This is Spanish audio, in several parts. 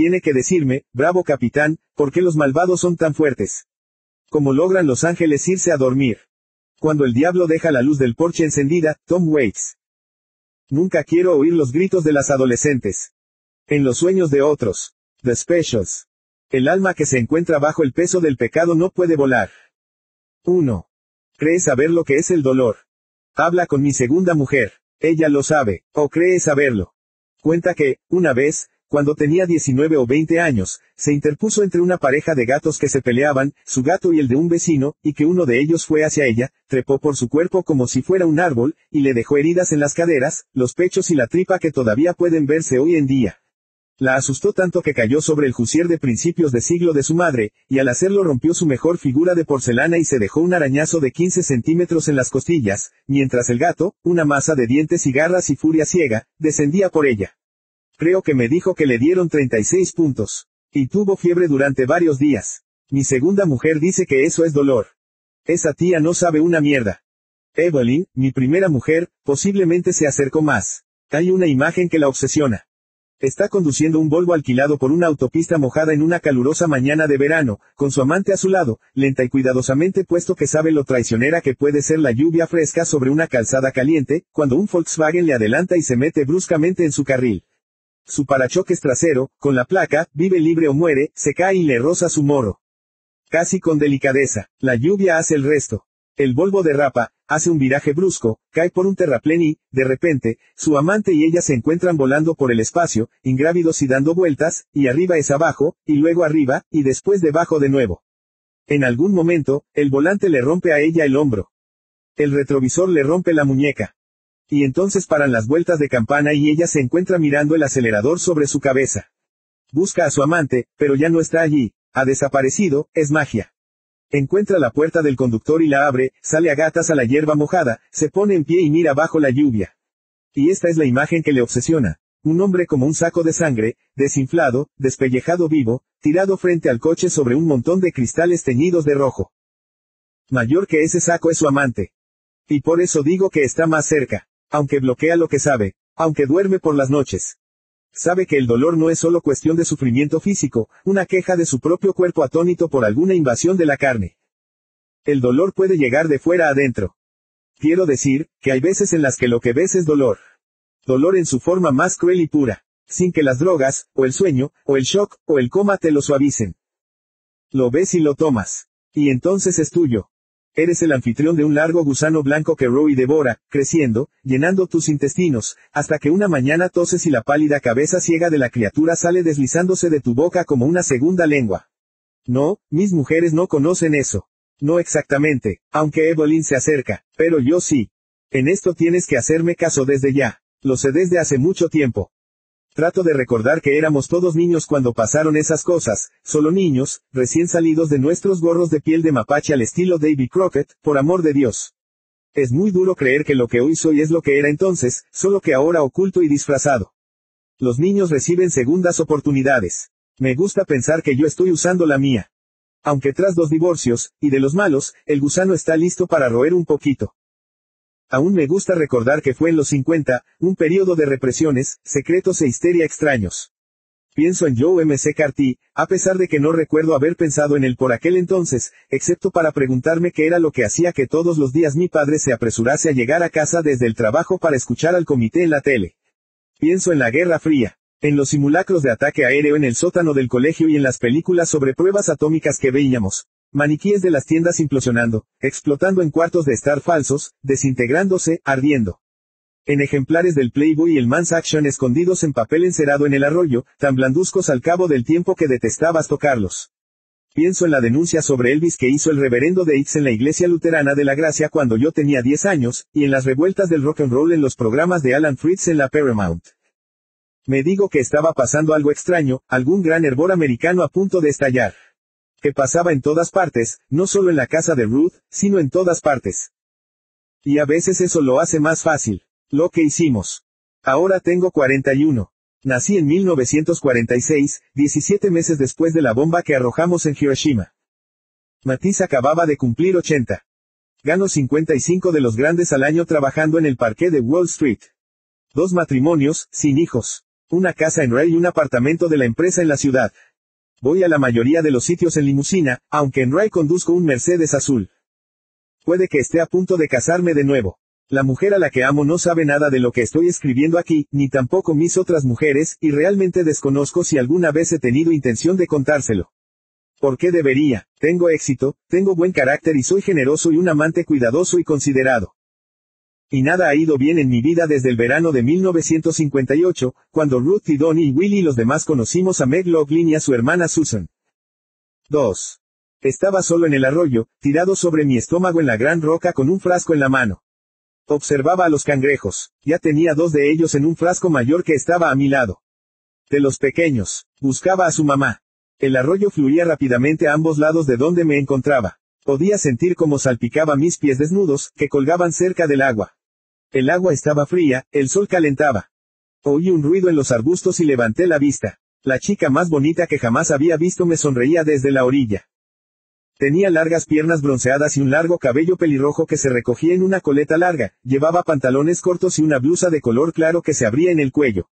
tiene que decirme, bravo capitán, ¿por qué los malvados son tan fuertes? ¿Cómo logran los ángeles irse a dormir? Cuando el diablo deja la luz del porche encendida, Tom Waits. Nunca quiero oír los gritos de las adolescentes. En los sueños de otros. The Specials. El alma que se encuentra bajo el peso del pecado no puede volar. 1. ¿Crees saber lo que es el dolor? Habla con mi segunda mujer. Ella lo sabe, o cree saberlo. Cuenta que, una vez, cuando tenía 19 o 20 años, se interpuso entre una pareja de gatos que se peleaban, su gato y el de un vecino, y que uno de ellos fue hacia ella, trepó por su cuerpo como si fuera un árbol, y le dejó heridas en las caderas, los pechos y la tripa que todavía pueden verse hoy en día. La asustó tanto que cayó sobre el jusier de principios de siglo de su madre, y al hacerlo rompió su mejor figura de porcelana y se dejó un arañazo de 15 centímetros en las costillas, mientras el gato, una masa de dientes y garras y furia ciega, descendía por ella. Creo que me dijo que le dieron 36 puntos. Y tuvo fiebre durante varios días. Mi segunda mujer dice que eso es dolor. Esa tía no sabe una mierda. Evelyn, mi primera mujer, posiblemente se acercó más. Hay una imagen que la obsesiona. Está conduciendo un Volvo alquilado por una autopista mojada en una calurosa mañana de verano, con su amante a su lado, lenta y cuidadosamente puesto que sabe lo traicionera que puede ser la lluvia fresca sobre una calzada caliente, cuando un Volkswagen le adelanta y se mete bruscamente en su carril. Su parachoques trasero, con la placa, vive libre o muere, se cae y le roza su morro. Casi con delicadeza, la lluvia hace el resto. El Volvo derrapa, hace un viraje brusco, cae por un terraplén y, de repente, su amante y ella se encuentran volando por el espacio, ingrávidos y dando vueltas, y arriba es abajo, y luego arriba, y después debajo de nuevo. En algún momento, el volante le rompe a ella el hombro. El retrovisor le rompe la muñeca. Y entonces paran las vueltas de campana y ella se encuentra mirando el acelerador sobre su cabeza. Busca a su amante, pero ya no está allí. Ha desaparecido, es magia. Encuentra la puerta del conductor y la abre, sale a gatas a la hierba mojada, se pone en pie y mira bajo la lluvia. Y esta es la imagen que le obsesiona. Un hombre como un saco de sangre, desinflado, despellejado vivo, tirado frente al coche sobre un montón de cristales teñidos de rojo. Mayor que ese saco es su amante. Y por eso digo que está más cerca aunque bloquea lo que sabe, aunque duerme por las noches. Sabe que el dolor no es solo cuestión de sufrimiento físico, una queja de su propio cuerpo atónito por alguna invasión de la carne. El dolor puede llegar de fuera adentro. Quiero decir, que hay veces en las que lo que ves es dolor. Dolor en su forma más cruel y pura, sin que las drogas, o el sueño, o el shock, o el coma te lo suavicen. Lo ves y lo tomas. Y entonces es tuyo. Eres el anfitrión de un largo gusano blanco que Roy devora, creciendo, llenando tus intestinos, hasta que una mañana toses y la pálida cabeza ciega de la criatura sale deslizándose de tu boca como una segunda lengua. No, mis mujeres no conocen eso. No exactamente, aunque Evelyn se acerca, pero yo sí. En esto tienes que hacerme caso desde ya. Lo sé desde hace mucho tiempo. Trato de recordar que éramos todos niños cuando pasaron esas cosas, solo niños, recién salidos de nuestros gorros de piel de mapache al estilo Davy Crockett, por amor de Dios. Es muy duro creer que lo que hoy soy es lo que era entonces, solo que ahora oculto y disfrazado. Los niños reciben segundas oportunidades. Me gusta pensar que yo estoy usando la mía. Aunque tras dos divorcios, y de los malos, el gusano está listo para roer un poquito. Aún me gusta recordar que fue en los 50, un periodo de represiones, secretos e histeria extraños. Pienso en Joe M.C. a pesar de que no recuerdo haber pensado en él por aquel entonces, excepto para preguntarme qué era lo que hacía que todos los días mi padre se apresurase a llegar a casa desde el trabajo para escuchar al comité en la tele. Pienso en la Guerra Fría, en los simulacros de ataque aéreo en el sótano del colegio y en las películas sobre pruebas atómicas que veíamos. Maniquíes de las tiendas implosionando, explotando en cuartos de estar falsos, desintegrándose, ardiendo. En ejemplares del Playboy y el Man's Action escondidos en papel encerado en el arroyo, tan blanduzcos al cabo del tiempo que detestabas tocarlos. Pienso en la denuncia sobre Elvis que hizo el reverendo Deitz en la Iglesia Luterana de la Gracia cuando yo tenía 10 años, y en las revueltas del rock and roll en los programas de Alan Fritz en la Paramount. Me digo que estaba pasando algo extraño, algún gran hervor americano a punto de estallar que pasaba en todas partes, no solo en la casa de Ruth, sino en todas partes. Y a veces eso lo hace más fácil. Lo que hicimos. Ahora tengo 41. Nací en 1946, 17 meses después de la bomba que arrojamos en Hiroshima. Matisse acababa de cumplir 80. Gano 55 de los grandes al año trabajando en el parque de Wall Street. Dos matrimonios, sin hijos. una casa en Ray y un apartamento de la empresa en la ciudad. Voy a la mayoría de los sitios en limusina, aunque en Ray conduzco un Mercedes azul. Puede que esté a punto de casarme de nuevo. La mujer a la que amo no sabe nada de lo que estoy escribiendo aquí, ni tampoco mis otras mujeres, y realmente desconozco si alguna vez he tenido intención de contárselo. ¿Por qué debería? Tengo éxito, tengo buen carácter y soy generoso y un amante cuidadoso y considerado. Y nada ha ido bien en mi vida desde el verano de 1958, cuando Ruth y Donnie y Willie y los demás conocimos a Meg Loughlin y a su hermana Susan. 2. Estaba solo en el arroyo, tirado sobre mi estómago en la gran roca con un frasco en la mano. Observaba a los cangrejos. Ya tenía dos de ellos en un frasco mayor que estaba a mi lado. De los pequeños. Buscaba a su mamá. El arroyo fluía rápidamente a ambos lados de donde me encontraba. Podía sentir cómo salpicaba mis pies desnudos, que colgaban cerca del agua. El agua estaba fría, el sol calentaba. Oí un ruido en los arbustos y levanté la vista. La chica más bonita que jamás había visto me sonreía desde la orilla. Tenía largas piernas bronceadas y un largo cabello pelirrojo que se recogía en una coleta larga, llevaba pantalones cortos y una blusa de color claro que se abría en el cuello.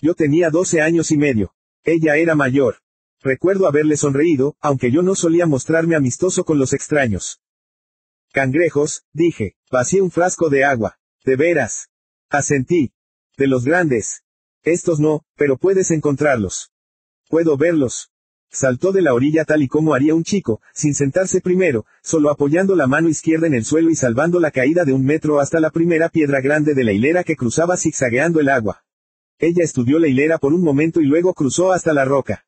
Yo tenía doce años y medio. Ella era mayor. Recuerdo haberle sonreído, aunque yo no solía mostrarme amistoso con los extraños. Cangrejos, dije, vacié un frasco de agua. De veras. Asentí. De los grandes. Estos no, pero puedes encontrarlos. Puedo verlos. Saltó de la orilla tal y como haría un chico, sin sentarse primero, solo apoyando la mano izquierda en el suelo y salvando la caída de un metro hasta la primera piedra grande de la hilera que cruzaba zigzagueando el agua. Ella estudió la hilera por un momento y luego cruzó hasta la roca.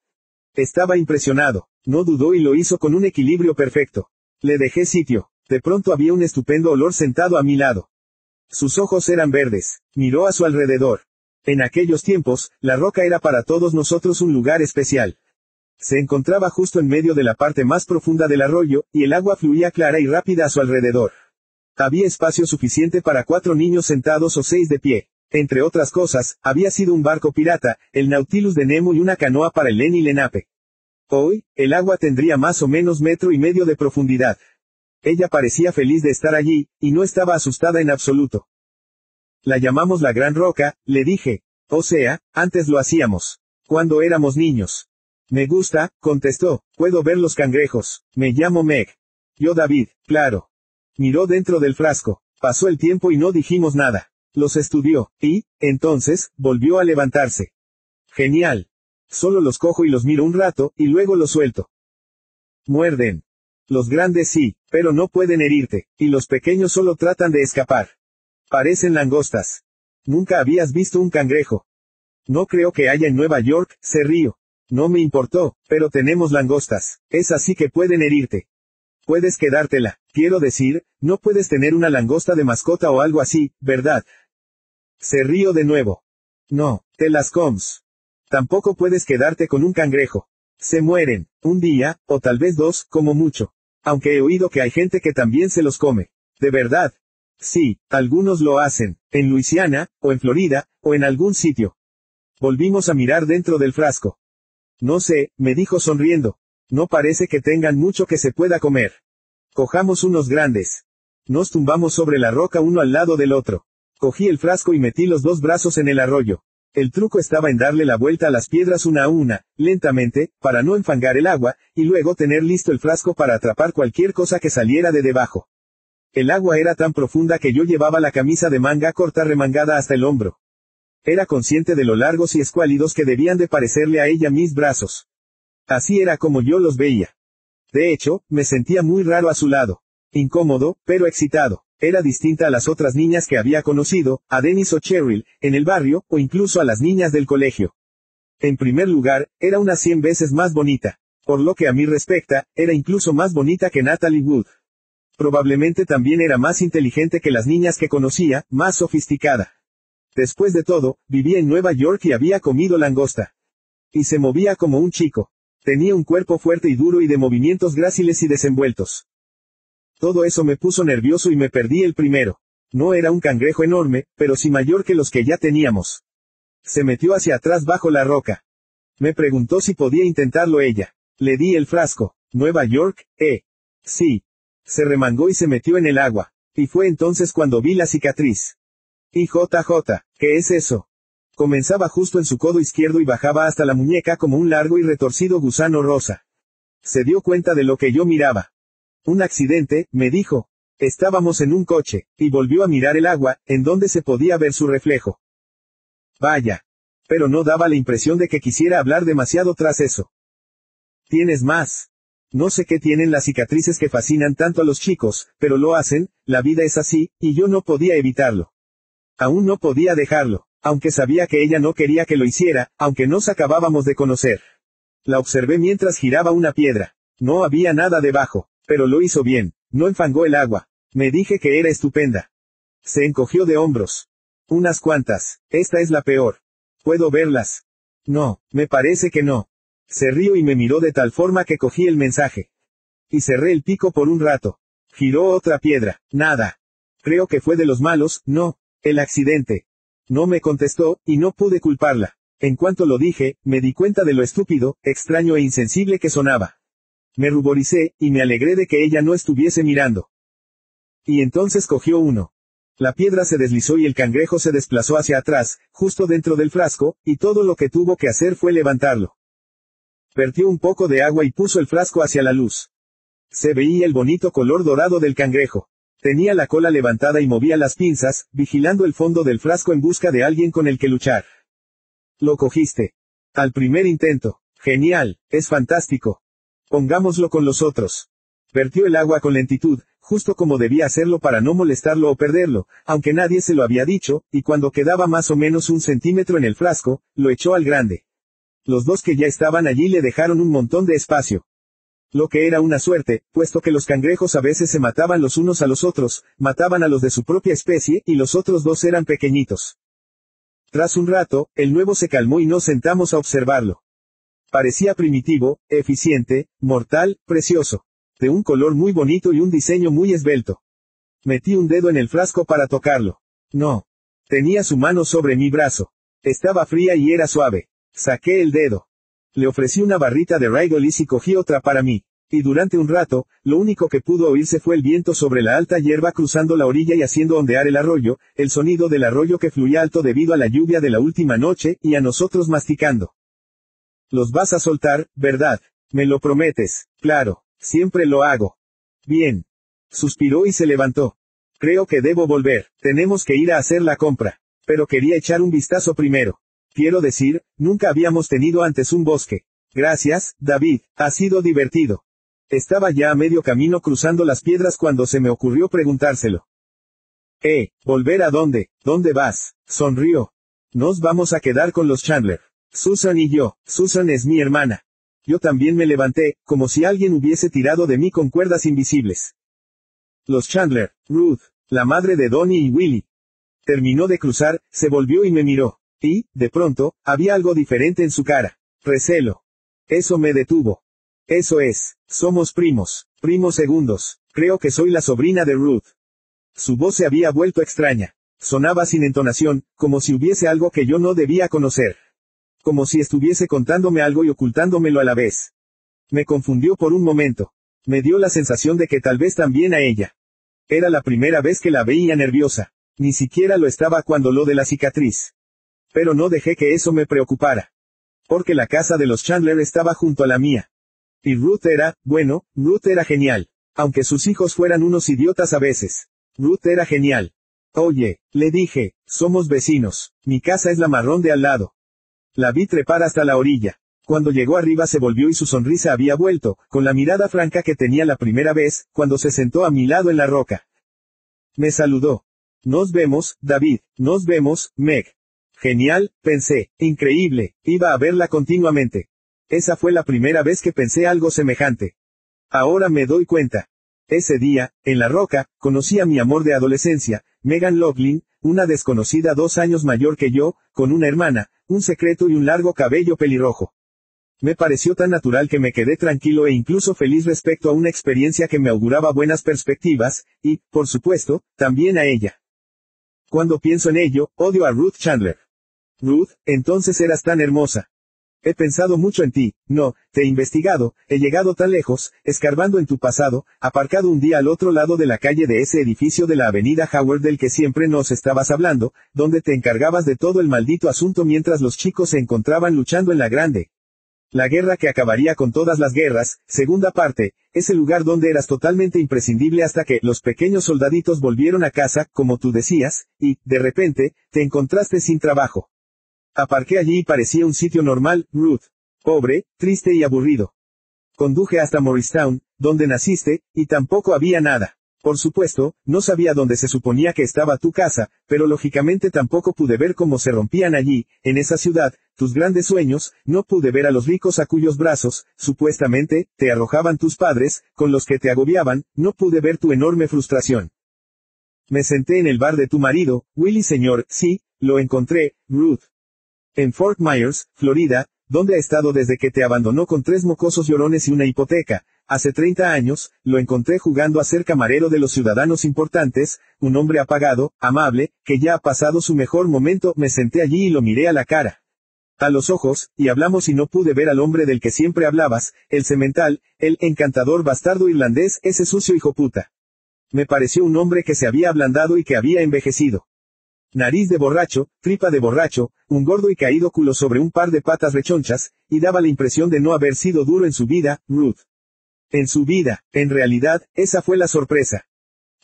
Estaba impresionado. No dudó y lo hizo con un equilibrio perfecto. Le dejé sitio. De pronto había un estupendo olor sentado a mi lado. Sus ojos eran verdes. Miró a su alrededor. En aquellos tiempos, la roca era para todos nosotros un lugar especial. Se encontraba justo en medio de la parte más profunda del arroyo, y el agua fluía clara y rápida a su alrededor. Había espacio suficiente para cuatro niños sentados o seis de pie. Entre otras cosas, había sido un barco pirata, el Nautilus de Nemo y una canoa para el Len y Lenape. Hoy, el agua tendría más o menos metro y medio de profundidad. Ella parecía feliz de estar allí, y no estaba asustada en absoluto. La llamamos la Gran Roca, le dije. O sea, antes lo hacíamos. Cuando éramos niños. Me gusta, contestó, puedo ver los cangrejos, me llamo Meg. Yo David, claro. Miró dentro del frasco, pasó el tiempo y no dijimos nada. Los estudió, y, entonces, volvió a levantarse. Genial. Solo los cojo y los miro un rato, y luego los suelto. Muerden. Los grandes sí, pero no pueden herirte, y los pequeños solo tratan de escapar. Parecen langostas. Nunca habías visto un cangrejo. No creo que haya en Nueva York, se río. No me importó, pero tenemos langostas. Es así que pueden herirte. Puedes quedártela. Quiero decir, no puedes tener una langosta de mascota o algo así, ¿verdad? Se río de nuevo. No, te las coms. Tampoco puedes quedarte con un cangrejo. Se mueren, un día, o tal vez dos, como mucho. Aunque he oído que hay gente que también se los come. ¿De verdad? Sí, algunos lo hacen, en Luisiana, o en Florida, o en algún sitio. Volvimos a mirar dentro del frasco. No sé, me dijo sonriendo. No parece que tengan mucho que se pueda comer. Cojamos unos grandes. Nos tumbamos sobre la roca uno al lado del otro. Cogí el frasco y metí los dos brazos en el arroyo. El truco estaba en darle la vuelta a las piedras una a una, lentamente, para no enfangar el agua, y luego tener listo el frasco para atrapar cualquier cosa que saliera de debajo. El agua era tan profunda que yo llevaba la camisa de manga corta remangada hasta el hombro. Era consciente de lo largos y escuálidos que debían de parecerle a ella mis brazos. Así era como yo los veía. De hecho, me sentía muy raro a su lado. Incómodo, pero excitado. Era distinta a las otras niñas que había conocido, a Dennis o Cheryl, en el barrio, o incluso a las niñas del colegio. En primer lugar, era unas cien veces más bonita. Por lo que a mí respecta, era incluso más bonita que Natalie Wood. Probablemente también era más inteligente que las niñas que conocía, más sofisticada. Después de todo, vivía en Nueva York y había comido langosta. Y se movía como un chico. Tenía un cuerpo fuerte y duro y de movimientos gráciles y desenvueltos. Todo eso me puso nervioso y me perdí el primero. No era un cangrejo enorme, pero sí mayor que los que ya teníamos. Se metió hacia atrás bajo la roca. Me preguntó si podía intentarlo ella. Le di el frasco. Nueva York, eh. Sí. Se remangó y se metió en el agua. Y fue entonces cuando vi la cicatriz. Y JJ, ¿qué es eso? Comenzaba justo en su codo izquierdo y bajaba hasta la muñeca como un largo y retorcido gusano rosa. Se dio cuenta de lo que yo miraba. Un accidente, me dijo. Estábamos en un coche, y volvió a mirar el agua, en donde se podía ver su reflejo. Vaya. Pero no daba la impresión de que quisiera hablar demasiado tras eso. Tienes más. No sé qué tienen las cicatrices que fascinan tanto a los chicos, pero lo hacen, la vida es así, y yo no podía evitarlo. Aún no podía dejarlo, aunque sabía que ella no quería que lo hiciera, aunque nos acabábamos de conocer. La observé mientras giraba una piedra. No había nada debajo, pero lo hizo bien, no enfangó el agua. Me dije que era estupenda. Se encogió de hombros. Unas cuantas, esta es la peor. ¿Puedo verlas? No, me parece que no. Se rió y me miró de tal forma que cogí el mensaje. Y cerré el pico por un rato. Giró otra piedra. Nada. Creo que fue de los malos, no. El accidente. No me contestó, y no pude culparla. En cuanto lo dije, me di cuenta de lo estúpido, extraño e insensible que sonaba. Me ruboricé, y me alegré de que ella no estuviese mirando. Y entonces cogió uno. La piedra se deslizó y el cangrejo se desplazó hacia atrás, justo dentro del frasco, y todo lo que tuvo que hacer fue levantarlo. Vertió un poco de agua y puso el frasco hacia la luz. Se veía el bonito color dorado del cangrejo. Tenía la cola levantada y movía las pinzas, vigilando el fondo del frasco en busca de alguien con el que luchar. Lo cogiste. Al primer intento. Genial, es fantástico. Pongámoslo con los otros. Vertió el agua con lentitud, justo como debía hacerlo para no molestarlo o perderlo, aunque nadie se lo había dicho, y cuando quedaba más o menos un centímetro en el frasco, lo echó al grande. Los dos que ya estaban allí le dejaron un montón de espacio. Lo que era una suerte, puesto que los cangrejos a veces se mataban los unos a los otros, mataban a los de su propia especie, y los otros dos eran pequeñitos. Tras un rato, el nuevo se calmó y nos sentamos a observarlo. Parecía primitivo, eficiente, mortal, precioso. De un color muy bonito y un diseño muy esbelto. Metí un dedo en el frasco para tocarlo. No. Tenía su mano sobre mi brazo. Estaba fría y era suave. Saqué el dedo. Le ofrecí una barrita de Rigolis y cogí otra para mí. Y durante un rato, lo único que pudo oírse fue el viento sobre la alta hierba cruzando la orilla y haciendo ondear el arroyo, el sonido del arroyo que fluía alto debido a la lluvia de la última noche, y a nosotros masticando. Los vas a soltar, ¿verdad? Me lo prometes, claro, siempre lo hago. Bien. Suspiró y se levantó. Creo que debo volver, tenemos que ir a hacer la compra. Pero quería echar un vistazo primero. Quiero decir, nunca habíamos tenido antes un bosque. Gracias, David, ha sido divertido. Estaba ya a medio camino cruzando las piedras cuando se me ocurrió preguntárselo. Eh, ¿volver a dónde? ¿Dónde vas? Sonrió. Nos vamos a quedar con los Chandler. Susan y yo, Susan es mi hermana. Yo también me levanté, como si alguien hubiese tirado de mí con cuerdas invisibles. Los Chandler, Ruth, la madre de Donnie y Willie. Terminó de cruzar, se volvió y me miró. Y, de pronto, había algo diferente en su cara. Recelo. Eso me detuvo. Eso es, somos primos, primos segundos, creo que soy la sobrina de Ruth. Su voz se había vuelto extraña. Sonaba sin entonación, como si hubiese algo que yo no debía conocer. Como si estuviese contándome algo y ocultándomelo a la vez. Me confundió por un momento. Me dio la sensación de que tal vez también a ella. Era la primera vez que la veía nerviosa. Ni siquiera lo estaba cuando lo de la cicatriz. Pero no dejé que eso me preocupara. Porque la casa de los Chandler estaba junto a la mía. Y Ruth era, bueno, Ruth era genial. Aunque sus hijos fueran unos idiotas a veces. Ruth era genial. Oye, le dije, somos vecinos, mi casa es la marrón de al lado. La vi trepar hasta la orilla. Cuando llegó arriba se volvió y su sonrisa había vuelto, con la mirada franca que tenía la primera vez, cuando se sentó a mi lado en la roca. Me saludó. Nos vemos, David, nos vemos, Meg. Genial, pensé, increíble, iba a verla continuamente. Esa fue la primera vez que pensé algo semejante. Ahora me doy cuenta. Ese día, en la roca, conocí a mi amor de adolescencia, Megan Loughlin, una desconocida dos años mayor que yo, con una hermana, un secreto y un largo cabello pelirrojo. Me pareció tan natural que me quedé tranquilo e incluso feliz respecto a una experiencia que me auguraba buenas perspectivas, y, por supuesto, también a ella. Cuando pienso en ello, odio a Ruth Chandler. Ruth, entonces eras tan hermosa. He pensado mucho en ti, no, te he investigado, he llegado tan lejos, escarbando en tu pasado, aparcado un día al otro lado de la calle de ese edificio de la avenida Howard del que siempre nos estabas hablando, donde te encargabas de todo el maldito asunto mientras los chicos se encontraban luchando en la grande. La guerra que acabaría con todas las guerras, segunda parte, es el lugar donde eras totalmente imprescindible hasta que los pequeños soldaditos volvieron a casa, como tú decías, y, de repente, te encontraste sin trabajo. Aparqué allí y parecía un sitio normal, Ruth. Pobre, triste y aburrido. Conduje hasta Morristown, donde naciste, y tampoco había nada. Por supuesto, no sabía dónde se suponía que estaba tu casa, pero lógicamente tampoco pude ver cómo se rompían allí, en esa ciudad, tus grandes sueños, no pude ver a los ricos a cuyos brazos, supuestamente, te arrojaban tus padres, con los que te agobiaban, no pude ver tu enorme frustración. Me senté en el bar de tu marido, Willy señor, sí, lo encontré, Ruth. En Fort Myers, Florida, donde ha estado desde que te abandonó con tres mocosos llorones y una hipoteca. Hace 30 años, lo encontré jugando a ser camarero de los ciudadanos importantes, un hombre apagado, amable, que ya ha pasado su mejor momento, me senté allí y lo miré a la cara. A los ojos, y hablamos y no pude ver al hombre del que siempre hablabas, el cemental, el encantador bastardo irlandés, ese sucio hijo puta. Me pareció un hombre que se había ablandado y que había envejecido. Nariz de borracho, tripa de borracho, un gordo y caído culo sobre un par de patas rechonchas, y daba la impresión de no haber sido duro en su vida, Ruth. En su vida, en realidad, esa fue la sorpresa.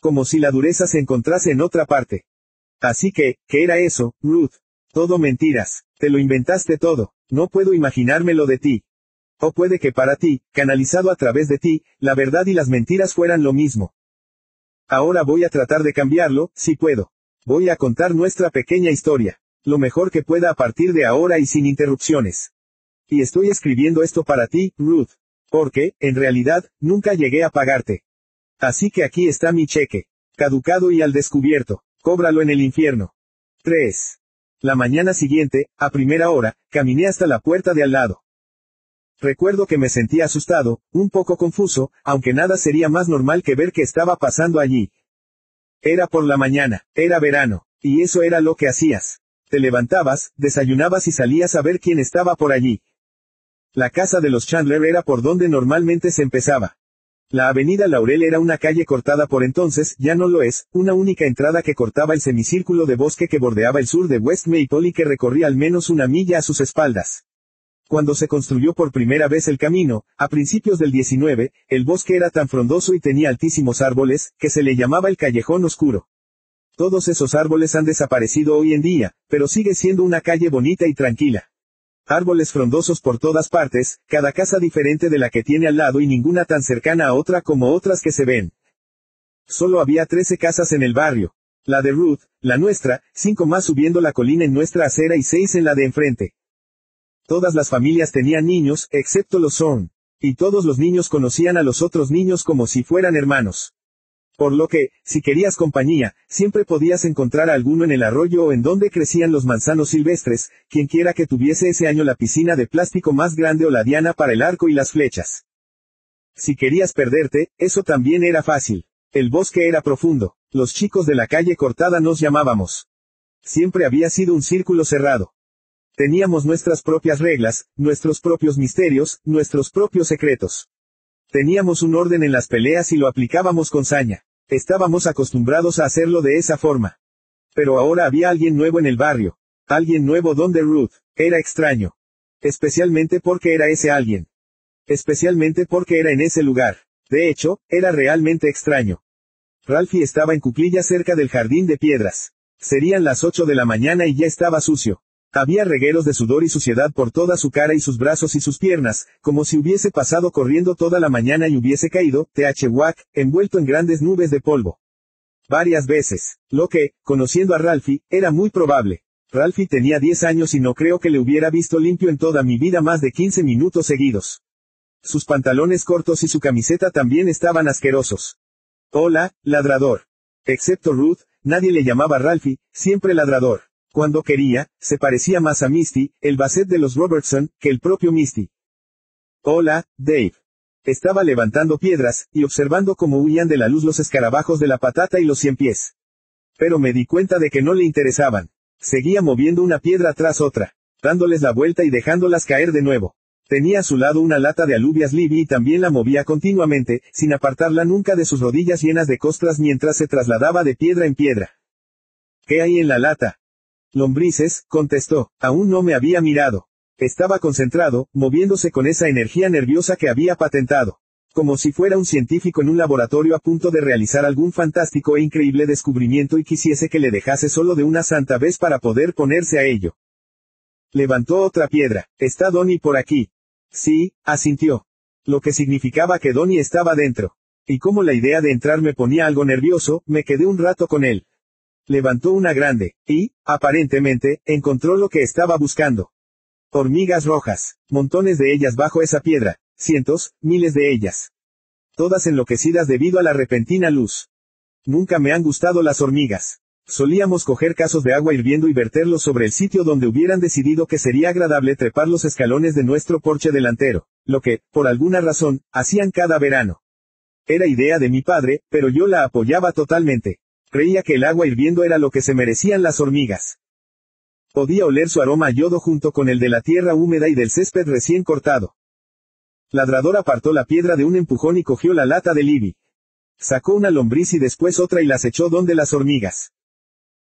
Como si la dureza se encontrase en otra parte. Así que, ¿qué era eso, Ruth? Todo mentiras, te lo inventaste todo, no puedo imaginármelo de ti. O puede que para ti, canalizado a través de ti, la verdad y las mentiras fueran lo mismo. Ahora voy a tratar de cambiarlo, si puedo. Voy a contar nuestra pequeña historia. Lo mejor que pueda a partir de ahora y sin interrupciones. Y estoy escribiendo esto para ti, Ruth. Porque, en realidad, nunca llegué a pagarte. Así que aquí está mi cheque. Caducado y al descubierto. Cóbralo en el infierno. 3. La mañana siguiente, a primera hora, caminé hasta la puerta de al lado. Recuerdo que me sentí asustado, un poco confuso, aunque nada sería más normal que ver qué estaba pasando allí. Era por la mañana, era verano, y eso era lo que hacías. Te levantabas, desayunabas y salías a ver quién estaba por allí. La casa de los Chandler era por donde normalmente se empezaba. La avenida Laurel era una calle cortada por entonces, ya no lo es, una única entrada que cortaba el semicírculo de bosque que bordeaba el sur de West Maple y que recorría al menos una milla a sus espaldas. Cuando se construyó por primera vez el camino, a principios del 19, el bosque era tan frondoso y tenía altísimos árboles, que se le llamaba el callejón oscuro. Todos esos árboles han desaparecido hoy en día, pero sigue siendo una calle bonita y tranquila. Árboles frondosos por todas partes, cada casa diferente de la que tiene al lado y ninguna tan cercana a otra como otras que se ven. Solo había trece casas en el barrio. La de Ruth, la nuestra, cinco más subiendo la colina en nuestra acera y seis en la de enfrente. Todas las familias tenían niños, excepto los Zorn. Y todos los niños conocían a los otros niños como si fueran hermanos. Por lo que, si querías compañía, siempre podías encontrar a alguno en el arroyo o en donde crecían los manzanos silvestres, quienquiera que tuviese ese año la piscina de plástico más grande o la diana para el arco y las flechas. Si querías perderte, eso también era fácil. El bosque era profundo. Los chicos de la calle cortada nos llamábamos. Siempre había sido un círculo cerrado. Teníamos nuestras propias reglas, nuestros propios misterios, nuestros propios secretos. Teníamos un orden en las peleas y lo aplicábamos con saña. Estábamos acostumbrados a hacerlo de esa forma. Pero ahora había alguien nuevo en el barrio. Alguien nuevo donde Ruth. Era extraño. Especialmente porque era ese alguien. Especialmente porque era en ese lugar. De hecho, era realmente extraño. Ralphie estaba en cuclillas cerca del jardín de piedras. Serían las ocho de la mañana y ya estaba sucio. Había regueros de sudor y suciedad por toda su cara y sus brazos y sus piernas, como si hubiese pasado corriendo toda la mañana y hubiese caído, th envuelto en grandes nubes de polvo. Varias veces, lo que, conociendo a Ralphie, era muy probable. Ralphie tenía 10 años y no creo que le hubiera visto limpio en toda mi vida más de 15 minutos seguidos. Sus pantalones cortos y su camiseta también estaban asquerosos. Hola, ladrador. Excepto Ruth, nadie le llamaba Ralphie, siempre ladrador. Cuando quería, se parecía más a Misty, el Basset de los Robertson, que el propio Misty. Hola, Dave. Estaba levantando piedras, y observando cómo huían de la luz los escarabajos de la patata y los cien pies. Pero me di cuenta de que no le interesaban. Seguía moviendo una piedra tras otra. dándoles la vuelta y dejándolas caer de nuevo. Tenía a su lado una lata de alubias Libby y también la movía continuamente, sin apartarla nunca de sus rodillas llenas de costras mientras se trasladaba de piedra en piedra. ¿Qué hay en la lata? Lombrices, contestó, aún no me había mirado. Estaba concentrado, moviéndose con esa energía nerviosa que había patentado. Como si fuera un científico en un laboratorio a punto de realizar algún fantástico e increíble descubrimiento y quisiese que le dejase solo de una santa vez para poder ponerse a ello. Levantó otra piedra. ¿Está Donnie por aquí? Sí, asintió. Lo que significaba que Donnie estaba dentro. Y como la idea de entrar me ponía algo nervioso, me quedé un rato con él. Levantó una grande, y, aparentemente, encontró lo que estaba buscando. Hormigas rojas, montones de ellas bajo esa piedra, cientos, miles de ellas. Todas enloquecidas debido a la repentina luz. Nunca me han gustado las hormigas. Solíamos coger casos de agua hirviendo y verterlos sobre el sitio donde hubieran decidido que sería agradable trepar los escalones de nuestro porche delantero, lo que, por alguna razón, hacían cada verano. Era idea de mi padre, pero yo la apoyaba totalmente. Creía que el agua hirviendo era lo que se merecían las hormigas. Podía oler su aroma a yodo junto con el de la tierra húmeda y del césped recién cortado. Ladrador apartó la piedra de un empujón y cogió la lata de Libby. Sacó una lombriz y después otra y las echó donde las hormigas.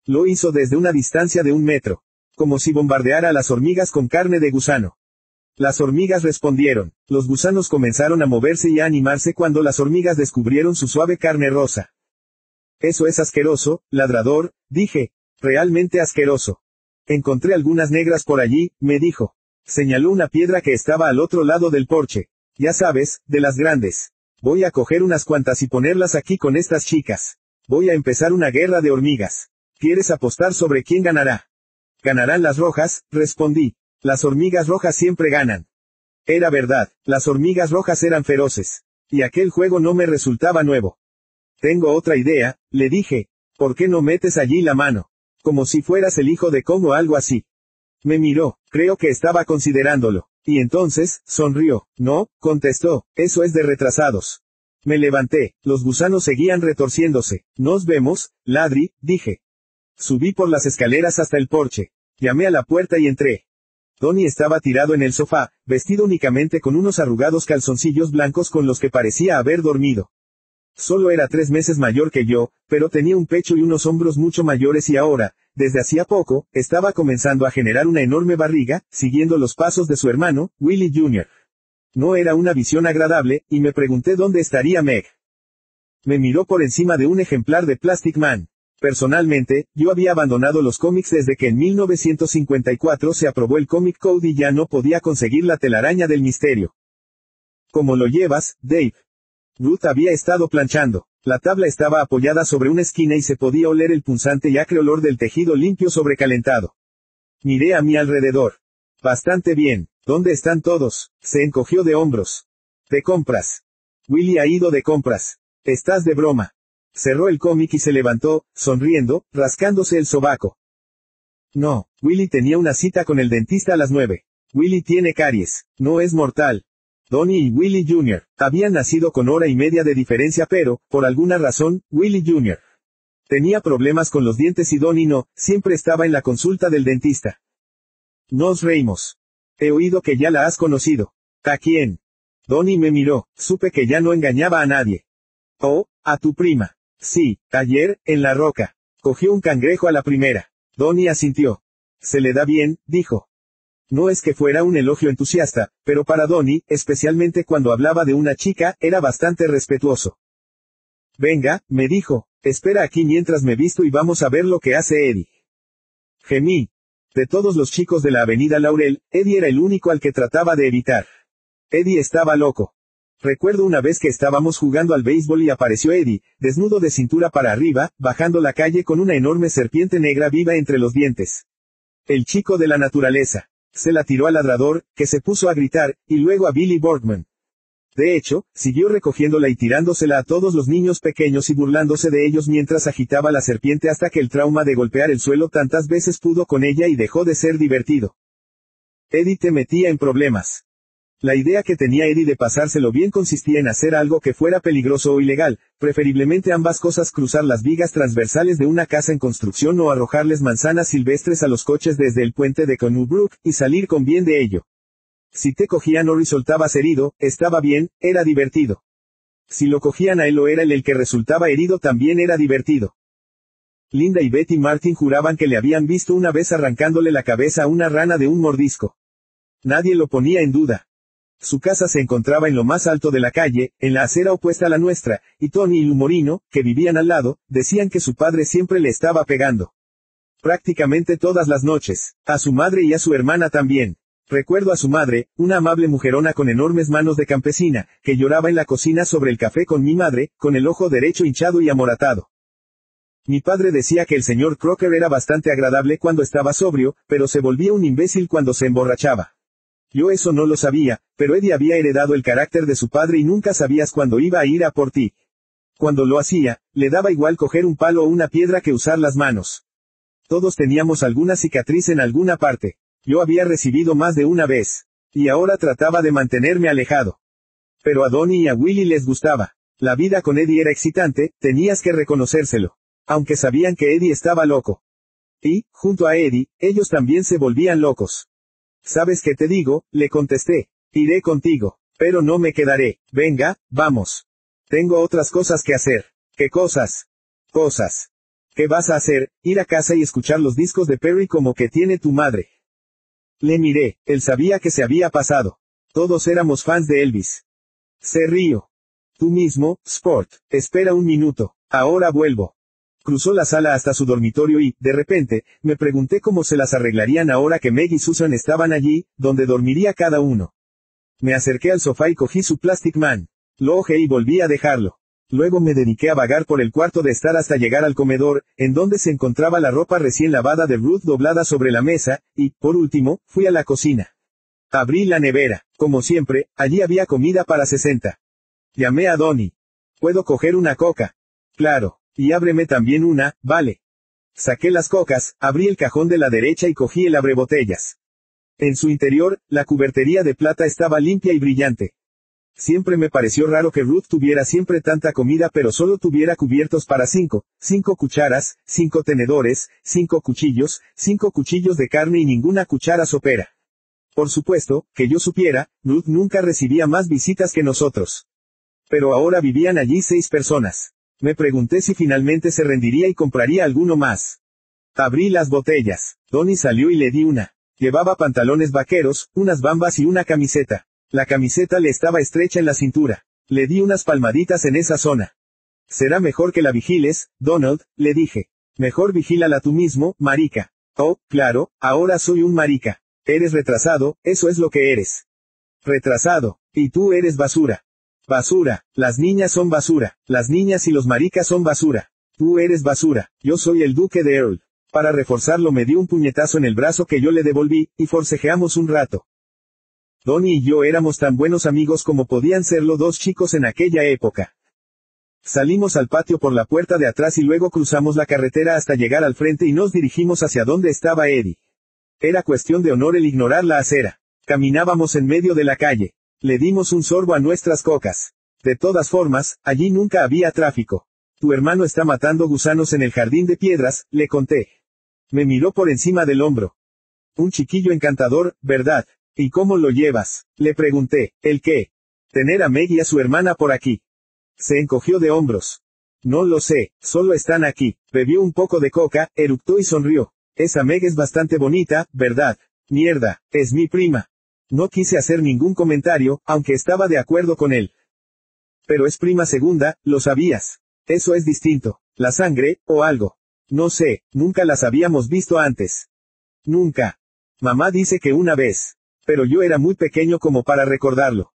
Lo hizo desde una distancia de un metro. Como si bombardeara a las hormigas con carne de gusano. Las hormigas respondieron. Los gusanos comenzaron a moverse y a animarse cuando las hormigas descubrieron su suave carne rosa. Eso es asqueroso, ladrador, dije. Realmente asqueroso. Encontré algunas negras por allí, me dijo. Señaló una piedra que estaba al otro lado del porche. Ya sabes, de las grandes. Voy a coger unas cuantas y ponerlas aquí con estas chicas. Voy a empezar una guerra de hormigas. ¿Quieres apostar sobre quién ganará? Ganarán las rojas, respondí. Las hormigas rojas siempre ganan. Era verdad, las hormigas rojas eran feroces. Y aquel juego no me resultaba nuevo. Tengo otra idea, le dije. ¿Por qué no metes allí la mano? Como si fueras el hijo de Como o algo así. Me miró, creo que estaba considerándolo. Y entonces, sonrió. No, contestó, eso es de retrasados. Me levanté, los gusanos seguían retorciéndose. Nos vemos, ladri, dije. Subí por las escaleras hasta el porche. Llamé a la puerta y entré. Tony estaba tirado en el sofá, vestido únicamente con unos arrugados calzoncillos blancos con los que parecía haber dormido. Solo era tres meses mayor que yo, pero tenía un pecho y unos hombros mucho mayores y ahora, desde hacía poco, estaba comenzando a generar una enorme barriga, siguiendo los pasos de su hermano, Willie Jr. No era una visión agradable, y me pregunté dónde estaría Meg. Me miró por encima de un ejemplar de Plastic Man. Personalmente, yo había abandonado los cómics desde que en 1954 se aprobó el Comic Code y ya no podía conseguir la telaraña del misterio. ¿Cómo lo llevas, Dave? Ruth había estado planchando. La tabla estaba apoyada sobre una esquina y se podía oler el punzante y acre olor del tejido limpio sobrecalentado. Miré a mi alrededor. Bastante bien. ¿Dónde están todos? Se encogió de hombros. De compras. Willy ha ido de compras. Estás de broma. Cerró el cómic y se levantó, sonriendo, rascándose el sobaco. No, Willy tenía una cita con el dentista a las nueve. Willy tiene caries. No es mortal. Donnie y Willy Jr. habían nacido con hora y media de diferencia pero, por alguna razón, Willy Jr. tenía problemas con los dientes y Donnie no, siempre estaba en la consulta del dentista. Nos reímos. He oído que ya la has conocido. ¿A quién? Donnie me miró, supe que ya no engañaba a nadie. Oh, a tu prima. Sí, ayer, en la roca. Cogió un cangrejo a la primera. Donnie asintió. Se le da bien, dijo. No es que fuera un elogio entusiasta, pero para Donnie, especialmente cuando hablaba de una chica, era bastante respetuoso. Venga, me dijo, espera aquí mientras me visto y vamos a ver lo que hace Eddie. Gemí. De todos los chicos de la avenida Laurel, Eddie era el único al que trataba de evitar. Eddie estaba loco. Recuerdo una vez que estábamos jugando al béisbol y apareció Eddie, desnudo de cintura para arriba, bajando la calle con una enorme serpiente negra viva entre los dientes. El chico de la naturaleza. Se la tiró al ladrador, que se puso a gritar, y luego a Billy Borgman. De hecho, siguió recogiéndola y tirándosela a todos los niños pequeños y burlándose de ellos mientras agitaba la serpiente hasta que el trauma de golpear el suelo tantas veces pudo con ella y dejó de ser divertido. Eddie te metía en problemas. La idea que tenía Eddie de pasárselo bien consistía en hacer algo que fuera peligroso o ilegal, preferiblemente ambas cosas cruzar las vigas transversales de una casa en construcción o arrojarles manzanas silvestres a los coches desde el puente de Brook, y salir con bien de ello. Si te cogían o resultabas herido, estaba bien, era divertido. Si lo cogían a él o era él el que resultaba herido también era divertido. Linda y Betty Martin juraban que le habían visto una vez arrancándole la cabeza a una rana de un mordisco. Nadie lo ponía en duda. Su casa se encontraba en lo más alto de la calle, en la acera opuesta a la nuestra, y Tony y Lumorino, que vivían al lado, decían que su padre siempre le estaba pegando. Prácticamente todas las noches, a su madre y a su hermana también. Recuerdo a su madre, una amable mujerona con enormes manos de campesina, que lloraba en la cocina sobre el café con mi madre, con el ojo derecho hinchado y amoratado. Mi padre decía que el señor Crocker era bastante agradable cuando estaba sobrio, pero se volvía un imbécil cuando se emborrachaba. Yo eso no lo sabía, pero Eddie había heredado el carácter de su padre y nunca sabías cuándo iba a ir a por ti. Cuando lo hacía, le daba igual coger un palo o una piedra que usar las manos. Todos teníamos alguna cicatriz en alguna parte. Yo había recibido más de una vez. Y ahora trataba de mantenerme alejado. Pero a Donnie y a Willy les gustaba. La vida con Eddie era excitante, tenías que reconocérselo. Aunque sabían que Eddie estaba loco. Y, junto a Eddie, ellos también se volvían locos. ¿Sabes qué te digo? Le contesté. Iré contigo. Pero no me quedaré. Venga, vamos. Tengo otras cosas que hacer. ¿Qué cosas? Cosas. ¿Qué vas a hacer? Ir a casa y escuchar los discos de Perry como que tiene tu madre. Le miré, él sabía que se había pasado. Todos éramos fans de Elvis. Se río. Tú mismo, Sport, espera un minuto, ahora vuelvo. Cruzó la sala hasta su dormitorio y, de repente, me pregunté cómo se las arreglarían ahora que Meg y Susan estaban allí, donde dormiría cada uno. Me acerqué al sofá y cogí su Plastic Man. Lo ojé y volví a dejarlo. Luego me dediqué a vagar por el cuarto de estar hasta llegar al comedor, en donde se encontraba la ropa recién lavada de Ruth doblada sobre la mesa, y, por último, fui a la cocina. Abrí la nevera. Como siempre, allí había comida para 60. Llamé a Donnie. ¿Puedo coger una coca? Claro. Y ábreme también una, vale. Saqué las cocas, abrí el cajón de la derecha y cogí el abrebotellas. En su interior, la cubertería de plata estaba limpia y brillante. Siempre me pareció raro que Ruth tuviera siempre tanta comida pero solo tuviera cubiertos para cinco, cinco cucharas, cinco tenedores, cinco cuchillos, cinco cuchillos de carne y ninguna cuchara sopera. Por supuesto, que yo supiera, Ruth nunca recibía más visitas que nosotros. Pero ahora vivían allí seis personas. Me pregunté si finalmente se rendiría y compraría alguno más. Abrí las botellas. Donnie salió y le di una. Llevaba pantalones vaqueros, unas bambas y una camiseta. La camiseta le estaba estrecha en la cintura. Le di unas palmaditas en esa zona. Será mejor que la vigiles, Donald, le dije. Mejor vigílala tú mismo, marica. Oh, claro, ahora soy un marica. Eres retrasado, eso es lo que eres. Retrasado. Y tú eres basura. Basura, las niñas son basura, las niñas y los maricas son basura. Tú eres basura, yo soy el duque de Earl. Para reforzarlo me dio un puñetazo en el brazo que yo le devolví, y forcejeamos un rato. Donnie y yo éramos tan buenos amigos como podían serlo dos chicos en aquella época. Salimos al patio por la puerta de atrás y luego cruzamos la carretera hasta llegar al frente y nos dirigimos hacia donde estaba Eddie. Era cuestión de honor el ignorar la acera. Caminábamos en medio de la calle. Le dimos un sorbo a nuestras cocas. De todas formas, allí nunca había tráfico. Tu hermano está matando gusanos en el jardín de piedras, le conté. Me miró por encima del hombro. Un chiquillo encantador, ¿verdad? ¿Y cómo lo llevas? Le pregunté. ¿El qué? Tener a Meg y a su hermana por aquí. Se encogió de hombros. No lo sé, solo están aquí. Bebió un poco de coca, eructó y sonrió. Esa Meg es bastante bonita, ¿verdad? Mierda, es mi prima. No quise hacer ningún comentario, aunque estaba de acuerdo con él. Pero es prima segunda, lo sabías. Eso es distinto. La sangre, o algo. No sé, nunca las habíamos visto antes. Nunca. Mamá dice que una vez. Pero yo era muy pequeño como para recordarlo.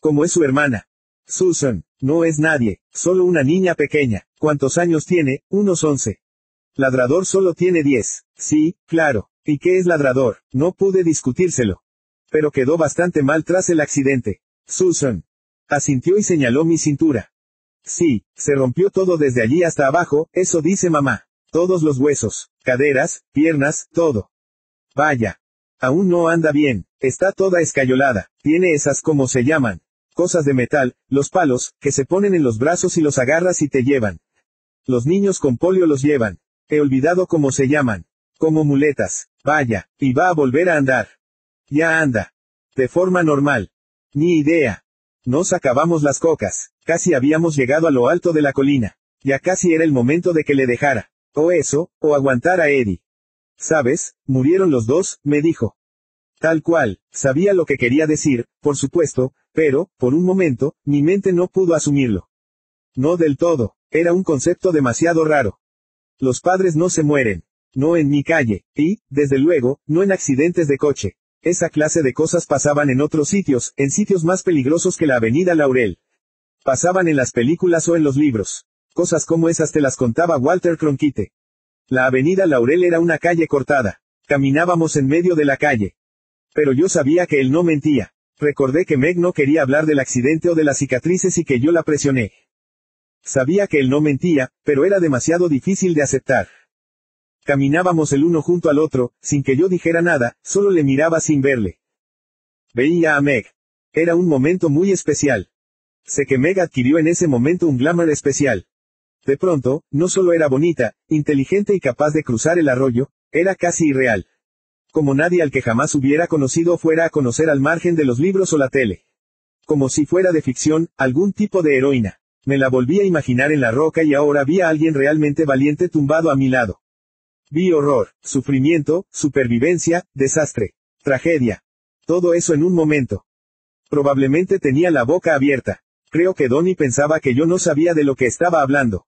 Como es su hermana. Susan, no es nadie, solo una niña pequeña. ¿Cuántos años tiene? Unos once. Ladrador solo tiene diez. Sí, claro. ¿Y qué es ladrador? No pude discutírselo pero quedó bastante mal tras el accidente. Susan. Asintió y señaló mi cintura. Sí, se rompió todo desde allí hasta abajo, eso dice mamá. Todos los huesos, caderas, piernas, todo. Vaya. Aún no anda bien, está toda escayolada, tiene esas como se llaman. Cosas de metal, los palos, que se ponen en los brazos y los agarras y te llevan. Los niños con polio los llevan. He olvidado cómo se llaman. Como muletas. Vaya, y va a volver a andar. Ya anda. De forma normal. Ni idea. Nos acabamos las cocas. Casi habíamos llegado a lo alto de la colina. Ya casi era el momento de que le dejara. O eso, o aguantar a Eddie. ¿Sabes? Murieron los dos, me dijo. Tal cual, sabía lo que quería decir, por supuesto, pero, por un momento, mi mente no pudo asumirlo. No del todo, era un concepto demasiado raro. Los padres no se mueren. No en mi calle, y, desde luego, no en accidentes de coche. Esa clase de cosas pasaban en otros sitios, en sitios más peligrosos que la Avenida Laurel. Pasaban en las películas o en los libros. Cosas como esas te las contaba Walter Cronkite. La Avenida Laurel era una calle cortada. Caminábamos en medio de la calle. Pero yo sabía que él no mentía. Recordé que Meg no quería hablar del accidente o de las cicatrices y que yo la presioné. Sabía que él no mentía, pero era demasiado difícil de aceptar. Caminábamos el uno junto al otro, sin que yo dijera nada, solo le miraba sin verle. Veía a Meg. Era un momento muy especial. Sé que Meg adquirió en ese momento un glamour especial. De pronto, no solo era bonita, inteligente y capaz de cruzar el arroyo, era casi irreal como nadie al que jamás hubiera conocido fuera a conocer al margen de los libros o la tele. Como si fuera de ficción, algún tipo de heroína. Me la volví a imaginar en la roca y ahora vi a alguien realmente valiente tumbado a mi lado. Vi horror, sufrimiento, supervivencia, desastre, tragedia. Todo eso en un momento. Probablemente tenía la boca abierta. Creo que Donnie pensaba que yo no sabía de lo que estaba hablando.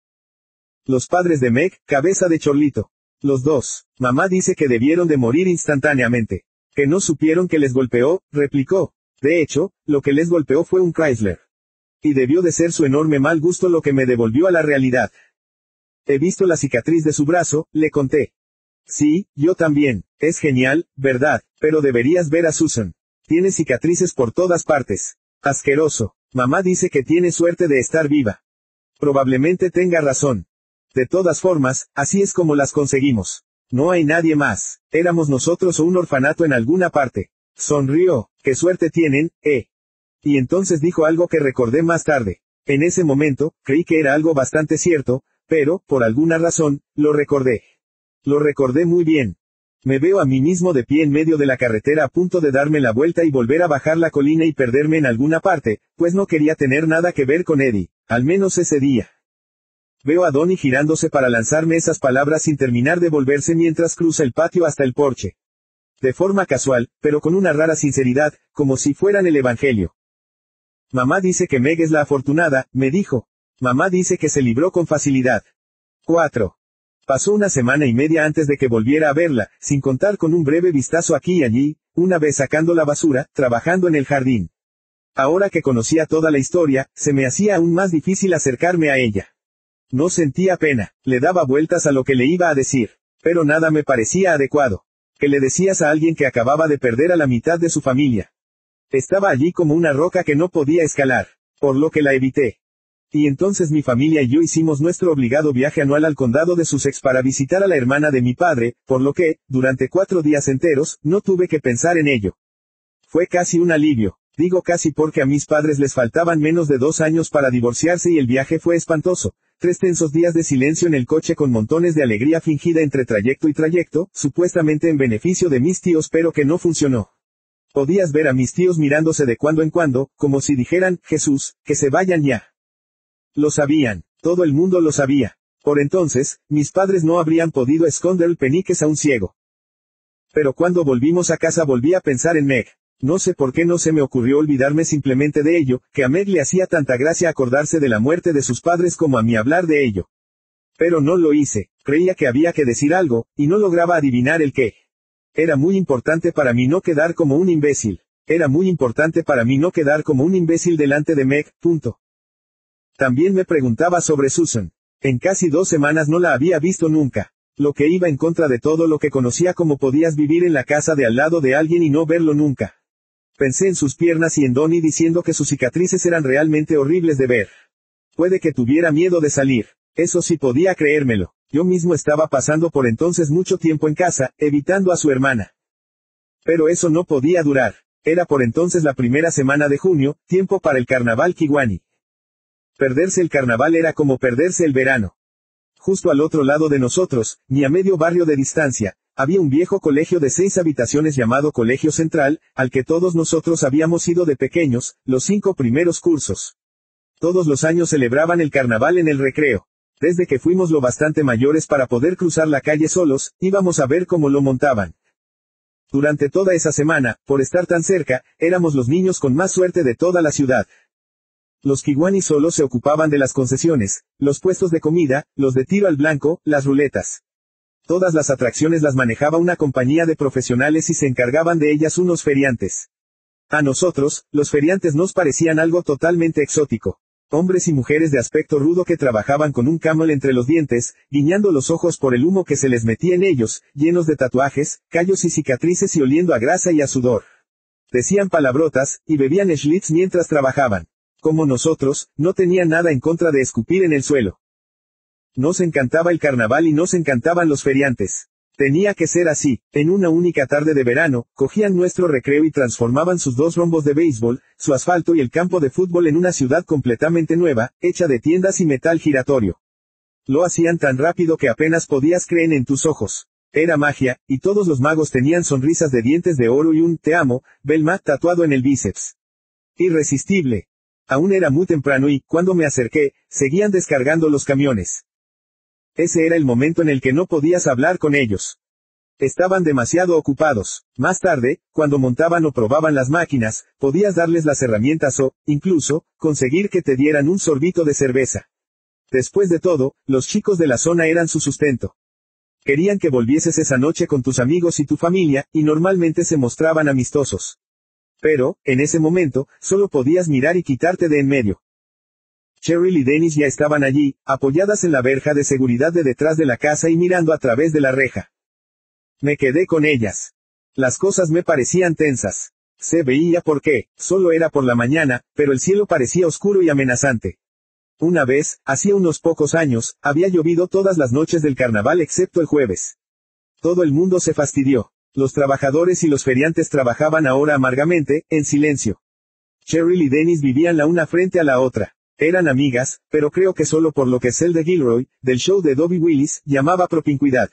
Los padres de Meg, cabeza de chorlito. Los dos. Mamá dice que debieron de morir instantáneamente. Que no supieron que les golpeó, replicó. De hecho, lo que les golpeó fue un Chrysler. Y debió de ser su enorme mal gusto lo que me devolvió a la realidad. He visto la cicatriz de su brazo, le conté. Sí, yo también. Es genial, ¿verdad? Pero deberías ver a Susan. Tiene cicatrices por todas partes. Asqueroso. Mamá dice que tiene suerte de estar viva. Probablemente tenga razón. De todas formas, así es como las conseguimos. No hay nadie más. Éramos nosotros o un orfanato en alguna parte. Sonrió. Qué suerte tienen, eh. Y entonces dijo algo que recordé más tarde. En ese momento, creí que era algo bastante cierto, pero, por alguna razón, lo recordé. Lo recordé muy bien. Me veo a mí mismo de pie en medio de la carretera a punto de darme la vuelta y volver a bajar la colina y perderme en alguna parte, pues no quería tener nada que ver con Eddie, al menos ese día. Veo a Donnie girándose para lanzarme esas palabras sin terminar de volverse mientras cruza el patio hasta el porche. De forma casual, pero con una rara sinceridad, como si fueran el Evangelio. Mamá dice que Meg es la afortunada, me dijo. Mamá dice que se libró con facilidad. 4. Pasó una semana y media antes de que volviera a verla, sin contar con un breve vistazo aquí y allí, una vez sacando la basura, trabajando en el jardín. Ahora que conocía toda la historia, se me hacía aún más difícil acercarme a ella. No sentía pena, le daba vueltas a lo que le iba a decir, pero nada me parecía adecuado. Que le decías a alguien que acababa de perder a la mitad de su familia. Estaba allí como una roca que no podía escalar, por lo que la evité. Y entonces mi familia y yo hicimos nuestro obligado viaje anual al condado de Sussex para visitar a la hermana de mi padre, por lo que, durante cuatro días enteros, no tuve que pensar en ello. Fue casi un alivio, digo casi porque a mis padres les faltaban menos de dos años para divorciarse y el viaje fue espantoso, Tres tensos días de silencio en el coche con montones de alegría fingida entre trayecto y trayecto, supuestamente en beneficio de mis tíos pero que no funcionó. Podías ver a mis tíos mirándose de cuando en cuando, como si dijeran, Jesús, que se vayan ya. Lo sabían, todo el mundo lo sabía. Por entonces, mis padres no habrían podido esconder peniques a un ciego. Pero cuando volvimos a casa volví a pensar en Meg. No sé por qué no se me ocurrió olvidarme simplemente de ello, que a Meg le hacía tanta gracia acordarse de la muerte de sus padres como a mí hablar de ello. Pero no lo hice, creía que había que decir algo, y no lograba adivinar el qué. Era muy importante para mí no quedar como un imbécil. Era muy importante para mí no quedar como un imbécil delante de Meg, punto. También me preguntaba sobre Susan. En casi dos semanas no la había visto nunca. Lo que iba en contra de todo lo que conocía como podías vivir en la casa de al lado de alguien y no verlo nunca. Pensé en sus piernas y en Donnie diciendo que sus cicatrices eran realmente horribles de ver. Puede que tuviera miedo de salir. Eso sí podía creérmelo. Yo mismo estaba pasando por entonces mucho tiempo en casa, evitando a su hermana. Pero eso no podía durar. Era por entonces la primera semana de junio, tiempo para el carnaval Kiwani. Perderse el carnaval era como perderse el verano. Justo al otro lado de nosotros, ni a medio barrio de distancia, había un viejo colegio de seis habitaciones llamado Colegio Central, al que todos nosotros habíamos ido de pequeños, los cinco primeros cursos. Todos los años celebraban el carnaval en el recreo. Desde que fuimos lo bastante mayores para poder cruzar la calle solos, íbamos a ver cómo lo montaban. Durante toda esa semana, por estar tan cerca, éramos los niños con más suerte de toda la ciudad. Los kiwani solo se ocupaban de las concesiones, los puestos de comida, los de tiro al blanco, las ruletas. Todas las atracciones las manejaba una compañía de profesionales y se encargaban de ellas unos feriantes. A nosotros, los feriantes nos parecían algo totalmente exótico. Hombres y mujeres de aspecto rudo que trabajaban con un camel entre los dientes, guiñando los ojos por el humo que se les metía en ellos, llenos de tatuajes, callos y cicatrices y oliendo a grasa y a sudor. Decían palabrotas, y bebían schlitz mientras trabajaban como nosotros, no tenía nada en contra de escupir en el suelo. Nos encantaba el carnaval y nos encantaban los feriantes. Tenía que ser así, en una única tarde de verano, cogían nuestro recreo y transformaban sus dos rombos de béisbol, su asfalto y el campo de fútbol en una ciudad completamente nueva, hecha de tiendas y metal giratorio. Lo hacían tan rápido que apenas podías creer en tus ojos. Era magia, y todos los magos tenían sonrisas de dientes de oro y un te amo, Belma tatuado en el bíceps. Irresistible. Aún era muy temprano y, cuando me acerqué, seguían descargando los camiones. Ese era el momento en el que no podías hablar con ellos. Estaban demasiado ocupados. Más tarde, cuando montaban o probaban las máquinas, podías darles las herramientas o, incluso, conseguir que te dieran un sorbito de cerveza. Después de todo, los chicos de la zona eran su sustento. Querían que volvieses esa noche con tus amigos y tu familia, y normalmente se mostraban amistosos. Pero, en ese momento, solo podías mirar y quitarte de en medio. Cheryl y Dennis ya estaban allí, apoyadas en la verja de seguridad de detrás de la casa y mirando a través de la reja. Me quedé con ellas. Las cosas me parecían tensas. Se veía por qué, solo era por la mañana, pero el cielo parecía oscuro y amenazante. Una vez, hacía unos pocos años, había llovido todas las noches del carnaval excepto el jueves. Todo el mundo se fastidió. Los trabajadores y los feriantes trabajaban ahora amargamente, en silencio. Cheryl y Dennis vivían la una frente a la otra. Eran amigas, pero creo que solo por lo que de Gilroy, del show de Dobby Willis, llamaba propincuidad.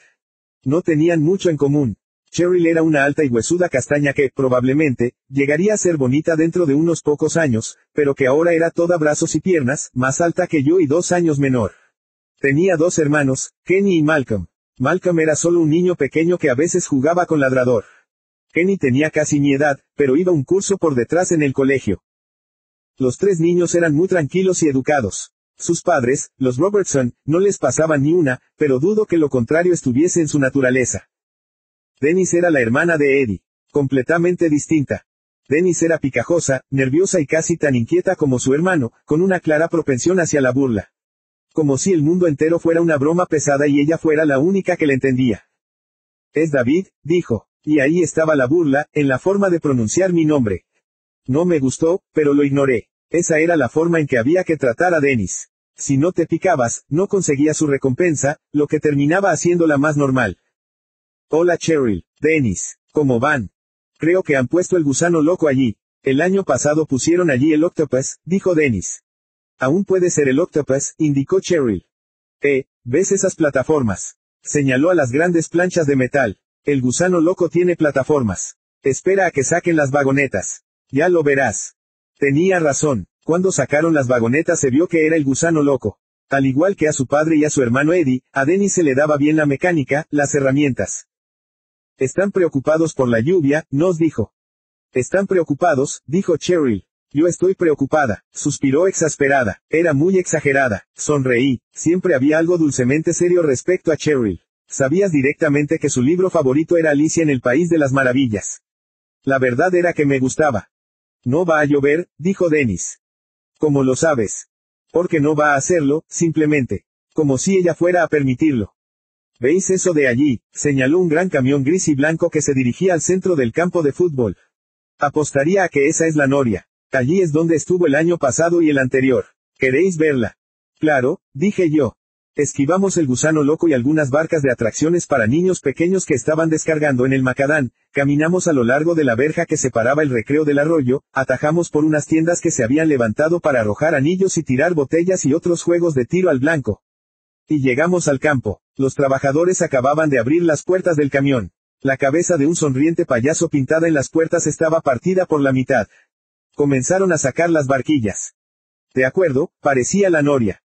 No tenían mucho en común. Cheryl era una alta y huesuda castaña que, probablemente, llegaría a ser bonita dentro de unos pocos años, pero que ahora era toda brazos y piernas, más alta que yo y dos años menor. Tenía dos hermanos, Kenny y Malcolm. Malcolm era solo un niño pequeño que a veces jugaba con ladrador. Kenny tenía casi mi edad, pero iba un curso por detrás en el colegio. Los tres niños eran muy tranquilos y educados. Sus padres, los Robertson, no les pasaban ni una, pero dudo que lo contrario estuviese en su naturaleza. Dennis era la hermana de Eddie. Completamente distinta. Dennis era picajosa, nerviosa y casi tan inquieta como su hermano, con una clara propensión hacia la burla. Como si el mundo entero fuera una broma pesada y ella fuera la única que le entendía. Es David, dijo. Y ahí estaba la burla, en la forma de pronunciar mi nombre. No me gustó, pero lo ignoré. Esa era la forma en que había que tratar a Dennis. Si no te picabas, no conseguía su recompensa, lo que terminaba haciéndola más normal. Hola Cheryl, Dennis, ¿cómo van? Creo que han puesto el gusano loco allí. El año pasado pusieron allí el octopus, dijo Dennis. Aún puede ser el octopus, indicó Cheryl. Eh, ¿ves esas plataformas? Señaló a las grandes planchas de metal. El gusano loco tiene plataformas. Espera a que saquen las vagonetas. Ya lo verás. Tenía razón. Cuando sacaron las vagonetas se vio que era el gusano loco. Al igual que a su padre y a su hermano Eddie, a Dennis se le daba bien la mecánica, las herramientas. Están preocupados por la lluvia, nos dijo. Están preocupados, dijo Cheryl. Yo estoy preocupada, suspiró exasperada, era muy exagerada, sonreí, siempre había algo dulcemente serio respecto a Cheryl. Sabías directamente que su libro favorito era Alicia en el País de las Maravillas. La verdad era que me gustaba. No va a llover, dijo Dennis. ¿Cómo lo sabes? Porque no va a hacerlo, simplemente. Como si ella fuera a permitirlo. ¿Veis eso de allí? señaló un gran camión gris y blanco que se dirigía al centro del campo de fútbol. Apostaría a que esa es la noria. Allí es donde estuvo el año pasado y el anterior. ¿Queréis verla? Claro, dije yo. Esquivamos el gusano loco y algunas barcas de atracciones para niños pequeños que estaban descargando en el macadán, caminamos a lo largo de la verja que separaba el recreo del arroyo, atajamos por unas tiendas que se habían levantado para arrojar anillos y tirar botellas y otros juegos de tiro al blanco. Y llegamos al campo. Los trabajadores acababan de abrir las puertas del camión. La cabeza de un sonriente payaso pintada en las puertas estaba partida por la mitad. Comenzaron a sacar las barquillas. De acuerdo, parecía la noria.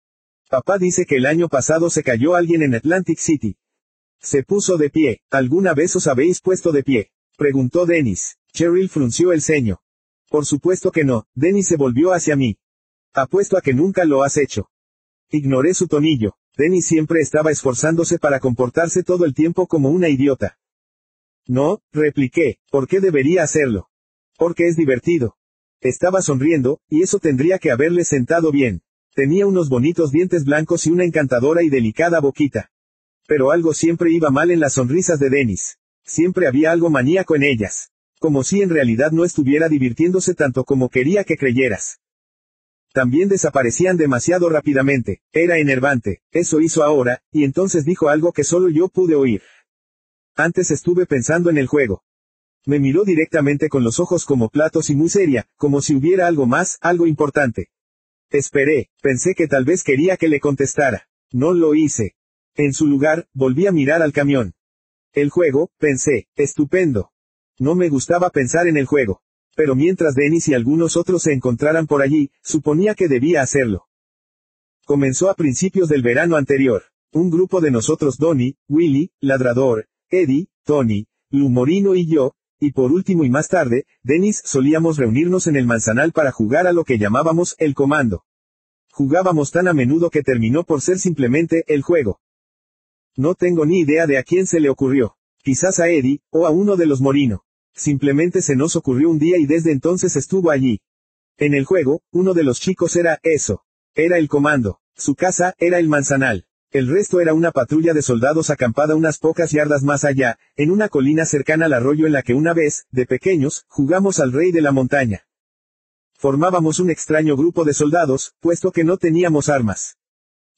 Papá dice que el año pasado se cayó alguien en Atlantic City. Se puso de pie. ¿Alguna vez os habéis puesto de pie? Preguntó Dennis. Cheryl frunció el ceño. Por supuesto que no, Dennis se volvió hacia mí. Apuesto a que nunca lo has hecho. Ignoré su tonillo. Dennis siempre estaba esforzándose para comportarse todo el tiempo como una idiota. No, repliqué, ¿por qué debería hacerlo? Porque es divertido. Estaba sonriendo, y eso tendría que haberle sentado bien. Tenía unos bonitos dientes blancos y una encantadora y delicada boquita. Pero algo siempre iba mal en las sonrisas de Dennis. Siempre había algo maníaco en ellas. Como si en realidad no estuviera divirtiéndose tanto como quería que creyeras. También desaparecían demasiado rápidamente. Era enervante. Eso hizo ahora, y entonces dijo algo que solo yo pude oír. Antes estuve pensando en el juego. Me miró directamente con los ojos como platos y muy seria, como si hubiera algo más, algo importante. Esperé, pensé que tal vez quería que le contestara. No lo hice. En su lugar, volví a mirar al camión. El juego, pensé, estupendo. No me gustaba pensar en el juego. Pero mientras Dennis y algunos otros se encontraran por allí, suponía que debía hacerlo. Comenzó a principios del verano anterior. Un grupo de nosotros Donnie, Willy, Ladrador, Eddie, Tony, Lumorino y yo, y por último y más tarde, Dennis solíamos reunirnos en el manzanal para jugar a lo que llamábamos el comando. Jugábamos tan a menudo que terminó por ser simplemente el juego. No tengo ni idea de a quién se le ocurrió. Quizás a Eddie, o a uno de los Morino. Simplemente se nos ocurrió un día y desde entonces estuvo allí. En el juego, uno de los chicos era eso. Era el comando. Su casa era el manzanal. El resto era una patrulla de soldados acampada unas pocas yardas más allá, en una colina cercana al arroyo en la que una vez, de pequeños, jugamos al rey de la montaña. Formábamos un extraño grupo de soldados, puesto que no teníamos armas.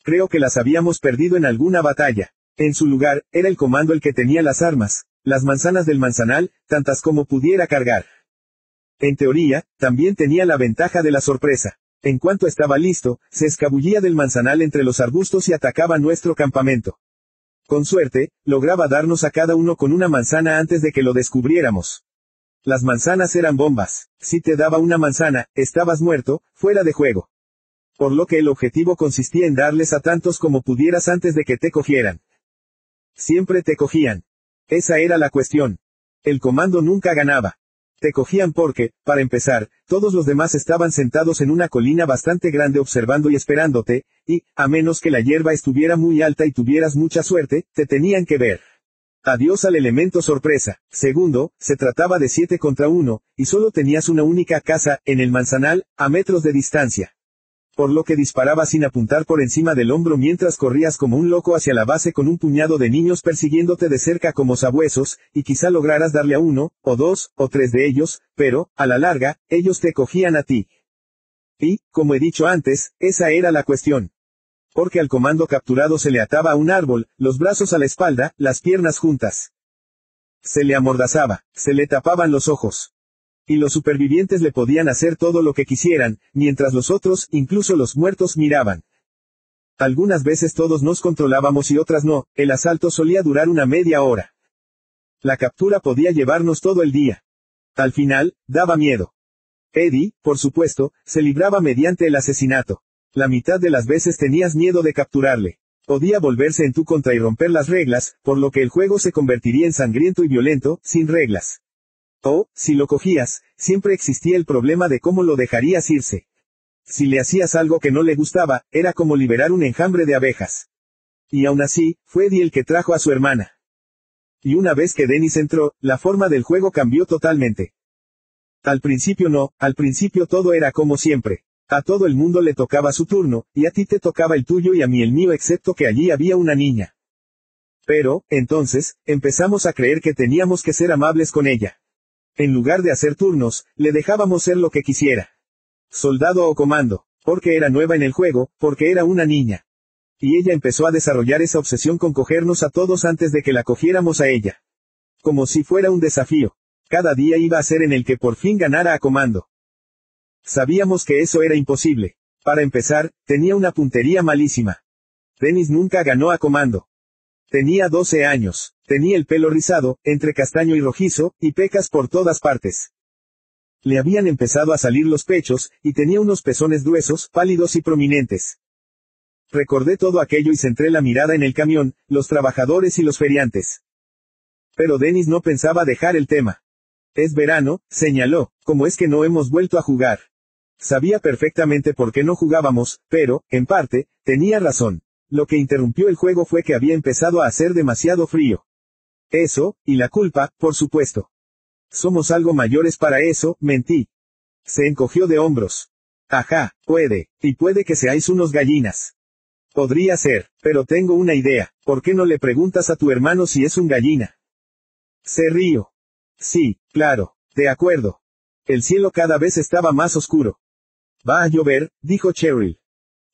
Creo que las habíamos perdido en alguna batalla. En su lugar, era el comando el que tenía las armas, las manzanas del manzanal, tantas como pudiera cargar. En teoría, también tenía la ventaja de la sorpresa. En cuanto estaba listo, se escabullía del manzanal entre los arbustos y atacaba nuestro campamento. Con suerte, lograba darnos a cada uno con una manzana antes de que lo descubriéramos. Las manzanas eran bombas. Si te daba una manzana, estabas muerto, fuera de juego. Por lo que el objetivo consistía en darles a tantos como pudieras antes de que te cogieran. Siempre te cogían. Esa era la cuestión. El comando nunca ganaba. Te cogían porque, para empezar, todos los demás estaban sentados en una colina bastante grande observando y esperándote, y, a menos que la hierba estuviera muy alta y tuvieras mucha suerte, te tenían que ver. Adiós al elemento sorpresa. Segundo, se trataba de siete contra uno, y solo tenías una única casa, en el manzanal, a metros de distancia por lo que disparaba sin apuntar por encima del hombro mientras corrías como un loco hacia la base con un puñado de niños persiguiéndote de cerca como sabuesos, y quizá lograras darle a uno, o dos, o tres de ellos, pero, a la larga, ellos te cogían a ti. Y, como he dicho antes, esa era la cuestión. Porque al comando capturado se le ataba a un árbol, los brazos a la espalda, las piernas juntas. Se le amordazaba, se le tapaban los ojos. Y los supervivientes le podían hacer todo lo que quisieran, mientras los otros, incluso los muertos, miraban. Algunas veces todos nos controlábamos y otras no, el asalto solía durar una media hora. La captura podía llevarnos todo el día. Al final, daba miedo. Eddie, por supuesto, se libraba mediante el asesinato. La mitad de las veces tenías miedo de capturarle. Podía volverse en tu contra y romper las reglas, por lo que el juego se convertiría en sangriento y violento, sin reglas. O, si lo cogías, siempre existía el problema de cómo lo dejarías irse. Si le hacías algo que no le gustaba, era como liberar un enjambre de abejas. Y aún así, fue Eddie el que trajo a su hermana. Y una vez que Dennis entró, la forma del juego cambió totalmente. Al principio no, al principio todo era como siempre. A todo el mundo le tocaba su turno, y a ti te tocaba el tuyo y a mí el mío excepto que allí había una niña. Pero, entonces, empezamos a creer que teníamos que ser amables con ella. En lugar de hacer turnos, le dejábamos ser lo que quisiera. Soldado o comando, porque era nueva en el juego, porque era una niña. Y ella empezó a desarrollar esa obsesión con cogernos a todos antes de que la cogiéramos a ella. Como si fuera un desafío. Cada día iba a ser en el que por fin ganara a comando. Sabíamos que eso era imposible. Para empezar, tenía una puntería malísima. Dennis nunca ganó a comando. Tenía 12 años, tenía el pelo rizado, entre castaño y rojizo, y pecas por todas partes. Le habían empezado a salir los pechos, y tenía unos pezones gruesos, pálidos y prominentes. Recordé todo aquello y centré la mirada en el camión, los trabajadores y los feriantes. Pero Dennis no pensaba dejar el tema. Es verano, señaló, ¿cómo es que no hemos vuelto a jugar? Sabía perfectamente por qué no jugábamos, pero, en parte, tenía razón. Lo que interrumpió el juego fue que había empezado a hacer demasiado frío. Eso, y la culpa, por supuesto. Somos algo mayores para eso, mentí. Se encogió de hombros. Ajá, puede, y puede que seáis unos gallinas. Podría ser, pero tengo una idea, ¿por qué no le preguntas a tu hermano si es un gallina? Se río. Sí, claro, de acuerdo. El cielo cada vez estaba más oscuro. Va a llover, dijo Cheryl.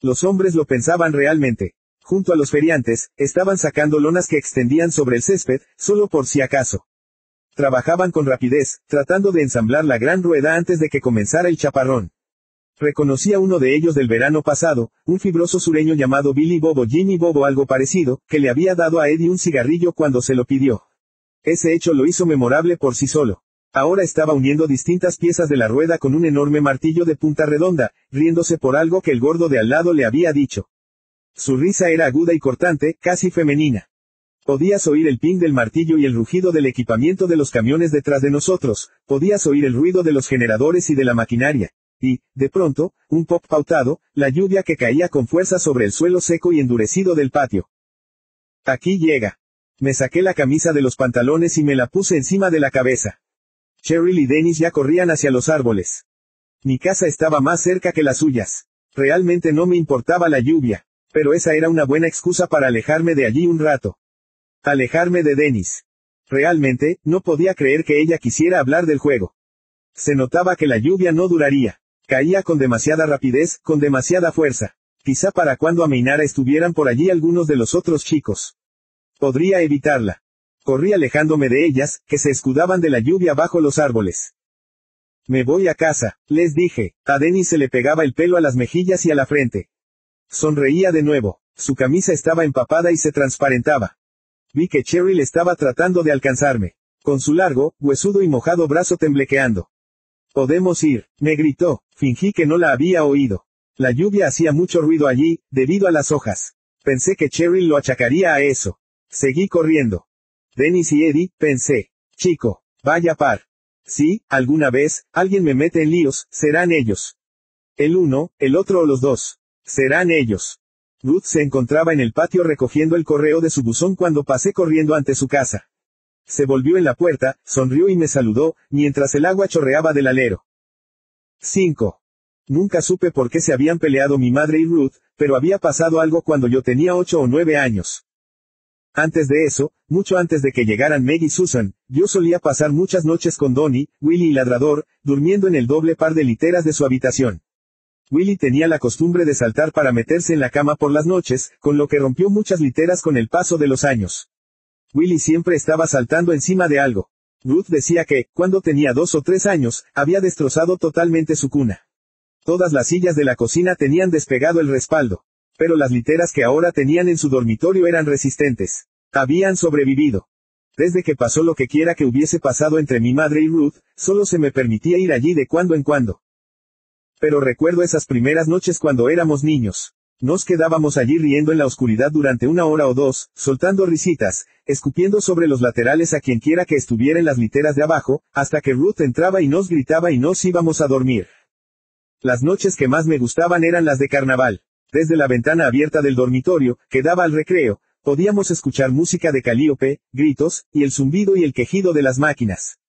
Los hombres lo pensaban realmente. Junto a los feriantes, estaban sacando lonas que extendían sobre el césped, solo por si acaso. Trabajaban con rapidez, tratando de ensamblar la gran rueda antes de que comenzara el chaparrón. Reconocí a uno de ellos del verano pasado, un fibroso sureño llamado Billy Bobo Jimmy Bobo algo parecido, que le había dado a Eddie un cigarrillo cuando se lo pidió. Ese hecho lo hizo memorable por sí solo. Ahora estaba uniendo distintas piezas de la rueda con un enorme martillo de punta redonda, riéndose por algo que el gordo de al lado le había dicho. Su risa era aguda y cortante, casi femenina. Podías oír el ping del martillo y el rugido del equipamiento de los camiones detrás de nosotros, podías oír el ruido de los generadores y de la maquinaria. Y, de pronto, un pop pautado, la lluvia que caía con fuerza sobre el suelo seco y endurecido del patio. Aquí llega. Me saqué la camisa de los pantalones y me la puse encima de la cabeza. Cheryl y Dennis ya corrían hacia los árboles. Mi casa estaba más cerca que las suyas. Realmente no me importaba la lluvia. Pero esa era una buena excusa para alejarme de allí un rato. Alejarme de Dennis. Realmente, no podía creer que ella quisiera hablar del juego. Se notaba que la lluvia no duraría. Caía con demasiada rapidez, con demasiada fuerza. Quizá para cuando Ameinara estuvieran por allí algunos de los otros chicos. Podría evitarla. Corrí alejándome de ellas, que se escudaban de la lluvia bajo los árboles. Me voy a casa, les dije. A Dennis se le pegaba el pelo a las mejillas y a la frente. Sonreía de nuevo. Su camisa estaba empapada y se transparentaba. Vi que Cheryl estaba tratando de alcanzarme. Con su largo, huesudo y mojado brazo temblequeando. Podemos ir, me gritó. Fingí que no la había oído. La lluvia hacía mucho ruido allí, debido a las hojas. Pensé que Cheryl lo achacaría a eso. Seguí corriendo. Dennis y Eddie, pensé. Chico, vaya par. Si, alguna vez, alguien me mete en líos, serán ellos. El uno, el otro o los dos. Serán ellos. Ruth se encontraba en el patio recogiendo el correo de su buzón cuando pasé corriendo ante su casa. Se volvió en la puerta, sonrió y me saludó, mientras el agua chorreaba del alero. 5. Nunca supe por qué se habían peleado mi madre y Ruth, pero había pasado algo cuando yo tenía ocho o nueve años. Antes de eso, mucho antes de que llegaran Meg y Susan, yo solía pasar muchas noches con Donnie, Willy y Ladrador, durmiendo en el doble par de literas de su habitación. Willy tenía la costumbre de saltar para meterse en la cama por las noches, con lo que rompió muchas literas con el paso de los años. Willy siempre estaba saltando encima de algo. Ruth decía que, cuando tenía dos o tres años, había destrozado totalmente su cuna. Todas las sillas de la cocina tenían despegado el respaldo. Pero las literas que ahora tenían en su dormitorio eran resistentes. Habían sobrevivido. Desde que pasó lo que quiera que hubiese pasado entre mi madre y Ruth, solo se me permitía ir allí de cuando en cuando. Pero recuerdo esas primeras noches cuando éramos niños. Nos quedábamos allí riendo en la oscuridad durante una hora o dos, soltando risitas, escupiendo sobre los laterales a quien quiera que estuviera en las literas de abajo, hasta que Ruth entraba y nos gritaba y nos íbamos a dormir. Las noches que más me gustaban eran las de carnaval. Desde la ventana abierta del dormitorio, que daba al recreo, podíamos escuchar música de calíope, gritos, y el zumbido y el quejido de las máquinas.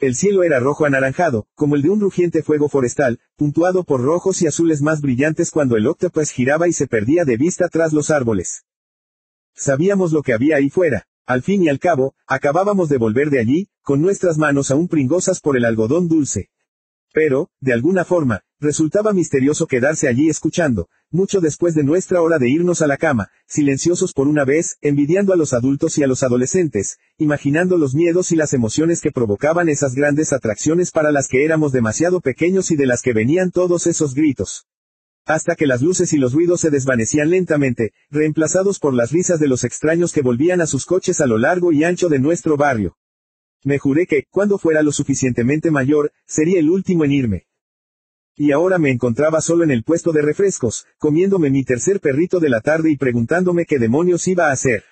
El cielo era rojo anaranjado, como el de un rugiente fuego forestal, puntuado por rojos y azules más brillantes cuando el octopus giraba y se perdía de vista tras los árboles. Sabíamos lo que había ahí fuera. Al fin y al cabo, acabábamos de volver de allí, con nuestras manos aún pringosas por el algodón dulce. Pero, de alguna forma, Resultaba misterioso quedarse allí escuchando, mucho después de nuestra hora de irnos a la cama, silenciosos por una vez, envidiando a los adultos y a los adolescentes, imaginando los miedos y las emociones que provocaban esas grandes atracciones para las que éramos demasiado pequeños y de las que venían todos esos gritos. Hasta que las luces y los ruidos se desvanecían lentamente, reemplazados por las risas de los extraños que volvían a sus coches a lo largo y ancho de nuestro barrio. Me juré que, cuando fuera lo suficientemente mayor, sería el último en irme. Y ahora me encontraba solo en el puesto de refrescos, comiéndome mi tercer perrito de la tarde y preguntándome qué demonios iba a hacer.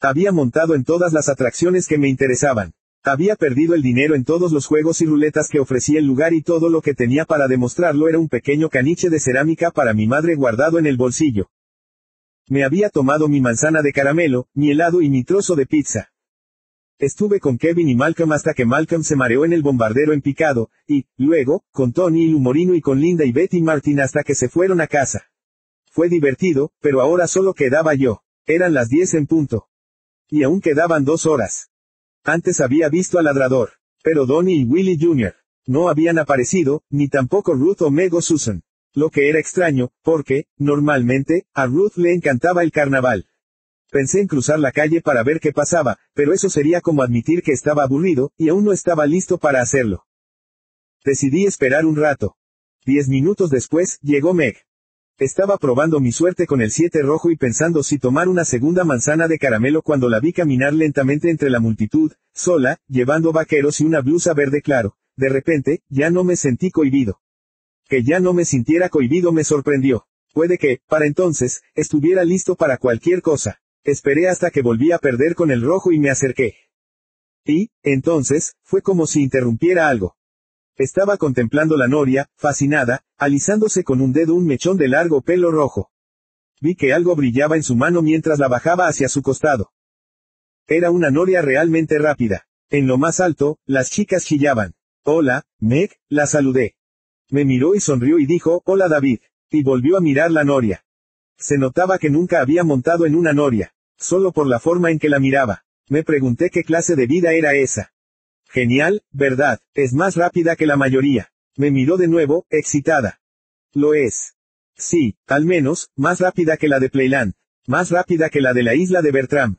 Había montado en todas las atracciones que me interesaban. Había perdido el dinero en todos los juegos y ruletas que ofrecía el lugar y todo lo que tenía para demostrarlo era un pequeño caniche de cerámica para mi madre guardado en el bolsillo. Me había tomado mi manzana de caramelo, mi helado y mi trozo de pizza. Estuve con Kevin y Malcolm hasta que Malcolm se mareó en el bombardero en picado, y, luego, con Tony y Lumorino y con Linda y Betty Martin hasta que se fueron a casa. Fue divertido, pero ahora solo quedaba yo. Eran las diez en punto. Y aún quedaban dos horas. Antes había visto al ladrador. Pero Donnie y Willie Jr. no habían aparecido, ni tampoco Ruth o Meg o Susan. Lo que era extraño, porque, normalmente, a Ruth le encantaba el carnaval. Pensé en cruzar la calle para ver qué pasaba, pero eso sería como admitir que estaba aburrido, y aún no estaba listo para hacerlo. Decidí esperar un rato. Diez minutos después, llegó Meg. Estaba probando mi suerte con el 7 rojo y pensando si tomar una segunda manzana de caramelo cuando la vi caminar lentamente entre la multitud, sola, llevando vaqueros y una blusa verde claro. De repente, ya no me sentí cohibido. Que ya no me sintiera cohibido me sorprendió. Puede que, para entonces, estuviera listo para cualquier cosa. Esperé hasta que volví a perder con el rojo y me acerqué. Y, entonces, fue como si interrumpiera algo. Estaba contemplando la noria, fascinada, alisándose con un dedo un mechón de largo pelo rojo. Vi que algo brillaba en su mano mientras la bajaba hacia su costado. Era una noria realmente rápida. En lo más alto, las chicas chillaban. Hola, Meg, la saludé. Me miró y sonrió y dijo, hola David. Y volvió a mirar la noria. Se notaba que nunca había montado en una noria. Solo por la forma en que la miraba. Me pregunté qué clase de vida era esa. Genial, ¿verdad? Es más rápida que la mayoría. Me miró de nuevo, excitada. Lo es. Sí, al menos, más rápida que la de Playland. Más rápida que la de la isla de Bertram.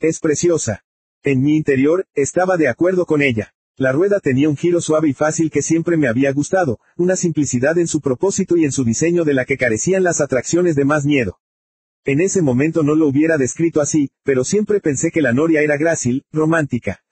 Es preciosa. En mi interior, estaba de acuerdo con ella. La rueda tenía un giro suave y fácil que siempre me había gustado, una simplicidad en su propósito y en su diseño de la que carecían las atracciones de más miedo. En ese momento no lo hubiera descrito así, pero siempre pensé que la noria era grácil, romántica.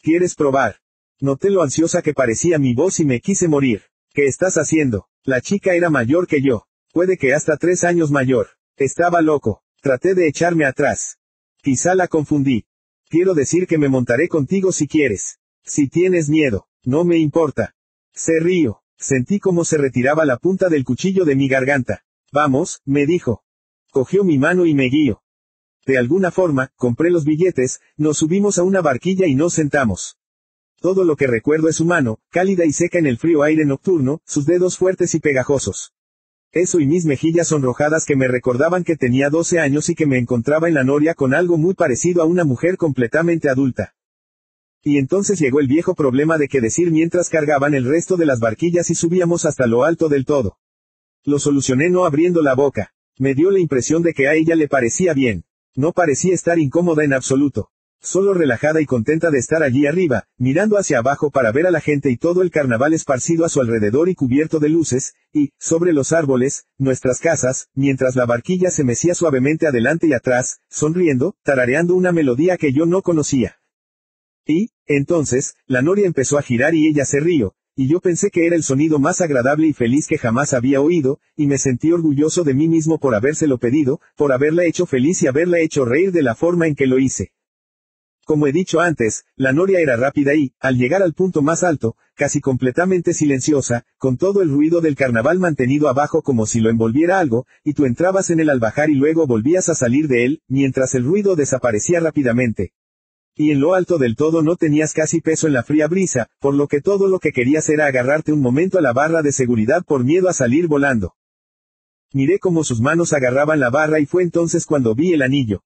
¿Quieres probar? Noté lo ansiosa que parecía mi voz y me quise morir. ¿Qué estás haciendo? La chica era mayor que yo. Puede que hasta tres años mayor. Estaba loco. Traté de echarme atrás. Quizá la confundí. Quiero decir que me montaré contigo si quieres. Si tienes miedo. No me importa. Se río. Sentí como se retiraba la punta del cuchillo de mi garganta. Vamos, me dijo. Cogió mi mano y me guió. De alguna forma, compré los billetes, nos subimos a una barquilla y nos sentamos. Todo lo que recuerdo es su mano, cálida y seca en el frío aire nocturno, sus dedos fuertes y pegajosos. Eso y mis mejillas sonrojadas que me recordaban que tenía 12 años y que me encontraba en la noria con algo muy parecido a una mujer completamente adulta. Y entonces llegó el viejo problema de qué decir mientras cargaban el resto de las barquillas y subíamos hasta lo alto del todo. Lo solucioné no abriendo la boca. Me dio la impresión de que a ella le parecía bien. No parecía estar incómoda en absoluto. Solo relajada y contenta de estar allí arriba, mirando hacia abajo para ver a la gente y todo el carnaval esparcido a su alrededor y cubierto de luces, y, sobre los árboles, nuestras casas, mientras la barquilla se mecía suavemente adelante y atrás, sonriendo, tarareando una melodía que yo no conocía. Y, entonces, la noria empezó a girar y ella se rió, y yo pensé que era el sonido más agradable y feliz que jamás había oído, y me sentí orgulloso de mí mismo por habérselo pedido, por haberla hecho feliz y haberla hecho reír de la forma en que lo hice. Como he dicho antes, la noria era rápida y, al llegar al punto más alto, casi completamente silenciosa, con todo el ruido del carnaval mantenido abajo como si lo envolviera algo, y tú entrabas en el albajar y luego volvías a salir de él, mientras el ruido desaparecía rápidamente, y en lo alto del todo no tenías casi peso en la fría brisa, por lo que todo lo que querías era agarrarte un momento a la barra de seguridad por miedo a salir volando. Miré cómo sus manos agarraban la barra y fue entonces cuando vi el anillo.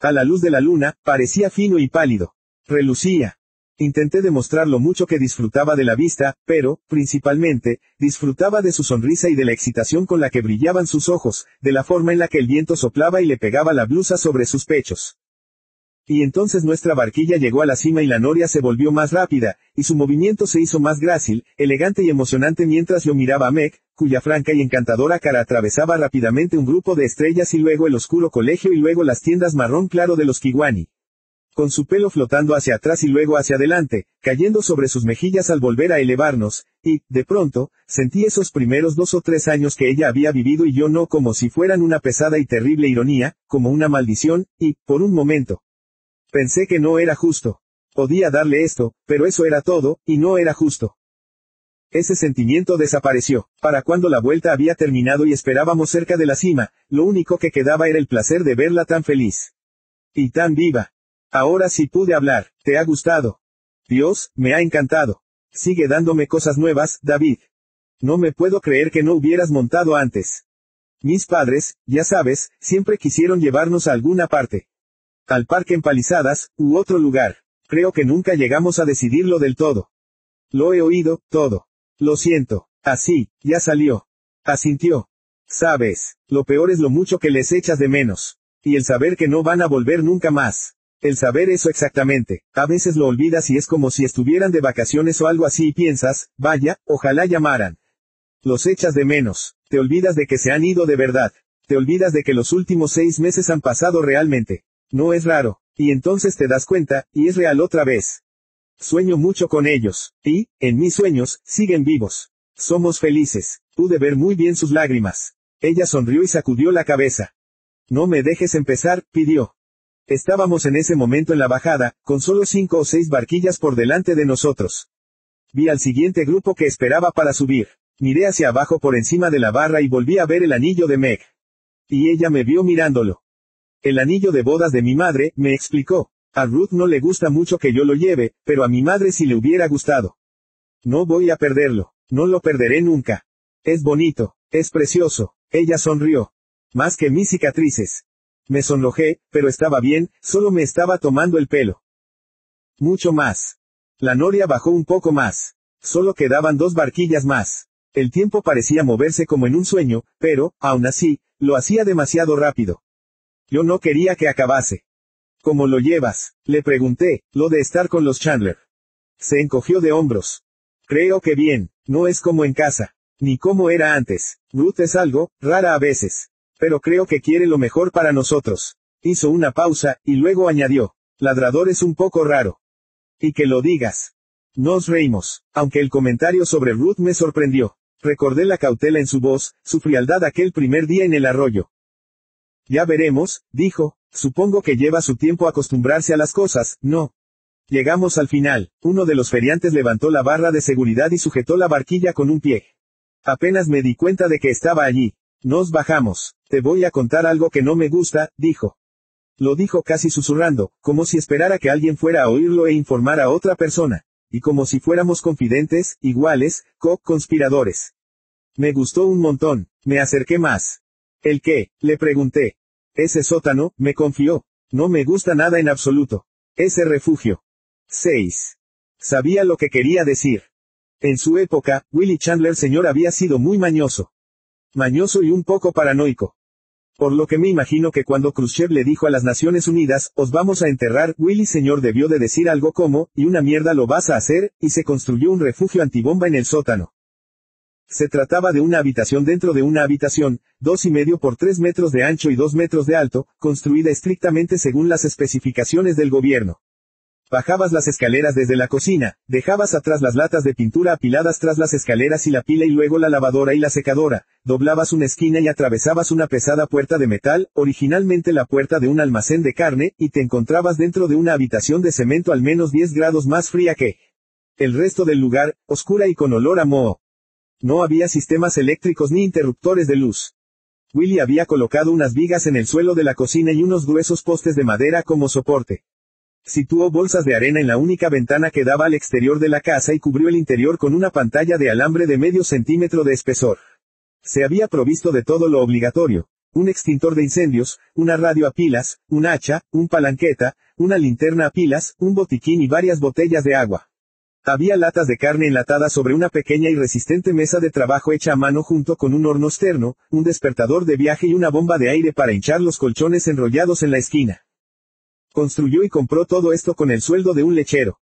A la luz de la luna, parecía fino y pálido. Relucía. Intenté demostrar lo mucho que disfrutaba de la vista, pero, principalmente, disfrutaba de su sonrisa y de la excitación con la que brillaban sus ojos, de la forma en la que el viento soplaba y le pegaba la blusa sobre sus pechos. Y entonces nuestra barquilla llegó a la cima y la noria se volvió más rápida, y su movimiento se hizo más grácil, elegante y emocionante mientras yo miraba a Meg, cuya franca y encantadora cara atravesaba rápidamente un grupo de estrellas y luego el oscuro colegio y luego las tiendas marrón claro de los Kiwani. Con su pelo flotando hacia atrás y luego hacia adelante, cayendo sobre sus mejillas al volver a elevarnos, y, de pronto, sentí esos primeros dos o tres años que ella había vivido y yo no como si fueran una pesada y terrible ironía, como una maldición, y, por un momento, Pensé que no era justo. Podía darle esto, pero eso era todo, y no era justo. Ese sentimiento desapareció. Para cuando la vuelta había terminado y esperábamos cerca de la cima, lo único que quedaba era el placer de verla tan feliz. Y tan viva. Ahora sí pude hablar. ¿Te ha gustado? Dios, me ha encantado. Sigue dándome cosas nuevas, David. No me puedo creer que no hubieras montado antes. Mis padres, ya sabes, siempre quisieron llevarnos a alguna parte al parque en Palizadas, u otro lugar. Creo que nunca llegamos a decidirlo del todo. Lo he oído, todo. Lo siento. Así, ya salió. Asintió. Sabes, lo peor es lo mucho que les echas de menos. Y el saber que no van a volver nunca más. El saber eso exactamente. A veces lo olvidas y es como si estuvieran de vacaciones o algo así y piensas, vaya, ojalá llamaran. Los echas de menos. Te olvidas de que se han ido de verdad. Te olvidas de que los últimos seis meses han pasado realmente. No es raro. Y entonces te das cuenta, y es real otra vez. Sueño mucho con ellos, y, en mis sueños, siguen vivos. Somos felices. Pude ver muy bien sus lágrimas. Ella sonrió y sacudió la cabeza. No me dejes empezar, pidió. Estábamos en ese momento en la bajada, con solo cinco o seis barquillas por delante de nosotros. Vi al siguiente grupo que esperaba para subir. Miré hacia abajo por encima de la barra y volví a ver el anillo de Meg. Y ella me vio mirándolo. El anillo de bodas de mi madre, me explicó. A Ruth no le gusta mucho que yo lo lleve, pero a mi madre sí le hubiera gustado. No voy a perderlo. No lo perderé nunca. Es bonito. Es precioso. Ella sonrió. Más que mis cicatrices. Me sonrojé, pero estaba bien, solo me estaba tomando el pelo. Mucho más. La noria bajó un poco más. Solo quedaban dos barquillas más. El tiempo parecía moverse como en un sueño, pero, aún así, lo hacía demasiado rápido. Yo no quería que acabase. ¿Cómo lo llevas? Le pregunté, lo de estar con los Chandler. Se encogió de hombros. Creo que bien, no es como en casa. Ni como era antes. Ruth es algo, rara a veces. Pero creo que quiere lo mejor para nosotros. Hizo una pausa, y luego añadió. Ladrador es un poco raro. Y que lo digas. Nos reímos, aunque el comentario sobre Ruth me sorprendió. Recordé la cautela en su voz, su frialdad aquel primer día en el arroyo. Ya veremos, dijo, supongo que lleva su tiempo acostumbrarse a las cosas, ¿no? Llegamos al final, uno de los feriantes levantó la barra de seguridad y sujetó la barquilla con un pie. Apenas me di cuenta de que estaba allí. Nos bajamos. Te voy a contar algo que no me gusta, dijo. Lo dijo casi susurrando, como si esperara que alguien fuera a oírlo e informar a otra persona. Y como si fuéramos confidentes, iguales, co-conspiradores. Me gustó un montón, me acerqué más. ¿El qué? Le pregunté. Ese sótano, me confió. No me gusta nada en absoluto. Ese refugio. 6. Sabía lo que quería decir. En su época, Willy Chandler señor había sido muy mañoso. Mañoso y un poco paranoico. Por lo que me imagino que cuando Khrushchev le dijo a las Naciones Unidas, os vamos a enterrar, Willy señor debió de decir algo como, y una mierda lo vas a hacer, y se construyó un refugio antibomba en el sótano. Se trataba de una habitación dentro de una habitación, dos y medio por tres metros de ancho y dos metros de alto, construida estrictamente según las especificaciones del gobierno. Bajabas las escaleras desde la cocina, dejabas atrás las latas de pintura apiladas tras las escaleras y la pila y luego la lavadora y la secadora, doblabas una esquina y atravesabas una pesada puerta de metal, originalmente la puerta de un almacén de carne, y te encontrabas dentro de una habitación de cemento al menos 10 grados más fría que el resto del lugar, oscura y con olor a moho. No había sistemas eléctricos ni interruptores de luz. Willy había colocado unas vigas en el suelo de la cocina y unos gruesos postes de madera como soporte. Situó bolsas de arena en la única ventana que daba al exterior de la casa y cubrió el interior con una pantalla de alambre de medio centímetro de espesor. Se había provisto de todo lo obligatorio. un extintor de incendios, una radio a pilas, un hacha, un palanqueta, una linterna a pilas, un botiquín y varias botellas de agua. Había latas de carne enlatada sobre una pequeña y resistente mesa de trabajo hecha a mano junto con un horno externo, un despertador de viaje y una bomba de aire para hinchar los colchones enrollados en la esquina. Construyó y compró todo esto con el sueldo de un lechero.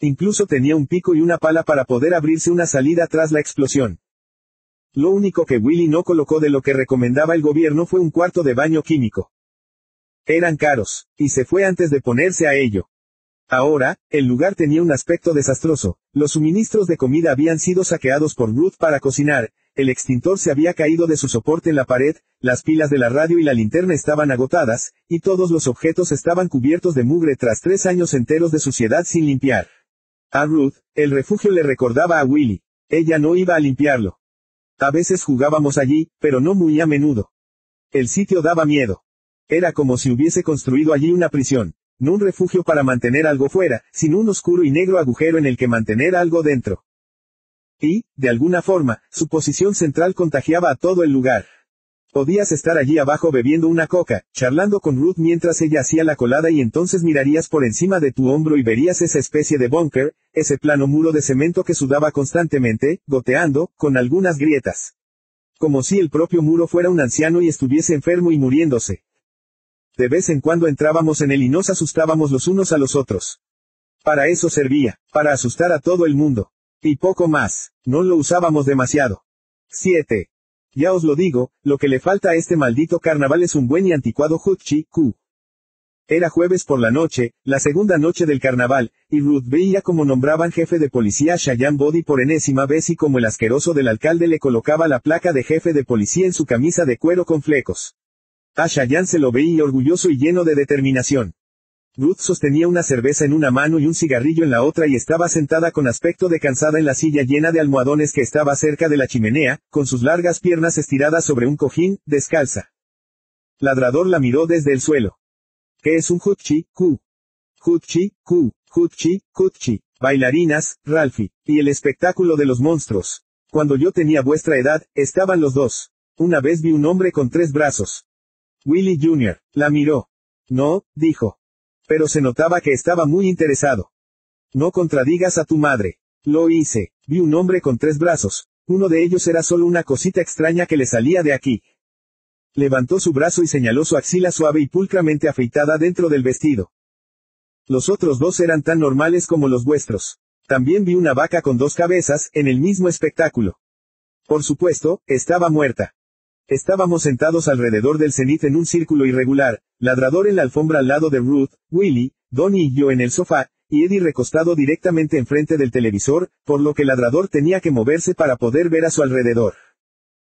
Incluso tenía un pico y una pala para poder abrirse una salida tras la explosión. Lo único que Willy no colocó de lo que recomendaba el gobierno fue un cuarto de baño químico. Eran caros, y se fue antes de ponerse a ello. Ahora, el lugar tenía un aspecto desastroso, los suministros de comida habían sido saqueados por Ruth para cocinar, el extintor se había caído de su soporte en la pared, las pilas de la radio y la linterna estaban agotadas, y todos los objetos estaban cubiertos de mugre tras tres años enteros de suciedad sin limpiar. A Ruth, el refugio le recordaba a Willy. Ella no iba a limpiarlo. A veces jugábamos allí, pero no muy a menudo. El sitio daba miedo. Era como si hubiese construido allí una prisión. No un refugio para mantener algo fuera, sino un oscuro y negro agujero en el que mantener algo dentro. Y, de alguna forma, su posición central contagiaba a todo el lugar. Podías estar allí abajo bebiendo una coca, charlando con Ruth mientras ella hacía la colada y entonces mirarías por encima de tu hombro y verías esa especie de búnker, ese plano muro de cemento que sudaba constantemente, goteando, con algunas grietas. Como si el propio muro fuera un anciano y estuviese enfermo y muriéndose. De vez en cuando entrábamos en él y nos asustábamos los unos a los otros. Para eso servía, para asustar a todo el mundo. Y poco más, no lo usábamos demasiado. 7. Ya os lo digo, lo que le falta a este maldito carnaval es un buen y anticuado Hutchi, Q. Era jueves por la noche, la segunda noche del carnaval, y Ruth veía como nombraban jefe de policía a Shayan Body por enésima vez y como el asqueroso del alcalde le colocaba la placa de jefe de policía en su camisa de cuero con flecos. A Shayan se lo veía orgulloso y lleno de determinación. Ruth sostenía una cerveza en una mano y un cigarrillo en la otra y estaba sentada con aspecto de cansada en la silla llena de almohadones que estaba cerca de la chimenea, con sus largas piernas estiradas sobre un cojín, descalza. Ladrador la miró desde el suelo. ¿Qué es un hutchi, Q? Hutchi, Q, hutchi, hutchi, bailarinas, Ralphie, y el espectáculo de los monstruos. Cuando yo tenía vuestra edad, estaban los dos. Una vez vi un hombre con tres brazos. Willy Jr. la miró. No, dijo pero se notaba que estaba muy interesado. No contradigas a tu madre. Lo hice. Vi un hombre con tres brazos. Uno de ellos era solo una cosita extraña que le salía de aquí. Levantó su brazo y señaló su axila suave y pulcramente afeitada dentro del vestido. Los otros dos eran tan normales como los vuestros. También vi una vaca con dos cabezas, en el mismo espectáculo. Por supuesto, estaba muerta. Estábamos sentados alrededor del cenit en un círculo irregular, ladrador en la alfombra al lado de Ruth, Willy, Donnie y yo en el sofá, y Eddie recostado directamente enfrente del televisor, por lo que ladrador tenía que moverse para poder ver a su alrededor.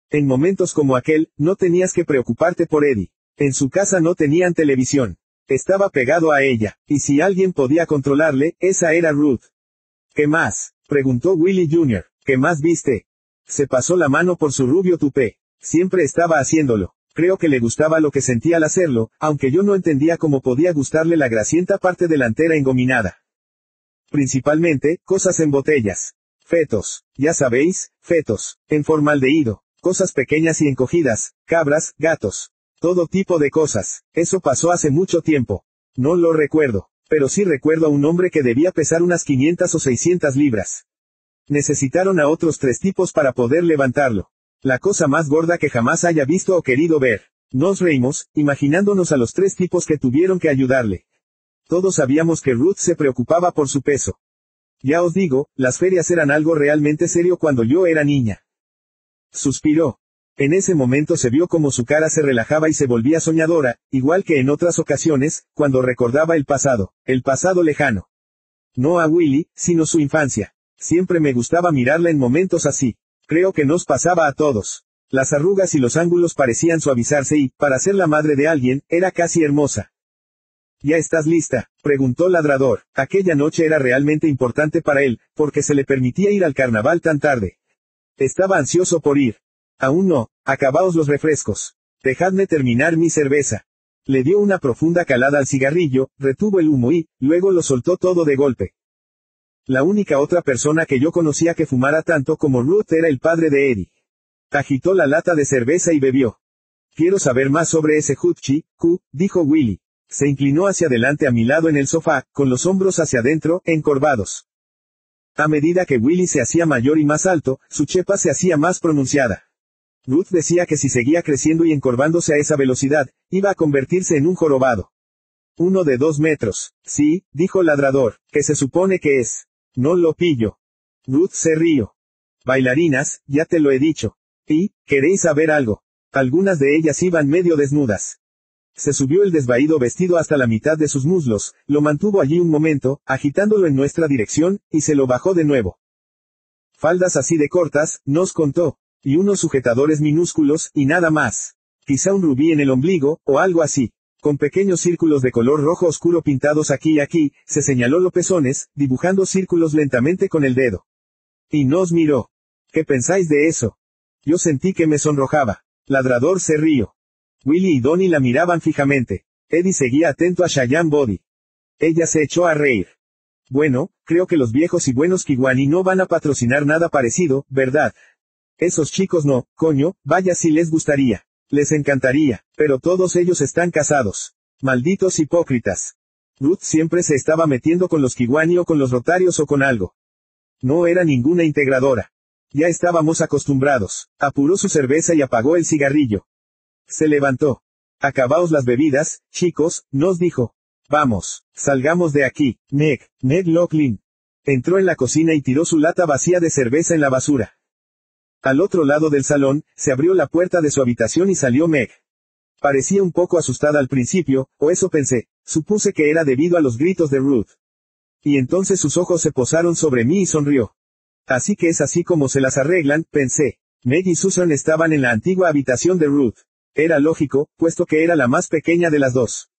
En momentos como aquel, no tenías que preocuparte por Eddie. En su casa no tenían televisión. Estaba pegado a ella, y si alguien podía controlarle, esa era Ruth. ¿Qué más? preguntó Willy Jr. ¿Qué más viste? Se pasó la mano por su rubio tupé. Siempre estaba haciéndolo. Creo que le gustaba lo que sentía al hacerlo, aunque yo no entendía cómo podía gustarle la grasienta parte delantera engominada. Principalmente, cosas en botellas. Fetos. Ya sabéis, fetos. En formaldehído. Cosas pequeñas y encogidas. Cabras, gatos. Todo tipo de cosas. Eso pasó hace mucho tiempo. No lo recuerdo. Pero sí recuerdo a un hombre que debía pesar unas 500 o 600 libras. Necesitaron a otros tres tipos para poder levantarlo. La cosa más gorda que jamás haya visto o querido ver. Nos reímos, imaginándonos a los tres tipos que tuvieron que ayudarle. Todos sabíamos que Ruth se preocupaba por su peso. Ya os digo, las ferias eran algo realmente serio cuando yo era niña. Suspiró. En ese momento se vio como su cara se relajaba y se volvía soñadora, igual que en otras ocasiones, cuando recordaba el pasado, el pasado lejano. No a Willy, sino su infancia. Siempre me gustaba mirarla en momentos así. Creo que nos pasaba a todos. Las arrugas y los ángulos parecían suavizarse y, para ser la madre de alguien, era casi hermosa. ¿Ya estás lista? preguntó Ladrador. Aquella noche era realmente importante para él, porque se le permitía ir al carnaval tan tarde. Estaba ansioso por ir. Aún no, acabaos los refrescos. Dejadme terminar mi cerveza. Le dio una profunda calada al cigarrillo, retuvo el humo y, luego lo soltó todo de golpe. La única otra persona que yo conocía que fumara tanto como Ruth era el padre de Eddie. Agitó la lata de cerveza y bebió. Quiero saber más sobre ese Hutchi, Q, dijo Willy. Se inclinó hacia adelante a mi lado en el sofá, con los hombros hacia adentro, encorvados. A medida que Willy se hacía mayor y más alto, su chepa se hacía más pronunciada. Ruth decía que si seguía creciendo y encorvándose a esa velocidad, iba a convertirse en un jorobado. Uno de dos metros. Sí, dijo ladrador, que se supone que es. No lo pillo. Ruth se rió. Bailarinas, ya te lo he dicho. Y, ¿queréis saber algo? Algunas de ellas iban medio desnudas. Se subió el desvaído vestido hasta la mitad de sus muslos, lo mantuvo allí un momento, agitándolo en nuestra dirección, y se lo bajó de nuevo. Faldas así de cortas, nos contó. Y unos sujetadores minúsculos, y nada más. Quizá un rubí en el ombligo, o algo así. Con pequeños círculos de color rojo oscuro pintados aquí y aquí, se señaló los pezones, dibujando círculos lentamente con el dedo. Y nos miró. ¿Qué pensáis de eso? Yo sentí que me sonrojaba. Ladrador se rió. Willy y Donnie la miraban fijamente. Eddie seguía atento a Cheyenne Body. Ella se echó a reír. Bueno, creo que los viejos y buenos Kiwani no van a patrocinar nada parecido, ¿verdad? Esos chicos no, coño, vaya si les gustaría. Les encantaría, pero todos ellos están casados. Malditos hipócritas. Ruth siempre se estaba metiendo con los Kiwani o con los Rotarios o con algo. No era ninguna integradora. Ya estábamos acostumbrados. Apuró su cerveza y apagó el cigarrillo. Se levantó. Acabaos las bebidas, chicos, nos dijo. Vamos, salgamos de aquí, Meg, Meg Locklin. Entró en la cocina y tiró su lata vacía de cerveza en la basura. Al otro lado del salón, se abrió la puerta de su habitación y salió Meg. Parecía un poco asustada al principio, o eso pensé, supuse que era debido a los gritos de Ruth. Y entonces sus ojos se posaron sobre mí y sonrió. Así que es así como se las arreglan, pensé. Meg y Susan estaban en la antigua habitación de Ruth. Era lógico, puesto que era la más pequeña de las dos.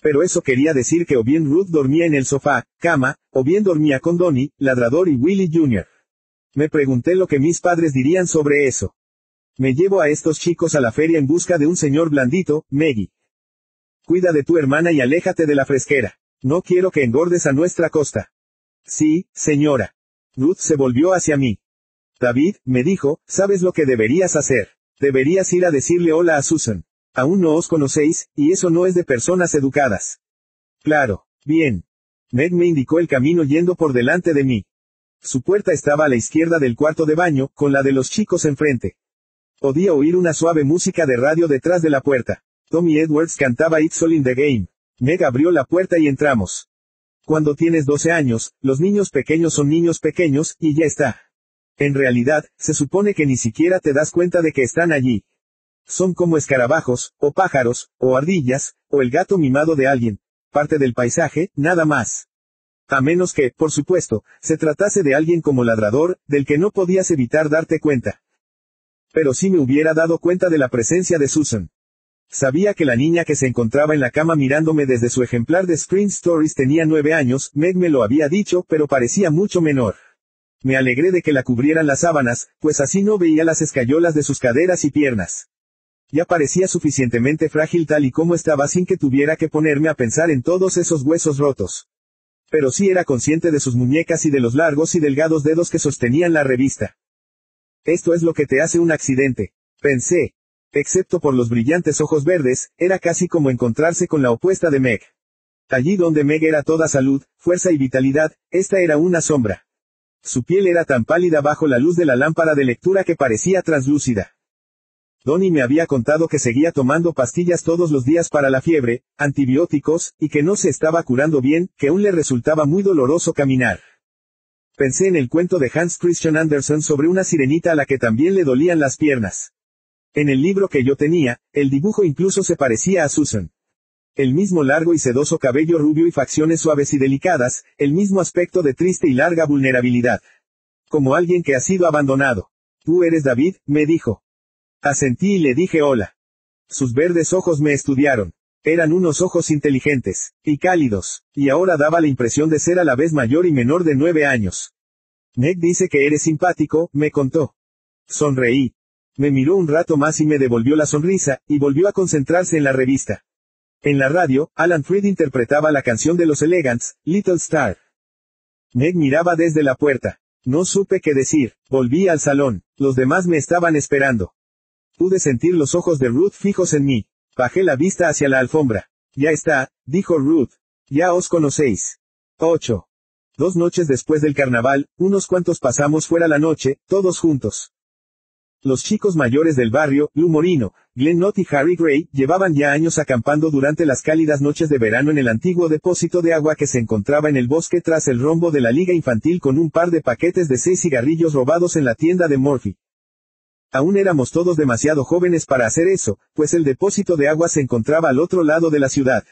Pero eso quería decir que o bien Ruth dormía en el sofá, cama, o bien dormía con Donnie, Ladrador y Willie Jr. Me pregunté lo que mis padres dirían sobre eso. Me llevo a estos chicos a la feria en busca de un señor blandito, Meggy. Cuida de tu hermana y aléjate de la fresquera. No quiero que engordes a nuestra costa. Sí, señora. Ruth se volvió hacia mí. David, me dijo, sabes lo que deberías hacer. Deberías ir a decirle hola a Susan. Aún no os conocéis, y eso no es de personas educadas. Claro. Bien. Meg me indicó el camino yendo por delante de mí. Su puerta estaba a la izquierda del cuarto de baño, con la de los chicos enfrente. Podía oír una suave música de radio detrás de la puerta. Tommy Edwards cantaba It's All in the Game. Meg abrió la puerta y entramos. Cuando tienes 12 años, los niños pequeños son niños pequeños, y ya está. En realidad, se supone que ni siquiera te das cuenta de que están allí. Son como escarabajos, o pájaros, o ardillas, o el gato mimado de alguien. Parte del paisaje, nada más. A menos que, por supuesto, se tratase de alguien como ladrador, del que no podías evitar darte cuenta. Pero sí me hubiera dado cuenta de la presencia de Susan. Sabía que la niña que se encontraba en la cama mirándome desde su ejemplar de Spring Stories tenía nueve años, Meg me lo había dicho, pero parecía mucho menor. Me alegré de que la cubrieran las sábanas, pues así no veía las escayolas de sus caderas y piernas. Ya parecía suficientemente frágil tal y como estaba sin que tuviera que ponerme a pensar en todos esos huesos rotos. Pero sí era consciente de sus muñecas y de los largos y delgados dedos que sostenían la revista. Esto es lo que te hace un accidente. Pensé. Excepto por los brillantes ojos verdes, era casi como encontrarse con la opuesta de Meg. Allí donde Meg era toda salud, fuerza y vitalidad, esta era una sombra. Su piel era tan pálida bajo la luz de la lámpara de lectura que parecía translúcida. Donnie me había contado que seguía tomando pastillas todos los días para la fiebre, antibióticos, y que no se estaba curando bien, que aún le resultaba muy doloroso caminar. Pensé en el cuento de Hans Christian Andersen sobre una sirenita a la que también le dolían las piernas. En el libro que yo tenía, el dibujo incluso se parecía a Susan. El mismo largo y sedoso cabello rubio y facciones suaves y delicadas, el mismo aspecto de triste y larga vulnerabilidad. Como alguien que ha sido abandonado. Tú eres David, me dijo. Asentí y le dije hola. Sus verdes ojos me estudiaron. Eran unos ojos inteligentes, y cálidos, y ahora daba la impresión de ser a la vez mayor y menor de nueve años. Meg dice que eres simpático, me contó. Sonreí. Me miró un rato más y me devolvió la sonrisa, y volvió a concentrarse en la revista. En la radio, Alan Freed interpretaba la canción de los Elegants, Little Star. Meg miraba desde la puerta. No supe qué decir, volví al salón, los demás me estaban esperando. Pude sentir los ojos de Ruth fijos en mí. Bajé la vista hacia la alfombra. Ya está, dijo Ruth. Ya os conocéis. 8. Dos noches después del carnaval, unos cuantos pasamos fuera la noche, todos juntos. Los chicos mayores del barrio, Lou Morino, Glenn Knott y Harry Gray, llevaban ya años acampando durante las cálidas noches de verano en el antiguo depósito de agua que se encontraba en el bosque tras el rombo de la liga infantil con un par de paquetes de seis cigarrillos robados en la tienda de Murphy. Aún éramos todos demasiado jóvenes para hacer eso, pues el depósito de agua se encontraba al otro lado de la ciudad,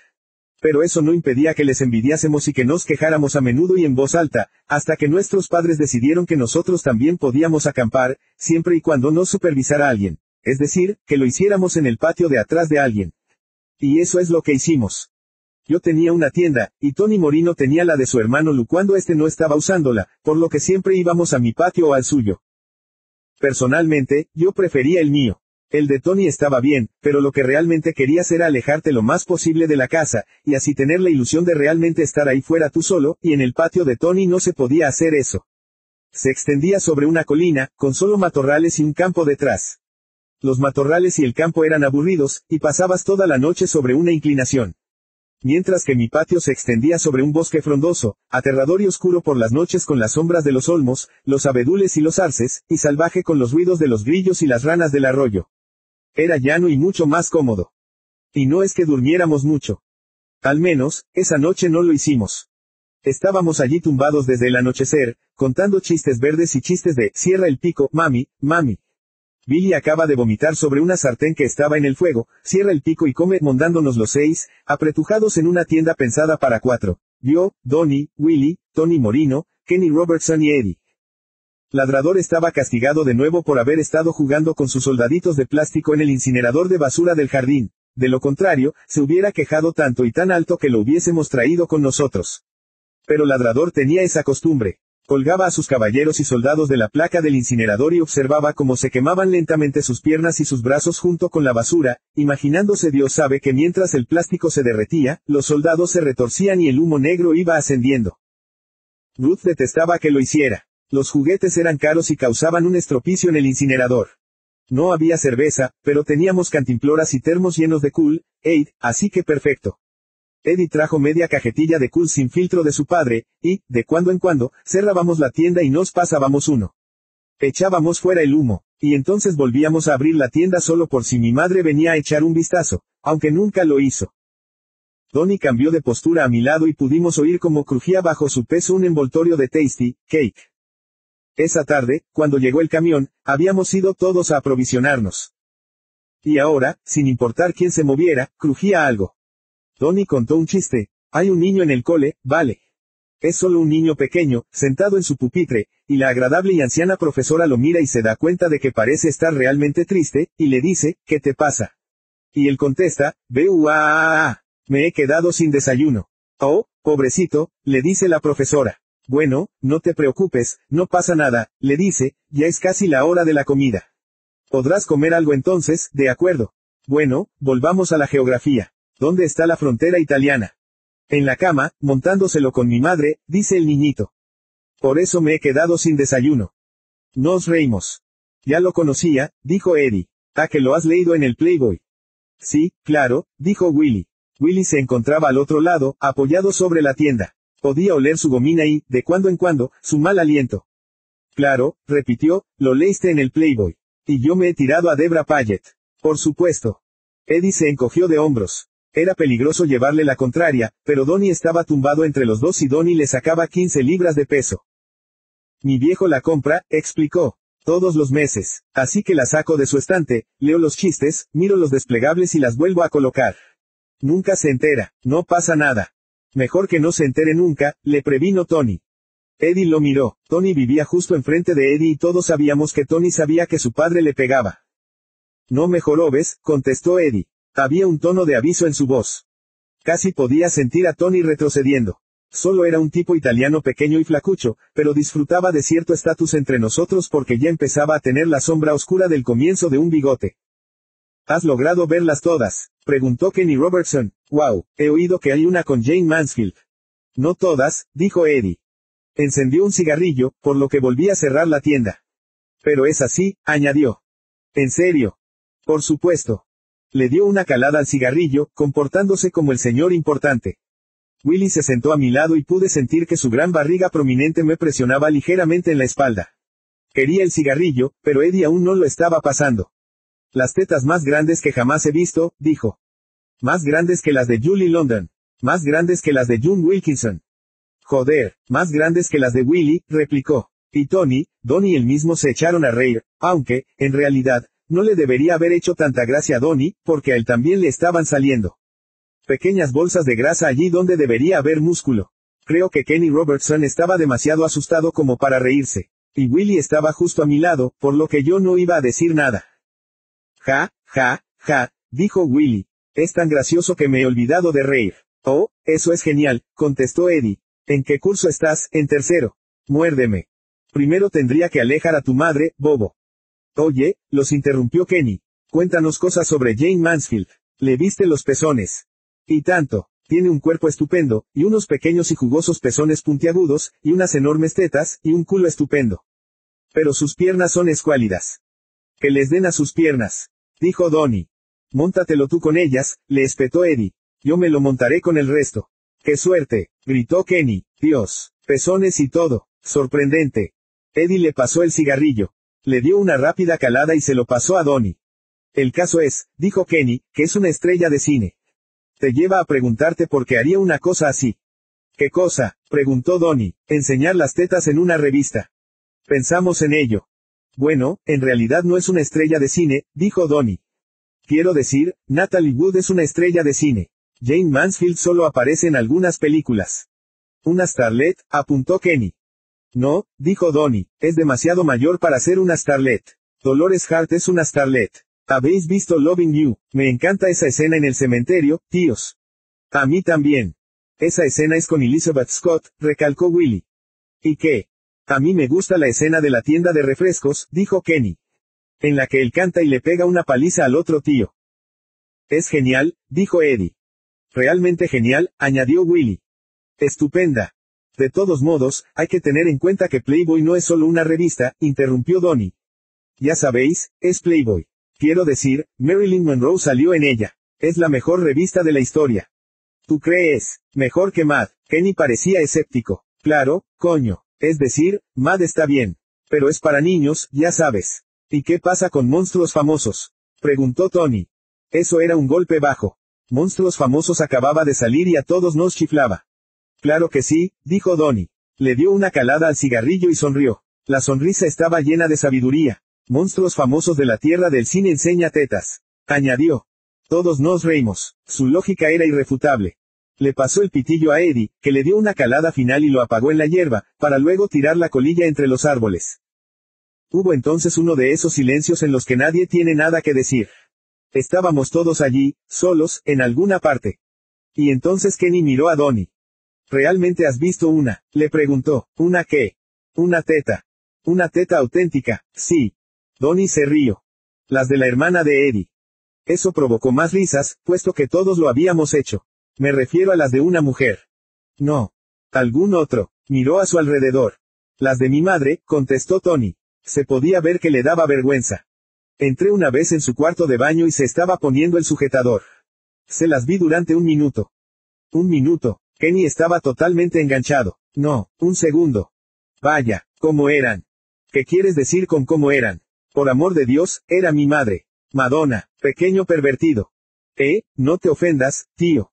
pero eso no impedía que les envidiásemos y que nos quejáramos a menudo y en voz alta, hasta que nuestros padres decidieron que nosotros también podíamos acampar, siempre y cuando nos supervisara alguien. Es decir, que lo hiciéramos en el patio de atrás de alguien. Y eso es lo que hicimos. Yo tenía una tienda, y Tony Morino tenía la de su hermano Lu cuando este no estaba usándola, por lo que siempre íbamos a mi patio o al suyo. Personalmente, yo prefería el mío. El de Tony estaba bien, pero lo que realmente querías era alejarte lo más posible de la casa, y así tener la ilusión de realmente estar ahí fuera tú solo, y en el patio de Tony no se podía hacer eso. Se extendía sobre una colina, con solo matorrales y un campo detrás. Los matorrales y el campo eran aburridos, y pasabas toda la noche sobre una inclinación. Mientras que mi patio se extendía sobre un bosque frondoso, aterrador y oscuro por las noches con las sombras de los olmos, los abedules y los arces, y salvaje con los ruidos de los grillos y las ranas del arroyo. Era llano y mucho más cómodo. Y no es que durmiéramos mucho. Al menos, esa noche no lo hicimos. Estábamos allí tumbados desde el anochecer, contando chistes verdes y chistes de, cierra el pico, mami, mami. Billy acaba de vomitar sobre una sartén que estaba en el fuego, cierra el pico y come mondándonos los seis, apretujados en una tienda pensada para cuatro. Yo, Donnie, Willy, Tony Morino, Kenny Robertson y Eddie. Ladrador estaba castigado de nuevo por haber estado jugando con sus soldaditos de plástico en el incinerador de basura del jardín. De lo contrario, se hubiera quejado tanto y tan alto que lo hubiésemos traído con nosotros. Pero Ladrador tenía esa costumbre. Colgaba a sus caballeros y soldados de la placa del incinerador y observaba cómo se quemaban lentamente sus piernas y sus brazos junto con la basura, imaginándose Dios sabe que mientras el plástico se derretía, los soldados se retorcían y el humo negro iba ascendiendo. Ruth detestaba que lo hiciera. Los juguetes eran caros y causaban un estropicio en el incinerador. No había cerveza, pero teníamos cantimploras y termos llenos de cool, aid, así que perfecto. Eddie trajo media cajetilla de cool sin filtro de su padre, y, de cuando en cuando, cerrábamos la tienda y nos pasábamos uno. Echábamos fuera el humo, y entonces volvíamos a abrir la tienda solo por si mi madre venía a echar un vistazo, aunque nunca lo hizo. Donnie cambió de postura a mi lado y pudimos oír cómo crujía bajo su peso un envoltorio de tasty, cake. Esa tarde, cuando llegó el camión, habíamos ido todos a aprovisionarnos. Y ahora, sin importar quién se moviera, crujía algo. Tony contó un chiste. Hay un niño en el cole, vale. Es solo un niño pequeño, sentado en su pupitre, y la agradable y anciana profesora lo mira y se da cuenta de que parece estar realmente triste, y le dice, ¿qué te pasa? Y él contesta, B-U-A-A-A. Me he quedado sin desayuno. Oh, pobrecito, le dice la profesora. Bueno, no te preocupes, no pasa nada, le dice, ya es casi la hora de la comida. Podrás comer algo entonces, de acuerdo. Bueno, volvamos a la geografía. ¿Dónde está la frontera italiana? En la cama, montándoselo con mi madre, dice el niñito. Por eso me he quedado sin desayuno. Nos reímos. Ya lo conocía, dijo Eddie. ¿A que lo has leído en el Playboy? Sí, claro, dijo Willy. Willy se encontraba al otro lado, apoyado sobre la tienda. Podía oler su gomina y, de cuando en cuando, su mal aliento. Claro, repitió, lo leíste en el Playboy. Y yo me he tirado a Debra Payet. Por supuesto. Eddie se encogió de hombros. Era peligroso llevarle la contraria, pero Donnie estaba tumbado entre los dos y Donnie le sacaba 15 libras de peso. Mi viejo la compra, explicó. Todos los meses. Así que la saco de su estante, leo los chistes, miro los desplegables y las vuelvo a colocar. Nunca se entera, no pasa nada. Mejor que no se entere nunca, le previno Tony. Eddie lo miró. Tony vivía justo enfrente de Eddie y todos sabíamos que Tony sabía que su padre le pegaba. No mejoró, ¿ves? contestó Eddie. Había un tono de aviso en su voz. Casi podía sentir a Tony retrocediendo. Solo era un tipo italiano pequeño y flacucho, pero disfrutaba de cierto estatus entre nosotros porque ya empezaba a tener la sombra oscura del comienzo de un bigote. ¿Has logrado verlas todas? Preguntó Kenny Robertson. Wow, he oído que hay una con Jane Mansfield. No todas, dijo Eddie. Encendió un cigarrillo, por lo que volví a cerrar la tienda. Pero es así, añadió. En serio. Por supuesto. Le dio una calada al cigarrillo, comportándose como el señor importante. Willy se sentó a mi lado y pude sentir que su gran barriga prominente me presionaba ligeramente en la espalda. Quería el cigarrillo, pero Eddie aún no lo estaba pasando. Las tetas más grandes que jamás he visto, dijo. Más grandes que las de Julie London. Más grandes que las de June Wilkinson. Joder, más grandes que las de Willy, replicó. Y Tony, Donnie y él mismo se echaron a reír, aunque, en realidad, no le debería haber hecho tanta gracia a Donnie, porque a él también le estaban saliendo. Pequeñas bolsas de grasa allí donde debería haber músculo. Creo que Kenny Robertson estaba demasiado asustado como para reírse. Y Willy estaba justo a mi lado, por lo que yo no iba a decir nada. Ja, ja, ja, dijo Willy. Es tan gracioso que me he olvidado de reír. Oh, eso es genial, contestó Eddie. ¿En qué curso estás? En tercero. Muérdeme. Primero tendría que alejar a tu madre, bobo. Oye, los interrumpió Kenny. Cuéntanos cosas sobre Jane Mansfield. Le viste los pezones. Y tanto. Tiene un cuerpo estupendo, y unos pequeños y jugosos pezones puntiagudos, y unas enormes tetas, y un culo estupendo. Pero sus piernas son escuálidas. Que les den a sus piernas. Dijo Donnie. Móntatelo tú con ellas, le espetó Eddie. Yo me lo montaré con el resto. ¡Qué suerte! gritó Kenny. Dios. Pezones y todo. Sorprendente. Eddie le pasó el cigarrillo. Le dio una rápida calada y se lo pasó a Donnie. El caso es, dijo Kenny, que es una estrella de cine. Te lleva a preguntarte por qué haría una cosa así. ¿Qué cosa? preguntó Donnie. Enseñar las tetas en una revista. Pensamos en ello. Bueno, en realidad no es una estrella de cine, dijo Donnie. Quiero decir, Natalie Wood es una estrella de cine. Jane Mansfield solo aparece en algunas películas. Una starlet, apuntó Kenny. No, dijo Donnie, es demasiado mayor para ser una starlet. Dolores Hart es una starlet. Habéis visto Loving You, me encanta esa escena en el cementerio, tíos. A mí también. Esa escena es con Elizabeth Scott, recalcó Willy. ¿Y qué? A mí me gusta la escena de la tienda de refrescos, dijo Kenny. En la que él canta y le pega una paliza al otro tío. Es genial, dijo Eddie. Realmente genial, añadió Willy. Estupenda. De todos modos, hay que tener en cuenta que Playboy no es solo una revista, interrumpió Donnie. Ya sabéis, es Playboy. Quiero decir, Marilyn Monroe salió en ella. Es la mejor revista de la historia. ¿Tú crees? Mejor que Mad. Kenny parecía escéptico. Claro, coño. Es decir, Mad está bien. Pero es para niños, ya sabes. ¿Y qué pasa con monstruos famosos? Preguntó Tony. Eso era un golpe bajo. Monstruos famosos acababa de salir y a todos nos chiflaba. Claro que sí, dijo Donnie. Le dio una calada al cigarrillo y sonrió. La sonrisa estaba llena de sabiduría. Monstruos famosos de la tierra del cine enseña tetas. Añadió. Todos nos reímos. Su lógica era irrefutable. Le pasó el pitillo a Eddie, que le dio una calada final y lo apagó en la hierba, para luego tirar la colilla entre los árboles. Hubo entonces uno de esos silencios en los que nadie tiene nada que decir. Estábamos todos allí, solos, en alguna parte. Y entonces Kenny miró a Donnie. ¿Realmente has visto una? Le preguntó. ¿Una qué? Una teta. Una teta auténtica, sí. Donnie se rió. Las de la hermana de Eddie. Eso provocó más risas, puesto que todos lo habíamos hecho. Me refiero a las de una mujer. No. Algún otro. Miró a su alrededor. Las de mi madre, contestó Tony. Se podía ver que le daba vergüenza. Entré una vez en su cuarto de baño y se estaba poniendo el sujetador. Se las vi durante un minuto. Un minuto. Kenny estaba totalmente enganchado. No, un segundo. Vaya, ¿cómo eran? ¿Qué quieres decir con cómo eran? Por amor de Dios, era mi madre. Madonna, pequeño pervertido. Eh, no te ofendas, tío.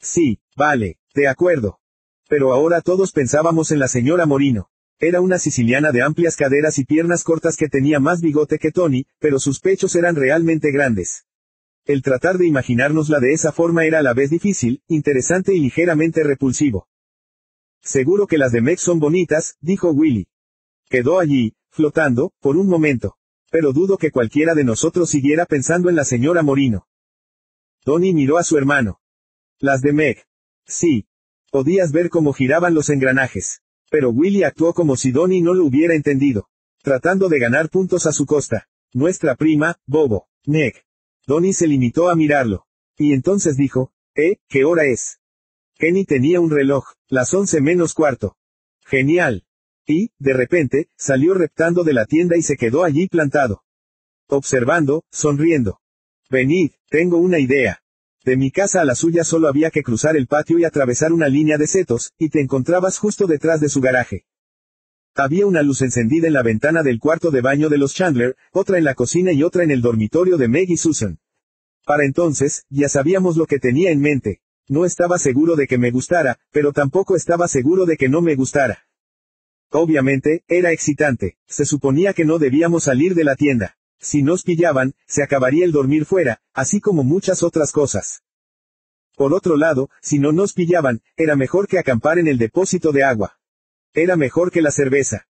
Sí, vale, de acuerdo. Pero ahora todos pensábamos en la señora Morino. Era una siciliana de amplias caderas y piernas cortas que tenía más bigote que Tony, pero sus pechos eran realmente grandes. El tratar de imaginárnosla de esa forma era a la vez difícil, interesante y ligeramente repulsivo. Seguro que las de Meg son bonitas, dijo Willy. Quedó allí, flotando, por un momento. Pero dudo que cualquiera de nosotros siguiera pensando en la señora Morino. Tony miró a su hermano. Las de Meg. Sí. Podías ver cómo giraban los engranajes. Pero Willy actuó como si Donnie no lo hubiera entendido. Tratando de ganar puntos a su costa. Nuestra prima, Bobo. Meg. Donnie se limitó a mirarlo. Y entonces dijo, ¿eh? ¿Qué hora es? Kenny tenía un reloj, las once menos cuarto. Genial. Y, de repente, salió reptando de la tienda y se quedó allí plantado. Observando, sonriendo. Venid, tengo una idea. De mi casa a la suya solo había que cruzar el patio y atravesar una línea de setos, y te encontrabas justo detrás de su garaje. Había una luz encendida en la ventana del cuarto de baño de los Chandler, otra en la cocina y otra en el dormitorio de Meg y Susan. Para entonces, ya sabíamos lo que tenía en mente. No estaba seguro de que me gustara, pero tampoco estaba seguro de que no me gustara. Obviamente, era excitante. Se suponía que no debíamos salir de la tienda. Si nos pillaban, se acabaría el dormir fuera, así como muchas otras cosas. Por otro lado, si no nos pillaban, era mejor que acampar en el depósito de agua. Era mejor que la cerveza.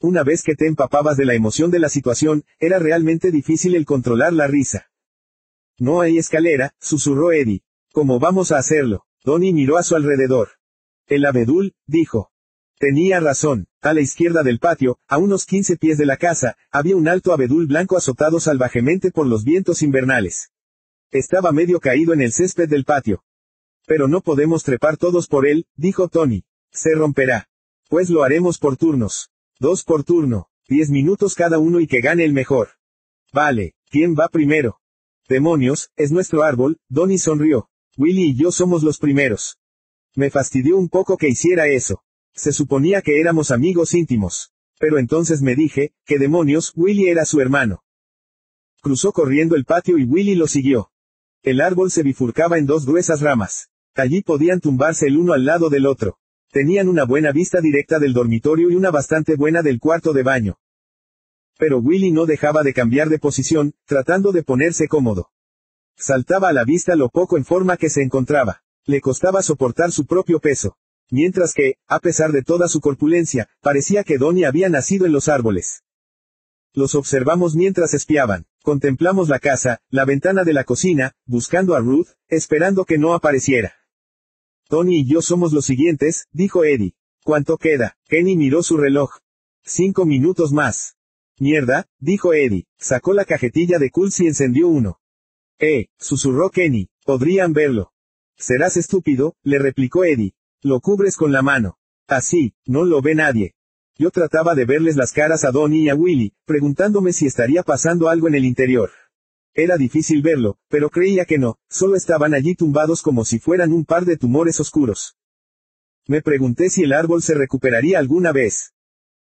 Una vez que te empapabas de la emoción de la situación, era realmente difícil el controlar la risa. No hay escalera, susurró Eddie. ¿Cómo vamos a hacerlo? Donnie miró a su alrededor. El abedul, dijo. Tenía razón. A la izquierda del patio, a unos 15 pies de la casa, había un alto abedul blanco azotado salvajemente por los vientos invernales. Estaba medio caído en el césped del patio. Pero no podemos trepar todos por él, dijo Tony. Se romperá. Pues lo haremos por turnos. Dos por turno. Diez minutos cada uno y que gane el mejor. Vale, ¿quién va primero? Demonios, es nuestro árbol, Donnie sonrió. Willy y yo somos los primeros. Me fastidió un poco que hiciera eso. Se suponía que éramos amigos íntimos. Pero entonces me dije, que demonios, Willy era su hermano. Cruzó corriendo el patio y Willy lo siguió. El árbol se bifurcaba en dos gruesas ramas. Allí podían tumbarse el uno al lado del otro. Tenían una buena vista directa del dormitorio y una bastante buena del cuarto de baño. Pero Willy no dejaba de cambiar de posición, tratando de ponerse cómodo. Saltaba a la vista lo poco en forma que se encontraba. Le costaba soportar su propio peso. Mientras que, a pesar de toda su corpulencia, parecía que Donnie había nacido en los árboles. Los observamos mientras espiaban. Contemplamos la casa, la ventana de la cocina, buscando a Ruth, esperando que no apareciera. Tony y yo somos los siguientes, dijo Eddie. ¿Cuánto queda? Kenny miró su reloj. Cinco minutos más. Mierda, dijo Eddie. Sacó la cajetilla de Cools y encendió uno. Eh, susurró Kenny. Podrían verlo. Serás estúpido, le replicó Eddie. Lo cubres con la mano. Así, no lo ve nadie. Yo trataba de verles las caras a Donnie y a Willy, preguntándome si estaría pasando algo en el interior. Era difícil verlo, pero creía que no, solo estaban allí tumbados como si fueran un par de tumores oscuros. Me pregunté si el árbol se recuperaría alguna vez.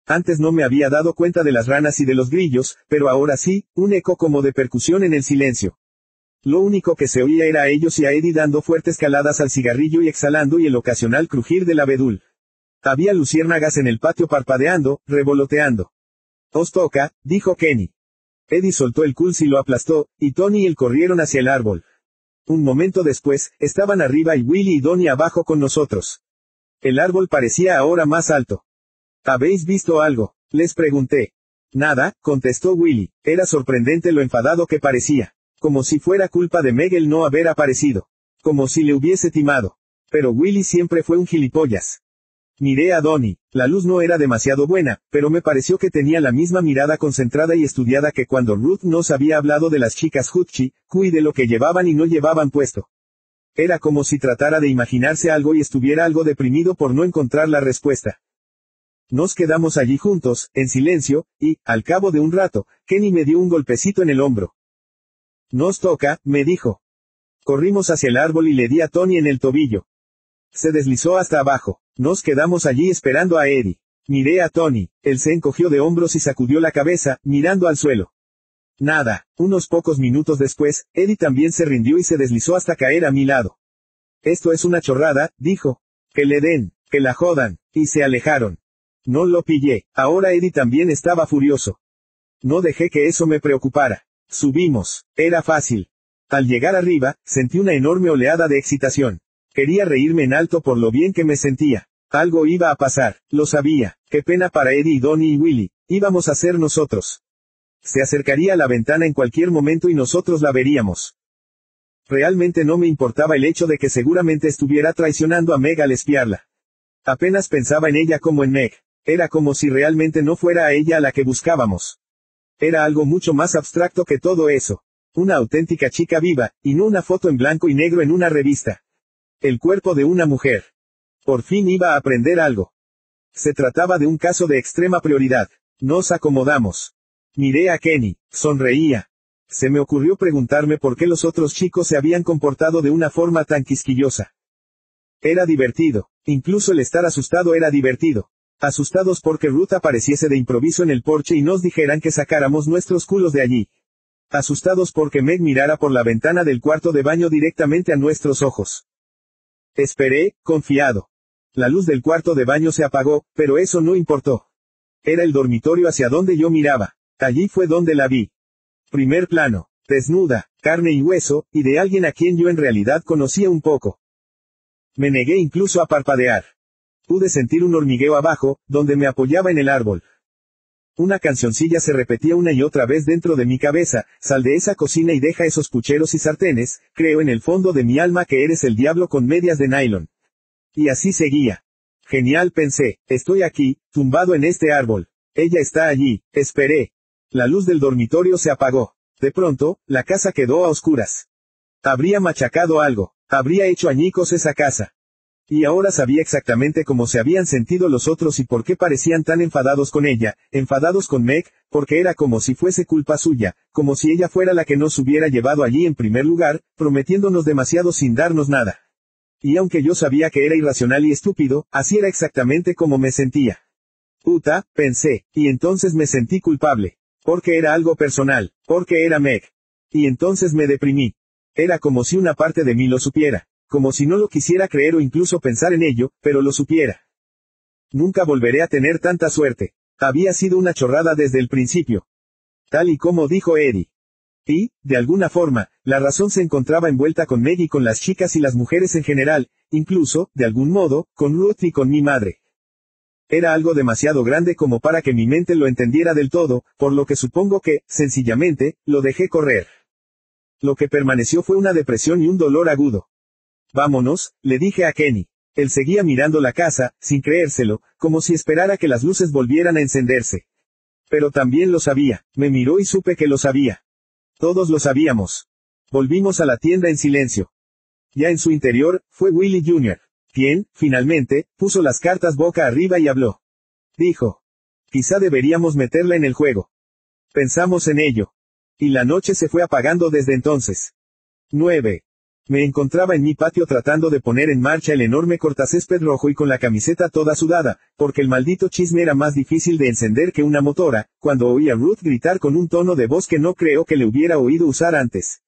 Antes no me había dado cuenta de las ranas y de los grillos, pero ahora sí, un eco como de percusión en el silencio. Lo único que se oía era a ellos y a Eddie dando fuertes caladas al cigarrillo y exhalando y el ocasional crujir del abedul. Había luciérnagas en el patio parpadeando, revoloteando. Os toca, dijo Kenny. Eddie soltó el Kulz y lo aplastó, y Tony y él corrieron hacia el árbol. Un momento después, estaban arriba y Willy y Donnie abajo con nosotros. El árbol parecía ahora más alto. ¿Habéis visto algo? Les pregunté. Nada, contestó Willy, era sorprendente lo enfadado que parecía. Como si fuera culpa de Meg el no haber aparecido. Como si le hubiese timado. Pero Willy siempre fue un gilipollas. Miré a Donnie. La luz no era demasiado buena, pero me pareció que tenía la misma mirada concentrada y estudiada que cuando Ruth nos había hablado de las chicas Hutchi, y de lo que llevaban y no llevaban puesto. Era como si tratara de imaginarse algo y estuviera algo deprimido por no encontrar la respuesta. Nos quedamos allí juntos, en silencio, y, al cabo de un rato, Kenny me dio un golpecito en el hombro. Nos toca, me dijo. Corrimos hacia el árbol y le di a Tony en el tobillo. Se deslizó hasta abajo. Nos quedamos allí esperando a Eddie. Miré a Tony. Él se encogió de hombros y sacudió la cabeza, mirando al suelo. Nada. Unos pocos minutos después, Eddie también se rindió y se deslizó hasta caer a mi lado. Esto es una chorrada, dijo. Que le den, que la jodan, y se alejaron. No lo pillé. Ahora Eddie también estaba furioso. No dejé que eso me preocupara. Subimos. Era fácil. Al llegar arriba, sentí una enorme oleada de excitación. Quería reírme en alto por lo bien que me sentía. Algo iba a pasar, lo sabía. Qué pena para Eddie y Donnie y Willy. Íbamos a ser nosotros. Se acercaría a la ventana en cualquier momento y nosotros la veríamos. Realmente no me importaba el hecho de que seguramente estuviera traicionando a Meg al espiarla. Apenas pensaba en ella como en Meg. Era como si realmente no fuera a ella a la que buscábamos. Era algo mucho más abstracto que todo eso. Una auténtica chica viva, y no una foto en blanco y negro en una revista. El cuerpo de una mujer. Por fin iba a aprender algo. Se trataba de un caso de extrema prioridad. Nos acomodamos. Miré a Kenny. Sonreía. Se me ocurrió preguntarme por qué los otros chicos se habían comportado de una forma tan quisquillosa. Era divertido. Incluso el estar asustado era divertido. Asustados porque Ruth apareciese de improviso en el porche y nos dijeran que sacáramos nuestros culos de allí. Asustados porque Meg mirara por la ventana del cuarto de baño directamente a nuestros ojos. Esperé, confiado. La luz del cuarto de baño se apagó, pero eso no importó. Era el dormitorio hacia donde yo miraba. Allí fue donde la vi. Primer plano, desnuda, carne y hueso, y de alguien a quien yo en realidad conocía un poco. Me negué incluso a parpadear. Pude sentir un hormigueo abajo, donde me apoyaba en el árbol. Una cancioncilla se repetía una y otra vez dentro de mi cabeza, sal de esa cocina y deja esos pucheros y sartenes, creo en el fondo de mi alma que eres el diablo con medias de nylon. Y así seguía. Genial pensé, estoy aquí, tumbado en este árbol. Ella está allí, esperé, la luz del dormitorio se apagó. De pronto, la casa quedó a oscuras. Habría machacado algo, habría hecho añicos esa casa. Y ahora sabía exactamente cómo se habían sentido los otros y por qué parecían tan enfadados con ella, enfadados con Meg, porque era como si fuese culpa suya, como si ella fuera la que nos hubiera llevado allí en primer lugar, prometiéndonos demasiado sin darnos nada. Y aunque yo sabía que era irracional y estúpido, así era exactamente como me sentía. Puta, pensé, y entonces me sentí culpable. Porque era algo personal, porque era Meg. Y entonces me deprimí. Era como si una parte de mí lo supiera, como si no lo quisiera creer o incluso pensar en ello, pero lo supiera. Nunca volveré a tener tanta suerte. Había sido una chorrada desde el principio. Tal y como dijo Eddie. Y, de alguna forma, la razón se encontraba envuelta con y con las chicas y las mujeres en general, incluso, de algún modo, con Ruth y con mi madre. Era algo demasiado grande como para que mi mente lo entendiera del todo, por lo que supongo que, sencillamente, lo dejé correr. Lo que permaneció fue una depresión y un dolor agudo. Vámonos, le dije a Kenny. Él seguía mirando la casa, sin creérselo, como si esperara que las luces volvieran a encenderse. Pero también lo sabía, me miró y supe que lo sabía. Todos lo sabíamos. Volvimos a la tienda en silencio. Ya en su interior, fue Willy Jr quien, finalmente, puso las cartas boca arriba y habló. Dijo. Quizá deberíamos meterla en el juego. Pensamos en ello. Y la noche se fue apagando desde entonces. 9. Me encontraba en mi patio tratando de poner en marcha el enorme cortacésped rojo y con la camiseta toda sudada, porque el maldito chisme era más difícil de encender que una motora, cuando oí a Ruth gritar con un tono de voz que no creo que le hubiera oído usar antes.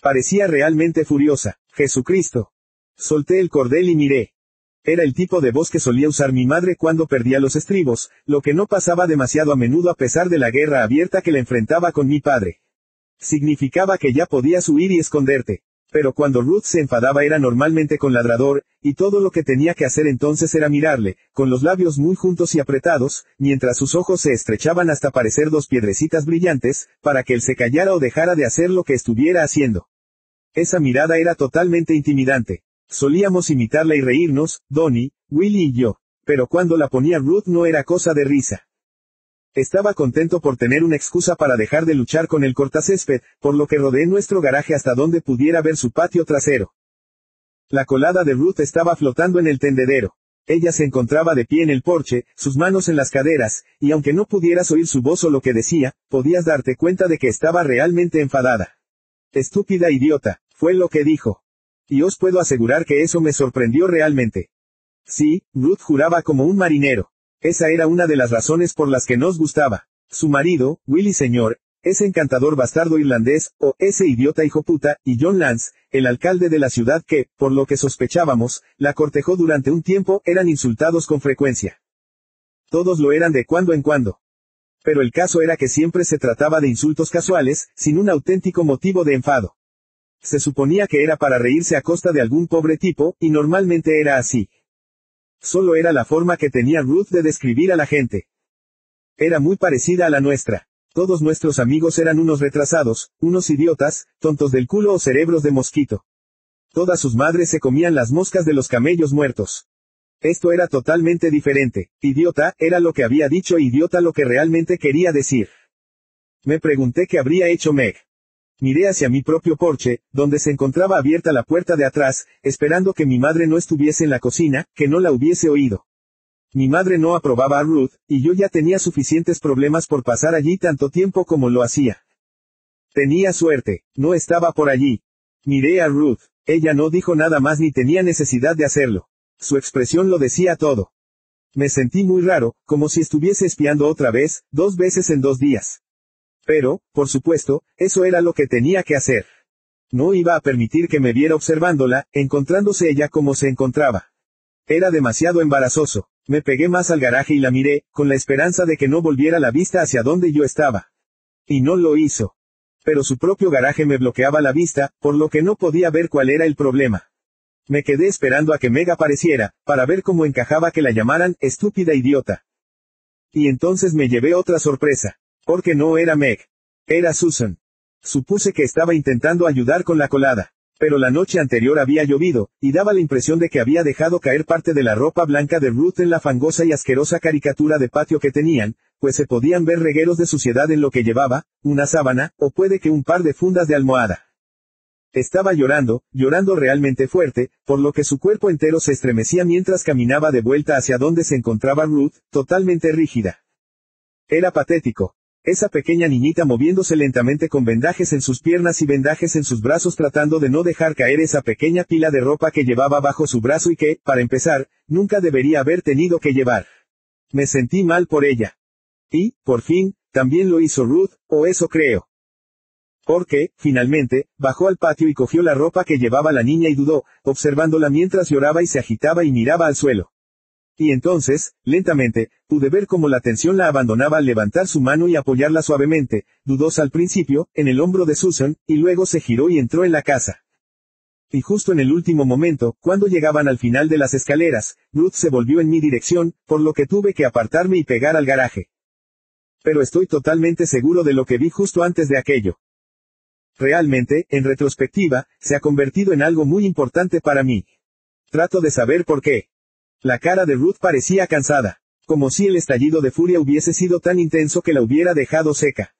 Parecía realmente furiosa. Jesucristo. Solté el cordel y miré. Era el tipo de voz que solía usar mi madre cuando perdía los estribos, lo que no pasaba demasiado a menudo a pesar de la guerra abierta que la enfrentaba con mi padre. Significaba que ya podías huir y esconderte. Pero cuando Ruth se enfadaba era normalmente con ladrador, y todo lo que tenía que hacer entonces era mirarle, con los labios muy juntos y apretados, mientras sus ojos se estrechaban hasta parecer dos piedrecitas brillantes, para que él se callara o dejara de hacer lo que estuviera haciendo. Esa mirada era totalmente intimidante. Solíamos imitarla y reírnos, Donnie, Willy y yo. Pero cuando la ponía Ruth no era cosa de risa. Estaba contento por tener una excusa para dejar de luchar con el cortacésped, por lo que rodeé nuestro garaje hasta donde pudiera ver su patio trasero. La colada de Ruth estaba flotando en el tendedero. Ella se encontraba de pie en el porche, sus manos en las caderas, y aunque no pudieras oír su voz o lo que decía, podías darte cuenta de que estaba realmente enfadada. Estúpida idiota, fue lo que dijo. Y os puedo asegurar que eso me sorprendió realmente. Sí, Ruth juraba como un marinero. Esa era una de las razones por las que nos gustaba. Su marido, Willy Señor, ese encantador bastardo irlandés, o ese idiota hijo puta, y John Lance, el alcalde de la ciudad que, por lo que sospechábamos, la cortejó durante un tiempo, eran insultados con frecuencia. Todos lo eran de cuando en cuando. Pero el caso era que siempre se trataba de insultos casuales, sin un auténtico motivo de enfado. Se suponía que era para reírse a costa de algún pobre tipo, y normalmente era así. Solo era la forma que tenía Ruth de describir a la gente. Era muy parecida a la nuestra. Todos nuestros amigos eran unos retrasados, unos idiotas, tontos del culo o cerebros de mosquito. Todas sus madres se comían las moscas de los camellos muertos. Esto era totalmente diferente. Idiota, era lo que había dicho idiota lo que realmente quería decir. Me pregunté qué habría hecho Meg. Miré hacia mi propio porche, donde se encontraba abierta la puerta de atrás, esperando que mi madre no estuviese en la cocina, que no la hubiese oído. Mi madre no aprobaba a Ruth, y yo ya tenía suficientes problemas por pasar allí tanto tiempo como lo hacía. Tenía suerte, no estaba por allí. Miré a Ruth. Ella no dijo nada más ni tenía necesidad de hacerlo. Su expresión lo decía todo. Me sentí muy raro, como si estuviese espiando otra vez, dos veces en dos días. Pero, por supuesto, eso era lo que tenía que hacer. No iba a permitir que me viera observándola, encontrándose ella como se encontraba. Era demasiado embarazoso. Me pegué más al garaje y la miré, con la esperanza de que no volviera la vista hacia donde yo estaba. Y no lo hizo. Pero su propio garaje me bloqueaba la vista, por lo que no podía ver cuál era el problema. Me quedé esperando a que Meg apareciera, para ver cómo encajaba que la llamaran, estúpida idiota. Y entonces me llevé otra sorpresa. Porque no era Meg. Era Susan. Supuse que estaba intentando ayudar con la colada. Pero la noche anterior había llovido, y daba la impresión de que había dejado caer parte de la ropa blanca de Ruth en la fangosa y asquerosa caricatura de patio que tenían, pues se podían ver regueros de suciedad en lo que llevaba, una sábana, o puede que un par de fundas de almohada. Estaba llorando, llorando realmente fuerte, por lo que su cuerpo entero se estremecía mientras caminaba de vuelta hacia donde se encontraba Ruth, totalmente rígida. Era patético, esa pequeña niñita moviéndose lentamente con vendajes en sus piernas y vendajes en sus brazos tratando de no dejar caer esa pequeña pila de ropa que llevaba bajo su brazo y que, para empezar, nunca debería haber tenido que llevar. Me sentí mal por ella. Y, por fin, también lo hizo Ruth, o eso creo. Porque, finalmente, bajó al patio y cogió la ropa que llevaba la niña y dudó, observándola mientras lloraba y se agitaba y miraba al suelo. Y entonces, lentamente, pude ver cómo la tensión la abandonaba al levantar su mano y apoyarla suavemente, dudosa al principio, en el hombro de Susan, y luego se giró y entró en la casa. Y justo en el último momento, cuando llegaban al final de las escaleras, Ruth se volvió en mi dirección, por lo que tuve que apartarme y pegar al garaje. Pero estoy totalmente seguro de lo que vi justo antes de aquello. Realmente, en retrospectiva, se ha convertido en algo muy importante para mí. Trato de saber por qué. La cara de Ruth parecía cansada, como si el estallido de furia hubiese sido tan intenso que la hubiera dejado seca.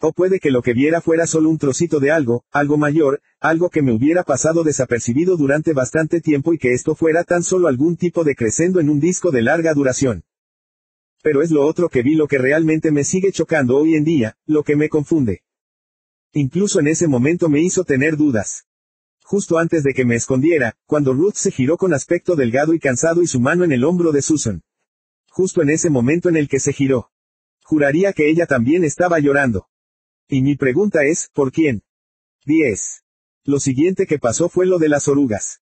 O puede que lo que viera fuera solo un trocito de algo, algo mayor, algo que me hubiera pasado desapercibido durante bastante tiempo y que esto fuera tan solo algún tipo de crescendo en un disco de larga duración. Pero es lo otro que vi lo que realmente me sigue chocando hoy en día, lo que me confunde. Incluso en ese momento me hizo tener dudas justo antes de que me escondiera, cuando Ruth se giró con aspecto delgado y cansado y su mano en el hombro de Susan. Justo en ese momento en el que se giró. Juraría que ella también estaba llorando. Y mi pregunta es, ¿por quién? 10. Lo siguiente que pasó fue lo de las orugas.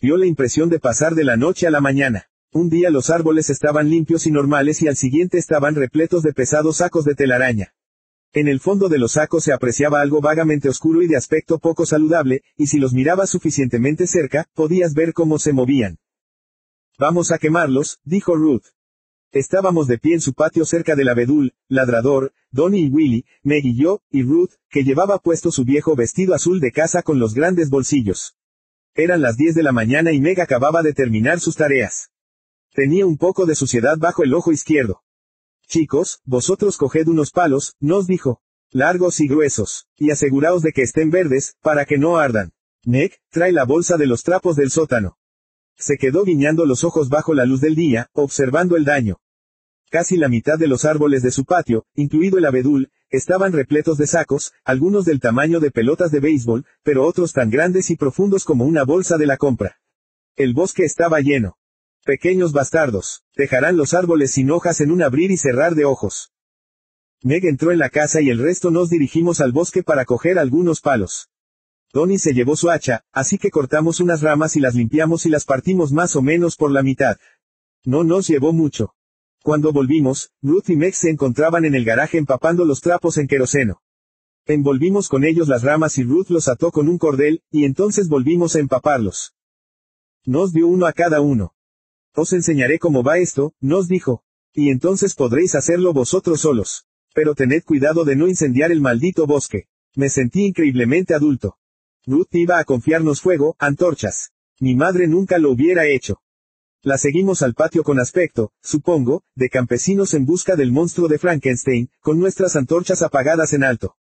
Dio la impresión de pasar de la noche a la mañana. Un día los árboles estaban limpios y normales y al siguiente estaban repletos de pesados sacos de telaraña. En el fondo de los sacos se apreciaba algo vagamente oscuro y de aspecto poco saludable, y si los mirabas suficientemente cerca, podías ver cómo se movían. Vamos a quemarlos, dijo Ruth. Estábamos de pie en su patio cerca del abedul, ladrador, Donnie y Willy, Meg y yo, y Ruth, que llevaba puesto su viejo vestido azul de casa con los grandes bolsillos. Eran las 10 de la mañana y Meg acababa de terminar sus tareas. Tenía un poco de suciedad bajo el ojo izquierdo. Chicos, vosotros coged unos palos, nos dijo. Largos y gruesos, y aseguraos de que estén verdes, para que no ardan. Nick, trae la bolsa de los trapos del sótano. Se quedó guiñando los ojos bajo la luz del día, observando el daño. Casi la mitad de los árboles de su patio, incluido el abedul, estaban repletos de sacos, algunos del tamaño de pelotas de béisbol, pero otros tan grandes y profundos como una bolsa de la compra. El bosque estaba lleno. Pequeños bastardos, dejarán los árboles sin hojas en un abrir y cerrar de ojos. Meg entró en la casa y el resto nos dirigimos al bosque para coger algunos palos. Tony se llevó su hacha, así que cortamos unas ramas y las limpiamos y las partimos más o menos por la mitad. No nos llevó mucho. Cuando volvimos, Ruth y Meg se encontraban en el garaje empapando los trapos en queroseno. Envolvimos con ellos las ramas y Ruth los ató con un cordel, y entonces volvimos a empaparlos. Nos dio uno a cada uno. Os enseñaré cómo va esto, nos dijo. Y entonces podréis hacerlo vosotros solos. Pero tened cuidado de no incendiar el maldito bosque. Me sentí increíblemente adulto. Ruth iba a confiarnos fuego, antorchas. Mi madre nunca lo hubiera hecho. La seguimos al patio con aspecto, supongo, de campesinos en busca del monstruo de Frankenstein, con nuestras antorchas apagadas en alto.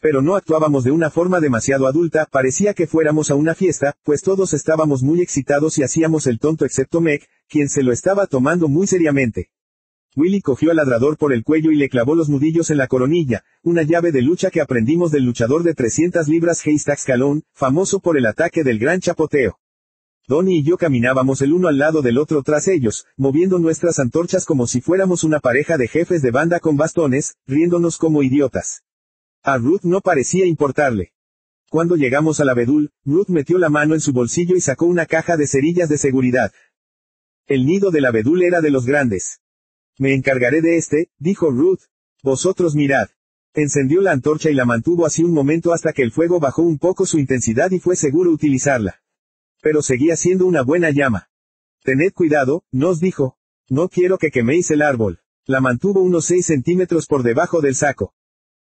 Pero no actuábamos de una forma demasiado adulta, parecía que fuéramos a una fiesta, pues todos estábamos muy excitados y hacíamos el tonto excepto Meg, quien se lo estaba tomando muy seriamente. Willy cogió al ladrador por el cuello y le clavó los nudillos en la coronilla, una llave de lucha que aprendimos del luchador de 300 libras Haystack Scalone, famoso por el ataque del gran chapoteo. Donnie y yo caminábamos el uno al lado del otro tras ellos, moviendo nuestras antorchas como si fuéramos una pareja de jefes de banda con bastones, riéndonos como idiotas. A Ruth no parecía importarle. Cuando llegamos al abedul, Ruth metió la mano en su bolsillo y sacó una caja de cerillas de seguridad. El nido del abedul era de los grandes. Me encargaré de este, dijo Ruth. Vosotros mirad. Encendió la antorcha y la mantuvo así un momento hasta que el fuego bajó un poco su intensidad y fue seguro utilizarla. Pero seguía siendo una buena llama. Tened cuidado, nos dijo. No quiero que queméis el árbol. La mantuvo unos seis centímetros por debajo del saco.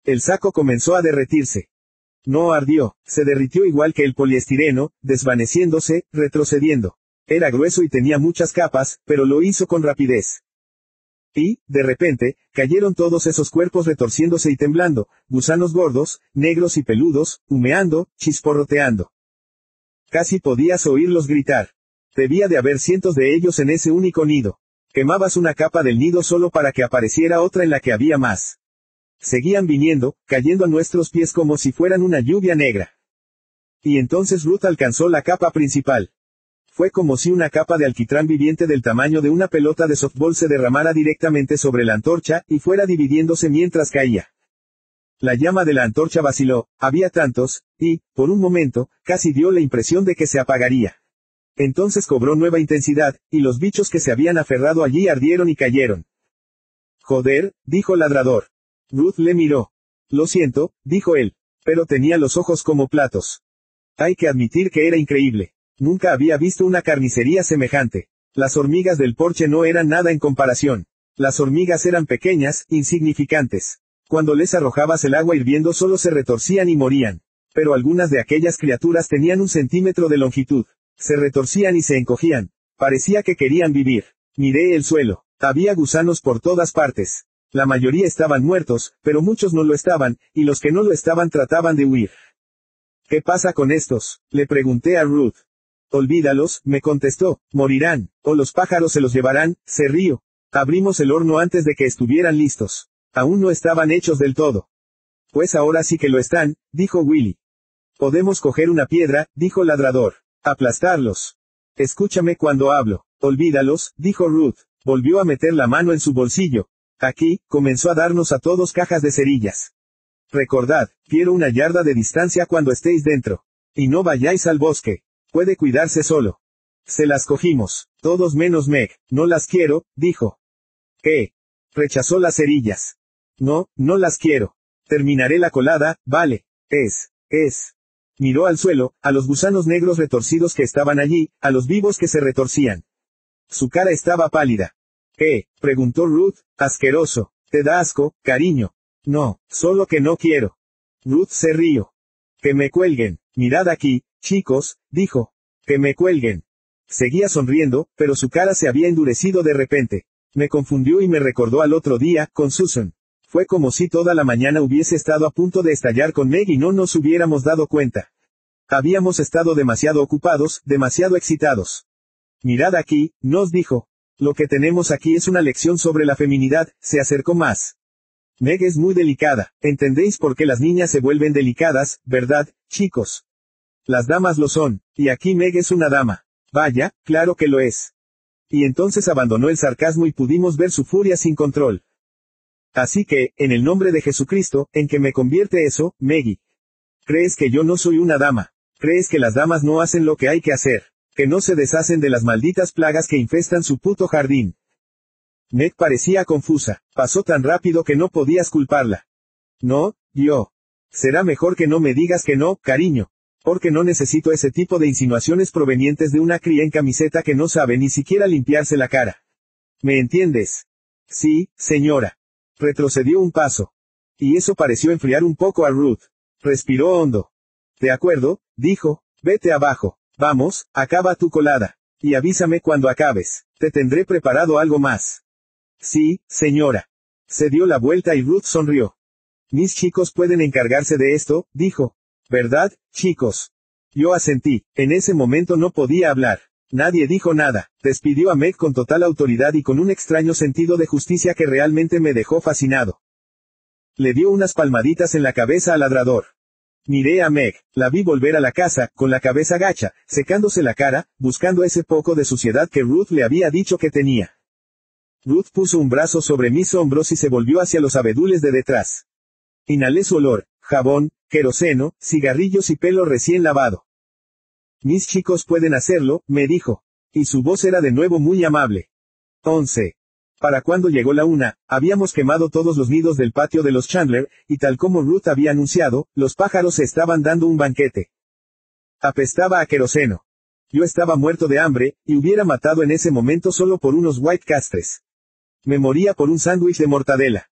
El saco comenzó a derretirse. No ardió, se derritió igual que el poliestireno, desvaneciéndose, retrocediendo. Era grueso y tenía muchas capas, pero lo hizo con rapidez. Y, de repente, cayeron todos esos cuerpos retorciéndose y temblando, gusanos gordos, negros y peludos, humeando, chisporroteando. Casi podías oírlos gritar. Debía de haber cientos de ellos en ese único nido. Quemabas una capa del nido solo para que apareciera otra en la que había más. Seguían viniendo, cayendo a nuestros pies como si fueran una lluvia negra. Y entonces Ruth alcanzó la capa principal. Fue como si una capa de alquitrán viviente del tamaño de una pelota de softball se derramara directamente sobre la antorcha, y fuera dividiéndose mientras caía. La llama de la antorcha vaciló, había tantos, y, por un momento, casi dio la impresión de que se apagaría. Entonces cobró nueva intensidad, y los bichos que se habían aferrado allí ardieron y cayeron. Joder, dijo ladrador. Ruth le miró. Lo siento, dijo él, pero tenía los ojos como platos. Hay que admitir que era increíble. Nunca había visto una carnicería semejante. Las hormigas del porche no eran nada en comparación. Las hormigas eran pequeñas, insignificantes. Cuando les arrojabas el agua hirviendo solo se retorcían y morían. Pero algunas de aquellas criaturas tenían un centímetro de longitud. Se retorcían y se encogían. Parecía que querían vivir. Miré el suelo. Había gusanos por todas partes. La mayoría estaban muertos, pero muchos no lo estaban, y los que no lo estaban trataban de huir. ¿Qué pasa con estos? Le pregunté a Ruth. Olvídalos, me contestó, morirán, o los pájaros se los llevarán, se río. Abrimos el horno antes de que estuvieran listos. Aún no estaban hechos del todo. Pues ahora sí que lo están, dijo Willy. Podemos coger una piedra, dijo Ladrador. Aplastarlos. Escúchame cuando hablo. Olvídalos, dijo Ruth. Volvió a meter la mano en su bolsillo. Aquí, comenzó a darnos a todos cajas de cerillas. Recordad, quiero una yarda de distancia cuando estéis dentro. Y no vayáis al bosque. Puede cuidarse solo. Se las cogimos, todos menos Meg, no las quiero, dijo. ¿Qué? Rechazó las cerillas. No, no las quiero. Terminaré la colada, vale. Es, es. Miró al suelo, a los gusanos negros retorcidos que estaban allí, a los vivos que se retorcían. Su cara estaba pálida. ¿Qué? preguntó Ruth, asqueroso. ¿Te da asco, cariño? No, solo que no quiero. Ruth se rió. Que me cuelguen, mirad aquí, Chicos, dijo. Que me cuelguen. Seguía sonriendo, pero su cara se había endurecido de repente. Me confundió y me recordó al otro día, con Susan. Fue como si toda la mañana hubiese estado a punto de estallar con Meg y no nos hubiéramos dado cuenta. Habíamos estado demasiado ocupados, demasiado excitados. Mirad aquí, nos dijo. Lo que tenemos aquí es una lección sobre la feminidad, se acercó más. Meg es muy delicada, entendéis por qué las niñas se vuelven delicadas, ¿verdad, chicos? Las damas lo son, y aquí Meg es una dama. Vaya, claro que lo es. Y entonces abandonó el sarcasmo y pudimos ver su furia sin control. Así que, en el nombre de Jesucristo, en que me convierte eso, Meggy. ¿Crees que yo no soy una dama? ¿Crees que las damas no hacen lo que hay que hacer? Que no se deshacen de las malditas plagas que infestan su puto jardín. Meg parecía confusa, pasó tan rápido que no podías culparla. No, yo. Será mejor que no me digas que no, cariño. Porque no necesito ese tipo de insinuaciones provenientes de una cría en camiseta que no sabe ni siquiera limpiarse la cara. ¿Me entiendes? Sí, señora. Retrocedió un paso. Y eso pareció enfriar un poco a Ruth. Respiró hondo. De acuerdo, dijo, vete abajo. Vamos, acaba tu colada. Y avísame cuando acabes. Te tendré preparado algo más. Sí, señora. Se dio la vuelta y Ruth sonrió. Mis chicos pueden encargarse de esto, dijo. ¿Verdad, chicos? Yo asentí, en ese momento no podía hablar. Nadie dijo nada, despidió a Meg con total autoridad y con un extraño sentido de justicia que realmente me dejó fascinado. Le dio unas palmaditas en la cabeza al ladrador. Miré a Meg, la vi volver a la casa, con la cabeza gacha, secándose la cara, buscando ese poco de suciedad que Ruth le había dicho que tenía. Ruth puso un brazo sobre mis hombros y se volvió hacia los abedules de detrás. Inhalé su olor, jabón, queroseno, cigarrillos y pelo recién lavado. Mis chicos pueden hacerlo, me dijo. Y su voz era de nuevo muy amable. 11. Para cuando llegó la una, habíamos quemado todos los nidos del patio de los Chandler, y tal como Ruth había anunciado, los pájaros estaban dando un banquete. Apestaba a queroseno. Yo estaba muerto de hambre, y hubiera matado en ese momento solo por unos white castres. Me moría por un sándwich de mortadela.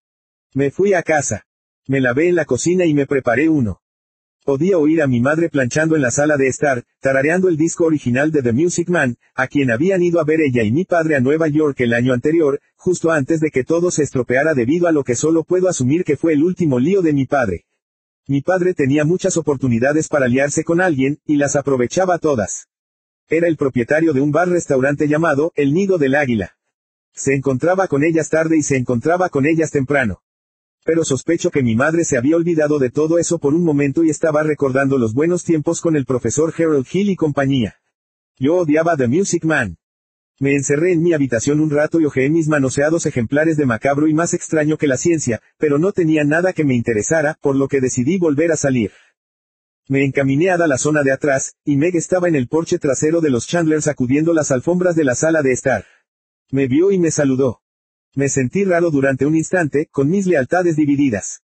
Me fui a casa. Me lavé en la cocina y me preparé uno. Podía oír a mi madre planchando en la sala de estar, tarareando el disco original de The Music Man, a quien habían ido a ver ella y mi padre a Nueva York el año anterior, justo antes de que todo se estropeara debido a lo que solo puedo asumir que fue el último lío de mi padre. Mi padre tenía muchas oportunidades para liarse con alguien, y las aprovechaba todas. Era el propietario de un bar-restaurante llamado El Nido del Águila. Se encontraba con ellas tarde y se encontraba con ellas temprano pero sospecho que mi madre se había olvidado de todo eso por un momento y estaba recordando los buenos tiempos con el profesor Harold Hill y compañía. Yo odiaba The Music Man. Me encerré en mi habitación un rato y ojeé mis manoseados ejemplares de macabro y más extraño que la ciencia, pero no tenía nada que me interesara, por lo que decidí volver a salir. Me encaminé a la zona de atrás, y Meg estaba en el porche trasero de los Chandler sacudiendo las alfombras de la sala de estar. Me vio y me saludó. Me sentí raro durante un instante, con mis lealtades divididas.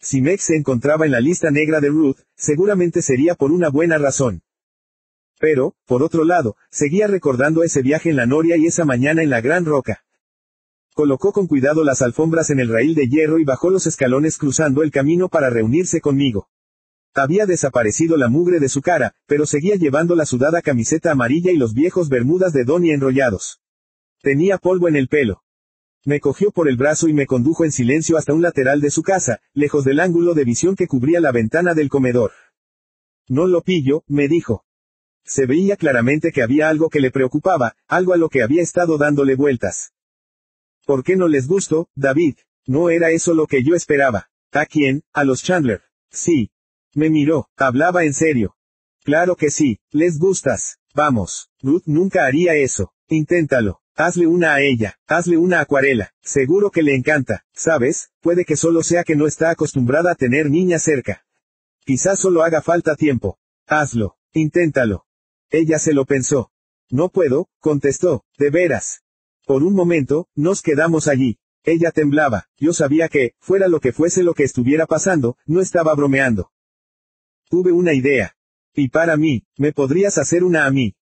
Si Meg se encontraba en la lista negra de Ruth, seguramente sería por una buena razón. Pero, por otro lado, seguía recordando ese viaje en la Noria y esa mañana en la Gran Roca. Colocó con cuidado las alfombras en el raíl de hierro y bajó los escalones cruzando el camino para reunirse conmigo. Había desaparecido la mugre de su cara, pero seguía llevando la sudada camiseta amarilla y los viejos bermudas de Donnie enrollados. Tenía polvo en el pelo. Me cogió por el brazo y me condujo en silencio hasta un lateral de su casa, lejos del ángulo de visión que cubría la ventana del comedor. No lo pillo, me dijo. Se veía claramente que había algo que le preocupaba, algo a lo que había estado dándole vueltas. ¿Por qué no les gustó, David? No era eso lo que yo esperaba. ¿A quién? A los Chandler. Sí. Me miró, hablaba en serio. Claro que sí, les gustas. Vamos, Ruth nunca haría eso. Inténtalo. Hazle una a ella, hazle una acuarela, seguro que le encanta, ¿sabes? Puede que solo sea que no está acostumbrada a tener niña cerca. Quizás solo haga falta tiempo. Hazlo, inténtalo. Ella se lo pensó. No puedo, contestó, de veras. Por un momento, nos quedamos allí. Ella temblaba, yo sabía que, fuera lo que fuese lo que estuviera pasando, no estaba bromeando. Tuve una idea. Y para mí, me podrías hacer una a mí.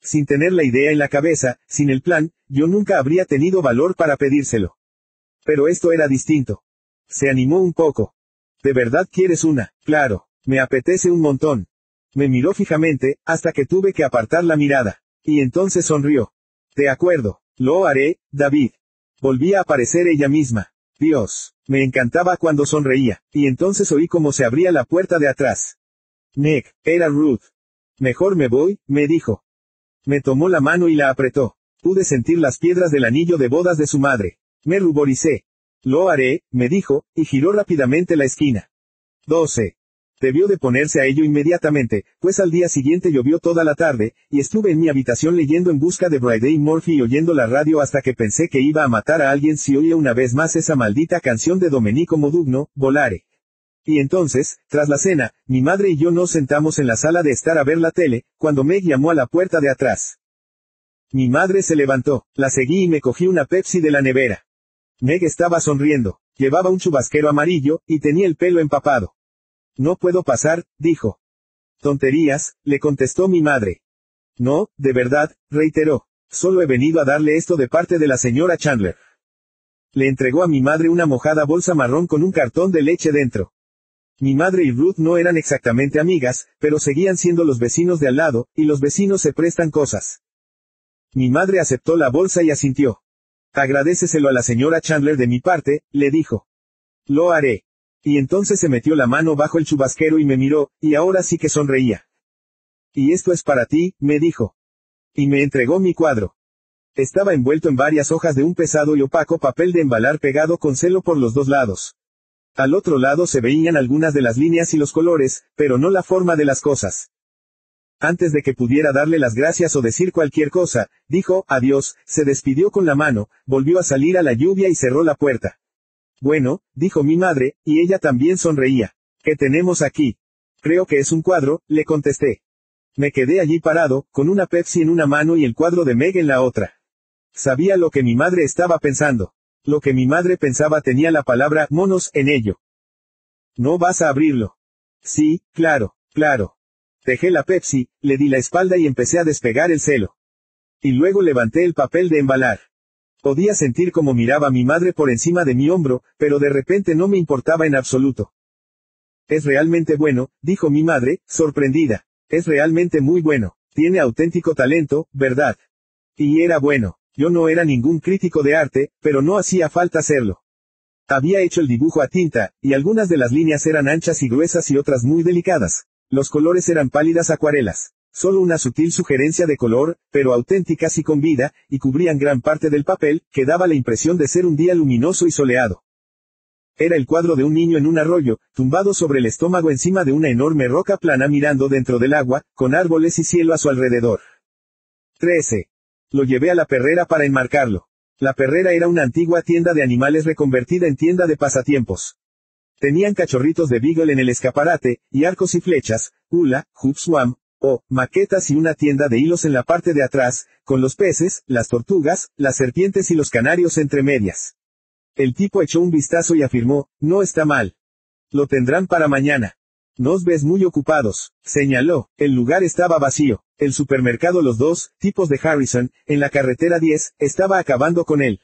Sin tener la idea en la cabeza, sin el plan, yo nunca habría tenido valor para pedírselo. Pero esto era distinto. Se animó un poco. ¿De verdad quieres una? Claro. Me apetece un montón. Me miró fijamente, hasta que tuve que apartar la mirada. Y entonces sonrió. De acuerdo. Lo haré, David. Volví a aparecer ella misma. Dios. Me encantaba cuando sonreía, y entonces oí cómo se abría la puerta de atrás. Nick, era Ruth. Mejor me voy, me dijo. Me tomó la mano y la apretó. Pude sentir las piedras del anillo de bodas de su madre. Me ruboricé. Lo haré, me dijo, y giró rápidamente la esquina. 12. Debió de ponerse a ello inmediatamente, pues al día siguiente llovió toda la tarde, y estuve en mi habitación leyendo en busca de Friday Murphy y oyendo la radio hasta que pensé que iba a matar a alguien si oía una vez más esa maldita canción de Domenico Modugno, Volare. Y entonces, tras la cena, mi madre y yo nos sentamos en la sala de estar a ver la tele, cuando Meg llamó a la puerta de atrás. Mi madre se levantó, la seguí y me cogí una Pepsi de la nevera. Meg estaba sonriendo, llevaba un chubasquero amarillo, y tenía el pelo empapado. No puedo pasar, dijo. Tonterías, le contestó mi madre. No, de verdad, reiteró. Solo he venido a darle esto de parte de la señora Chandler. Le entregó a mi madre una mojada bolsa marrón con un cartón de leche dentro. Mi madre y Ruth no eran exactamente amigas, pero seguían siendo los vecinos de al lado, y los vecinos se prestan cosas. Mi madre aceptó la bolsa y asintió. Agradeceselo a la señora Chandler de mi parte, le dijo. Lo haré. Y entonces se metió la mano bajo el chubasquero y me miró, y ahora sí que sonreía. Y esto es para ti, me dijo. Y me entregó mi cuadro. Estaba envuelto en varias hojas de un pesado y opaco papel de embalar pegado con celo por los dos lados. Al otro lado se veían algunas de las líneas y los colores, pero no la forma de las cosas. Antes de que pudiera darle las gracias o decir cualquier cosa, dijo, adiós, se despidió con la mano, volvió a salir a la lluvia y cerró la puerta. Bueno, dijo mi madre, y ella también sonreía. ¿Qué tenemos aquí? Creo que es un cuadro, le contesté. Me quedé allí parado, con una Pepsi en una mano y el cuadro de Meg en la otra. Sabía lo que mi madre estaba pensando. Lo que mi madre pensaba tenía la palabra monos en ello. No vas a abrirlo. Sí, claro, claro. Dejé la Pepsi, le di la espalda y empecé a despegar el celo. Y luego levanté el papel de embalar. Podía sentir como miraba mi madre por encima de mi hombro, pero de repente no me importaba en absoluto. Es realmente bueno, dijo mi madre, sorprendida. Es realmente muy bueno. Tiene auténtico talento, ¿verdad? Y era bueno. Yo no era ningún crítico de arte, pero no hacía falta serlo. Había hecho el dibujo a tinta, y algunas de las líneas eran anchas y gruesas y otras muy delicadas. Los colores eran pálidas acuarelas. Solo una sutil sugerencia de color, pero auténticas y con vida, y cubrían gran parte del papel, que daba la impresión de ser un día luminoso y soleado. Era el cuadro de un niño en un arroyo, tumbado sobre el estómago encima de una enorme roca plana mirando dentro del agua, con árboles y cielo a su alrededor. 13. Lo llevé a la perrera para enmarcarlo. La perrera era una antigua tienda de animales reconvertida en tienda de pasatiempos. Tenían cachorritos de beagle en el escaparate, y arcos y flechas, hula, hoop swam, o, maquetas y una tienda de hilos en la parte de atrás, con los peces, las tortugas, las serpientes y los canarios entre medias. El tipo echó un vistazo y afirmó, no está mal. Lo tendrán para mañana. Nos ves muy ocupados, señaló, el lugar estaba vacío. El supermercado Los Dos, tipos de Harrison, en la carretera 10, estaba acabando con él.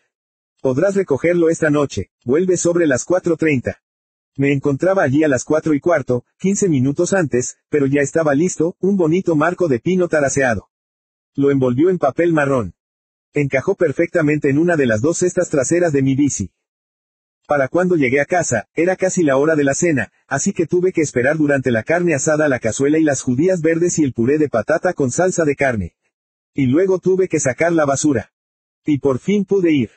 Podrás recogerlo esta noche, vuelve sobre las 4.30. Me encontraba allí a las cuatro y cuarto, 15 minutos antes, pero ya estaba listo, un bonito marco de pino taraseado. Lo envolvió en papel marrón. Encajó perfectamente en una de las dos cestas traseras de mi bici. Para cuando llegué a casa, era casi la hora de la cena, así que tuve que esperar durante la carne asada la cazuela y las judías verdes y el puré de patata con salsa de carne. Y luego tuve que sacar la basura. Y por fin pude ir.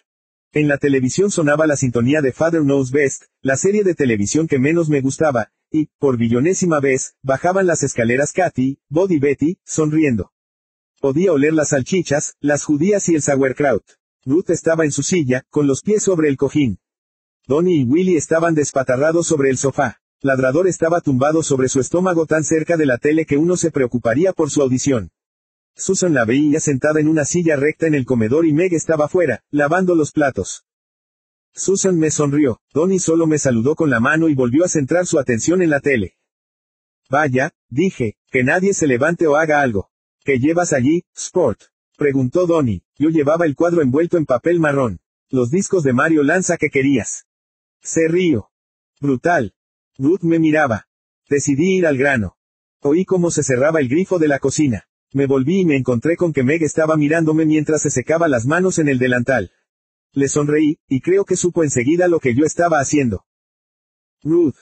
En la televisión sonaba la sintonía de Father Knows Best, la serie de televisión que menos me gustaba, y, por billonésima vez, bajaban las escaleras Kathy, Bob y Betty, sonriendo. Podía oler las salchichas, las judías y el sauerkraut. Ruth estaba en su silla, con los pies sobre el cojín. Donnie y Willy estaban despatarrados sobre el sofá. Ladrador estaba tumbado sobre su estómago tan cerca de la tele que uno se preocuparía por su audición. Susan la veía sentada en una silla recta en el comedor y Meg estaba fuera, lavando los platos. Susan me sonrió, Donnie solo me saludó con la mano y volvió a centrar su atención en la tele. Vaya, dije, que nadie se levante o haga algo. ¿Qué llevas allí, Sport? Preguntó Donnie. Yo llevaba el cuadro envuelto en papel marrón. Los discos de Mario Lanza que querías. Se río. Brutal. Ruth me miraba. Decidí ir al grano. Oí cómo se cerraba el grifo de la cocina. Me volví y me encontré con que Meg estaba mirándome mientras se secaba las manos en el delantal. Le sonreí, y creo que supo enseguida lo que yo estaba haciendo. Ruth.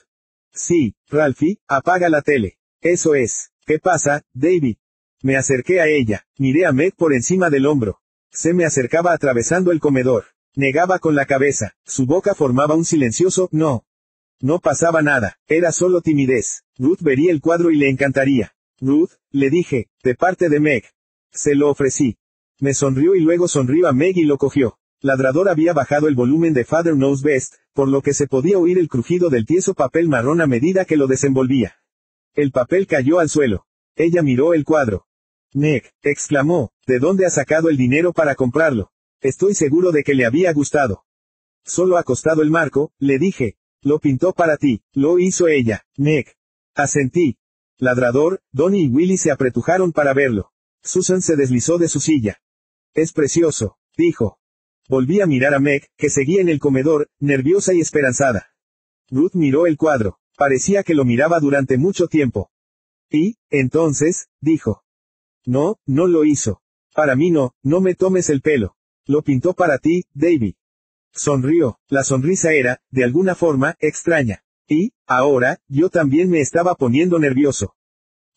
Sí, Ralphie, apaga la tele. Eso es. ¿Qué pasa, David? Me acerqué a ella, miré a Meg por encima del hombro. Se me acercaba atravesando el comedor. Negaba con la cabeza. Su boca formaba un silencioso no. No pasaba nada. Era solo timidez. Ruth vería el cuadro y le encantaría. Ruth, le dije, de parte de Meg. Se lo ofrecí. Me sonrió y luego sonrió a Meg y lo cogió. Ladrador había bajado el volumen de Father Knows Best, por lo que se podía oír el crujido del tieso papel marrón a medida que lo desenvolvía. El papel cayó al suelo. Ella miró el cuadro. Meg, exclamó, ¿de dónde ha sacado el dinero para comprarlo? Estoy seguro de que le había gustado. Solo ha costado el marco, le dije. Lo pintó para ti, lo hizo ella, Meg. Asentí. Ladrador, Donnie y Willy se apretujaron para verlo. Susan se deslizó de su silla. Es precioso, dijo. Volví a mirar a Meg, que seguía en el comedor, nerviosa y esperanzada. Ruth miró el cuadro. Parecía que lo miraba durante mucho tiempo. Y, entonces, dijo. No, no lo hizo. Para mí no, no me tomes el pelo. Lo pintó para ti, David. Sonrió. La sonrisa era, de alguna forma, extraña. Y, ahora, yo también me estaba poniendo nervioso.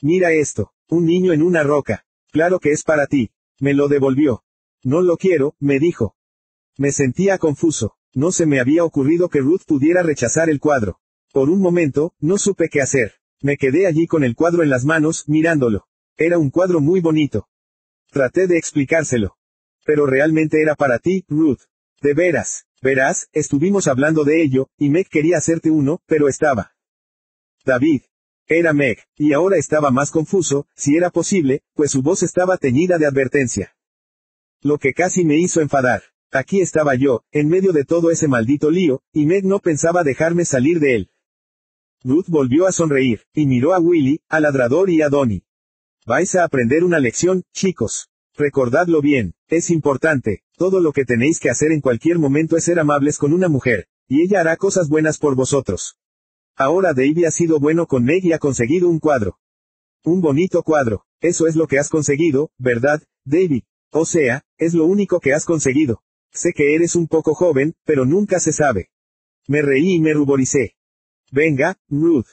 Mira esto. Un niño en una roca. Claro que es para ti. Me lo devolvió. No lo quiero, me dijo. Me sentía confuso. No se me había ocurrido que Ruth pudiera rechazar el cuadro. Por un momento, no supe qué hacer. Me quedé allí con el cuadro en las manos, mirándolo. Era un cuadro muy bonito. Traté de explicárselo. Pero realmente era para ti, Ruth. De veras. Verás, estuvimos hablando de ello, y Meg quería hacerte uno, pero estaba. David. Era Meg, y ahora estaba más confuso, si era posible, pues su voz estaba teñida de advertencia. Lo que casi me hizo enfadar. Aquí estaba yo, en medio de todo ese maldito lío, y Meg no pensaba dejarme salir de él. Ruth volvió a sonreír, y miró a Willy, al ladrador y a Donnie. Vais a aprender una lección, chicos. Recordadlo bien, es importante, todo lo que tenéis que hacer en cualquier momento es ser amables con una mujer, y ella hará cosas buenas por vosotros. Ahora Davy ha sido bueno con Meg y ha conseguido un cuadro. Un bonito cuadro, eso es lo que has conseguido, ¿verdad, Davy? O sea, es lo único que has conseguido. Sé que eres un poco joven, pero nunca se sabe. Me reí y me ruboricé. Venga, Ruth.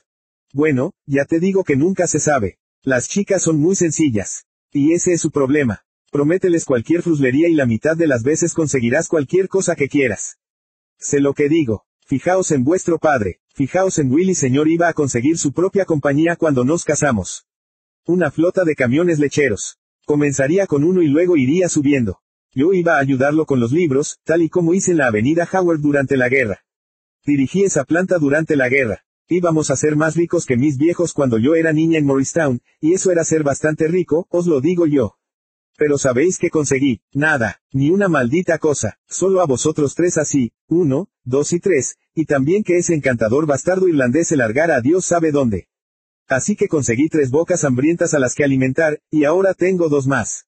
Bueno, ya te digo que nunca se sabe. Las chicas son muy sencillas. Y ese es su problema. Promételes cualquier fruslería y la mitad de las veces conseguirás cualquier cosa que quieras. Sé lo que digo. Fijaos en vuestro padre. Fijaos en Willy señor iba a conseguir su propia compañía cuando nos casamos. Una flota de camiones lecheros. Comenzaría con uno y luego iría subiendo. Yo iba a ayudarlo con los libros, tal y como hice en la avenida Howard durante la guerra. Dirigí esa planta durante la guerra. Íbamos a ser más ricos que mis viejos cuando yo era niña en Morristown, y eso era ser bastante rico, os lo digo yo. Pero sabéis que conseguí, nada, ni una maldita cosa, solo a vosotros tres así, uno, dos y tres, y también que ese encantador bastardo irlandés se largara a Dios sabe dónde. Así que conseguí tres bocas hambrientas a las que alimentar, y ahora tengo dos más.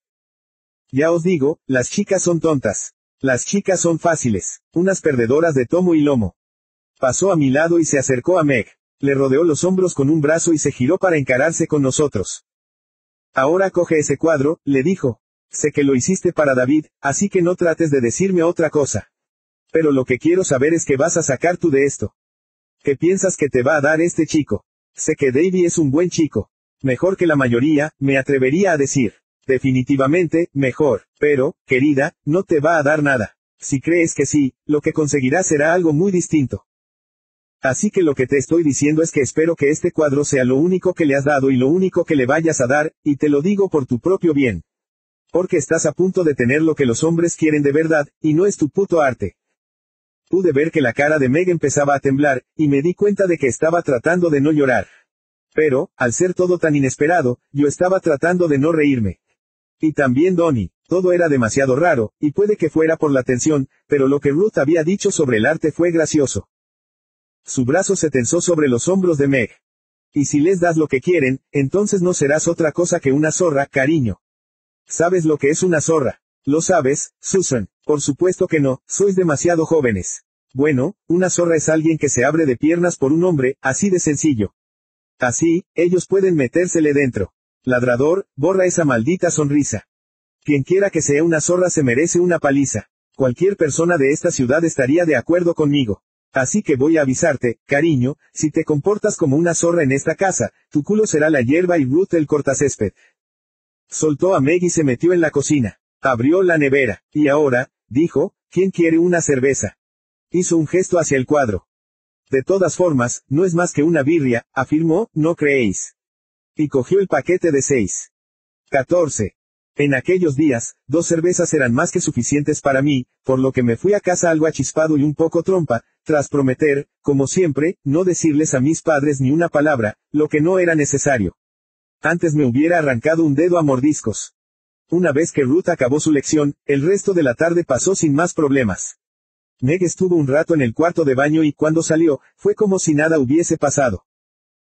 Ya os digo, las chicas son tontas. Las chicas son fáciles, unas perdedoras de tomo y lomo. Pasó a mi lado y se acercó a Meg. Le rodeó los hombros con un brazo y se giró para encararse con nosotros. Ahora coge ese cuadro, le dijo. Sé que lo hiciste para David, así que no trates de decirme otra cosa. Pero lo que quiero saber es qué vas a sacar tú de esto. ¿Qué piensas que te va a dar este chico? Sé que Davy es un buen chico. Mejor que la mayoría, me atrevería a decir. Definitivamente, mejor, pero, querida, no te va a dar nada. Si crees que sí, lo que conseguirás será algo muy distinto. Así que lo que te estoy diciendo es que espero que este cuadro sea lo único que le has dado y lo único que le vayas a dar, y te lo digo por tu propio bien. Porque estás a punto de tener lo que los hombres quieren de verdad, y no es tu puto arte. Pude ver que la cara de Meg empezaba a temblar, y me di cuenta de que estaba tratando de no llorar. Pero, al ser todo tan inesperado, yo estaba tratando de no reírme. Y también Donnie. Todo era demasiado raro, y puede que fuera por la tensión, pero lo que Ruth había dicho sobre el arte fue gracioso. Su brazo se tensó sobre los hombros de Meg. Y si les das lo que quieren, entonces no serás otra cosa que una zorra, cariño. ¿Sabes lo que es una zorra? ¿Lo sabes, Susan? Por supuesto que no, sois demasiado jóvenes. Bueno, una zorra es alguien que se abre de piernas por un hombre, así de sencillo. Así, ellos pueden metérsele dentro. Ladrador, borra esa maldita sonrisa. Quien quiera que sea una zorra se merece una paliza. Cualquier persona de esta ciudad estaría de acuerdo conmigo. Así que voy a avisarte, cariño, si te comportas como una zorra en esta casa, tu culo será la hierba y Ruth el cortacésped. Soltó a Meg y se metió en la cocina. Abrió la nevera. Y ahora, dijo, ¿quién quiere una cerveza? Hizo un gesto hacia el cuadro. De todas formas, no es más que una birria, afirmó, ¿no creéis? Y cogió el paquete de seis. 14. En aquellos días, dos cervezas eran más que suficientes para mí, por lo que me fui a casa algo achispado y un poco trompa, tras prometer, como siempre, no decirles a mis padres ni una palabra, lo que no era necesario. Antes me hubiera arrancado un dedo a mordiscos. Una vez que Ruth acabó su lección, el resto de la tarde pasó sin más problemas. Meg estuvo un rato en el cuarto de baño y cuando salió, fue como si nada hubiese pasado.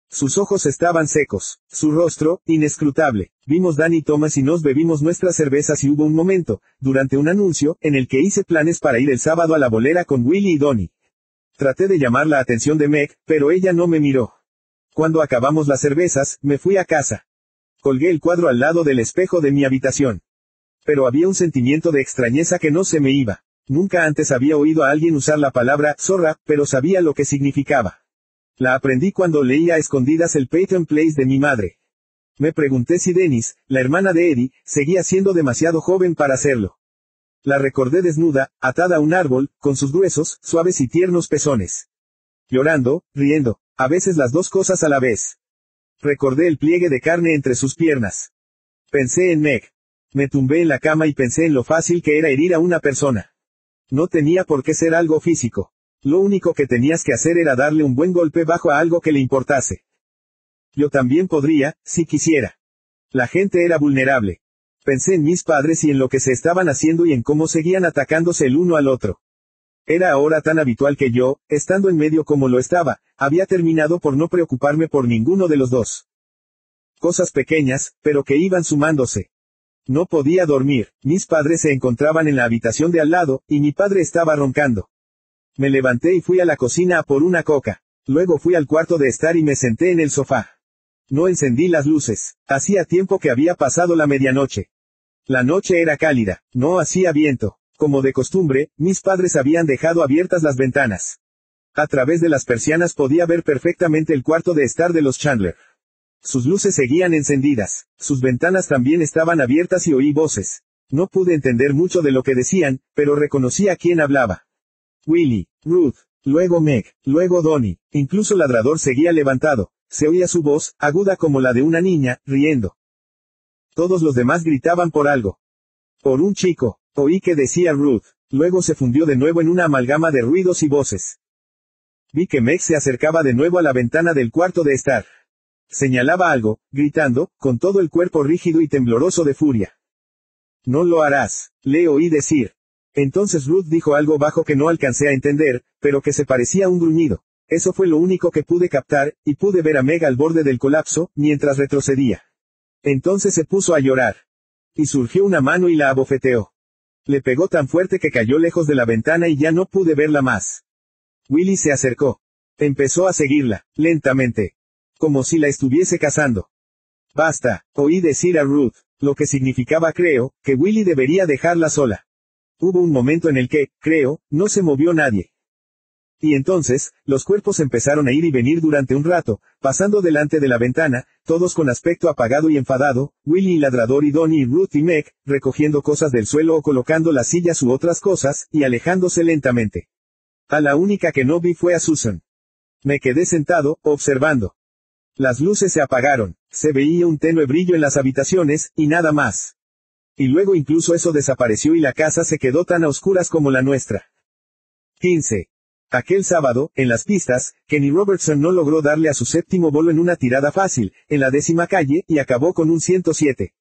Sus ojos estaban secos, su rostro, inescrutable. Vimos Danny Thomas y nos bebimos nuestras cervezas y hubo un momento, durante un anuncio, en el que hice planes para ir el sábado a la bolera con Willy y Donnie. Traté de llamar la atención de Meg, pero ella no me miró. Cuando acabamos las cervezas, me fui a casa. Colgué el cuadro al lado del espejo de mi habitación. Pero había un sentimiento de extrañeza que no se me iba. Nunca antes había oído a alguien usar la palabra zorra, pero sabía lo que significaba. La aprendí cuando leía a escondidas el Peyton Place de mi madre. Me pregunté si Dennis, la hermana de Eddie, seguía siendo demasiado joven para hacerlo. La recordé desnuda, atada a un árbol, con sus gruesos, suaves y tiernos pezones. Llorando, riendo, a veces las dos cosas a la vez. Recordé el pliegue de carne entre sus piernas. Pensé en Meg. Me tumbé en la cama y pensé en lo fácil que era herir a una persona. No tenía por qué ser algo físico. Lo único que tenías que hacer era darle un buen golpe bajo a algo que le importase. Yo también podría, si quisiera. La gente era vulnerable. Pensé en mis padres y en lo que se estaban haciendo y en cómo seguían atacándose el uno al otro. Era ahora tan habitual que yo, estando en medio como lo estaba, había terminado por no preocuparme por ninguno de los dos. Cosas pequeñas, pero que iban sumándose. No podía dormir, mis padres se encontraban en la habitación de al lado, y mi padre estaba roncando. Me levanté y fui a la cocina a por una coca. Luego fui al cuarto de estar y me senté en el sofá. No encendí las luces. Hacía tiempo que había pasado la medianoche. La noche era cálida, no hacía viento. Como de costumbre, mis padres habían dejado abiertas las ventanas. A través de las persianas podía ver perfectamente el cuarto de estar de los Chandler. Sus luces seguían encendidas, sus ventanas también estaban abiertas y oí voces. No pude entender mucho de lo que decían, pero reconocí a quién hablaba. Willy, Ruth, luego Meg, luego Donnie, incluso Ladrador seguía levantado, se oía su voz, aguda como la de una niña, riendo. Todos los demás gritaban por algo. Por un chico, oí que decía Ruth, luego se fundió de nuevo en una amalgama de ruidos y voces. Vi que Meg se acercaba de nuevo a la ventana del cuarto de estar. Señalaba algo, gritando, con todo el cuerpo rígido y tembloroso de furia. No lo harás, le oí decir. Entonces Ruth dijo algo bajo que no alcancé a entender, pero que se parecía a un gruñido. Eso fue lo único que pude captar, y pude ver a Meg al borde del colapso, mientras retrocedía. Entonces se puso a llorar. Y surgió una mano y la abofeteó. Le pegó tan fuerte que cayó lejos de la ventana y ya no pude verla más. Willy se acercó. Empezó a seguirla, lentamente. Como si la estuviese cazando. Basta, oí decir a Ruth, lo que significaba creo, que Willy debería dejarla sola. Hubo un momento en el que, creo, no se movió nadie. Y entonces, los cuerpos empezaron a ir y venir durante un rato, pasando delante de la ventana, todos con aspecto apagado y enfadado, Willy y Ladrador y Donnie y Ruth y Meg, recogiendo cosas del suelo o colocando las sillas u otras cosas, y alejándose lentamente. A la única que no vi fue a Susan. Me quedé sentado, observando. Las luces se apagaron, se veía un tenue brillo en las habitaciones, y nada más. Y luego incluso eso desapareció y la casa se quedó tan a oscuras como la nuestra. 15. Aquel sábado, en las pistas, Kenny Robertson no logró darle a su séptimo bolo en una tirada fácil, en la décima calle, y acabó con un 107.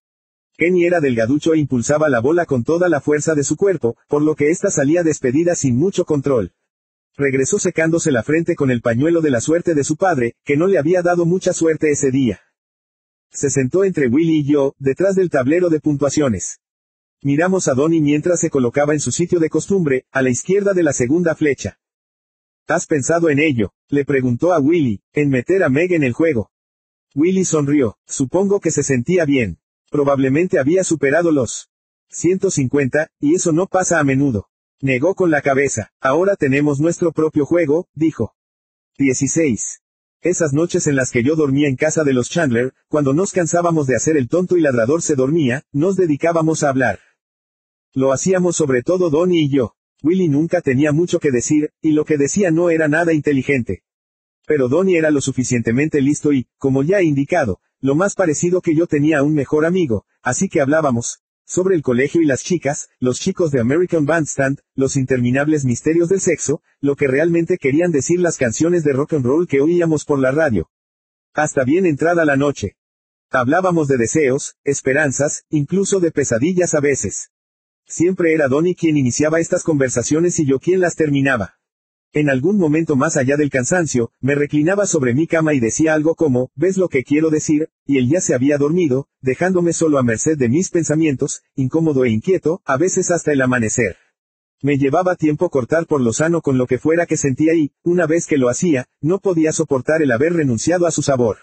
Kenny era delgaducho e impulsaba la bola con toda la fuerza de su cuerpo, por lo que ésta salía despedida sin mucho control. Regresó secándose la frente con el pañuelo de la suerte de su padre, que no le había dado mucha suerte ese día. Se sentó entre Willy y yo, detrás del tablero de puntuaciones. Miramos a Donnie mientras se colocaba en su sitio de costumbre, a la izquierda de la segunda flecha. ¿Has pensado en ello? Le preguntó a Willy, en meter a Meg en el juego. Willy sonrió, supongo que se sentía bien. Probablemente había superado los 150, y eso no pasa a menudo. Negó con la cabeza, ahora tenemos nuestro propio juego, dijo. 16. Esas noches en las que yo dormía en casa de los Chandler, cuando nos cansábamos de hacer el tonto y ladrador se dormía, nos dedicábamos a hablar. Lo hacíamos sobre todo Donnie y yo. Willy nunca tenía mucho que decir, y lo que decía no era nada inteligente. Pero Donnie era lo suficientemente listo y, como ya he indicado, lo más parecido que yo tenía a un mejor amigo, así que hablábamos, sobre el colegio y las chicas, los chicos de American Bandstand, los interminables misterios del sexo, lo que realmente querían decir las canciones de rock and roll que oíamos por la radio. Hasta bien entrada la noche. Hablábamos de deseos, esperanzas, incluso de pesadillas a veces. Siempre era Donnie quien iniciaba estas conversaciones y yo quien las terminaba. En algún momento más allá del cansancio, me reclinaba sobre mi cama y decía algo como, ¿ves lo que quiero decir? Y él ya se había dormido, dejándome solo a merced de mis pensamientos, incómodo e inquieto, a veces hasta el amanecer. Me llevaba tiempo cortar por lo sano con lo que fuera que sentía y, una vez que lo hacía, no podía soportar el haber renunciado a su sabor.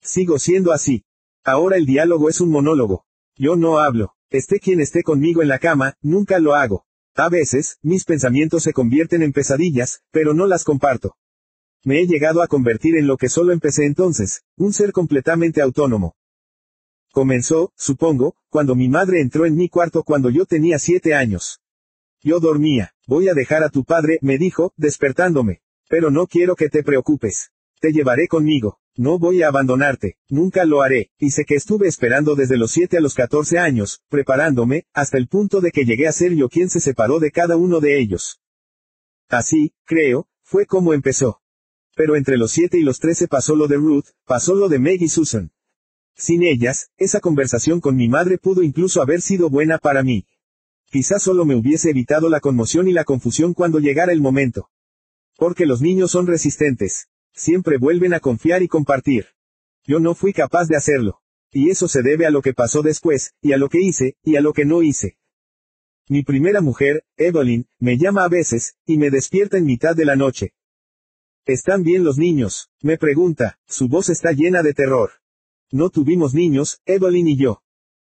Sigo siendo así. Ahora el diálogo es un monólogo. Yo no hablo. Esté quien esté conmigo en la cama, nunca lo hago. A veces, mis pensamientos se convierten en pesadillas, pero no las comparto. Me he llegado a convertir en lo que solo empecé entonces, un ser completamente autónomo. Comenzó, supongo, cuando mi madre entró en mi cuarto cuando yo tenía siete años. Yo dormía. Voy a dejar a tu padre, me dijo, despertándome. Pero no quiero que te preocupes. Te llevaré conmigo. No voy a abandonarte, nunca lo haré, y sé que estuve esperando desde los 7 a los 14 años, preparándome, hasta el punto de que llegué a ser yo quien se separó de cada uno de ellos. Así, creo, fue como empezó. Pero entre los 7 y los 13 pasó lo de Ruth, pasó lo de Meg y Susan. Sin ellas, esa conversación con mi madre pudo incluso haber sido buena para mí. Quizás solo me hubiese evitado la conmoción y la confusión cuando llegara el momento. Porque los niños son resistentes. Siempre vuelven a confiar y compartir. Yo no fui capaz de hacerlo. Y eso se debe a lo que pasó después, y a lo que hice, y a lo que no hice. Mi primera mujer, Evelyn, me llama a veces, y me despierta en mitad de la noche. ¿Están bien los niños? me pregunta, su voz está llena de terror. No tuvimos niños, Evelyn y yo.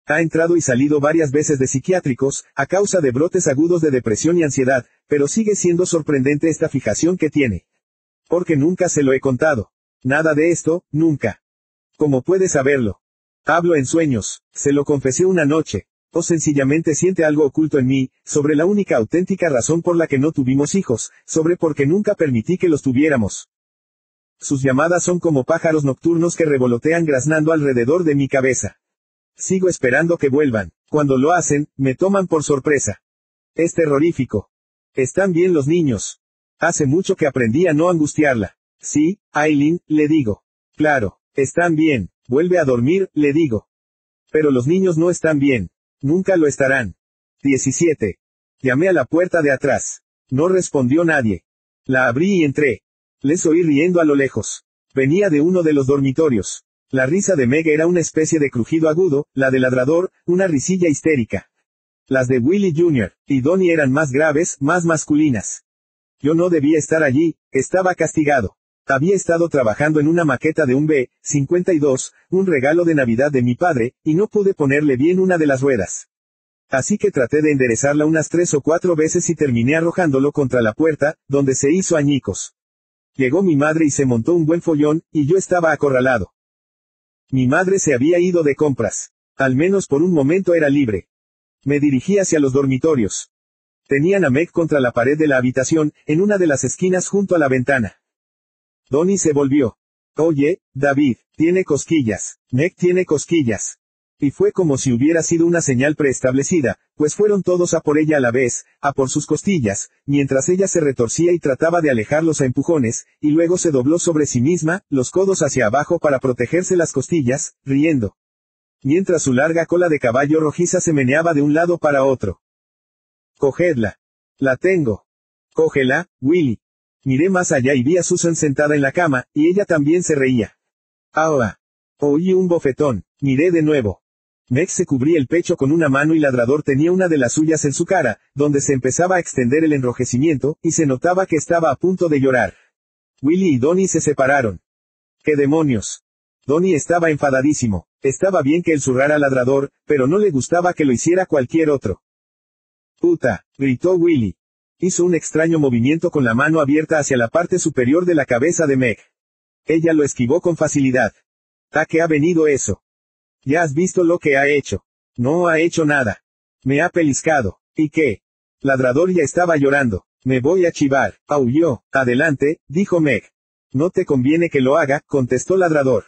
Ha entrado y salido varias veces de psiquiátricos, a causa de brotes agudos de depresión y ansiedad, pero sigue siendo sorprendente esta fijación que tiene. Porque nunca se lo he contado. Nada de esto, nunca. ¿Cómo puede saberlo? Hablo en sueños, se lo confesé una noche. O sencillamente siente algo oculto en mí, sobre la única auténtica razón por la que no tuvimos hijos, sobre por qué nunca permití que los tuviéramos. Sus llamadas son como pájaros nocturnos que revolotean graznando alrededor de mi cabeza. Sigo esperando que vuelvan. Cuando lo hacen, me toman por sorpresa. Es terrorífico. Están bien los niños. Hace mucho que aprendí a no angustiarla. Sí, Aileen, le digo. Claro, están bien. Vuelve a dormir, le digo. Pero los niños no están bien. Nunca lo estarán. 17. Llamé a la puerta de atrás. No respondió nadie. La abrí y entré. Les oí riendo a lo lejos. Venía de uno de los dormitorios. La risa de Meg era una especie de crujido agudo, la del ladrador, una risilla histérica. Las de Willie Jr. y Donnie eran más graves, más masculinas. Yo no debía estar allí, estaba castigado. Había estado trabajando en una maqueta de un B-52, un regalo de Navidad de mi padre, y no pude ponerle bien una de las ruedas. Así que traté de enderezarla unas tres o cuatro veces y terminé arrojándolo contra la puerta, donde se hizo añicos. Llegó mi madre y se montó un buen follón, y yo estaba acorralado. Mi madre se había ido de compras. Al menos por un momento era libre. Me dirigí hacia los dormitorios. Tenían a Meg contra la pared de la habitación, en una de las esquinas junto a la ventana. Donnie se volvió. Oye, David, tiene cosquillas. Meg tiene cosquillas. Y fue como si hubiera sido una señal preestablecida, pues fueron todos a por ella a la vez, a por sus costillas, mientras ella se retorcía y trataba de alejarlos a empujones, y luego se dobló sobre sí misma, los codos hacia abajo para protegerse las costillas, riendo. Mientras su larga cola de caballo rojiza se meneaba de un lado para otro. Cogedla. La tengo. Cógela, Willy. Miré más allá y vi a Susan sentada en la cama, y ella también se reía. Ahora. Oí un bofetón. Miré de nuevo. Meg se cubría el pecho con una mano y Ladrador tenía una de las suyas en su cara, donde se empezaba a extender el enrojecimiento, y se notaba que estaba a punto de llorar. Willy y Donnie se separaron. ¡Qué demonios! Donnie estaba enfadadísimo. Estaba bien que él zurrara Ladrador, pero no le gustaba que lo hiciera cualquier otro. Puta, gritó Willy. Hizo un extraño movimiento con la mano abierta hacia la parte superior de la cabeza de Meg. Ella lo esquivó con facilidad. ¿A qué ha venido eso? Ya has visto lo que ha hecho. No ha hecho nada. Me ha peliscado. ¿Y qué? Ladrador ya estaba llorando. Me voy a chivar. Aulló. Adelante, dijo Meg. No te conviene que lo haga, contestó Ladrador.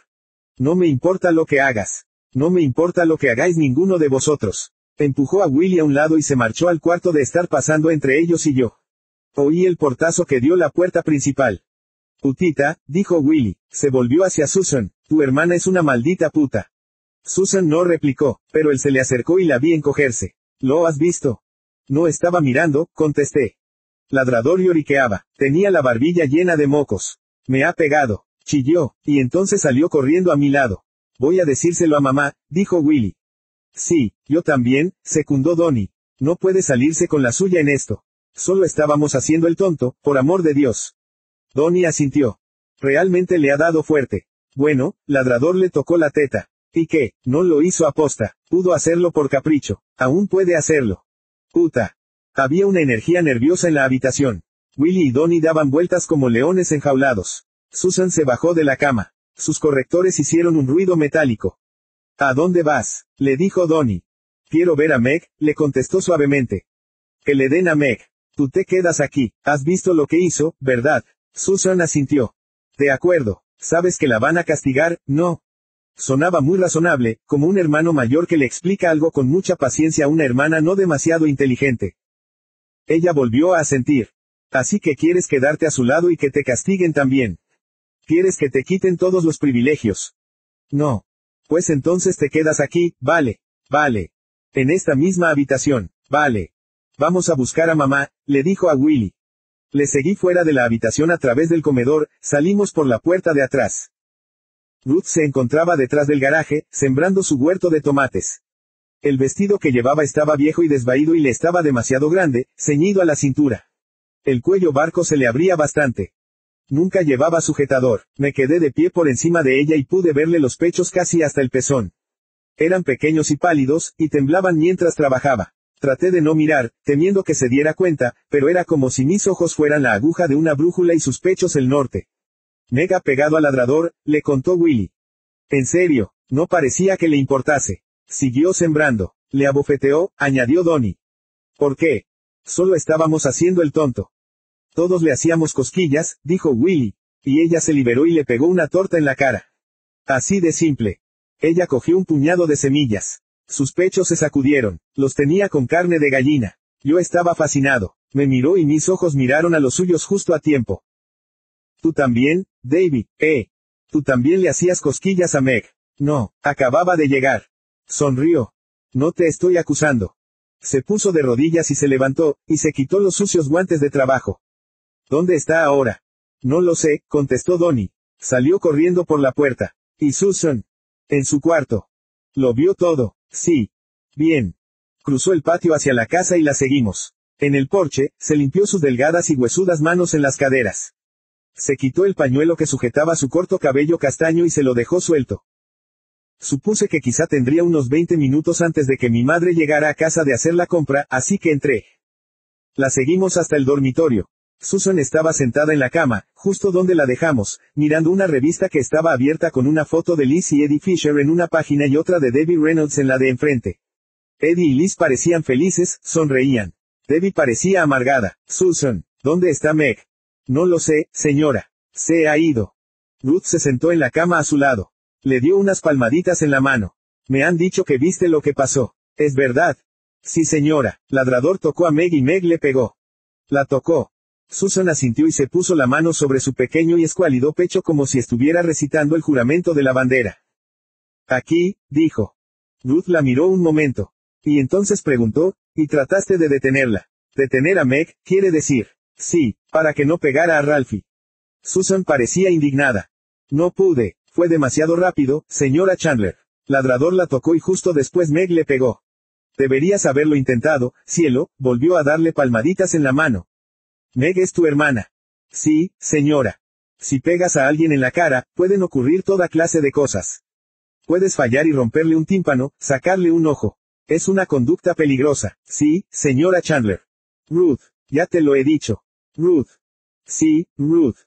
No me importa lo que hagas. No me importa lo que hagáis ninguno de vosotros. Empujó a Willy a un lado y se marchó al cuarto de estar pasando entre ellos y yo. Oí el portazo que dio la puerta principal. Putita, dijo Willy, se volvió hacia Susan, tu hermana es una maldita puta. Susan no replicó, pero él se le acercó y la vi encogerse. ¿Lo has visto? No estaba mirando, contesté. Ladrador lloriqueaba, tenía la barbilla llena de mocos. Me ha pegado, chilló, y entonces salió corriendo a mi lado. Voy a decírselo a mamá, dijo Willy. Sí, yo también, secundó Donnie. No puede salirse con la suya en esto. Solo estábamos haciendo el tonto, por amor de Dios. Donnie asintió. Realmente le ha dado fuerte. Bueno, ladrador le tocó la teta. ¿Y qué? No lo hizo aposta. Pudo hacerlo por capricho. Aún puede hacerlo. Puta. Había una energía nerviosa en la habitación. Willy y Donnie daban vueltas como leones enjaulados. Susan se bajó de la cama. Sus correctores hicieron un ruido metálico. ¿A dónde vas? le dijo Donnie. Quiero ver a Meg, le contestó suavemente. Que le den a Meg. Tú te quedas aquí, has visto lo que hizo, ¿verdad? Susan asintió. De acuerdo, sabes que la van a castigar, ¿no? Sonaba muy razonable, como un hermano mayor que le explica algo con mucha paciencia a una hermana no demasiado inteligente. Ella volvió a asentir. Así que quieres quedarte a su lado y que te castiguen también. Quieres que te quiten todos los privilegios. No. Pues entonces te quedas aquí, vale, vale. En esta misma habitación, vale. Vamos a buscar a mamá, le dijo a Willy. Le seguí fuera de la habitación a través del comedor, salimos por la puerta de atrás. Ruth se encontraba detrás del garaje, sembrando su huerto de tomates. El vestido que llevaba estaba viejo y desvaído y le estaba demasiado grande, ceñido a la cintura. El cuello barco se le abría bastante. Nunca llevaba sujetador, me quedé de pie por encima de ella y pude verle los pechos casi hasta el pezón. Eran pequeños y pálidos, y temblaban mientras trabajaba. Traté de no mirar, temiendo que se diera cuenta, pero era como si mis ojos fueran la aguja de una brújula y sus pechos el norte. Mega pegado al ladrador, le contó Willy. En serio, no parecía que le importase. Siguió sembrando. Le abofeteó, añadió Donnie. ¿Por qué? Solo estábamos haciendo el tonto. Todos le hacíamos cosquillas, dijo Willy. Y ella se liberó y le pegó una torta en la cara. Así de simple. Ella cogió un puñado de semillas. Sus pechos se sacudieron. Los tenía con carne de gallina. Yo estaba fascinado. Me miró y mis ojos miraron a los suyos justo a tiempo. Tú también, David, eh. Tú también le hacías cosquillas a Meg. No, acababa de llegar. Sonrió. No te estoy acusando. Se puso de rodillas y se levantó, y se quitó los sucios guantes de trabajo. ¿Dónde está ahora? No lo sé, contestó Donnie. Salió corriendo por la puerta. ¿Y Susan? En su cuarto. Lo vio todo. Sí. Bien. Cruzó el patio hacia la casa y la seguimos. En el porche, se limpió sus delgadas y huesudas manos en las caderas. Se quitó el pañuelo que sujetaba su corto cabello castaño y se lo dejó suelto. Supuse que quizá tendría unos 20 minutos antes de que mi madre llegara a casa de hacer la compra, así que entré. La seguimos hasta el dormitorio. Susan estaba sentada en la cama, justo donde la dejamos, mirando una revista que estaba abierta con una foto de Liz y Eddie Fisher en una página y otra de Debbie Reynolds en la de enfrente. Eddie y Liz parecían felices, sonreían. Debbie parecía amargada. Susan, ¿dónde está Meg? No lo sé, señora. Se ha ido. Ruth se sentó en la cama a su lado. Le dio unas palmaditas en la mano. Me han dicho que viste lo que pasó. ¿Es verdad? Sí señora. Ladrador tocó a Meg y Meg le pegó. La tocó. Susan asintió y se puso la mano sobre su pequeño y escuálido pecho como si estuviera recitando el juramento de la bandera. Aquí, dijo. Ruth la miró un momento. Y entonces preguntó, ¿y trataste de detenerla? Detener a Meg, quiere decir. Sí, para que no pegara a Ralphie. Susan parecía indignada. No pude, fue demasiado rápido, señora Chandler. Ladrador la tocó y justo después Meg le pegó. Deberías haberlo intentado, cielo, volvió a darle palmaditas en la mano. Meg es tu hermana. Sí, señora. Si pegas a alguien en la cara, pueden ocurrir toda clase de cosas. Puedes fallar y romperle un tímpano, sacarle un ojo. Es una conducta peligrosa. Sí, señora Chandler. Ruth, ya te lo he dicho. Ruth. Sí, Ruth.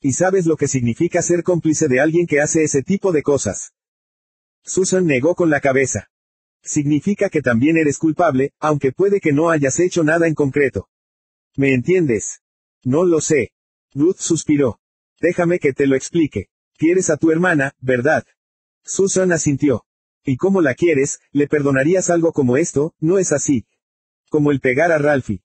Y sabes lo que significa ser cómplice de alguien que hace ese tipo de cosas. Susan negó con la cabeza. Significa que también eres culpable, aunque puede que no hayas hecho nada en concreto. ¿Me entiendes? No lo sé. Ruth suspiró. Déjame que te lo explique. Quieres a tu hermana, ¿verdad? Susan asintió. ¿Y cómo la quieres? ¿Le perdonarías algo como esto? No es así. Como el pegar a Ralphie.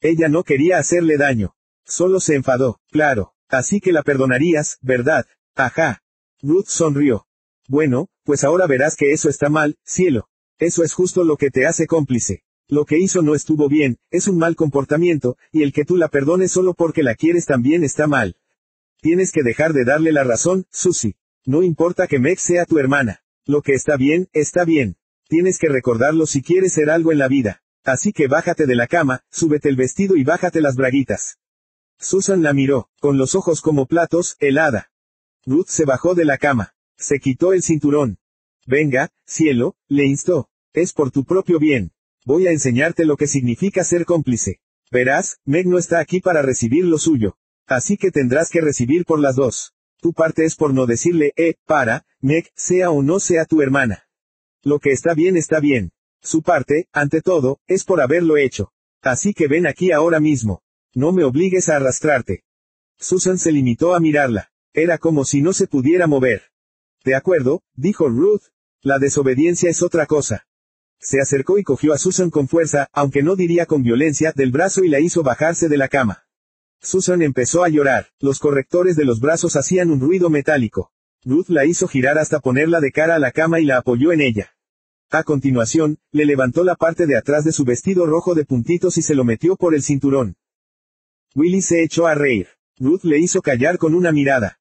Ella no quería hacerle daño. Solo se enfadó, claro. Así que la perdonarías, ¿verdad? Ajá. Ruth sonrió. Bueno, pues ahora verás que eso está mal, cielo. Eso es justo lo que te hace cómplice. Lo que hizo no estuvo bien, es un mal comportamiento, y el que tú la perdones solo porque la quieres también está mal. Tienes que dejar de darle la razón, Susie. No importa que Meg sea tu hermana. Lo que está bien, está bien. Tienes que recordarlo si quieres ser algo en la vida. Así que bájate de la cama, súbete el vestido y bájate las braguitas. Susan la miró, con los ojos como platos, helada. Ruth se bajó de la cama. Se quitó el cinturón. Venga, cielo, le instó. Es por tu propio bien. Voy a enseñarte lo que significa ser cómplice. Verás, Meg no está aquí para recibir lo suyo. Así que tendrás que recibir por las dos. Tu parte es por no decirle, eh, para, Meg, sea o no sea tu hermana. Lo que está bien está bien. Su parte, ante todo, es por haberlo hecho. Así que ven aquí ahora mismo. No me obligues a arrastrarte. Susan se limitó a mirarla. Era como si no se pudiera mover. De acuerdo, dijo Ruth. La desobediencia es otra cosa. Se acercó y cogió a Susan con fuerza, aunque no diría con violencia, del brazo y la hizo bajarse de la cama. Susan empezó a llorar, los correctores de los brazos hacían un ruido metálico. Ruth la hizo girar hasta ponerla de cara a la cama y la apoyó en ella. A continuación, le levantó la parte de atrás de su vestido rojo de puntitos y se lo metió por el cinturón. Willy se echó a reír. Ruth le hizo callar con una mirada.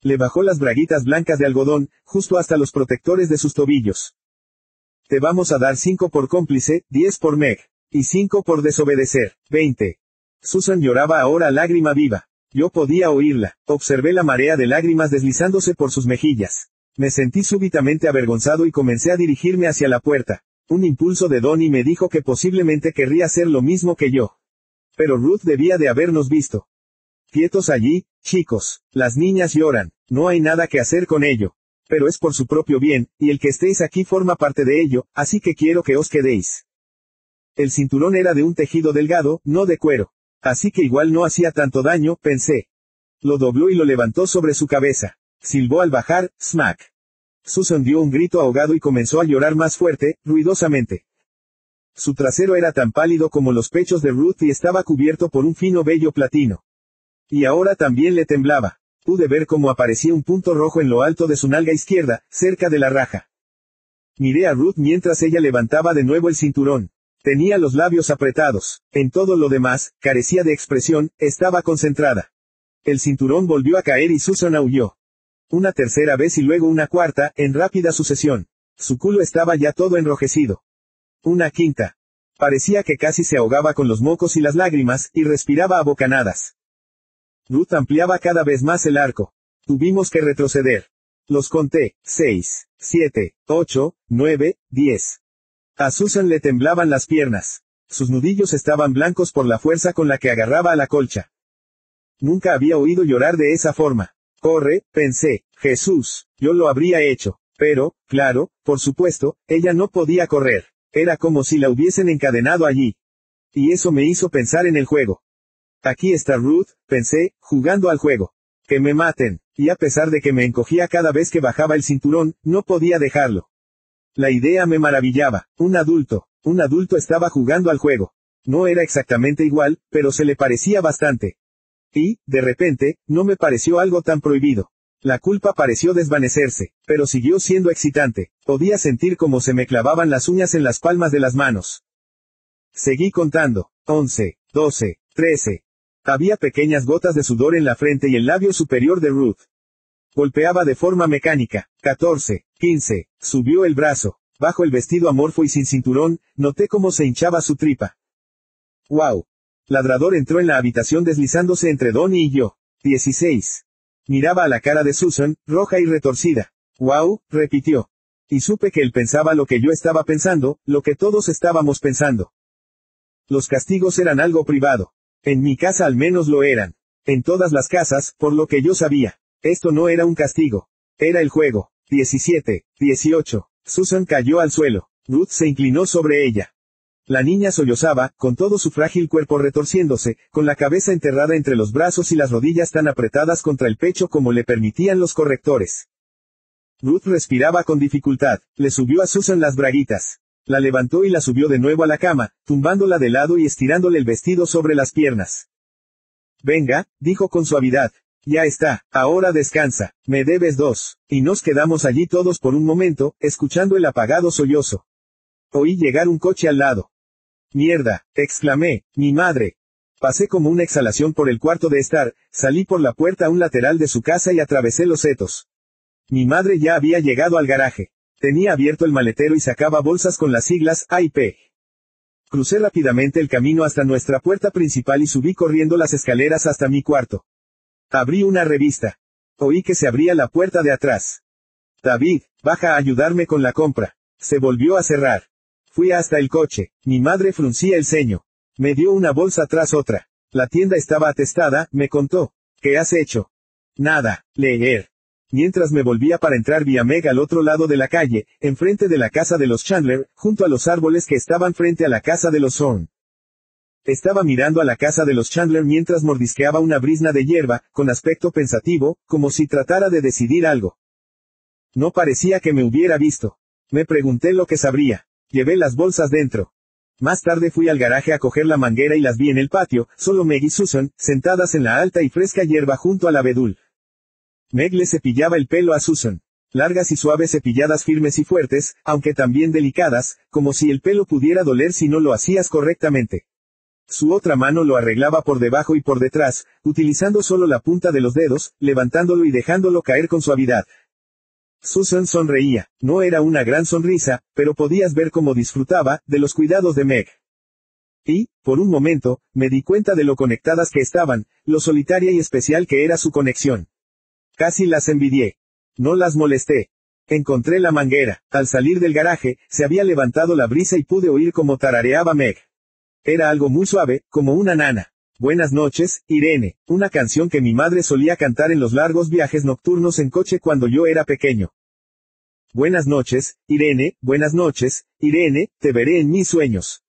Le bajó las braguitas blancas de algodón, justo hasta los protectores de sus tobillos. Te vamos a dar cinco por cómplice, diez por Meg. Y cinco por desobedecer, veinte. Susan lloraba ahora lágrima viva. Yo podía oírla. Observé la marea de lágrimas deslizándose por sus mejillas. Me sentí súbitamente avergonzado y comencé a dirigirme hacia la puerta. Un impulso de Donnie me dijo que posiblemente querría hacer lo mismo que yo. Pero Ruth debía de habernos visto. Quietos allí, chicos, las niñas lloran, no hay nada que hacer con ello. Pero es por su propio bien, y el que estéis aquí forma parte de ello, así que quiero que os quedéis. El cinturón era de un tejido delgado, no de cuero. Así que igual no hacía tanto daño, pensé. Lo dobló y lo levantó sobre su cabeza. Silbó al bajar, smack. Susan dio un grito ahogado y comenzó a llorar más fuerte, ruidosamente. Su trasero era tan pálido como los pechos de Ruth y estaba cubierto por un fino vello platino. Y ahora también le temblaba. Pude ver cómo aparecía un punto rojo en lo alto de su nalga izquierda, cerca de la raja. Miré a Ruth mientras ella levantaba de nuevo el cinturón. Tenía los labios apretados. En todo lo demás, carecía de expresión, estaba concentrada. El cinturón volvió a caer y Susan aulló. Una tercera vez y luego una cuarta, en rápida sucesión. Su culo estaba ya todo enrojecido. Una quinta. Parecía que casi se ahogaba con los mocos y las lágrimas, y respiraba a bocanadas. Ruth ampliaba cada vez más el arco. Tuvimos que retroceder. Los conté, seis, siete, ocho, nueve, diez. A Susan le temblaban las piernas. Sus nudillos estaban blancos por la fuerza con la que agarraba a la colcha. Nunca había oído llorar de esa forma. Corre, pensé, Jesús, yo lo habría hecho. Pero, claro, por supuesto, ella no podía correr. Era como si la hubiesen encadenado allí. Y eso me hizo pensar en el juego. Aquí está Ruth, pensé, jugando al juego. Que me maten. Y a pesar de que me encogía cada vez que bajaba el cinturón, no podía dejarlo. La idea me maravillaba. Un adulto. Un adulto estaba jugando al juego. No era exactamente igual, pero se le parecía bastante. Y, de repente, no me pareció algo tan prohibido. La culpa pareció desvanecerse, pero siguió siendo excitante. Podía sentir cómo se me clavaban las uñas en las palmas de las manos. Seguí contando. Once, doce, trece. Había pequeñas gotas de sudor en la frente y el labio superior de Ruth. Golpeaba de forma mecánica. Catorce, quince. Subió el brazo. Bajo el vestido amorfo y sin cinturón, noté cómo se hinchaba su tripa. ¡Wow! Ladrador entró en la habitación deslizándose entre Donnie y yo. 16. Miraba a la cara de Susan, roja y retorcida. ¡Wow! repitió. Y supe que él pensaba lo que yo estaba pensando, lo que todos estábamos pensando. Los castigos eran algo privado. En mi casa al menos lo eran. En todas las casas, por lo que yo sabía. Esto no era un castigo. Era el juego. 17. 18. Susan cayó al suelo. Ruth se inclinó sobre ella. La niña sollozaba, con todo su frágil cuerpo retorciéndose, con la cabeza enterrada entre los brazos y las rodillas tan apretadas contra el pecho como le permitían los correctores. Ruth respiraba con dificultad, le subió a Susan las braguitas. La levantó y la subió de nuevo a la cama, tumbándola de lado y estirándole el vestido sobre las piernas. Venga, dijo con suavidad. Ya está, ahora descansa, me debes dos. Y nos quedamos allí todos por un momento, escuchando el apagado sollozo. Oí llegar un coche al lado. Mierda, exclamé, mi madre. Pasé como una exhalación por el cuarto de estar, salí por la puerta a un lateral de su casa y atravesé los setos. Mi madre ya había llegado al garaje. Tenía abierto el maletero y sacaba bolsas con las siglas AIP. Crucé rápidamente el camino hasta nuestra puerta principal y subí corriendo las escaleras hasta mi cuarto. Abrí una revista. Oí que se abría la puerta de atrás. David, baja a ayudarme con la compra. Se volvió a cerrar. Fui hasta el coche. Mi madre fruncía el ceño. Me dio una bolsa tras otra. La tienda estaba atestada, me contó. ¿Qué has hecho? Nada, leer. Mientras me volvía para entrar vía Meg al otro lado de la calle, enfrente de la casa de los Chandler, junto a los árboles que estaban frente a la casa de los Zorn. Estaba mirando a la casa de los Chandler mientras mordisqueaba una brisna de hierba, con aspecto pensativo, como si tratara de decidir algo. No parecía que me hubiera visto. Me pregunté lo que sabría. Llevé las bolsas dentro. Más tarde fui al garaje a coger la manguera y las vi en el patio, solo Meg y Susan, sentadas en la alta y fresca hierba junto al abedul. Meg le cepillaba el pelo a Susan. Largas y suaves cepilladas firmes y fuertes, aunque también delicadas, como si el pelo pudiera doler si no lo hacías correctamente. Su otra mano lo arreglaba por debajo y por detrás, utilizando solo la punta de los dedos, levantándolo y dejándolo caer con suavidad. Susan sonreía, no era una gran sonrisa, pero podías ver cómo disfrutaba, de los cuidados de Meg. Y, por un momento, me di cuenta de lo conectadas que estaban, lo solitaria y especial que era su conexión. Casi las envidié. No las molesté. Encontré la manguera. Al salir del garaje, se había levantado la brisa y pude oír cómo tarareaba Meg. Era algo muy suave, como una nana. Buenas noches, Irene, una canción que mi madre solía cantar en los largos viajes nocturnos en coche cuando yo era pequeño. Buenas noches, Irene, buenas noches, Irene, te veré en mis sueños.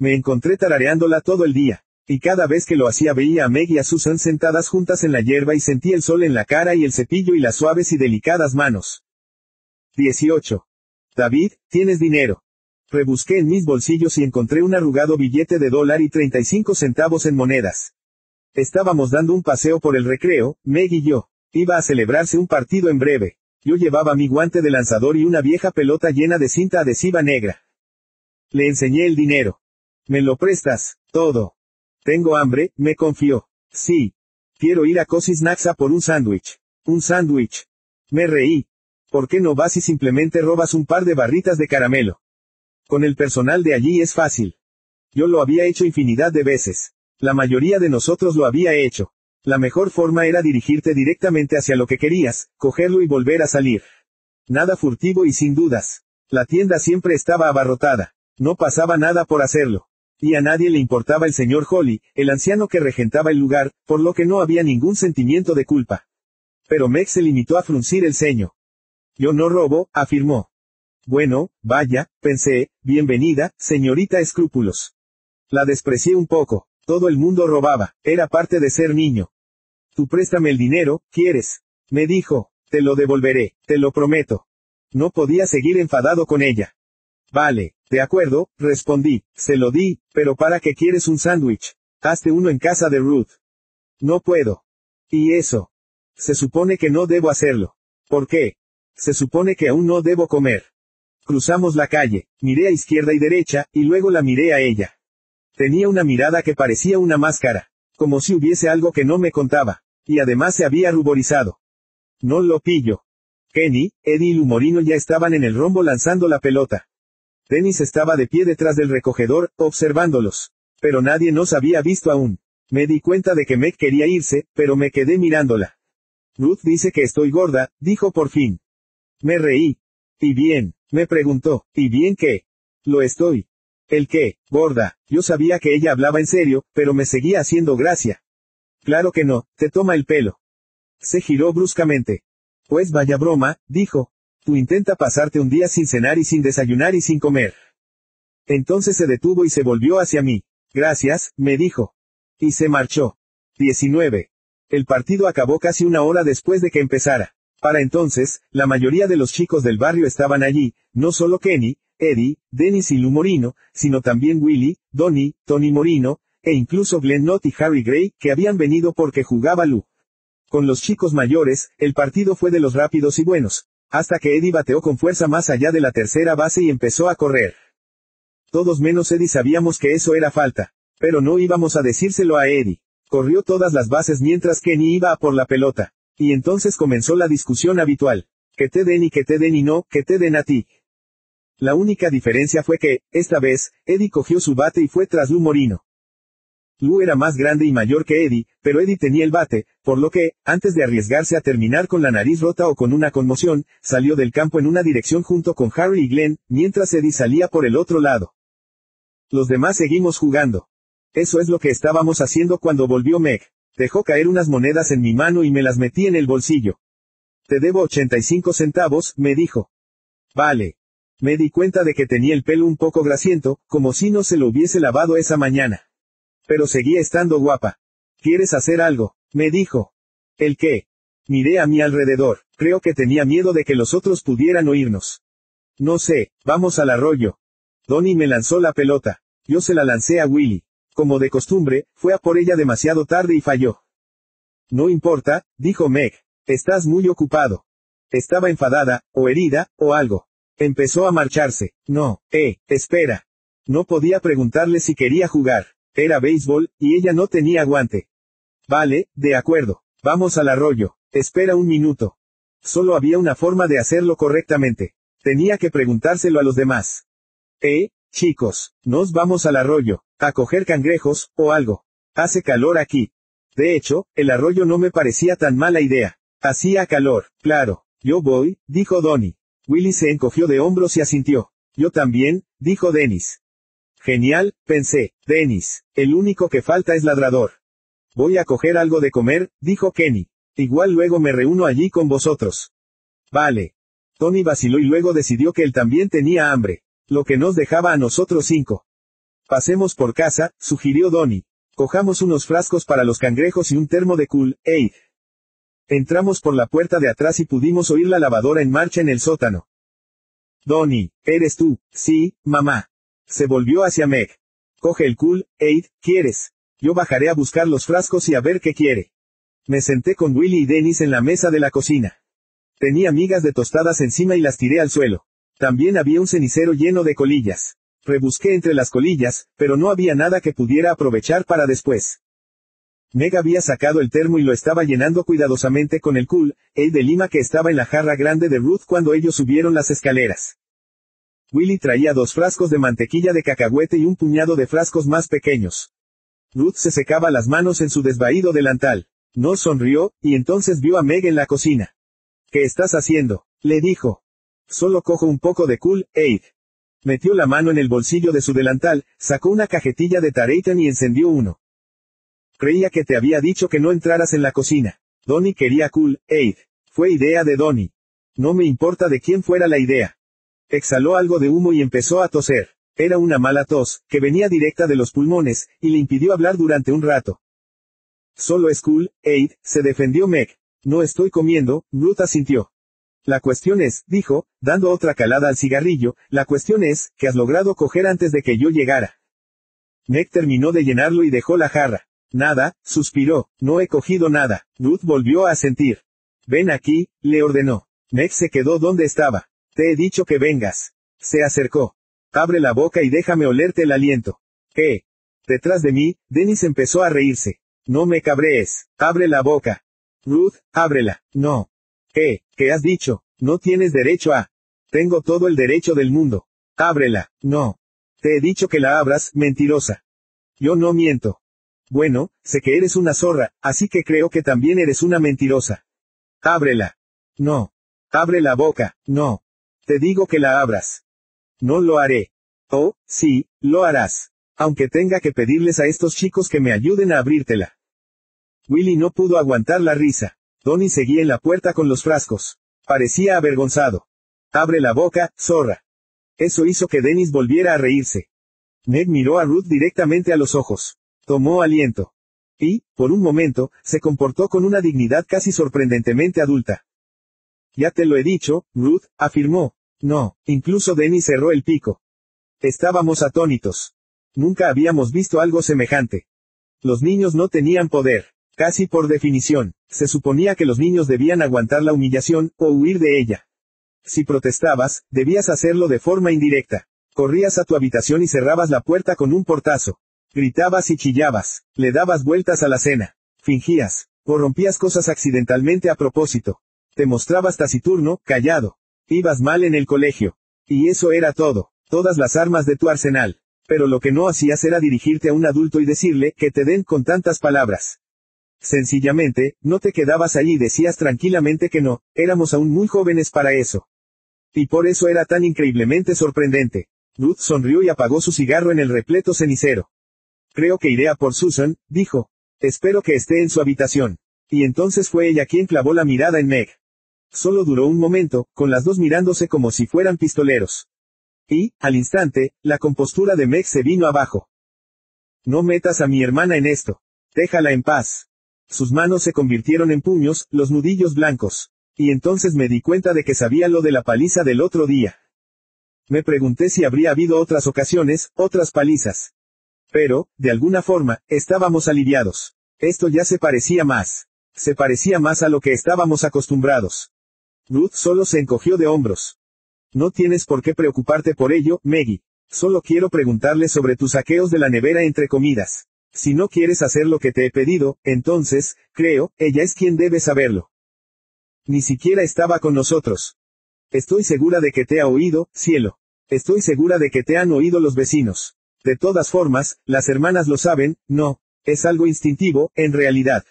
Me encontré tarareándola todo el día. Y cada vez que lo hacía veía a Meg y a Susan sentadas juntas en la hierba y sentía el sol en la cara y el cepillo y las suaves y delicadas manos. 18. David, tienes dinero. Rebusqué en mis bolsillos y encontré un arrugado billete de dólar y 35 centavos en monedas. Estábamos dando un paseo por el recreo, Meg y yo. Iba a celebrarse un partido en breve. Yo llevaba mi guante de lanzador y una vieja pelota llena de cinta adhesiva negra. Le enseñé el dinero. ¿Me lo prestas? Todo. Tengo hambre, me confió. Sí. Quiero ir a Cosis Naxa por un sándwich. Un sándwich. Me reí. ¿Por qué no vas y simplemente robas un par de barritas de caramelo? Con el personal de allí es fácil. Yo lo había hecho infinidad de veces. La mayoría de nosotros lo había hecho. La mejor forma era dirigirte directamente hacia lo que querías, cogerlo y volver a salir. Nada furtivo y sin dudas. La tienda siempre estaba abarrotada. No pasaba nada por hacerlo. Y a nadie le importaba el señor Holly, el anciano que regentaba el lugar, por lo que no había ningún sentimiento de culpa. Pero Meg se limitó a fruncir el ceño. Yo no robo, afirmó. Bueno, vaya, pensé, bienvenida, señorita escrúpulos. La desprecié un poco, todo el mundo robaba, era parte de ser niño. Tú préstame el dinero, ¿quieres? Me dijo, te lo devolveré, te lo prometo. No podía seguir enfadado con ella. Vale, de acuerdo, respondí, se lo di, pero ¿para qué quieres un sándwich? Hazte uno en casa de Ruth. No puedo. ¿Y eso? Se supone que no debo hacerlo. ¿Por qué? Se supone que aún no debo comer. Cruzamos la calle, miré a izquierda y derecha, y luego la miré a ella. Tenía una mirada que parecía una máscara, como si hubiese algo que no me contaba, y además se había ruborizado. No lo pillo. Kenny, Eddie y Lumorino ya estaban en el rombo lanzando la pelota. Dennis estaba de pie detrás del recogedor, observándolos. Pero nadie nos había visto aún. Me di cuenta de que Meg quería irse, pero me quedé mirándola. Ruth dice que estoy gorda, dijo por fin. Me reí. ¿Y bien? Me preguntó, ¿y bien qué? Lo estoy. ¿El qué? Gorda. Yo sabía que ella hablaba en serio, pero me seguía haciendo gracia. Claro que no, te toma el pelo. Se giró bruscamente. Pues vaya broma, dijo, Tú intenta pasarte un día sin cenar y sin desayunar y sin comer. Entonces se detuvo y se volvió hacia mí. Gracias, me dijo. Y se marchó. 19. El partido acabó casi una hora después de que empezara. Para entonces, la mayoría de los chicos del barrio estaban allí, no solo Kenny, Eddie, Dennis y Lou Morino, sino también Willy, Donnie, Tony Morino, e incluso Glenn Knott y Harry Gray, que habían venido porque jugaba Lou. Con los chicos mayores, el partido fue de los rápidos y buenos, hasta que Eddie bateó con fuerza más allá de la tercera base y empezó a correr. Todos menos Eddie sabíamos que eso era falta. Pero no íbamos a decírselo a Eddie. Corrió todas las bases mientras Kenny iba a por la pelota. Y entonces comenzó la discusión habitual. Que te den y que te den y no, que te den a ti. La única diferencia fue que, esta vez, Eddie cogió su bate y fue tras Lu Morino. Lou era más grande y mayor que Eddie, pero Eddie tenía el bate, por lo que, antes de arriesgarse a terminar con la nariz rota o con una conmoción, salió del campo en una dirección junto con Harry y Glenn, mientras Eddie salía por el otro lado. Los demás seguimos jugando. Eso es lo que estábamos haciendo cuando volvió Meg. Dejó caer unas monedas en mi mano y me las metí en el bolsillo. Te debo 85 centavos, me dijo. Vale. Me di cuenta de que tenía el pelo un poco grasiento, como si no se lo hubiese lavado esa mañana. Pero seguía estando guapa. ¿Quieres hacer algo? Me dijo. ¿El qué? Miré a mi alrededor, creo que tenía miedo de que los otros pudieran oírnos. No sé, vamos al arroyo. Donnie me lanzó la pelota. Yo se la lancé a Willy. Como de costumbre, fue a por ella demasiado tarde y falló. No importa, dijo Meg. Estás muy ocupado. Estaba enfadada, o herida, o algo. Empezó a marcharse. No, eh, espera. No podía preguntarle si quería jugar. Era béisbol, y ella no tenía guante. Vale, de acuerdo. Vamos al arroyo. Espera un minuto. Solo había una forma de hacerlo correctamente. Tenía que preguntárselo a los demás. Eh, chicos, nos vamos al arroyo, a coger cangrejos, o algo. Hace calor aquí. De hecho, el arroyo no me parecía tan mala idea. Hacía calor, claro. Yo voy, dijo Donnie. Willy se encogió de hombros y asintió. Yo también, dijo Dennis. Genial, pensé, Dennis, el único que falta es ladrador. Voy a coger algo de comer, dijo Kenny. Igual luego me reúno allí con vosotros. Vale. Tony vaciló y luego decidió que él también tenía hambre. Lo que nos dejaba a nosotros cinco. Pasemos por casa, sugirió Donnie. Cojamos unos frascos para los cangrejos y un termo de cool, Aid. Entramos por la puerta de atrás y pudimos oír la lavadora en marcha en el sótano. Donnie, eres tú, sí, mamá. Se volvió hacia Meg. Coge el cool, Aid, ¿quieres? Yo bajaré a buscar los frascos y a ver qué quiere. Me senté con Willy y Dennis en la mesa de la cocina. Tenía migas de tostadas encima y las tiré al suelo. También había un cenicero lleno de colillas. Rebusqué entre las colillas, pero no había nada que pudiera aprovechar para después. Meg había sacado el termo y lo estaba llenando cuidadosamente con el cool, el de lima que estaba en la jarra grande de Ruth cuando ellos subieron las escaleras. Willy traía dos frascos de mantequilla de cacahuete y un puñado de frascos más pequeños. Ruth se secaba las manos en su desvaído delantal. No sonrió, y entonces vio a Meg en la cocina. ¿Qué estás haciendo? le dijo. Solo cojo un poco de cool, Aid. Metió la mano en el bolsillo de su delantal, sacó una cajetilla de Tareitan y encendió uno. Creía que te había dicho que no entraras en la cocina. Donnie quería cool, Aid. Fue idea de Donnie. No me importa de quién fuera la idea. Exhaló algo de humo y empezó a toser. Era una mala tos, que venía directa de los pulmones, y le impidió hablar durante un rato. Solo es cool, Aid, se defendió Meg. No estoy comiendo, Ruth asintió. La cuestión es, dijo, dando otra calada al cigarrillo, la cuestión es, que has logrado coger antes de que yo llegara. Meg terminó de llenarlo y dejó la jarra. Nada, suspiró, no he cogido nada. Ruth volvió a sentir. Ven aquí, le ordenó. Meg se quedó donde estaba. Te he dicho que vengas. Se acercó. Abre la boca y déjame olerte el aliento. ¿Qué? Detrás de mí, Dennis empezó a reírse. No me cabrees. Abre la boca. Ruth, ábrela. No. ¿Qué? ¿Qué has dicho? No tienes derecho a. Tengo todo el derecho del mundo. Ábrela. No. Te he dicho que la abras, mentirosa. Yo no miento. Bueno, sé que eres una zorra, así que creo que también eres una mentirosa. Ábrela. No. Abre la boca, no. Te digo que la abras. No lo haré. Oh, sí, lo harás. Aunque tenga que pedirles a estos chicos que me ayuden a abrírtela. Willy no pudo aguantar la risa. Donnie seguía en la puerta con los frascos. Parecía avergonzado. Abre la boca, zorra. Eso hizo que Dennis volviera a reírse. Meg miró a Ruth directamente a los ojos. Tomó aliento. Y, por un momento, se comportó con una dignidad casi sorprendentemente adulta. Ya te lo he dicho, Ruth, afirmó. No, incluso Denny cerró el pico. Estábamos atónitos. Nunca habíamos visto algo semejante. Los niños no tenían poder. Casi por definición, se suponía que los niños debían aguantar la humillación, o huir de ella. Si protestabas, debías hacerlo de forma indirecta. Corrías a tu habitación y cerrabas la puerta con un portazo. Gritabas y chillabas, le dabas vueltas a la cena, fingías, o rompías cosas accidentalmente a propósito. Te mostrabas taciturno, callado. Ibas mal en el colegio. Y eso era todo, todas las armas de tu arsenal. Pero lo que no hacías era dirigirte a un adulto y decirle que te den con tantas palabras. Sencillamente, no te quedabas allí y decías tranquilamente que no, éramos aún muy jóvenes para eso. Y por eso era tan increíblemente sorprendente. Ruth sonrió y apagó su cigarro en el repleto cenicero. Creo que iré a por Susan, dijo. Espero que esté en su habitación. Y entonces fue ella quien clavó la mirada en Meg. Solo duró un momento, con las dos mirándose como si fueran pistoleros. Y, al instante, la compostura de Meg se vino abajo. No metas a mi hermana en esto. Déjala en paz. Sus manos se convirtieron en puños, los nudillos blancos. Y entonces me di cuenta de que sabía lo de la paliza del otro día. Me pregunté si habría habido otras ocasiones, otras palizas. Pero, de alguna forma, estábamos aliviados. Esto ya se parecía más. Se parecía más a lo que estábamos acostumbrados. Ruth solo se encogió de hombros. No tienes por qué preocuparte por ello, Maggie. Solo quiero preguntarle sobre tus saqueos de la nevera entre comidas. Si no quieres hacer lo que te he pedido, entonces, creo, ella es quien debe saberlo. Ni siquiera estaba con nosotros. Estoy segura de que te ha oído, cielo. Estoy segura de que te han oído los vecinos. De todas formas, las hermanas lo saben, no. Es algo instintivo, en realidad.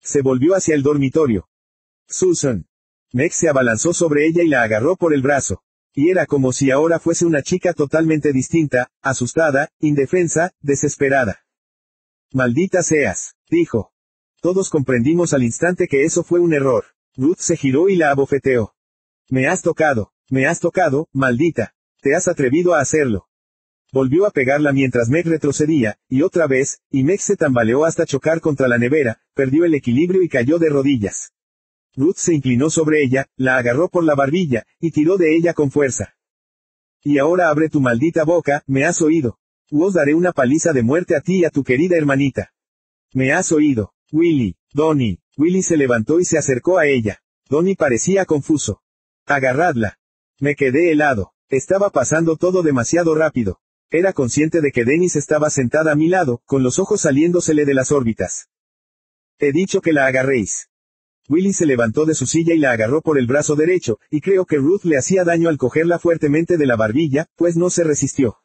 Se volvió hacia el dormitorio. Susan. Meg se abalanzó sobre ella y la agarró por el brazo. Y era como si ahora fuese una chica totalmente distinta, asustada, indefensa, desesperada. Maldita seas, dijo. Todos comprendimos al instante que eso fue un error. Ruth se giró y la abofeteó. Me has tocado, me has tocado, maldita. Te has atrevido a hacerlo. Volvió a pegarla mientras Meg retrocedía, y otra vez, y Meg se tambaleó hasta chocar contra la nevera, perdió el equilibrio y cayó de rodillas. Ruth se inclinó sobre ella, la agarró por la barbilla, y tiró de ella con fuerza. Y ahora abre tu maldita boca, me has oído. os daré una paliza de muerte a ti y a tu querida hermanita. Me has oído. Willy, Donnie. Willy se levantó y se acercó a ella. Donnie parecía confuso. Agarradla. Me quedé helado. Estaba pasando todo demasiado rápido. Era consciente de que Dennis estaba sentada a mi lado, con los ojos saliéndosele de las órbitas. He dicho que la agarréis. Willy se levantó de su silla y la agarró por el brazo derecho, y creo que Ruth le hacía daño al cogerla fuertemente de la barbilla, pues no se resistió.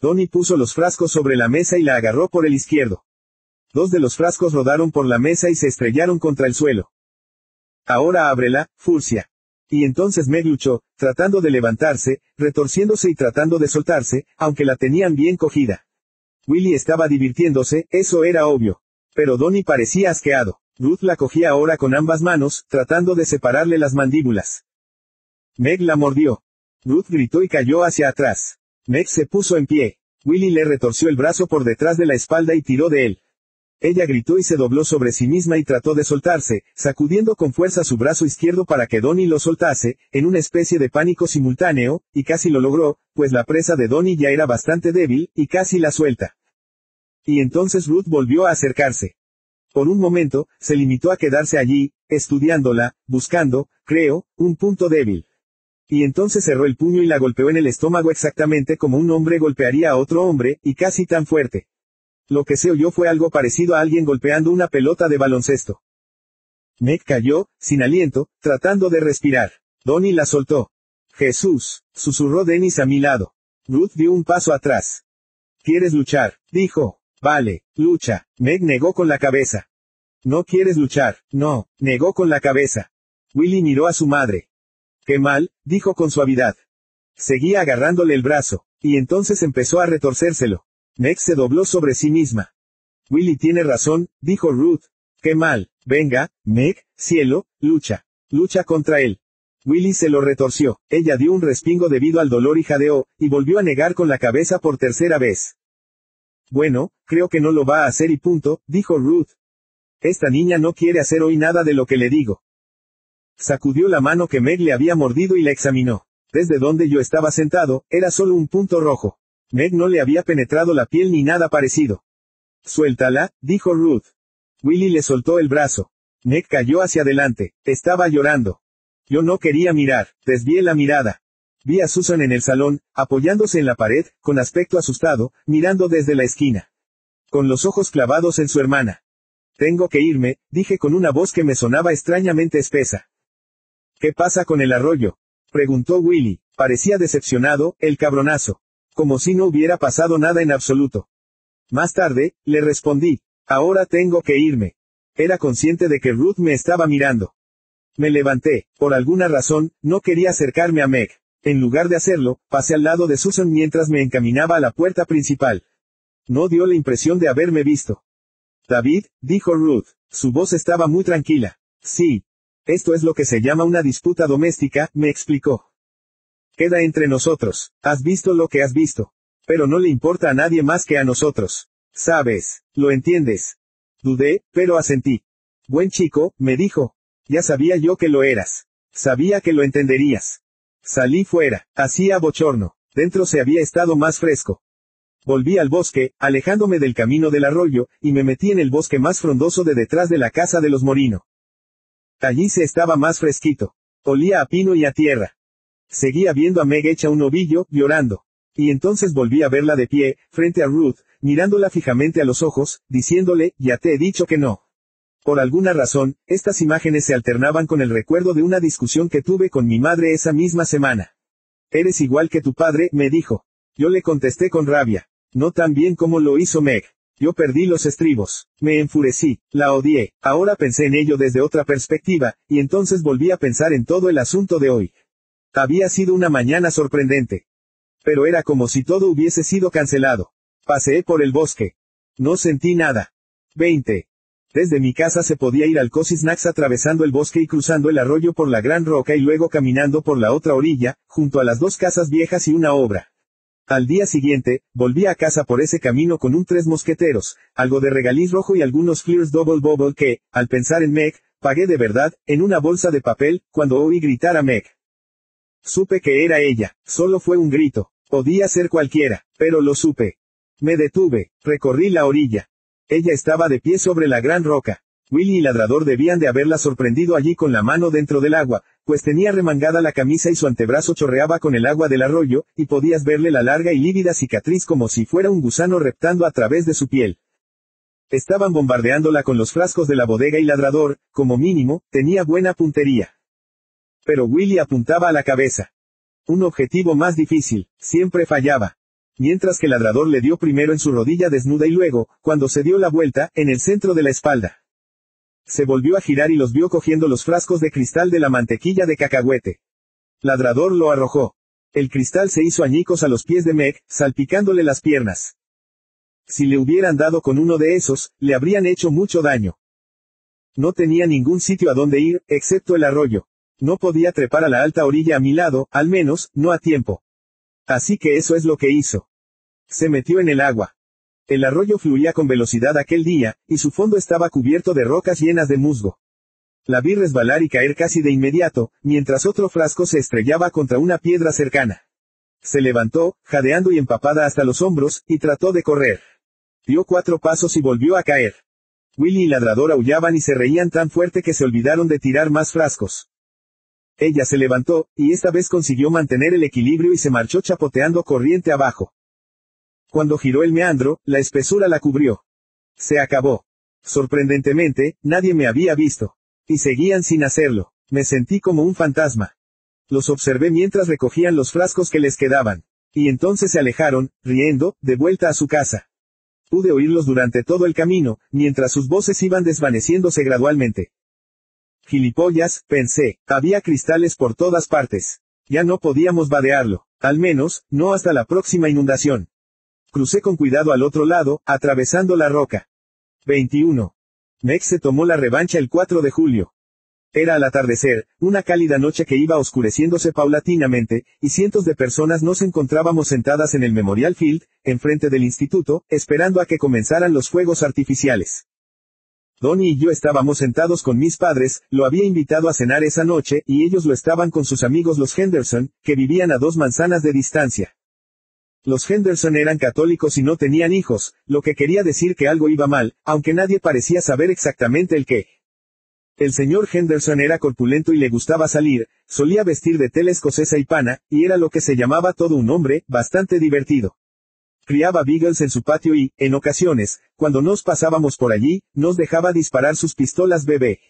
Donnie puso los frascos sobre la mesa y la agarró por el izquierdo. Dos de los frascos rodaron por la mesa y se estrellaron contra el suelo. Ahora ábrela, Furcia. Y entonces Meg luchó, tratando de levantarse, retorciéndose y tratando de soltarse, aunque la tenían bien cogida. Willy estaba divirtiéndose, eso era obvio. Pero Donnie parecía asqueado. Ruth la cogía ahora con ambas manos, tratando de separarle las mandíbulas. Meg la mordió. Ruth gritó y cayó hacia atrás. Meg se puso en pie. Willy le retorció el brazo por detrás de la espalda y tiró de él. Ella gritó y se dobló sobre sí misma y trató de soltarse, sacudiendo con fuerza su brazo izquierdo para que Donnie lo soltase, en una especie de pánico simultáneo, y casi lo logró, pues la presa de Donnie ya era bastante débil, y casi la suelta. Y entonces Ruth volvió a acercarse. Por un momento, se limitó a quedarse allí, estudiándola, buscando, creo, un punto débil. Y entonces cerró el puño y la golpeó en el estómago exactamente como un hombre golpearía a otro hombre, y casi tan fuerte. Lo que se oyó fue algo parecido a alguien golpeando una pelota de baloncesto. Meg cayó, sin aliento, tratando de respirar. Donnie la soltó. Jesús, susurró Dennis a mi lado. Ruth dio un paso atrás. ¿Quieres luchar? dijo. Vale, lucha. Meg negó con la cabeza. No quieres luchar, no, negó con la cabeza. Willy miró a su madre. Qué mal, dijo con suavidad. Seguía agarrándole el brazo, y entonces empezó a retorcérselo. Meg se dobló sobre sí misma. Willy tiene razón, dijo Ruth. Qué mal, venga, Meg, cielo, lucha. Lucha contra él. Willy se lo retorció, ella dio un respingo debido al dolor y jadeó, y volvió a negar con la cabeza por tercera vez. Bueno, creo que no lo va a hacer y punto, dijo Ruth. Esta niña no quiere hacer hoy nada de lo que le digo. Sacudió la mano que Meg le había mordido y la examinó. Desde donde yo estaba sentado, era solo un punto rojo. Meg no le había penetrado la piel ni nada parecido. Suéltala, dijo Ruth. Willy le soltó el brazo. Meg cayó hacia adelante, estaba llorando. Yo no quería mirar, desvié la mirada. Vi a Susan en el salón, apoyándose en la pared, con aspecto asustado, mirando desde la esquina. Con los ojos clavados en su hermana. Tengo que irme, dije con una voz que me sonaba extrañamente espesa. ¿Qué pasa con el arroyo? preguntó Willy. Parecía decepcionado, el cabronazo. Como si no hubiera pasado nada en absoluto. Más tarde, le respondí. Ahora tengo que irme. Era consciente de que Ruth me estaba mirando. Me levanté, por alguna razón, no quería acercarme a Meg. En lugar de hacerlo, pasé al lado de Susan mientras me encaminaba a la puerta principal. No dio la impresión de haberme visto. David, dijo Ruth. Su voz estaba muy tranquila. Sí. Esto es lo que se llama una disputa doméstica, me explicó. Queda entre nosotros. Has visto lo que has visto. Pero no le importa a nadie más que a nosotros. Sabes, lo entiendes. Dudé, pero asentí. Buen chico, me dijo. Ya sabía yo que lo eras. Sabía que lo entenderías. Salí fuera, hacía bochorno. Dentro se había estado más fresco. Volví al bosque, alejándome del camino del arroyo, y me metí en el bosque más frondoso de detrás de la casa de los Morino. Allí se estaba más fresquito. Olía a pino y a tierra. Seguía viendo a Meg hecha un ovillo, llorando. Y entonces volví a verla de pie, frente a Ruth, mirándola fijamente a los ojos, diciéndole, ya te he dicho que no. Por alguna razón, estas imágenes se alternaban con el recuerdo de una discusión que tuve con mi madre esa misma semana. Eres igual que tu padre, me dijo. Yo le contesté con rabia. No tan bien como lo hizo Meg. Yo perdí los estribos. Me enfurecí, la odié. Ahora pensé en ello desde otra perspectiva, y entonces volví a pensar en todo el asunto de hoy. Había sido una mañana sorprendente. Pero era como si todo hubiese sido cancelado. Paseé por el bosque. No sentí nada. 20. Desde mi casa se podía ir al Cosisnax atravesando el bosque y cruzando el arroyo por la gran roca y luego caminando por la otra orilla, junto a las dos casas viejas y una obra. Al día siguiente, volví a casa por ese camino con un tres mosqueteros, algo de regaliz rojo y algunos Fleers Double Bubble que, al pensar en Meg, pagué de verdad, en una bolsa de papel, cuando oí gritar a Meg. Supe que era ella, solo fue un grito, podía ser cualquiera, pero lo supe. Me detuve, recorrí la orilla, ella estaba de pie sobre la gran roca. Willy y Ladrador debían de haberla sorprendido allí con la mano dentro del agua, pues tenía remangada la camisa y su antebrazo chorreaba con el agua del arroyo, y podías verle la larga y lívida cicatriz como si fuera un gusano reptando a través de su piel. Estaban bombardeándola con los frascos de la bodega y Ladrador, como mínimo, tenía buena puntería. Pero Willy apuntaba a la cabeza. Un objetivo más difícil, siempre fallaba mientras que Ladrador le dio primero en su rodilla desnuda y luego, cuando se dio la vuelta, en el centro de la espalda. Se volvió a girar y los vio cogiendo los frascos de cristal de la mantequilla de cacahuete. Ladrador lo arrojó. El cristal se hizo añicos a los pies de Meg, salpicándole las piernas. Si le hubieran dado con uno de esos, le habrían hecho mucho daño. No tenía ningún sitio a donde ir, excepto el arroyo. No podía trepar a la alta orilla a mi lado, al menos, no a tiempo. Así que eso es lo que hizo. Se metió en el agua. El arroyo fluía con velocidad aquel día, y su fondo estaba cubierto de rocas llenas de musgo. La vi resbalar y caer casi de inmediato, mientras otro frasco se estrellaba contra una piedra cercana. Se levantó, jadeando y empapada hasta los hombros, y trató de correr. Dio cuatro pasos y volvió a caer. Willy y Ladrador aullaban y se reían tan fuerte que se olvidaron de tirar más frascos. Ella se levantó, y esta vez consiguió mantener el equilibrio y se marchó chapoteando corriente abajo. Cuando giró el meandro, la espesura la cubrió. Se acabó. Sorprendentemente, nadie me había visto. Y seguían sin hacerlo. Me sentí como un fantasma. Los observé mientras recogían los frascos que les quedaban. Y entonces se alejaron, riendo, de vuelta a su casa. Pude oírlos durante todo el camino, mientras sus voces iban desvaneciéndose gradualmente. Gilipollas, pensé, había cristales por todas partes. Ya no podíamos vadearlo, al menos, no hasta la próxima inundación. Crucé con cuidado al otro lado, atravesando la roca. 21. Mex se tomó la revancha el 4 de julio. Era al atardecer, una cálida noche que iba oscureciéndose paulatinamente, y cientos de personas nos encontrábamos sentadas en el Memorial Field, enfrente del instituto, esperando a que comenzaran los fuegos artificiales. Donnie y yo estábamos sentados con mis padres, lo había invitado a cenar esa noche, y ellos lo estaban con sus amigos los Henderson, que vivían a dos manzanas de distancia. Los Henderson eran católicos y no tenían hijos, lo que quería decir que algo iba mal, aunque nadie parecía saber exactamente el qué. El señor Henderson era corpulento y le gustaba salir, solía vestir de tela escocesa y pana, y era lo que se llamaba todo un hombre, bastante divertido. Criaba beagles en su patio y, en ocasiones, cuando nos pasábamos por allí, nos dejaba disparar sus pistolas bebé.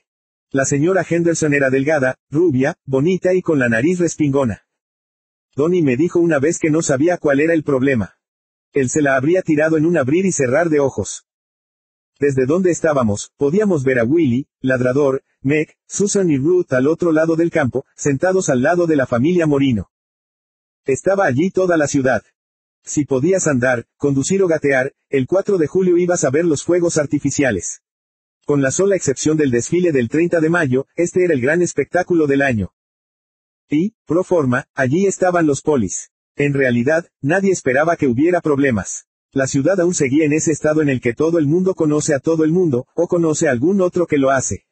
La señora Henderson era delgada, rubia, bonita y con la nariz respingona. Donnie me dijo una vez que no sabía cuál era el problema. Él se la habría tirado en un abrir y cerrar de ojos. Desde donde estábamos, podíamos ver a Willy, Ladrador, Meg, Susan y Ruth al otro lado del campo, sentados al lado de la familia Morino. Estaba allí toda la ciudad. Si podías andar, conducir o gatear, el 4 de julio ibas a ver los fuegos artificiales. Con la sola excepción del desfile del 30 de mayo, este era el gran espectáculo del año. Y, pro forma, allí estaban los polis. En realidad, nadie esperaba que hubiera problemas. La ciudad aún seguía en ese estado en el que todo el mundo conoce a todo el mundo, o conoce a algún otro que lo hace.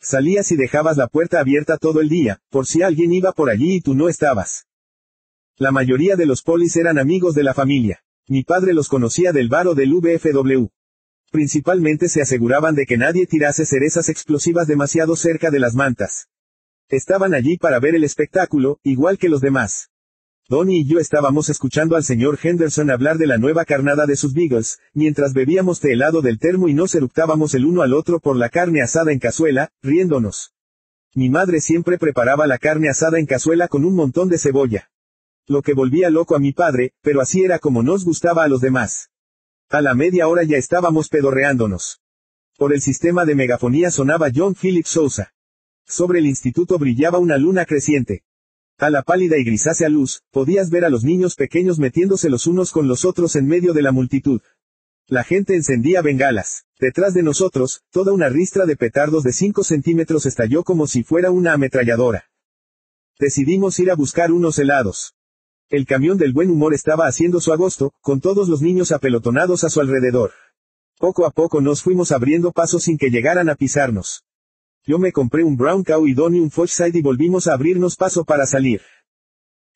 Salías y dejabas la puerta abierta todo el día, por si alguien iba por allí y tú no estabas. La mayoría de los polis eran amigos de la familia. Mi padre los conocía del bar o del VFW. Principalmente se aseguraban de que nadie tirase cerezas explosivas demasiado cerca de las mantas. Estaban allí para ver el espectáculo, igual que los demás. Donnie y yo estábamos escuchando al señor Henderson hablar de la nueva carnada de sus Beagles, mientras bebíamos té helado del termo y nos eructábamos el uno al otro por la carne asada en cazuela, riéndonos. Mi madre siempre preparaba la carne asada en cazuela con un montón de cebolla. Lo que volvía loco a mi padre, pero así era como nos gustaba a los demás. A la media hora ya estábamos pedorreándonos. Por el sistema de megafonía sonaba John Philip Sousa. Sobre el instituto brillaba una luna creciente. A la pálida y grisácea luz, podías ver a los niños pequeños metiéndose los unos con los otros en medio de la multitud. La gente encendía bengalas. Detrás de nosotros, toda una ristra de petardos de 5 centímetros estalló como si fuera una ametralladora. Decidimos ir a buscar unos helados. El camión del buen humor estaba haciendo su agosto, con todos los niños apelotonados a su alrededor. Poco a poco nos fuimos abriendo paso sin que llegaran a pisarnos. Yo me compré un Brown Cow y Donnie un Foxside y volvimos a abrirnos paso para salir.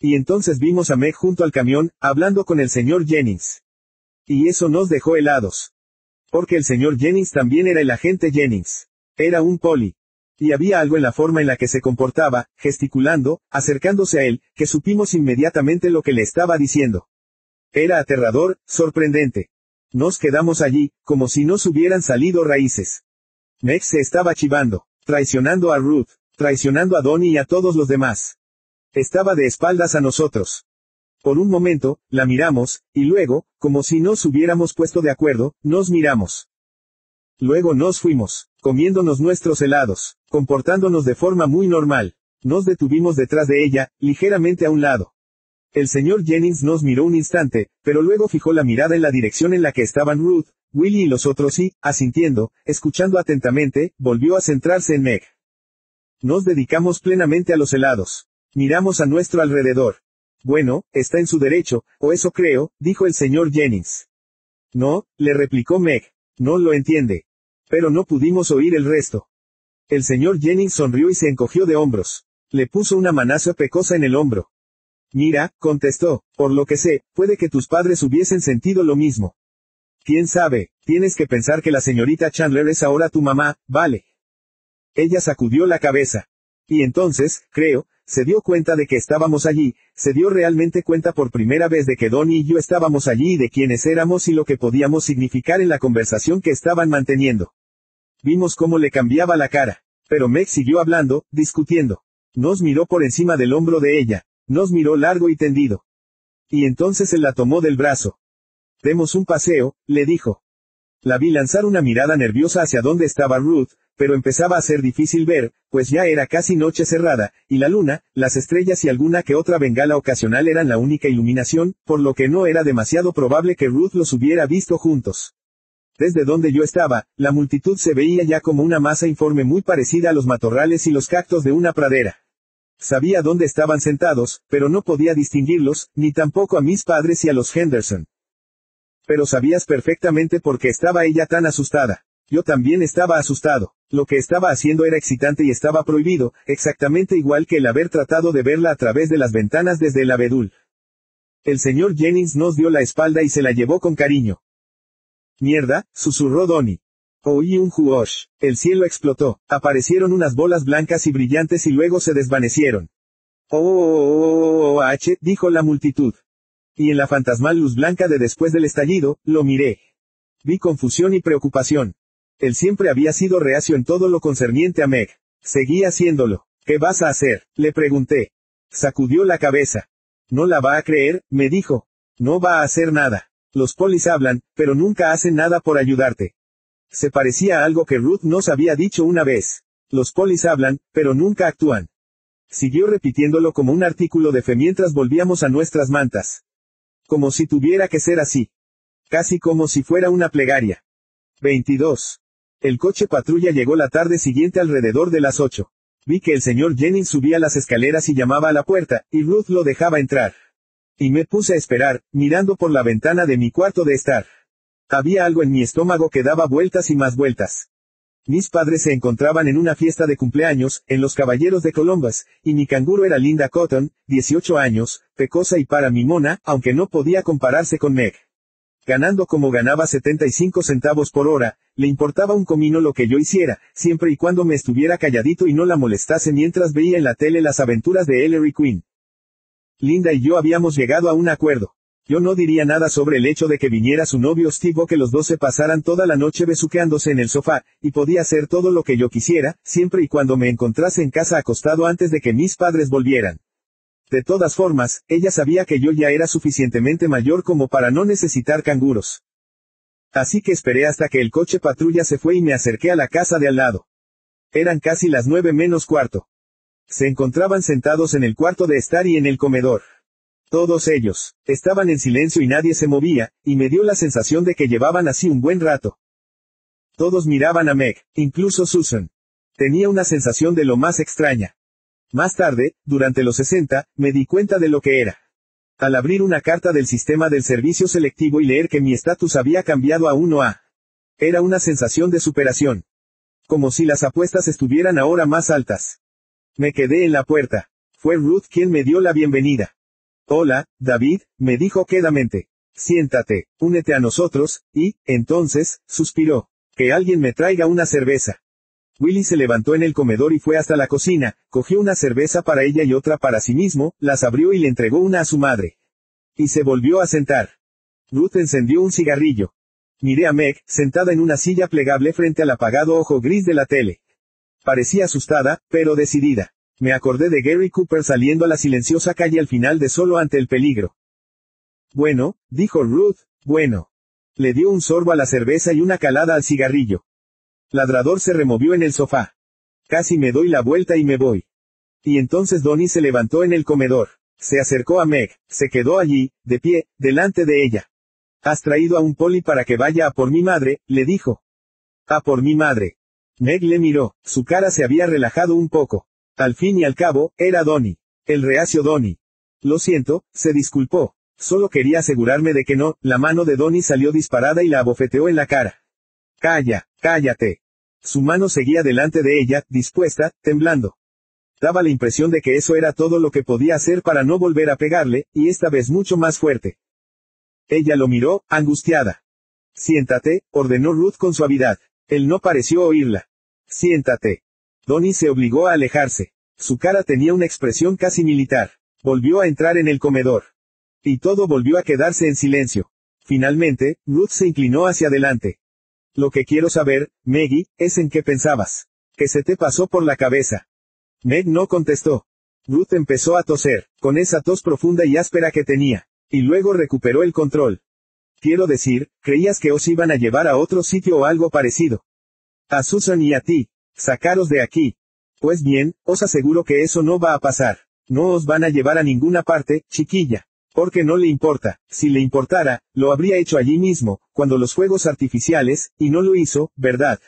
Y entonces vimos a Meg junto al camión, hablando con el señor Jennings. Y eso nos dejó helados. Porque el señor Jennings también era el agente Jennings. Era un poli. Y había algo en la forma en la que se comportaba, gesticulando, acercándose a él, que supimos inmediatamente lo que le estaba diciendo. Era aterrador, sorprendente. Nos quedamos allí, como si nos hubieran salido raíces. Mex se estaba chivando, traicionando a Ruth, traicionando a Donnie y a todos los demás. Estaba de espaldas a nosotros. Por un momento, la miramos, y luego, como si nos hubiéramos puesto de acuerdo, nos miramos. Luego nos fuimos, comiéndonos nuestros helados, comportándonos de forma muy normal. Nos detuvimos detrás de ella, ligeramente a un lado. El señor Jennings nos miró un instante, pero luego fijó la mirada en la dirección en la que estaban Ruth, Willy y los otros y, asintiendo, escuchando atentamente, volvió a centrarse en Meg. Nos dedicamos plenamente a los helados. Miramos a nuestro alrededor. Bueno, está en su derecho, o eso creo, dijo el señor Jennings. No, le replicó Meg. No lo entiende. Pero no pudimos oír el resto. El señor Jennings sonrió y se encogió de hombros. Le puso una manaza pecosa en el hombro. Mira, contestó, por lo que sé, puede que tus padres hubiesen sentido lo mismo. ¿Quién sabe? Tienes que pensar que la señorita Chandler es ahora tu mamá, vale. Ella sacudió la cabeza. Y entonces, creo, se dio cuenta de que estábamos allí, se dio realmente cuenta por primera vez de que Donnie y yo estábamos allí y de quiénes éramos y lo que podíamos significar en la conversación que estaban manteniendo. Vimos cómo le cambiaba la cara. Pero Meg siguió hablando, discutiendo. Nos miró por encima del hombro de ella. Nos miró largo y tendido. Y entonces él la tomó del brazo. Demos un paseo, le dijo. La vi lanzar una mirada nerviosa hacia donde estaba Ruth, pero empezaba a ser difícil ver, pues ya era casi noche cerrada, y la luna, las estrellas y alguna que otra bengala ocasional eran la única iluminación, por lo que no era demasiado probable que Ruth los hubiera visto juntos. Desde donde yo estaba, la multitud se veía ya como una masa informe muy parecida a los matorrales y los cactos de una pradera. Sabía dónde estaban sentados, pero no podía distinguirlos, ni tampoco a mis padres y a los Henderson. Pero sabías perfectamente por qué estaba ella tan asustada. Yo también estaba asustado. Lo que estaba haciendo era excitante y estaba prohibido, exactamente igual que el haber tratado de verla a través de las ventanas desde el abedul. El señor Jennings nos dio la espalda y se la llevó con cariño. Mierda, susurró Donnie. Oí un huosh. El cielo explotó. Aparecieron unas bolas blancas y brillantes y luego se desvanecieron. Oh, oh, oh, H, dijo la multitud. Y en la fantasmal luz blanca de después del estallido, lo miré. Vi confusión y preocupación. Él siempre había sido reacio en todo lo concerniente a Meg. Seguía haciéndolo. ¿Qué vas a hacer? Le pregunté. Sacudió la cabeza. No la va a creer, me dijo. No va a hacer nada. Los polis hablan, pero nunca hacen nada por ayudarte. Se parecía a algo que Ruth nos había dicho una vez. Los polis hablan, pero nunca actúan. Siguió repitiéndolo como un artículo de fe mientras volvíamos a nuestras mantas. Como si tuviera que ser así. Casi como si fuera una plegaria. 22. El coche patrulla llegó la tarde siguiente alrededor de las 8. Vi que el señor Jennings subía las escaleras y llamaba a la puerta, y Ruth lo dejaba entrar. Y me puse a esperar, mirando por la ventana de mi cuarto de estar. Había algo en mi estómago que daba vueltas y más vueltas. Mis padres se encontraban en una fiesta de cumpleaños, en los Caballeros de Columbus, y mi canguro era Linda Cotton, 18 años, pecosa y para mi mona, aunque no podía compararse con Meg. Ganando como ganaba 75 centavos por hora, le importaba un comino lo que yo hiciera, siempre y cuando me estuviera calladito y no la molestase mientras veía en la tele las aventuras de Ellery Queen. Linda y yo habíamos llegado a un acuerdo. Yo no diría nada sobre el hecho de que viniera su novio Steve o que los dos se pasaran toda la noche besuqueándose en el sofá, y podía hacer todo lo que yo quisiera, siempre y cuando me encontrase en casa acostado antes de que mis padres volvieran. De todas formas, ella sabía que yo ya era suficientemente mayor como para no necesitar canguros. Así que esperé hasta que el coche patrulla se fue y me acerqué a la casa de al lado. Eran casi las nueve menos cuarto. Se encontraban sentados en el cuarto de estar y en el comedor. Todos ellos, estaban en silencio y nadie se movía, y me dio la sensación de que llevaban así un buen rato. Todos miraban a Meg, incluso Susan. Tenía una sensación de lo más extraña. Más tarde, durante los 60, me di cuenta de lo que era. Al abrir una carta del sistema del servicio selectivo y leer que mi estatus había cambiado a 1A. Era una sensación de superación. Como si las apuestas estuvieran ahora más altas. Me quedé en la puerta. Fue Ruth quien me dio la bienvenida. Hola, David, me dijo quedamente. Siéntate, únete a nosotros, y, entonces, suspiró. Que alguien me traiga una cerveza. Willy se levantó en el comedor y fue hasta la cocina, cogió una cerveza para ella y otra para sí mismo, las abrió y le entregó una a su madre. Y se volvió a sentar. Ruth encendió un cigarrillo. Miré a Meg, sentada en una silla plegable frente al apagado ojo gris de la tele. Parecía asustada, pero decidida. Me acordé de Gary Cooper saliendo a la silenciosa calle al final de Solo ante el peligro. Bueno, dijo Ruth, bueno. Le dio un sorbo a la cerveza y una calada al cigarrillo. Ladrador se removió en el sofá. Casi me doy la vuelta y me voy. Y entonces Donnie se levantó en el comedor. Se acercó a Meg, se quedó allí, de pie, delante de ella. Has traído a un poli para que vaya a por mi madre, le dijo. A por mi madre. Meg le miró, su cara se había relajado un poco. Al fin y al cabo, era Donnie. El reacio Donnie. Lo siento, se disculpó. Solo quería asegurarme de que no, la mano de Donnie salió disparada y la abofeteó en la cara. Calla, cállate. Su mano seguía delante de ella, dispuesta, temblando. Daba la impresión de que eso era todo lo que podía hacer para no volver a pegarle, y esta vez mucho más fuerte. Ella lo miró, angustiada. Siéntate, ordenó Ruth con suavidad. Él no pareció oírla. Siéntate. Donnie se obligó a alejarse. Su cara tenía una expresión casi militar. Volvió a entrar en el comedor. Y todo volvió a quedarse en silencio. Finalmente, Ruth se inclinó hacia adelante. Lo que quiero saber, Maggie, es en qué pensabas. ¿Qué se te pasó por la cabeza? Meg no contestó. Ruth empezó a toser, con esa tos profunda y áspera que tenía. Y luego recuperó el control. Quiero decir, creías que os iban a llevar a otro sitio o algo parecido. A Susan y a ti, Sacaros de aquí. Pues bien, os aseguro que eso no va a pasar. No os van a llevar a ninguna parte, chiquilla. Porque no le importa. Si le importara, lo habría hecho allí mismo, cuando los fuegos artificiales, y no lo hizo, ¿verdad?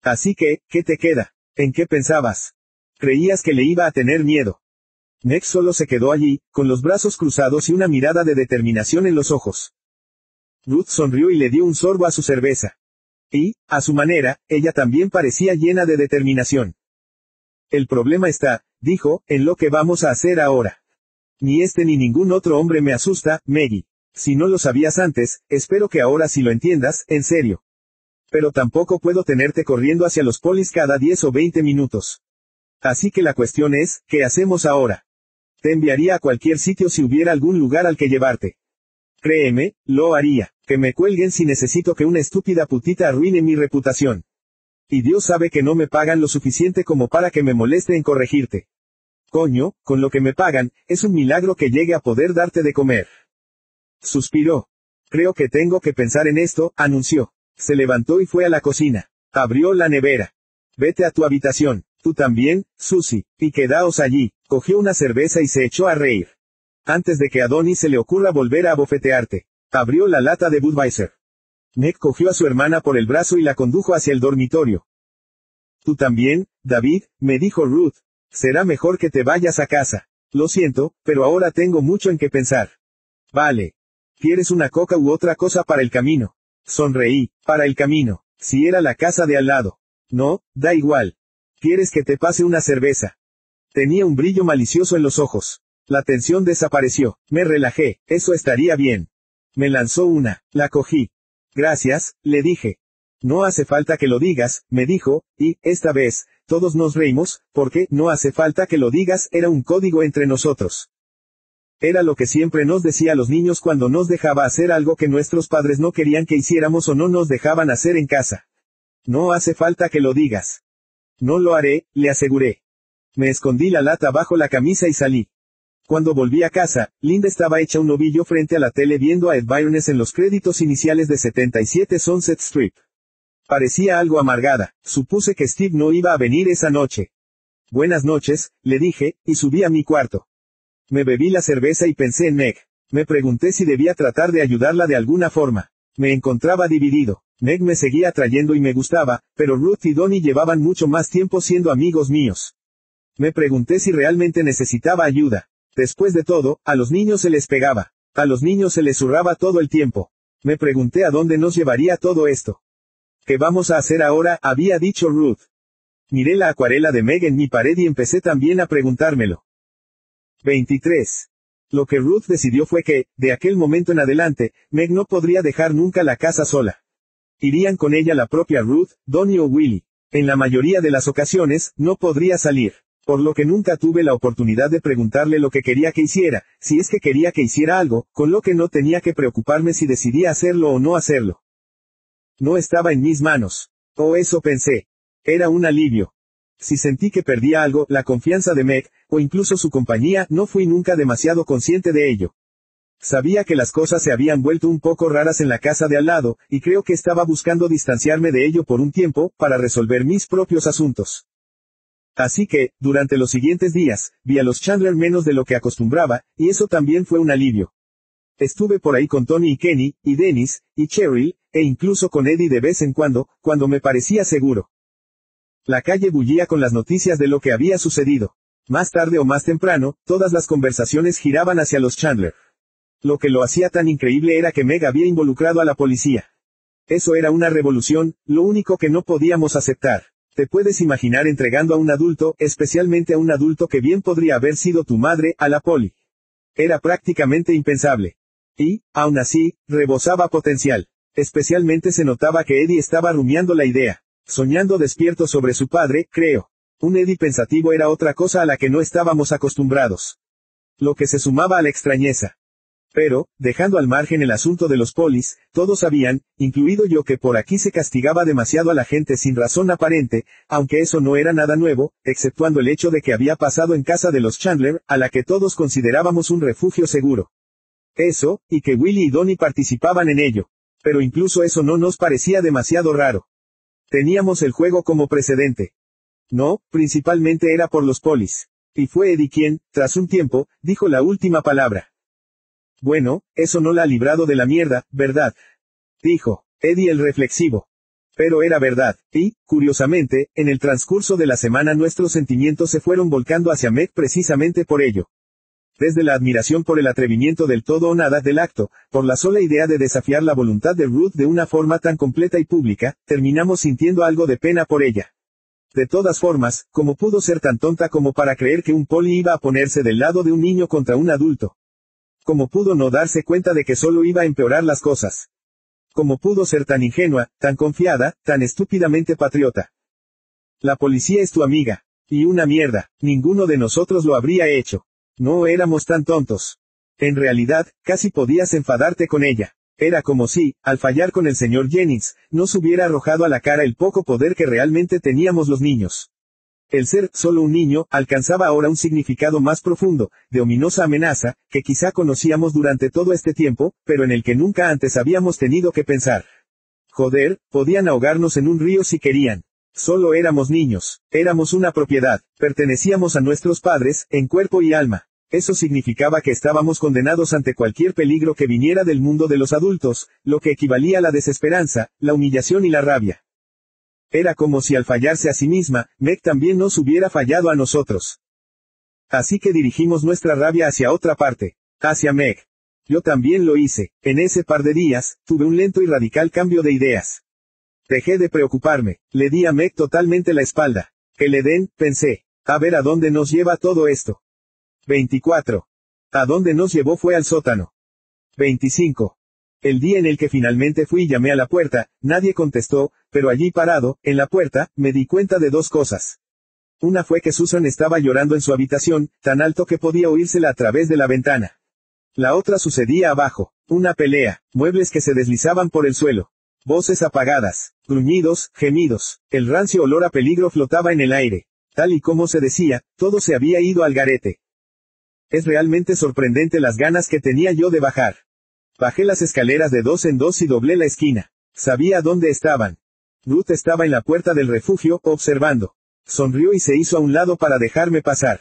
Así que, ¿qué te queda? ¿En qué pensabas? Creías que le iba a tener miedo. Nex solo se quedó allí, con los brazos cruzados y una mirada de determinación en los ojos. Ruth sonrió y le dio un sorbo a su cerveza. Y, a su manera, ella también parecía llena de determinación. El problema está, dijo, en lo que vamos a hacer ahora. Ni este ni ningún otro hombre me asusta, Maggie. Si no lo sabías antes, espero que ahora sí lo entiendas, en serio. Pero tampoco puedo tenerte corriendo hacia los polis cada 10 o 20 minutos. Así que la cuestión es, ¿qué hacemos ahora? Te enviaría a cualquier sitio si hubiera algún lugar al que llevarte. Créeme, lo haría. Que me cuelguen si necesito que una estúpida putita arruine mi reputación. Y Dios sabe que no me pagan lo suficiente como para que me moleste en corregirte. Coño, con lo que me pagan, es un milagro que llegue a poder darte de comer. Suspiró. Creo que tengo que pensar en esto, anunció. Se levantó y fue a la cocina. Abrió la nevera. Vete a tu habitación. Tú también, Susie, y quedaos allí. Cogió una cerveza y se echó a reír. Antes de que a Donnie se le ocurra volver a bofetearte. Abrió la lata de Budweiser. Meg cogió a su hermana por el brazo y la condujo hacia el dormitorio. Tú también, David, me dijo Ruth. Será mejor que te vayas a casa. Lo siento, pero ahora tengo mucho en qué pensar. Vale. ¿Quieres una coca u otra cosa para el camino? Sonreí, para el camino. Si era la casa de al lado. No, da igual. ¿Quieres que te pase una cerveza? Tenía un brillo malicioso en los ojos. La tensión desapareció. Me relajé, eso estaría bien. Me lanzó una, la cogí. Gracias, le dije. No hace falta que lo digas, me dijo, y, esta vez, todos nos reímos, porque, no hace falta que lo digas, era un código entre nosotros. Era lo que siempre nos decía los niños cuando nos dejaba hacer algo que nuestros padres no querían que hiciéramos o no nos dejaban hacer en casa. No hace falta que lo digas. No lo haré, le aseguré. Me escondí la lata bajo la camisa y salí. Cuando volví a casa, Linda estaba hecha un ovillo frente a la tele viendo a Ed Byrones en los créditos iniciales de 77 Sunset Strip. Parecía algo amargada, supuse que Steve no iba a venir esa noche. Buenas noches, le dije, y subí a mi cuarto. Me bebí la cerveza y pensé en Meg. Me pregunté si debía tratar de ayudarla de alguna forma. Me encontraba dividido. Meg me seguía atrayendo y me gustaba, pero Ruth y Donnie llevaban mucho más tiempo siendo amigos míos. Me pregunté si realmente necesitaba ayuda. Después de todo, a los niños se les pegaba. A los niños se les zurraba todo el tiempo. Me pregunté a dónde nos llevaría todo esto. ¿Qué vamos a hacer ahora? había dicho Ruth. Miré la acuarela de Meg en mi pared y empecé también a preguntármelo. 23. Lo que Ruth decidió fue que, de aquel momento en adelante, Meg no podría dejar nunca la casa sola. Irían con ella la propia Ruth, Donnie o Willie. En la mayoría de las ocasiones, no podría salir. Por lo que nunca tuve la oportunidad de preguntarle lo que quería que hiciera, si es que quería que hiciera algo, con lo que no tenía que preocuparme si decidía hacerlo o no hacerlo. No estaba en mis manos. O eso pensé. Era un alivio. Si sentí que perdía algo, la confianza de Meg, o incluso su compañía, no fui nunca demasiado consciente de ello. Sabía que las cosas se habían vuelto un poco raras en la casa de al lado, y creo que estaba buscando distanciarme de ello por un tiempo, para resolver mis propios asuntos. Así que, durante los siguientes días, vi a los Chandler menos de lo que acostumbraba, y eso también fue un alivio. Estuve por ahí con Tony y Kenny, y Dennis, y Cheryl, e incluso con Eddie de vez en cuando, cuando me parecía seguro. La calle bullía con las noticias de lo que había sucedido. Más tarde o más temprano, todas las conversaciones giraban hacia los Chandler. Lo que lo hacía tan increíble era que Meg había involucrado a la policía. Eso era una revolución, lo único que no podíamos aceptar. Te puedes imaginar entregando a un adulto, especialmente a un adulto que bien podría haber sido tu madre, a la poli. Era prácticamente impensable. Y, aún así, rebosaba potencial. Especialmente se notaba que Eddie estaba rumiando la idea. Soñando despierto sobre su padre, creo. Un Eddie pensativo era otra cosa a la que no estábamos acostumbrados. Lo que se sumaba a la extrañeza. Pero, dejando al margen el asunto de los polis, todos sabían, incluido yo que por aquí se castigaba demasiado a la gente sin razón aparente, aunque eso no era nada nuevo, exceptuando el hecho de que había pasado en casa de los Chandler, a la que todos considerábamos un refugio seguro. Eso, y que Willy y Donnie participaban en ello. Pero incluso eso no nos parecía demasiado raro. Teníamos el juego como precedente. No, principalmente era por los polis. Y fue Eddie quien, tras un tiempo, dijo la última palabra. Bueno, eso no la ha librado de la mierda, ¿verdad? Dijo, Eddie el reflexivo. Pero era verdad, y, curiosamente, en el transcurso de la semana nuestros sentimientos se fueron volcando hacia Meg precisamente por ello desde la admiración por el atrevimiento del todo o nada del acto, por la sola idea de desafiar la voluntad de Ruth de una forma tan completa y pública, terminamos sintiendo algo de pena por ella. De todas formas, ¿cómo pudo ser tan tonta como para creer que un poli iba a ponerse del lado de un niño contra un adulto? ¿Cómo pudo no darse cuenta de que solo iba a empeorar las cosas? ¿Cómo pudo ser tan ingenua, tan confiada, tan estúpidamente patriota? La policía es tu amiga. Y una mierda, ninguno de nosotros lo habría hecho. No éramos tan tontos. En realidad, casi podías enfadarte con ella. Era como si, al fallar con el señor Jennings, nos hubiera arrojado a la cara el poco poder que realmente teníamos los niños. El ser solo un niño alcanzaba ahora un significado más profundo, de ominosa amenaza, que quizá conocíamos durante todo este tiempo, pero en el que nunca antes habíamos tenido que pensar. Joder, podían ahogarnos en un río si querían. Solo éramos niños, éramos una propiedad, pertenecíamos a nuestros padres, en cuerpo y alma. Eso significaba que estábamos condenados ante cualquier peligro que viniera del mundo de los adultos, lo que equivalía a la desesperanza, la humillación y la rabia. Era como si al fallarse a sí misma, Meg también nos hubiera fallado a nosotros. Así que dirigimos nuestra rabia hacia otra parte, hacia Meg. Yo también lo hice. En ese par de días, tuve un lento y radical cambio de ideas. Dejé de preocuparme, le di a Meg totalmente la espalda. Que le den, pensé. A ver a dónde nos lleva todo esto. 24. A dónde nos llevó fue al sótano. 25. El día en el que finalmente fui y llamé a la puerta, nadie contestó, pero allí parado, en la puerta, me di cuenta de dos cosas. Una fue que Susan estaba llorando en su habitación, tan alto que podía oírsela a través de la ventana. La otra sucedía abajo, una pelea, muebles que se deslizaban por el suelo. Voces apagadas, gruñidos, gemidos, el rancio olor a peligro flotaba en el aire. Tal y como se decía, todo se había ido al garete. Es realmente sorprendente las ganas que tenía yo de bajar. Bajé las escaleras de dos en dos y doblé la esquina. Sabía dónde estaban. Ruth estaba en la puerta del refugio, observando. Sonrió y se hizo a un lado para dejarme pasar.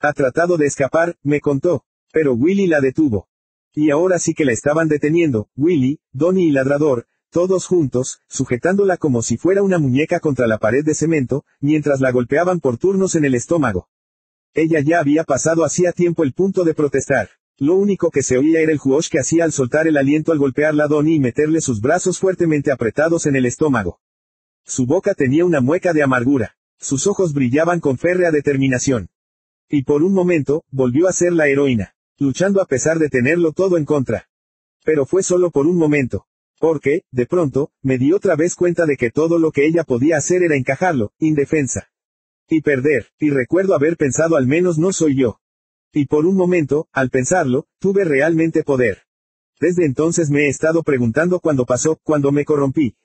Ha tratado de escapar, me contó. Pero Willy la detuvo. Y ahora sí que la estaban deteniendo, Willy, Donnie y Ladrador, todos juntos, sujetándola como si fuera una muñeca contra la pared de cemento, mientras la golpeaban por turnos en el estómago. Ella ya había pasado hacía tiempo el punto de protestar. Lo único que se oía era el juosh que hacía al soltar el aliento al golpearla a Donnie y meterle sus brazos fuertemente apretados en el estómago. Su boca tenía una mueca de amargura. Sus ojos brillaban con férrea determinación. Y por un momento, volvió a ser la heroína, luchando a pesar de tenerlo todo en contra. Pero fue solo por un momento. Porque, de pronto, me di otra vez cuenta de que todo lo que ella podía hacer era encajarlo, indefensa. Y perder, y recuerdo haber pensado al menos no soy yo. Y por un momento, al pensarlo, tuve realmente poder. Desde entonces me he estado preguntando cuándo pasó, cuando me corrompí.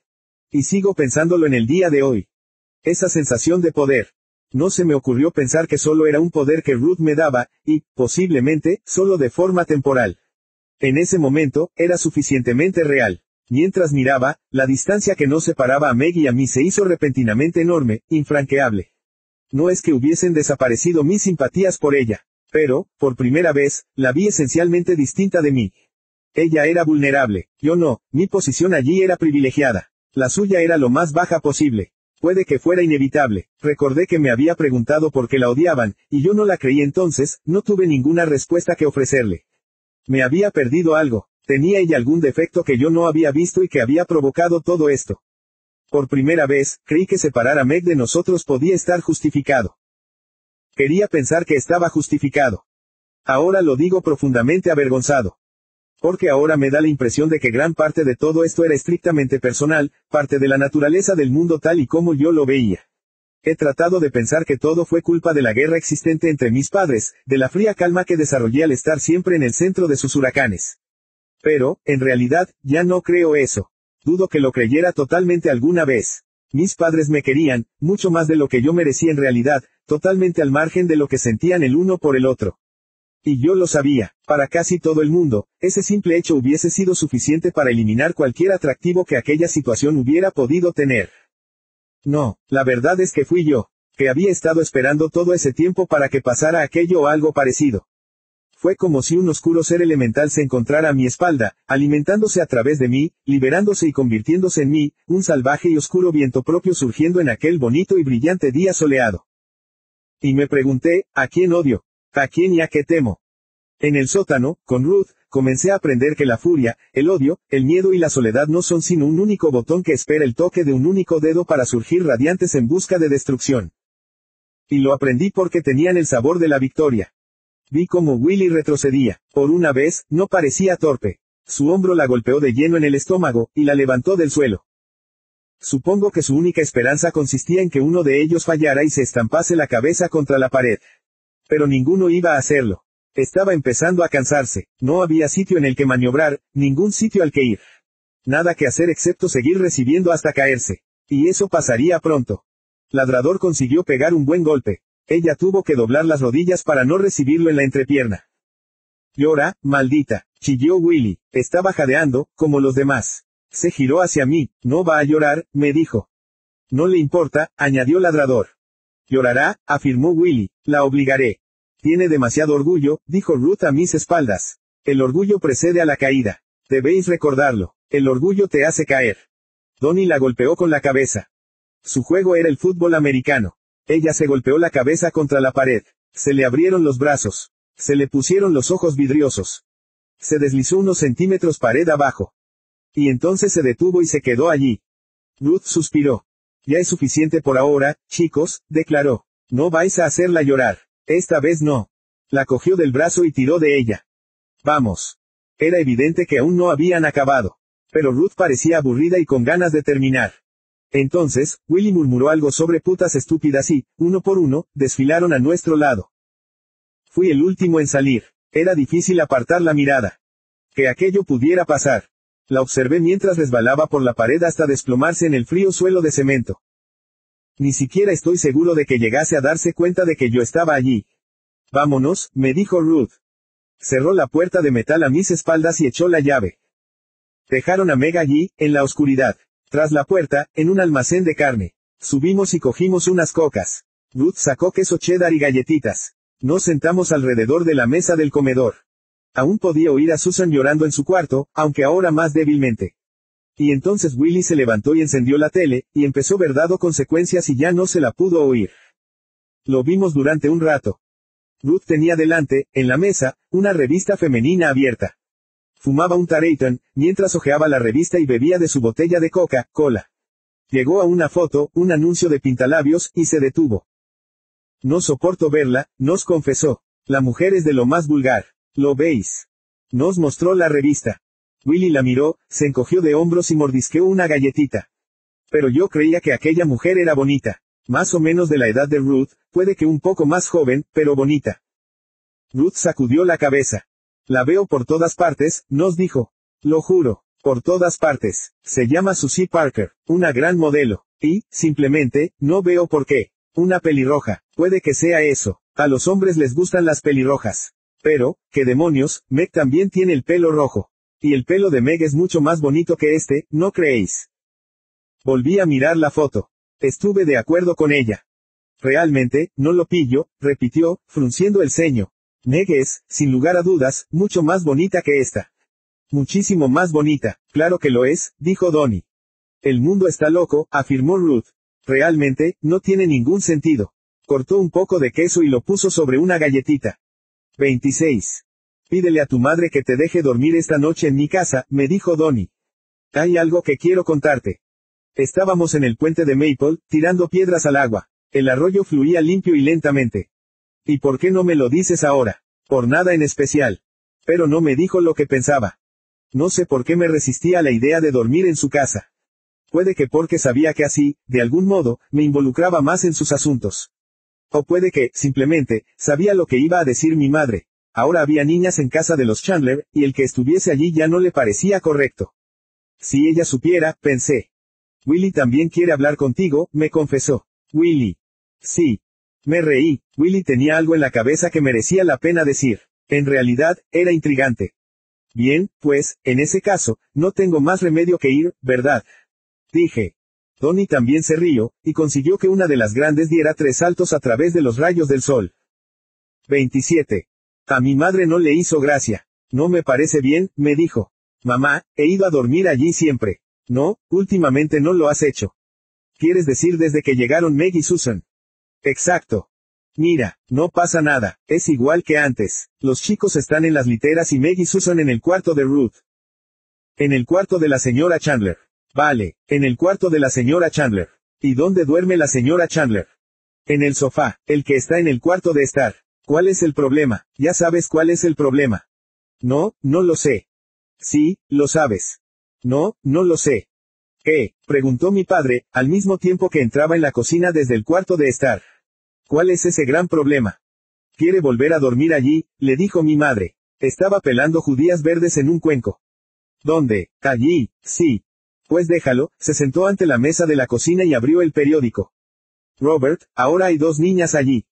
Y sigo pensándolo en el día de hoy. Esa sensación de poder. No se me ocurrió pensar que solo era un poder que Ruth me daba, y, posiblemente, solo de forma temporal. En ese momento, era suficientemente real. Mientras miraba, la distancia que nos separaba a Meg y a mí se hizo repentinamente enorme, infranqueable. No es que hubiesen desaparecido mis simpatías por ella. Pero, por primera vez, la vi esencialmente distinta de mí. Ella era vulnerable, yo no, mi posición allí era privilegiada. La suya era lo más baja posible. Puede que fuera inevitable. Recordé que me había preguntado por qué la odiaban, y yo no la creí entonces, no tuve ninguna respuesta que ofrecerle. Me había perdido algo. Tenía ella algún defecto que yo no había visto y que había provocado todo esto. Por primera vez, creí que separar a Meg de nosotros podía estar justificado. Quería pensar que estaba justificado. Ahora lo digo profundamente avergonzado. Porque ahora me da la impresión de que gran parte de todo esto era estrictamente personal, parte de la naturaleza del mundo tal y como yo lo veía. He tratado de pensar que todo fue culpa de la guerra existente entre mis padres, de la fría calma que desarrollé al estar siempre en el centro de sus huracanes. Pero, en realidad, ya no creo eso. Dudo que lo creyera totalmente alguna vez. Mis padres me querían, mucho más de lo que yo merecía en realidad, totalmente al margen de lo que sentían el uno por el otro. Y yo lo sabía, para casi todo el mundo, ese simple hecho hubiese sido suficiente para eliminar cualquier atractivo que aquella situación hubiera podido tener. No, la verdad es que fui yo, que había estado esperando todo ese tiempo para que pasara aquello o algo parecido. Fue como si un oscuro ser elemental se encontrara a mi espalda, alimentándose a través de mí, liberándose y convirtiéndose en mí, un salvaje y oscuro viento propio surgiendo en aquel bonito y brillante día soleado. Y me pregunté, ¿a quién odio? ¿A quién y a qué temo? En el sótano, con Ruth, comencé a aprender que la furia, el odio, el miedo y la soledad no son sino un único botón que espera el toque de un único dedo para surgir radiantes en busca de destrucción. Y lo aprendí porque tenían el sabor de la victoria. Vi cómo Willy retrocedía. Por una vez, no parecía torpe. Su hombro la golpeó de lleno en el estómago, y la levantó del suelo. Supongo que su única esperanza consistía en que uno de ellos fallara y se estampase la cabeza contra la pared. Pero ninguno iba a hacerlo. Estaba empezando a cansarse. No había sitio en el que maniobrar, ningún sitio al que ir. Nada que hacer excepto seguir recibiendo hasta caerse. Y eso pasaría pronto. Ladrador consiguió pegar un buen golpe. Ella tuvo que doblar las rodillas para no recibirlo en la entrepierna. Llora, maldita, chilló Willy, estaba jadeando, como los demás. Se giró hacia mí, no va a llorar, me dijo. No le importa, añadió ladrador. Llorará, afirmó Willy, la obligaré. Tiene demasiado orgullo, dijo Ruth a mis espaldas. El orgullo precede a la caída. Debéis recordarlo. El orgullo te hace caer. Donnie la golpeó con la cabeza. Su juego era el fútbol americano. Ella se golpeó la cabeza contra la pared. Se le abrieron los brazos. Se le pusieron los ojos vidriosos. Se deslizó unos centímetros pared abajo. Y entonces se detuvo y se quedó allí. Ruth suspiró. Ya es suficiente por ahora, chicos, declaró. No vais a hacerla llorar. Esta vez no. La cogió del brazo y tiró de ella. Vamos. Era evidente que aún no habían acabado. Pero Ruth parecía aburrida y con ganas de terminar. Entonces, Willy murmuró algo sobre putas estúpidas y, uno por uno, desfilaron a nuestro lado. Fui el último en salir. Era difícil apartar la mirada. Que aquello pudiera pasar. La observé mientras resbalaba por la pared hasta desplomarse en el frío suelo de cemento. Ni siquiera estoy seguro de que llegase a darse cuenta de que yo estaba allí. Vámonos, me dijo Ruth. Cerró la puerta de metal a mis espaldas y echó la llave. Dejaron a Meg allí, en la oscuridad. Tras la puerta, en un almacén de carne. Subimos y cogimos unas cocas. Ruth sacó queso cheddar y galletitas. Nos sentamos alrededor de la mesa del comedor. Aún podía oír a Susan llorando en su cuarto, aunque ahora más débilmente. Y entonces Willy se levantó y encendió la tele, y empezó verdad o consecuencias y ya no se la pudo oír. Lo vimos durante un rato. Ruth tenía delante, en la mesa, una revista femenina abierta. Fumaba un Tareyton, mientras hojeaba la revista y bebía de su botella de Coca-Cola. Llegó a una foto, un anuncio de pintalabios, y se detuvo. No soporto verla, nos confesó. La mujer es de lo más vulgar. ¿Lo veis? Nos mostró la revista. Willy la miró, se encogió de hombros y mordisqueó una galletita. Pero yo creía que aquella mujer era bonita. Más o menos de la edad de Ruth, puede que un poco más joven, pero bonita. Ruth sacudió la cabeza. La veo por todas partes, nos dijo. Lo juro, por todas partes. Se llama Susie Parker, una gran modelo. Y, simplemente, no veo por qué. Una pelirroja, puede que sea eso. A los hombres les gustan las pelirrojas. Pero, ¿qué demonios? Meg también tiene el pelo rojo. Y el pelo de Meg es mucho más bonito que este, ¿no creéis? Volví a mirar la foto. Estuve de acuerdo con ella. Realmente, no lo pillo, repitió, frunciendo el ceño. Meg es, sin lugar a dudas, mucho más bonita que esta. Muchísimo más bonita, claro que lo es, dijo Donnie. El mundo está loco, afirmó Ruth. Realmente, no tiene ningún sentido. Cortó un poco de queso y lo puso sobre una galletita. 26. Pídele a tu madre que te deje dormir esta noche en mi casa, me dijo Donnie. Hay algo que quiero contarte. Estábamos en el puente de Maple, tirando piedras al agua. El arroyo fluía limpio y lentamente. ¿Y por qué no me lo dices ahora? Por nada en especial. Pero no me dijo lo que pensaba. No sé por qué me resistía a la idea de dormir en su casa. Puede que porque sabía que así, de algún modo, me involucraba más en sus asuntos. O puede que, simplemente, sabía lo que iba a decir mi madre. Ahora había niñas en casa de los Chandler, y el que estuviese allí ya no le parecía correcto. Si ella supiera, pensé. Willy también quiere hablar contigo, me confesó. Willy. Sí, me reí, Willy tenía algo en la cabeza que merecía la pena decir. En realidad, era intrigante. Bien, pues, en ese caso, no tengo más remedio que ir, ¿verdad? Dije. Donnie también se rió, y consiguió que una de las grandes diera tres saltos a través de los rayos del sol. 27. A mi madre no le hizo gracia. No me parece bien, me dijo. Mamá, he ido a dormir allí siempre. No, últimamente no lo has hecho. ¿Quieres decir desde que llegaron Meg y Susan? Exacto. Mira, no pasa nada, es igual que antes. Los chicos están en las literas y Meg y Susan en el cuarto de Ruth. En el cuarto de la señora Chandler. Vale, en el cuarto de la señora Chandler. ¿Y dónde duerme la señora Chandler? En el sofá, el que está en el cuarto de estar. ¿Cuál es el problema? Ya sabes cuál es el problema. No, no lo sé. Sí, lo sabes. No, no lo sé. ¿Qué? preguntó mi padre, al mismo tiempo que entraba en la cocina desde el cuarto de estar. ¿Cuál es ese gran problema? Quiere volver a dormir allí, le dijo mi madre. Estaba pelando judías verdes en un cuenco. ¿Dónde? Allí, sí. Pues déjalo, se sentó ante la mesa de la cocina y abrió el periódico. Robert, ahora hay dos niñas allí.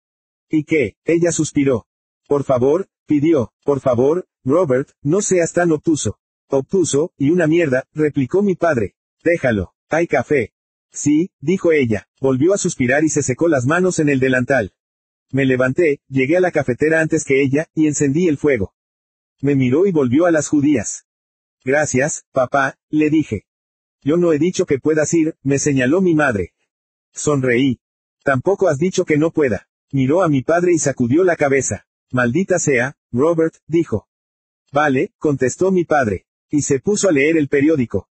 ¿Y qué? Ella suspiró. Por favor, pidió, por favor, Robert, no seas tan obtuso. Obtuso, y una mierda, replicó mi padre. Déjalo. Hay café. Sí, dijo ella. Volvió a suspirar y se secó las manos en el delantal. Me levanté, llegué a la cafetera antes que ella, y encendí el fuego. Me miró y volvió a las judías. Gracias, papá, le dije. Yo no he dicho que puedas ir, me señaló mi madre. Sonreí. Tampoco has dicho que no pueda. Miró a mi padre y sacudió la cabeza. Maldita sea, Robert, dijo. Vale, contestó mi padre. Y se puso a leer el periódico.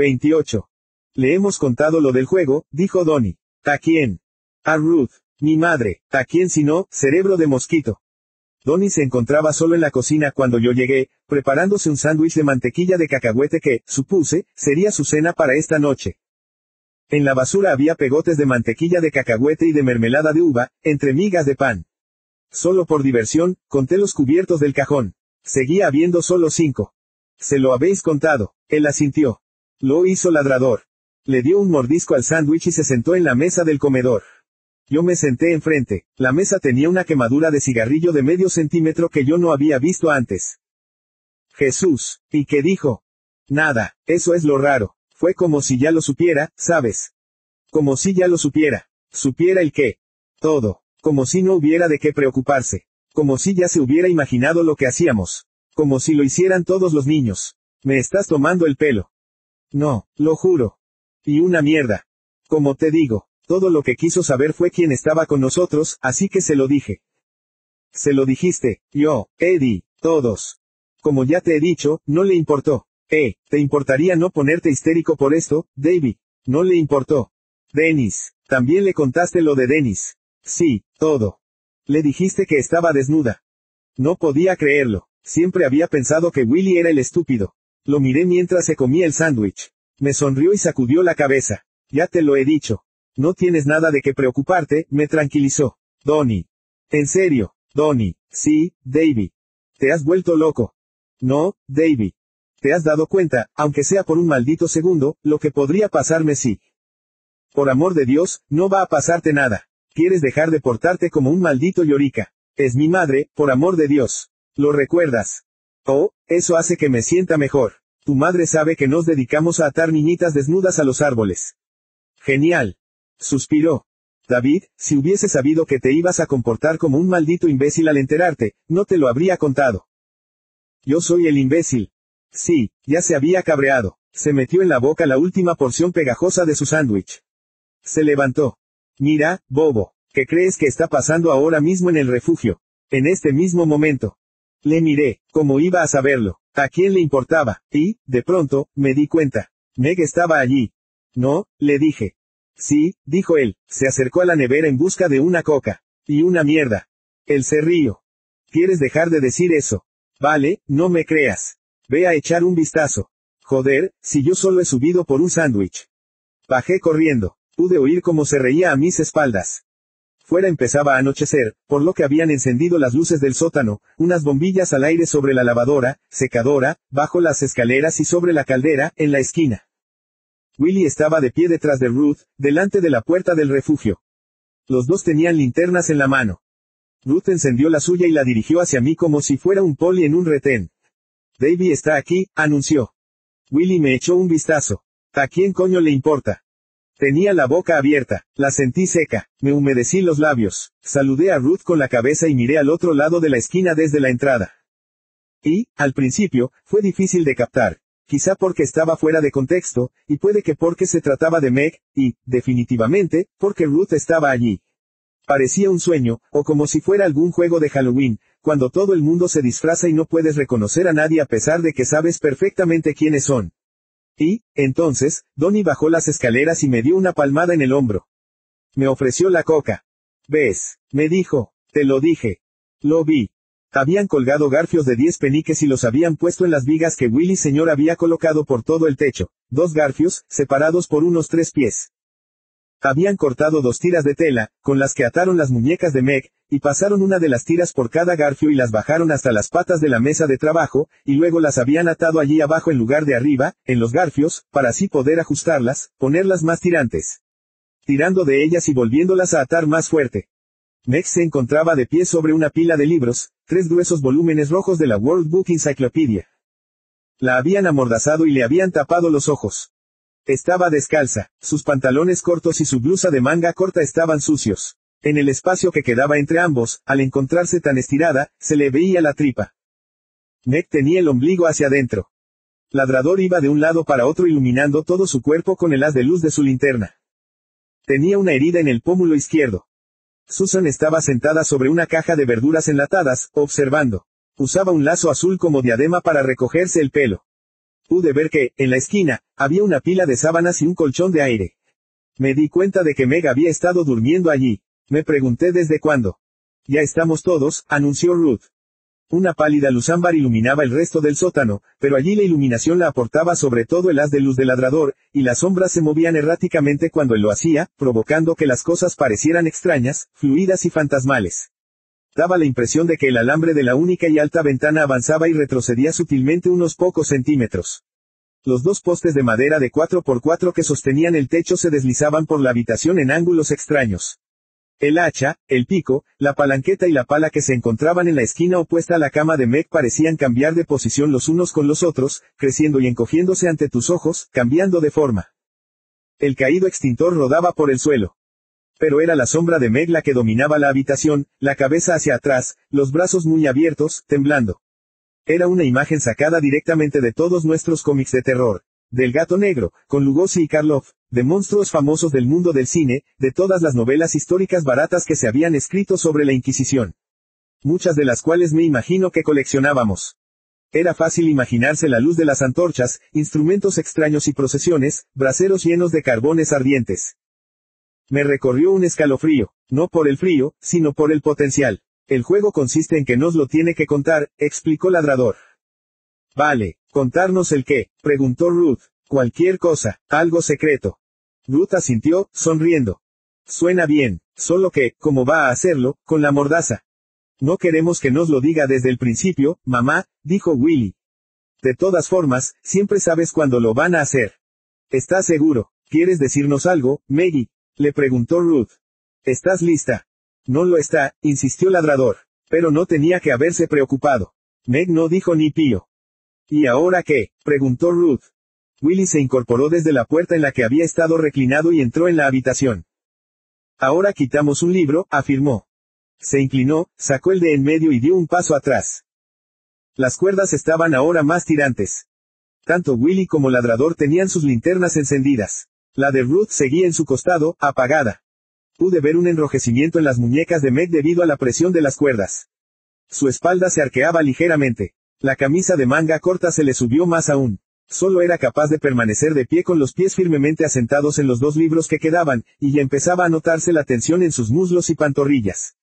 28. Le hemos contado lo del juego, dijo Donnie. ¿A quién? A Ruth. Mi madre. ¿A quién si no, cerebro de mosquito? Donnie se encontraba solo en la cocina cuando yo llegué, preparándose un sándwich de mantequilla de cacahuete que, supuse, sería su cena para esta noche. En la basura había pegotes de mantequilla de cacahuete y de mermelada de uva, entre migas de pan. Solo por diversión, conté los cubiertos del cajón. Seguía habiendo solo cinco. Se lo habéis contado. Él asintió. Lo hizo ladrador. Le dio un mordisco al sándwich y se sentó en la mesa del comedor. Yo me senté enfrente. La mesa tenía una quemadura de cigarrillo de medio centímetro que yo no había visto antes. Jesús. ¿Y qué dijo? Nada, eso es lo raro. Fue como si ya lo supiera, ¿sabes? Como si ya lo supiera. Supiera el qué. Todo. Como si no hubiera de qué preocuparse. Como si ya se hubiera imaginado lo que hacíamos. Como si lo hicieran todos los niños. Me estás tomando el pelo. No, lo juro. Y una mierda. Como te digo, todo lo que quiso saber fue quién estaba con nosotros, así que se lo dije. Se lo dijiste, yo, Eddie, todos. Como ya te he dicho, no le importó. Eh, ¿te importaría no ponerte histérico por esto, David? No le importó. Dennis, también le contaste lo de Dennis. Sí, todo. Le dijiste que estaba desnuda. No podía creerlo. Siempre había pensado que Willy era el estúpido. Lo miré mientras se comía el sándwich. Me sonrió y sacudió la cabeza. Ya te lo he dicho. No tienes nada de qué preocuparte, me tranquilizó. Donnie. En serio, Donnie. Sí, Davy. Te has vuelto loco. No, Davy. Te has dado cuenta, aunque sea por un maldito segundo, lo que podría pasarme si. Por amor de Dios, no va a pasarte nada. Quieres dejar de portarte como un maldito llorica. Es mi madre, por amor de Dios. ¿Lo recuerdas? Oh, eso hace que me sienta mejor. Tu madre sabe que nos dedicamos a atar niñitas desnudas a los árboles. Genial. Suspiró. David, si hubiese sabido que te ibas a comportar como un maldito imbécil al enterarte, no te lo habría contado. Yo soy el imbécil. Sí, ya se había cabreado. Se metió en la boca la última porción pegajosa de su sándwich. Se levantó. Mira, bobo, ¿qué crees que está pasando ahora mismo en el refugio? En este mismo momento. Le miré, como iba a saberlo. ¿A quién le importaba? Y, de pronto, me di cuenta. Meg estaba allí. No, le dije. Sí, dijo él, se acercó a la nevera en busca de una coca. Y una mierda. Se río. ¿Quieres dejar de decir eso? Vale, no me creas. Ve a echar un vistazo. Joder, si yo solo he subido por un sándwich. Bajé corriendo. Pude oír cómo se reía a mis espaldas. Fuera empezaba a anochecer, por lo que habían encendido las luces del sótano, unas bombillas al aire sobre la lavadora, secadora, bajo las escaleras y sobre la caldera, en la esquina. Willy estaba de pie detrás de Ruth, delante de la puerta del refugio. Los dos tenían linternas en la mano. Ruth encendió la suya y la dirigió hacia mí como si fuera un poli en un retén. Davy está aquí, anunció. Willy me echó un vistazo. ¿A quién coño le importa? Tenía la boca abierta, la sentí seca, me humedecí los labios, saludé a Ruth con la cabeza y miré al otro lado de la esquina desde la entrada. Y, al principio, fue difícil de captar, quizá porque estaba fuera de contexto, y puede que porque se trataba de Meg, y, definitivamente, porque Ruth estaba allí. Parecía un sueño, o como si fuera algún juego de Halloween, cuando todo el mundo se disfraza y no puedes reconocer a nadie a pesar de que sabes perfectamente quiénes son. Y, entonces, Donnie bajó las escaleras y me dio una palmada en el hombro. Me ofreció la coca. ¿Ves? Me dijo. Te lo dije. Lo vi. Habían colgado garfios de diez peniques y los habían puesto en las vigas que Willy señor había colocado por todo el techo, dos garfios, separados por unos tres pies. Habían cortado dos tiras de tela, con las que ataron las muñecas de Meg, y pasaron una de las tiras por cada garfio y las bajaron hasta las patas de la mesa de trabajo, y luego las habían atado allí abajo en lugar de arriba, en los garfios, para así poder ajustarlas, ponerlas más tirantes. Tirando de ellas y volviéndolas a atar más fuerte. Meg se encontraba de pie sobre una pila de libros, tres gruesos volúmenes rojos de la World Book Encyclopedia. La habían amordazado y le habían tapado los ojos. Estaba descalza, sus pantalones cortos y su blusa de manga corta estaban sucios. En el espacio que quedaba entre ambos, al encontrarse tan estirada, se le veía la tripa. Meg tenía el ombligo hacia adentro. Ladrador iba de un lado para otro iluminando todo su cuerpo con el haz de luz de su linterna. Tenía una herida en el pómulo izquierdo. Susan estaba sentada sobre una caja de verduras enlatadas, observando. Usaba un lazo azul como diadema para recogerse el pelo. Pude ver que, en la esquina, había una pila de sábanas y un colchón de aire. Me di cuenta de que Meg había estado durmiendo allí. Me pregunté desde cuándo. Ya estamos todos, anunció Ruth. Una pálida luz ámbar iluminaba el resto del sótano, pero allí la iluminación la aportaba sobre todo el haz de luz del ladrador, y las sombras se movían erráticamente cuando él lo hacía, provocando que las cosas parecieran extrañas, fluidas y fantasmales. Daba la impresión de que el alambre de la única y alta ventana avanzaba y retrocedía sutilmente unos pocos centímetros. Los dos postes de madera de 4x4 que sostenían el techo se deslizaban por la habitación en ángulos extraños. El hacha, el pico, la palanqueta y la pala que se encontraban en la esquina opuesta a la cama de Meg parecían cambiar de posición los unos con los otros, creciendo y encogiéndose ante tus ojos, cambiando de forma. El caído extintor rodaba por el suelo. Pero era la sombra de Meg la que dominaba la habitación, la cabeza hacia atrás, los brazos muy abiertos, temblando. Era una imagen sacada directamente de todos nuestros cómics de terror. Del gato negro, con Lugosi y Karloff, de monstruos famosos del mundo del cine, de todas las novelas históricas baratas que se habían escrito sobre la Inquisición. Muchas de las cuales me imagino que coleccionábamos. Era fácil imaginarse la luz de las antorchas, instrumentos extraños y procesiones, braseros llenos de carbones ardientes. Me recorrió un escalofrío, no por el frío, sino por el potencial. El juego consiste en que nos lo tiene que contar, explicó Ladrador. Vale, contarnos el qué, preguntó Ruth. Cualquier cosa, algo secreto. Ruth asintió, sonriendo. Suena bien, solo que, como va a hacerlo, con la mordaza. No queremos que nos lo diga desde el principio, mamá, dijo Willy. De todas formas, siempre sabes cuándo lo van a hacer. ¿Estás seguro? ¿Quieres decirnos algo, Maggie? Le preguntó Ruth. ¿Estás lista? No lo está, insistió Ladrador. Pero no tenía que haberse preocupado. Meg no dijo ni pío. ¿Y ahora qué? preguntó Ruth. Willy se incorporó desde la puerta en la que había estado reclinado y entró en la habitación. Ahora quitamos un libro, afirmó. Se inclinó, sacó el de en medio y dio un paso atrás. Las cuerdas estaban ahora más tirantes. Tanto Willy como Ladrador tenían sus linternas encendidas. La de Ruth seguía en su costado, apagada. Pude ver un enrojecimiento en las muñecas de Meg debido a la presión de las cuerdas. Su espalda se arqueaba ligeramente. La camisa de manga corta se le subió más aún. Solo era capaz de permanecer de pie con los pies firmemente asentados en los dos libros que quedaban, y empezaba a notarse la tensión en sus muslos y pantorrillas.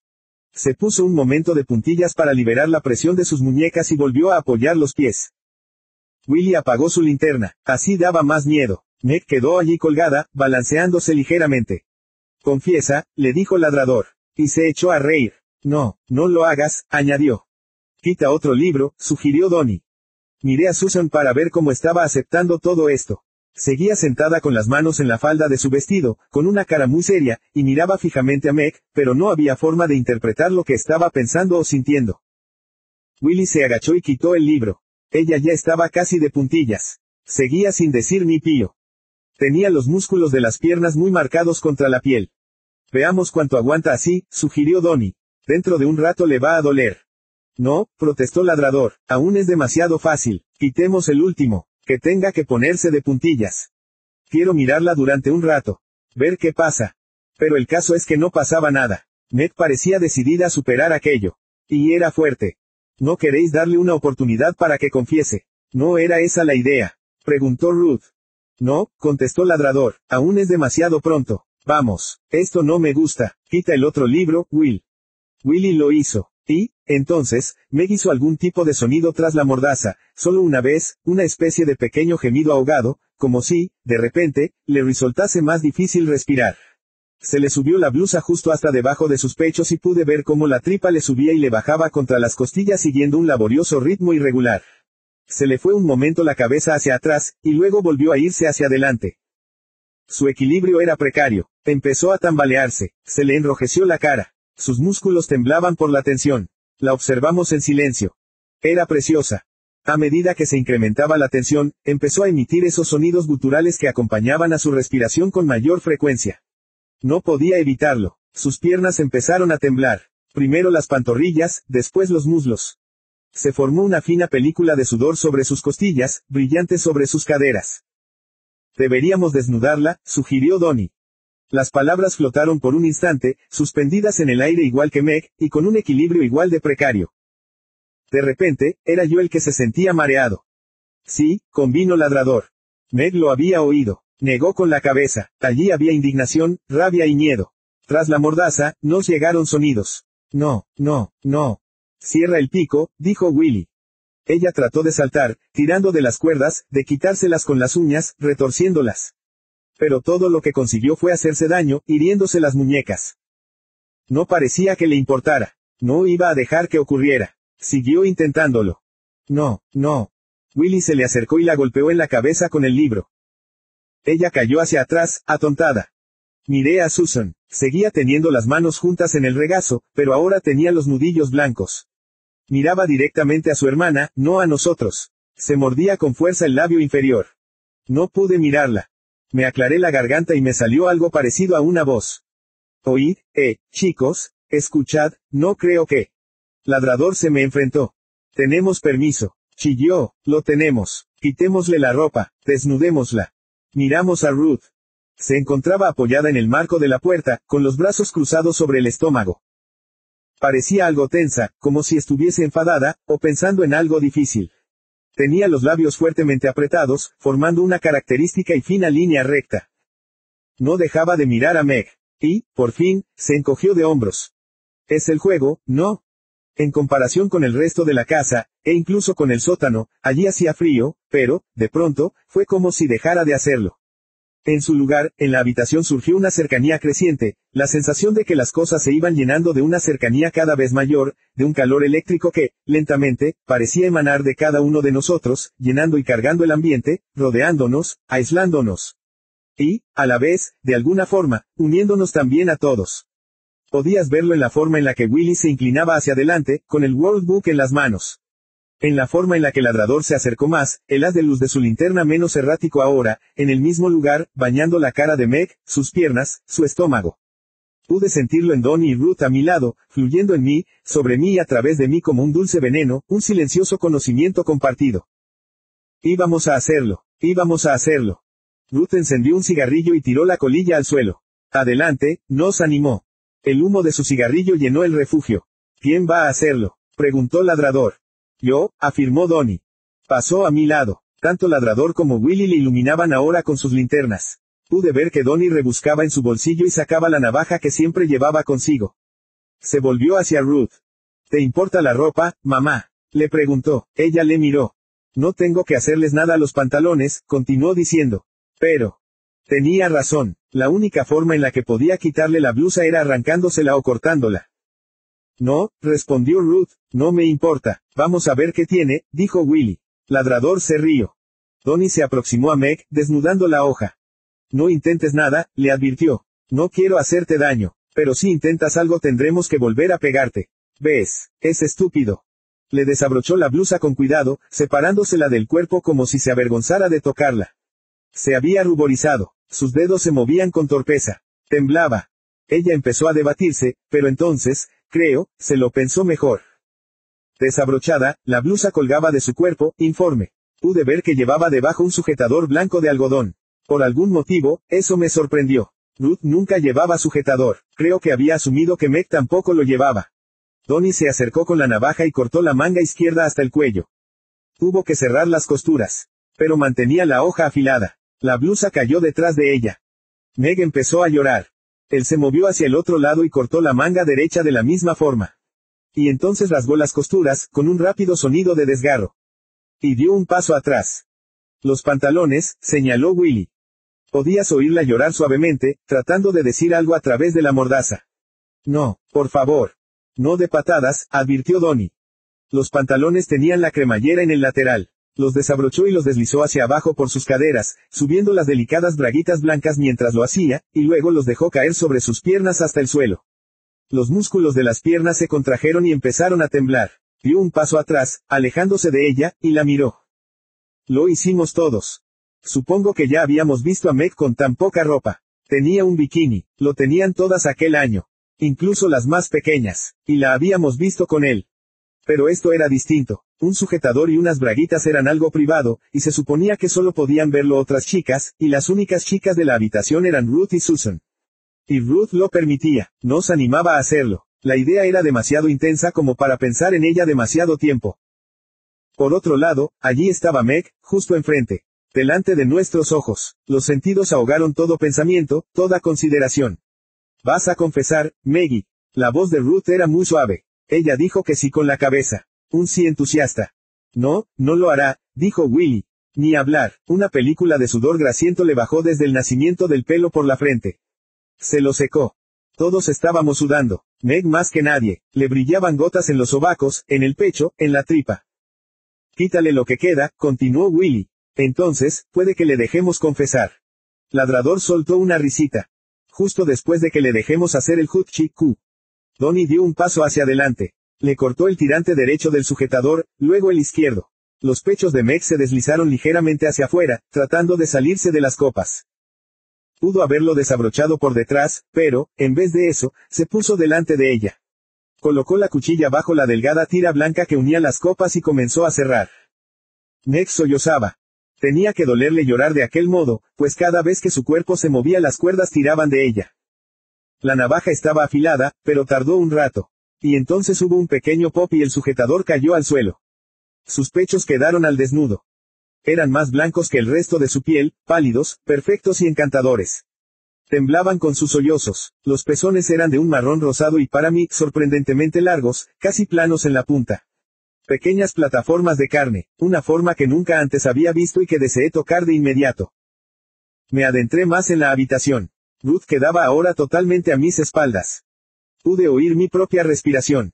Se puso un momento de puntillas para liberar la presión de sus muñecas y volvió a apoyar los pies. Willy apagó su linterna, así daba más miedo. Meg quedó allí colgada, balanceándose ligeramente. Confiesa, le dijo ladrador. Y se echó a reír. No, no lo hagas, añadió. Quita otro libro, sugirió Donnie. Miré a Susan para ver cómo estaba aceptando todo esto. Seguía sentada con las manos en la falda de su vestido, con una cara muy seria, y miraba fijamente a Meg, pero no había forma de interpretar lo que estaba pensando o sintiendo. Willy se agachó y quitó el libro. Ella ya estaba casi de puntillas. Seguía sin decir ni pío. Tenía los músculos de las piernas muy marcados contra la piel. Veamos cuánto aguanta así, sugirió Donnie. Dentro de un rato le va a doler. No, protestó Ladrador, aún es demasiado fácil, quitemos el último, que tenga que ponerse de puntillas. Quiero mirarla durante un rato. Ver qué pasa. Pero el caso es que no pasaba nada. Meg parecía decidida a superar aquello. Y era fuerte. ¿No queréis darle una oportunidad para que confiese? No era esa la idea. Preguntó Ruth. No, contestó Ladrador, aún es demasiado pronto. Vamos, esto no me gusta. Quita el otro libro, Will. Willy lo hizo. Y, entonces, Meg hizo algún tipo de sonido tras la mordaza, solo una vez, una especie de pequeño gemido ahogado, como si, de repente, le resultase más difícil respirar. Se le subió la blusa justo hasta debajo de sus pechos y pude ver cómo la tripa le subía y le bajaba contra las costillas siguiendo un laborioso ritmo irregular. Se le fue un momento la cabeza hacia atrás, y luego volvió a irse hacia adelante. Su equilibrio era precario. Empezó a tambalearse, se le enrojeció la cara. Sus músculos temblaban por la tensión. La observamos en silencio. Era preciosa. A medida que se incrementaba la tensión, empezó a emitir esos sonidos guturales que acompañaban a su respiración con mayor frecuencia. No podía evitarlo. Sus piernas empezaron a temblar. Primero las pantorrillas, después los muslos. Se formó una fina película de sudor sobre sus costillas, brillante sobre sus caderas. Deberíamos desnudarla, sugirió Donnie. Las palabras flotaron por un instante, suspendidas en el aire igual que Meg, y con un equilibrio igual de precario. De repente, era yo el que se sentía mareado. Sí, convino ladrador. Meg lo había oído. Negó con la cabeza. Allí había indignación, rabia y miedo. Tras la mordaza, nos llegaron sonidos. No, no, no. Cierra el pico, dijo Willy. Ella trató de saltar, tirando de las cuerdas, de quitárselas con las uñas, retorciéndolas. Pero todo lo que consiguió fue hacerse daño, hiriéndose las muñecas. No parecía que le importara. No iba a dejar que ocurriera. Siguió intentándolo. No, no. Willy se le acercó y la golpeó en la cabeza con el libro. Ella cayó hacia atrás, atontada. Miré a Susan. Seguía teniendo las manos juntas en el regazo, pero ahora tenía los nudillos blancos. Miraba directamente a su hermana, no a nosotros. Se mordía con fuerza el labio inferior. No pude mirarla. Me aclaré la garganta y me salió algo parecido a una voz. Oíd, eh, chicos, escuchad, no creo que. Ladrador se me enfrentó. Tenemos permiso. Chilló, lo tenemos. Quitémosle la ropa, desnudémosla. Miramos a Ruth. Se encontraba apoyada en el marco de la puerta, con los brazos cruzados sobre el estómago. Parecía algo tensa, como si estuviese enfadada, o pensando en algo difícil. Tenía los labios fuertemente apretados, formando una característica y fina línea recta. No dejaba de mirar a Meg. Y, por fin, se encogió de hombros. Es el juego, ¿no? En comparación con el resto de la casa, e incluso con el sótano, allí hacía frío, pero, de pronto, fue como si dejara de hacerlo. En su lugar, en la habitación surgió una cercanía creciente, la sensación de que las cosas se iban llenando de una cercanía cada vez mayor, de un calor eléctrico que, lentamente, parecía emanar de cada uno de nosotros, llenando y cargando el ambiente, rodeándonos, aislándonos. Y, a la vez, de alguna forma, uniéndonos también a todos. Podías verlo en la forma en la que Willy se inclinaba hacia adelante, con el World Book en las manos. En la forma en la que el ladrador se acercó más, el haz de luz de su linterna menos errático ahora, en el mismo lugar, bañando la cara de Meg, sus piernas, su estómago. Pude sentirlo en Donnie y Ruth a mi lado, fluyendo en mí, sobre mí y a través de mí como un dulce veneno, un silencioso conocimiento compartido. Íbamos a hacerlo, íbamos a hacerlo. Ruth encendió un cigarrillo y tiró la colilla al suelo. Adelante, nos animó. El humo de su cigarrillo llenó el refugio. ¿Quién va a hacerlo? preguntó Ladrador. Yo, afirmó Donnie. Pasó a mi lado. Tanto Ladrador como Willy le iluminaban ahora con sus linternas. Pude ver que Donnie rebuscaba en su bolsillo y sacaba la navaja que siempre llevaba consigo. Se volvió hacia Ruth. ¿Te importa la ropa, mamá? Le preguntó. Ella le miró. No tengo que hacerles nada a los pantalones, continuó diciendo. Pero. Tenía razón. La única forma en la que podía quitarle la blusa era arrancándosela o cortándola. No, respondió Ruth, no me importa, vamos a ver qué tiene, dijo Willy. Ladrador se rió. Donnie se aproximó a Meg, desnudando la hoja. No intentes nada, le advirtió. No quiero hacerte daño, pero si intentas algo tendremos que volver a pegarte. ¿Ves? Es estúpido. Le desabrochó la blusa con cuidado, separándosela del cuerpo como si se avergonzara de tocarla. Se había ruborizado. Sus dedos se movían con torpeza. Temblaba. Ella empezó a debatirse, pero entonces, creo, se lo pensó mejor. Desabrochada, la blusa colgaba de su cuerpo, informe. Pude ver que llevaba debajo un sujetador blanco de algodón. Por algún motivo, eso me sorprendió. Ruth nunca llevaba sujetador. Creo que había asumido que Meg tampoco lo llevaba. Donnie se acercó con la navaja y cortó la manga izquierda hasta el cuello. Tuvo que cerrar las costuras. Pero mantenía la hoja afilada. La blusa cayó detrás de ella. Meg empezó a llorar. Él se movió hacia el otro lado y cortó la manga derecha de la misma forma. Y entonces rasgó las costuras, con un rápido sonido de desgarro. Y dio un paso atrás. Los pantalones, señaló Willy. Podías oírla llorar suavemente, tratando de decir algo a través de la mordaza. No, por favor. No de patadas, advirtió Donnie. Los pantalones tenían la cremallera en el lateral. Los desabrochó y los deslizó hacia abajo por sus caderas, subiendo las delicadas braguitas blancas mientras lo hacía, y luego los dejó caer sobre sus piernas hasta el suelo. Los músculos de las piernas se contrajeron y empezaron a temblar. Dio un paso atrás, alejándose de ella, y la miró. Lo hicimos todos. Supongo que ya habíamos visto a Meg con tan poca ropa. Tenía un bikini, lo tenían todas aquel año. incluso las más pequeñas, y la habíamos visto con él. Pero esto era distinto. Un sujetador y unas braguitas eran algo privado, y se suponía que solo podían verlo otras chicas, y las únicas chicas de la habitación eran Ruth y Susan. Y Ruth lo permitía, nos animaba a hacerlo. La idea era demasiado intensa como para pensar en ella demasiado tiempo. Por otro lado, allí estaba Meg, justo enfrente. Delante de nuestros ojos, los sentidos ahogaron todo pensamiento, toda consideración. Vas a confesar, Maggie. La voz de Ruth era muy suave. Ella dijo que sí con la cabeza. Un sí entusiasta. No, no lo hará, dijo Willy. Ni hablar, una película de sudor grasiento le bajó desde el nacimiento del pelo por la frente. Se lo secó. Todos estábamos sudando. Meg más que nadie. Le brillaban gotas en los sobacos, en el pecho, en la tripa. Quítale lo que queda, continuó Willy. Entonces, puede que le dejemos confesar. Ladrador soltó una risita. Justo después de que le dejemos hacer el hut Ku. Donnie dio un paso hacia adelante. Le cortó el tirante derecho del sujetador, luego el izquierdo. Los pechos de Meg se deslizaron ligeramente hacia afuera, tratando de salirse de las copas. Pudo haberlo desabrochado por detrás, pero, en vez de eso, se puso delante de ella. Colocó la cuchilla bajo la delgada tira blanca que unía las copas y comenzó a cerrar. Meg sollozaba. Tenía que dolerle llorar de aquel modo, pues cada vez que su cuerpo se movía las cuerdas tiraban de ella. La navaja estaba afilada, pero tardó un rato. Y entonces hubo un pequeño pop y el sujetador cayó al suelo. Sus pechos quedaron al desnudo. Eran más blancos que el resto de su piel, pálidos, perfectos y encantadores. Temblaban con sus sollozos, los pezones eran de un marrón rosado y para mí sorprendentemente largos, casi planos en la punta. Pequeñas plataformas de carne, una forma que nunca antes había visto y que deseé tocar de inmediato. Me adentré más en la habitación. Ruth quedaba ahora totalmente a mis espaldas. Pude oír mi propia respiración.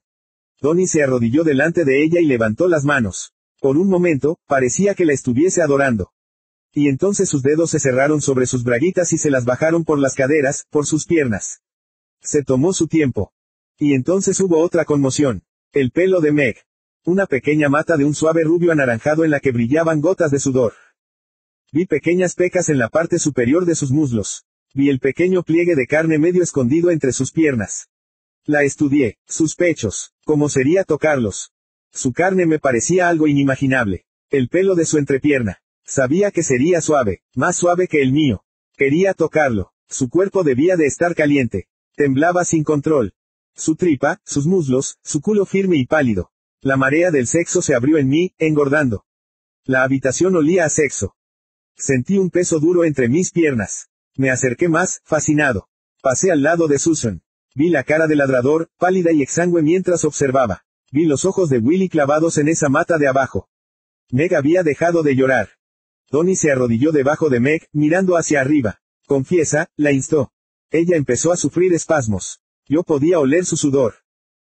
Donnie se arrodilló delante de ella y levantó las manos. Por un momento, parecía que la estuviese adorando. Y entonces sus dedos se cerraron sobre sus braguitas y se las bajaron por las caderas, por sus piernas. Se tomó su tiempo. Y entonces hubo otra conmoción. El pelo de Meg. Una pequeña mata de un suave rubio anaranjado en la que brillaban gotas de sudor. Vi pequeñas pecas en la parte superior de sus muslos. Vi el pequeño pliegue de carne medio escondido entre sus piernas. La estudié, sus pechos, cómo sería tocarlos, su carne me parecía algo inimaginable. El pelo de su entrepierna. Sabía que sería suave, más suave que el mío. Quería tocarlo. Su cuerpo debía de estar caliente. Temblaba sin control. Su tripa, sus muslos, su culo firme y pálido. La marea del sexo se abrió en mí, engordando. La habitación olía a sexo. Sentí un peso duro entre mis piernas. Me acerqué más, fascinado. Pasé al lado de Susan. Vi la cara del ladrador, pálida y exangüe mientras observaba. Vi los ojos de Willy clavados en esa mata de abajo. Meg había dejado de llorar. Donnie se arrodilló debajo de Meg, mirando hacia arriba. Confiesa, la instó. Ella empezó a sufrir espasmos. Yo podía oler su sudor.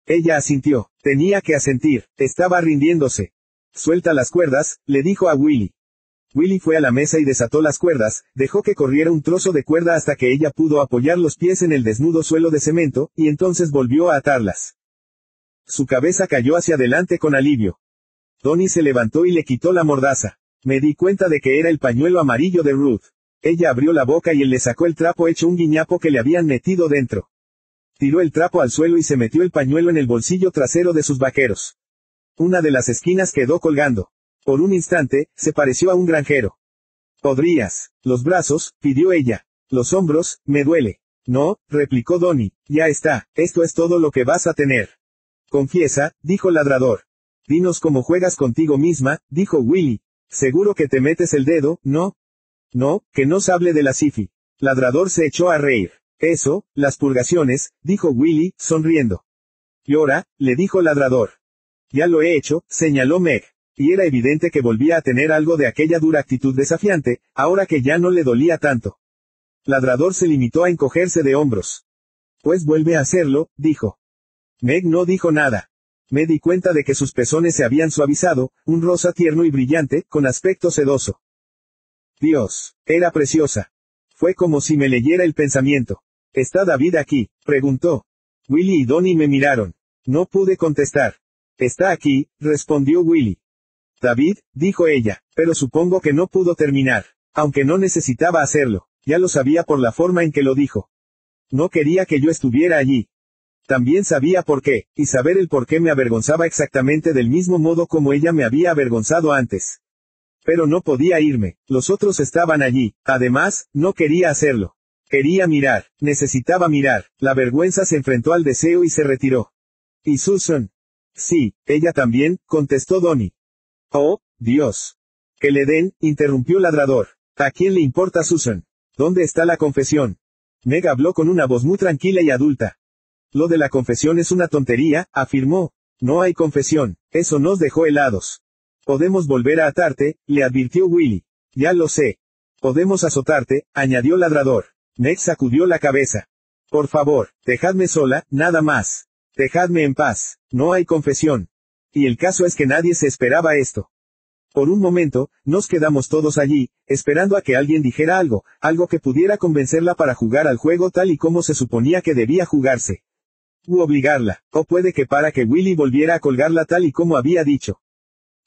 Ella asintió. Tenía que asentir. Estaba rindiéndose. Suelta las cuerdas, le dijo a Willy. Willy fue a la mesa y desató las cuerdas, dejó que corriera un trozo de cuerda hasta que ella pudo apoyar los pies en el desnudo suelo de cemento, y entonces volvió a atarlas. Su cabeza cayó hacia adelante con alivio. Tony se levantó y le quitó la mordaza. Me di cuenta de que era el pañuelo amarillo de Ruth. Ella abrió la boca y él le sacó el trapo hecho un guiñapo que le habían metido dentro. Tiró el trapo al suelo y se metió el pañuelo en el bolsillo trasero de sus vaqueros. Una de las esquinas quedó colgando. Por un instante, se pareció a un granjero. Podrías. Los brazos, pidió ella. Los hombros, me duele. No, replicó Donnie, ya está, esto es todo lo que vas a tener. Confiesa, dijo Ladrador. Dinos cómo juegas contigo misma, dijo Willy. Seguro que te metes el dedo, ¿no? No, que no se hable de la Sifi. Ladrador se echó a reír. Eso, las purgaciones, dijo Willy, sonriendo. Llora, le dijo Ladrador. Ya lo he hecho, señaló Meg. Y era evidente que volvía a tener algo de aquella dura actitud desafiante, ahora que ya no le dolía tanto. Ladrador se limitó a encogerse de hombros. Pues vuelve a hacerlo, dijo. Meg no dijo nada. Me di cuenta de que sus pezones se habían suavizado, un rosa tierno y brillante, con aspecto sedoso. Dios, era preciosa. Fue como si me leyera el pensamiento. ¿Está David aquí? preguntó. Willy y Donnie me miraron. No pude contestar. Está aquí, respondió Willy. David, dijo ella, pero supongo que no pudo terminar. Aunque no necesitaba hacerlo, ya lo sabía por la forma en que lo dijo. No quería que yo estuviera allí. También sabía por qué, y saber el por qué me avergonzaba exactamente del mismo modo como ella me había avergonzado antes. Pero no podía irme, los otros estaban allí, además, no quería hacerlo. Quería mirar, necesitaba mirar, la vergüenza se enfrentó al deseo y se retiró. ¿Y Susan? Sí, ella también, contestó Donnie. Oh, Dios. Que le den, interrumpió ladrador. ¿A quién le importa Susan? ¿Dónde está la confesión? Meg habló con una voz muy tranquila y adulta. Lo de la confesión es una tontería, afirmó. No hay confesión, eso nos dejó helados. Podemos volver a atarte, le advirtió Willy. Ya lo sé. Podemos azotarte, añadió ladrador. Meg sacudió la cabeza. Por favor, dejadme sola, nada más. Dejadme en paz, no hay confesión. Y el caso es que nadie se esperaba esto. Por un momento, nos quedamos todos allí, esperando a que alguien dijera algo, algo que pudiera convencerla para jugar al juego tal y como se suponía que debía jugarse. U obligarla, o puede que para que Willy volviera a colgarla tal y como había dicho.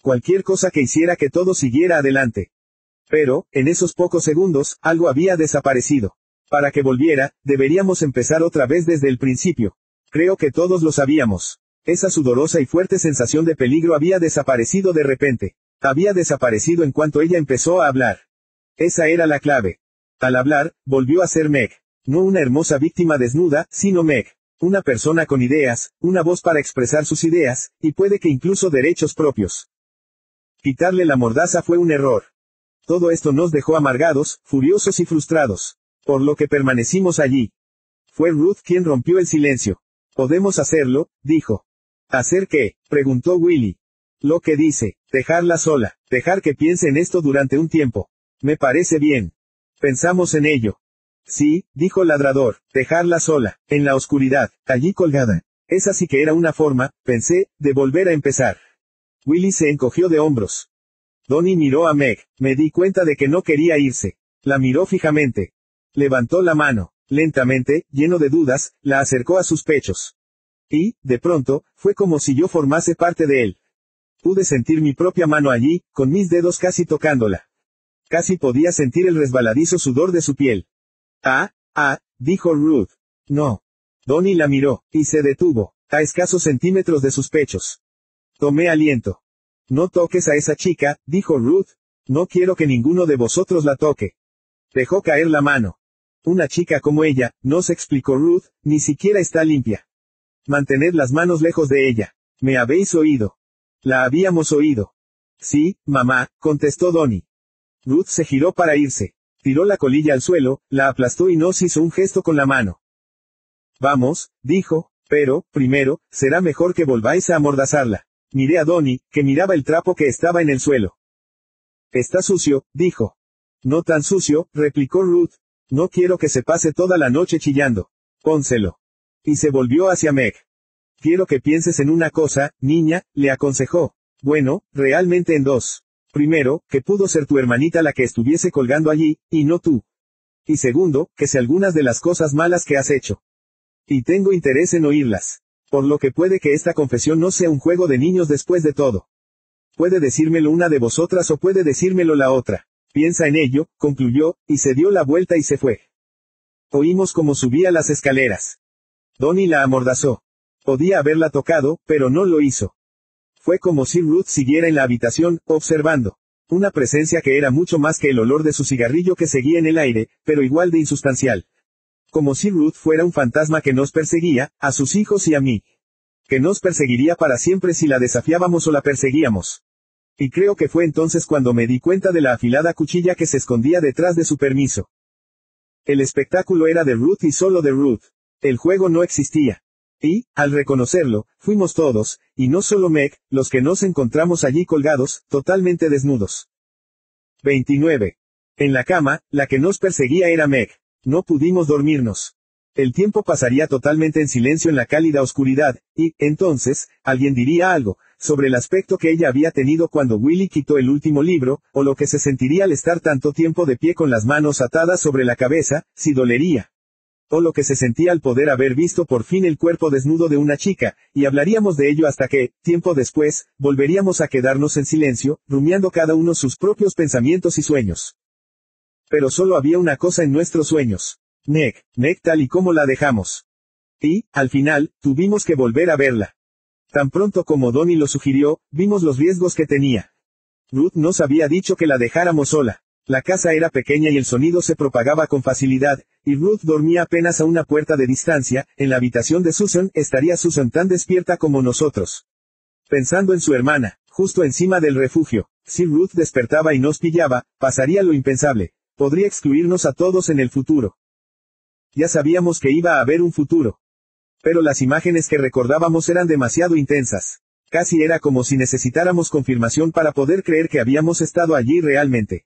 Cualquier cosa que hiciera que todo siguiera adelante. Pero, en esos pocos segundos, algo había desaparecido. Para que volviera, deberíamos empezar otra vez desde el principio. Creo que todos lo sabíamos. Esa sudorosa y fuerte sensación de peligro había desaparecido de repente. Había desaparecido en cuanto ella empezó a hablar. Esa era la clave. Al hablar, volvió a ser Meg. No una hermosa víctima desnuda, sino Meg. Una persona con ideas, una voz para expresar sus ideas, y puede que incluso derechos propios. Quitarle la mordaza fue un error. Todo esto nos dejó amargados, furiosos y frustrados. Por lo que permanecimos allí. Fue Ruth quien rompió el silencio. Podemos hacerlo, dijo. ¿Hacer qué? preguntó Willy. Lo que dice, dejarla sola, dejar que piense en esto durante un tiempo. Me parece bien. Pensamos en ello. Sí, dijo ladrador, dejarla sola, en la oscuridad, allí colgada. Esa sí que era una forma, pensé, de volver a empezar. Willy se encogió de hombros. Donnie miró a Meg, me di cuenta de que no quería irse. La miró fijamente. Levantó la mano, lentamente, lleno de dudas, la acercó a sus pechos. Y, de pronto, fue como si yo formase parte de él. Pude sentir mi propia mano allí, con mis dedos casi tocándola. Casi podía sentir el resbaladizo sudor de su piel. Ah, ah, dijo Ruth. No. Donnie la miró, y se detuvo, a escasos centímetros de sus pechos. Tomé aliento. No toques a esa chica, dijo Ruth. No quiero que ninguno de vosotros la toque. Dejó caer la mano. Una chica como ella, no se explicó Ruth, ni siquiera está limpia. Mantened las manos lejos de ella. Me habéis oído. La habíamos oído. Sí, mamá, contestó Donnie. Ruth se giró para irse. Tiró la colilla al suelo, la aplastó y nos hizo un gesto con la mano. Vamos, dijo, pero, primero, será mejor que volváis a amordazarla. Miré a Donnie, que miraba el trapo que estaba en el suelo. Está sucio, dijo. No tan sucio, replicó Ruth. No quiero que se pase toda la noche chillando. Pónselo. Y se volvió hacia Meg. Quiero que pienses en una cosa, niña, le aconsejó. Bueno, realmente en dos. Primero, que pudo ser tu hermanita la que estuviese colgando allí, y no tú. Y segundo, que sé algunas de las cosas malas que has hecho. Y tengo interés en oírlas. Por lo que puede que esta confesión no sea un juego de niños después de todo. Puede decírmelo una de vosotras o puede decírmelo la otra. Piensa en ello, concluyó, y se dio la vuelta y se fue. Oímos cómo subía las escaleras. Donnie la amordazó. Podía haberla tocado, pero no lo hizo. Fue como si Ruth siguiera en la habitación, observando. Una presencia que era mucho más que el olor de su cigarrillo que seguía en el aire, pero igual de insustancial. Como si Ruth fuera un fantasma que nos perseguía, a sus hijos y a mí. Que nos perseguiría para siempre si la desafiábamos o la perseguíamos. Y creo que fue entonces cuando me di cuenta de la afilada cuchilla que se escondía detrás de su permiso. El espectáculo era de Ruth y solo de Ruth. El juego no existía. Y, al reconocerlo, fuimos todos, y no solo Meg, los que nos encontramos allí colgados, totalmente desnudos. 29. En la cama, la que nos perseguía era Meg. No pudimos dormirnos. El tiempo pasaría totalmente en silencio en la cálida oscuridad, y, entonces, alguien diría algo, sobre el aspecto que ella había tenido cuando Willy quitó el último libro, o lo que se sentiría al estar tanto tiempo de pie con las manos atadas sobre la cabeza, si dolería o lo que se sentía al poder haber visto por fin el cuerpo desnudo de una chica, y hablaríamos de ello hasta que, tiempo después, volveríamos a quedarnos en silencio, rumiando cada uno sus propios pensamientos y sueños. Pero solo había una cosa en nuestros sueños. Meg, Meg tal y como la dejamos. Y, al final, tuvimos que volver a verla. Tan pronto como Donnie lo sugirió, vimos los riesgos que tenía. Ruth nos había dicho que la dejáramos sola. La casa era pequeña y el sonido se propagaba con facilidad, y Ruth dormía apenas a una puerta de distancia, en la habitación de Susan estaría Susan tan despierta como nosotros. Pensando en su hermana, justo encima del refugio, si Ruth despertaba y nos pillaba, pasaría lo impensable, podría excluirnos a todos en el futuro. Ya sabíamos que iba a haber un futuro. Pero las imágenes que recordábamos eran demasiado intensas. Casi era como si necesitáramos confirmación para poder creer que habíamos estado allí realmente.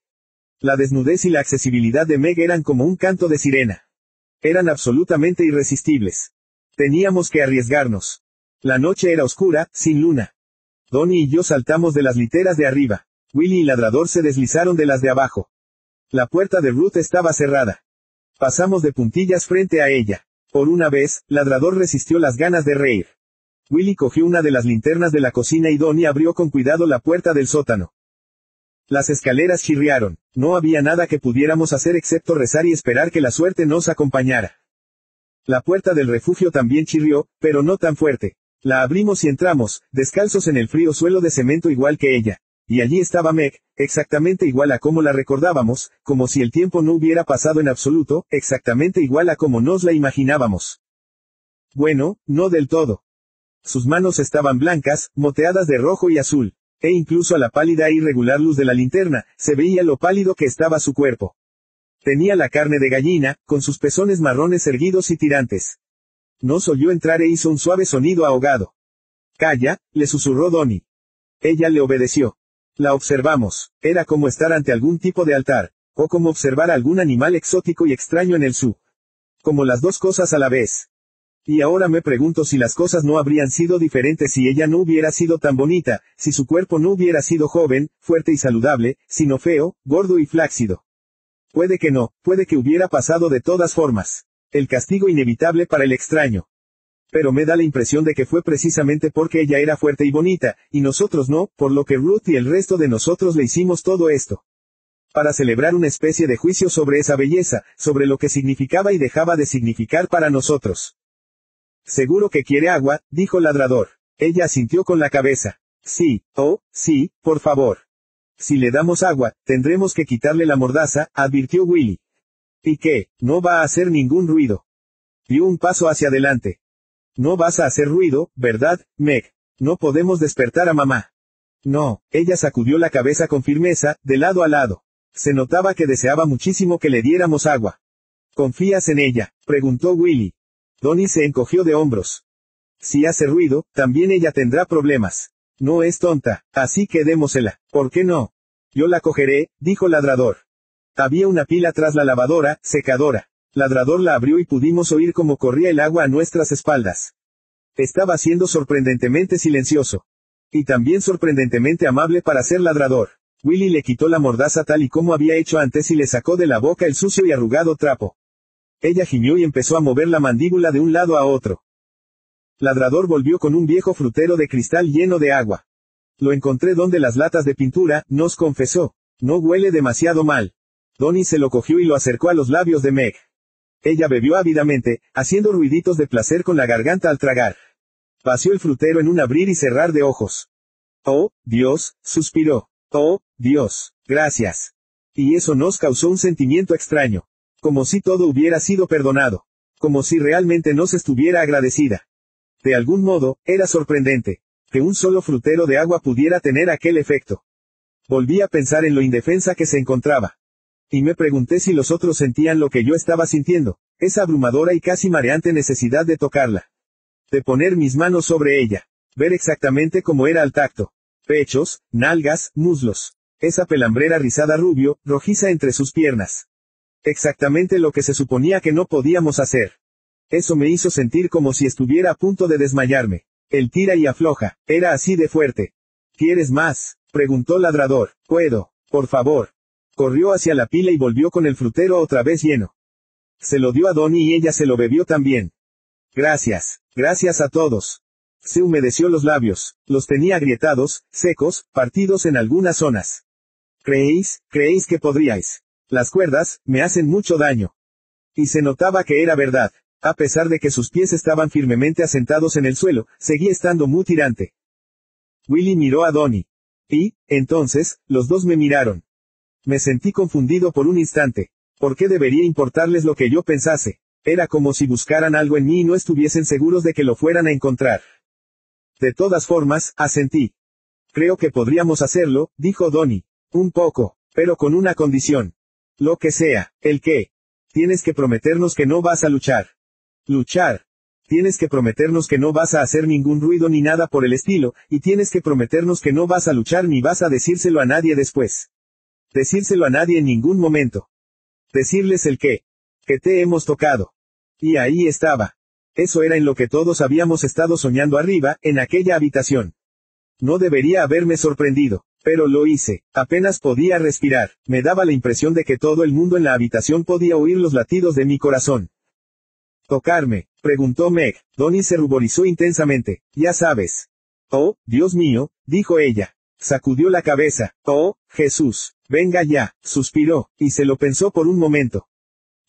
La desnudez y la accesibilidad de Meg eran como un canto de sirena. Eran absolutamente irresistibles. Teníamos que arriesgarnos. La noche era oscura, sin luna. Donnie y yo saltamos de las literas de arriba. Willy y Ladrador se deslizaron de las de abajo. La puerta de Ruth estaba cerrada. Pasamos de puntillas frente a ella. Por una vez, Ladrador resistió las ganas de reír. Willy cogió una de las linternas de la cocina y Donnie abrió con cuidado la puerta del sótano. Las escaleras chirriaron. No había nada que pudiéramos hacer excepto rezar y esperar que la suerte nos acompañara. La puerta del refugio también chirrió, pero no tan fuerte. La abrimos y entramos, descalzos en el frío suelo de cemento igual que ella. Y allí estaba Meg, exactamente igual a como la recordábamos, como si el tiempo no hubiera pasado en absoluto, exactamente igual a como nos la imaginábamos. Bueno, no del todo. Sus manos estaban blancas, moteadas de rojo y azul e incluso a la pálida e irregular luz de la linterna, se veía lo pálido que estaba su cuerpo. Tenía la carne de gallina, con sus pezones marrones erguidos y tirantes. Nos oyó entrar e hizo un suave sonido ahogado. Calla, le susurró Donnie. Ella le obedeció. La observamos, era como estar ante algún tipo de altar, o como observar algún animal exótico y extraño en el zoo. Como las dos cosas a la vez. Y ahora me pregunto si las cosas no habrían sido diferentes si ella no hubiera sido tan bonita, si su cuerpo no hubiera sido joven, fuerte y saludable, sino feo, gordo y flácido. Puede que no, puede que hubiera pasado de todas formas. El castigo inevitable para el extraño. Pero me da la impresión de que fue precisamente porque ella era fuerte y bonita, y nosotros no, por lo que Ruth y el resto de nosotros le hicimos todo esto. Para celebrar una especie de juicio sobre esa belleza, sobre lo que significaba y dejaba de significar para nosotros. Seguro que quiere agua, dijo Ladrador. Ella asintió con la cabeza. Sí, oh, sí, por favor. Si le damos agua, tendremos que quitarle la mordaza, advirtió Willy. ¿Y qué? No va a hacer ningún ruido. Dio un paso hacia adelante. No vas a hacer ruido, ¿verdad, Meg? No podemos despertar a mamá. No, ella sacudió la cabeza con firmeza, de lado a lado. Se notaba que deseaba muchísimo que le diéramos agua. ¿Confías en ella? preguntó Willy. Donnie se encogió de hombros. Si hace ruido, también ella tendrá problemas. No es tonta, así que démosela. ¿Por qué no? Yo la cogeré, dijo Ladrador. Había una pila tras la lavadora, secadora. Ladrador la abrió y pudimos oír cómo corría el agua a nuestras espaldas. Estaba siendo sorprendentemente silencioso. Y también sorprendentemente amable para ser ladrador. Willy le quitó la mordaza tal y como había hecho antes y le sacó de la boca el sucio y arrugado trapo. Ella gimió y empezó a mover la mandíbula de un lado a otro. Ladrador volvió con un viejo frutero de cristal lleno de agua. Lo encontré donde las latas de pintura, nos confesó. No huele demasiado mal. Donnie se lo cogió y lo acercó a los labios de Meg. Ella bebió ávidamente, haciendo ruiditos de placer con la garganta al tragar. Vació el frutero en un abrir y cerrar de ojos. Oh, Dios, suspiró. Oh, Dios, gracias. Y eso nos causó un sentimiento extraño. Como si todo hubiera sido perdonado. Como si realmente no se estuviera agradecida. De algún modo, era sorprendente. Que un solo frutero de agua pudiera tener aquel efecto. Volví a pensar en lo indefensa que se encontraba. Y me pregunté si los otros sentían lo que yo estaba sintiendo, esa abrumadora y casi mareante necesidad de tocarla. De poner mis manos sobre ella. Ver exactamente cómo era al tacto. Pechos, nalgas, muslos. Esa pelambrera rizada rubio, rojiza entre sus piernas. Exactamente lo que se suponía que no podíamos hacer. Eso me hizo sentir como si estuviera a punto de desmayarme. El tira y afloja, era así de fuerte. ¿Quieres más? preguntó Ladrador. Puedo, por favor. Corrió hacia la pila y volvió con el frutero otra vez lleno. Se lo dio a Donnie y ella se lo bebió también. Gracias, gracias a todos. Se humedeció los labios, los tenía agrietados, secos, partidos en algunas zonas. ¿Creéis, creéis que podríais? Las cuerdas, me hacen mucho daño. Y se notaba que era verdad. A pesar de que sus pies estaban firmemente asentados en el suelo, seguía estando muy tirante. Willy miró a Donnie. Y, entonces, los dos me miraron. Me sentí confundido por un instante. ¿Por qué debería importarles lo que yo pensase? Era como si buscaran algo en mí y no estuviesen seguros de que lo fueran a encontrar. De todas formas, asentí. Creo que podríamos hacerlo, dijo Donnie. Un poco, pero con una condición. Lo que sea, el qué. Tienes que prometernos que no vas a luchar. Luchar. Tienes que prometernos que no vas a hacer ningún ruido ni nada por el estilo, y tienes que prometernos que no vas a luchar ni vas a decírselo a nadie después. Decírselo a nadie en ningún momento. Decirles el qué. Que te hemos tocado. Y ahí estaba. Eso era en lo que todos habíamos estado soñando arriba, en aquella habitación. No debería haberme sorprendido. Pero lo hice. Apenas podía respirar. Me daba la impresión de que todo el mundo en la habitación podía oír los latidos de mi corazón. ¿Tocarme? preguntó Meg. Donnie se ruborizó intensamente. Ya sabes. Oh, Dios mío, dijo ella. Sacudió la cabeza. Oh, Jesús. Venga ya, suspiró, y se lo pensó por un momento.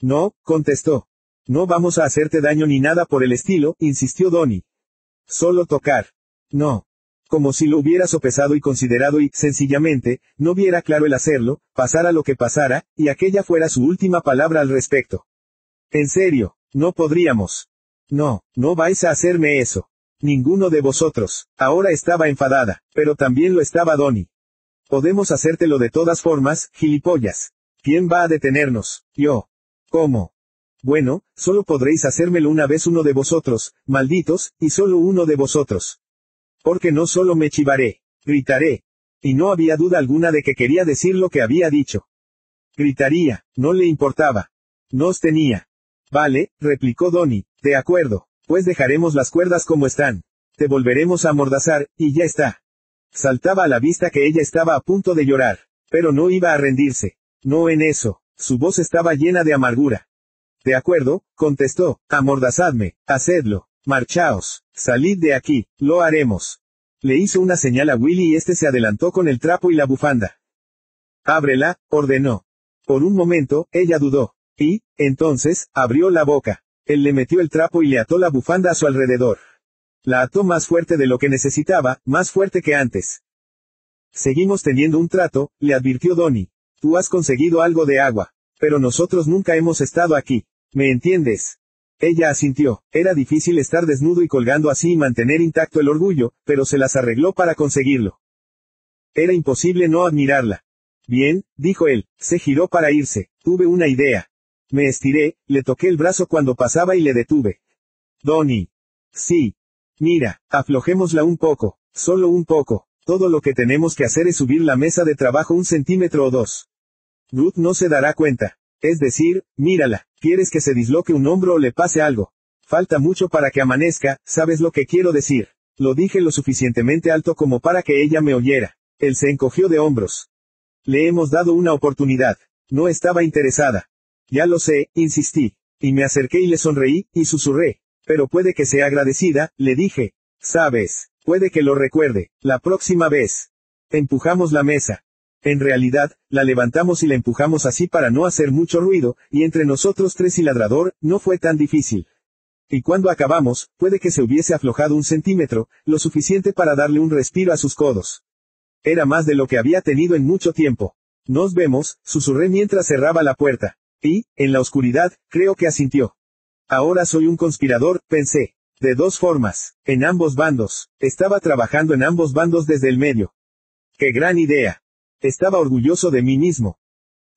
No, contestó. No vamos a hacerte daño ni nada por el estilo, insistió Donnie. Solo tocar. No, como si lo hubiera sopesado y considerado y, sencillamente, no viera claro el hacerlo, pasara lo que pasara, y aquella fuera su última palabra al respecto. En serio, no podríamos. No, no vais a hacerme eso. Ninguno de vosotros. Ahora estaba enfadada, pero también lo estaba Donnie. Podemos hacértelo de todas formas, gilipollas. ¿Quién va a detenernos? Yo. ¿Cómo? Bueno, solo podréis hacérmelo una vez uno de vosotros, malditos, y solo uno de vosotros. Porque no solo me chivaré, gritaré. Y no había duda alguna de que quería decir lo que había dicho. Gritaría, no le importaba. Nos tenía. Vale, replicó Donnie, de acuerdo, pues dejaremos las cuerdas como están. Te volveremos a amordazar, y ya está. Saltaba a la vista que ella estaba a punto de llorar. Pero no iba a rendirse. No en eso. Su voz estaba llena de amargura. De acuerdo, contestó, amordazadme, hacedlo. Marchaos, salid de aquí, lo haremos. Le hizo una señal a Willy y este se adelantó con el trapo y la bufanda. Ábrela, ordenó. Por un momento, ella dudó. Y, entonces, abrió la boca. Él le metió el trapo y le ató la bufanda a su alrededor. La ató más fuerte de lo que necesitaba, más fuerte que antes. Seguimos teniendo un trato, le advirtió Donnie. Tú has conseguido algo de agua. Pero nosotros nunca hemos estado aquí. ¿Me entiendes? Ella asintió. Era difícil estar desnudo y colgando así y mantener intacto el orgullo, pero se las arregló para conseguirlo. Era imposible no admirarla. Bien, dijo él, se giró para irse. Tuve una idea. Me estiré, le toqué el brazo cuando pasaba y le detuve. Donnie. Sí. Mira, aflojémosla un poco, solo un poco. Todo lo que tenemos que hacer es subir la mesa de trabajo un centímetro o dos. Ruth no se dará cuenta. Es decir, mírala, quieres que se disloque un hombro o le pase algo. Falta mucho para que amanezca, ¿sabes lo que quiero decir? Lo dije lo suficientemente alto como para que ella me oyera. Él se encogió de hombros. Le hemos dado una oportunidad. No estaba interesada. Ya lo sé, insistí. Y me acerqué y le sonreí, y susurré. Pero puede que sea agradecida, le dije. Sabes, puede que lo recuerde, la próxima vez. Empujamos la mesa. En realidad, la levantamos y la empujamos así para no hacer mucho ruido, y entre nosotros tres y ladrador, no fue tan difícil. Y cuando acabamos, puede que se hubiese aflojado un centímetro, lo suficiente para darle un respiro a sus codos. Era más de lo que había tenido en mucho tiempo. Nos vemos, susurré mientras cerraba la puerta. Y, en la oscuridad, creo que asintió. Ahora soy un conspirador, pensé. De dos formas, en ambos bandos. Estaba trabajando en ambos bandos desde el medio. ¡Qué gran idea! Estaba orgulloso de mí mismo.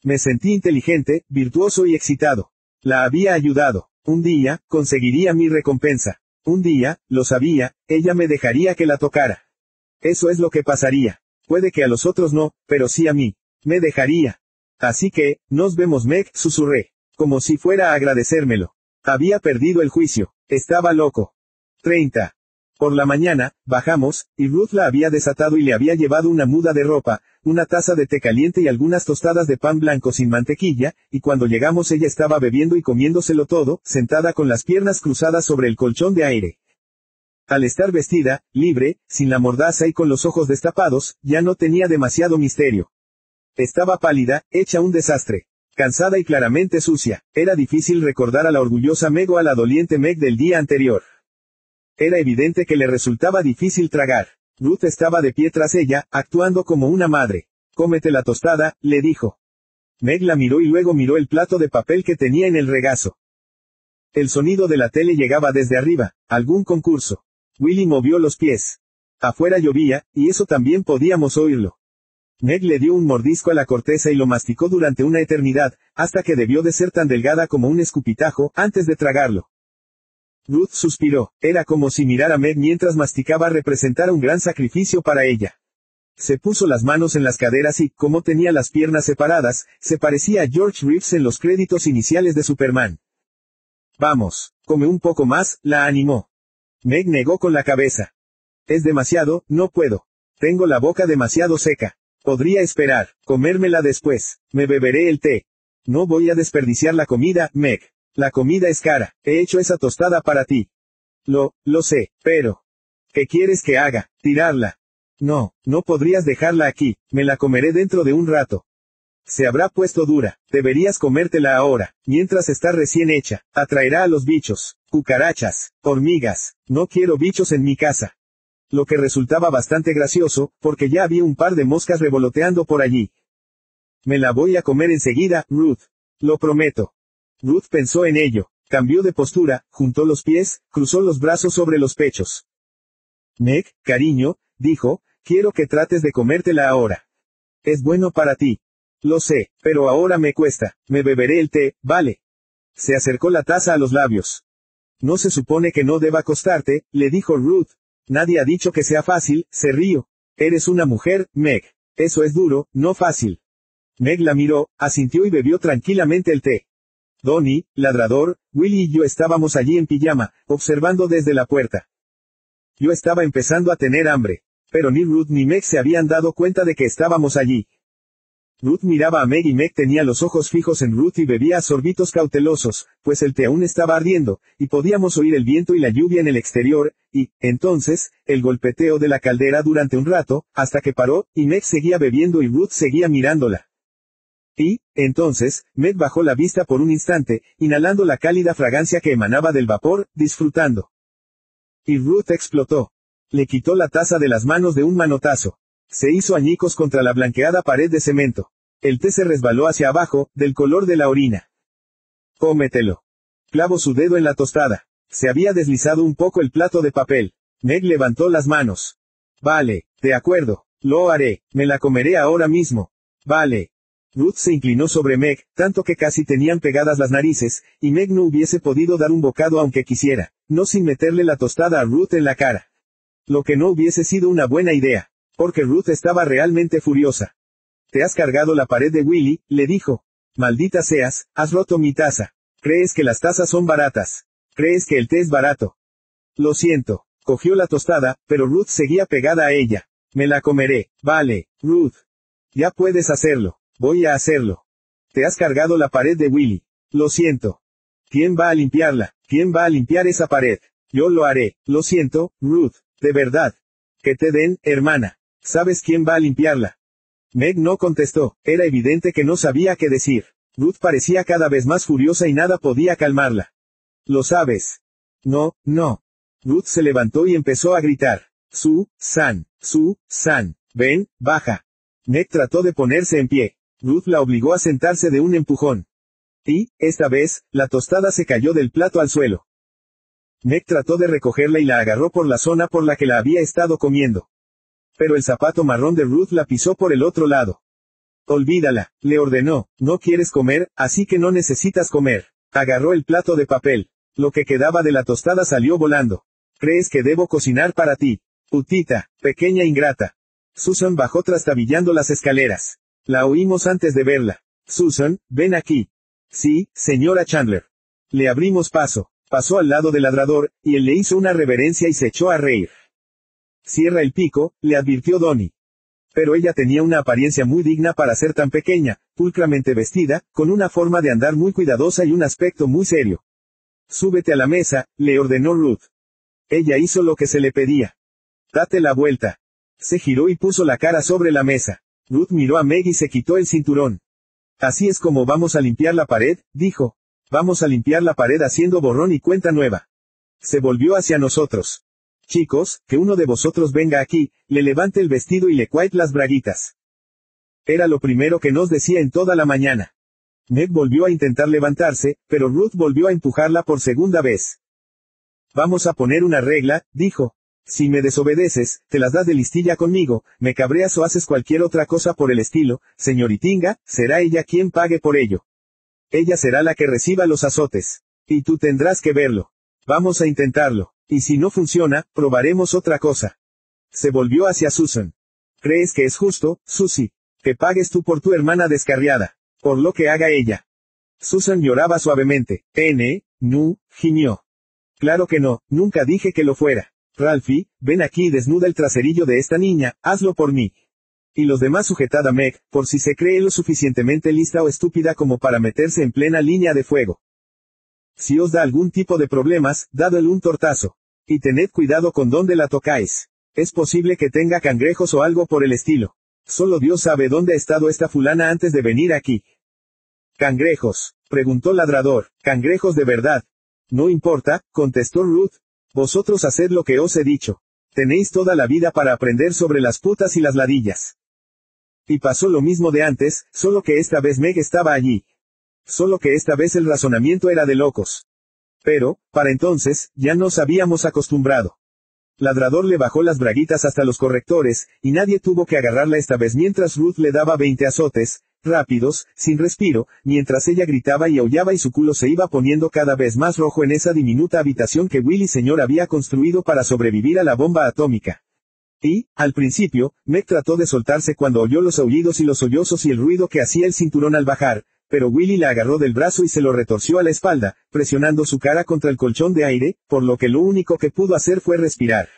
Me sentí inteligente, virtuoso y excitado. La había ayudado. Un día, conseguiría mi recompensa. Un día, lo sabía, ella me dejaría que la tocara. Eso es lo que pasaría. Puede que a los otros no, pero sí a mí. Me dejaría. Así que, nos vemos Meg, susurré. Como si fuera a agradecérmelo. Había perdido el juicio. Estaba loco. 30. Por la mañana, bajamos, y Ruth la había desatado y le había llevado una muda de ropa, una taza de té caliente y algunas tostadas de pan blanco sin mantequilla, y cuando llegamos ella estaba bebiendo y comiéndoselo todo, sentada con las piernas cruzadas sobre el colchón de aire. Al estar vestida, libre, sin la mordaza y con los ojos destapados, ya no tenía demasiado misterio. Estaba pálida, hecha un desastre. cansada y claramente sucia. Era difícil recordar a la orgullosa Meg o a la doliente Meg del día anterior. Era evidente que le resultaba difícil tragar. Ruth estaba de pie tras ella, actuando como una madre. Cómete la tostada, le dijo. Meg la miró y luego miró el plato de papel que tenía en el regazo. El sonido de la tele llegaba desde arriba, algún concurso. Willy movió los pies. Afuera llovía, y eso también podíamos oírlo. Meg le dio un mordisco a la corteza y lo masticó durante una eternidad, hasta que debió de ser tan delgada como un escupitajo, antes de tragarlo. Ruth suspiró, era como si mirar a Meg mientras masticaba representara un gran sacrificio para ella. Se puso las manos en las caderas y, como tenía las piernas separadas, se parecía a George Reeves en los créditos iniciales de Superman. Vamos, come un poco más, la animó. Meg negó con la cabeza. Es demasiado, no puedo. Tengo la boca demasiado seca. Podría esperar, comérmela después. Me beberé el té. No voy a desperdiciar la comida, Meg. La comida es cara. He hecho esa tostada para ti. Lo, lo sé, pero... ¿Qué quieres que haga? ¿Tirarla? No, no podrías dejarla aquí, me la comeré dentro de un rato. Se habrá puesto dura, deberías comértela ahora, mientras está recién hecha, atraerá a los bichos, cucarachas, hormigas, no quiero bichos en mi casa. Lo que resultaba bastante gracioso, porque ya había un par de moscas revoloteando por allí. Me la voy a comer enseguida, Ruth. Lo prometo. Ruth pensó en ello, cambió de postura, juntó los pies, cruzó los brazos sobre los pechos. Meg, cariño, dijo, quiero que trates de comértela ahora. Es bueno para ti. Lo sé, pero ahora me cuesta, me beberé el té, vale. Se acercó la taza a los labios. No se supone que no deba costarte, le dijo Ruth. Nadie ha dicho que sea fácil, se río. Eres una mujer, Meg. Eso es duro, no fácil. Meg la miró, asintió y bebió tranquilamente el té. Donnie, ladrador, Willy y yo estábamos allí en pijama, observando desde la puerta. Yo estaba empezando a tener hambre. Pero ni Ruth ni Meg se habían dado cuenta de que estábamos allí. Ruth miraba a Meg y Meg tenía los ojos fijos en Ruth y bebía sorbitos cautelosos, pues el té aún estaba ardiendo, y podíamos oír el viento y la lluvia en el exterior, y, entonces, el golpeteo de la caldera durante un rato, hasta que paró, y Meg seguía bebiendo y Ruth seguía mirándola. Y, entonces, Meg bajó la vista por un instante, inhalando la cálida fragancia que emanaba del vapor, disfrutando. Y Ruth explotó. Le quitó la taza de las manos de un manotazo. Se hizo añicos contra la blanqueada pared de cemento. El té se resbaló hacia abajo, del color de la orina. Cómetelo. Clavó su dedo en la tostada. Se había deslizado un poco el plato de papel. Meg levantó las manos. Vale, de acuerdo, lo haré, me la comeré ahora mismo. Vale, Ruth se inclinó sobre Meg, tanto que casi tenían pegadas las narices, y Meg no hubiese podido dar un bocado aunque quisiera, no sin meterle la tostada a Ruth en la cara. Lo que no hubiese sido una buena idea, porque Ruth estaba realmente furiosa. Te has cargado la pared de Willy, le dijo. Maldita seas, has roto mi taza. Crees que las tazas son baratas. Crees que el té es barato. Lo siento. Cogió la tostada, pero Ruth seguía pegada a ella. Me la comeré. Vale, Ruth. Ya puedes hacerlo. Voy a hacerlo. Te has cargado la pared de Willy. Lo siento. ¿Quién va a limpiarla? ¿Quién va a limpiar esa pared? Yo lo haré. Lo siento, Ruth. De verdad. Que te den, hermana. ¿Sabes quién va a limpiarla? Meg no contestó. Era evidente que no sabía qué decir. Ruth parecía cada vez más furiosa y nada podía calmarla. Lo sabes. No, no. Ruth se levantó y empezó a gritar. Su, San, Su, San. Ven, baja. Meg trató de ponerse en pie. Ruth la obligó a sentarse de un empujón. Y, esta vez, la tostada se cayó del plato al suelo. Meg trató de recogerla y la agarró por la zona por la que la había estado comiendo. Pero el zapato marrón de Ruth la pisó por el otro lado. Olvídala, le ordenó, no quieres comer, así que no necesitas comer. Agarró el plato de papel. Lo que quedaba de la tostada salió volando. ¿Crees que debo cocinar para ti? Putita, pequeña ingrata. Susan bajó trastabillando las escaleras. La oímos antes de verla. Susan, ven aquí. Sí, señora Chandler. Le abrimos paso. Pasó al lado del ladrador, y él le hizo una reverencia y se echó a reír. Cierra el pico, le advirtió Donnie. Pero ella tenía una apariencia muy digna para ser tan pequeña, pulcramente vestida, con una forma de andar muy cuidadosa y un aspecto muy serio. Súbete a la mesa, le ordenó Ruth. Ella hizo lo que se le pedía. Date la vuelta. Se giró y puso la cara sobre la mesa. Ruth miró a Meg y se quitó el cinturón. Así es como vamos a limpiar la pared, dijo. Vamos a limpiar la pared haciendo borrón y cuenta nueva. Se volvió hacia nosotros. Chicos, que uno de vosotros venga aquí, le levante el vestido y le cuaite las braguitas. Era lo primero que nos decía en toda la mañana. Meg volvió a intentar levantarse, pero Ruth volvió a empujarla por segunda vez. Vamos a poner una regla, dijo. Si me desobedeces, te las das de listilla conmigo, me cabreas o haces cualquier otra cosa por el estilo, señoritinga, será ella quien pague por ello. Ella será la que reciba los azotes. Y tú tendrás que verlo. Vamos a intentarlo. Y si no funciona, probaremos otra cosa. Se volvió hacia Susan. ¿Crees que es justo, Susie? Que pagues tú por tu hermana descarriada. Por lo que haga ella. Susan lloraba suavemente. N, nu, gimió. Claro que no, nunca dije que lo fuera. Ralphie, ven aquí y desnuda el traserillo de esta niña, hazlo por mí. Y los demás sujetad a Meg, por si se cree lo suficientemente lista o estúpida como para meterse en plena línea de fuego. Si os da algún tipo de problemas, dadle un tortazo. Y tened cuidado con dónde la tocáis. Es posible que tenga cangrejos o algo por el estilo. Solo Dios sabe dónde ha estado esta fulana antes de venir aquí. Cangrejos, preguntó Ladrador, cangrejos de verdad. No importa, contestó Ruth, vosotros haced lo que os he dicho. Tenéis toda la vida para aprender sobre las putas y las ladillas. Y pasó lo mismo de antes, solo que esta vez Meg estaba allí. Solo que esta vez el razonamiento era de locos. Pero, para entonces, ya nos habíamos acostumbrado. Ladrador le bajó las braguitas hasta los correctores, y nadie tuvo que agarrarla esta vez mientras Ruth le daba veinte azotes, rápidos, sin respiro, mientras ella gritaba y aullaba y su culo se iba poniendo cada vez más rojo en esa diminuta habitación que Willy Señor había construido para sobrevivir a la bomba atómica. Y, al principio, Meg trató de soltarse cuando oyó los aullidos y los sollozos y el ruido que hacía el cinturón al bajar, pero Willy la agarró del brazo y se lo retorció a la espalda, presionando su cara contra el colchón de aire, por lo que lo único que pudo hacer fue respirar.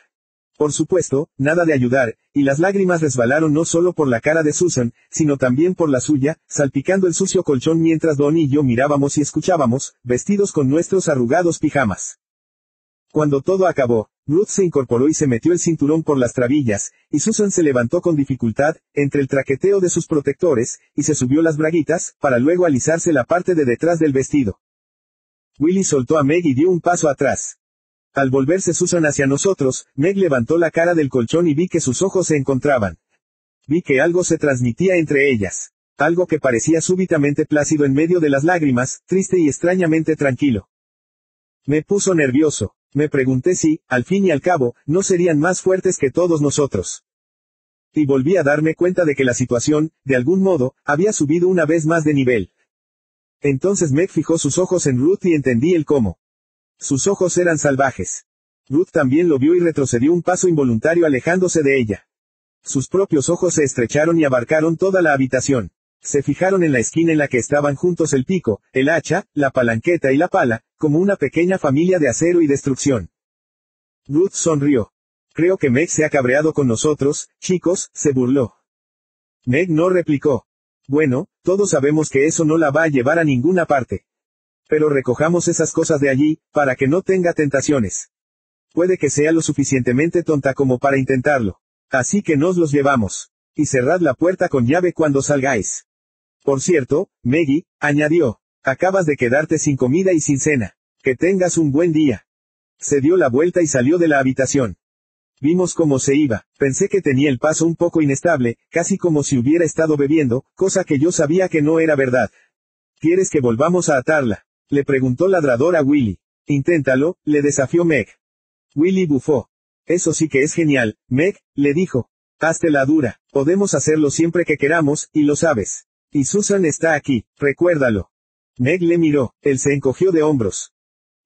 Por supuesto, nada de ayudar, y las lágrimas resbalaron no solo por la cara de Susan, sino también por la suya, salpicando el sucio colchón mientras Don y yo mirábamos y escuchábamos, vestidos con nuestros arrugados pijamas. Cuando todo acabó, Ruth se incorporó y se metió el cinturón por las trabillas, y Susan se levantó con dificultad, entre el traqueteo de sus protectores, y se subió las braguitas, para luego alisarse la parte de detrás del vestido. Willy soltó a Meg y dio un paso atrás. Al volverse Susan hacia nosotros, Meg levantó la cara del colchón y vi que sus ojos se encontraban. Vi que algo se transmitía entre ellas. Algo que parecía súbitamente plácido en medio de las lágrimas, triste y extrañamente tranquilo. Me puso nervioso. Me pregunté si, al fin y al cabo, no serían más fuertes que todos nosotros. Y volví a darme cuenta de que la situación, de algún modo, había subido una vez más de nivel. Entonces Meg fijó sus ojos en Ruth y entendí el cómo. Sus ojos eran salvajes. Ruth también lo vio y retrocedió un paso involuntario alejándose de ella. Sus propios ojos se estrecharon y abarcaron toda la habitación. Se fijaron en la esquina en la que estaban juntos el pico, el hacha, la palanqueta y la pala, como una pequeña familia de acero y destrucción. Ruth sonrió. Creo que Meg se ha cabreado con nosotros, chicos, se burló. Meg no replicó. Bueno, todos sabemos que eso no la va a llevar a ninguna parte. Pero recojamos esas cosas de allí, para que no tenga tentaciones. Puede que sea lo suficientemente tonta como para intentarlo. Así que nos los llevamos. Y cerrad la puerta con llave cuando salgáis. Por cierto, Meggy, añadió, acabas de quedarte sin comida y sin cena. Que tengas un buen día. Se dio la vuelta y salió de la habitación. Vimos cómo se iba, pensé que tenía el paso un poco inestable, casi como si hubiera estado bebiendo, cosa que yo sabía que no era verdad. ¿Quieres que volvamos a atarla? Le preguntó ladrador a Willy. Inténtalo, le desafió Meg. Willy bufó. Eso sí que es genial, Meg, le dijo. Hazte la dura, podemos hacerlo siempre que queramos, y lo sabes. Y Susan está aquí, recuérdalo. Meg le miró, él se encogió de hombros.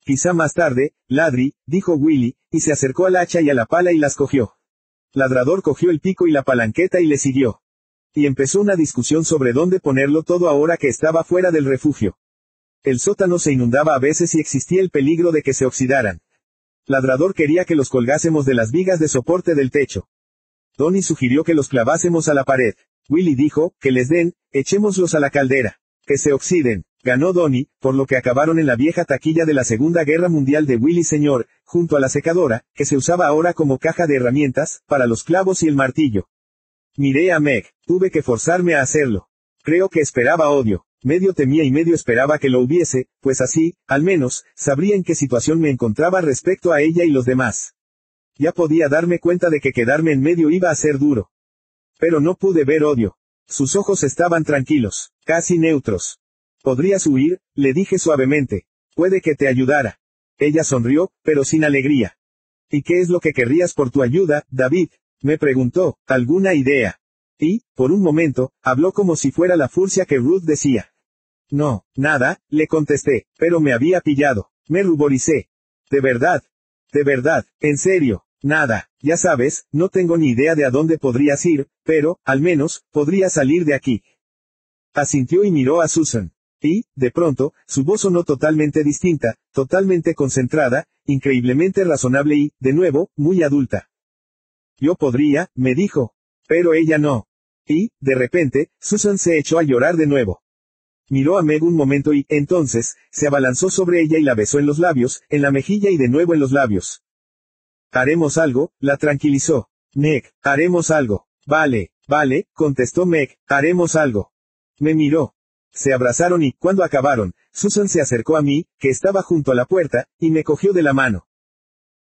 Quizá más tarde, ladri, dijo Willy, y se acercó al hacha y a la pala y las cogió. Ladrador cogió el pico y la palanqueta y le siguió. Y empezó una discusión sobre dónde ponerlo todo ahora que estaba fuera del refugio. El sótano se inundaba a veces y existía el peligro de que se oxidaran. Ladrador quería que los colgásemos de las vigas de soporte del techo. Tony sugirió que los clavásemos a la pared. Willy dijo, que les den, echémoslos a la caldera. Que se oxiden. Ganó Donnie, por lo que acabaron en la vieja taquilla de la Segunda Guerra Mundial de Willy Señor, junto a la secadora, que se usaba ahora como caja de herramientas, para los clavos y el martillo. Miré a Meg, tuve que forzarme a hacerlo. Creo que esperaba odio. Medio temía y medio esperaba que lo hubiese, pues así, al menos, sabría en qué situación me encontraba respecto a ella y los demás. Ya podía darme cuenta de que quedarme en medio iba a ser duro. Pero no pude ver odio. Sus ojos estaban tranquilos, casi neutros. Podrías huir, le dije suavemente. Puede que te ayudara. Ella sonrió, pero sin alegría. ¿Y qué es lo que querrías por tu ayuda, David? me preguntó, ¿alguna idea? Y, por un momento, habló como si fuera la furcia que Ruth decía. No, nada, le contesté, pero me había pillado. Me ruboricé. De verdad. De verdad, en serio, nada, ya sabes, no tengo ni idea de a dónde podrías ir, pero, al menos, podría salir de aquí. Asintió y miró a Susan. Y, de pronto, su voz sonó totalmente distinta, totalmente concentrada, increíblemente razonable y, de nuevo, muy adulta. Yo podría, me dijo. Pero ella no. Y, de repente, Susan se echó a llorar de nuevo. Miró a Meg un momento y, entonces, se abalanzó sobre ella y la besó en los labios, en la mejilla y de nuevo en los labios. Haremos algo, la tranquilizó. Meg, haremos algo. Vale, vale, contestó Meg, haremos algo. Me miró. Se abrazaron y, cuando acabaron, Susan se acercó a mí, que estaba junto a la puerta, y me cogió de la mano.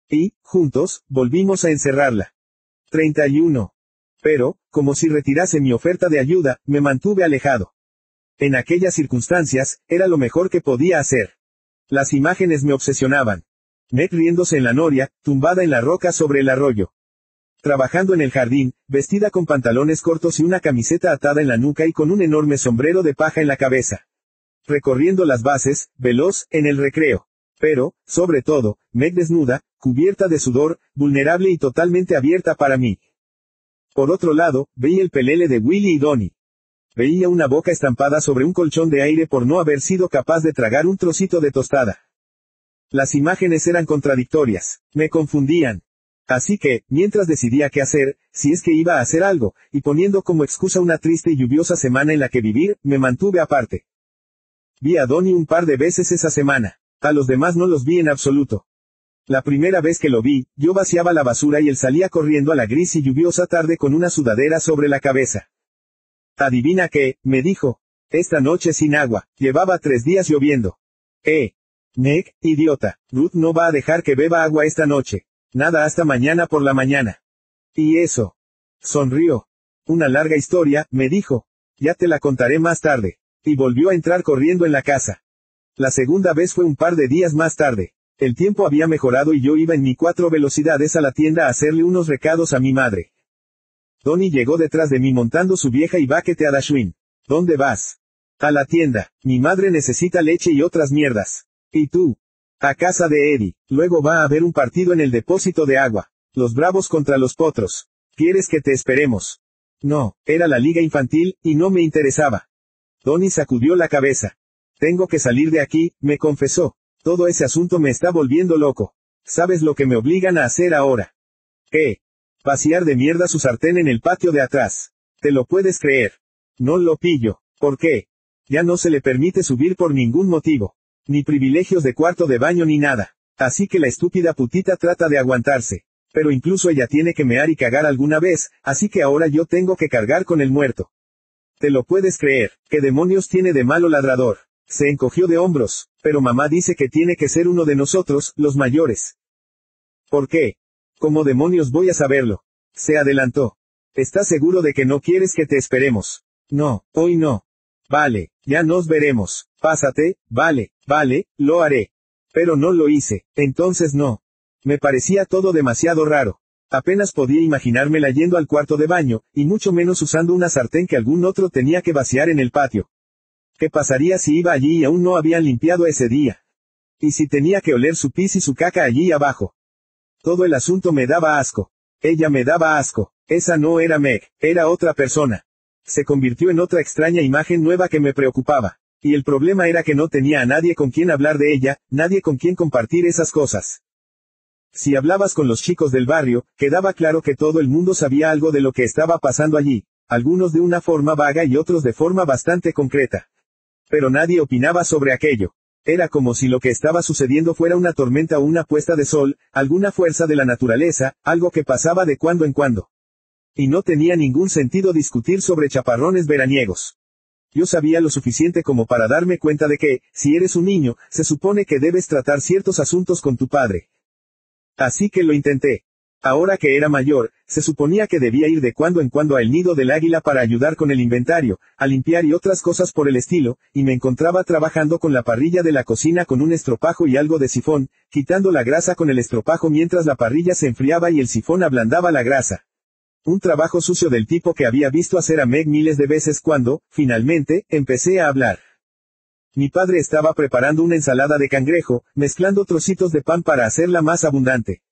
Y, juntos, volvimos a encerrarla. 31. Pero, como si retirase mi oferta de ayuda, me mantuve alejado. En aquellas circunstancias, era lo mejor que podía hacer. Las imágenes me obsesionaban. Meg riéndose en la noria, tumbada en la roca sobre el arroyo. Trabajando en el jardín, vestida con pantalones cortos y una camiseta atada en la nuca y con un enorme sombrero de paja en la cabeza. Recorriendo las bases, veloz, en el recreo. Pero, sobre todo, Meg desnuda, cubierta de sudor, vulnerable y totalmente abierta para mí. Por otro lado, veía el pelele de Willy y Donnie. Veía una boca estampada sobre un colchón de aire por no haber sido capaz de tragar un trocito de tostada. Las imágenes eran contradictorias, me confundían. Así que, mientras decidía qué hacer, si es que iba a hacer algo, y poniendo como excusa una triste y lluviosa semana en la que vivir, me mantuve aparte. Vi a Donnie un par de veces esa semana. A los demás no los vi en absoluto. La primera vez que lo vi, yo vaciaba la basura y él salía corriendo a la gris y lluviosa tarde con una sudadera sobre la cabeza. Adivina qué, me dijo. Esta noche sin agua, llevaba tres días lloviendo. Eh. Meg, idiota, Ruth no va a dejar que beba agua esta noche. Nada hasta mañana por la mañana. ¿Y eso? Sonrió. Una larga historia, me dijo. Ya te la contaré más tarde. Y volvió a entrar corriendo en la casa. La segunda vez fue un par de días más tarde. El tiempo había mejorado y yo iba en mi cuatro velocidades a la tienda a hacerle unos recados a mi madre. Donnie llegó detrás de mí montando su vieja y baquete a Dashwin. ¿Dónde vas? A la tienda. Mi madre necesita leche y otras mierdas. ¿Y tú? A casa de Eddie. Luego va a haber un partido en el depósito de agua. Los bravos contra los potros. ¿Quieres que te esperemos? No, era la liga infantil, y no me interesaba. Donnie sacudió la cabeza. Tengo que salir de aquí, me confesó. Todo ese asunto me está volviendo loco. ¿Sabes lo que me obligan a hacer ahora? ¿Qué? Vaciar de mierda su sartén en el patio de atrás. ¿Te lo puedes creer? No lo pillo. ¿Por qué? Ya no se le permite subir por ningún motivo. Ni privilegios de cuarto de baño ni nada. Así que la estúpida putita trata de aguantarse. Pero incluso ella tiene que mear y cagar alguna vez, así que ahora yo tengo que cargar con el muerto. Te lo puedes creer, ¿qué demonios tiene de malo ladrador? Se encogió de hombros, pero mamá dice que tiene que ser uno de nosotros, los mayores. ¿Por qué? ¿Cómo demonios voy a saberlo? Se adelantó. ¿Estás seguro de que no quieres que te esperemos? No, hoy no. Vale, ya nos veremos. Pásate, vale, vale, lo haré. Pero no lo hice, entonces no. Me parecía todo demasiado raro. Apenas podía imaginármela yendo al cuarto de baño, y mucho menos usando una sartén que algún otro tenía que vaciar en el patio. ¿Qué pasaría si iba allí y aún no habían limpiado ese día? ¿Y si tenía que oler su pis y su caca allí abajo? Todo el asunto me daba asco. Ella me daba asco. Esa no era Meg, era otra persona se convirtió en otra extraña imagen nueva que me preocupaba. Y el problema era que no tenía a nadie con quien hablar de ella, nadie con quien compartir esas cosas. Si hablabas con los chicos del barrio, quedaba claro que todo el mundo sabía algo de lo que estaba pasando allí, algunos de una forma vaga y otros de forma bastante concreta. Pero nadie opinaba sobre aquello. Era como si lo que estaba sucediendo fuera una tormenta o una puesta de sol, alguna fuerza de la naturaleza, algo que pasaba de cuando en cuando. Y no tenía ningún sentido discutir sobre chaparrones veraniegos. Yo sabía lo suficiente como para darme cuenta de que, si eres un niño, se supone que debes tratar ciertos asuntos con tu padre. Así que lo intenté. Ahora que era mayor, se suponía que debía ir de cuando en cuando al nido del águila para ayudar con el inventario, a limpiar y otras cosas por el estilo, y me encontraba trabajando con la parrilla de la cocina con un estropajo y algo de sifón, quitando la grasa con el estropajo mientras la parrilla se enfriaba y el sifón ablandaba la grasa. Un trabajo sucio del tipo que había visto hacer a Meg miles de veces cuando, finalmente, empecé a hablar. Mi padre estaba preparando una ensalada de cangrejo, mezclando trocitos de pan para hacerla más abundante.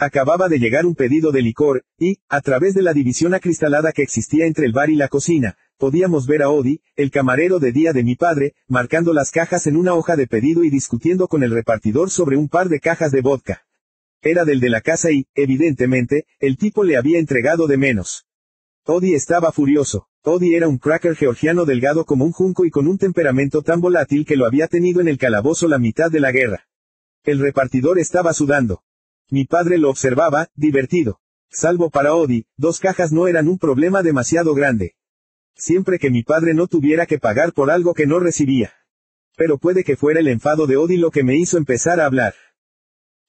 Acababa de llegar un pedido de licor, y, a través de la división acristalada que existía entre el bar y la cocina, podíamos ver a Odi, el camarero de día de mi padre, marcando las cajas en una hoja de pedido y discutiendo con el repartidor sobre un par de cajas de vodka. Era del de la casa y, evidentemente, el tipo le había entregado de menos. Odi estaba furioso. Odi era un cracker georgiano delgado como un junco y con un temperamento tan volátil que lo había tenido en el calabozo la mitad de la guerra. El repartidor estaba sudando. Mi padre lo observaba, divertido. Salvo para Odi, dos cajas no eran un problema demasiado grande. Siempre que mi padre no tuviera que pagar por algo que no recibía. Pero puede que fuera el enfado de Odi lo que me hizo empezar a hablar.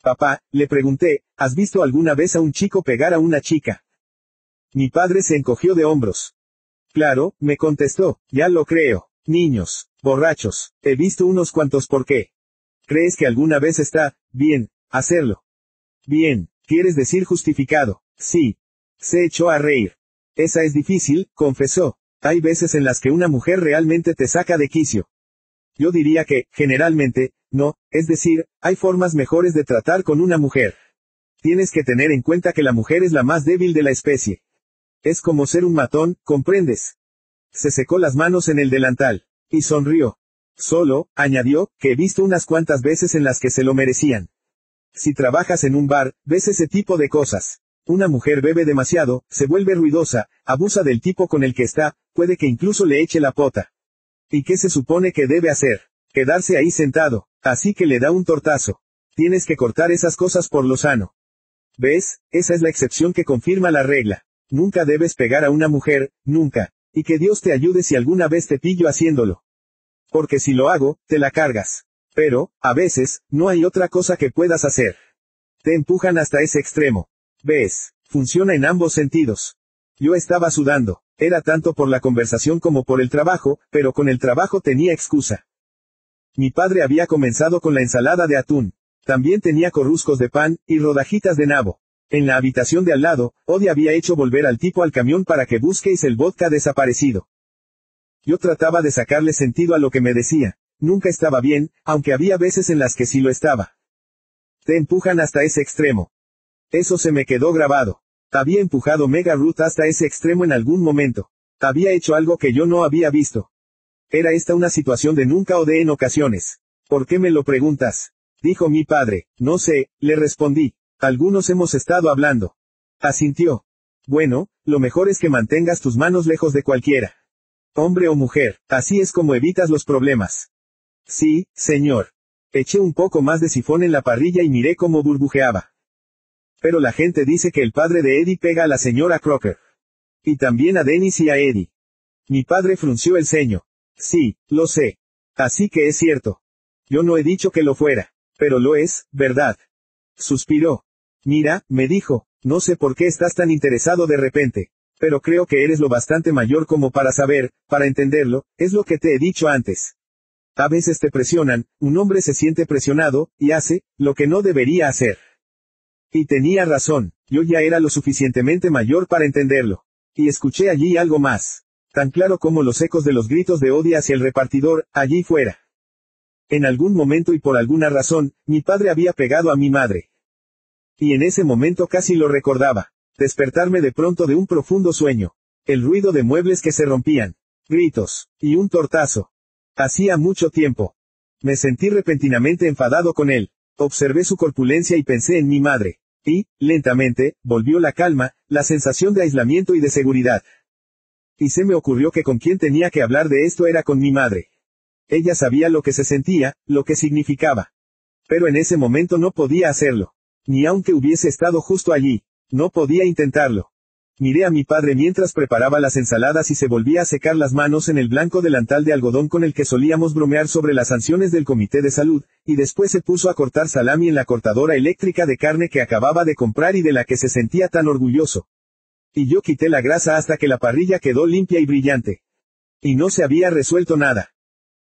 Papá, le pregunté, ¿has visto alguna vez a un chico pegar a una chica? Mi padre se encogió de hombros. Claro, me contestó, ya lo creo. Niños, borrachos, he visto unos cuantos por qué. ¿Crees que alguna vez está, bien, hacerlo? Bien, quieres decir justificado. Sí. Se echó a reír. Esa es difícil, confesó. Hay veces en las que una mujer realmente te saca de quicio. Yo diría que, generalmente, no, es decir, hay formas mejores de tratar con una mujer. Tienes que tener en cuenta que la mujer es la más débil de la especie. Es como ser un matón, ¿comprendes? Se secó las manos en el delantal. Y sonrió. Solo, añadió, que he visto unas cuantas veces en las que se lo merecían. Si trabajas en un bar, ves ese tipo de cosas. Una mujer bebe demasiado, se vuelve ruidosa, abusa del tipo con el que está, puede que incluso le eche la pota. ¿Y qué se supone que debe hacer? Quedarse ahí sentado. Así que le da un tortazo. Tienes que cortar esas cosas por lo sano. ¿Ves? Esa es la excepción que confirma la regla. Nunca debes pegar a una mujer, nunca. Y que Dios te ayude si alguna vez te pillo haciéndolo. Porque si lo hago, te la cargas. Pero, a veces, no hay otra cosa que puedas hacer. Te empujan hasta ese extremo. ¿Ves? Funciona en ambos sentidos. Yo estaba sudando. Era tanto por la conversación como por el trabajo, pero con el trabajo tenía excusa. Mi padre había comenzado con la ensalada de atún. También tenía corruscos de pan, y rodajitas de nabo. En la habitación de al lado, Odi había hecho volver al tipo al camión para que busquéis el vodka desaparecido. Yo trataba de sacarle sentido a lo que me decía. Nunca estaba bien, aunque había veces en las que sí lo estaba. Te empujan hasta ese extremo. Eso se me quedó grabado. Había empujado Mega Ruth hasta ese extremo en algún momento. Había hecho algo que yo no había visto. Era esta una situación de nunca o de en ocasiones. ¿Por qué me lo preguntas? Dijo mi padre. No sé, le respondí. Algunos hemos estado hablando. Asintió. Bueno, lo mejor es que mantengas tus manos lejos de cualquiera. Hombre o mujer, así es como evitas los problemas. Sí, señor. Eché un poco más de sifón en la parrilla y miré cómo burbujeaba. Pero la gente dice que el padre de Eddie pega a la señora Crocker. Y también a Dennis y a Eddie. Mi padre frunció el ceño. Sí, lo sé. Así que es cierto. Yo no he dicho que lo fuera. Pero lo es, ¿verdad? Suspiró. Mira, me dijo, no sé por qué estás tan interesado de repente. Pero creo que eres lo bastante mayor como para saber, para entenderlo, es lo que te he dicho antes. A veces te presionan, un hombre se siente presionado, y hace, lo que no debería hacer. Y tenía razón, yo ya era lo suficientemente mayor para entenderlo. Y escuché allí algo más. Tan claro como los ecos de los gritos de odio hacia el repartidor, allí fuera. En algún momento y por alguna razón, mi padre había pegado a mi madre. Y en ese momento casi lo recordaba. Despertarme de pronto de un profundo sueño. El ruido de muebles que se rompían. Gritos. Y un tortazo. Hacía mucho tiempo. Me sentí repentinamente enfadado con él. Observé su corpulencia y pensé en mi madre. Y, lentamente, volvió la calma, la sensación de aislamiento y de seguridad. Y se me ocurrió que con quien tenía que hablar de esto era con mi madre. Ella sabía lo que se sentía, lo que significaba. Pero en ese momento no podía hacerlo. Ni aunque hubiese estado justo allí. No podía intentarlo. Miré a mi padre mientras preparaba las ensaladas y se volvía a secar las manos en el blanco delantal de algodón con el que solíamos bromear sobre las sanciones del Comité de Salud, y después se puso a cortar salami en la cortadora eléctrica de carne que acababa de comprar y de la que se sentía tan orgulloso. Y yo quité la grasa hasta que la parrilla quedó limpia y brillante. Y no se había resuelto nada.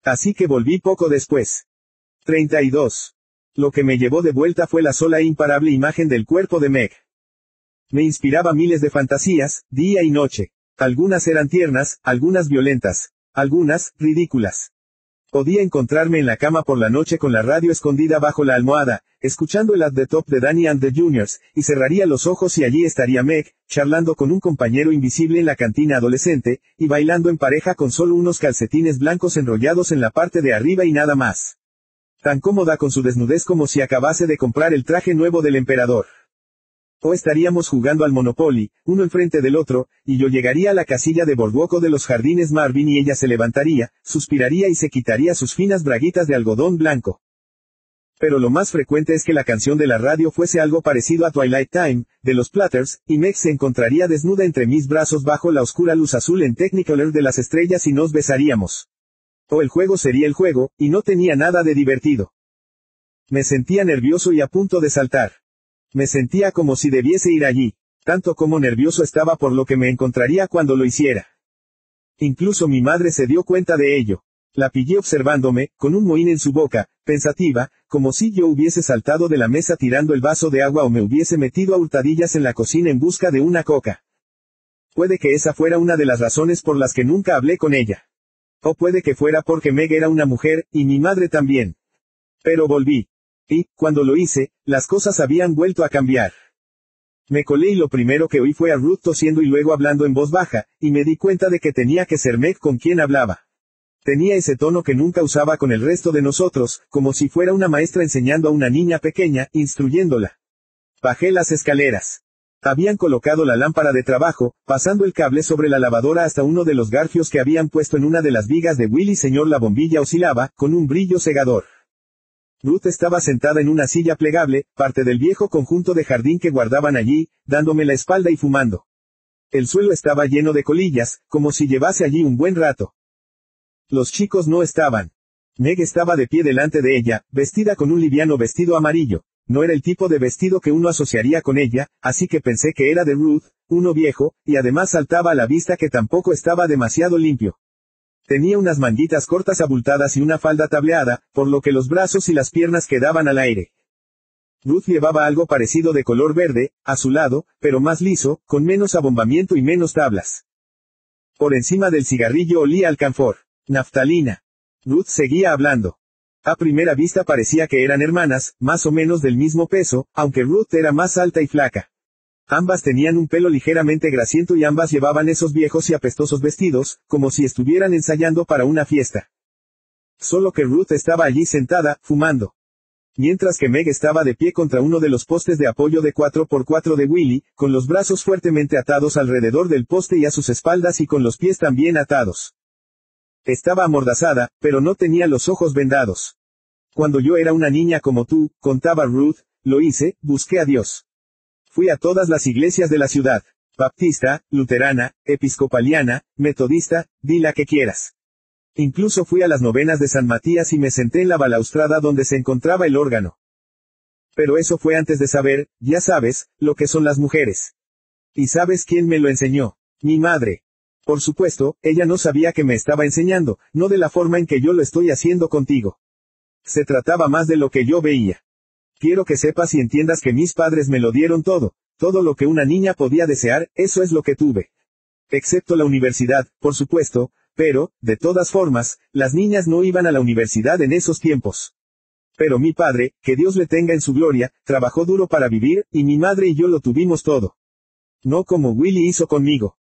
Así que volví poco después. 32. Lo que me llevó de vuelta fue la sola e imparable imagen del cuerpo de Meg. Me inspiraba miles de fantasías, día y noche. Algunas eran tiernas, algunas violentas, algunas, ridículas. Podía encontrarme en la cama por la noche con la radio escondida bajo la almohada, escuchando el At the Top de Danny and the Juniors, y cerraría los ojos y allí estaría Meg, charlando con un compañero invisible en la cantina adolescente, y bailando en pareja con solo unos calcetines blancos enrollados en la parte de arriba y nada más. Tan cómoda con su desnudez como si acabase de comprar el traje nuevo del emperador. O estaríamos jugando al Monopoly, uno enfrente del otro, y yo llegaría a la casilla de Boardwalk de los jardines Marvin y ella se levantaría, suspiraría y se quitaría sus finas braguitas de algodón blanco. Pero lo más frecuente es que la canción de la radio fuese algo parecido a Twilight Time, de los Platters, y Meg se encontraría desnuda entre mis brazos bajo la oscura luz azul en Technicolor de las estrellas y nos besaríamos. O el juego sería el juego, y no tenía nada de divertido. Me sentía nervioso y a punto de saltar. Me sentía como si debiese ir allí, tanto como nervioso estaba por lo que me encontraría cuando lo hiciera. Incluso mi madre se dio cuenta de ello. La pillé observándome, con un mohín en su boca, pensativa, como si yo hubiese saltado de la mesa tirando el vaso de agua o me hubiese metido a hurtadillas en la cocina en busca de una coca. Puede que esa fuera una de las razones por las que nunca hablé con ella. O puede que fuera porque Meg era una mujer, y mi madre también. Pero volví. Y, cuando lo hice, las cosas habían vuelto a cambiar. Me colé y lo primero que oí fue a Ruth tosiendo y luego hablando en voz baja, y me di cuenta de que tenía que ser Meg con quien hablaba. Tenía ese tono que nunca usaba con el resto de nosotros, como si fuera una maestra enseñando a una niña pequeña, instruyéndola. Bajé las escaleras. Habían colocado la lámpara de trabajo, pasando el cable sobre la lavadora hasta uno de los garfios que habían puesto en una de las vigas de Willy señor la bombilla oscilaba, con un brillo cegador. Ruth estaba sentada en una silla plegable, parte del viejo conjunto de jardín que guardaban allí, dándome la espalda y fumando. El suelo estaba lleno de colillas, como si llevase allí un buen rato. Los chicos no estaban. Meg estaba de pie delante de ella, vestida con un liviano vestido amarillo. No era el tipo de vestido que uno asociaría con ella, así que pensé que era de Ruth, uno viejo, y además saltaba a la vista que tampoco estaba demasiado limpio. Tenía unas manguitas cortas abultadas y una falda tableada, por lo que los brazos y las piernas quedaban al aire. Ruth llevaba algo parecido de color verde, azulado, pero más liso, con menos abombamiento y menos tablas. Por encima del cigarrillo olía alcanfor. Naftalina. Ruth seguía hablando. A primera vista parecía que eran hermanas, más o menos del mismo peso, aunque Ruth era más alta y flaca. Ambas tenían un pelo ligeramente grasiento y ambas llevaban esos viejos y apestosos vestidos, como si estuvieran ensayando para una fiesta. Solo que Ruth estaba allí sentada, fumando. Mientras que Meg estaba de pie contra uno de los postes de apoyo de 4x4 de Willy, con los brazos fuertemente atados alrededor del poste y a sus espaldas y con los pies también atados. Estaba amordazada, pero no tenía los ojos vendados. Cuando yo era una niña como tú, contaba Ruth, lo hice, busqué a Dios. Fui a todas las iglesias de la ciudad. Baptista, luterana, episcopaliana, metodista, di la que quieras. Incluso fui a las novenas de San Matías y me senté en la balaustrada donde se encontraba el órgano. Pero eso fue antes de saber, ya sabes, lo que son las mujeres. ¿Y sabes quién me lo enseñó? Mi madre. Por supuesto, ella no sabía que me estaba enseñando, no de la forma en que yo lo estoy haciendo contigo. Se trataba más de lo que yo veía. Quiero que sepas y entiendas que mis padres me lo dieron todo, todo lo que una niña podía desear, eso es lo que tuve. Excepto la universidad, por supuesto, pero, de todas formas, las niñas no iban a la universidad en esos tiempos. Pero mi padre, que Dios le tenga en su gloria, trabajó duro para vivir, y mi madre y yo lo tuvimos todo. No como Willy hizo conmigo.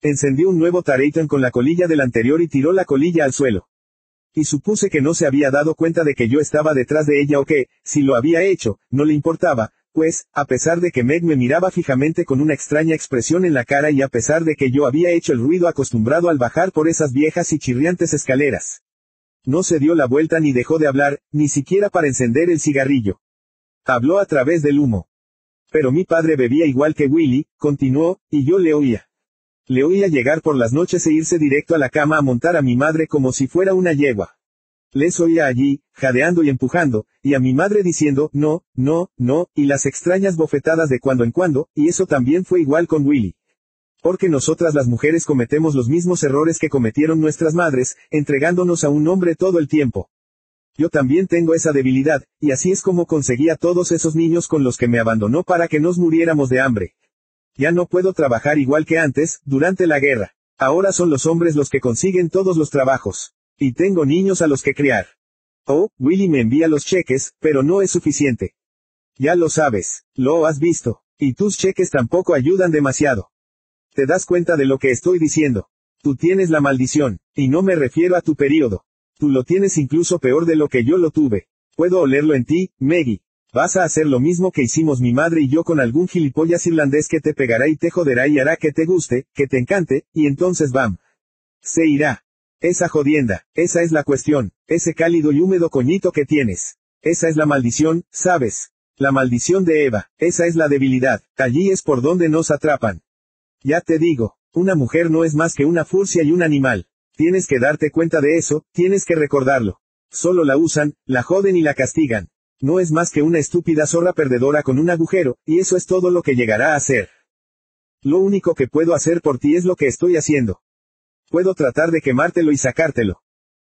Encendió un nuevo Tareyton con la colilla del anterior y tiró la colilla al suelo. Y supuse que no se había dado cuenta de que yo estaba detrás de ella o que, si lo había hecho, no le importaba, pues, a pesar de que Meg me miraba fijamente con una extraña expresión en la cara y a pesar de que yo había hecho el ruido acostumbrado al bajar por esas viejas y chirriantes escaleras. No se dio la vuelta ni dejó de hablar, ni siquiera para encender el cigarrillo. Habló a través del humo. Pero mi padre bebía igual que Willy, continuó, y yo le oía. Le oía llegar por las noches e irse directo a la cama a montar a mi madre como si fuera una yegua. Les oía allí, jadeando y empujando, y a mi madre diciendo, no, no, no, y las extrañas bofetadas de cuando en cuando, y eso también fue igual con Willy. Porque nosotras las mujeres cometemos los mismos errores que cometieron nuestras madres, entregándonos a un hombre todo el tiempo. Yo también tengo esa debilidad, y así es como conseguí a todos esos niños con los que me abandonó para que nos muriéramos de hambre. Ya no puedo trabajar igual que antes, durante la guerra. Ahora son los hombres los que consiguen todos los trabajos. Y tengo niños a los que criar. Oh, Willy me envía los cheques, pero no es suficiente. Ya lo sabes, lo has visto, y tus cheques tampoco ayudan demasiado. ¿Te das cuenta de lo que estoy diciendo? Tú tienes la maldición, y no me refiero a tu periodo. Tú lo tienes incluso peor de lo que yo lo tuve. Puedo olerlo en ti, Maggie. Vas a hacer lo mismo que hicimos mi madre y yo con algún gilipollas irlandés que te pegará y te joderá y hará que te guste, que te encante, y entonces bam. Se irá. Esa jodienda, esa es la cuestión, ese cálido y húmedo coñito que tienes. Esa es la maldición, ¿sabes? La maldición de Eva, esa es la debilidad, allí es por donde nos atrapan. Ya te digo, una mujer no es más que una furcia y un animal. Tienes que darte cuenta de eso, tienes que recordarlo. Solo la usan, la joden y la castigan. No es más que una estúpida zorra perdedora con un agujero, y eso es todo lo que llegará a ser. Lo único que puedo hacer por ti es lo que estoy haciendo. Puedo tratar de quemártelo y sacártelo.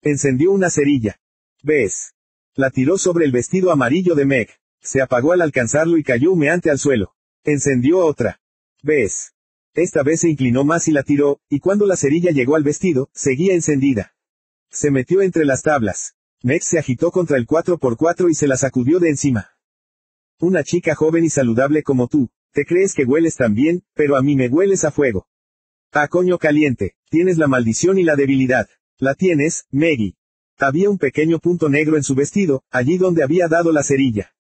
Encendió una cerilla. ¿Ves? La tiró sobre el vestido amarillo de Meg. Se apagó al alcanzarlo y cayó humeante al suelo. Encendió otra. ¿Ves? Esta vez se inclinó más y la tiró, y cuando la cerilla llegó al vestido, seguía encendida. Se metió entre las tablas. Mex se agitó contra el 4x4 y se la sacudió de encima. Una chica joven y saludable como tú, te crees que hueles tan bien, pero a mí me hueles a fuego. Ah coño caliente, tienes la maldición y la debilidad. La tienes, Meggy. Había un pequeño punto negro en su vestido, allí donde había dado la cerilla.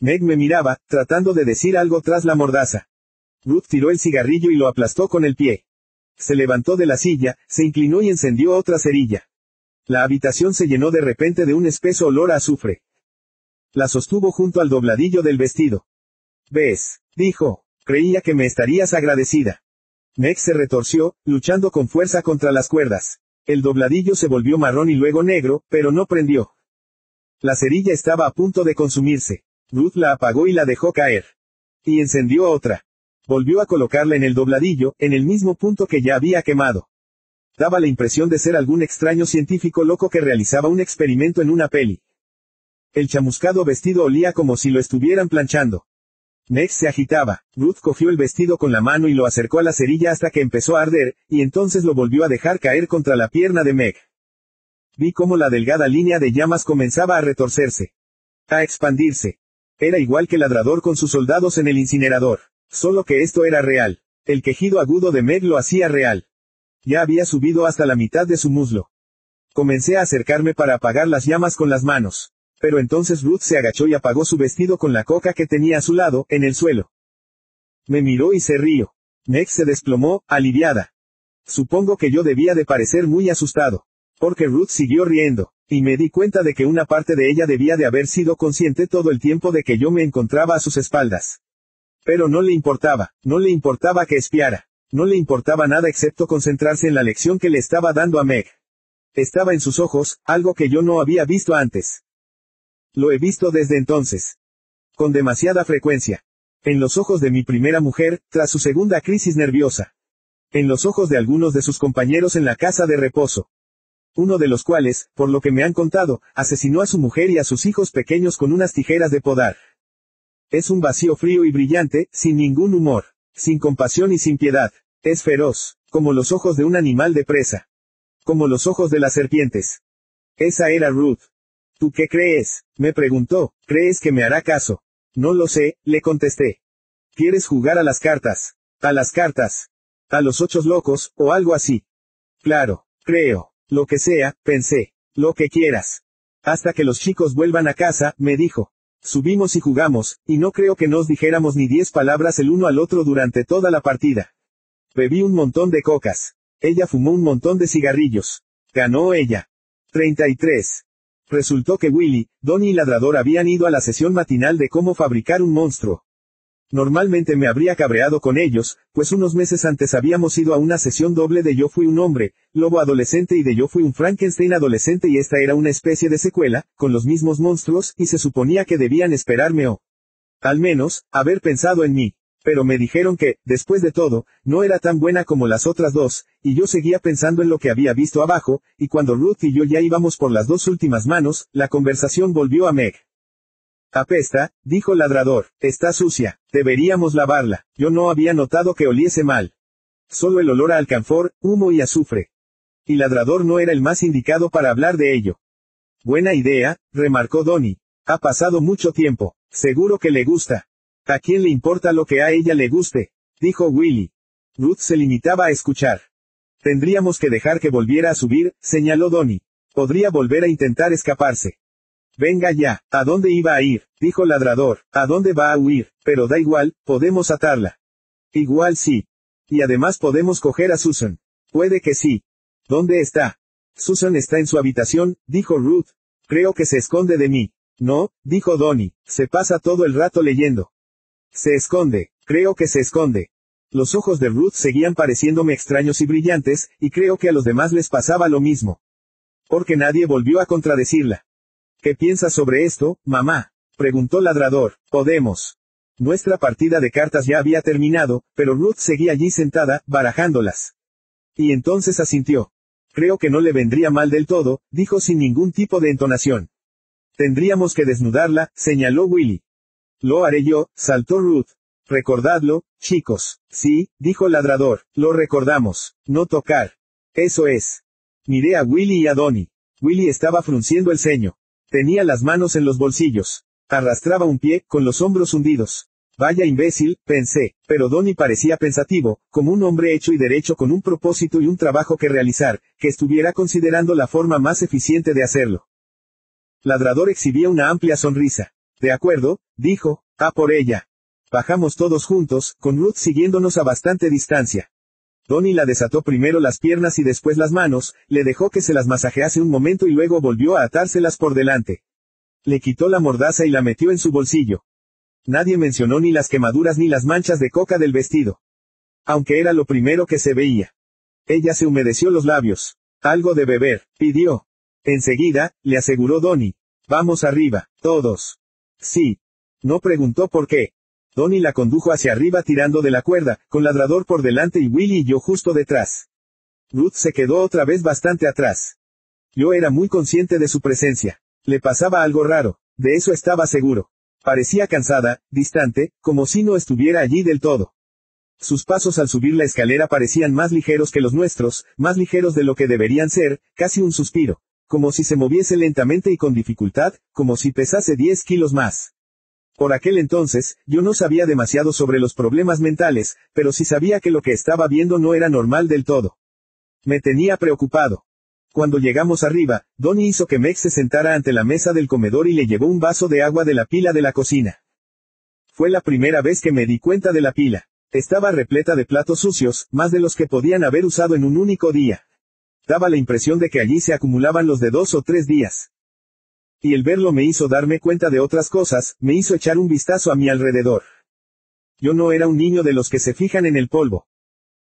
Meg me miraba, tratando de decir algo tras la mordaza. Ruth tiró el cigarrillo y lo aplastó con el pie. Se levantó de la silla, se inclinó y encendió otra cerilla. La habitación se llenó de repente de un espeso olor a azufre. La sostuvo junto al dobladillo del vestido. ¿Ves? dijo. Creía que me estarías agradecida. Meg se retorció, luchando con fuerza contra las cuerdas. El dobladillo se volvió marrón y luego negro, pero no prendió. La cerilla estaba a punto de consumirse. Ruth la apagó y la dejó caer. Y encendió otra. Volvió a colocarla en el dobladillo, en el mismo punto que ya había quemado. Daba la impresión de ser algún extraño científico loco que realizaba un experimento en una peli. El chamuscado vestido olía como si lo estuvieran planchando. Meg se agitaba. Ruth cogió el vestido con la mano y lo acercó a la cerilla hasta que empezó a arder, y entonces lo volvió a dejar caer contra la pierna de Meg. Vi cómo la delgada línea de llamas comenzaba a retorcerse. A expandirse. Era igual que ladrador con sus soldados en el incinerador. Solo que esto era real. El quejido agudo de Meg lo hacía real. Ya había subido hasta la mitad de su muslo. Comencé a acercarme para apagar las llamas con las manos. Pero entonces Ruth se agachó y apagó su vestido con la coca que tenía a su lado, en el suelo. Me miró y se rió. Meg se desplomó, aliviada. Supongo que yo debía de parecer muy asustado. Porque Ruth siguió riendo, y me di cuenta de que una parte de ella debía de haber sido consciente todo el tiempo de que yo me encontraba a sus espaldas. Pero no le importaba, no le importaba que espiara. No le importaba nada excepto concentrarse en la lección que le estaba dando a Meg. Estaba en sus ojos, algo que yo no había visto antes. Lo he visto desde entonces. Con demasiada frecuencia. En los ojos de mi primera mujer, tras su segunda crisis nerviosa. En los ojos de algunos de sus compañeros en la casa de reposo. Uno de los cuales, por lo que me han contado, asesinó a su mujer y a sus hijos pequeños con unas tijeras de podar. Es un vacío frío y brillante, sin ningún humor, sin compasión y sin piedad. Es feroz, como los ojos de un animal de presa. Como los ojos de las serpientes. Esa era Ruth. ¿Tú qué crees? me preguntó, ¿crees que me hará caso? No lo sé, le contesté. ¿Quieres jugar a las cartas? A las cartas. A los ocho locos, o algo así. Claro, creo. Lo que sea, pensé. Lo que quieras. Hasta que los chicos vuelvan a casa, me dijo. Subimos y jugamos, y no creo que nos dijéramos ni diez palabras el uno al otro durante toda la partida. Bebí un montón de cocas. Ella fumó un montón de cigarrillos. Ganó ella. 33. Resultó que Willy, Donnie y Ladrador habían ido a la sesión matinal de cómo fabricar un monstruo. Normalmente me habría cabreado con ellos, pues unos meses antes habíamos ido a una sesión doble de Yo fui un hombre, lobo adolescente y de Yo fui un Frankenstein adolescente y esta era una especie de secuela, con los mismos monstruos, y se suponía que debían esperarme o, al menos, haber pensado en mí. Pero me dijeron que, después de todo, no era tan buena como las otras dos, y yo seguía pensando en lo que había visto abajo, y cuando Ruth y yo ya íbamos por las dos últimas manos, la conversación volvió a Meg. Apesta, dijo ladrador, está sucia, deberíamos lavarla. Yo no había notado que oliese mal. Solo el olor a alcanfor, humo y azufre. Y ladrador no era el más indicado para hablar de ello. Buena idea, remarcó Donnie. Ha pasado mucho tiempo. Seguro que le gusta. ¿A quién le importa lo que a ella le guste? dijo Willy. Ruth se limitaba a escuchar. Tendríamos que dejar que volviera a subir, señaló Donnie. Podría volver a intentar escaparse. Venga ya, ¿a dónde iba a ir? dijo Ladrador, ¿a dónde va a huir? Pero da igual, podemos atarla. Igual sí. Y además podemos coger a Susan. Puede que sí. ¿Dónde está? Susan está en su habitación, dijo Ruth. Creo que se esconde de mí. No, dijo Donnie, se pasa todo el rato leyendo. Se esconde, creo que se esconde. Los ojos de Ruth seguían pareciéndome extraños y brillantes, y creo que a los demás les pasaba lo mismo. Porque nadie volvió a contradecirla. ¿Qué piensas sobre esto, mamá? preguntó Ladrador. Podemos. Nuestra partida de cartas ya había terminado, pero Ruth seguía allí sentada, barajándolas. Y entonces asintió. Creo que no le vendría mal del todo, dijo sin ningún tipo de entonación. Tendríamos que desnudarla, señaló Willy. Lo haré yo, saltó Ruth. Recordadlo, chicos. Sí, dijo Ladrador, lo recordamos. No tocar. Eso es. Miré a Willy y a Donnie. Willy estaba frunciendo el ceño. Tenía las manos en los bolsillos. Arrastraba un pie, con los hombros hundidos. Vaya imbécil, pensé, pero Donnie parecía pensativo, como un hombre hecho y derecho con un propósito y un trabajo que realizar, que estuviera considerando la forma más eficiente de hacerlo. Ladrador exhibía una amplia sonrisa. De acuerdo, dijo, a por ella. Bajamos todos juntos, con Ruth siguiéndonos a bastante distancia. Donnie la desató primero las piernas y después las manos, le dejó que se las masajease un momento y luego volvió a atárselas por delante. Le quitó la mordaza y la metió en su bolsillo. Nadie mencionó ni las quemaduras ni las manchas de coca del vestido. Aunque era lo primero que se veía. Ella se humedeció los labios. Algo de beber, pidió. Enseguida, le aseguró Donnie. Vamos arriba, todos. Sí. No preguntó por qué. Donnie la condujo hacia arriba tirando de la cuerda, con ladrador por delante y Willy y yo justo detrás. Ruth se quedó otra vez bastante atrás. Yo era muy consciente de su presencia. Le pasaba algo raro, de eso estaba seguro. Parecía cansada, distante, como si no estuviera allí del todo. Sus pasos al subir la escalera parecían más ligeros que los nuestros, más ligeros de lo que deberían ser, casi un suspiro. Como si se moviese lentamente y con dificultad, como si pesase 10 kilos más. Por aquel entonces, yo no sabía demasiado sobre los problemas mentales, pero sí sabía que lo que estaba viendo no era normal del todo. Me tenía preocupado. Cuando llegamos arriba, Donnie hizo que Meg se sentara ante la mesa del comedor y le llevó un vaso de agua de la pila de la cocina. Fue la primera vez que me di cuenta de la pila. Estaba repleta de platos sucios, más de los que podían haber usado en un único día. Daba la impresión de que allí se acumulaban los de dos o tres días. Y el verlo me hizo darme cuenta de otras cosas, me hizo echar un vistazo a mi alrededor. Yo no era un niño de los que se fijan en el polvo.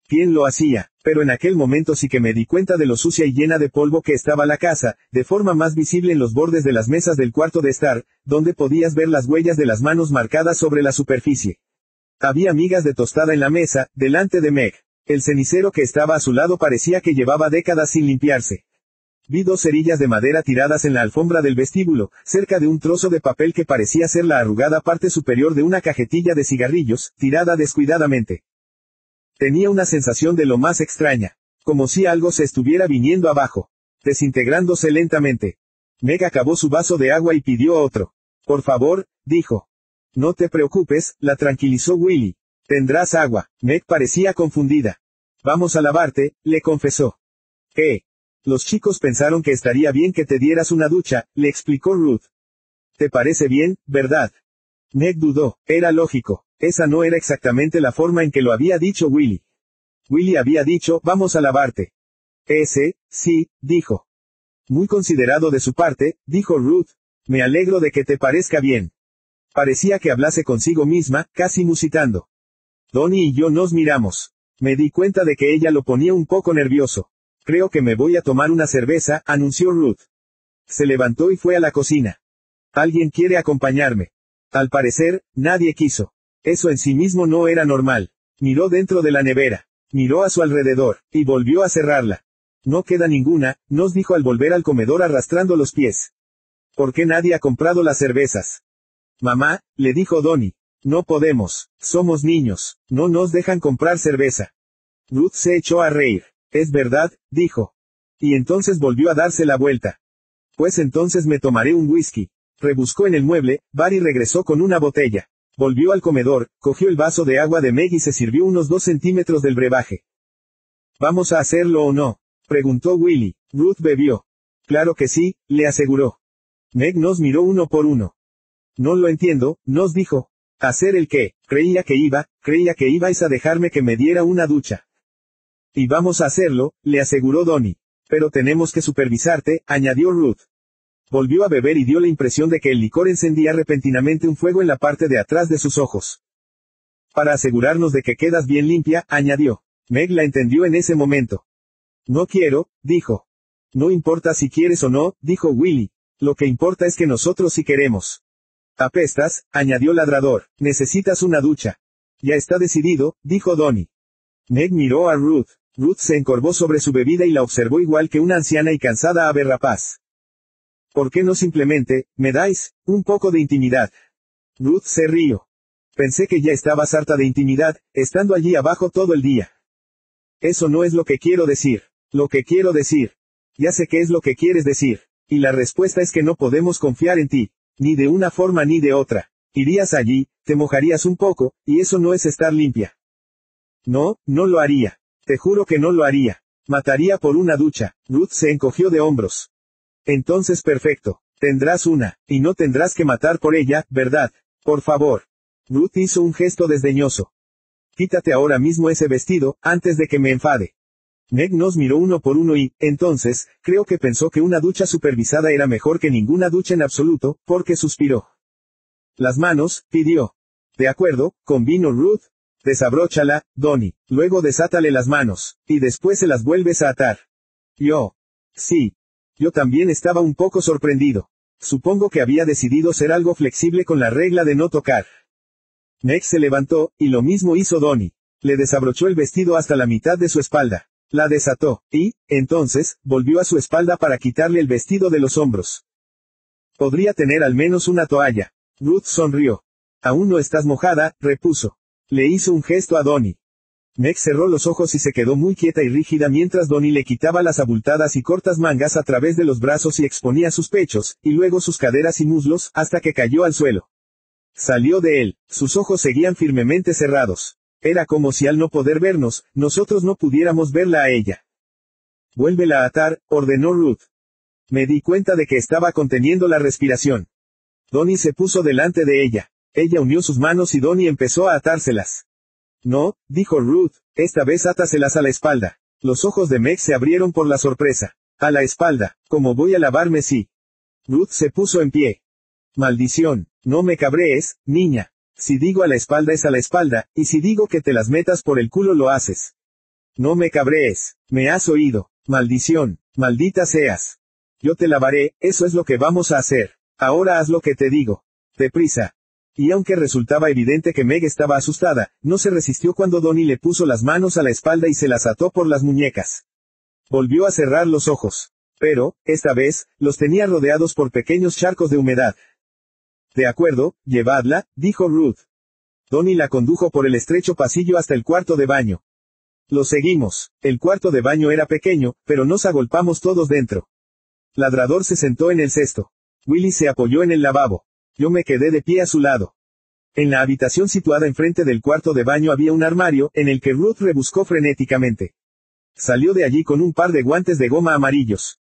¿Quién lo hacía? Pero en aquel momento sí que me di cuenta de lo sucia y llena de polvo que estaba la casa, de forma más visible en los bordes de las mesas del cuarto de estar, donde podías ver las huellas de las manos marcadas sobre la superficie. Había migas de tostada en la mesa, delante de Meg. El cenicero que estaba a su lado parecía que llevaba décadas sin limpiarse. Vi dos cerillas de madera tiradas en la alfombra del vestíbulo, cerca de un trozo de papel que parecía ser la arrugada parte superior de una cajetilla de cigarrillos, tirada descuidadamente. Tenía una sensación de lo más extraña, como si algo se estuviera viniendo abajo, desintegrándose lentamente. Meg acabó su vaso de agua y pidió otro. Por favor, dijo. No te preocupes, la tranquilizó Willy. Tendrás agua. Meg parecía confundida. Vamos a lavarte, le confesó. ¿Qué? Los chicos pensaron que estaría bien que te dieras una ducha, le explicó Ruth. ¿Te parece bien, verdad? Meg dudó, era lógico, esa no era exactamente la forma en que lo había dicho Willy. Willy había dicho, vamos a lavarte. Ese, sí, dijo. Muy considerado de su parte, dijo Ruth. Me alegro de que te parezca bien. Parecía que hablase consigo misma, casi musitando. Donnie y yo nos miramos. Me di cuenta de que ella lo ponía un poco nervioso. Creo que me voy a tomar una cerveza, anunció Ruth. Se levantó y fue a la cocina. Alguien quiere acompañarme. Al parecer, nadie quiso. Eso en sí mismo no era normal. Miró dentro de la nevera. Miró a su alrededor, y volvió a cerrarla. No queda ninguna, nos dijo al volver al comedor arrastrando los pies. ¿Por qué nadie ha comprado las cervezas? Mamá, le dijo Donnie. No podemos, somos niños, no nos dejan comprar cerveza. Ruth se echó a reír. Es verdad, dijo. Y entonces volvió a darse la vuelta. Pues entonces me tomaré un whisky. Rebuscó en el mueble, Barry regresó con una botella. Volvió al comedor, cogió el vaso de agua de Meg y se sirvió unos dos centímetros del brebaje. ¿Vamos a hacerlo o no? preguntó Willy. Ruth bebió. Claro que sí, le aseguró. Meg nos miró uno por uno. No lo entiendo, nos dijo. ¿Hacer el qué? Creía que iba, creía que ibais a dejarme que me diera una ducha. Y vamos a hacerlo, le aseguró Donnie. Pero tenemos que supervisarte, añadió Ruth. Volvió a beber y dio la impresión de que el licor encendía repentinamente un fuego en la parte de atrás de sus ojos. Para asegurarnos de que quedas bien limpia, añadió. Meg la entendió en ese momento. No quiero, dijo. No importa si quieres o no, dijo Willy. Lo que importa es que nosotros sí queremos. Apestas, añadió Ladrador. Necesitas una ducha. Ya está decidido, dijo Donnie. Meg miró a Ruth. Ruth se encorvó sobre su bebida y la observó igual que una anciana y cansada ave rapaz. ¿Por qué no simplemente, me dais, un poco de intimidad? Ruth se rió. Pensé que ya estabas harta de intimidad, estando allí abajo todo el día. Eso no es lo que quiero decir. Lo que quiero decir. Ya sé qué es lo que quieres decir. Y la respuesta es que no podemos confiar en ti. Ni de una forma ni de otra. Irías allí, te mojarías un poco, y eso no es estar limpia. No, no lo haría. Te juro que no lo haría. Mataría por una ducha. Ruth se encogió de hombros. Entonces perfecto. Tendrás una, y no tendrás que matar por ella, ¿verdad? Por favor. Ruth hizo un gesto desdeñoso. Quítate ahora mismo ese vestido, antes de que me enfade. Meg nos miró uno por uno y, entonces, creo que pensó que una ducha supervisada era mejor que ninguna ducha en absoluto, porque suspiró. Las manos, pidió. De acuerdo, convino Ruth, Desabróchala, Donnie, luego desátale las manos, y después se las vuelves a atar. Yo. Sí. Yo también estaba un poco sorprendido. Supongo que había decidido ser algo flexible con la regla de no tocar. Meg se levantó, y lo mismo hizo Donnie. Le desabrochó el vestido hasta la mitad de su espalda. La desató, y, entonces, volvió a su espalda para quitarle el vestido de los hombros. Podría tener al menos una toalla. Ruth sonrió. Aún no estás mojada, repuso. Le hizo un gesto a Donnie. Meg cerró los ojos y se quedó muy quieta y rígida mientras Donnie le quitaba las abultadas y cortas mangas a través de los brazos y exponía sus pechos, y luego sus caderas y muslos, hasta que cayó al suelo. Salió de él, sus ojos seguían firmemente cerrados. Era como si al no poder vernos, nosotros no pudiéramos verla a ella. Vuélvela a atar, ordenó Ruth. Me di cuenta de que estaba conteniendo la respiración. Donnie se puso delante de ella. Ella unió sus manos y Donnie empezó a atárselas. No, dijo Ruth, esta vez átaselas a la espalda. Los ojos de Meg se abrieron por la sorpresa. A la espalda, como voy a lavarme sí. Ruth se puso en pie. Maldición, no me cabrees, niña. Si digo a la espalda es a la espalda, y si digo que te las metas por el culo lo haces. No me cabrees, me has oído. Maldición, maldita seas. Yo te lavaré, eso es lo que vamos a hacer. Ahora haz lo que te digo. Deprisa, y aunque resultaba evidente que Meg estaba asustada, no se resistió cuando Donnie le puso las manos a la espalda y se las ató por las muñecas. Volvió a cerrar los ojos. Pero, esta vez, los tenía rodeados por pequeños charcos de humedad. De acuerdo, llevadla, dijo Ruth. Donnie la condujo por el estrecho pasillo hasta el cuarto de baño. Lo seguimos. El cuarto de baño era pequeño, pero nos agolpamos todos dentro. Ladrador se sentó en el cesto. Willy se apoyó en el lavabo. Yo me quedé de pie a su lado. En la habitación situada enfrente del cuarto de baño había un armario, en el que Ruth rebuscó frenéticamente. Salió de allí con un par de guantes de goma amarillos.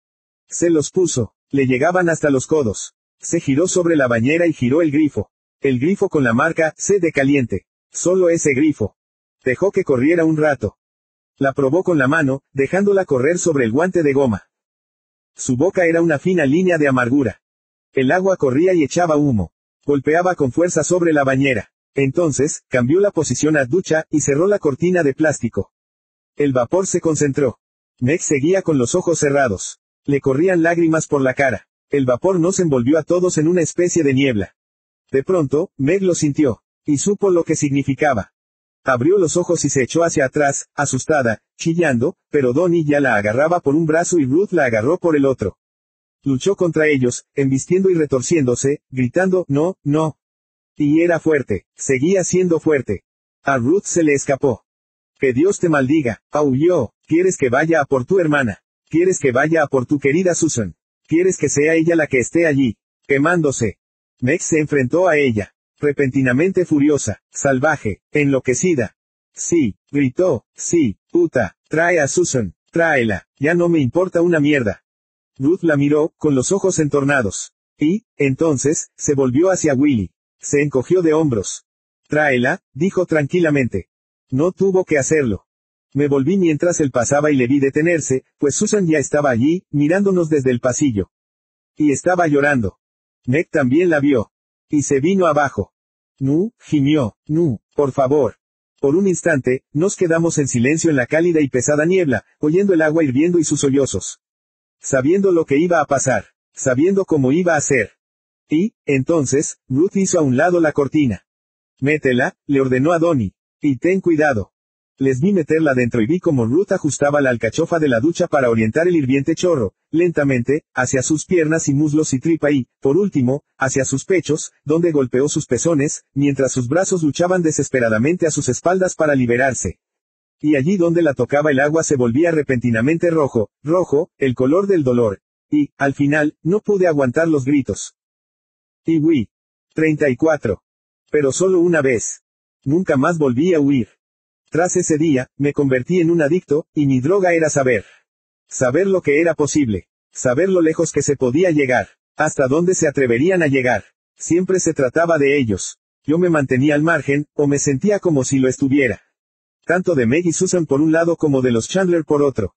Se los puso. Le llegaban hasta los codos. Se giró sobre la bañera y giró el grifo. El grifo con la marca, C de caliente. Solo ese grifo. Dejó que corriera un rato. La probó con la mano, dejándola correr sobre el guante de goma. Su boca era una fina línea de amargura. El agua corría y echaba humo. Golpeaba con fuerza sobre la bañera. Entonces, cambió la posición a ducha, y cerró la cortina de plástico. El vapor se concentró. Meg seguía con los ojos cerrados. Le corrían lágrimas por la cara. El vapor nos envolvió a todos en una especie de niebla. De pronto, Meg lo sintió. Y supo lo que significaba. Abrió los ojos y se echó hacia atrás, asustada, chillando, pero Donnie ya la agarraba por un brazo y Ruth la agarró por el otro. Luchó contra ellos, embistiendo y retorciéndose, gritando, no, no. Y era fuerte, seguía siendo fuerte. A Ruth se le escapó. Que Dios te maldiga, aulló, quieres que vaya a por tu hermana. Quieres que vaya a por tu querida Susan. Quieres que sea ella la que esté allí, quemándose. Meg se enfrentó a ella. Repentinamente furiosa, salvaje, enloquecida. Sí, gritó, sí, puta, trae a Susan, tráela, ya no me importa una mierda. Ruth la miró, con los ojos entornados. Y, entonces, se volvió hacia Willy. Se encogió de hombros. Tráela, dijo tranquilamente. No tuvo que hacerlo. Me volví mientras él pasaba y le vi detenerse, pues Susan ya estaba allí, mirándonos desde el pasillo. Y estaba llorando. Meg también la vio. Y se vino abajo. Nu, gimió, Nu, por favor. Por un instante, nos quedamos en silencio en la cálida y pesada niebla, oyendo el agua hirviendo y sus sollozos. Sabiendo lo que iba a pasar. Sabiendo cómo iba a ser. Y, entonces, Ruth hizo a un lado la cortina. Métela, le ordenó a Donnie. Y ten cuidado. Les vi meterla dentro y vi como Ruth ajustaba la alcachofa de la ducha para orientar el hirviente chorro, lentamente, hacia sus piernas y muslos y tripa y, por último, hacia sus pechos, donde golpeó sus pezones, mientras sus brazos luchaban desesperadamente a sus espaldas para liberarse. Y allí donde la tocaba el agua se volvía repentinamente rojo, rojo, el color del dolor. Y, al final, no pude aguantar los gritos. Y huí. 34. Pero solo una vez. Nunca más volví a huir. Tras ese día, me convertí en un adicto, y mi droga era saber. Saber lo que era posible. Saber lo lejos que se podía llegar. Hasta dónde se atreverían a llegar. Siempre se trataba de ellos. Yo me mantenía al margen, o me sentía como si lo estuviera. Tanto de Meg y Susan por un lado como de los Chandler por otro.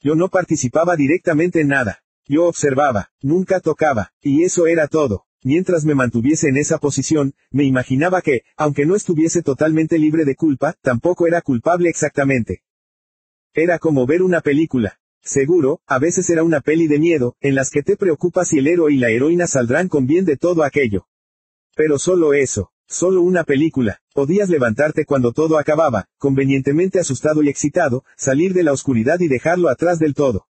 Yo no participaba directamente en nada. Yo observaba, nunca tocaba, y eso era todo. Mientras me mantuviese en esa posición, me imaginaba que, aunque no estuviese totalmente libre de culpa, tampoco era culpable exactamente. Era como ver una película. Seguro, a veces era una peli de miedo, en las que te preocupa si el héroe y la heroína saldrán con bien de todo aquello. Pero solo eso, solo una película, podías levantarte cuando todo acababa, convenientemente asustado y excitado, salir de la oscuridad y dejarlo atrás del todo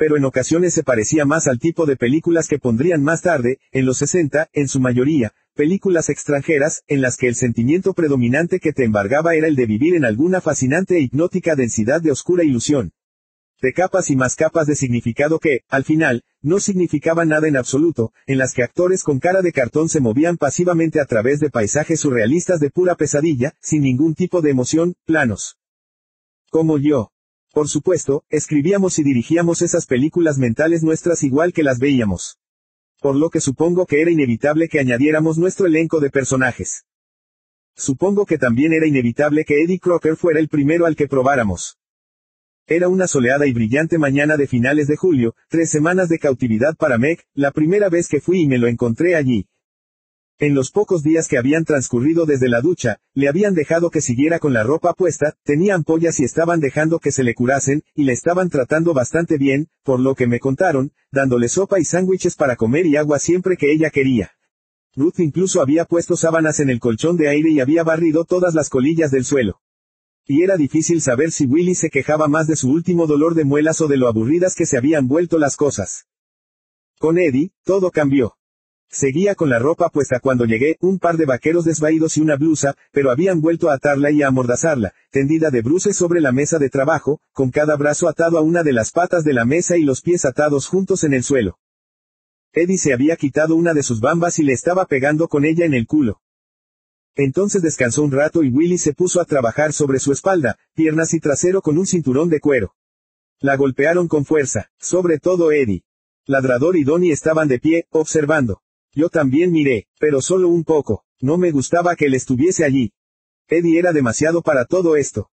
pero en ocasiones se parecía más al tipo de películas que pondrían más tarde, en los 60, en su mayoría, películas extranjeras, en las que el sentimiento predominante que te embargaba era el de vivir en alguna fascinante e hipnótica densidad de oscura ilusión. De capas y más capas de significado que, al final, no significaban nada en absoluto, en las que actores con cara de cartón se movían pasivamente a través de paisajes surrealistas de pura pesadilla, sin ningún tipo de emoción, planos. Como yo. Por supuesto, escribíamos y dirigíamos esas películas mentales nuestras igual que las veíamos. Por lo que supongo que era inevitable que añadiéramos nuestro elenco de personajes. Supongo que también era inevitable que Eddie Crocker fuera el primero al que probáramos. Era una soleada y brillante mañana de finales de julio, tres semanas de cautividad para Meg, la primera vez que fui y me lo encontré allí. En los pocos días que habían transcurrido desde la ducha, le habían dejado que siguiera con la ropa puesta, tenía ampollas y estaban dejando que se le curasen, y le estaban tratando bastante bien, por lo que me contaron, dándole sopa y sándwiches para comer y agua siempre que ella quería. Ruth incluso había puesto sábanas en el colchón de aire y había barrido todas las colillas del suelo. Y era difícil saber si Willy se quejaba más de su último dolor de muelas o de lo aburridas que se habían vuelto las cosas. Con Eddie, todo cambió. Seguía con la ropa puesta cuando llegué, un par de vaqueros desvaídos y una blusa, pero habían vuelto a atarla y a amordazarla, tendida de bruces sobre la mesa de trabajo, con cada brazo atado a una de las patas de la mesa y los pies atados juntos en el suelo. Eddie se había quitado una de sus bambas y le estaba pegando con ella en el culo. Entonces descansó un rato y Willy se puso a trabajar sobre su espalda, piernas y trasero con un cinturón de cuero. La golpearon con fuerza, sobre todo Eddie. Ladrador y Donnie estaban de pie, observando. Yo también miré, pero solo un poco, no me gustaba que él estuviese allí. Eddie era demasiado para todo esto.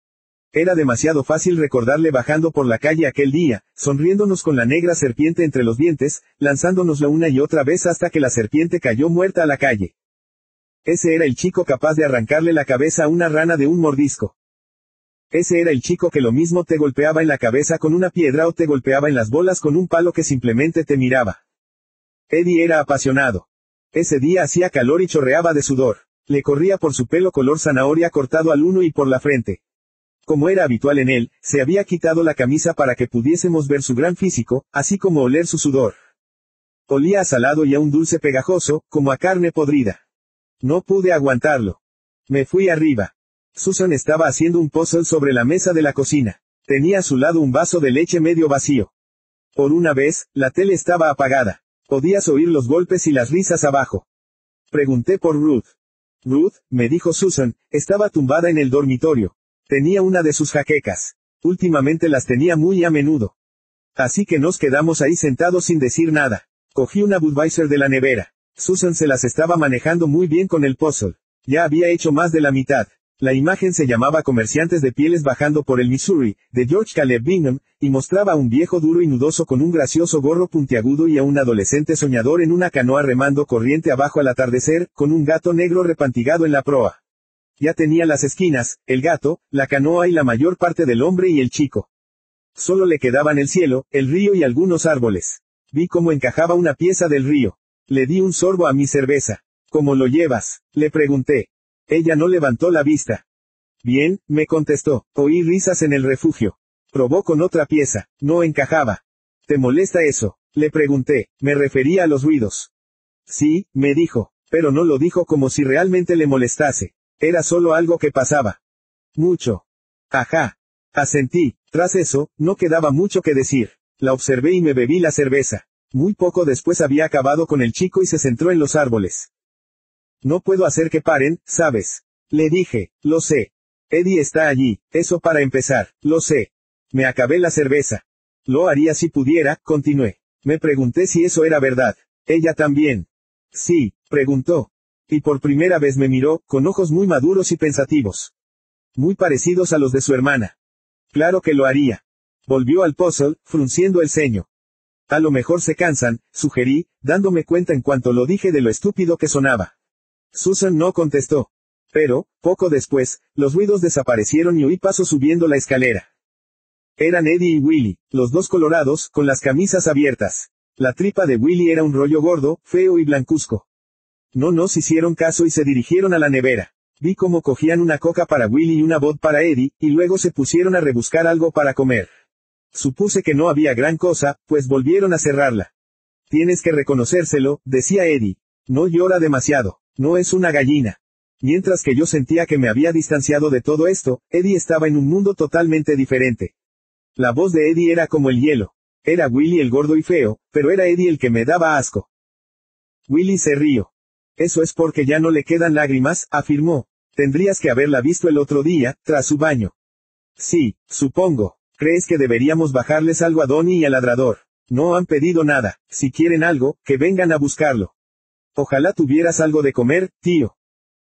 Era demasiado fácil recordarle bajando por la calle aquel día, sonriéndonos con la negra serpiente entre los dientes, lanzándonosla una y otra vez hasta que la serpiente cayó muerta a la calle. Ese era el chico capaz de arrancarle la cabeza a una rana de un mordisco. Ese era el chico que lo mismo te golpeaba en la cabeza con una piedra o te golpeaba en las bolas con un palo que simplemente te miraba. Eddie era apasionado. Ese día hacía calor y chorreaba de sudor. Le corría por su pelo color zanahoria cortado al uno y por la frente. Como era habitual en él, se había quitado la camisa para que pudiésemos ver su gran físico, así como oler su sudor. Olía a salado y a un dulce pegajoso, como a carne podrida. No pude aguantarlo. Me fui arriba. Susan estaba haciendo un puzzle sobre la mesa de la cocina. Tenía a su lado un vaso de leche medio vacío. Por una vez, la tele estaba apagada. Podías oír los golpes y las risas abajo. Pregunté por Ruth. Ruth, me dijo Susan, estaba tumbada en el dormitorio. Tenía una de sus jaquecas. Últimamente las tenía muy a menudo. Así que nos quedamos ahí sentados sin decir nada. Cogí una Budweiser de la nevera. Susan se las estaba manejando muy bien con el puzzle. Ya había hecho más de la mitad. La imagen se llamaba Comerciantes de pieles bajando por el Missouri, de George Caleb Bingham, y mostraba a un viejo duro y nudoso con un gracioso gorro puntiagudo y a un adolescente soñador en una canoa remando corriente abajo al atardecer, con un gato negro repantigado en la proa. Ya tenía las esquinas, el gato, la canoa y la mayor parte del hombre y el chico. Solo le quedaban el cielo, el río y algunos árboles. Vi cómo encajaba una pieza del río. Le di un sorbo a mi cerveza. ¿Cómo lo llevas? Le pregunté. Ella no levantó la vista. Bien, me contestó, oí risas en el refugio. Probó con otra pieza, no encajaba. ¿Te molesta eso? Le pregunté, me refería a los ruidos. Sí, me dijo, pero no lo dijo como si realmente le molestase. Era solo algo que pasaba. Mucho. Ajá. Asentí. Tras eso, no quedaba mucho que decir. La observé y me bebí la cerveza. Muy poco después había acabado con el chico y se centró en los árboles. No puedo hacer que paren, ¿sabes? Le dije, lo sé. Eddie está allí, eso para empezar, lo sé. Me acabé la cerveza. Lo haría si pudiera, continué. Me pregunté si eso era verdad. Ella también. Sí, preguntó. Y por primera vez me miró, con ojos muy maduros y pensativos. Muy parecidos a los de su hermana. Claro que lo haría. Volvió al puzzle, frunciendo el ceño. A lo mejor se cansan, sugerí, dándome cuenta en cuanto lo dije de lo estúpido que sonaba. Susan no contestó. Pero, poco después, los ruidos desaparecieron y oí pasos subiendo la escalera. Eran Eddie y Willy, los dos colorados, con las camisas abiertas. La tripa de Willy era un rollo gordo, feo y blancuzco. No nos hicieron caso y se dirigieron a la nevera. Vi cómo cogían una coca para Willy y una bot para Eddie, y luego se pusieron a rebuscar algo para comer. Supuse que no había gran cosa, pues volvieron a cerrarla. Tienes que reconocérselo, decía Eddie. No llora demasiado. No es una gallina. Mientras que yo sentía que me había distanciado de todo esto, Eddie estaba en un mundo totalmente diferente. La voz de Eddie era como el hielo. Era Willy el gordo y feo, pero era Eddie el que me daba asco. Willy se rió. Eso es porque ya no le quedan lágrimas, afirmó. Tendrías que haberla visto el otro día, tras su baño. Sí, supongo. ¿Crees que deberíamos bajarles algo a Donnie y al ladrador? No han pedido nada. Si quieren algo, que vengan a buscarlo. Ojalá tuvieras algo de comer, tío.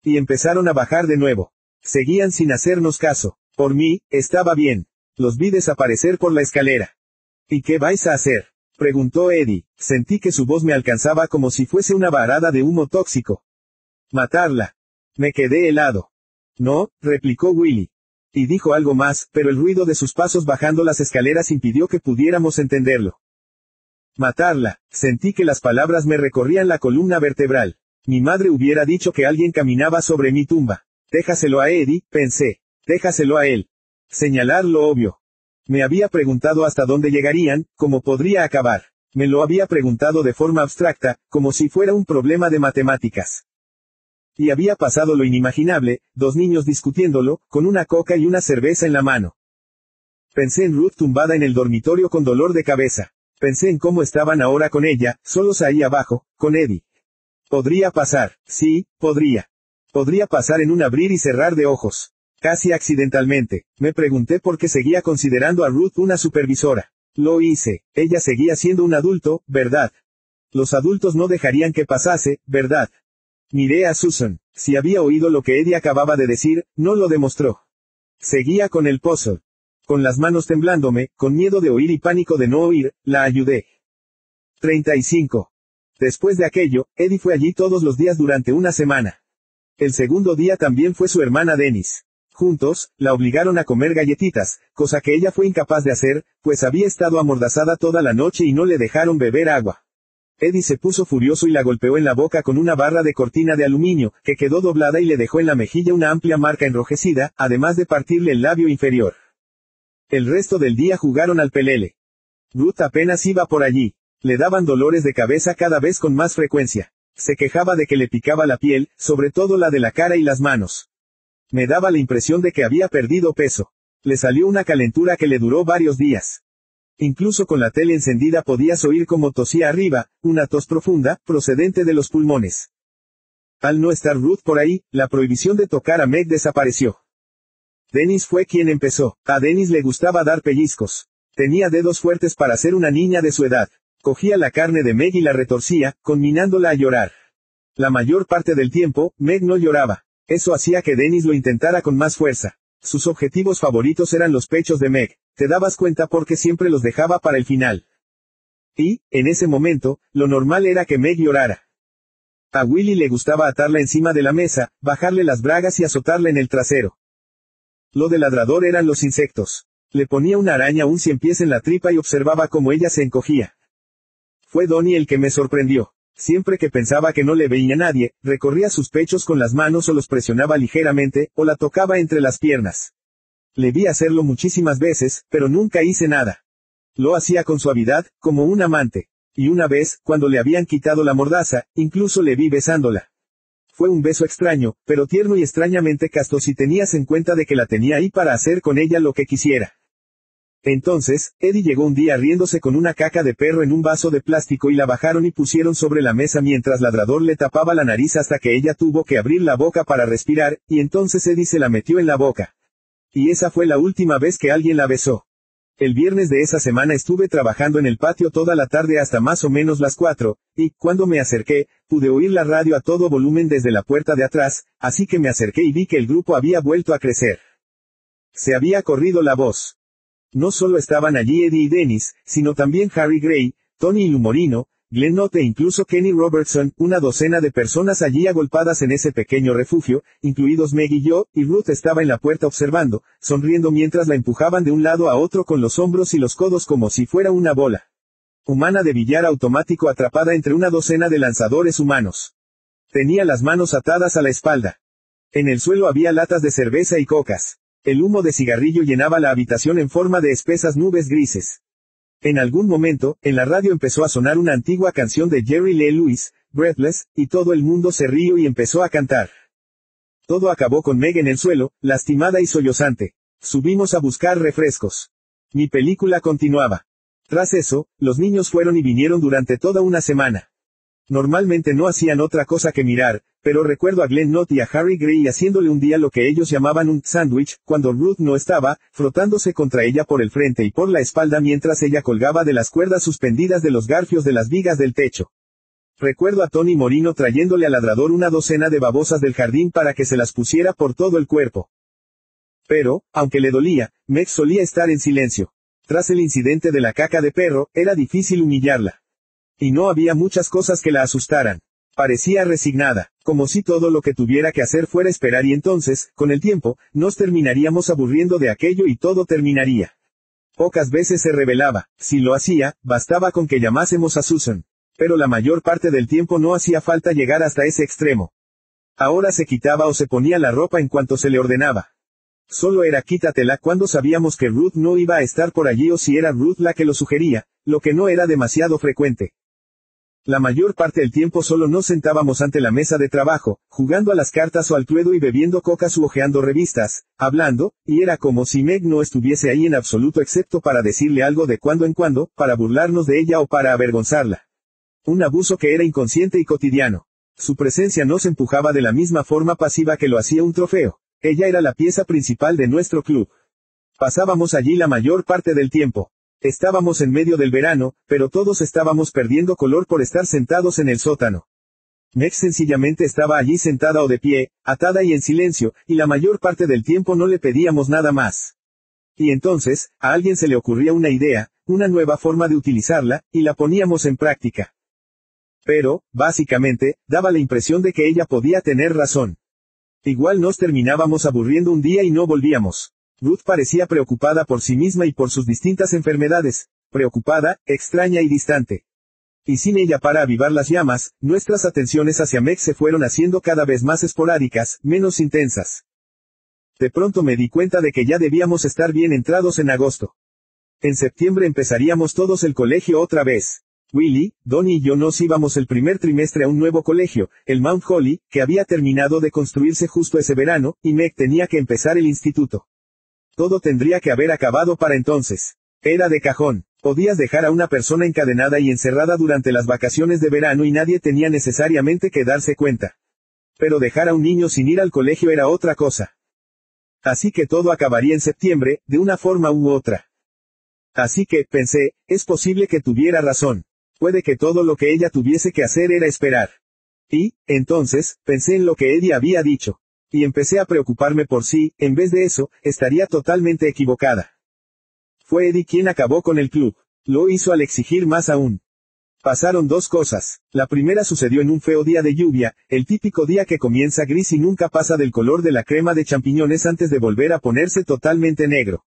Y empezaron a bajar de nuevo. Seguían sin hacernos caso. Por mí, estaba bien. Los vi desaparecer por la escalera. ¿Y qué vais a hacer? preguntó Eddie. Sentí que su voz me alcanzaba como si fuese una varada de humo tóxico. Matarla. Me quedé helado. No, replicó Willy. Y dijo algo más, pero el ruido de sus pasos bajando las escaleras impidió que pudiéramos entenderlo. Matarla. Sentí que las palabras me recorrían la columna vertebral. Mi madre hubiera dicho que alguien caminaba sobre mi tumba. Déjaselo a Eddie, pensé. Déjaselo a él. Señalar lo obvio. Me había preguntado hasta dónde llegarían, cómo podría acabar. Me lo había preguntado de forma abstracta, como si fuera un problema de matemáticas. Y había pasado lo inimaginable, dos niños discutiéndolo, con una coca y una cerveza en la mano. Pensé en Ruth tumbada en el dormitorio con dolor de cabeza. Pensé en cómo estaban ahora con ella, solos ahí abajo, con Eddie. Podría pasar, sí, podría. Podría pasar en un abrir y cerrar de ojos. Casi accidentalmente, me pregunté por qué seguía considerando a Ruth una supervisora. Lo hice, ella seguía siendo un adulto, ¿verdad? Los adultos no dejarían que pasase, ¿verdad? Miré a Susan. Si había oído lo que Eddie acababa de decir, no lo demostró. Seguía con el puzzle. Con las manos temblándome, con miedo de oír y pánico de no oír, la ayudé. 35. Después de aquello, Eddie fue allí todos los días durante una semana. El segundo día también fue su hermana Dennis. Juntos, la obligaron a comer galletitas, cosa que ella fue incapaz de hacer, pues había estado amordazada toda la noche y no le dejaron beber agua. Eddie se puso furioso y la golpeó en la boca con una barra de cortina de aluminio, que quedó doblada y le dejó en la mejilla una amplia marca enrojecida, además de partirle el labio inferior. El resto del día jugaron al pelele. Ruth apenas iba por allí. Le daban dolores de cabeza cada vez con más frecuencia. Se quejaba de que le picaba la piel, sobre todo la de la cara y las manos. Me daba la impresión de que había perdido peso. Le salió una calentura que le duró varios días. Incluso con la tele encendida podías oír como tosía arriba, una tos profunda, procedente de los pulmones. Al no estar Ruth por ahí, la prohibición de tocar a Meg desapareció. Dennis fue quien empezó. A Dennis le gustaba dar pellizcos. Tenía dedos fuertes para ser una niña de su edad. Cogía la carne de Meg y la retorcía, conminándola a llorar. La mayor parte del tiempo, Meg no lloraba. Eso hacía que Dennis lo intentara con más fuerza. Sus objetivos favoritos eran los pechos de Meg, te dabas cuenta porque siempre los dejaba para el final. Y, en ese momento, lo normal era que Meg llorara. A Willy le gustaba atarla encima de la mesa, bajarle las bragas y azotarla en el trasero. Lo de ladrador eran los insectos. Le ponía una araña un cien pies en la tripa y observaba cómo ella se encogía. Fue Donnie el que me sorprendió. Siempre que pensaba que no le veía nadie, recorría sus pechos con las manos o los presionaba ligeramente, o la tocaba entre las piernas. Le vi hacerlo muchísimas veces, pero nunca hice nada. Lo hacía con suavidad, como un amante. Y una vez, cuando le habían quitado la mordaza, incluso le vi besándola. Fue un beso extraño, pero tierno y extrañamente casto si tenías en cuenta de que la tenía ahí para hacer con ella lo que quisiera. Entonces, Eddie llegó un día riéndose con una caca de perro en un vaso de plástico y la bajaron y pusieron sobre la mesa mientras Ladrador le tapaba la nariz hasta que ella tuvo que abrir la boca para respirar, y entonces Eddie se la metió en la boca. Y esa fue la última vez que alguien la besó. El viernes de esa semana estuve trabajando en el patio toda la tarde hasta más o menos las cuatro, y, cuando me acerqué, pude oír la radio a todo volumen desde la puerta de atrás, así que me acerqué y vi que el grupo había vuelto a crecer. Se había corrido la voz. No solo estaban allí Eddie y Dennis, sino también Harry Gray, Tony Lumorino, Glenn Knott e incluso Kenny Robertson, una docena de personas allí agolpadas en ese pequeño refugio, incluidos Meg y yo, y Ruth estaba en la puerta observando, sonriendo mientras la empujaban de un lado a otro con los hombros y los codos como si fuera una bola. Humana de billar automático atrapada entre una docena de lanzadores humanos. Tenía las manos atadas a la espalda. En el suelo había latas de cerveza y cocas. El humo de cigarrillo llenaba la habitación en forma de espesas nubes grises. En algún momento, en la radio empezó a sonar una antigua canción de Jerry Lee Lewis, Breathless, y todo el mundo se rió y empezó a cantar. Todo acabó con Meg en el suelo, lastimada y sollozante. Subimos a buscar refrescos. Mi película continuaba. Tras eso, los niños fueron y vinieron durante toda una semana. Normalmente no hacían otra cosa que mirar, pero recuerdo a Glenn Knott y a Harry Gray haciéndole un día lo que ellos llamaban un sándwich, cuando Ruth no estaba, frotándose contra ella por el frente y por la espalda mientras ella colgaba de las cuerdas suspendidas de los garfios de las vigas del techo. Recuerdo a Tony Morino trayéndole al ladrador una docena de babosas del jardín para que se las pusiera por todo el cuerpo. Pero, aunque le dolía, Meg solía estar en silencio. Tras el incidente de la caca de perro, era difícil humillarla. Y no había muchas cosas que la asustaran. Parecía resignada, como si todo lo que tuviera que hacer fuera esperar y entonces, con el tiempo, nos terminaríamos aburriendo de aquello y todo terminaría. Pocas veces se revelaba, si lo hacía, bastaba con que llamásemos a Susan. Pero la mayor parte del tiempo no hacía falta llegar hasta ese extremo. Ahora se quitaba o se ponía la ropa en cuanto se le ordenaba. Solo era quítatela cuando sabíamos que Ruth no iba a estar por allí o si era Ruth la que lo sugería, lo que no era demasiado frecuente. La mayor parte del tiempo solo nos sentábamos ante la mesa de trabajo, jugando a las cartas o al cluedo y bebiendo cocas u hojeando revistas, hablando, y era como si Meg no estuviese ahí en absoluto excepto para decirle algo de cuando en cuando, para burlarnos de ella o para avergonzarla. Un abuso que era inconsciente y cotidiano. Su presencia nos empujaba de la misma forma pasiva que lo hacía un trofeo. Ella era la pieza principal de nuestro club. Pasábamos allí la mayor parte del tiempo. Estábamos en medio del verano, pero todos estábamos perdiendo color por estar sentados en el sótano. Meg sencillamente estaba allí sentada o de pie, atada y en silencio, y la mayor parte del tiempo no le pedíamos nada más. Y entonces, a alguien se le ocurría una idea, una nueva forma de utilizarla, y la poníamos en práctica. Pero, básicamente, daba la impresión de que ella podía tener razón. Igual nos terminábamos aburriendo un día y no volvíamos. Ruth parecía preocupada por sí misma y por sus distintas enfermedades, preocupada, extraña y distante. Y sin ella para avivar las llamas, nuestras atenciones hacia Meg se fueron haciendo cada vez más esporádicas, menos intensas. De pronto me di cuenta de que ya debíamos estar bien entrados en agosto. En septiembre empezaríamos todos el colegio otra vez. Willy, Donnie y yo nos íbamos el primer trimestre a un nuevo colegio, el Mount Holly, que había terminado de construirse justo ese verano, y Meg tenía que empezar el instituto. Todo tendría que haber acabado para entonces. Era de cajón. Podías dejar a una persona encadenada y encerrada durante las vacaciones de verano y nadie tenía necesariamente que darse cuenta. Pero dejar a un niño sin ir al colegio era otra cosa. Así que todo acabaría en septiembre, de una forma u otra. Así que, pensé, es posible que tuviera razón. Puede que todo lo que ella tuviese que hacer era esperar. Y, entonces, pensé en lo que Eddie había dicho. Y empecé a preocuparme por sí, en vez de eso, estaría totalmente equivocada. Fue Eddie quien acabó con el club. Lo hizo al exigir más aún. Pasaron dos cosas. La primera sucedió en un feo día de lluvia, el típico día que comienza gris y nunca pasa del color de la crema de champiñones antes de volver a ponerse totalmente negro.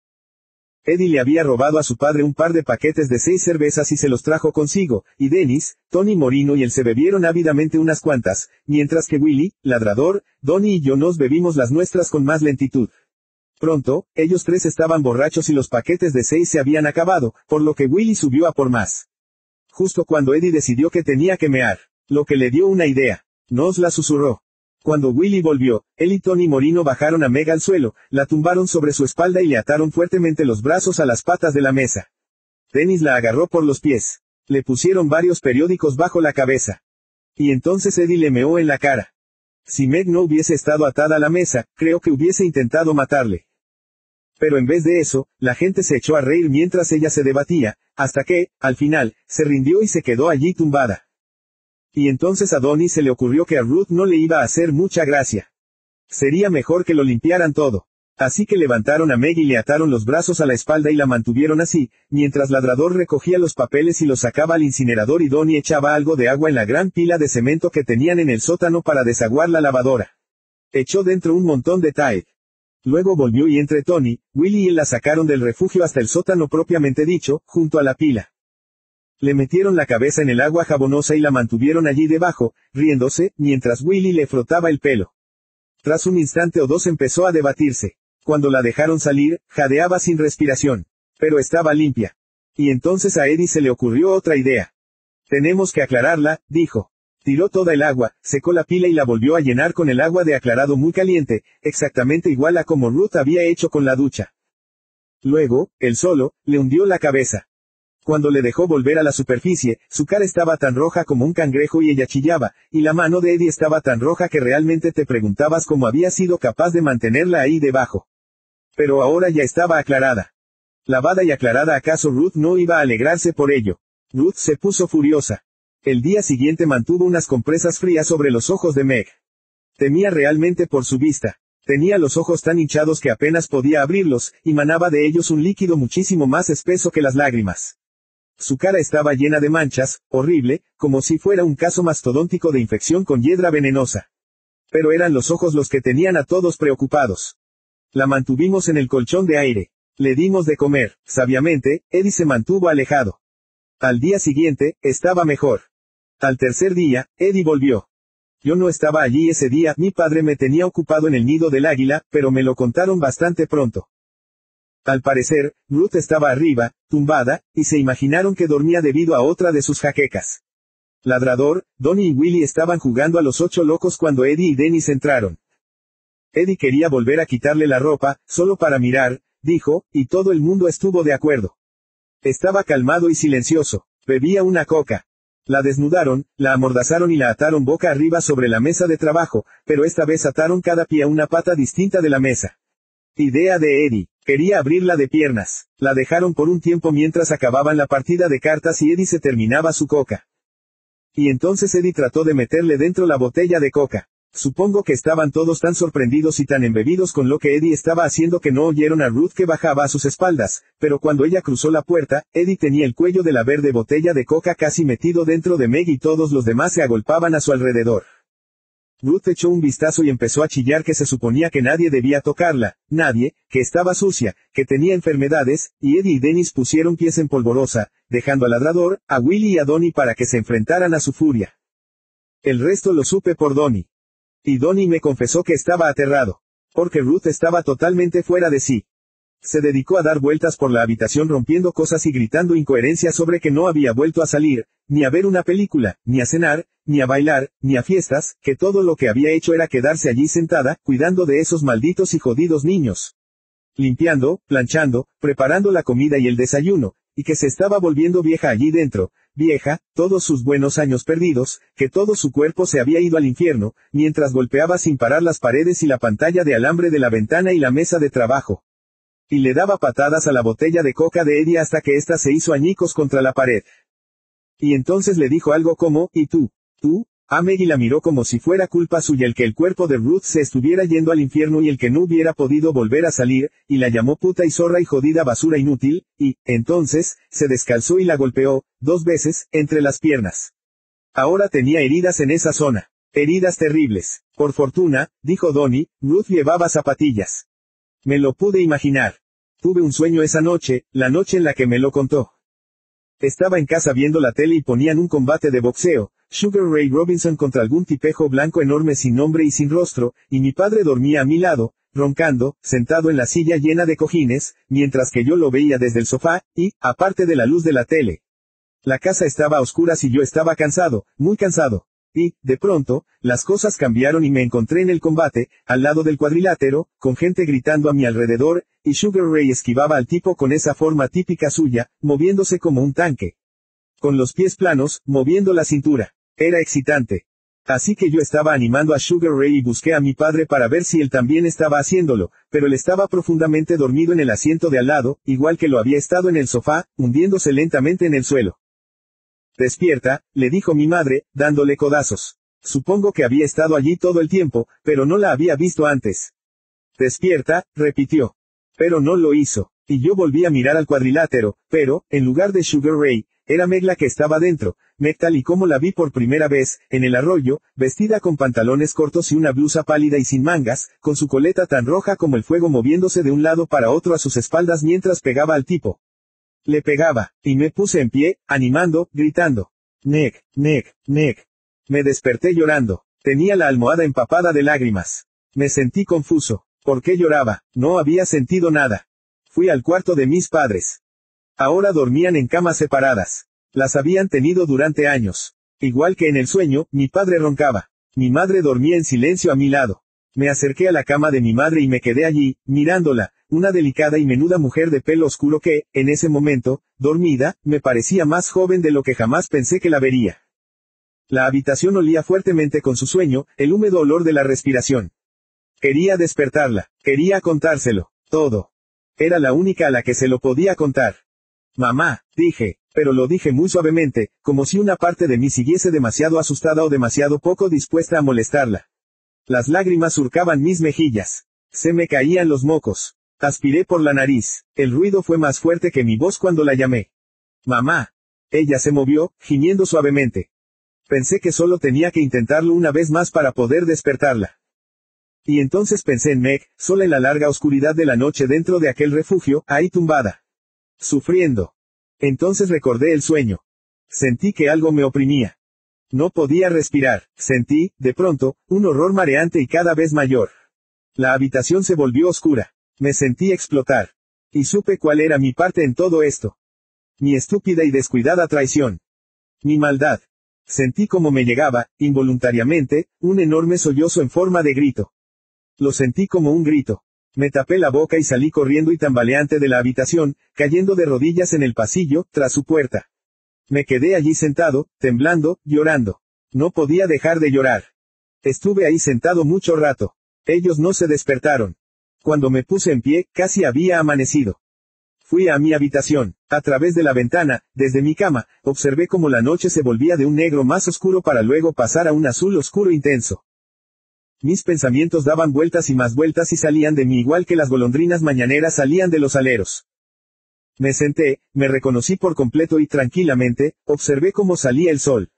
Eddie le había robado a su padre un par de paquetes de seis cervezas y se los trajo consigo, y Dennis, Tony Morino y él se bebieron ávidamente unas cuantas, mientras que Willy, ladrador, Donnie y yo nos bebimos las nuestras con más lentitud. Pronto, ellos tres estaban borrachos y los paquetes de seis se habían acabado, por lo que Willy subió a por más. Justo cuando Eddie decidió que tenía que mear, lo que le dio una idea. Nos la susurró. Cuando Willy volvió, él y Tony Morino bajaron a Meg al suelo, la tumbaron sobre su espalda y le ataron fuertemente los brazos a las patas de la mesa. Dennis la agarró por los pies. Le pusieron varios periódicos bajo la cabeza. Y entonces Eddie le meó en la cara. Si Meg no hubiese estado atada a la mesa, creo que hubiese intentado matarle. Pero en vez de eso, la gente se echó a reír mientras ella se debatía, hasta que, al final, se rindió y se quedó allí tumbada. Y entonces a Donnie se le ocurrió que a Ruth no le iba a hacer mucha gracia. Sería mejor que lo limpiaran todo. Así que levantaron a Meg y le ataron los brazos a la espalda y la mantuvieron así, mientras Ladrador recogía los papeles y los sacaba al incinerador y Donnie echaba algo de agua en la gran pila de cemento que tenían en el sótano para desaguar la lavadora. Echó dentro un montón de Tide. Luego volvió y entre Tony, Willy y él la sacaron del refugio hasta el sótano propiamente dicho, junto a la pila. Le metieron la cabeza en el agua jabonosa y la mantuvieron allí debajo, riéndose, mientras Willy le frotaba el pelo. Tras un instante o dos empezó a debatirse. Cuando la dejaron salir, jadeaba sin respiración. Pero estaba limpia. Y entonces a Eddie se le ocurrió otra idea. Tenemos que aclararla, dijo. Tiró toda el agua, secó la pila y la volvió a llenar con el agua de aclarado muy caliente, exactamente igual a como Ruth había hecho con la ducha. Luego, él solo, le hundió la cabeza. Cuando le dejó volver a la superficie, su cara estaba tan roja como un cangrejo y ella chillaba, y la mano de Eddie estaba tan roja que realmente te preguntabas cómo había sido capaz de mantenerla ahí debajo. Pero ahora ya estaba aclarada. Lavada y aclarada acaso Ruth no iba a alegrarse por ello. Ruth se puso furiosa. El día siguiente mantuvo unas compresas frías sobre los ojos de Meg. Temía realmente por su vista. Tenía los ojos tan hinchados que apenas podía abrirlos, y manaba de ellos un líquido muchísimo más espeso que las lágrimas. Su cara estaba llena de manchas, horrible, como si fuera un caso mastodóntico de infección con hiedra venenosa. Pero eran los ojos los que tenían a todos preocupados. La mantuvimos en el colchón de aire. Le dimos de comer, sabiamente, Eddie se mantuvo alejado. Al día siguiente, estaba mejor. Al tercer día, Eddie volvió. Yo no estaba allí ese día, mi padre me tenía ocupado en el nido del águila, pero me lo contaron bastante pronto. Al parecer, Ruth estaba arriba, tumbada, y se imaginaron que dormía debido a otra de sus jaquecas. Ladrador, Donnie y Willy estaban jugando a los ocho locos cuando Eddie y Dennis entraron. Eddie quería volver a quitarle la ropa, solo para mirar, dijo, y todo el mundo estuvo de acuerdo. Estaba calmado y silencioso. Bebía una coca. La desnudaron, la amordazaron y la ataron boca arriba sobre la mesa de trabajo, pero esta vez ataron cada pie a una pata distinta de la mesa. Idea de Eddie. Quería abrirla de piernas. La dejaron por un tiempo mientras acababan la partida de cartas y Eddie se terminaba su coca. Y entonces Eddie trató de meterle dentro la botella de coca. Supongo que estaban todos tan sorprendidos y tan embebidos con lo que Eddie estaba haciendo que no oyeron a Ruth que bajaba a sus espaldas, pero cuando ella cruzó la puerta, Eddie tenía el cuello de la verde botella de coca casi metido dentro de Meg y todos los demás se agolpaban a su alrededor. Ruth echó un vistazo y empezó a chillar que se suponía que nadie debía tocarla, nadie, que estaba sucia, que tenía enfermedades, y Eddie y Dennis pusieron pies en polvorosa, dejando al ladrador, a Willy y a Donnie para que se enfrentaran a su furia. El resto lo supe por Donnie. Y Donnie me confesó que estaba aterrado. Porque Ruth estaba totalmente fuera de sí. Se dedicó a dar vueltas por la habitación rompiendo cosas y gritando incoherencias sobre que no había vuelto a salir, ni a ver una película, ni a cenar, ni a bailar, ni a fiestas, que todo lo que había hecho era quedarse allí sentada, cuidando de esos malditos y jodidos niños. Limpiando, planchando, preparando la comida y el desayuno, y que se estaba volviendo vieja allí dentro, vieja, todos sus buenos años perdidos, que todo su cuerpo se había ido al infierno, mientras golpeaba sin parar las paredes y la pantalla de alambre de la ventana y la mesa de trabajo. Y le daba patadas a la botella de coca de Eddie hasta que ésta se hizo añicos contra la pared. Y entonces le dijo algo como, ¿y tú? ¿Tú? A Maggie la miró como si fuera culpa suya el que el cuerpo de Ruth se estuviera yendo al infierno y el que no hubiera podido volver a salir, y la llamó puta y zorra y jodida basura inútil, y, entonces, se descalzó y la golpeó, dos veces, entre las piernas. Ahora tenía heridas en esa zona. Heridas terribles. Por fortuna, dijo Donnie, Ruth llevaba zapatillas. Me lo pude imaginar. Tuve un sueño esa noche, la noche en la que me lo contó. Estaba en casa viendo la tele y ponían un combate de boxeo, Sugar Ray Robinson contra algún tipejo blanco enorme sin nombre y sin rostro, y mi padre dormía a mi lado, roncando, sentado en la silla llena de cojines, mientras que yo lo veía desde el sofá, y, aparte de la luz de la tele. La casa estaba a oscuras y yo estaba cansado, muy cansado. Y, de pronto, las cosas cambiaron y me encontré en el combate, al lado del cuadrilátero, con gente gritando a mi alrededor, y Sugar Ray esquivaba al tipo con esa forma típica suya, moviéndose como un tanque. Con los pies planos, moviendo la cintura. Era excitante. Así que yo estaba animando a Sugar Ray y busqué a mi padre para ver si él también estaba haciéndolo, pero él estaba profundamente dormido en el asiento de al lado, igual que lo había estado en el sofá, hundiéndose lentamente en el suelo. Despierta, le dijo mi madre, dándole codazos. Supongo que había estado allí todo el tiempo, pero no la había visto antes. Despierta, repitió. Pero no lo hizo. Y yo volví a mirar al cuadrilátero, pero, en lugar de Sugar Ray, era Meg la que estaba dentro, Meg tal y como la vi por primera vez, en el arroyo, vestida con pantalones cortos y una blusa pálida y sin mangas, con su coleta tan roja como el fuego moviéndose de un lado para otro a sus espaldas mientras pegaba al tipo. Le pegaba, y me puse en pie, animando, gritando. Meg, Meg, Meg. Me desperté llorando. Tenía la almohada empapada de lágrimas. Me sentí confuso. ¿Por qué lloraba? No había sentido nada. Fui al cuarto de mis padres. Ahora dormían en camas separadas. Las habían tenido durante años. Igual que en el sueño, mi padre roncaba. Mi madre dormía en silencio a mi lado. Me acerqué a la cama de mi madre y me quedé allí, mirándola, una delicada y menuda mujer de pelo oscuro que, en ese momento, dormida, me parecía más joven de lo que jamás pensé que la vería. La habitación olía fuertemente con su sueño, el húmedo olor de la respiración. Quería despertarla, quería contárselo, todo. Era la única a la que se lo podía contar. Mamá, dije, pero lo dije muy suavemente, como si una parte de mí siguiese demasiado asustada o demasiado poco dispuesta a molestarla. Las lágrimas surcaban mis mejillas. Se me caían los mocos. Aspiré por la nariz. El ruido fue más fuerte que mi voz cuando la llamé. Mamá. Ella se movió, gimiendo suavemente. Pensé que solo tenía que intentarlo una vez más para poder despertarla. Y entonces pensé en Meg, sola en la larga oscuridad de la noche dentro de aquel refugio, ahí tumbada. Sufriendo. Entonces recordé el sueño. Sentí que algo me oprimía. No podía respirar. Sentí, de pronto, un horror mareante y cada vez mayor. La habitación se volvió oscura. Me sentí explotar. Y supe cuál era mi parte en todo esto. Mi estúpida y descuidada traición. Mi maldad. Sentí como me llegaba, involuntariamente, un enorme sollozo en forma de grito. Lo sentí como un grito. Me tapé la boca y salí corriendo y tambaleante de la habitación, cayendo de rodillas en el pasillo, tras su puerta. Me quedé allí sentado, temblando, llorando. No podía dejar de llorar. Estuve ahí sentado mucho rato. Ellos no se despertaron. Cuando me puse en pie, casi había amanecido. Fui a mi habitación. A través de la ventana, desde mi cama, observé cómo la noche se volvía de un negro más oscuro para luego pasar a un azul oscuro intenso. Mis pensamientos daban vueltas y más vueltas y salían de mí igual que las golondrinas mañaneras salían de los aleros. Me senté, me reconocí por completo y tranquilamente, observé cómo salía el sol.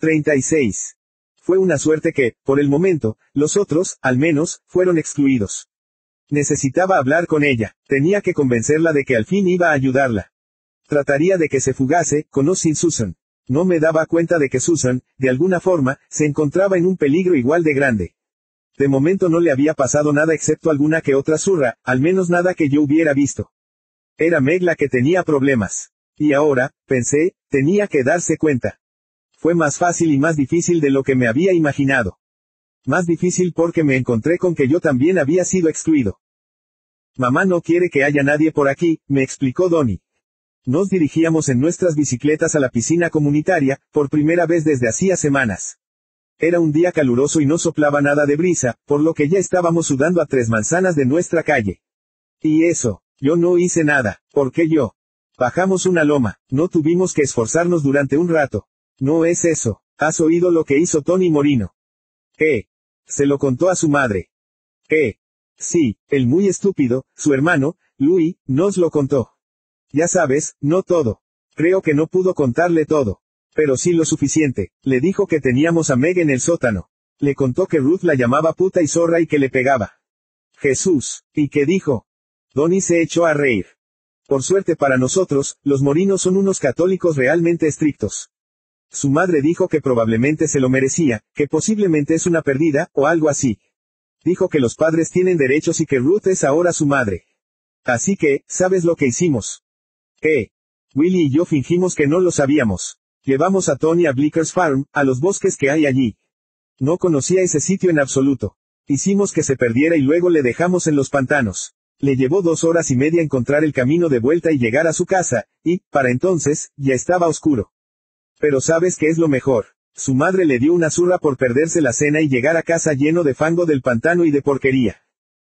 36. Fue una suerte que, por el momento, los otros, al menos, fueron excluidos. Necesitaba hablar con ella, tenía que convencerla de que al fin iba a ayudarla. Trataría de que se fugase, con o sin Susan. No me daba cuenta de que Susan, de alguna forma, se encontraba en un peligro igual de grande. De momento no le había pasado nada excepto alguna que otra zurra, al menos nada que yo hubiera visto. Era Meg la que tenía problemas. Y ahora, pensé, tenía que darse cuenta. Fue más fácil y más difícil de lo que me había imaginado. Más difícil porque me encontré con que yo también había sido excluido. Mamá no quiere que haya nadie por aquí, me explicó Donnie. Nos dirigíamos en nuestras bicicletas a la piscina comunitaria, por primera vez desde hacía semanas. Era un día caluroso y no soplaba nada de brisa, por lo que ya estábamos sudando a tres manzanas de nuestra calle. Y eso, yo no hice nada, ¿por qué yo? Bajamos una loma, no tuvimos que esforzarnos durante un rato. No es eso, has oído lo que hizo Tony Morino. ¿Qué? Se lo contó a su madre. ¿Qué? Sí, el muy estúpido, su hermano, Louis, nos lo contó. Ya sabes, no todo. Creo que no pudo contarle todo. Pero sí lo suficiente. Le dijo que teníamos a Meg en el sótano. Le contó que Ruth la llamaba puta y zorra y que le pegaba. Jesús, ¿y qué dijo? Donnie se echó a reír. Por suerte para nosotros, los morinos son unos católicos realmente estrictos. Su madre dijo que probablemente se lo merecía, que posiblemente es una perdida, o algo así. Dijo que los padres tienen derechos y que Ruth es ahora su madre. Así que, ¿sabes lo que hicimos? ¿Qué? Willy y yo fingimos que no lo sabíamos. Llevamos a Tony a Bleakers Farm, a los bosques que hay allí. No conocía ese sitio en absoluto. Hicimos que se perdiera y luego le dejamos en los pantanos. Le llevó dos horas y media encontrar el camino de vuelta y llegar a su casa, y, para entonces, ya estaba oscuro. Pero sabes qué es lo mejor. Su madre le dio una zurra por perderse la cena y llegar a casa lleno de fango del pantano y de porquería.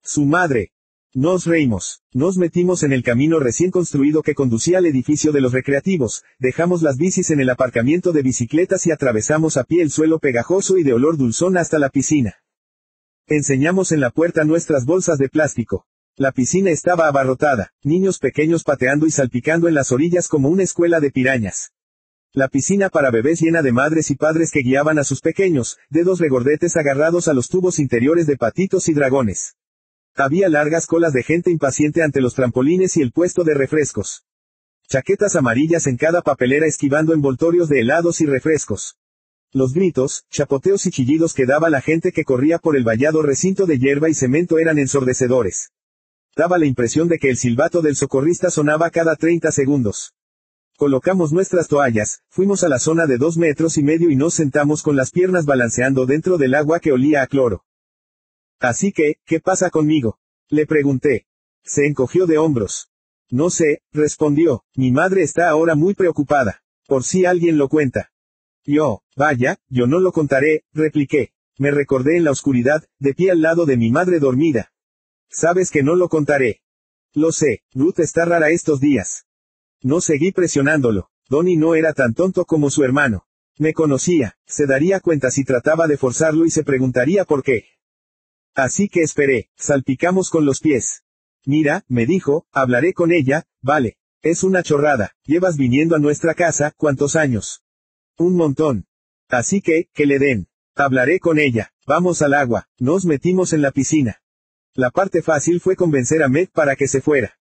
Su madre. Nos reímos. Nos metimos en el camino recién construido que conducía al edificio de los recreativos, dejamos las bicis en el aparcamiento de bicicletas y atravesamos a pie el suelo pegajoso y de olor dulzón hasta la piscina. Enseñamos en la puerta nuestras bolsas de plástico. La piscina estaba abarrotada, niños pequeños pateando y salpicando en las orillas como una escuela de pirañas. La piscina para bebés llena de madres y padres que guiaban a sus pequeños, dedos regordetes agarrados a los tubos interiores de patitos y dragones. Había largas colas de gente impaciente ante los trampolines y el puesto de refrescos. Chaquetas amarillas en cada papelera esquivando envoltorios de helados y refrescos. Los gritos, chapoteos y chillidos que daba la gente que corría por el vallado recinto de hierba y cemento eran ensordecedores. Daba la impresión de que el silbato del socorrista sonaba cada 30 segundos. Colocamos nuestras toallas, fuimos a la zona de dos metros y medio y nos sentamos con las piernas balanceando dentro del agua que olía a cloro. Así que, ¿qué pasa conmigo? Le pregunté. Se encogió de hombros. No sé, respondió, mi madre está ahora muy preocupada. Por si alguien lo cuenta. Yo, vaya, yo no lo contaré, repliqué. Me recordé en la oscuridad, de pie al lado de mi madre dormida. Sabes que no lo contaré. Lo sé, Ruth está rara estos días. No seguí presionándolo. Donnie no era tan tonto como su hermano. Me conocía, se daría cuenta si trataba de forzarlo y se preguntaría por qué. Así que esperé, salpicamos con los pies. Mira, me dijo, hablaré con ella, vale. Es una chorrada, llevas viniendo a nuestra casa, ¿cuántos años? Un montón. Así que, que le den. Hablaré con ella, vamos al agua, nos metimos en la piscina. La parte fácil fue convencer a Meg para que se fuera.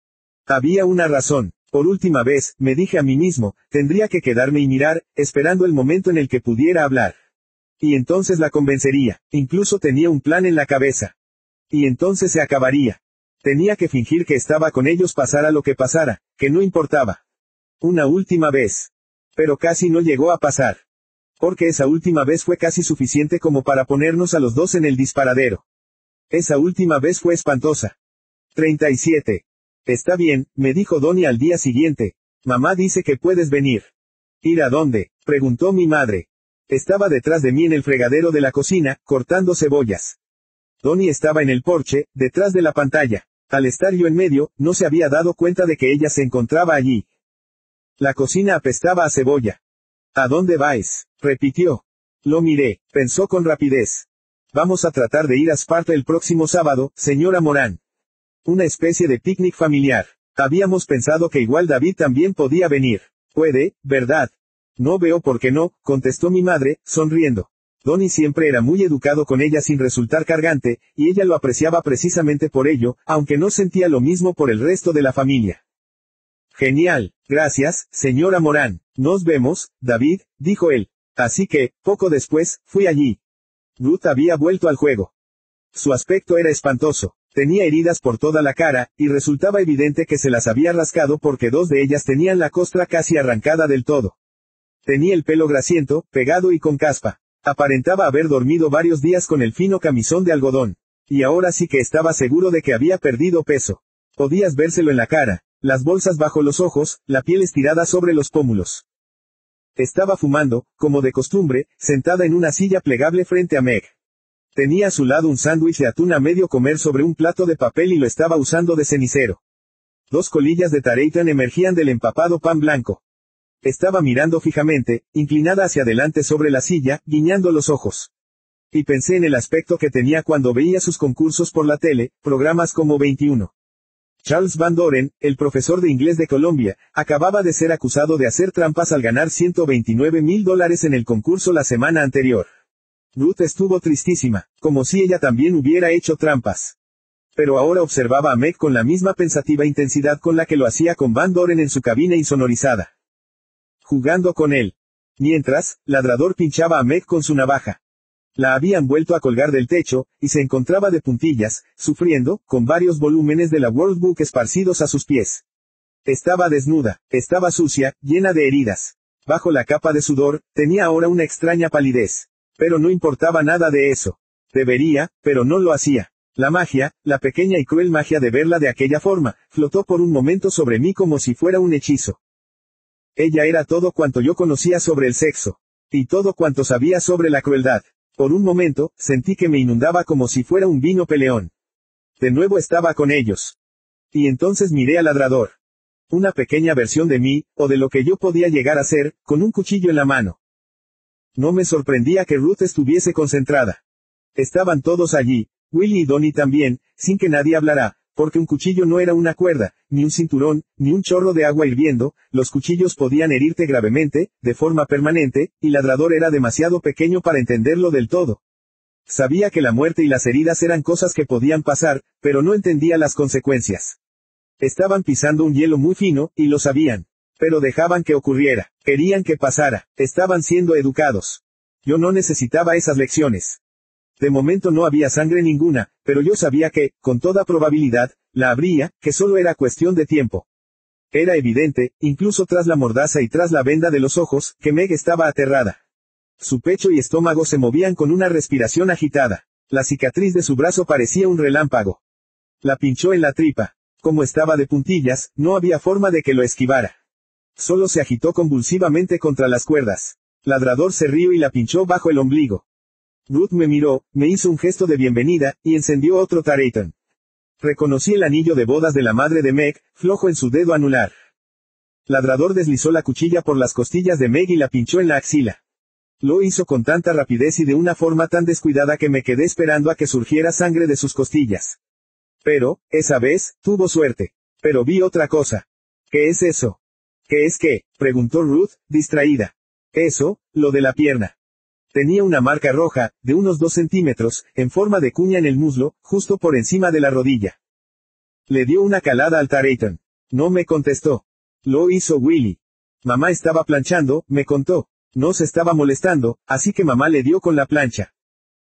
Había una razón. Por última vez, me dije a mí mismo, tendría que quedarme y mirar, esperando el momento en el que pudiera hablar. Y entonces la convencería, incluso tenía un plan en la cabeza. Y entonces se acabaría. Tenía que fingir que estaba con ellos pasara lo que pasara, que no importaba. Una última vez. Pero casi no llegó a pasar. Porque esa última vez fue casi suficiente como para ponernos a los dos en el disparadero. Esa última vez fue espantosa. 37. Está bien, me dijo Donnie al día siguiente. Mamá dice que puedes venir. ¿Ir a dónde? preguntó mi madre. Estaba detrás de mí en el fregadero de la cocina, cortando cebollas. Donnie estaba en el porche, detrás de la pantalla. Al estar yo en medio, no se había dado cuenta de que ella se encontraba allí. La cocina apestaba a cebolla. ¿A dónde vais? repitió. Lo miré, pensó con rapidez. Vamos a tratar de ir a Sparta el próximo sábado, señora Morán. Una especie de picnic familiar. Habíamos pensado que igual David también podía venir. Puede, ¿verdad? No veo por qué no, contestó mi madre, sonriendo. Donny siempre era muy educado con ella sin resultar cargante, y ella lo apreciaba precisamente por ello, aunque no sentía lo mismo por el resto de la familia. Genial, gracias, señora Morán. Nos vemos, David, dijo él. Así que, poco después, fui allí. Ruth había vuelto al juego. Su aspecto era espantoso. Tenía heridas por toda la cara, y resultaba evidente que se las había rascado porque dos de ellas tenían la costra casi arrancada del todo. Tenía el pelo grasiento, pegado y con caspa. Aparentaba haber dormido varios días con el fino camisón de algodón. Y ahora sí que estaba seguro de que había perdido peso. Podías vérselo en la cara, las bolsas bajo los ojos, la piel estirada sobre los pómulos. Estaba fumando, como de costumbre, sentada en una silla plegable frente a Meg. Tenía a su lado un sándwich de atún a medio comer sobre un plato de papel y lo estaba usando de cenicero. Dos colillas de tareitan emergían del empapado pan blanco. Estaba mirando fijamente, inclinada hacia adelante sobre la silla, guiñando los ojos. Y pensé en el aspecto que tenía cuando veía sus concursos por la tele, programas como 21. Charles Van Doren, el profesor de inglés de Colombia, acababa de ser acusado de hacer trampas al ganar 129 mil dólares en el concurso la semana anterior. Ruth estuvo tristísima, como si ella también hubiera hecho trampas. Pero ahora observaba a Meg con la misma pensativa intensidad con la que lo hacía con Van Doren en su cabina insonorizada. Jugando con él. Mientras, Ladrador pinchaba a Meg con su navaja. La habían vuelto a colgar del techo, y se encontraba de puntillas, sufriendo, con varios volúmenes de la World Book esparcidos a sus pies. Estaba desnuda, estaba sucia, llena de heridas. Bajo la capa de sudor, tenía ahora una extraña palidez. Pero no importaba nada de eso. Debería, pero no lo hacía. La magia, la pequeña y cruel magia de verla de aquella forma, flotó por un momento sobre mí como si fuera un hechizo. Ella era todo cuanto yo conocía sobre el sexo. Y todo cuanto sabía sobre la crueldad. Por un momento, sentí que me inundaba como si fuera un vino peleón. De nuevo estaba con ellos. Y entonces miré al ladrador. Una pequeña versión de mí, o de lo que yo podía llegar a ser, con un cuchillo en la mano. No me sorprendía que Ruth estuviese concentrada. Estaban todos allí, Willy y Donnie también, sin que nadie hablara, porque un cuchillo no era una cuerda, ni un cinturón, ni un chorro de agua hirviendo, los cuchillos podían herirte gravemente, de forma permanente, y Ladrador era demasiado pequeño para entenderlo del todo. Sabía que la muerte y las heridas eran cosas que podían pasar, pero no entendía las consecuencias. Estaban pisando un hielo muy fino, y lo sabían. Pero dejaban que ocurriera. Querían que pasara. Estaban siendo educados. Yo no necesitaba esas lecciones. De momento no había sangre ninguna, pero yo sabía que, con toda probabilidad, la habría, que solo era cuestión de tiempo. Era evidente, incluso tras la mordaza y tras la venda de los ojos, que Meg estaba aterrada. Su pecho y estómago se movían con una respiración agitada. La cicatriz de su brazo parecía un relámpago. La pinchó en la tripa. Como estaba de puntillas, no había forma de que lo esquivara. Solo se agitó convulsivamente contra las cuerdas. Ladrador se rió y la pinchó bajo el ombligo. Ruth me miró, me hizo un gesto de bienvenida, y encendió otro Tareton. Reconocí el anillo de bodas de la madre de Meg, flojo en su dedo anular. Ladrador deslizó la cuchilla por las costillas de Meg y la pinchó en la axila. Lo hizo con tanta rapidez y de una forma tan descuidada que me quedé esperando a que surgiera sangre de sus costillas. Pero, esa vez, tuvo suerte. Pero vi otra cosa. ¿Qué es eso? ¿Qué es qué? preguntó Ruth, distraída. Eso, lo de la pierna. Tenía una marca roja, de unos dos centímetros, en forma de cuña en el muslo, justo por encima de la rodilla. Le dio una calada al Tareiton. No me contestó. Lo hizo Willy. Mamá estaba planchando, me contó. No se estaba molestando, así que mamá le dio con la plancha.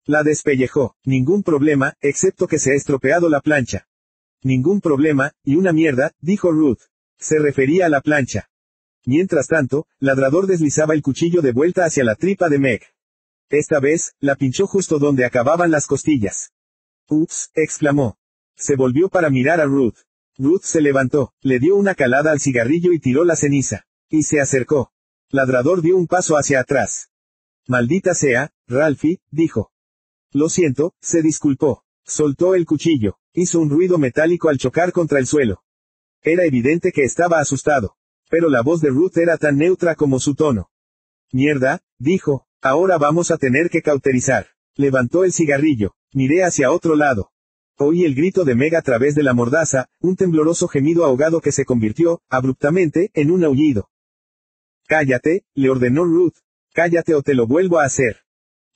La despellejó. Ningún problema, excepto que se ha estropeado la plancha. Ningún problema, y una mierda, dijo Ruth. Se refería a la plancha. Mientras tanto, Ladrador deslizaba el cuchillo de vuelta hacia la tripa de Meg. Esta vez, la pinchó justo donde acababan las costillas. Ups, exclamó. Se volvió para mirar a Ruth. Ruth se levantó, le dio una calada al cigarrillo y tiró la ceniza. Y se acercó. Ladrador dio un paso hacia atrás. Maldita sea, Ralphie, dijo. Lo siento, se disculpó. Soltó el cuchillo. Hizo un ruido metálico al chocar contra el suelo. Era evidente que estaba asustado. Pero la voz de Ruth era tan neutra como su tono. Mierda, dijo, ahora vamos a tener que cauterizar. Levantó el cigarrillo. Miré hacia otro lado. Oí el grito de Meg a través de la mordaza, un tembloroso gemido ahogado que se convirtió, abruptamente, en un aullido. Cállate, le ordenó Ruth. Cállate o te lo vuelvo a hacer.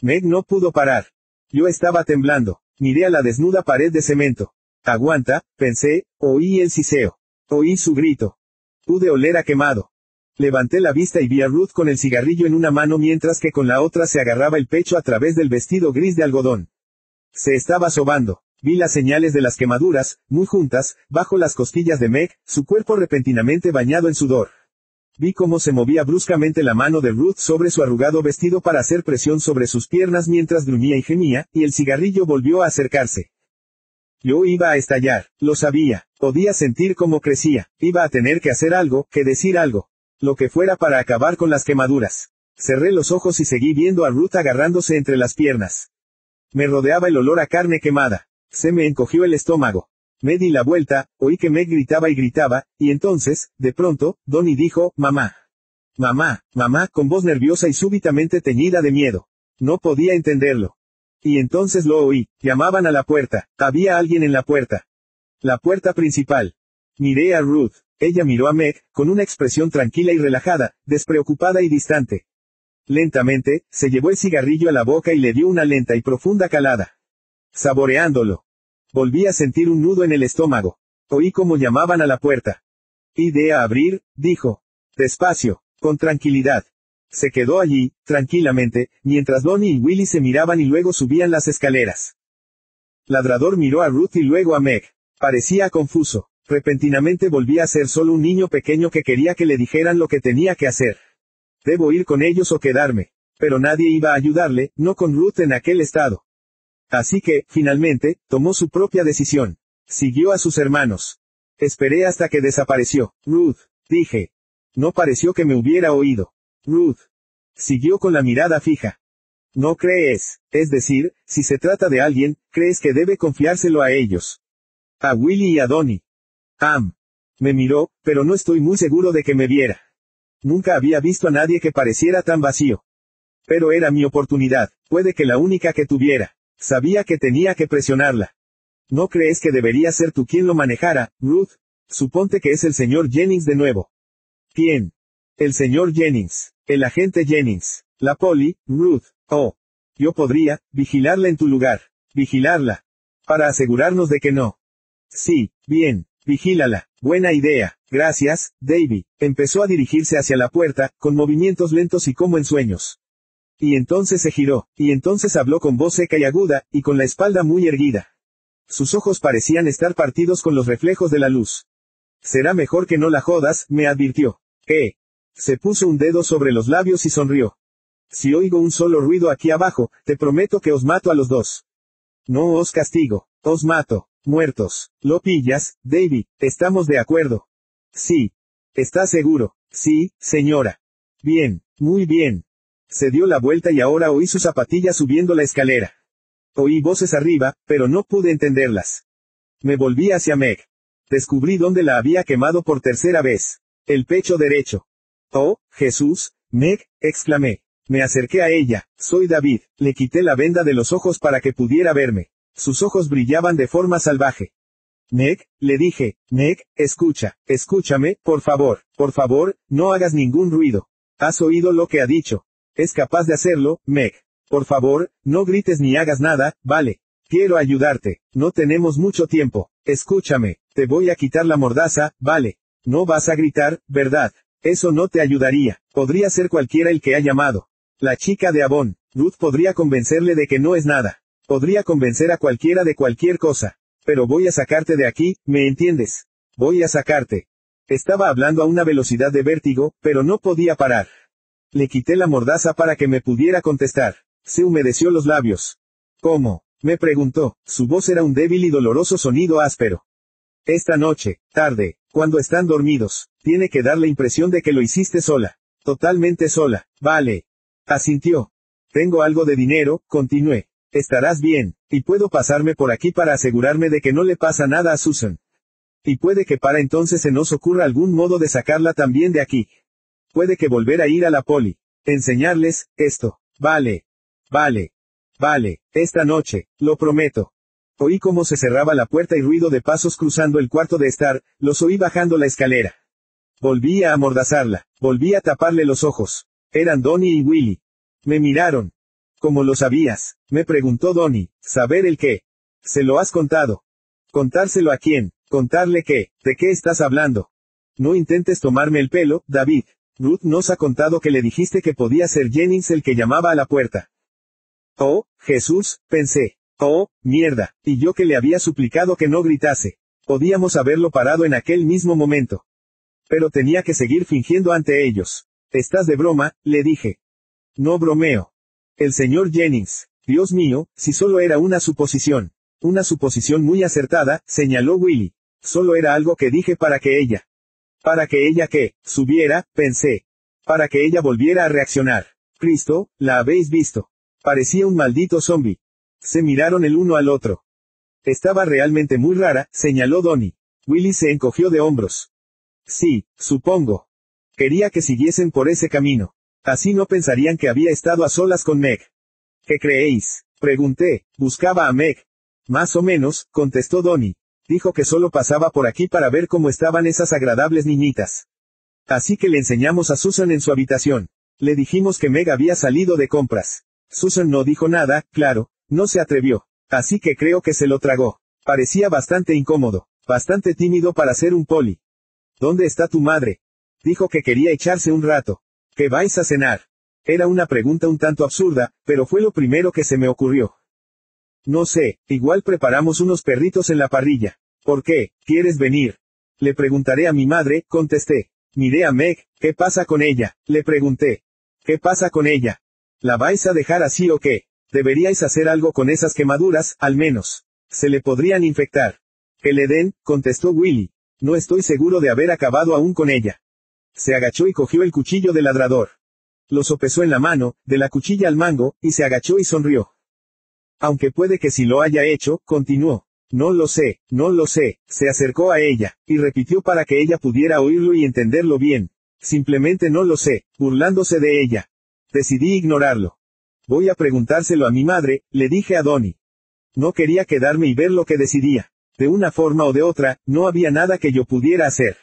Meg no pudo parar. Yo estaba temblando. Miré a la desnuda pared de cemento. Aguanta, pensé, oí el siseo. Oí su grito. Pude oler a quemado. Levanté la vista y vi a Ruth con el cigarrillo en una mano mientras que con la otra se agarraba el pecho a través del vestido gris de algodón. Se estaba sobando. Vi las señales de las quemaduras, muy juntas, bajo las costillas de Meg, su cuerpo repentinamente bañado en sudor. Vi cómo se movía bruscamente la mano de Ruth sobre su arrugado vestido para hacer presión sobre sus piernas mientras gruñía y gemía, y el cigarrillo volvió a acercarse. Yo iba a estallar, lo sabía, podía sentir cómo crecía, iba a tener que hacer algo, que decir algo. Lo que fuera para acabar con las quemaduras. Cerré los ojos y seguí viendo a Ruth agarrándose entre las piernas. Me rodeaba el olor a carne quemada. Se me encogió el estómago. Me di la vuelta, oí que Meg gritaba y gritaba, y entonces, de pronto, Donnie dijo, mamá. Mamá, mamá, con voz nerviosa y súbitamente teñida de miedo. No podía entenderlo. Y entonces lo oí, llamaban a la puerta, había alguien en la puerta. La puerta principal. Miré a Ruth, ella miró a Meg, con una expresión tranquila y relajada, despreocupada y distante. Lentamente, se llevó el cigarrillo a la boca y le dio una lenta y profunda calada. Saboreándolo. Volví a sentir un nudo en el estómago. Oí cómo llamaban a la puerta. Idea abrir, dijo. Despacio, con tranquilidad. Se quedó allí, tranquilamente, mientras Donnie y Willy se miraban y luego subían las escaleras. Ladrador miró a Ruth y luego a Meg. Parecía confuso. Repentinamente volvía a ser solo un niño pequeño que quería que le dijeran lo que tenía que hacer. Debo ir con ellos o quedarme. Pero nadie iba a ayudarle, no con Ruth en aquel estado. Así que, finalmente, tomó su propia decisión. Siguió a sus hermanos. Esperé hasta que desapareció. Ruth, dije. No pareció que me hubiera oído. Ruth. Siguió con la mirada fija. No crees, es decir, si se trata de alguien, crees que debe confiárselo a ellos. A Willy y a Donnie. Am. Me miró, pero no estoy muy seguro de que me viera. Nunca había visto a nadie que pareciera tan vacío. Pero era mi oportunidad, puede que la única que tuviera. Sabía que tenía que presionarla. ¿No crees que debería ser tú quien lo manejara, Ruth? Suponte que es el señor Jennings de nuevo. ¿Quién? El señor Jennings. El agente Jennings. La poli, Ruth. Oh. Yo podría, vigilarla en tu lugar. Vigilarla. Para asegurarnos de que no. Sí, bien, vigílala. Buena idea. Gracias, Davy. Empezó a dirigirse hacia la puerta, con movimientos lentos y como en sueños. Y entonces se giró, y entonces habló con voz seca y aguda, y con la espalda muy erguida. Sus ojos parecían estar partidos con los reflejos de la luz. Será mejor que no la jodas, me advirtió. ¿Qué? Se puso un dedo sobre los labios y sonrió. Si oigo un solo ruido aquí abajo, te prometo que os mato a los dos. No os castigo, os mato, muertos. ¿Lo pillas, David? ¿Estamos de acuerdo? Sí. ¿Estás seguro? Sí, señora. Bien, muy bien. Se dio la vuelta y ahora oí sus zapatillas subiendo la escalera. Oí voces arriba, pero no pude entenderlas. Me volví hacia Meg. Descubrí dónde la había quemado por tercera vez. El pecho derecho. Oh, Jesús, Meg, exclamé. Me acerqué a ella. Soy David. Le quité la venda de los ojos para que pudiera verme. Sus ojos brillaban de forma salvaje. Meg, le dije, Meg, escucha, escúchame, por favor, por favor, no hagas ningún ruido. ¿Has oído lo que ha dicho? Es capaz de hacerlo, Meg. Por favor, no grites ni hagas nada, vale. Quiero ayudarte. No tenemos mucho tiempo. Escúchame. Te voy a quitar la mordaza, vale. No vas a gritar, ¿verdad? Eso no te ayudaría. Podría ser cualquiera el que ha llamado. La chica de Avon. Ruth podría convencerle de que no es nada. Podría convencer a cualquiera de cualquier cosa. Pero voy a sacarte de aquí, ¿me entiendes? Voy a sacarte. Estaba hablando a una velocidad de vértigo, pero no podía parar. Le quité la mordaza para que me pudiera contestar. Se humedeció los labios. ¿Cómo? me preguntó. Su voz era un débil y doloroso sonido áspero. Esta noche, tarde, cuando están dormidos, tiene que dar la impresión de que lo hiciste sola. Totalmente sola. Vale. Asintió. Tengo algo de dinero, continué. Estarás bien, y puedo pasarme por aquí para asegurarme de que no le pasa nada a Susan. Y puede que para entonces se nos ocurra algún modo de sacarla también de aquí. Puede que volver a ir a la poli. Enseñarles, esto. Vale. Vale. Vale, esta noche, lo prometo. Oí cómo se cerraba la puerta y ruido de pasos cruzando el cuarto de estar, los oí bajando la escalera. Volví a amordazarla, volví a taparle los ojos. Eran Donnie y Willy. Me miraron. ¿Cómo lo sabías? Me preguntó Donnie. ¿Saber el qué? Se lo has contado. ¿Contárselo a quién? ¿Contarle qué? ¿De qué estás hablando? No intentes tomarme el pelo, David. Ruth nos ha contado que le dijiste que podía ser Jennings el que llamaba a la puerta. Oh, Jesús, pensé. Oh, mierda, y yo que le había suplicado que no gritase. Podíamos haberlo parado en aquel mismo momento. Pero tenía que seguir fingiendo ante ellos. Estás de broma, le dije. No bromeo. El señor Jennings. Dios mío, si solo era una suposición. Una suposición muy acertada, señaló Willy. Solo era algo que dije para que ella. Para que ella que, subiera, pensé. Para que ella volviera a reaccionar. Cristo, la habéis visto. Parecía un maldito zombie. Se miraron el uno al otro. Estaba realmente muy rara, señaló Donnie. Willy se encogió de hombros. Sí, supongo. Quería que siguiesen por ese camino. Así no pensarían que había estado a solas con Meg. ¿Qué creéis? Pregunté, buscaba a Meg. Más o menos, contestó Donnie. Dijo que solo pasaba por aquí para ver cómo estaban esas agradables niñitas. Así que le enseñamos a Susan en su habitación. Le dijimos que Meg había salido de compras. Susan no dijo nada, claro, no se atrevió. Así que creo que se lo tragó. Parecía bastante incómodo, bastante tímido para ser un poli. ¿Dónde está tu madre? Dijo que quería echarse un rato. ¿Qué vais a cenar? Era una pregunta un tanto absurda, pero fue lo primero que se me ocurrió. No sé, igual preparamos unos perritos en la parrilla. ¿Por qué? ¿Quieres venir? Le preguntaré a mi madre, contesté. Miré a Meg, ¿qué pasa con ella? Le pregunté. ¿Qué pasa con ella? ¿La vais a dejar así o qué? Deberíais hacer algo con esas quemaduras, al menos. Se le podrían infectar. Que le den, contestó Willy. No estoy seguro de haber acabado aún con ella. Se agachó y cogió el cuchillo del ladrador. Lo sopesó en la mano, de la cuchilla al mango, y se agachó y sonrió. Aunque puede que si lo haya hecho, continuó. No lo sé, no lo sé, se acercó a ella, y repitió para que ella pudiera oírlo y entenderlo bien. Simplemente no lo sé, burlándose de ella. Decidí ignorarlo. Voy a preguntárselo a mi madre, le dije a Donnie. No quería quedarme y ver lo que decidía. De una forma o de otra, no había nada que yo pudiera hacer.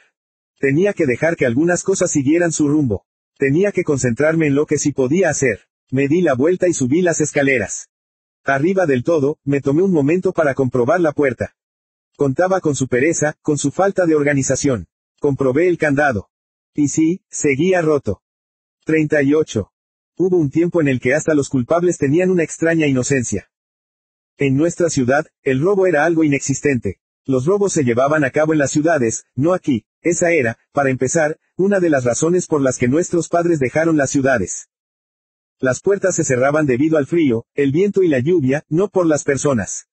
Tenía que dejar que algunas cosas siguieran su rumbo. Tenía que concentrarme en lo que sí podía hacer. Me di la vuelta y subí las escaleras. Arriba del todo, me tomé un momento para comprobar la puerta. Contaba con su pereza, con su falta de organización. Comprobé el candado. Y sí, seguía roto. 38. Hubo un tiempo en el que hasta los culpables tenían una extraña inocencia. En nuestra ciudad, el robo era algo inexistente. Los robos se llevaban a cabo en las ciudades, no aquí. Esa era, para empezar, una de las razones por las que nuestros padres dejaron las ciudades. Las puertas se cerraban debido al frío, el viento y la lluvia, no por las personas.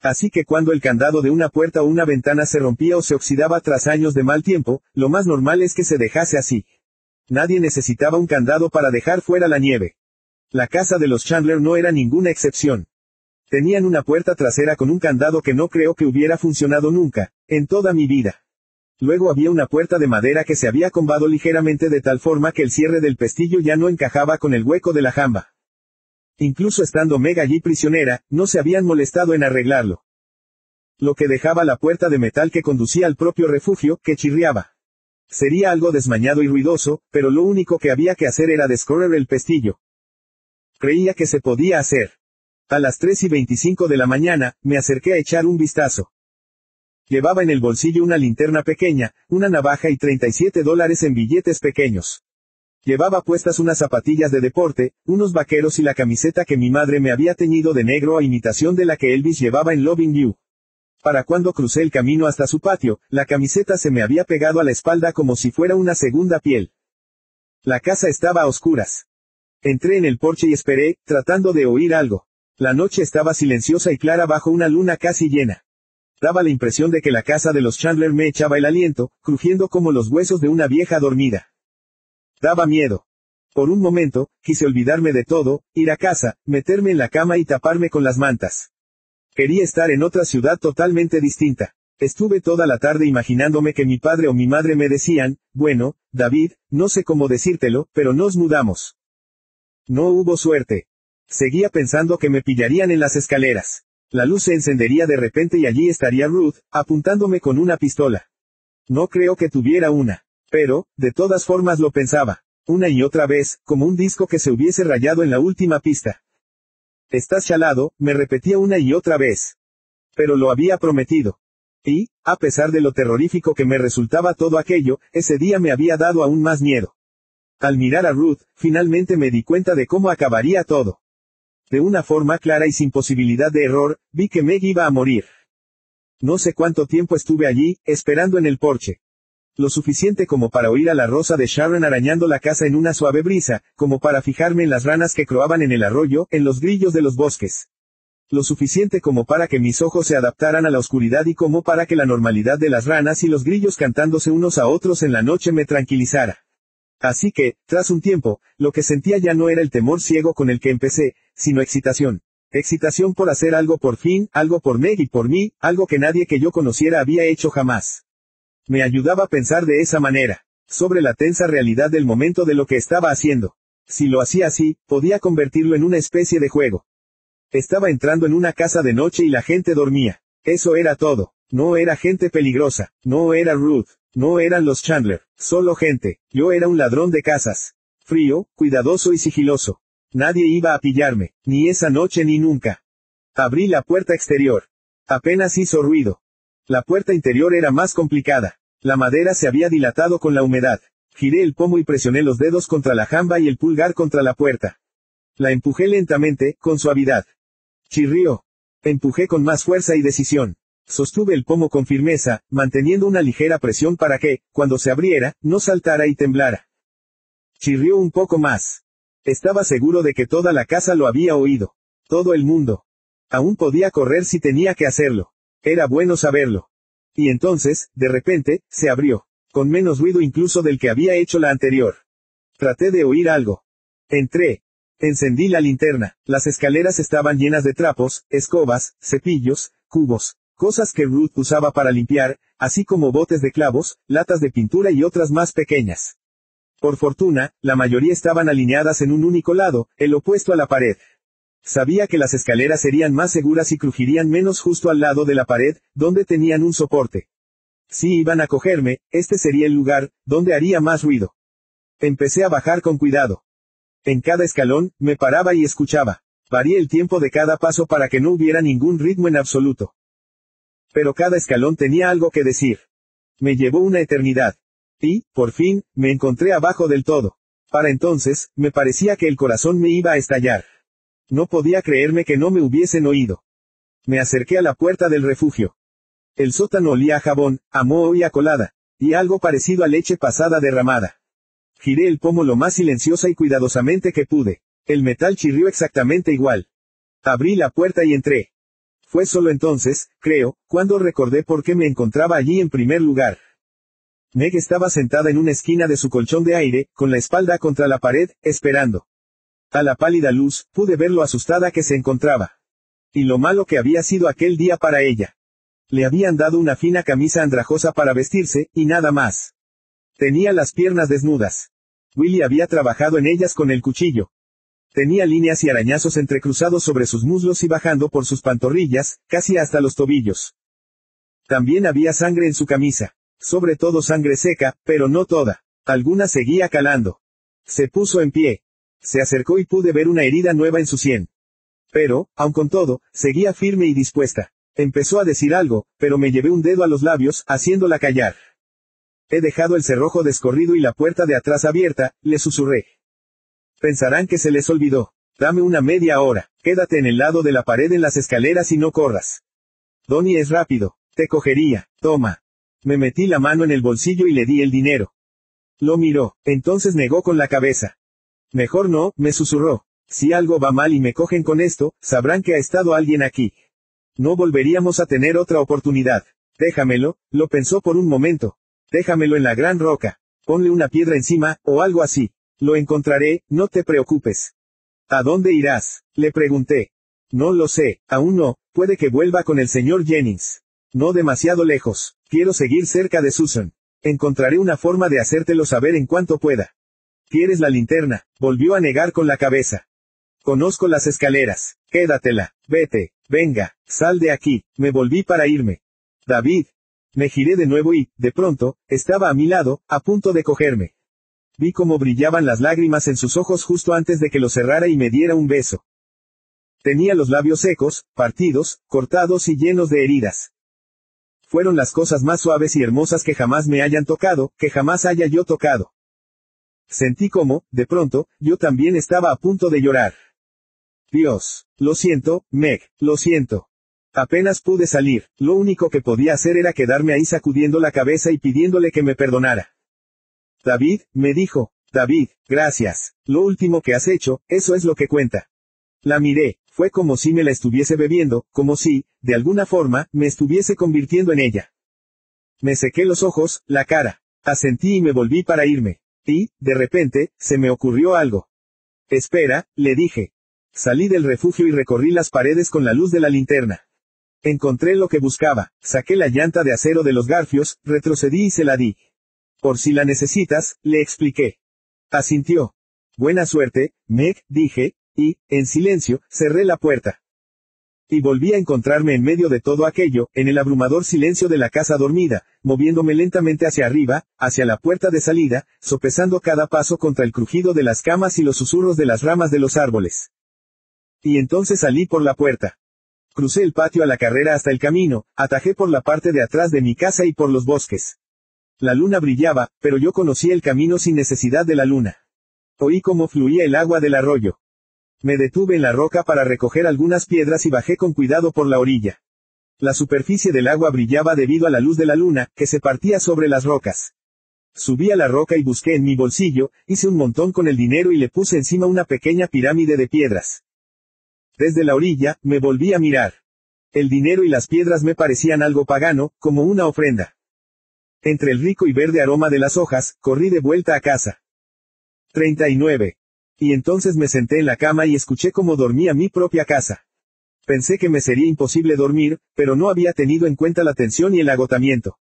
Así que cuando el candado de una puerta o una ventana se rompía o se oxidaba tras años de mal tiempo, lo más normal es que se dejase así. Nadie necesitaba un candado para dejar fuera la nieve. La casa de los Chandler no era ninguna excepción. Tenían una puerta trasera con un candado que no creo que hubiera funcionado nunca, en toda mi vida. Luego había una puerta de madera que se había combado ligeramente de tal forma que el cierre del pestillo ya no encajaba con el hueco de la jamba. Incluso estando Meg allí prisionera, no se habían molestado en arreglarlo. Lo que dejaba la puerta de metal que conducía al propio refugio, que chirriaba. Sería algo desmañado y ruidoso, pero lo único que había que hacer era descorrer el pestillo. Creía que se podía hacer. A las 3 y 25 de la mañana, me acerqué a echar un vistazo. Llevaba en el bolsillo una linterna pequeña, una navaja y 37 dólares en billetes pequeños. Llevaba puestas unas zapatillas de deporte, unos vaqueros y la camiseta que mi madre me había teñido de negro a imitación de la que Elvis llevaba en Loving You. Para cuando crucé el camino hasta su patio, la camiseta se me había pegado a la espalda como si fuera una segunda piel. La casa estaba a oscuras. Entré en el porche y esperé, tratando de oír algo. La noche estaba silenciosa y clara bajo una luna casi llena. Daba la impresión de que la casa de los Chandler me echaba el aliento, crujiendo como los huesos de una vieja dormida. Daba miedo. Por un momento, quise olvidarme de todo, ir a casa, meterme en la cama y taparme con las mantas. Quería estar en otra ciudad totalmente distinta. Estuve toda la tarde imaginándome que mi padre o mi madre me decían, bueno, David, no sé cómo decírtelo, pero nos mudamos. No hubo suerte. Seguía pensando que me pillarían en las escaleras. La luz se encendería de repente y allí estaría Ruth, apuntándome con una pistola. No creo que tuviera una. Pero, de todas formas lo pensaba. Una y otra vez, como un disco que se hubiese rayado en la última pista. Estás chalado, me repetía una y otra vez. Pero lo había prometido. Y, a pesar de lo terrorífico que me resultaba todo aquello, ese día me había dado aún más miedo. Al mirar a Ruth, finalmente me di cuenta de cómo acabaría todo. De una forma clara y sin posibilidad de error, vi que Meg iba a morir. No sé cuánto tiempo estuve allí, esperando en el porche. Lo suficiente como para oír a la rosa de Sharon arañando la casa en una suave brisa, como para fijarme en las ranas que croaban en el arroyo, en los grillos de los bosques. Lo suficiente como para que mis ojos se adaptaran a la oscuridad y como para que la normalidad de las ranas y los grillos cantándose unos a otros en la noche me tranquilizara. Así que, tras un tiempo, lo que sentía ya no era el temor ciego con el que empecé, sino excitación. Excitación por hacer algo por fin, algo por Meg y por mí, algo que nadie que yo conociera había hecho jamás. Me ayudaba a pensar de esa manera, sobre la tensa realidad del momento de lo que estaba haciendo. Si lo hacía así, podía convertirlo en una especie de juego. Estaba entrando en una casa de noche y la gente dormía. Eso era todo. No era gente peligrosa, no era Ruth, no eran los Chandler, solo gente, yo era un ladrón de casas. Frío, cuidadoso y sigiloso. Nadie iba a pillarme, ni esa noche ni nunca. Abrí la puerta exterior. Apenas hizo ruido. La puerta interior era más complicada. La madera se había dilatado con la humedad. Giré el pomo y presioné los dedos contra la jamba y el pulgar contra la puerta. La empujé lentamente, con suavidad. Chirrió. Empujé con más fuerza y decisión. Sostuve el pomo con firmeza, manteniendo una ligera presión para que, cuando se abriera, no saltara y temblara. Chirrió un poco más. Estaba seguro de que toda la casa lo había oído. Todo el mundo. Aún podía correr si tenía que hacerlo. Era bueno saberlo. Y entonces, de repente, se abrió. Con menos ruido incluso del que había hecho la anterior. Traté de oír algo. Entré. Encendí la linterna. Las escaleras estaban llenas de trapos, escobas, cepillos, cubos, cosas que Ruth usaba para limpiar, así como botes de clavos, latas de pintura y otras más pequeñas. Por fortuna, la mayoría estaban alineadas en un único lado, el opuesto a la pared. Sabía que las escaleras serían más seguras y crujirían menos justo al lado de la pared, donde tenían un soporte. Si iban a cogerme, este sería el lugar, donde haría más ruido. Empecé a bajar con cuidado. En cada escalón, me paraba y escuchaba. Varié el tiempo de cada paso para que no hubiera ningún ritmo en absoluto. Pero cada escalón tenía algo que decir. Me llevó una eternidad. Y, por fin, me encontré abajo del todo. Para entonces, me parecía que el corazón me iba a estallar. No podía creerme que no me hubiesen oído. Me acerqué a la puerta del refugio. El sótano olía a jabón, a moho y a colada, y algo parecido a leche pasada derramada. Giré el pomo lo más silenciosa y cuidadosamente que pude. El metal chirrió exactamente igual. Abrí la puerta y entré. Fue solo entonces, creo, cuando recordé por qué me encontraba allí en primer lugar. Meg estaba sentada en una esquina de su colchón de aire, con la espalda contra la pared, esperando. A la pálida luz, pude ver lo asustada que se encontraba. Y lo malo que había sido aquel día para ella. Le habían dado una fina camisa andrajosa para vestirse, y nada más. Tenía las piernas desnudas. Willy había trabajado en ellas con el cuchillo. Tenía líneas y arañazos entrecruzados sobre sus muslos y bajando por sus pantorrillas, casi hasta los tobillos. También había sangre en su camisa. Sobre todo sangre seca, pero no toda. Alguna seguía calando. Se puso en pie. Se acercó y pude ver una herida nueva en su sien. Pero, aun con todo, seguía firme y dispuesta. Empezó a decir algo, pero me llevé un dedo a los labios, haciéndola callar. He dejado el cerrojo descorrido y la puerta de atrás abierta, le susurré. Pensarán que se les olvidó. Dame una media hora, quédate en el lado de la pared en las escaleras y no corras. Donnie es rápido, te cogería, toma. Me metí la mano en el bolsillo y le di el dinero. Lo miró, entonces negó con la cabeza. Mejor no, me susurró. Si algo va mal y me cogen con esto, sabrán que ha estado alguien aquí. No volveríamos a tener otra oportunidad. Déjamelo, lo pensó por un momento. Déjamelo en la gran roca. Ponle una piedra encima, o algo así. Lo encontraré, no te preocupes. ¿A dónde irás? Le pregunté. No lo sé, aún no, puede que vuelva con el señor Jennings. No demasiado lejos, quiero seguir cerca de Susan. Encontraré una forma de hacértelo saber en cuanto pueda. ¿Quieres la linterna? Volvió a negar con la cabeza. Conozco las escaleras. Quédatela. Vete. Venga. Sal de aquí. Me volví para irme. David. Me giré de nuevo y, de pronto, estaba a mi lado, a punto de cogerme. Vi cómo brillaban las lágrimas en sus ojos justo antes de que lo cerrara y me diera un beso. Tenía los labios secos, partidos, cortados y llenos de heridas. Fueron las cosas más suaves y hermosas que jamás me hayan tocado, que jamás haya yo tocado. Sentí como, de pronto, yo también estaba a punto de llorar. Dios. Lo siento, Meg, lo siento. Apenas pude salir, lo único que podía hacer era quedarme ahí sacudiendo la cabeza y pidiéndole que me perdonara. David, me dijo, David, gracias. Lo último que has hecho, eso es lo que cuenta. La miré, fue como si me la estuviese bebiendo, como si, de alguna forma, me estuviese convirtiendo en ella. Me sequé los ojos, la cara. Asentí y me volví para irme. Y, de repente, se me ocurrió algo. Espera, le dije. Salí del refugio y recorrí las paredes con la luz de la linterna. Encontré lo que buscaba, saqué la llanta de acero de los garfios, retrocedí y se la di. Por si la necesitas, le expliqué. Asintió. Buena suerte, Meg, dije, y, en silencio, cerré la puerta. Y volví a encontrarme en medio de todo aquello, en el abrumador silencio de la casa dormida, moviéndome lentamente hacia arriba, hacia la puerta de salida, sopesando cada paso contra el crujido de las camas y los susurros de las ramas de los árboles. Y entonces salí por la puerta. Crucé el patio a la carrera hasta el camino, atajé por la parte de atrás de mi casa y por los bosques. La luna brillaba, pero yo conocía el camino sin necesidad de la luna. Oí cómo fluía el agua del arroyo. Me detuve en la roca para recoger algunas piedras y bajé con cuidado por la orilla. La superficie del agua brillaba debido a la luz de la luna, que se partía sobre las rocas. Subí a la roca y busqué en mi bolsillo, hice un montón con el dinero y le puse encima una pequeña pirámide de piedras. Desde la orilla, me volví a mirar. El dinero y las piedras me parecían algo pagano, como una ofrenda. Entre el rico y verde aroma de las hojas, corrí de vuelta a casa. 39. Y entonces me senté en la cama y escuché cómo dormía mi propia casa. Pensé que me sería imposible dormir, pero no había tenido en cuenta la tensión y el agotamiento.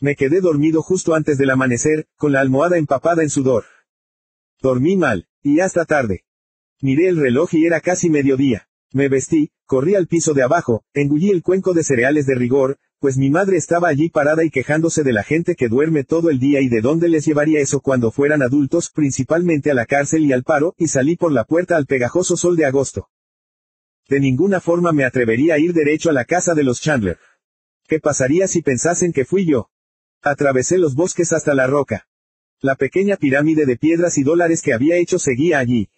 Me quedé dormido justo antes del amanecer, con la almohada empapada en sudor. Dormí mal, y hasta tarde. Miré el reloj y era casi mediodía. Me vestí, corrí al piso de abajo, engullí el cuenco de cereales de rigor, pues mi madre estaba allí parada y quejándose de la gente que duerme todo el día y de dónde les llevaría eso cuando fueran adultos, principalmente a la cárcel y al paro, y salí por la puerta al pegajoso sol de agosto. De ninguna forma me atrevería a ir derecho a la casa de los Chandler. ¿Qué pasaría si pensasen que fui yo? Atravesé los bosques hasta la roca. La pequeña pirámide de piedras y dólares que había hecho seguía allí.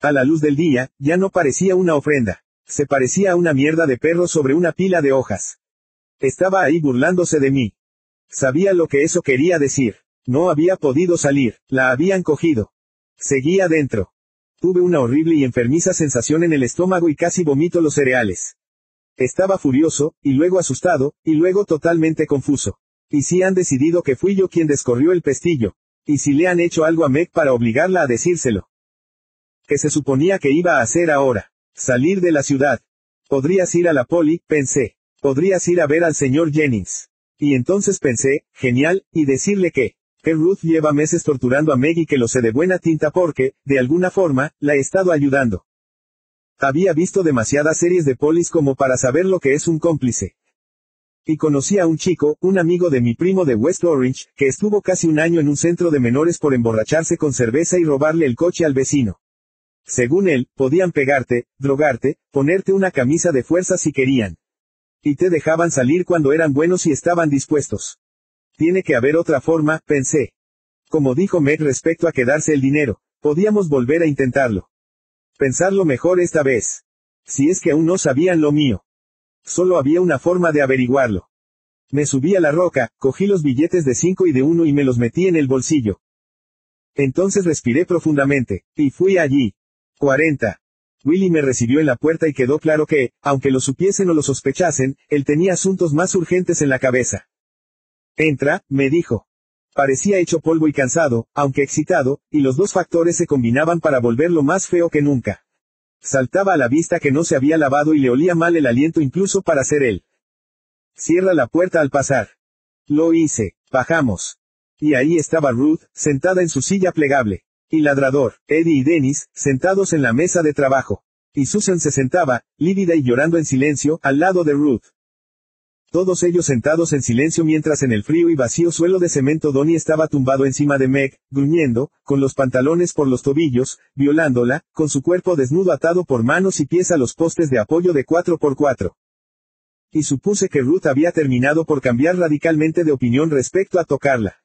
A la luz del día, ya no parecía una ofrenda. Se parecía a una mierda de perro sobre una pila de hojas. Estaba ahí burlándose de mí. Sabía lo que eso quería decir. No había podido salir, la habían cogido. Seguía dentro. Tuve una horrible y enfermiza sensación en el estómago y casi vomito los cereales. Estaba furioso, y luego asustado, y luego totalmente confuso. ¿Y si han decidido que fui yo quien descorrió el pestillo? ¿Y si le han hecho algo a Meg para obligarla a decírselo? ¿Qué se suponía que iba a hacer ahora? Salir de la ciudad. Podrías ir a la poli, pensé. Podrías ir a ver al señor Jennings. Y entonces pensé, genial, y decirle que, que Ruth lleva meses torturando a Maggie que lo sé de buena tinta porque, de alguna forma, la he estado ayudando. Había visto demasiadas series de polis como para saber lo que es un cómplice. Y conocí a un chico, un amigo de mi primo de West Orange, que estuvo casi un año en un centro de menores por emborracharse con cerveza y robarle el coche al vecino. Según él, podían pegarte, drogarte, ponerte una camisa de fuerza si querían. Y te dejaban salir cuando eran buenos y estaban dispuestos. Tiene que haber otra forma, pensé. Como dijo Meg respecto a quedarse el dinero, podíamos volver a intentarlo. Pensarlo mejor esta vez. Si es que aún no sabían lo mío. Solo había una forma de averiguarlo. Me subí a la roca, cogí los billetes de cinco y de uno y me los metí en el bolsillo. Entonces respiré profundamente, y fui allí. 40. Willy me recibió en la puerta y quedó claro que, aunque lo supiesen o lo sospechasen, él tenía asuntos más urgentes en la cabeza. Entra, me dijo. Parecía hecho polvo y cansado, aunque excitado, y los dos factores se combinaban para volverlo más feo que nunca. Saltaba a la vista que no se había lavado y le olía mal el aliento incluso para ser él. Cierra la puerta al pasar. Lo hice, bajamos. Y ahí estaba Ruth, sentada en su silla plegable. Y Ladrador, Eddie y Dennis, sentados en la mesa de trabajo. Y Susan se sentaba, lívida y llorando en silencio, al lado de Ruth. Todos ellos sentados en silencio mientras en el frío y vacío suelo de cemento Donnie estaba tumbado encima de Meg, gruñendo, con los pantalones por los tobillos, violándola, con su cuerpo desnudo atado por manos y pies a los postes de apoyo de 4x4. Y supuse que Ruth había terminado por cambiar radicalmente de opinión respecto a tocarla.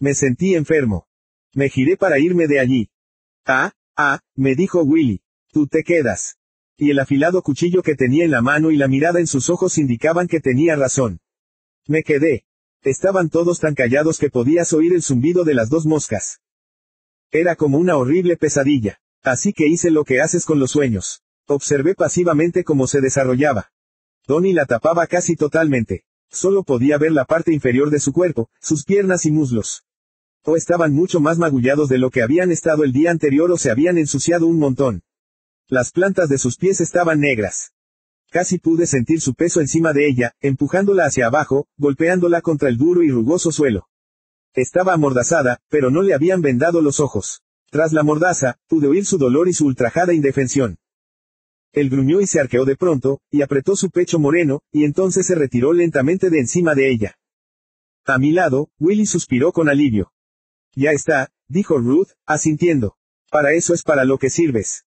Me sentí enfermo. Me giré para irme de allí. Ah, ah, me dijo Willy. Tú te quedas y el afilado cuchillo que tenía en la mano y la mirada en sus ojos indicaban que tenía razón. Me quedé. Estaban todos tan callados que podías oír el zumbido de las dos moscas. Era como una horrible pesadilla. Así que hice lo que haces con los sueños. Observé pasivamente cómo se desarrollaba. Tony la tapaba casi totalmente. Solo podía ver la parte inferior de su cuerpo, sus piernas y muslos. O estaban mucho más magullados de lo que habían estado el día anterior o se habían ensuciado un montón. Las plantas de sus pies estaban negras. Casi pude sentir su peso encima de ella, empujándola hacia abajo, golpeándola contra el duro y rugoso suelo. Estaba amordazada, pero no le habían vendado los ojos. Tras la mordaza, pude oír su dolor y su ultrajada indefensión. Él gruñó y se arqueó de pronto, y apretó su pecho moreno, y entonces se retiró lentamente de encima de ella. A mi lado, Willy suspiró con alivio. Ya está, dijo Ruth, asintiendo. Para eso es para lo que sirves.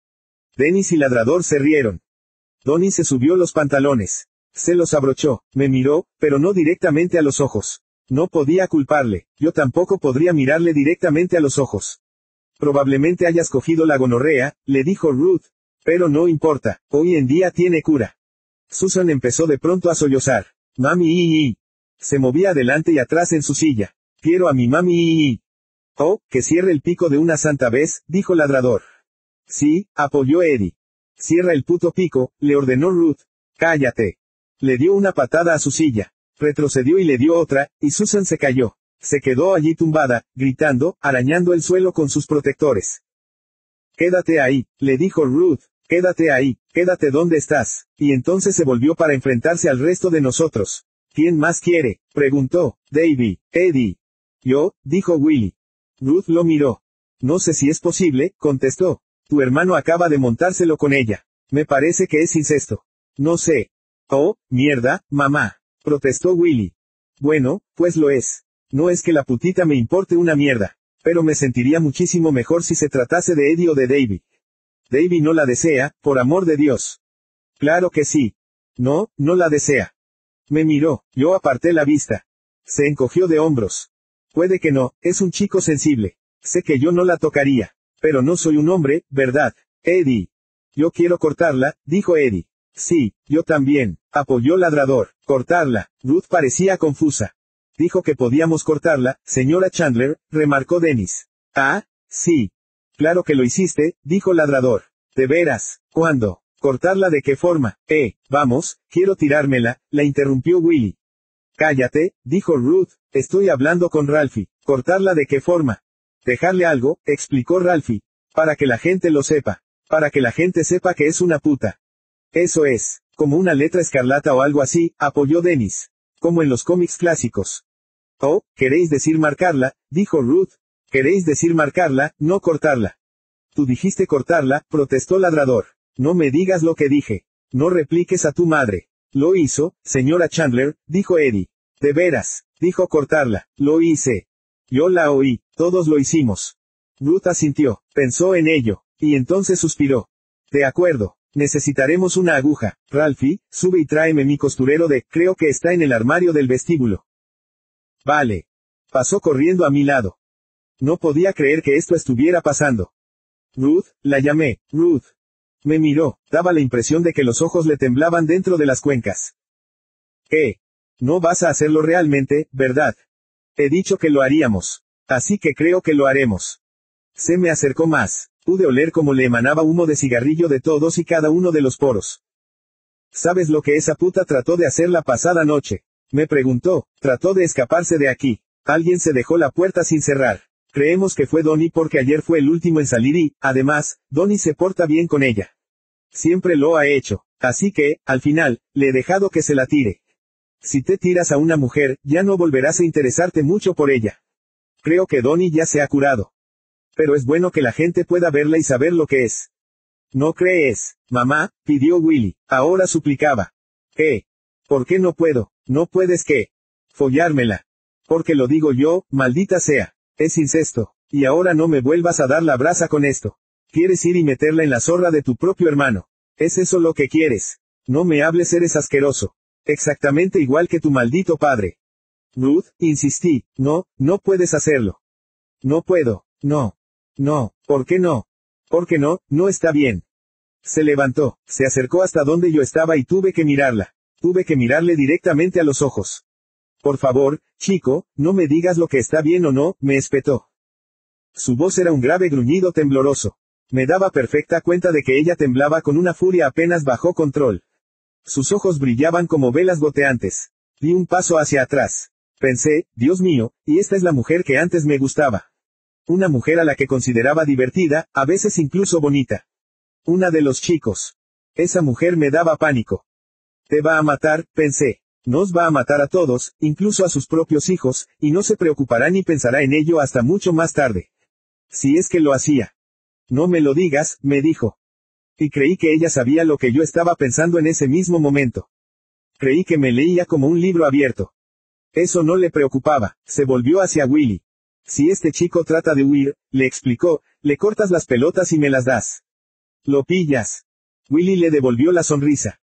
Dennis y Ladrador se rieron. Donnie se subió los pantalones. Se los abrochó, me miró, pero no directamente a los ojos. No podía culparle, yo tampoco podría mirarle directamente a los ojos. Probablemente hayas cogido la gonorrea, le dijo Ruth. Pero no importa, hoy en día tiene cura. Susan empezó de pronto a sollozar. Mami, se movía adelante y atrás en su silla. Quiero a mi mami. Oh, que cierre el pico de una santa vez, dijo Ladrador. Sí, apoyó Eddie. Cierra el puto pico, le ordenó Ruth. Cállate. Le dio una patada a su silla. Retrocedió y le dio otra, y Susan se cayó. Se quedó allí tumbada, gritando, arañando el suelo con sus protectores. Quédate ahí, le dijo Ruth. Quédate ahí, quédate donde estás. Y entonces se volvió para enfrentarse al resto de nosotros. ¿Quién más quiere? preguntó. Davy, Eddie. Yo, dijo Willy. Ruth lo miró. No sé si es posible, contestó. Tu hermano acaba de montárselo con ella. Me parece que es incesto. No sé. Oh, mierda, mamá. Protestó Willy. Bueno, pues lo es. No es que la putita me importe una mierda. Pero me sentiría muchísimo mejor si se tratase de Eddie o de Davy. Davy no la desea, por amor de Dios. Claro que sí. No, no la desea. Me miró, yo aparté la vista. Se encogió de hombros. Puede que no, es un chico sensible. Sé que yo no la tocaría. Pero no soy un hombre, ¿verdad? Eddie. Yo quiero cortarla, dijo Eddie. Sí, yo también, apoyó Ladrador. Cortarla. Ruth parecía confusa. Dijo que podíamos cortarla, señora Chandler, remarcó Dennis. Ah, sí. Claro que lo hiciste, dijo Ladrador. ¿De veras? ¿Cuándo? ¿Cortarla de qué forma? Eh, vamos, quiero tirármela, la interrumpió Willy. Cállate, dijo Ruth, estoy hablando con Ralphie. ¿Cortarla de qué forma? Dejarle algo, explicó Ralphie. Para que la gente lo sepa. Para que la gente sepa que es una puta. Eso es, como una letra escarlata o algo así, apoyó Dennis. Como en los cómics clásicos. Oh, queréis decir marcarla, dijo Ruth. Queréis decir marcarla, no cortarla. Tú dijiste cortarla, protestó Ladrador. No me digas lo que dije. No repliques a tu madre. Lo hizo, señora Chandler, dijo Eddie. De veras, dijo cortarla. Lo hice. Yo la oí, todos lo hicimos. Ruth asintió, pensó en ello, y entonces suspiró. De acuerdo, necesitaremos una aguja. Ralphie, sube y tráeme mi costurero de, creo que está en el armario del vestíbulo. Vale. Pasó corriendo a mi lado. No podía creer que esto estuviera pasando. Ruth, la llamé, Ruth. Me miró, daba la impresión de que los ojos le temblaban dentro de las cuencas. ¿Qué? No vas a hacerlo realmente, ¿verdad? He dicho que lo haríamos. Así que creo que lo haremos. Se me acercó más. Pude oler como le emanaba humo de cigarrillo de todos y cada uno de los poros. ¿Sabes lo que esa puta trató de hacer la pasada noche? Me preguntó, trató de escaparse de aquí. Alguien se dejó la puerta sin cerrar. Creemos que fue Donnie porque ayer fue el último en salir y, además, Donnie se porta bien con ella. Siempre lo ha hecho. Así que, al final, le he dejado que se la tire. Si te tiras a una mujer, ya no volverás a interesarte mucho por ella. Creo que Donnie ya se ha curado. Pero es bueno que la gente pueda verla y saber lo que es. ¿No crees, mamá? pidió Willy. Ahora suplicaba. ¿Qué? ¿Por qué no puedo? ¿No puedes qué? Follármela. Porque lo digo yo, maldita sea. Es incesto. Y ahora no me vuelvas a dar la brasa con esto. Quieres ir y meterla en la zorra de tu propio hermano. ¿Es eso lo que quieres? No me hables, eres asqueroso. Exactamente igual que tu maldito padre. Ruth, insistí, no, no puedes hacerlo. No puedo, no. No, ¿por qué no? ¿Por qué no? No está bien. Se levantó, se acercó hasta donde yo estaba y tuve que mirarla. Tuve que mirarle directamente a los ojos. Por favor, chico, no me digas lo que está bien o no, me espetó. Su voz era un grave gruñido tembloroso. Me daba perfecta cuenta de que ella temblaba con una furia apenas bajo control. Sus ojos brillaban como velas goteantes. Di un paso hacia atrás. Pensé, Dios mío, y esta es la mujer que antes me gustaba. Una mujer a la que consideraba divertida, a veces incluso bonita. Una de los chicos. Esa mujer me daba pánico. Te va a matar, pensé. Nos va a matar a todos, incluso a sus propios hijos, y no se preocupará ni pensará en ello hasta mucho más tarde. Si es que lo hacía. No me lo digas, me dijo. Y creí que ella sabía lo que yo estaba pensando en ese mismo momento. Creí que me leía como un libro abierto. Eso no le preocupaba, se volvió hacia Willy. Si este chico trata de huir, le explicó, le cortas las pelotas y me las das. Lo pillas. Willy le devolvió la sonrisa.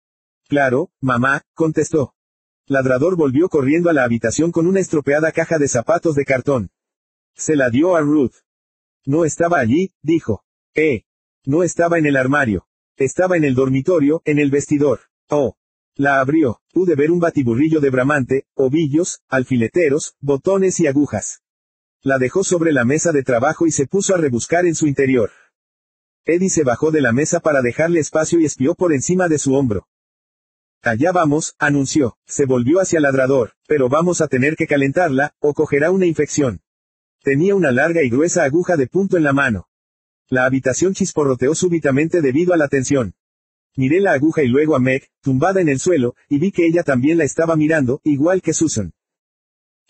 Claro, mamá, contestó. Ladrador volvió corriendo a la habitación con una estropeada caja de zapatos de cartón. Se la dio a Ruth. No estaba allí, dijo. Eh, no estaba en el armario. Estaba en el dormitorio, en el vestidor. Oh. La abrió. Pude ver un batiburrillo de bramante, ovillos, alfileteros, botones y agujas. La dejó sobre la mesa de trabajo y se puso a rebuscar en su interior. Eddie se bajó de la mesa para dejarle espacio y espió por encima de su hombro. Allá vamos, anunció. Se volvió hacia ladrador, pero vamos a tener que calentarla, o cogerá una infección. Tenía una larga y gruesa aguja de punto en la mano. La habitación chisporroteó súbitamente debido a la tensión. Miré la aguja y luego a Meg, tumbada en el suelo, y vi que ella también la estaba mirando, igual que Susan.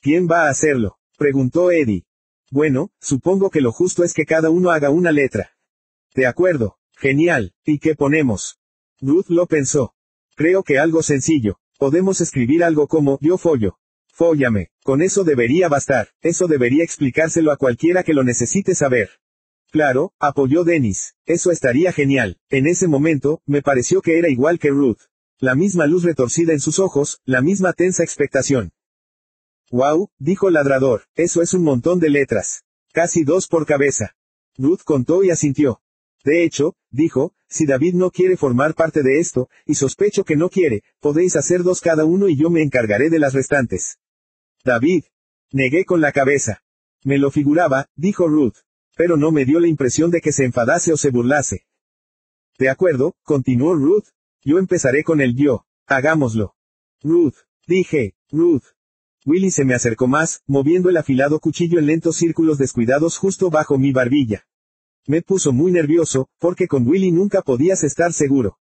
¿Quién va a hacerlo? preguntó Eddie. Bueno, supongo que lo justo es que cada uno haga una letra. De acuerdo. Genial. ¿Y qué ponemos? Ruth lo pensó. Creo que algo sencillo. Podemos escribir algo como, yo follo. Fóllame. Con eso debería bastar. Eso debería explicárselo a cualquiera que lo necesite saber. Claro, apoyó Dennis. Eso estaría genial. En ese momento, me pareció que era igual que Ruth. La misma luz retorcida en sus ojos, la misma tensa expectación. Wow, dijo ladrador, eso es un montón de letras. Casi dos por cabeza. Ruth contó y asintió. De hecho, dijo, si David no quiere formar parte de esto, y sospecho que no quiere, podéis hacer dos cada uno y yo me encargaré de las restantes. David. Negué con la cabeza. Me lo figuraba, dijo Ruth pero no me dio la impresión de que se enfadase o se burlase. De acuerdo, continuó Ruth. Yo empezaré con el yo. Hagámoslo. Ruth. Dije, Ruth. Willy se me acercó más, moviendo el afilado cuchillo en lentos círculos descuidados justo bajo mi barbilla. Me puso muy nervioso, porque con Willy nunca podías estar seguro.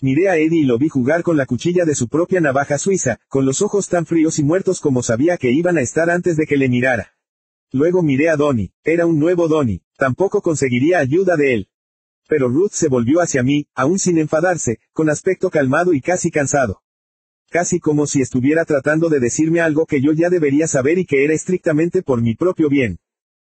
Miré a Eddie y lo vi jugar con la cuchilla de su propia navaja suiza, con los ojos tan fríos y muertos como sabía que iban a estar antes de que le mirara. Luego miré a Donnie. Era un nuevo Donnie. Tampoco conseguiría ayuda de él. Pero Ruth se volvió hacia mí, aún sin enfadarse, con aspecto calmado y casi cansado. Casi como si estuviera tratando de decirme algo que yo ya debería saber y que era estrictamente por mi propio bien.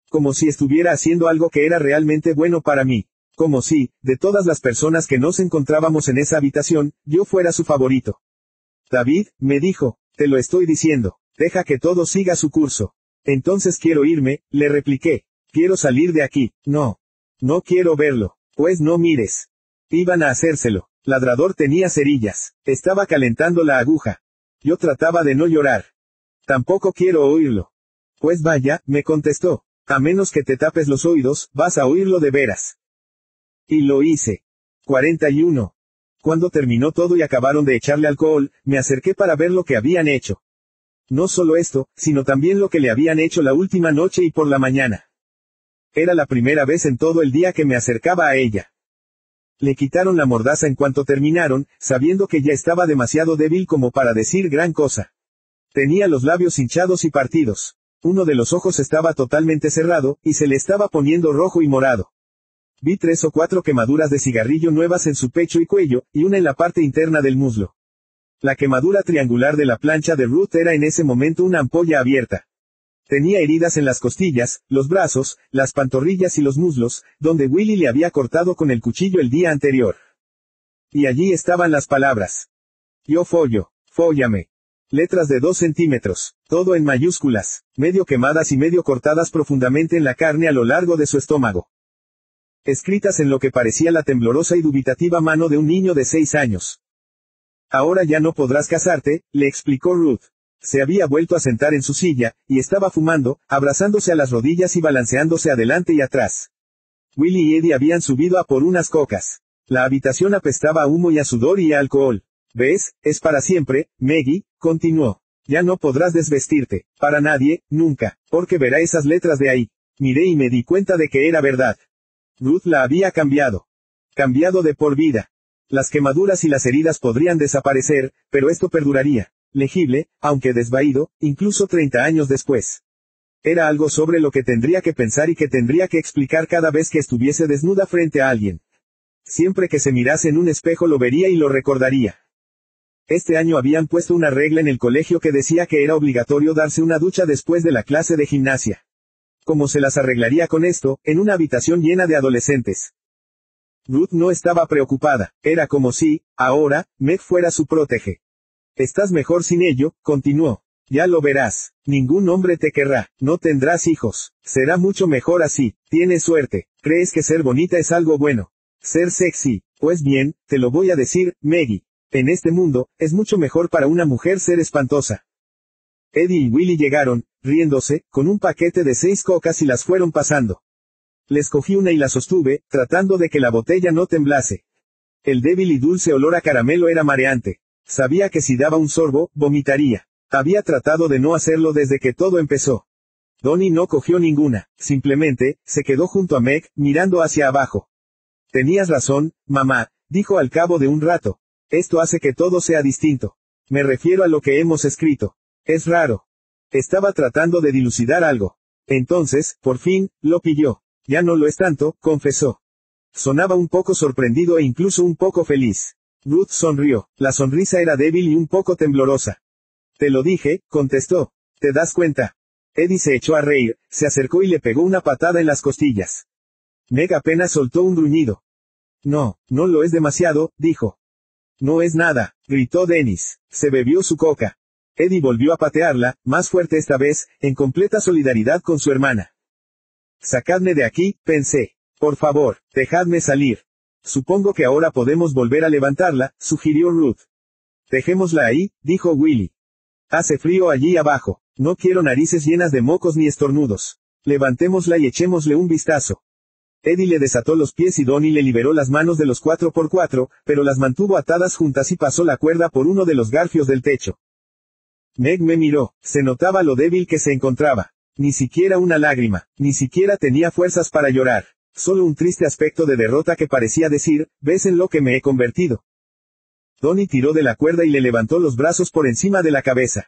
Como si estuviera haciendo algo que era realmente bueno para mí. Como si, de todas las personas que nos encontrábamos en esa habitación, yo fuera su favorito. David, me dijo, te lo estoy diciendo, deja que todo siga su curso. Entonces quiero irme, le repliqué. Quiero salir de aquí. No. No quiero verlo. Pues no mires. Iban a hacérselo. Ladrador tenía cerillas. Estaba calentando la aguja. Yo trataba de no llorar. Tampoco quiero oírlo. Pues vaya, me contestó. A menos que te tapes los oídos, vas a oírlo de veras. Y lo hice. 41. Cuando terminó todo y acabaron de echarle alcohol, me acerqué para ver lo que habían hecho. No solo esto, sino también lo que le habían hecho la última noche y por la mañana. Era la primera vez en todo el día que me acercaba a ella. Le quitaron la mordaza en cuanto terminaron, sabiendo que ya estaba demasiado débil como para decir gran cosa. Tenía los labios hinchados y partidos. Uno de los ojos estaba totalmente cerrado, y se le estaba poniendo rojo y morado. Vi tres o cuatro quemaduras de cigarrillo nuevas en su pecho y cuello, y una en la parte interna del muslo. La quemadura triangular de la plancha de Ruth era en ese momento una ampolla abierta. Tenía heridas en las costillas, los brazos, las pantorrillas y los muslos, donde Willy le había cortado con el cuchillo el día anterior. Y allí estaban las palabras. Yo follo, fóllame. Letras de dos centímetros, todo en mayúsculas, medio quemadas y medio cortadas profundamente en la carne a lo largo de su estómago. Escritas en lo que parecía la temblorosa y dubitativa mano de un niño de seis años. Ahora ya no podrás casarte, le explicó Ruth. Se había vuelto a sentar en su silla, y estaba fumando, abrazándose a las rodillas y balanceándose adelante y atrás. Willy y Eddie habían subido a por unas cocas. La habitación apestaba a humo y a sudor y a alcohol. ¿Ves? Es para siempre, Maggie, continuó. Ya no podrás desvestirte, para nadie, nunca, porque verá esas letras de ahí. Miré y me di cuenta de que era verdad. Ruth la había cambiado. Cambiado de por vida. Las quemaduras y las heridas podrían desaparecer, pero esto perduraría legible, aunque desvaído, incluso 30 años después. Era algo sobre lo que tendría que pensar y que tendría que explicar cada vez que estuviese desnuda frente a alguien. Siempre que se mirase en un espejo lo vería y lo recordaría. Este año habían puesto una regla en el colegio que decía que era obligatorio darse una ducha después de la clase de gimnasia. ¿Cómo se las arreglaría con esto, en una habitación llena de adolescentes? Ruth no estaba preocupada, era como si, ahora, Meg fuera su protege. Estás mejor sin ello, continuó. Ya lo verás. Ningún hombre te querrá, no tendrás hijos. Será mucho mejor así. Tienes suerte. Crees que ser bonita es algo bueno. Ser sexy. Pues bien, te lo voy a decir, Maggie. En este mundo, es mucho mejor para una mujer ser espantosa. Eddie y Willy llegaron, riéndose, con un paquete de seis cocas y las fueron pasando. Les cogí una y la sostuve, tratando de que la botella no temblase. El débil y dulce olor a caramelo era mareante. Sabía que si daba un sorbo, vomitaría. Había tratado de no hacerlo desde que todo empezó. Donnie no cogió ninguna, simplemente, se quedó junto a Meg, mirando hacia abajo. Tenías razón, mamá, dijo al cabo de un rato. Esto hace que todo sea distinto. Me refiero a lo que hemos escrito. Es raro. Estaba tratando de dilucidar algo. Entonces, por fin, lo pilló. Ya no lo es tanto, confesó. Sonaba un poco sorprendido e incluso un poco feliz. Ruth sonrió. La sonrisa era débil y un poco temblorosa. Te lo dije, contestó. ¿Te das cuenta? Eddie se echó a reír, se acercó y le pegó una patada en las costillas. Meg apenas soltó un gruñido. No, no lo es demasiado, dijo. No es nada, gritó Dennis. Se bebió su coca. Eddie volvió a patearla, más fuerte esta vez, en completa solidaridad con su hermana. Sacadme de aquí, pensé. Por favor, dejadme salir. Supongo que ahora podemos volver a levantarla, sugirió Ruth. Dejémosla ahí, dijo Willy. Hace frío allí abajo. No quiero narices llenas de mocos ni estornudos. Levantémosla y echémosle un vistazo. Eddie le desató los pies y Donnie le liberó las manos de los cuatro por cuatro, pero las mantuvo atadas juntas y pasó la cuerda por uno de los garfios del techo. Meg me miró, se notaba lo débil que se encontraba. Ni siquiera una lágrima, ni siquiera tenía fuerzas para llorar. Solo un triste aspecto de derrota que parecía decir, ves en lo que me he convertido. Donnie tiró de la cuerda y le levantó los brazos por encima de la cabeza.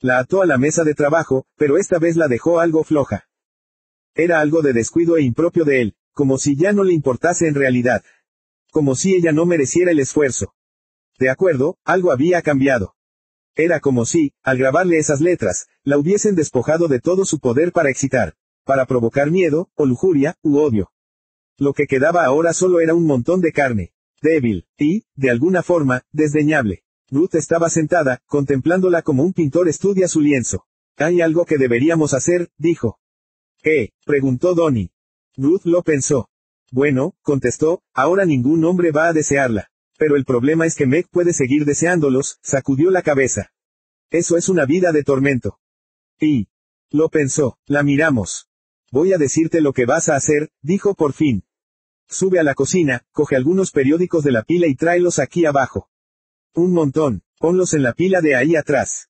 La ató a la mesa de trabajo, pero esta vez la dejó algo floja. Era algo de descuido e impropio de él, como si ya no le importase en realidad. Como si ella no mereciera el esfuerzo. De acuerdo, algo había cambiado. Era como si, al grabarle esas letras, la hubiesen despojado de todo su poder para excitar, para provocar miedo, o lujuria, u odio. Lo que quedaba ahora solo era un montón de carne. Débil, y, de alguna forma, desdeñable. Ruth estaba sentada, contemplándola como un pintor estudia su lienzo. Hay algo que deberíamos hacer, dijo. ¿Qué? preguntó Donnie. Ruth lo pensó. Bueno, contestó, ahora ningún hombre va a desearla. Pero el problema es que Meg puede seguir deseándolos, sacudió la cabeza. Eso es una vida de tormento. Y. Lo pensó, la miramos. Voy a decirte lo que vas a hacer, dijo por fin. Sube a la cocina, coge algunos periódicos de la pila y tráelos aquí abajo. Un montón, ponlos en la pila de ahí atrás.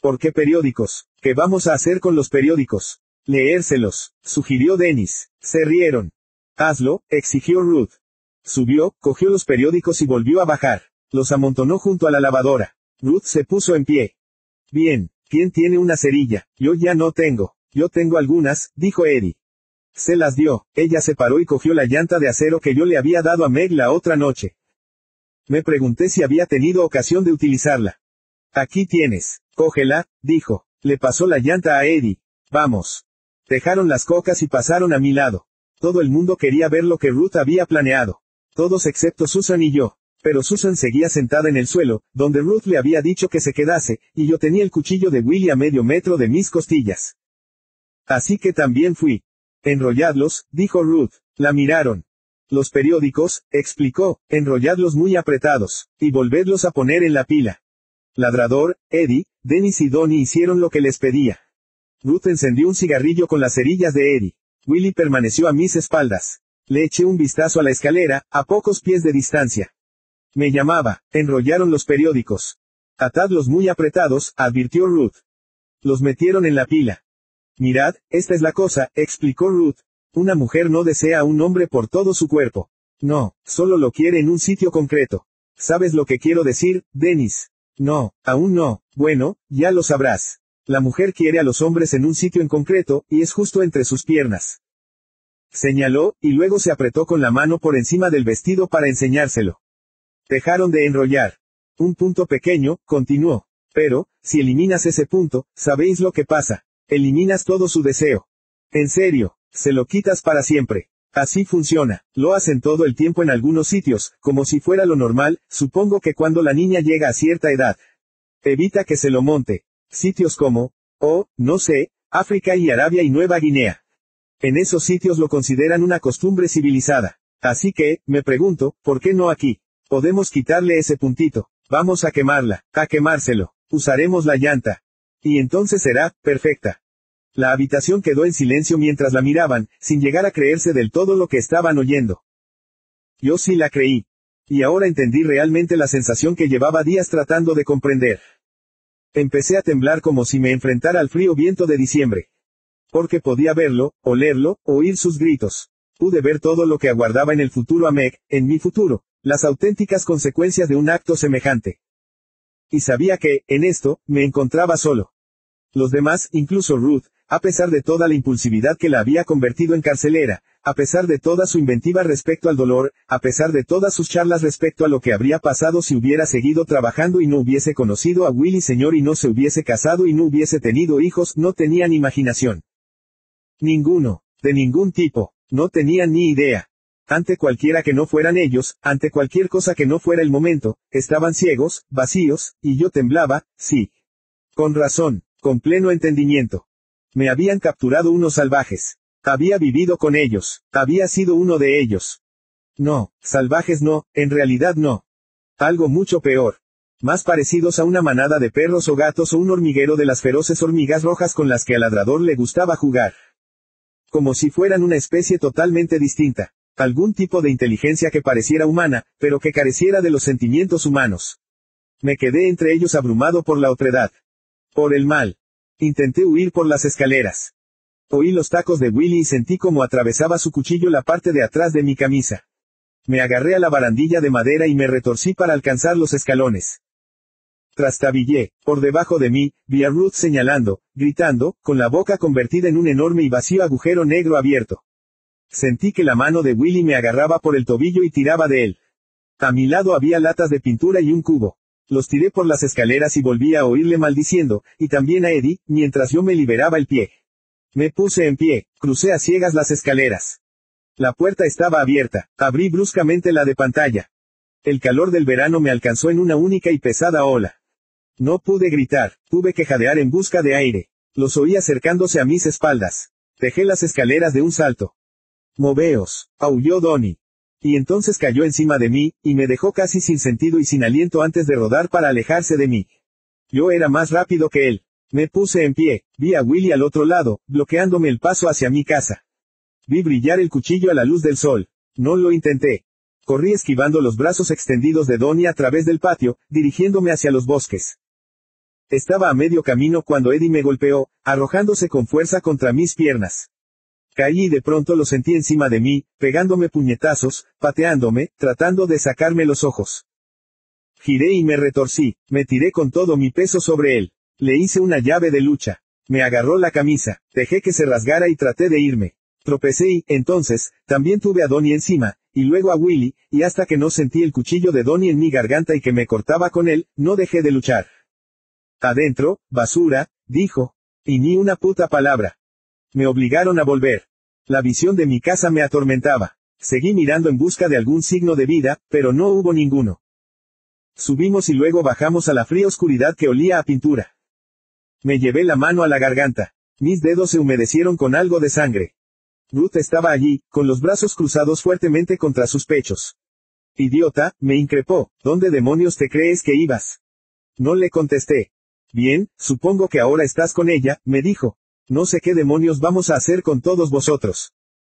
¿Por qué periódicos? ¿Qué vamos a hacer con los periódicos? Leérselos, sugirió Dennis. Se rieron. Hazlo, exigió Ruth. Subió, cogió los periódicos y volvió a bajar. Los amontonó junto a la lavadora. Ruth se puso en pie. Bien, ¿quién tiene una cerilla? Yo ya no tengo. Yo tengo algunas, dijo Eddie. Se las dio, ella se paró y cogió la llanta de acero que yo le había dado a Meg la otra noche. Me pregunté si había tenido ocasión de utilizarla. Aquí tienes, cógela, dijo. Le pasó la llanta a Eddie. Vamos. Dejaron las cocas y pasaron a mi lado. Todo el mundo quería ver lo que Ruth había planeado. Todos excepto Susan y yo. Pero Susan seguía sentada en el suelo, donde Ruth le había dicho que se quedase, y yo tenía el cuchillo de Willy a medio metro de mis costillas. Así que también fui. Enrolladlos, dijo Ruth. La miraron. Los periódicos, explicó, enrolladlos muy apretados, y volvedlos a poner en la pila. Ladrador, Eddie, Dennis y Donnie hicieron lo que les pedía. Ruth encendió un cigarrillo con las cerillas de Eddie. Willy permaneció a mis espaldas. Le eché un vistazo a la escalera, a pocos pies de distancia. Me llamaba, enrollaron los periódicos. Atadlos muy apretados, advirtió Ruth. Los metieron en la pila. Mirad, esta es la cosa, explicó Ruth. Una mujer no desea a un hombre por todo su cuerpo. No, solo lo quiere en un sitio concreto. ¿Sabes lo que quiero decir, Dennis? No, aún no, bueno, ya lo sabrás. La mujer quiere a los hombres en un sitio en concreto, y es justo entre sus piernas. Señaló, y luego se apretó con la mano por encima del vestido para enseñárselo. Dejaron de enrollar. Un punto pequeño, continuó. Pero, si eliminas ese punto, sabéis lo que pasa. Eliminas todo su deseo. En serio, se lo quitas para siempre. Así funciona. Lo hacen todo el tiempo en algunos sitios, como si fuera lo normal, supongo que cuando la niña llega a cierta edad. Evita que se lo monte. Sitios como, oh, no sé, África y Arabia y Nueva Guinea. En esos sitios lo consideran una costumbre civilizada. Así que, me pregunto, ¿por qué no aquí? Podemos quitarle ese puntito. Vamos a quemarla, a quemárselo. Usaremos la llanta. Y entonces será, perfecta. La habitación quedó en silencio mientras la miraban, sin llegar a creerse del todo lo que estaban oyendo. Yo sí la creí. Y ahora entendí realmente la sensación que llevaba días tratando de comprender. Empecé a temblar como si me enfrentara al frío viento de diciembre. Porque podía verlo, olerlo, oír sus gritos. Pude ver todo lo que aguardaba en el futuro a Meg, en mi futuro, las auténticas consecuencias de un acto semejante. Y sabía que, en esto, me encontraba solo. Los demás, incluso Ruth, a pesar de toda la impulsividad que la había convertido en carcelera, a pesar de toda su inventiva respecto al dolor, a pesar de todas sus charlas respecto a lo que habría pasado si hubiera seguido trabajando y no hubiese conocido a Willy Señor y no se hubiese casado y no hubiese tenido hijos, no tenían imaginación. Ninguno, de ningún tipo, no tenían ni idea. Ante cualquiera que no fueran ellos, ante cualquier cosa que no fuera el momento, estaban ciegos, vacíos, y yo temblaba, sí. Con razón, con pleno entendimiento. Me habían capturado unos salvajes. Había vivido con ellos, había sido uno de ellos. No, salvajes no, en realidad no. Algo mucho peor. Más parecidos a una manada de perros o gatos o un hormiguero de las feroces hormigas rojas con las que al ladrador le gustaba jugar. Como si fueran una especie totalmente distinta algún tipo de inteligencia que pareciera humana, pero que careciera de los sentimientos humanos. Me quedé entre ellos abrumado por la otredad. Por el mal. Intenté huir por las escaleras. Oí los tacos de Willy y sentí como atravesaba su cuchillo la parte de atrás de mi camisa. Me agarré a la barandilla de madera y me retorcí para alcanzar los escalones. Trastabillé, por debajo de mí, vi a Ruth señalando, gritando, con la boca convertida en un enorme y vacío agujero negro abierto. Sentí que la mano de Willy me agarraba por el tobillo y tiraba de él. A mi lado había latas de pintura y un cubo. Los tiré por las escaleras y volví a oírle maldiciendo, y también a Eddie, mientras yo me liberaba el pie. Me puse en pie, crucé a ciegas las escaleras. La puerta estaba abierta, abrí bruscamente la de pantalla. El calor del verano me alcanzó en una única y pesada ola. No pude gritar, tuve que jadear en busca de aire. Los oí acercándose a mis espaldas. Dejé las escaleras de un salto. Moveos, aulló Donnie. Y entonces cayó encima de mí, y me dejó casi sin sentido y sin aliento antes de rodar para alejarse de mí. Yo era más rápido que él. Me puse en pie, vi a Willy al otro lado, bloqueándome el paso hacia mi casa. Vi brillar el cuchillo a la luz del sol. No lo intenté. Corrí esquivando los brazos extendidos de Donnie a través del patio, dirigiéndome hacia los bosques. Estaba a medio camino cuando Eddie me golpeó, arrojándose con fuerza contra mis piernas. Caí y de pronto lo sentí encima de mí, pegándome puñetazos, pateándome, tratando de sacarme los ojos. Giré y me retorcí, me tiré con todo mi peso sobre él. Le hice una llave de lucha. Me agarró la camisa, dejé que se rasgara y traté de irme. Tropecé y, entonces, también tuve a Donnie encima, y luego a Willy, y hasta que no sentí el cuchillo de Donnie en mi garganta y que me cortaba con él, no dejé de luchar. Adentro, basura, dijo. Y ni una puta palabra. Me obligaron a volver. La visión de mi casa me atormentaba. Seguí mirando en busca de algún signo de vida, pero no hubo ninguno. Subimos y luego bajamos a la fría oscuridad que olía a pintura. Me llevé la mano a la garganta. Mis dedos se humedecieron con algo de sangre. Ruth estaba allí, con los brazos cruzados fuertemente contra sus pechos. Idiota, me increpó, ¿dónde demonios te crees que ibas? No le contesté. Bien, supongo que ahora estás con ella, me dijo. No sé qué demonios vamos a hacer con todos vosotros.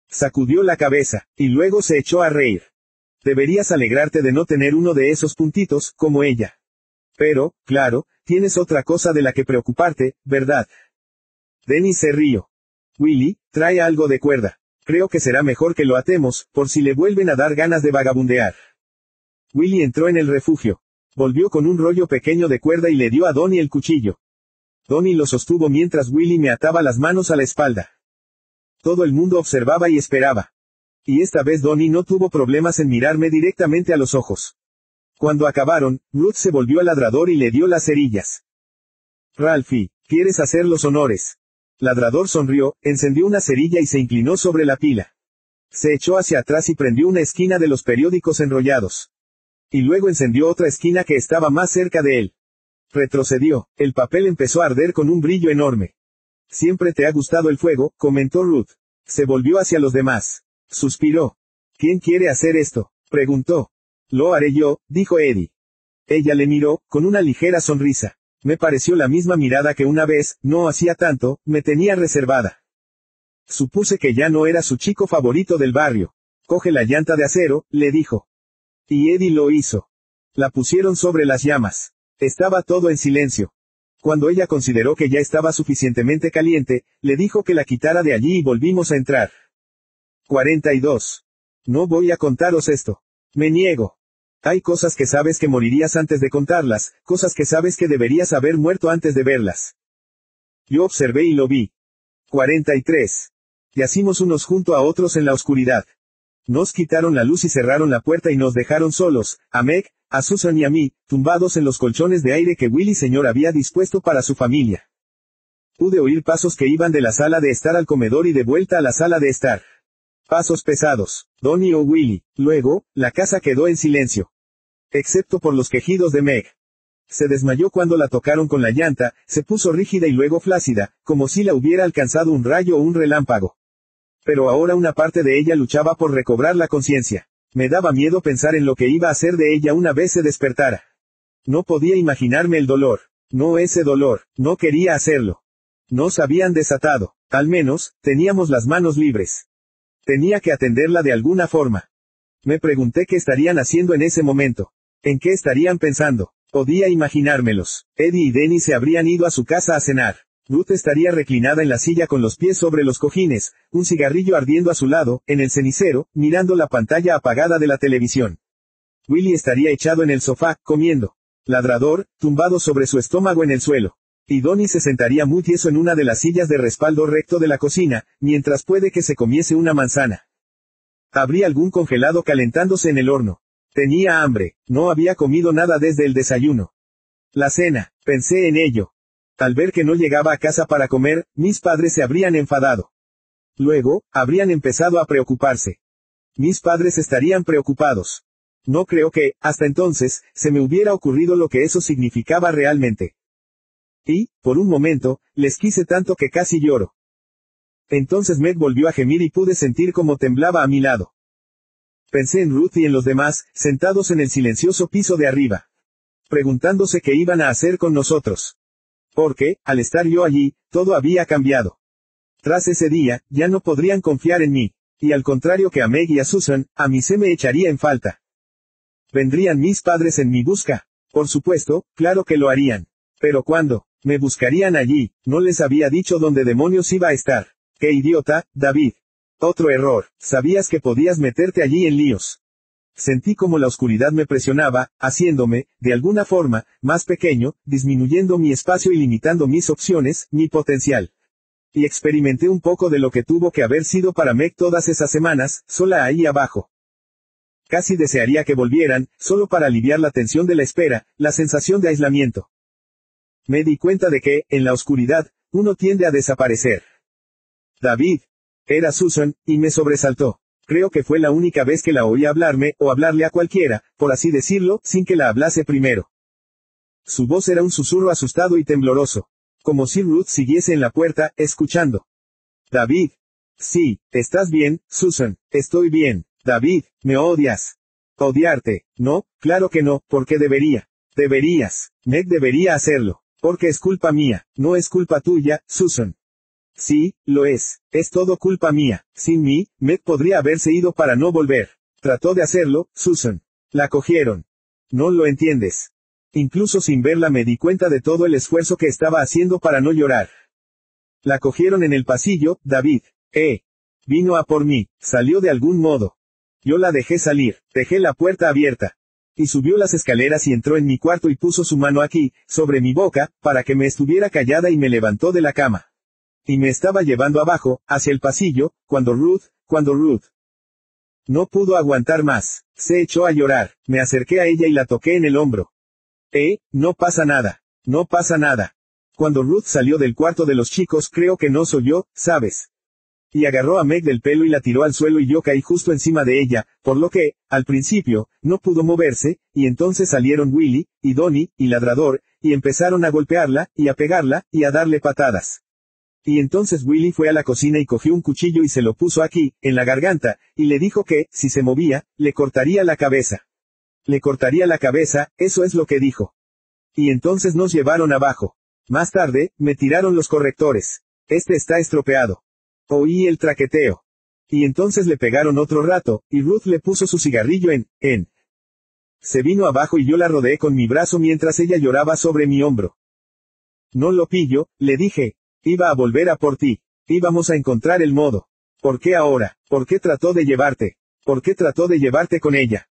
Sacudió la cabeza, y luego se echó a reír. Deberías alegrarte de no tener uno de esos puntitos, como ella. Pero, claro, tienes otra cosa de la que preocuparte, ¿verdad? Dennis se rió. Willy, trae algo de cuerda. Creo que será mejor que lo atemos, por si le vuelven a dar ganas de vagabundear. Willy entró en el refugio. Volvió con un rollo pequeño de cuerda y le dio a Donnie el cuchillo. Donnie lo sostuvo mientras Willy me ataba las manos a la espalda. Todo el mundo observaba y esperaba. Y esta vez Donnie no tuvo problemas en mirarme directamente a los ojos. Cuando acabaron, Ruth se volvió al ladrador y le dio las cerillas. Ralphie, ¿quieres hacer los honores? Ladrador sonrió, encendió una cerilla y se inclinó sobre la pila. Se echó hacia atrás y prendió una esquina de los periódicos enrollados. Y luego encendió otra esquina que estaba más cerca de él. Retrocedió, el papel empezó a arder con un brillo enorme. Siempre te ha gustado el fuego, comentó Ruth. Se volvió hacia los demás. Suspiró. ¿Quién quiere hacer esto? preguntó. Lo haré yo, dijo Eddie. Ella le miró, con una ligera sonrisa. Me pareció la misma mirada que una vez, no hacía tanto, me tenía reservada. Supuse que ya no era su chico favorito del barrio. Coge la llanta de acero, le dijo. Y Eddie lo hizo. La pusieron sobre las llamas. Estaba todo en silencio. Cuando ella consideró que ya estaba suficientemente caliente, le dijo que la quitara de allí y volvimos a entrar. 42. No voy a contaros esto. Me niego. Hay cosas que sabes que morirías antes de contarlas, cosas que sabes que deberías haber muerto antes de verlas. Yo observé y lo vi. 43. Yacimos unos junto a otros en la oscuridad. Nos quitaron la luz y cerraron la puerta y nos dejaron solos, a Meg, a Susan y a mí, tumbados en los colchones de aire que Willy señor había dispuesto para su familia. Pude oír pasos que iban de la sala de estar al comedor y de vuelta a la sala de estar. Pasos pesados, Donnie o Willy. Luego, la casa quedó en silencio. Excepto por los quejidos de Meg. Se desmayó cuando la tocaron con la llanta, se puso rígida y luego flácida, como si la hubiera alcanzado un rayo o un relámpago. Pero ahora una parte de ella luchaba por recobrar la conciencia. Me daba miedo pensar en lo que iba a hacer de ella una vez se despertara. No podía imaginarme el dolor. No ese dolor, no quería hacerlo. Nos habían desatado. Al menos, teníamos las manos libres. Tenía que atenderla de alguna forma. Me pregunté qué estarían haciendo en ese momento. ¿En qué estarían pensando? Podía imaginármelos. Eddie y Denny se habrían ido a su casa a cenar. Ruth estaría reclinada en la silla con los pies sobre los cojines, un cigarrillo ardiendo a su lado, en el cenicero, mirando la pantalla apagada de la televisión. Willy estaría echado en el sofá, comiendo. Ladrador, tumbado sobre su estómago en el suelo. Y Donnie se sentaría muy tieso en una de las sillas de respaldo recto de la cocina, mientras puede que se comiese una manzana. Habría algún congelado calentándose en el horno. Tenía hambre, no había comido nada desde el desayuno. La cena, pensé en ello. Al ver que no llegaba a casa para comer, mis padres se habrían enfadado. Luego, habrían empezado a preocuparse. Mis padres estarían preocupados. No creo que, hasta entonces, se me hubiera ocurrido lo que eso significaba realmente. Y, por un momento, les quise tanto que casi lloro. Entonces Meg volvió a gemir y pude sentir cómo temblaba a mi lado. Pensé en Ruth y en los demás, sentados en el silencioso piso de arriba. Preguntándose qué iban a hacer con nosotros. Porque, al estar yo allí, todo había cambiado. Tras ese día, ya no podrían confiar en mí. Y al contrario que a Meg y a Susan, a mí se me echaría en falta. ¿Vendrían mis padres en mi busca? Por supuesto, claro que lo harían. Pero cuando, me buscarían allí, no les había dicho dónde demonios iba a estar. ¡Qué idiota, David! Otro error, sabías que podías meterte allí en líos. Sentí como la oscuridad me presionaba, haciéndome, de alguna forma, más pequeño, disminuyendo mi espacio y limitando mis opciones, mi potencial. Y experimenté un poco de lo que tuvo que haber sido para Meg todas esas semanas, sola ahí abajo. Casi desearía que volvieran, solo para aliviar la tensión de la espera, la sensación de aislamiento. Me di cuenta de que, en la oscuridad, uno tiende a desaparecer. David. Era Susan, y me sobresaltó. Creo que fue la única vez que la oí hablarme, o hablarle a cualquiera, por así decirlo, sin que la hablase primero. Su voz era un susurro asustado y tembloroso. Como si Ruth siguiese en la puerta, escuchando. David. Sí, estás bien, Susan, estoy bien. David, me odias. Odiarte, no, claro que no, porque debería. Deberías. Meg debería hacerlo. Porque es culpa mía, no es culpa tuya, Susan. Sí, lo es. Es todo culpa mía. Sin mí, Meg podría haberse ido para no volver. Trató de hacerlo, Susan. La cogieron. No lo entiendes. Incluso sin verla me di cuenta de todo el esfuerzo que estaba haciendo para no llorar. La cogieron en el pasillo, David. Eh. Vino a por mí, salió de algún modo. Yo la dejé salir, dejé la puerta abierta. Y subió las escaleras y entró en mi cuarto y puso su mano aquí, sobre mi boca, para que me estuviera callada y me levantó de la cama. Y me estaba llevando abajo, hacia el pasillo, cuando Ruth, cuando Ruth. No pudo aguantar más. Se echó a llorar. Me acerqué a ella y la toqué en el hombro. Eh, no pasa nada. No pasa nada. Cuando Ruth salió del cuarto de los chicos creo que no soy yo, sabes. Y agarró a Meg del pelo y la tiró al suelo y yo caí justo encima de ella, por lo que, al principio, no pudo moverse, y entonces salieron Willy, y Donnie, y Ladrador, y empezaron a golpearla, y a pegarla, y a darle patadas. Y entonces Willy fue a la cocina y cogió un cuchillo y se lo puso aquí, en la garganta, y le dijo que, si se movía, le cortaría la cabeza. Le cortaría la cabeza, eso es lo que dijo. Y entonces nos llevaron abajo. Más tarde, me tiraron los correctores. Este está estropeado. Oí el traqueteo. Y entonces le pegaron otro rato, y Ruth le puso su cigarrillo en, en. Se vino abajo y yo la rodeé con mi brazo mientras ella lloraba sobre mi hombro. No lo pillo, le dije. Iba a volver a por ti. Íbamos a encontrar el modo. ¿Por qué ahora? ¿Por qué trató de llevarte? ¿Por qué trató de llevarte con ella?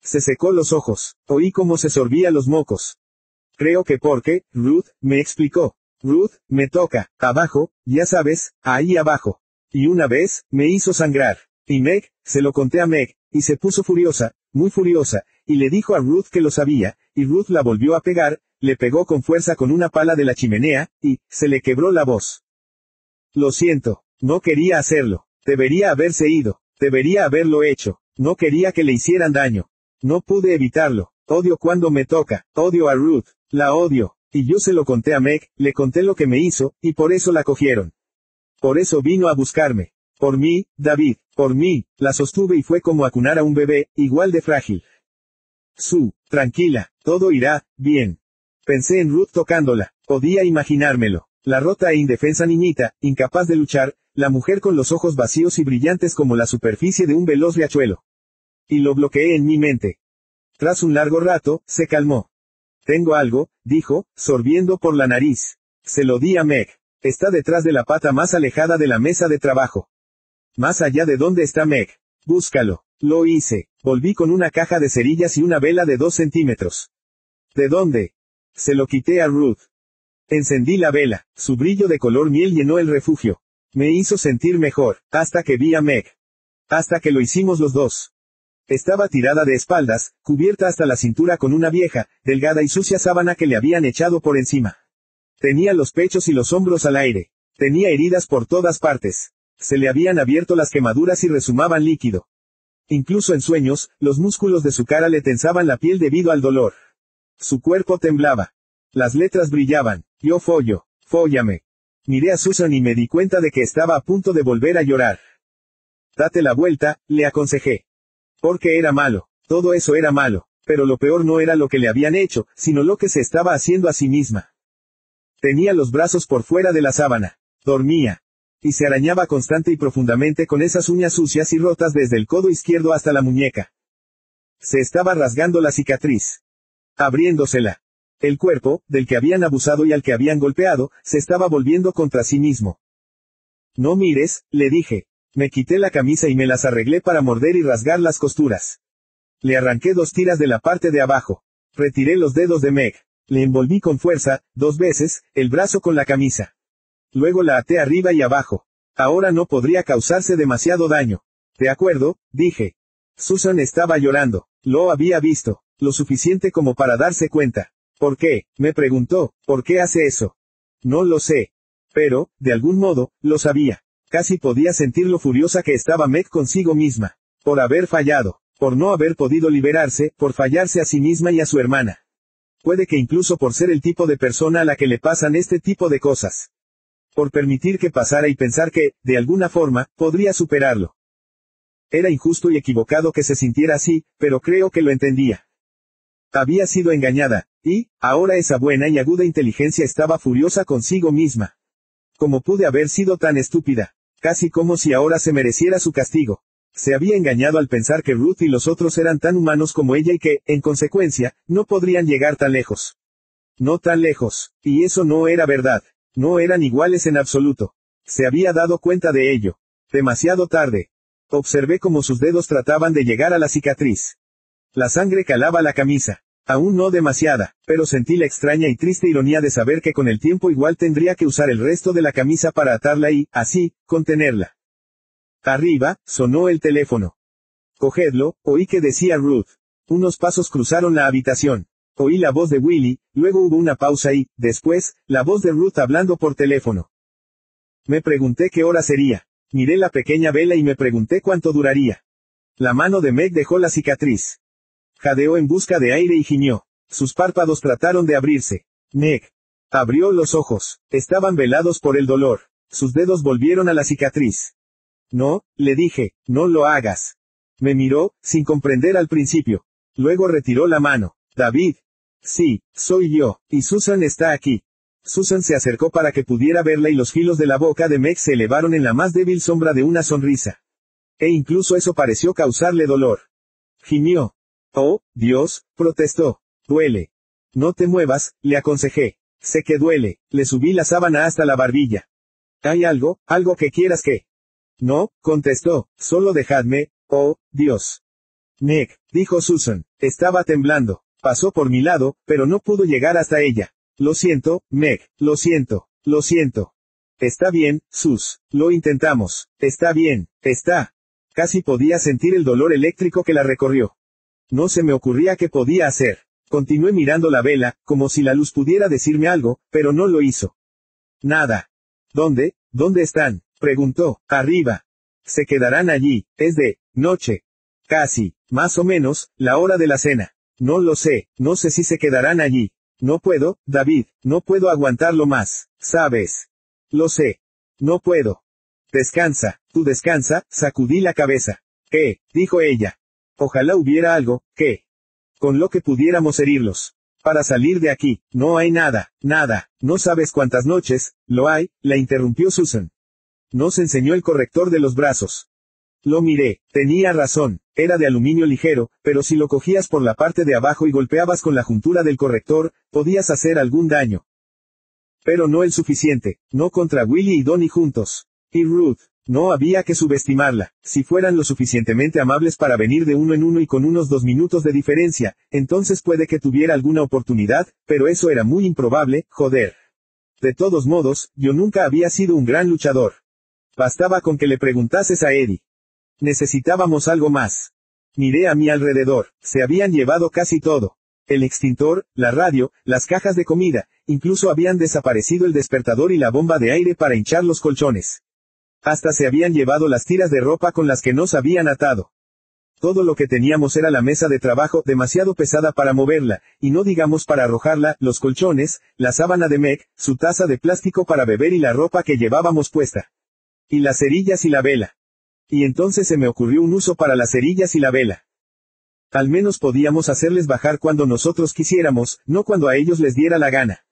Se secó los ojos. Oí cómo se sorbía los mocos. Creo que porque, Ruth, me explicó. Ruth, me toca, abajo, ya sabes, ahí abajo. Y una vez, me hizo sangrar. Y Meg, se lo conté a Meg, y se puso furiosa, muy furiosa, y le dijo a Ruth que lo sabía, y Ruth la volvió a pegar, le pegó con fuerza con una pala de la chimenea, y, se le quebró la voz. Lo siento, no quería hacerlo, debería haberse ido, debería haberlo hecho, no quería que le hicieran daño. No pude evitarlo, odio cuando me toca, odio a Ruth, la odio, y yo se lo conté a Meg, le conté lo que me hizo, y por eso la cogieron. Por eso vino a buscarme. Por mí, David, por mí, la sostuve y fue como acunar a un bebé, igual de frágil. Su, tranquila, todo irá, bien. Pensé en Ruth tocándola, podía imaginármelo. La rota e indefensa niñita, incapaz de luchar, la mujer con los ojos vacíos y brillantes como la superficie de un veloz riachuelo. Y lo bloqueé en mi mente. Tras un largo rato, se calmó. Tengo algo, dijo, sorbiendo por la nariz. Se lo di a Meg. Está detrás de la pata más alejada de la mesa de trabajo. Más allá de dónde está Meg. Búscalo. Lo hice. Volví con una caja de cerillas y una vela de dos centímetros. ¿De dónde? Se lo quité a Ruth. Encendí la vela. Su brillo de color miel llenó el refugio. Me hizo sentir mejor, hasta que vi a Meg. Hasta que lo hicimos los dos. Estaba tirada de espaldas, cubierta hasta la cintura con una vieja, delgada y sucia sábana que le habían echado por encima. Tenía los pechos y los hombros al aire. Tenía heridas por todas partes. Se le habían abierto las quemaduras y resumaban líquido. Incluso en sueños, los músculos de su cara le tensaban la piel debido al dolor. Su cuerpo temblaba. Las letras brillaban. Yo follo. Fóllame. Miré a Susan y me di cuenta de que estaba a punto de volver a llorar. Date la vuelta, le aconsejé. Porque era malo. Todo eso era malo. Pero lo peor no era lo que le habían hecho, sino lo que se estaba haciendo a sí misma. Tenía los brazos por fuera de la sábana. Dormía. Y se arañaba constante y profundamente con esas uñas sucias y rotas desde el codo izquierdo hasta la muñeca. Se estaba rasgando la cicatriz. Abriéndosela. El cuerpo, del que habían abusado y al que habían golpeado, se estaba volviendo contra sí mismo. No mires, le dije. Me quité la camisa y me las arreglé para morder y rasgar las costuras. Le arranqué dos tiras de la parte de abajo. Retiré los dedos de Meg. Le envolví con fuerza, dos veces, el brazo con la camisa. Luego la até arriba y abajo. Ahora no podría causarse demasiado daño. De acuerdo, dije. Susan estaba llorando. Lo había visto. Lo suficiente como para darse cuenta. ¿Por qué? me preguntó. ¿Por qué hace eso? No lo sé. Pero, de algún modo, lo sabía. Casi podía sentir lo furiosa que estaba Meg consigo misma. Por haber fallado. Por no haber podido liberarse, por fallarse a sí misma y a su hermana. Puede que incluso por ser el tipo de persona a la que le pasan este tipo de cosas. Por permitir que pasara y pensar que, de alguna forma, podría superarlo. Era injusto y equivocado que se sintiera así, pero creo que lo entendía. Había sido engañada, y, ahora esa buena y aguda inteligencia estaba furiosa consigo misma. ¿Cómo pude haber sido tan estúpida? Casi como si ahora se mereciera su castigo. Se había engañado al pensar que Ruth y los otros eran tan humanos como ella y que, en consecuencia, no podrían llegar tan lejos. No tan lejos, y eso no era verdad. No eran iguales en absoluto. Se había dado cuenta de ello. Demasiado tarde. Observé cómo sus dedos trataban de llegar a la cicatriz. La sangre calaba la camisa. Aún no demasiada, pero sentí la extraña y triste ironía de saber que con el tiempo igual tendría que usar el resto de la camisa para atarla y, así, contenerla. Arriba, sonó el teléfono. Cogedlo, oí que decía Ruth. Unos pasos cruzaron la habitación. Oí la voz de Willy, luego hubo una pausa y, después, la voz de Ruth hablando por teléfono. Me pregunté qué hora sería. Miré la pequeña vela y me pregunté cuánto duraría. La mano de Meg dejó la cicatriz. Jadeó en busca de aire y giñó. Sus párpados trataron de abrirse. Meg. Abrió los ojos. Estaban velados por el dolor. Sus dedos volvieron a la cicatriz. No, le dije, no lo hagas. Me miró, sin comprender al principio. Luego retiró la mano. David. Sí, soy yo, y Susan está aquí. Susan se acercó para que pudiera verla y los filos de la boca de Meg se elevaron en la más débil sombra de una sonrisa. E incluso eso pareció causarle dolor. Gimió. Oh, Dios, protestó. Duele. No te muevas, le aconsejé. Sé que duele, le subí la sábana hasta la barbilla. ¿Hay algo, algo que quieras que? No, contestó, solo dejadme, oh, Dios. Nick, dijo Susan, estaba temblando. Pasó por mi lado, pero no pudo llegar hasta ella. Lo siento, Meg, lo siento, lo siento. Está bien, Sus, lo intentamos, está bien, está. Casi podía sentir el dolor eléctrico que la recorrió. No se me ocurría qué podía hacer. Continué mirando la vela, como si la luz pudiera decirme algo, pero no lo hizo. Nada. ¿Dónde? ¿Dónde están? preguntó. Arriba. Se quedarán allí, es de, noche. Casi, más o menos, la hora de la cena. No lo sé, no sé si se quedarán allí. No puedo, David, no puedo aguantarlo más, ¿sabes? Lo sé. No puedo. Descansa, tú descansa, sacudí la cabeza. ¿Qué? dijo ella. Ojalá hubiera algo, ¿qué? Con lo que pudiéramos herirlos. Para salir de aquí, no hay nada, nada, no sabes cuántas noches, lo hay, la interrumpió Susan. Nos enseñó el corrector de los brazos. Lo miré, tenía razón, era de aluminio ligero, pero si lo cogías por la parte de abajo y golpeabas con la juntura del corrector, podías hacer algún daño. Pero no el suficiente, no contra Willy y Donnie juntos. Y Ruth, no había que subestimarla. Si fueran lo suficientemente amables para venir de uno en uno y con unos dos minutos de diferencia, entonces puede que tuviera alguna oportunidad, pero eso era muy improbable, joder. De todos modos, yo nunca había sido un gran luchador. Bastaba con que le preguntases a Eddie. Necesitábamos algo más. Miré a mi alrededor, se habían llevado casi todo. El extintor, la radio, las cajas de comida, incluso habían desaparecido el despertador y la bomba de aire para hinchar los colchones. Hasta se habían llevado las tiras de ropa con las que nos habían atado. Todo lo que teníamos era la mesa de trabajo demasiado pesada para moverla, y no digamos para arrojarla, los colchones, la sábana de Meg, su taza de plástico para beber y la ropa que llevábamos puesta. Y las cerillas y la vela. Y entonces se me ocurrió un uso para las cerillas y la vela. Al menos podíamos hacerles bajar cuando nosotros quisiéramos, no cuando a ellos les diera la gana.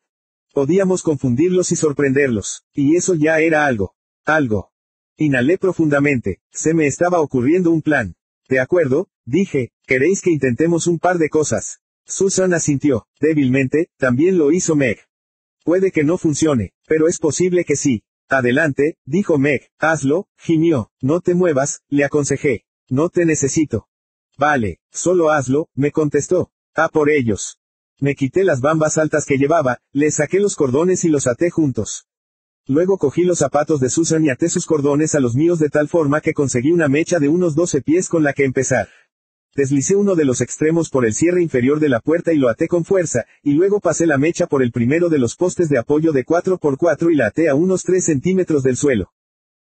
Podíamos confundirlos y sorprenderlos, y eso ya era algo. Algo. Inhalé profundamente, se me estaba ocurriendo un plan. De acuerdo, dije, ¿queréis que intentemos un par de cosas? Susan asintió, débilmente, también lo hizo Meg. Puede que no funcione, pero es posible que sí. Adelante, dijo Meg, hazlo, gimió, no te muevas, le aconsejé. No te necesito. Vale, solo hazlo, me contestó. A por ellos. Me quité las bambas altas que llevaba, le saqué los cordones y los até juntos. Luego cogí los zapatos de Susan y até sus cordones a los míos de tal forma que conseguí una mecha de unos 12 pies con la que empezar. Deslicé uno de los extremos por el cierre inferior de la puerta y lo até con fuerza, y luego pasé la mecha por el primero de los postes de apoyo de 4x4 y la até a unos 3 centímetros del suelo.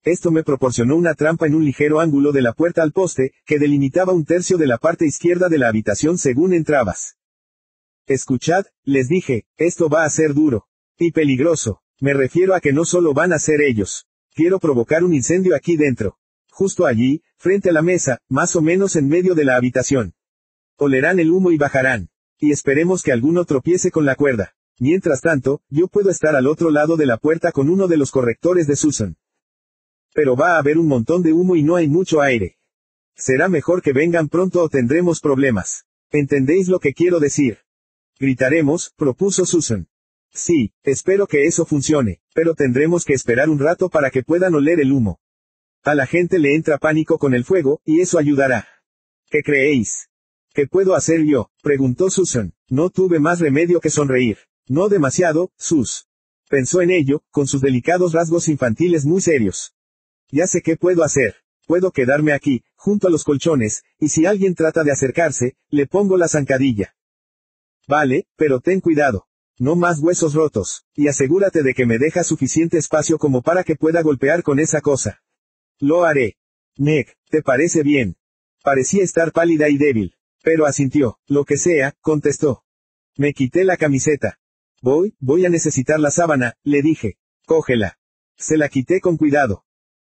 Esto me proporcionó una trampa en un ligero ángulo de la puerta al poste, que delimitaba un tercio de la parte izquierda de la habitación según entrabas. Escuchad, les dije, esto va a ser duro. Y peligroso. Me refiero a que no solo van a ser ellos. Quiero provocar un incendio aquí dentro justo allí, frente a la mesa, más o menos en medio de la habitación. Olerán el humo y bajarán. Y esperemos que alguno tropiece con la cuerda. Mientras tanto, yo puedo estar al otro lado de la puerta con uno de los correctores de Susan. Pero va a haber un montón de humo y no hay mucho aire. Será mejor que vengan pronto o tendremos problemas. ¿Entendéis lo que quiero decir? Gritaremos, propuso Susan. Sí, espero que eso funcione, pero tendremos que esperar un rato para que puedan oler el humo. A la gente le entra pánico con el fuego, y eso ayudará. ¿Qué creéis? ¿Qué puedo hacer yo? preguntó Susan. No tuve más remedio que sonreír. No demasiado, Sus. Pensó en ello, con sus delicados rasgos infantiles muy serios. Ya sé qué puedo hacer. Puedo quedarme aquí, junto a los colchones, y si alguien trata de acercarse, le pongo la zancadilla. Vale, pero ten cuidado. No más huesos rotos, y asegúrate de que me deja suficiente espacio como para que pueda golpear con esa cosa. Lo haré. Meg, ¿te parece bien? Parecía estar pálida y débil. Pero asintió. Lo que sea, contestó. Me quité la camiseta. Voy, voy a necesitar la sábana, le dije. Cógela. Se la quité con cuidado.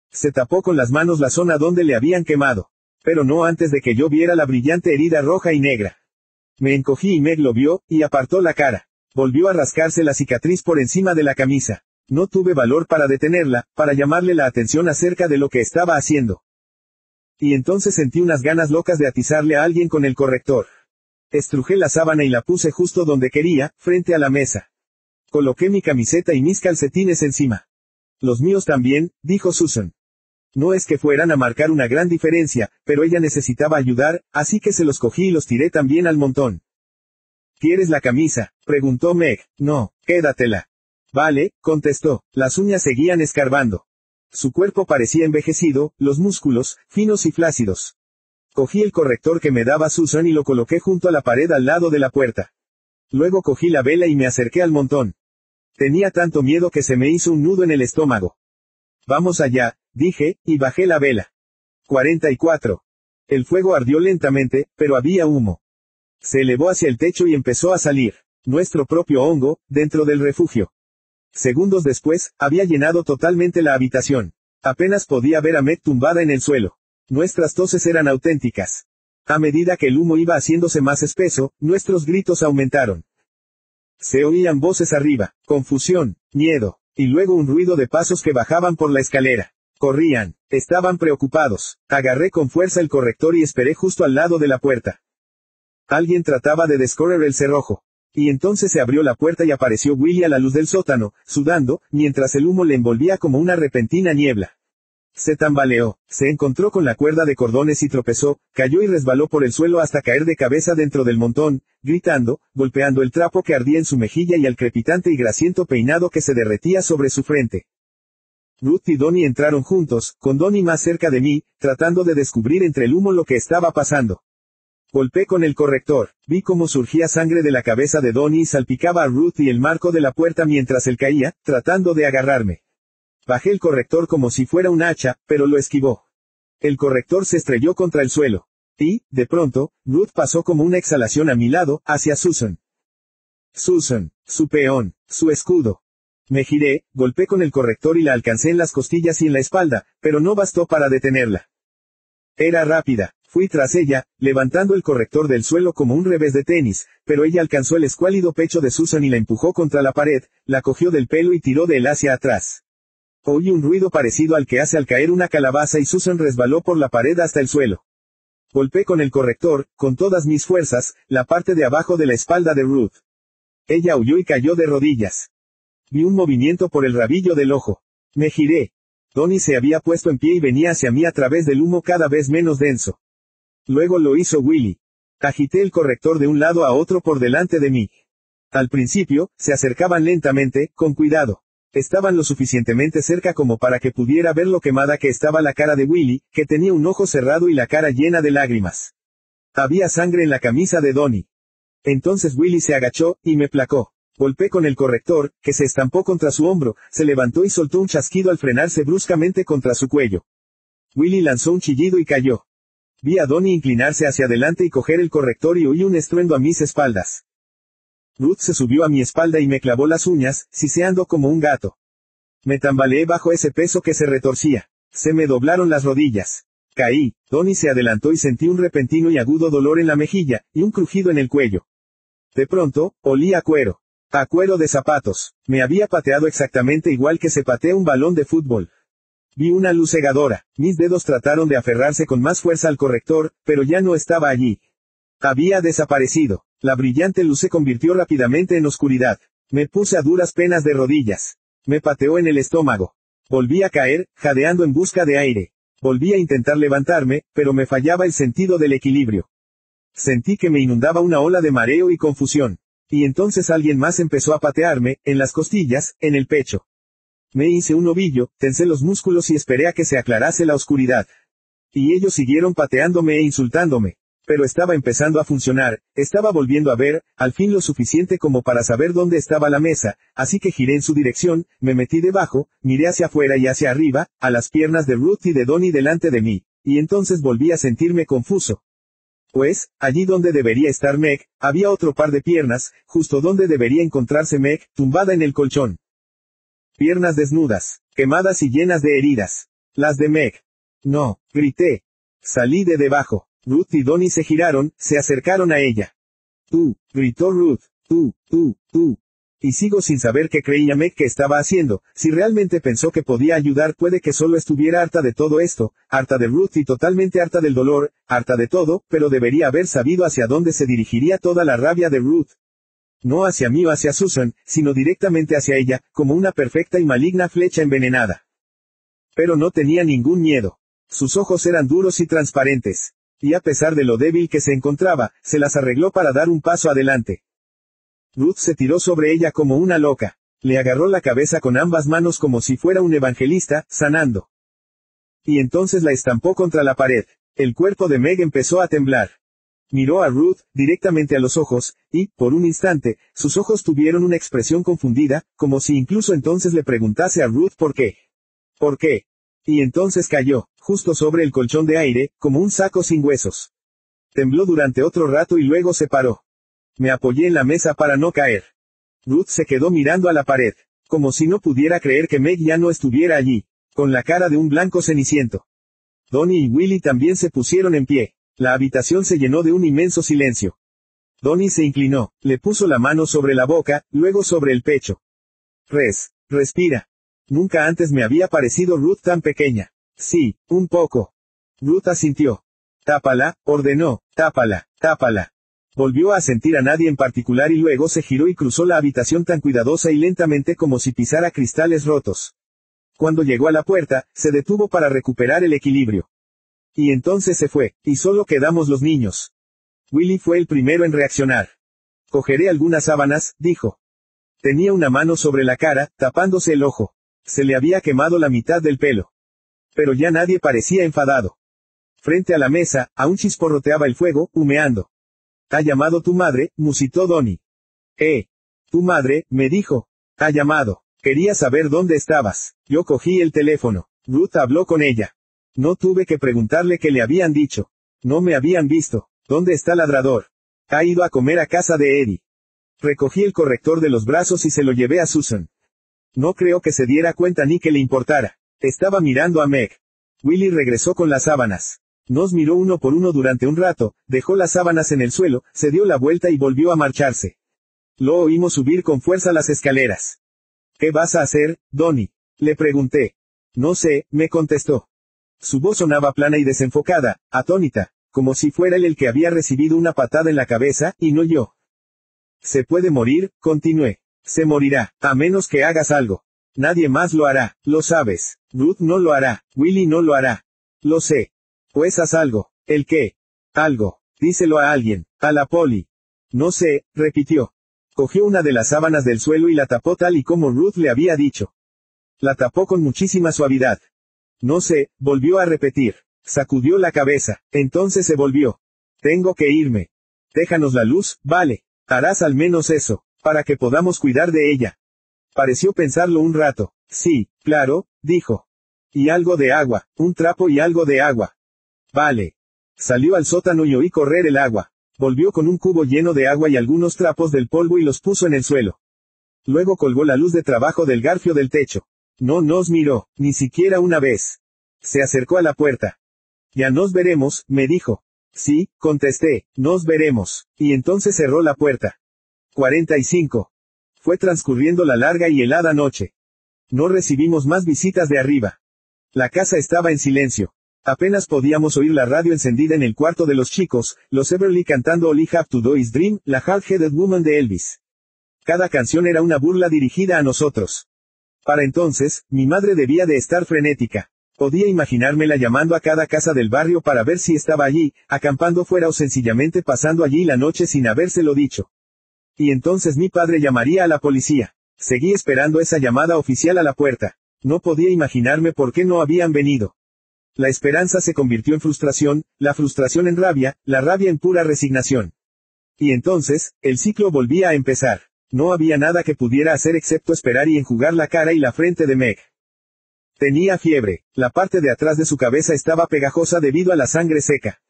Se tapó con las manos la zona donde le habían quemado. Pero no antes de que yo viera la brillante herida roja y negra. Me encogí y Meg lo vio, y apartó la cara. Volvió a rascarse la cicatriz por encima de la camisa. No tuve valor para detenerla, para llamarle la atención acerca de lo que estaba haciendo. Y entonces sentí unas ganas locas de atizarle a alguien con el corrector. Estrujé la sábana y la puse justo donde quería, frente a la mesa. Coloqué mi camiseta y mis calcetines encima. Los míos también, dijo Susan. No es que fueran a marcar una gran diferencia, pero ella necesitaba ayudar, así que se los cogí y los tiré también al montón. ¿Quieres la camisa? preguntó Meg. No, quédatela. Vale, contestó, las uñas seguían escarbando. Su cuerpo parecía envejecido, los músculos, finos y flácidos. Cogí el corrector que me daba Susan y lo coloqué junto a la pared al lado de la puerta. Luego cogí la vela y me acerqué al montón. Tenía tanto miedo que se me hizo un nudo en el estómago. Vamos allá, dije, y bajé la vela. 44. El fuego ardió lentamente, pero había humo. Se elevó hacia el techo y empezó a salir. Nuestro propio hongo, dentro del refugio. Segundos después, había llenado totalmente la habitación. Apenas podía ver a Meg tumbada en el suelo. Nuestras toses eran auténticas. A medida que el humo iba haciéndose más espeso, nuestros gritos aumentaron. Se oían voces arriba, confusión, miedo, y luego un ruido de pasos que bajaban por la escalera. Corrían, estaban preocupados. Agarré con fuerza el corrector y esperé justo al lado de la puerta. Alguien trataba de descorrer el cerrojo. Y entonces se abrió la puerta y apareció Willy a la luz del sótano, sudando, mientras el humo le envolvía como una repentina niebla. Se tambaleó, se encontró con la cuerda de cordones y tropezó, cayó y resbaló por el suelo hasta caer de cabeza dentro del montón, gritando, golpeando el trapo que ardía en su mejilla y al crepitante y grasiento peinado que se derretía sobre su frente. Ruth y Donnie entraron juntos, con Donnie más cerca de mí, tratando de descubrir entre el humo lo que estaba pasando. Golpé con el corrector, vi cómo surgía sangre de la cabeza de Donnie y salpicaba a Ruth y el marco de la puerta mientras él caía, tratando de agarrarme. Bajé el corrector como si fuera un hacha, pero lo esquivó. El corrector se estrelló contra el suelo. Y, de pronto, Ruth pasó como una exhalación a mi lado, hacia Susan. Susan, su peón, su escudo. Me giré, golpé con el corrector y la alcancé en las costillas y en la espalda, pero no bastó para detenerla. Era rápida, Fui tras ella, levantando el corrector del suelo como un revés de tenis, pero ella alcanzó el escuálido pecho de Susan y la empujó contra la pared, la cogió del pelo y tiró de él hacia atrás. Oí un ruido parecido al que hace al caer una calabaza y Susan resbaló por la pared hasta el suelo. Golpé con el corrector, con todas mis fuerzas, la parte de abajo de la espalda de Ruth. Ella huyó y cayó de rodillas. Vi un movimiento por el rabillo del ojo. Me giré. Tony se había puesto en pie y venía hacia mí a través del humo cada vez menos denso. Luego lo hizo Willy. Agité el corrector de un lado a otro por delante de mí. Al principio, se acercaban lentamente, con cuidado. Estaban lo suficientemente cerca como para que pudiera ver lo quemada que estaba la cara de Willy, que tenía un ojo cerrado y la cara llena de lágrimas. Había sangre en la camisa de Donnie. Entonces Willy se agachó, y me placó. Golpé con el corrector, que se estampó contra su hombro, se levantó y soltó un chasquido al frenarse bruscamente contra su cuello. Willy lanzó un chillido y cayó. Vi a Donnie inclinarse hacia adelante y coger el corrector y oí un estruendo a mis espaldas. Ruth se subió a mi espalda y me clavó las uñas, siseando como un gato. Me tambaleé bajo ese peso que se retorcía. Se me doblaron las rodillas. Caí, Donnie se adelantó y sentí un repentino y agudo dolor en la mejilla, y un crujido en el cuello. De pronto, olí a cuero. A cuero de zapatos. Me había pateado exactamente igual que se patea un balón de fútbol. Vi una luz cegadora, mis dedos trataron de aferrarse con más fuerza al corrector, pero ya no estaba allí. Había desaparecido. La brillante luz se convirtió rápidamente en oscuridad. Me puse a duras penas de rodillas. Me pateó en el estómago. Volví a caer, jadeando en busca de aire. Volví a intentar levantarme, pero me fallaba el sentido del equilibrio. Sentí que me inundaba una ola de mareo y confusión. Y entonces alguien más empezó a patearme, en las costillas, en el pecho. Me hice un ovillo, tensé los músculos y esperé a que se aclarase la oscuridad. Y ellos siguieron pateándome e insultándome. Pero estaba empezando a funcionar, estaba volviendo a ver, al fin lo suficiente como para saber dónde estaba la mesa, así que giré en su dirección, me metí debajo, miré hacia afuera y hacia arriba, a las piernas de Ruth y de Donnie delante de mí, y entonces volví a sentirme confuso. Pues, allí donde debería estar Meg, había otro par de piernas, justo donde debería encontrarse Meg, tumbada en el colchón. Piernas desnudas, quemadas y llenas de heridas. Las de Meg. No, grité. Salí de debajo. Ruth y Donnie se giraron, se acercaron a ella. Tú, gritó Ruth, tú, tú, tú. Y sigo sin saber qué creía Meg que estaba haciendo, si realmente pensó que podía ayudar puede que solo estuviera harta de todo esto, harta de Ruth y totalmente harta del dolor, harta de todo, pero debería haber sabido hacia dónde se dirigiría toda la rabia de Ruth no hacia mí o hacia Susan, sino directamente hacia ella, como una perfecta y maligna flecha envenenada. Pero no tenía ningún miedo. Sus ojos eran duros y transparentes. Y a pesar de lo débil que se encontraba, se las arregló para dar un paso adelante. Ruth se tiró sobre ella como una loca. Le agarró la cabeza con ambas manos como si fuera un evangelista, sanando. Y entonces la estampó contra la pared. El cuerpo de Meg empezó a temblar. Miró a Ruth, directamente a los ojos, y, por un instante, sus ojos tuvieron una expresión confundida, como si incluso entonces le preguntase a Ruth por qué. ¿Por qué? Y entonces cayó, justo sobre el colchón de aire, como un saco sin huesos. Tembló durante otro rato y luego se paró. Me apoyé en la mesa para no caer. Ruth se quedó mirando a la pared, como si no pudiera creer que Meg ya no estuviera allí, con la cara de un blanco ceniciento. Donnie y Willy también se pusieron en pie. La habitación se llenó de un inmenso silencio. Donnie se inclinó, le puso la mano sobre la boca, luego sobre el pecho. Res, respira. Nunca antes me había parecido Ruth tan pequeña. Sí, un poco. Ruth asintió. Tápala, ordenó, tápala, tápala. Volvió a sentir a nadie en particular y luego se giró y cruzó la habitación tan cuidadosa y lentamente como si pisara cristales rotos. Cuando llegó a la puerta, se detuvo para recuperar el equilibrio. Y entonces se fue, y solo quedamos los niños. Willy fue el primero en reaccionar. Cogeré algunas sábanas, dijo. Tenía una mano sobre la cara, tapándose el ojo. Se le había quemado la mitad del pelo. Pero ya nadie parecía enfadado. Frente a la mesa, aún chisporroteaba el fuego, humeando. Ha llamado tu madre, musitó Donnie. Eh. Tu madre, me dijo. Ha llamado. Quería saber dónde estabas. Yo cogí el teléfono. Ruth habló con ella. No tuve que preguntarle qué le habían dicho. No me habían visto. ¿Dónde está ladrador? Ha ido a comer a casa de Eddie. Recogí el corrector de los brazos y se lo llevé a Susan. No creo que se diera cuenta ni que le importara. Estaba mirando a Meg. Willy regresó con las sábanas. Nos miró uno por uno durante un rato, dejó las sábanas en el suelo, se dio la vuelta y volvió a marcharse. Lo oímos subir con fuerza las escaleras. ¿Qué vas a hacer, Donnie? Le pregunté. No sé, me contestó. Su voz sonaba plana y desenfocada, atónita. como si fuera él el que había recibido una patada en la cabeza, y no yo. Se puede morir, continué. Se morirá, a menos que hagas algo. Nadie más lo hará, lo sabes. Ruth no lo hará, Willy no lo hará. Lo sé. Pues haz algo. ¿El qué? Algo. Díselo a alguien, a la poli. No sé, repitió. Cogió una de las sábanas del suelo y la tapó tal y como Ruth le había dicho. La tapó con muchísima suavidad. No sé, volvió a repetir. Sacudió la cabeza. Entonces se volvió. Tengo que irme. Déjanos la luz, vale. Harás al menos eso, para que podamos cuidar de ella. Pareció pensarlo un rato. Sí, claro, dijo. Y algo de agua, un trapo y algo de agua. Vale. Salió al sótano y oí correr el agua. Volvió con un cubo lleno de agua y algunos trapos del polvo y los puso en el suelo. Luego colgó la luz de trabajo del garfio del techo. No nos miró, ni siquiera una vez. Se acercó a la puerta. Ya nos veremos, me dijo. Sí, contesté, nos veremos. Y entonces cerró la puerta. 45. Fue transcurriendo la larga y helada noche. No recibimos más visitas de arriba. La casa estaba en silencio. Apenas podíamos oír la radio encendida en el cuarto de los chicos, los Everly cantando All I Have to Do Dream, la Hard-Headed Woman de Elvis. Cada canción era una burla dirigida a nosotros. Para entonces, mi madre debía de estar frenética. Podía imaginármela llamando a cada casa del barrio para ver si estaba allí, acampando fuera o sencillamente pasando allí la noche sin habérselo dicho. Y entonces mi padre llamaría a la policía. Seguí esperando esa llamada oficial a la puerta. No podía imaginarme por qué no habían venido. La esperanza se convirtió en frustración, la frustración en rabia, la rabia en pura resignación. Y entonces, el ciclo volvía a empezar. No había nada que pudiera hacer excepto esperar y enjugar la cara y la frente de Meg. Tenía fiebre, la parte de atrás de su cabeza estaba pegajosa debido a la sangre seca.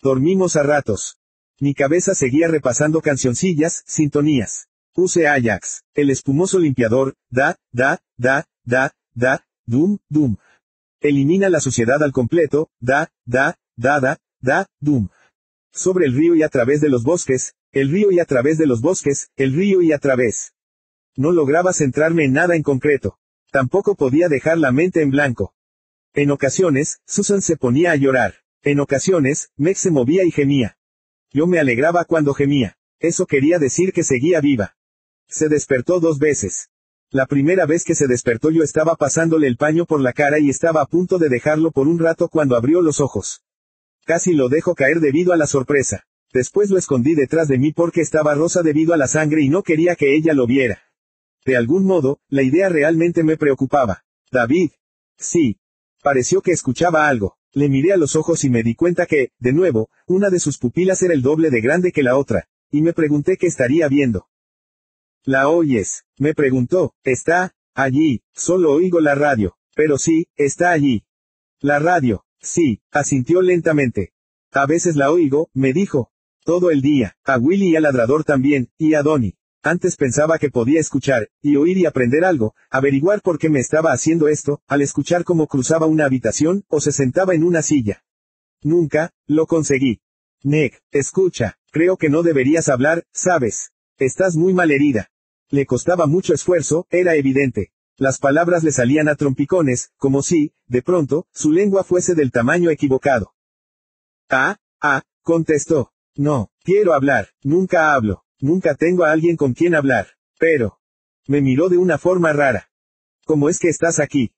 Dormimos a ratos. Mi cabeza seguía repasando cancioncillas, sintonías. Puse Ajax, el espumoso limpiador, da, da, da, da, da, dum, dum. Elimina la suciedad al completo, da, da, da, da, da, dum. Sobre el río y a través de los bosques, el río y a través de los bosques, el río y a través. No lograba centrarme en nada en concreto. Tampoco podía dejar la mente en blanco. En ocasiones, Susan se ponía a llorar. En ocasiones, Meg se movía y gemía. Yo me alegraba cuando gemía. Eso quería decir que seguía viva. Se despertó dos veces. La primera vez que se despertó yo estaba pasándole el paño por la cara y estaba a punto de dejarlo por un rato cuando abrió los ojos. Casi lo dejo caer debido a la sorpresa. Después lo escondí detrás de mí porque estaba rosa debido a la sangre y no quería que ella lo viera. De algún modo, la idea realmente me preocupaba. David. Sí. Pareció que escuchaba algo. Le miré a los ojos y me di cuenta que, de nuevo, una de sus pupilas era el doble de grande que la otra, y me pregunté qué estaría viendo. ¿La oyes? Me preguntó, está, allí, solo oigo la radio, pero sí, está allí. La radio, sí, asintió lentamente. A veces la oigo, me dijo, todo el día, a Willy y al ladrador también, y a Donnie. Antes pensaba que podía escuchar, y oír y aprender algo, averiguar por qué me estaba haciendo esto, al escuchar cómo cruzaba una habitación, o se sentaba en una silla. Nunca, lo conseguí. Nick, escucha, creo que no deberías hablar, sabes. Estás muy mal herida. Le costaba mucho esfuerzo, era evidente. Las palabras le salían a trompicones, como si, de pronto, su lengua fuese del tamaño equivocado. Ah, ah, contestó. No, quiero hablar, nunca hablo, nunca tengo a alguien con quien hablar, pero... Me miró de una forma rara. ¿Cómo es que estás aquí?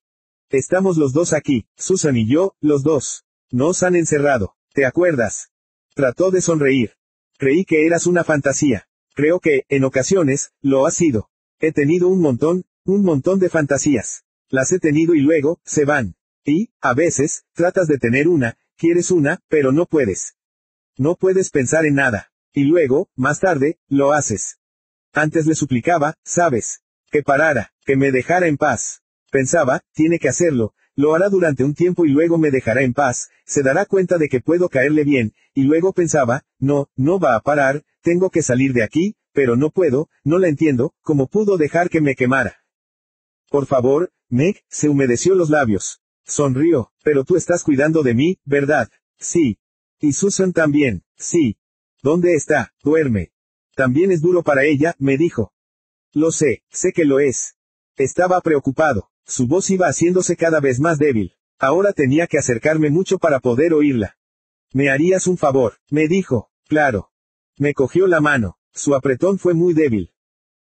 Estamos los dos aquí, Susan y yo, los dos. Nos han encerrado, ¿te acuerdas? Trató de sonreír. Creí que eras una fantasía. Creo que, en ocasiones, lo ha sido. He tenido un montón, un montón de fantasías. Las he tenido y luego, se van. Y, a veces, tratas de tener una, quieres una, pero no puedes. No puedes pensar en nada. Y luego, más tarde, lo haces. Antes le suplicaba, sabes, que parara, que me dejara en paz. Pensaba, tiene que hacerlo, lo hará durante un tiempo y luego me dejará en paz, se dará cuenta de que puedo caerle bien, y luego pensaba, no, no va a parar, tengo que salir de aquí, pero no puedo, no la entiendo, ¿cómo pudo dejar que me quemara? Por favor, Meg, se humedeció los labios. Sonrió, pero tú estás cuidando de mí, ¿verdad? Sí, y Susan también, sí. ¿Dónde está? Duerme. También es duro para ella, me dijo. Lo sé, sé que lo es. Estaba preocupado. Su voz iba haciéndose cada vez más débil. Ahora tenía que acercarme mucho para poder oírla. Me harías un favor, me dijo. Claro. Me cogió la mano. Su apretón fue muy débil.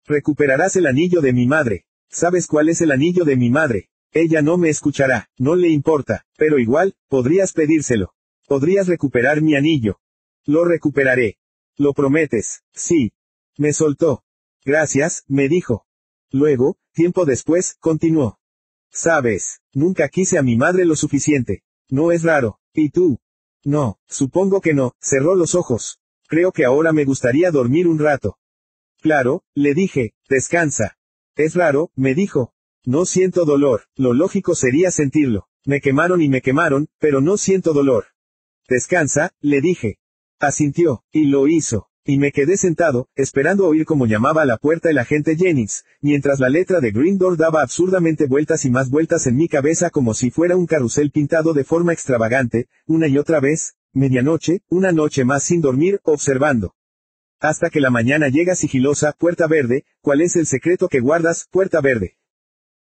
Recuperarás el anillo de mi madre. ¿Sabes cuál es el anillo de mi madre? Ella no me escuchará, no le importa, pero igual, podrías pedírselo. Podrías recuperar mi anillo. Lo recuperaré. ¿Lo prometes? Sí. Me soltó. Gracias, me dijo. Luego, tiempo después, continuó. Sabes, nunca quise a mi madre lo suficiente. No es raro. ¿Y tú? No, supongo que no, cerró los ojos. Creo que ahora me gustaría dormir un rato. Claro, le dije, descansa. Es raro, me dijo. No siento dolor, lo lógico sería sentirlo. Me quemaron y me quemaron, pero no siento dolor. Descansa, le dije. Asintió, y lo hizo. Y me quedé sentado, esperando oír cómo llamaba a la puerta el agente Jennings, mientras la letra de Green Door daba absurdamente vueltas y más vueltas en mi cabeza como si fuera un carrusel pintado de forma extravagante, una y otra vez, medianoche, una noche más sin dormir, observando. Hasta que la mañana llega sigilosa, puerta verde, ¿cuál es el secreto que guardas, puerta verde?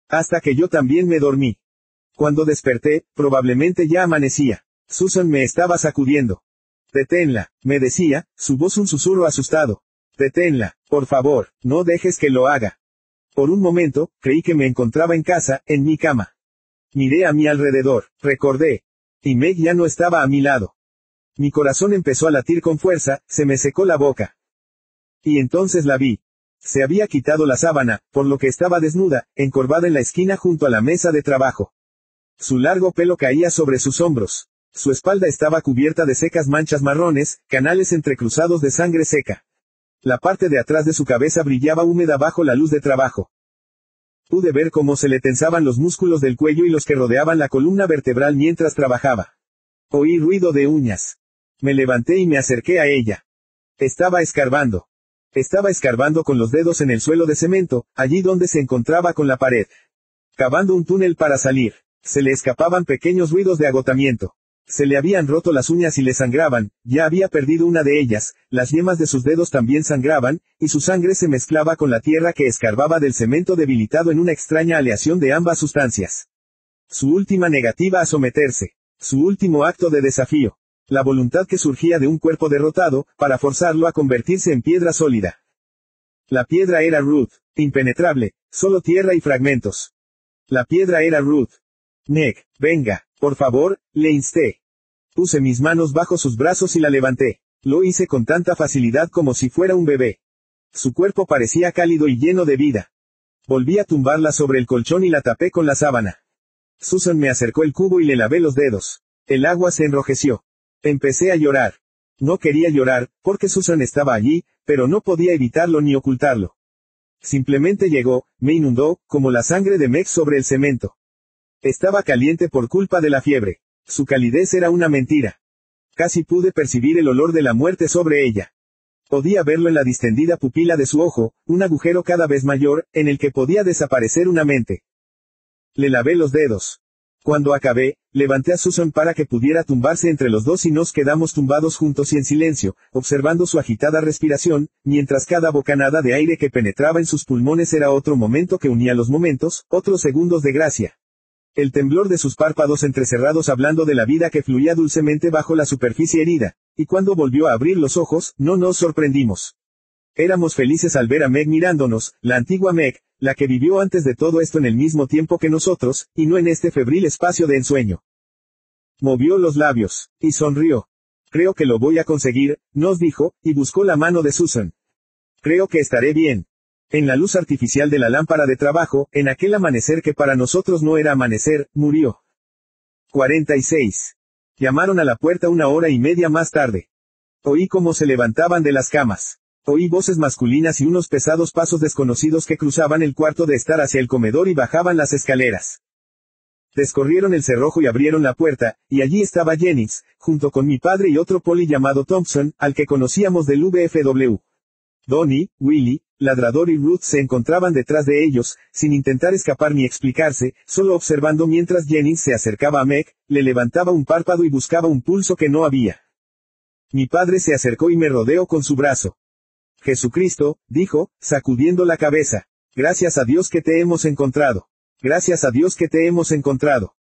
Hasta que yo también me dormí. Cuando desperté, probablemente ya amanecía. Susan me estaba sacudiendo. Deténla, me decía, su voz un susurro asustado. Deténla, por favor, no dejes que lo haga. Por un momento, creí que me encontraba en casa, en mi cama. Miré a mi alrededor, recordé. Y Meg ya no estaba a mi lado. Mi corazón empezó a latir con fuerza, se me secó la boca. Y entonces la vi. Se había quitado la sábana, por lo que estaba desnuda, encorvada en la esquina junto a la mesa de trabajo. Su largo pelo caía sobre sus hombros. Su espalda estaba cubierta de secas manchas marrones, canales entrecruzados de sangre seca. La parte de atrás de su cabeza brillaba húmeda bajo la luz de trabajo. Pude ver cómo se le tensaban los músculos del cuello y los que rodeaban la columna vertebral mientras trabajaba. Oí ruido de uñas. Me levanté y me acerqué a ella. Estaba escarbando. Estaba escarbando con los dedos en el suelo de cemento, allí donde se encontraba con la pared. Cavando un túnel para salir. Se le escapaban pequeños ruidos de agotamiento. Se le habían roto las uñas y le sangraban, ya había perdido una de ellas, las yemas de sus dedos también sangraban, y su sangre se mezclaba con la tierra que escarbaba del cemento debilitado en una extraña aleación de ambas sustancias. Su última negativa a someterse. Su último acto de desafío. La voluntad que surgía de un cuerpo derrotado, para forzarlo a convertirse en piedra sólida. La piedra era Ruth, impenetrable, solo tierra y fragmentos. La piedra era Ruth. Meg, venga, por favor, le insté. Puse mis manos bajo sus brazos y la levanté. Lo hice con tanta facilidad como si fuera un bebé. Su cuerpo parecía cálido y lleno de vida. Volví a tumbarla sobre el colchón y la tapé con la sábana. Susan me acercó el cubo y le lavé los dedos. El agua se enrojeció. Empecé a llorar. No quería llorar, porque Susan estaba allí, pero no podía evitarlo ni ocultarlo. Simplemente llegó, me inundó, como la sangre de Meg sobre el cemento. Estaba caliente por culpa de la fiebre. Su calidez era una mentira. Casi pude percibir el olor de la muerte sobre ella. Podía verlo en la distendida pupila de su ojo, un agujero cada vez mayor, en el que podía desaparecer una mente. Le lavé los dedos. Cuando acabé, levanté a Susan para que pudiera tumbarse entre los dos y nos quedamos tumbados juntos y en silencio, observando su agitada respiración, mientras cada bocanada de aire que penetraba en sus pulmones era otro momento que unía los momentos, otros segundos de gracia. El temblor de sus párpados entrecerrados hablando de la vida que fluía dulcemente bajo la superficie herida, y cuando volvió a abrir los ojos, no nos sorprendimos. Éramos felices al ver a Meg mirándonos, la antigua Meg, la que vivió antes de todo esto en el mismo tiempo que nosotros, y no en este febril espacio de ensueño. Movió los labios, y sonrió. Creo que lo voy a conseguir, nos dijo, y buscó la mano de Susan. Creo que estaré bien. En la luz artificial de la lámpara de trabajo, en aquel amanecer que para nosotros no era amanecer, murió. 46. Llamaron a la puerta una hora y media más tarde. Oí cómo se levantaban de las camas. Oí voces masculinas y unos pesados pasos desconocidos que cruzaban el cuarto de estar hacia el comedor y bajaban las escaleras. Descorrieron el cerrojo y abrieron la puerta, y allí estaba Jennings, junto con mi padre y otro poli llamado Thompson, al que conocíamos del VFW. Donnie, Willy, Ladrador y Ruth se encontraban detrás de ellos, sin intentar escapar ni explicarse, solo observando mientras Jennings se acercaba a Meg, le levantaba un párpado y buscaba un pulso que no había. Mi padre se acercó y me rodeó con su brazo. Jesucristo, dijo, sacudiendo la cabeza. Gracias a Dios que te hemos encontrado. Gracias a Dios que te hemos encontrado.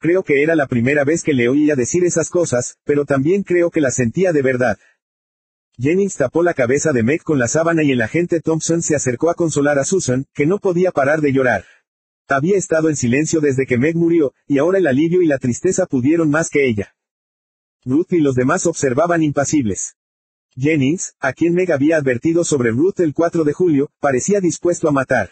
Creo que era la primera vez que le oía decir esas cosas, pero también creo que las sentía de verdad. Jennings tapó la cabeza de Meg con la sábana y el agente Thompson se acercó a consolar a Susan, que no podía parar de llorar. Había estado en silencio desde que Meg murió, y ahora el alivio y la tristeza pudieron más que ella. Ruth y los demás observaban impasibles. Jennings, a quien Meg había advertido sobre Ruth el 4 de julio, parecía dispuesto a matar.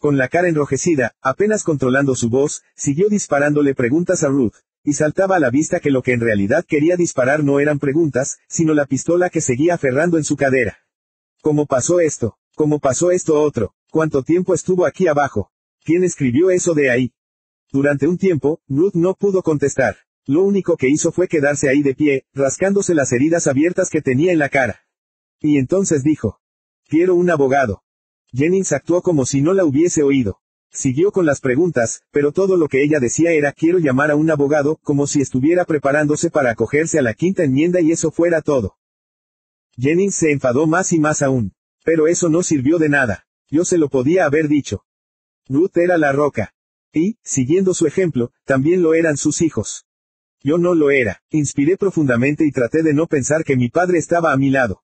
Con la cara enrojecida, apenas controlando su voz, siguió disparándole preguntas a Ruth, y saltaba a la vista que lo que en realidad quería disparar no eran preguntas, sino la pistola que seguía aferrando en su cadera. ¿Cómo pasó esto? ¿Cómo pasó esto otro? ¿Cuánto tiempo estuvo aquí abajo? ¿Quién escribió eso de ahí? Durante un tiempo, Ruth no pudo contestar. Lo único que hizo fue quedarse ahí de pie, rascándose las heridas abiertas que tenía en la cara. Y entonces dijo. Quiero un abogado. Jennings actuó como si no la hubiese oído. Siguió con las preguntas, pero todo lo que ella decía era quiero llamar a un abogado, como si estuviera preparándose para acogerse a la quinta enmienda y eso fuera todo. Jennings se enfadó más y más aún. Pero eso no sirvió de nada. Yo se lo podía haber dicho. Ruth era la roca. Y, siguiendo su ejemplo, también lo eran sus hijos. Yo no lo era. Inspiré profundamente y traté de no pensar que mi padre estaba a mi lado.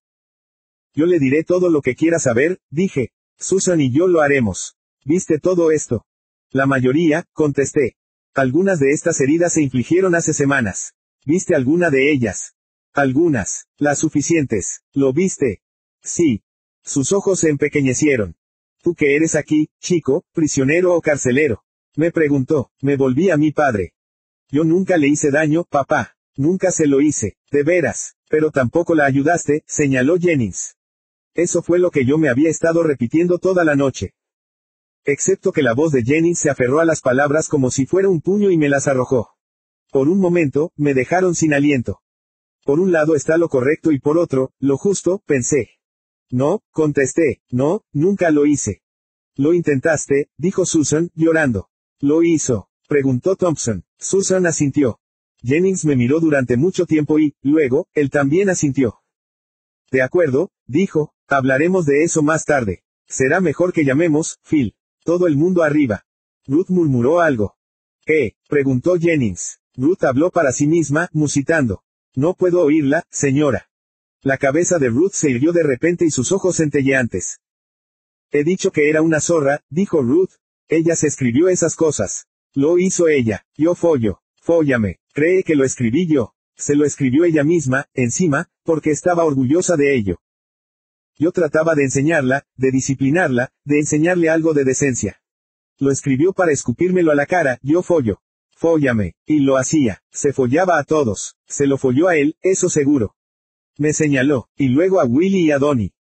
Yo le diré todo lo que quiera saber, dije. Susan y yo lo haremos. ¿Viste todo esto? La mayoría, contesté. Algunas de estas heridas se infligieron hace semanas. ¿Viste alguna de ellas? Algunas. Las suficientes. ¿Lo viste? Sí. Sus ojos se empequeñecieron. ¿Tú qué eres aquí, chico, prisionero o carcelero? Me preguntó. Me volví a mi padre. Yo nunca le hice daño, papá. Nunca se lo hice, de veras. Pero tampoco la ayudaste, señaló Jennings. Eso fue lo que yo me había estado repitiendo toda la noche. Excepto que la voz de Jennings se aferró a las palabras como si fuera un puño y me las arrojó. Por un momento, me dejaron sin aliento. Por un lado está lo correcto y por otro, lo justo, pensé. No, contesté, no, nunca lo hice. Lo intentaste, dijo Susan, llorando. Lo hizo, preguntó Thompson. Susan asintió. Jennings me miró durante mucho tiempo y, luego, él también asintió. De acuerdo, dijo, hablaremos de eso más tarde. Será mejor que llamemos, Phil. Todo el mundo arriba. Ruth murmuró algo. ¿Qué? preguntó Jennings. Ruth habló para sí misma, musitando. No puedo oírla, señora. La cabeza de Ruth se irguió de repente y sus ojos centelleantes. He dicho que era una zorra, dijo Ruth. Ella se escribió esas cosas. Lo hizo ella. Yo follo. Fóllame. Cree que lo escribí yo. Se lo escribió ella misma, encima, porque estaba orgullosa de ello. Yo trataba de enseñarla, de disciplinarla, de enseñarle algo de decencia. Lo escribió para escupírmelo a la cara, yo follo. Fóllame. Y lo hacía. Se follaba a todos. Se lo folló a él, eso seguro. Me señaló, y luego a Willy y a Donnie.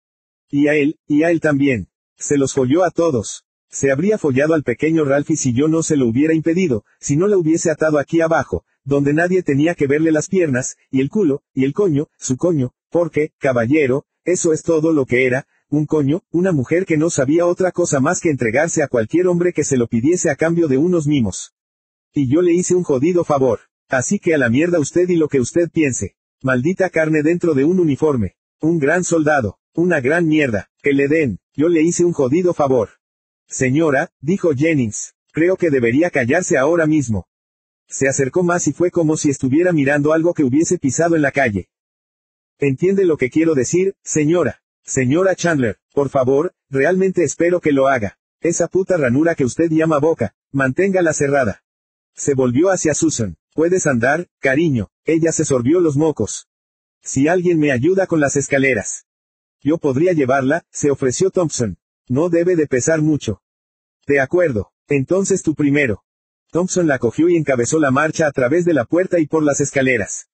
Y a él, y a él también. Se los folló a todos. Se habría follado al pequeño Ralphie si yo no se lo hubiera impedido, si no la hubiese atado aquí abajo, donde nadie tenía que verle las piernas, y el culo, y el coño, su coño, porque, caballero, eso es todo lo que era, un coño, una mujer que no sabía otra cosa más que entregarse a cualquier hombre que se lo pidiese a cambio de unos mimos. Y yo le hice un jodido favor. Así que a la mierda usted y lo que usted piense. Maldita carne dentro de un uniforme. Un gran soldado. Una gran mierda. Que le den. Yo le hice un jodido favor. Señora, dijo Jennings. Creo que debería callarse ahora mismo. Se acercó más y fue como si estuviera mirando algo que hubiese pisado en la calle. ¿Entiende lo que quiero decir, señora? Señora Chandler, por favor, realmente espero que lo haga. Esa puta ranura que usted llama boca, manténgala cerrada. Se volvió hacia Susan. ¿Puedes andar, cariño? Ella se sorbió los mocos. Si alguien me ayuda con las escaleras. Yo podría llevarla, se ofreció Thompson. No debe de pesar mucho. De acuerdo. Entonces tú primero. Thompson la cogió y encabezó la marcha a través de la puerta y por las escaleras.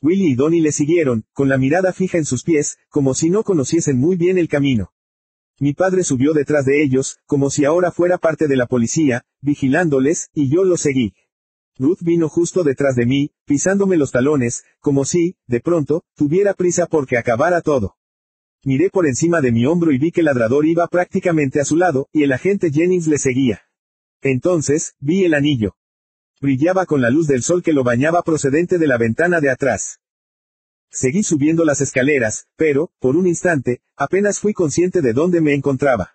Willy y Donnie le siguieron, con la mirada fija en sus pies, como si no conociesen muy bien el camino. Mi padre subió detrás de ellos, como si ahora fuera parte de la policía, vigilándoles, y yo lo seguí. Ruth vino justo detrás de mí, pisándome los talones, como si, de pronto, tuviera prisa porque acabara todo. Miré por encima de mi hombro y vi que el ladrador iba prácticamente a su lado, y el agente Jennings le seguía. Entonces, vi el anillo. Brillaba con la luz del sol que lo bañaba procedente de la ventana de atrás. Seguí subiendo las escaleras, pero, por un instante, apenas fui consciente de dónde me encontraba.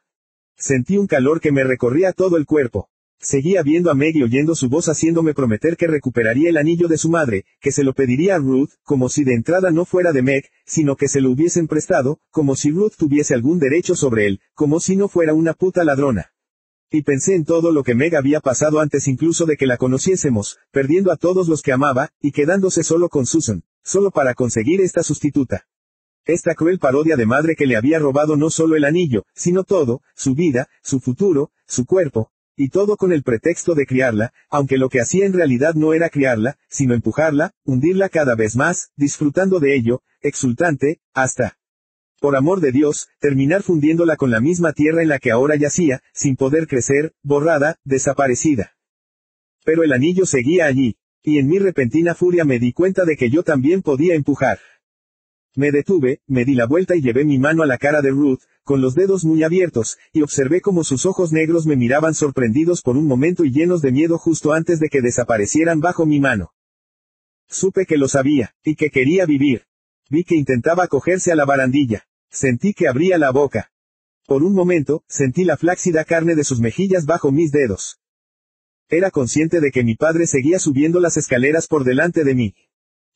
Sentí un calor que me recorría todo el cuerpo. Seguía viendo a Meg y oyendo su voz haciéndome prometer que recuperaría el anillo de su madre, que se lo pediría a Ruth, como si de entrada no fuera de Meg, sino que se lo hubiesen prestado, como si Ruth tuviese algún derecho sobre él, como si no fuera una puta ladrona. Y pensé en todo lo que Meg había pasado antes incluso de que la conociésemos, perdiendo a todos los que amaba, y quedándose solo con Susan, solo para conseguir esta sustituta. Esta cruel parodia de madre que le había robado no solo el anillo, sino todo, su vida, su futuro, su cuerpo, y todo con el pretexto de criarla, aunque lo que hacía en realidad no era criarla, sino empujarla, hundirla cada vez más, disfrutando de ello, exultante, hasta, por amor de Dios, terminar fundiéndola con la misma tierra en la que ahora yacía, sin poder crecer, borrada, desaparecida. Pero el anillo seguía allí, y en mi repentina furia me di cuenta de que yo también podía empujar. Me detuve, me di la vuelta y llevé mi mano a la cara de Ruth, con los dedos muy abiertos, y observé cómo sus ojos negros me miraban sorprendidos por un momento y llenos de miedo justo antes de que desaparecieran bajo mi mano. Supe que lo sabía, y que quería vivir. Vi que intentaba cogerse a la barandilla. Sentí que abría la boca. Por un momento, sentí la flácida carne de sus mejillas bajo mis dedos. Era consciente de que mi padre seguía subiendo las escaleras por delante de mí.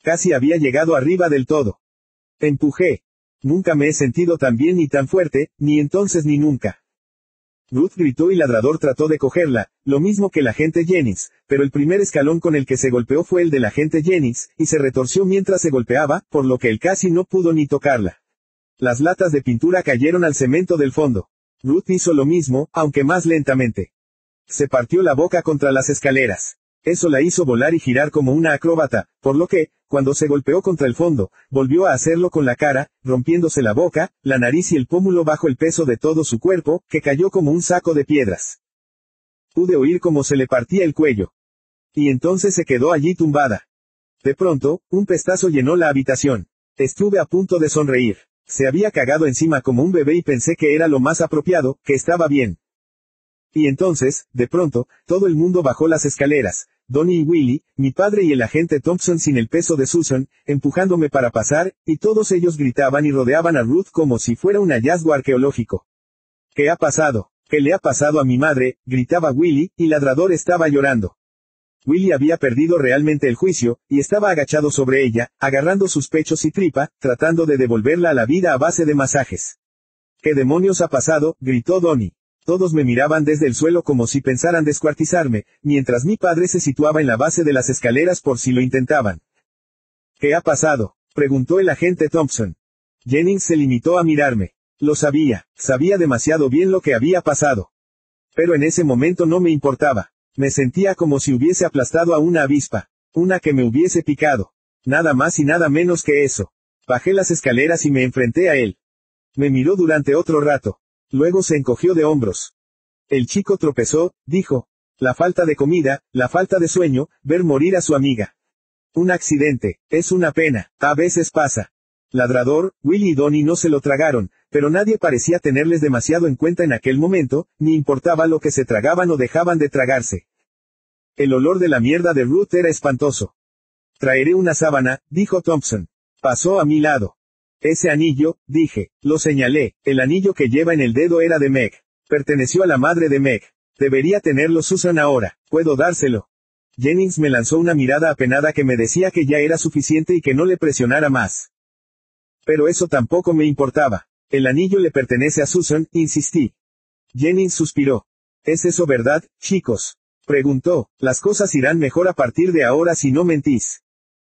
Casi había llegado arriba del todo. Empujé. Nunca me he sentido tan bien ni tan fuerte, ni entonces ni nunca. Ruth gritó y Ladrador trató de cogerla, lo mismo que la gente Jennings, pero el primer escalón con el que se golpeó fue el de la gente Jennings, y se retorció mientras se golpeaba, por lo que él casi no pudo ni tocarla. Las latas de pintura cayeron al cemento del fondo. Ruth hizo lo mismo, aunque más lentamente. Se partió la boca contra las escaleras. Eso la hizo volar y girar como una acróbata, por lo que, cuando se golpeó contra el fondo, volvió a hacerlo con la cara, rompiéndose la boca, la nariz y el pómulo bajo el peso de todo su cuerpo, que cayó como un saco de piedras. Pude oír cómo se le partía el cuello. Y entonces se quedó allí tumbada. De pronto, un pestazo llenó la habitación. Estuve a punto de sonreír. Se había cagado encima como un bebé y pensé que era lo más apropiado, que estaba bien. Y entonces, de pronto, todo el mundo bajó las escaleras, Donnie y Willy, mi padre y el agente Thompson sin el peso de Susan, empujándome para pasar, y todos ellos gritaban y rodeaban a Ruth como si fuera un hallazgo arqueológico. ¿Qué ha pasado? ¿Qué le ha pasado a mi madre? gritaba Willy, y Ladrador estaba llorando. Willy había perdido realmente el juicio, y estaba agachado sobre ella, agarrando sus pechos y tripa, tratando de devolverla a la vida a base de masajes. ¿Qué demonios ha pasado? gritó Donnie. Todos me miraban desde el suelo como si pensaran descuartizarme, mientras mi padre se situaba en la base de las escaleras por si lo intentaban. ¿Qué ha pasado? preguntó el agente Thompson. Jennings se limitó a mirarme. Lo sabía, sabía demasiado bien lo que había pasado. Pero en ese momento no me importaba. Me sentía como si hubiese aplastado a una avispa. Una que me hubiese picado. Nada más y nada menos que eso. Bajé las escaleras y me enfrenté a él. Me miró durante otro rato. Luego se encogió de hombros. El chico tropezó, dijo. La falta de comida, la falta de sueño, ver morir a su amiga. Un accidente, es una pena, a veces pasa. Ladrador, Willy y Donnie no se lo tragaron, pero nadie parecía tenerles demasiado en cuenta en aquel momento, ni importaba lo que se tragaban o dejaban de tragarse. El olor de la mierda de Ruth era espantoso. Traeré una sábana, dijo Thompson. Pasó a mi lado. Ese anillo, dije, lo señalé, el anillo que lleva en el dedo era de Meg. Perteneció a la madre de Meg. Debería tenerlo Susan ahora, puedo dárselo. Jennings me lanzó una mirada apenada que me decía que ya era suficiente y que no le presionara más. Pero eso tampoco me importaba. El anillo le pertenece a Susan, insistí. Jennings suspiró. ¿Es eso verdad, chicos? Preguntó, las cosas irán mejor a partir de ahora si no mentís.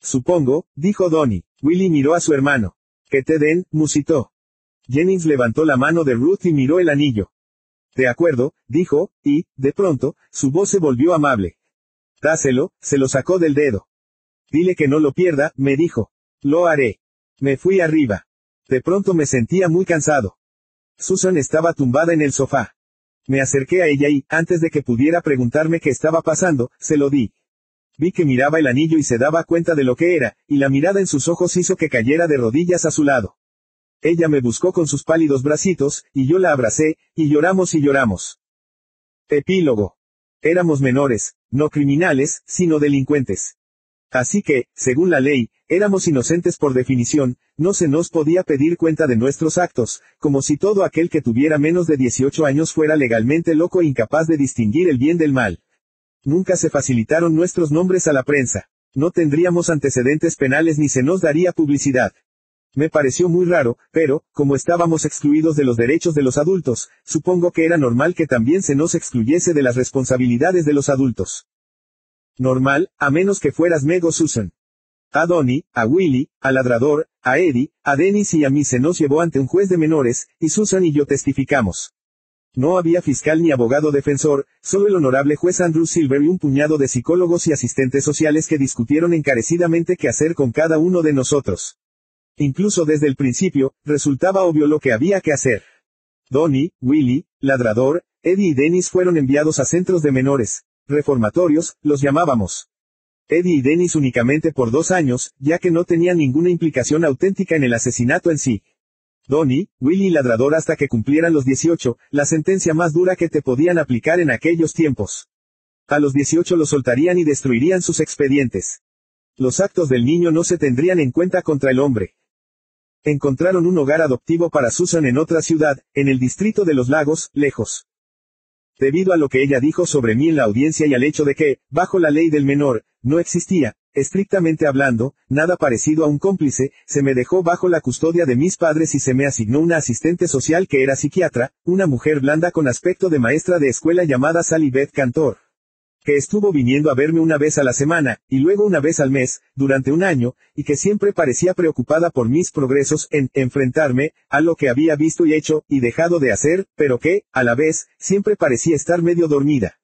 Supongo, dijo Donnie. Willy miró a su hermano. Que te den, musitó. Jennings levantó la mano de Ruth y miró el anillo. De acuerdo, dijo, y, de pronto, su voz se volvió amable. Dáselo, se lo sacó del dedo. Dile que no lo pierda, me dijo. Lo haré. Me fui arriba. De pronto me sentía muy cansado. Susan estaba tumbada en el sofá. Me acerqué a ella y, antes de que pudiera preguntarme qué estaba pasando, se lo di. Vi que miraba el anillo y se daba cuenta de lo que era, y la mirada en sus ojos hizo que cayera de rodillas a su lado. Ella me buscó con sus pálidos bracitos, y yo la abracé, y lloramos y lloramos. Epílogo. Éramos menores, no criminales, sino delincuentes. Así que, según la ley, éramos inocentes por definición, no se nos podía pedir cuenta de nuestros actos, como si todo aquel que tuviera menos de 18 años fuera legalmente loco e incapaz de distinguir el bien del mal. Nunca se facilitaron nuestros nombres a la prensa. No tendríamos antecedentes penales ni se nos daría publicidad. Me pareció muy raro, pero, como estábamos excluidos de los derechos de los adultos, supongo que era normal que también se nos excluyese de las responsabilidades de los adultos. Normal, a menos que fueras Meg o Susan. A Donnie, a Willy, a Ladrador, a Eddie, a Dennis y a mí se nos llevó ante un juez de menores, y Susan y yo testificamos. No había fiscal ni abogado defensor, solo el honorable juez Andrew Silver y un puñado de psicólogos y asistentes sociales que discutieron encarecidamente qué hacer con cada uno de nosotros. Incluso desde el principio, resultaba obvio lo que había que hacer. Donnie, Willy, Ladrador, Eddie y Dennis fueron enviados a centros de menores, reformatorios, los llamábamos. Eddie y Dennis únicamente por dos años, ya que no tenían ninguna implicación auténtica en el asesinato en sí. Donnie, Willy y Ladrador hasta que cumplieran los 18, la sentencia más dura que te podían aplicar en aquellos tiempos. A los 18 los soltarían y destruirían sus expedientes. Los actos del niño no se tendrían en cuenta contra el hombre. Encontraron un hogar adoptivo para Susan en otra ciudad, en el distrito de los lagos, lejos. Debido a lo que ella dijo sobre mí en la audiencia y al hecho de que, bajo la ley del menor, no existía, estrictamente hablando, nada parecido a un cómplice, se me dejó bajo la custodia de mis padres y se me asignó una asistente social que era psiquiatra, una mujer blanda con aspecto de maestra de escuela llamada Sally Beth Cantor que estuvo viniendo a verme una vez a la semana, y luego una vez al mes, durante un año, y que siempre parecía preocupada por mis progresos en enfrentarme a lo que había visto y hecho, y dejado de hacer, pero que, a la vez, siempre parecía estar medio dormida.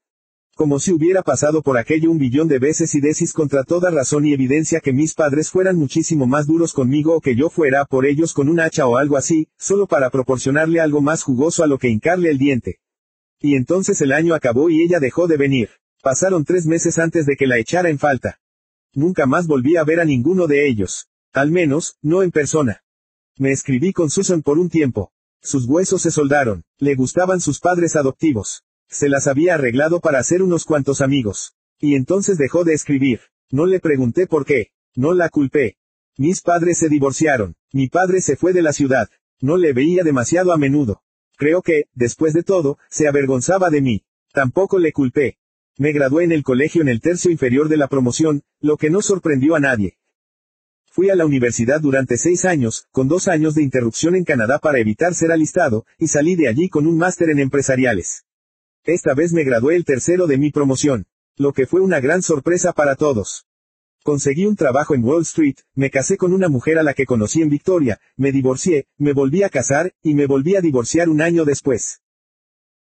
Como si hubiera pasado por aquello un billón de veces y decis contra toda razón y evidencia que mis padres fueran muchísimo más duros conmigo o que yo fuera por ellos con un hacha o algo así, solo para proporcionarle algo más jugoso a lo que hincarle el diente. Y entonces el año acabó y ella dejó de venir. Pasaron tres meses antes de que la echara en falta. Nunca más volví a ver a ninguno de ellos. Al menos, no en persona. Me escribí con Susan por un tiempo. Sus huesos se soldaron. Le gustaban sus padres adoptivos. Se las había arreglado para hacer unos cuantos amigos. Y entonces dejó de escribir. No le pregunté por qué. No la culpé. Mis padres se divorciaron. Mi padre se fue de la ciudad. No le veía demasiado a menudo. Creo que, después de todo, se avergonzaba de mí. Tampoco le culpé. Me gradué en el colegio en el tercio inferior de la promoción, lo que no sorprendió a nadie. Fui a la universidad durante seis años, con dos años de interrupción en Canadá para evitar ser alistado, y salí de allí con un máster en empresariales. Esta vez me gradué el tercero de mi promoción, lo que fue una gran sorpresa para todos. Conseguí un trabajo en Wall Street, me casé con una mujer a la que conocí en Victoria, me divorcié, me volví a casar, y me volví a divorciar un año después.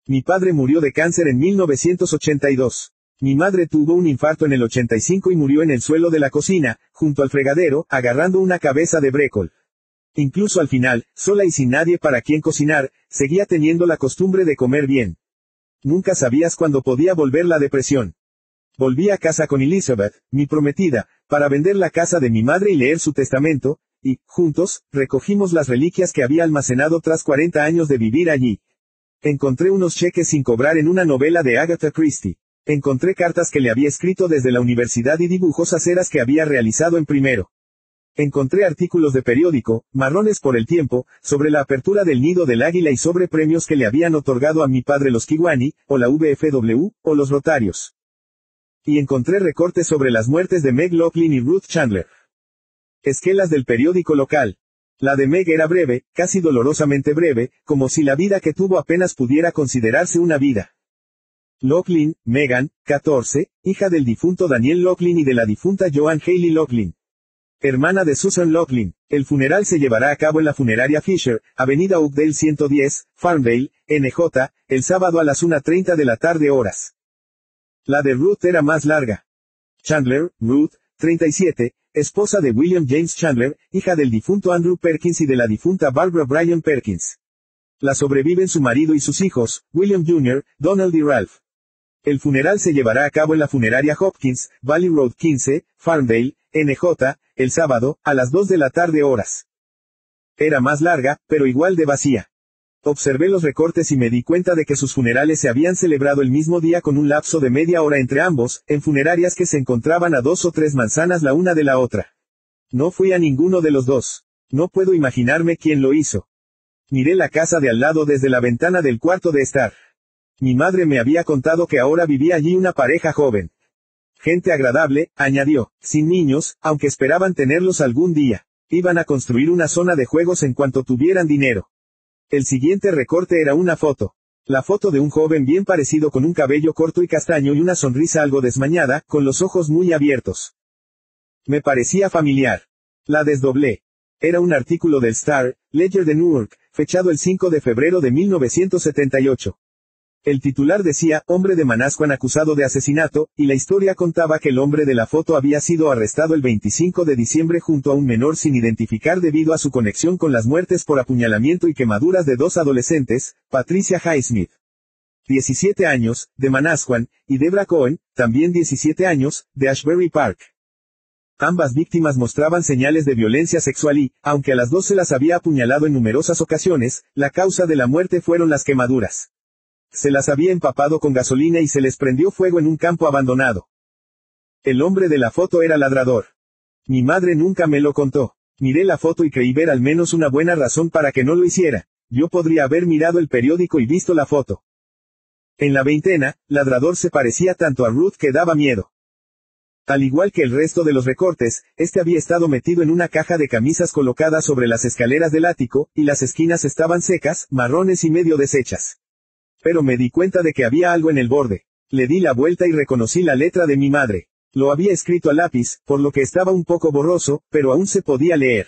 Mi padre murió de cáncer en 1982. Mi madre tuvo un infarto en el 85 y murió en el suelo de la cocina, junto al fregadero, agarrando una cabeza de brécol. Incluso al final, sola y sin nadie para quien cocinar, seguía teniendo la costumbre de comer bien. Nunca sabías cuándo podía volver la depresión. Volví a casa con Elizabeth, mi prometida, para vender la casa de mi madre y leer su testamento, y, juntos, recogimos las reliquias que había almacenado tras 40 años de vivir allí. Encontré unos cheques sin cobrar en una novela de Agatha Christie. Encontré cartas que le había escrito desde la universidad y dibujos aceras que había realizado en primero. Encontré artículos de periódico, marrones por el tiempo, sobre la apertura del nido del águila y sobre premios que le habían otorgado a mi padre los Kiwani, o la VFW, o los Rotarios. Y encontré recortes sobre las muertes de Meg Locklin y Ruth Chandler. Esquelas del periódico local, la de Meg era breve, casi dolorosamente breve, como si la vida que tuvo apenas pudiera considerarse una vida. Locklin, Megan, 14, hija del difunto Daniel Locklin y de la difunta Joan Haley Locklin. Hermana de Susan Locklin, el funeral se llevará a cabo en la funeraria Fisher, Avenida Oakdale 110, Farmvale, NJ, el sábado a las 1.30 de la tarde horas. La de Ruth era más larga. Chandler, Ruth, 37, esposa de William James Chandler, hija del difunto Andrew Perkins y de la difunta Barbara Bryan Perkins. La sobreviven su marido y sus hijos, William Jr., Donald y Ralph. El funeral se llevará a cabo en la funeraria Hopkins, Valley Road 15, Farmdale, NJ, el sábado, a las 2 de la tarde horas. Era más larga, pero igual de vacía. Observé los recortes y me di cuenta de que sus funerales se habían celebrado el mismo día con un lapso de media hora entre ambos, en funerarias que se encontraban a dos o tres manzanas la una de la otra. No fui a ninguno de los dos. No puedo imaginarme quién lo hizo. Miré la casa de al lado desde la ventana del cuarto de estar. Mi madre me había contado que ahora vivía allí una pareja joven. Gente agradable, añadió, sin niños, aunque esperaban tenerlos algún día. Iban a construir una zona de juegos en cuanto tuvieran dinero. El siguiente recorte era una foto. La foto de un joven bien parecido con un cabello corto y castaño y una sonrisa algo desmañada, con los ojos muy abiertos. Me parecía familiar. La desdoblé. Era un artículo del Star, Ledger de Newark, fechado el 5 de febrero de 1978. El titular decía, hombre de Manasquan acusado de asesinato, y la historia contaba que el hombre de la foto había sido arrestado el 25 de diciembre junto a un menor sin identificar debido a su conexión con las muertes por apuñalamiento y quemaduras de dos adolescentes, Patricia Highsmith. 17 años, de Manasquan, y Debra Cohen, también 17 años, de Ashbury Park. Ambas víctimas mostraban señales de violencia sexual y, aunque a las dos se las había apuñalado en numerosas ocasiones, la causa de la muerte fueron las quemaduras. Se las había empapado con gasolina y se les prendió fuego en un campo abandonado. El hombre de la foto era ladrador. Mi madre nunca me lo contó. Miré la foto y creí ver al menos una buena razón para que no lo hiciera. Yo podría haber mirado el periódico y visto la foto. En la veintena, Ladrador se parecía tanto a Ruth que daba miedo. Al igual que el resto de los recortes, este había estado metido en una caja de camisas colocada sobre las escaleras del ático, y las esquinas estaban secas, marrones y medio deshechas. Pero me di cuenta de que había algo en el borde. Le di la vuelta y reconocí la letra de mi madre. Lo había escrito a lápiz, por lo que estaba un poco borroso, pero aún se podía leer.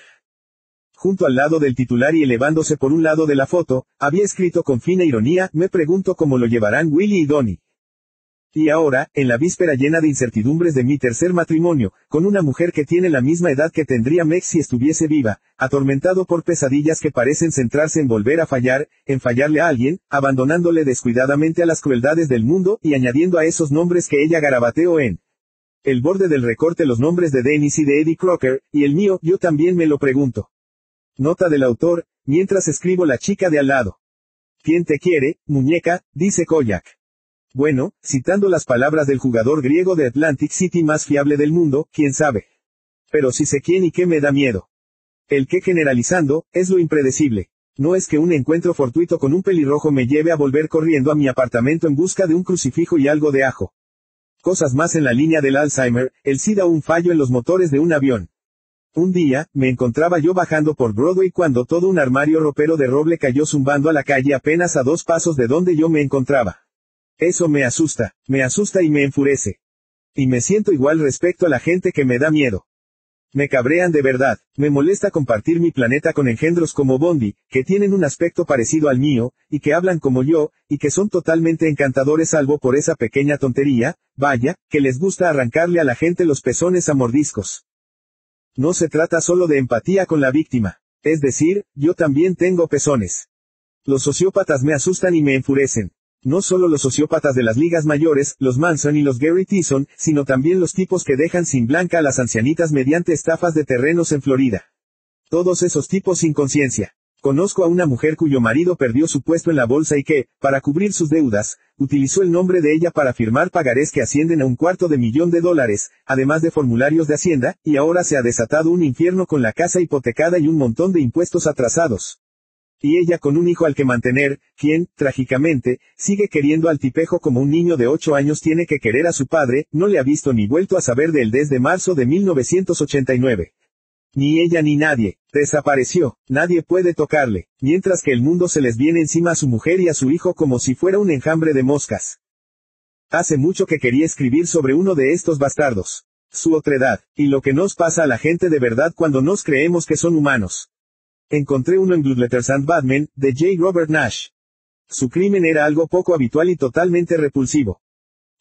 Junto al lado del titular y elevándose por un lado de la foto, había escrito con fina ironía, me pregunto cómo lo llevarán Willy y Donnie. Y ahora, en la víspera llena de incertidumbres de mi tercer matrimonio, con una mujer que tiene la misma edad que tendría Mex si estuviese viva, atormentado por pesadillas que parecen centrarse en volver a fallar, en fallarle a alguien, abandonándole descuidadamente a las crueldades del mundo y añadiendo a esos nombres que ella garabateó en el borde del recorte los nombres de Dennis y de Eddie Crocker, y el mío, yo también me lo pregunto. Nota del autor, mientras escribo la chica de al lado. ¿Quién te quiere, muñeca? dice Koyak. Bueno, citando las palabras del jugador griego de Atlantic City más fiable del mundo, quién sabe. Pero si sé quién y qué me da miedo. El que generalizando, es lo impredecible. No es que un encuentro fortuito con un pelirrojo me lleve a volver corriendo a mi apartamento en busca de un crucifijo y algo de ajo. Cosas más en la línea del Alzheimer, el SIDA un fallo en los motores de un avión. Un día, me encontraba yo bajando por Broadway cuando todo un armario ropero de roble cayó zumbando a la calle apenas a dos pasos de donde yo me encontraba. Eso me asusta, me asusta y me enfurece. Y me siento igual respecto a la gente que me da miedo. Me cabrean de verdad, me molesta compartir mi planeta con engendros como Bondi, que tienen un aspecto parecido al mío, y que hablan como yo, y que son totalmente encantadores salvo por esa pequeña tontería, vaya, que les gusta arrancarle a la gente los pezones a mordiscos. No se trata solo de empatía con la víctima. Es decir, yo también tengo pezones. Los sociópatas me asustan y me enfurecen. No solo los sociópatas de las ligas mayores, los Manson y los Gary Tyson, sino también los tipos que dejan sin blanca a las ancianitas mediante estafas de terrenos en Florida. Todos esos tipos sin conciencia. Conozco a una mujer cuyo marido perdió su puesto en la bolsa y que, para cubrir sus deudas, utilizó el nombre de ella para firmar pagarés que ascienden a un cuarto de millón de dólares, además de formularios de Hacienda, y ahora se ha desatado un infierno con la casa hipotecada y un montón de impuestos atrasados y ella con un hijo al que mantener, quien, trágicamente, sigue queriendo al tipejo como un niño de ocho años tiene que querer a su padre, no le ha visto ni vuelto a saber de él desde marzo de 1989. Ni ella ni nadie, desapareció, nadie puede tocarle, mientras que el mundo se les viene encima a su mujer y a su hijo como si fuera un enjambre de moscas. Hace mucho que quería escribir sobre uno de estos bastardos. Su otredad, y lo que nos pasa a la gente de verdad cuando nos creemos que son humanos. Encontré uno en and Batman, de J. Robert Nash. Su crimen era algo poco habitual y totalmente repulsivo.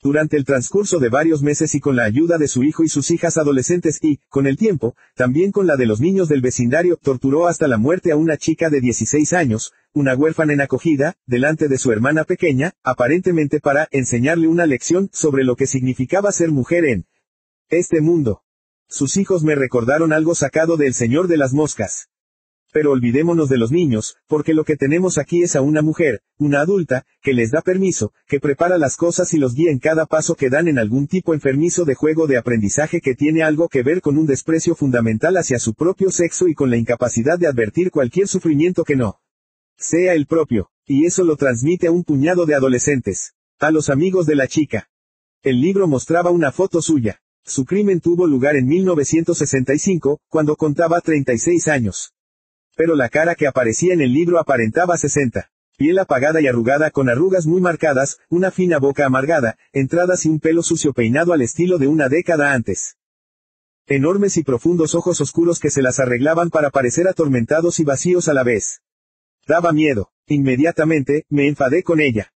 Durante el transcurso de varios meses y con la ayuda de su hijo y sus hijas adolescentes y, con el tiempo, también con la de los niños del vecindario, torturó hasta la muerte a una chica de 16 años, una huérfana en acogida, delante de su hermana pequeña, aparentemente para enseñarle una lección sobre lo que significaba ser mujer en este mundo. Sus hijos me recordaron algo sacado del Señor de las Moscas. Pero olvidémonos de los niños, porque lo que tenemos aquí es a una mujer, una adulta, que les da permiso, que prepara las cosas y los guía en cada paso que dan en algún tipo enfermizo de juego de aprendizaje que tiene algo que ver con un desprecio fundamental hacia su propio sexo y con la incapacidad de advertir cualquier sufrimiento que no sea el propio, y eso lo transmite a un puñado de adolescentes, a los amigos de la chica. El libro mostraba una foto suya. Su crimen tuvo lugar en 1965, cuando contaba 36 años pero la cara que aparecía en el libro aparentaba 60. Piel apagada y arrugada con arrugas muy marcadas, una fina boca amargada, entradas y un pelo sucio peinado al estilo de una década antes. Enormes y profundos ojos oscuros que se las arreglaban para parecer atormentados y vacíos a la vez. Daba miedo. Inmediatamente, me enfadé con ella.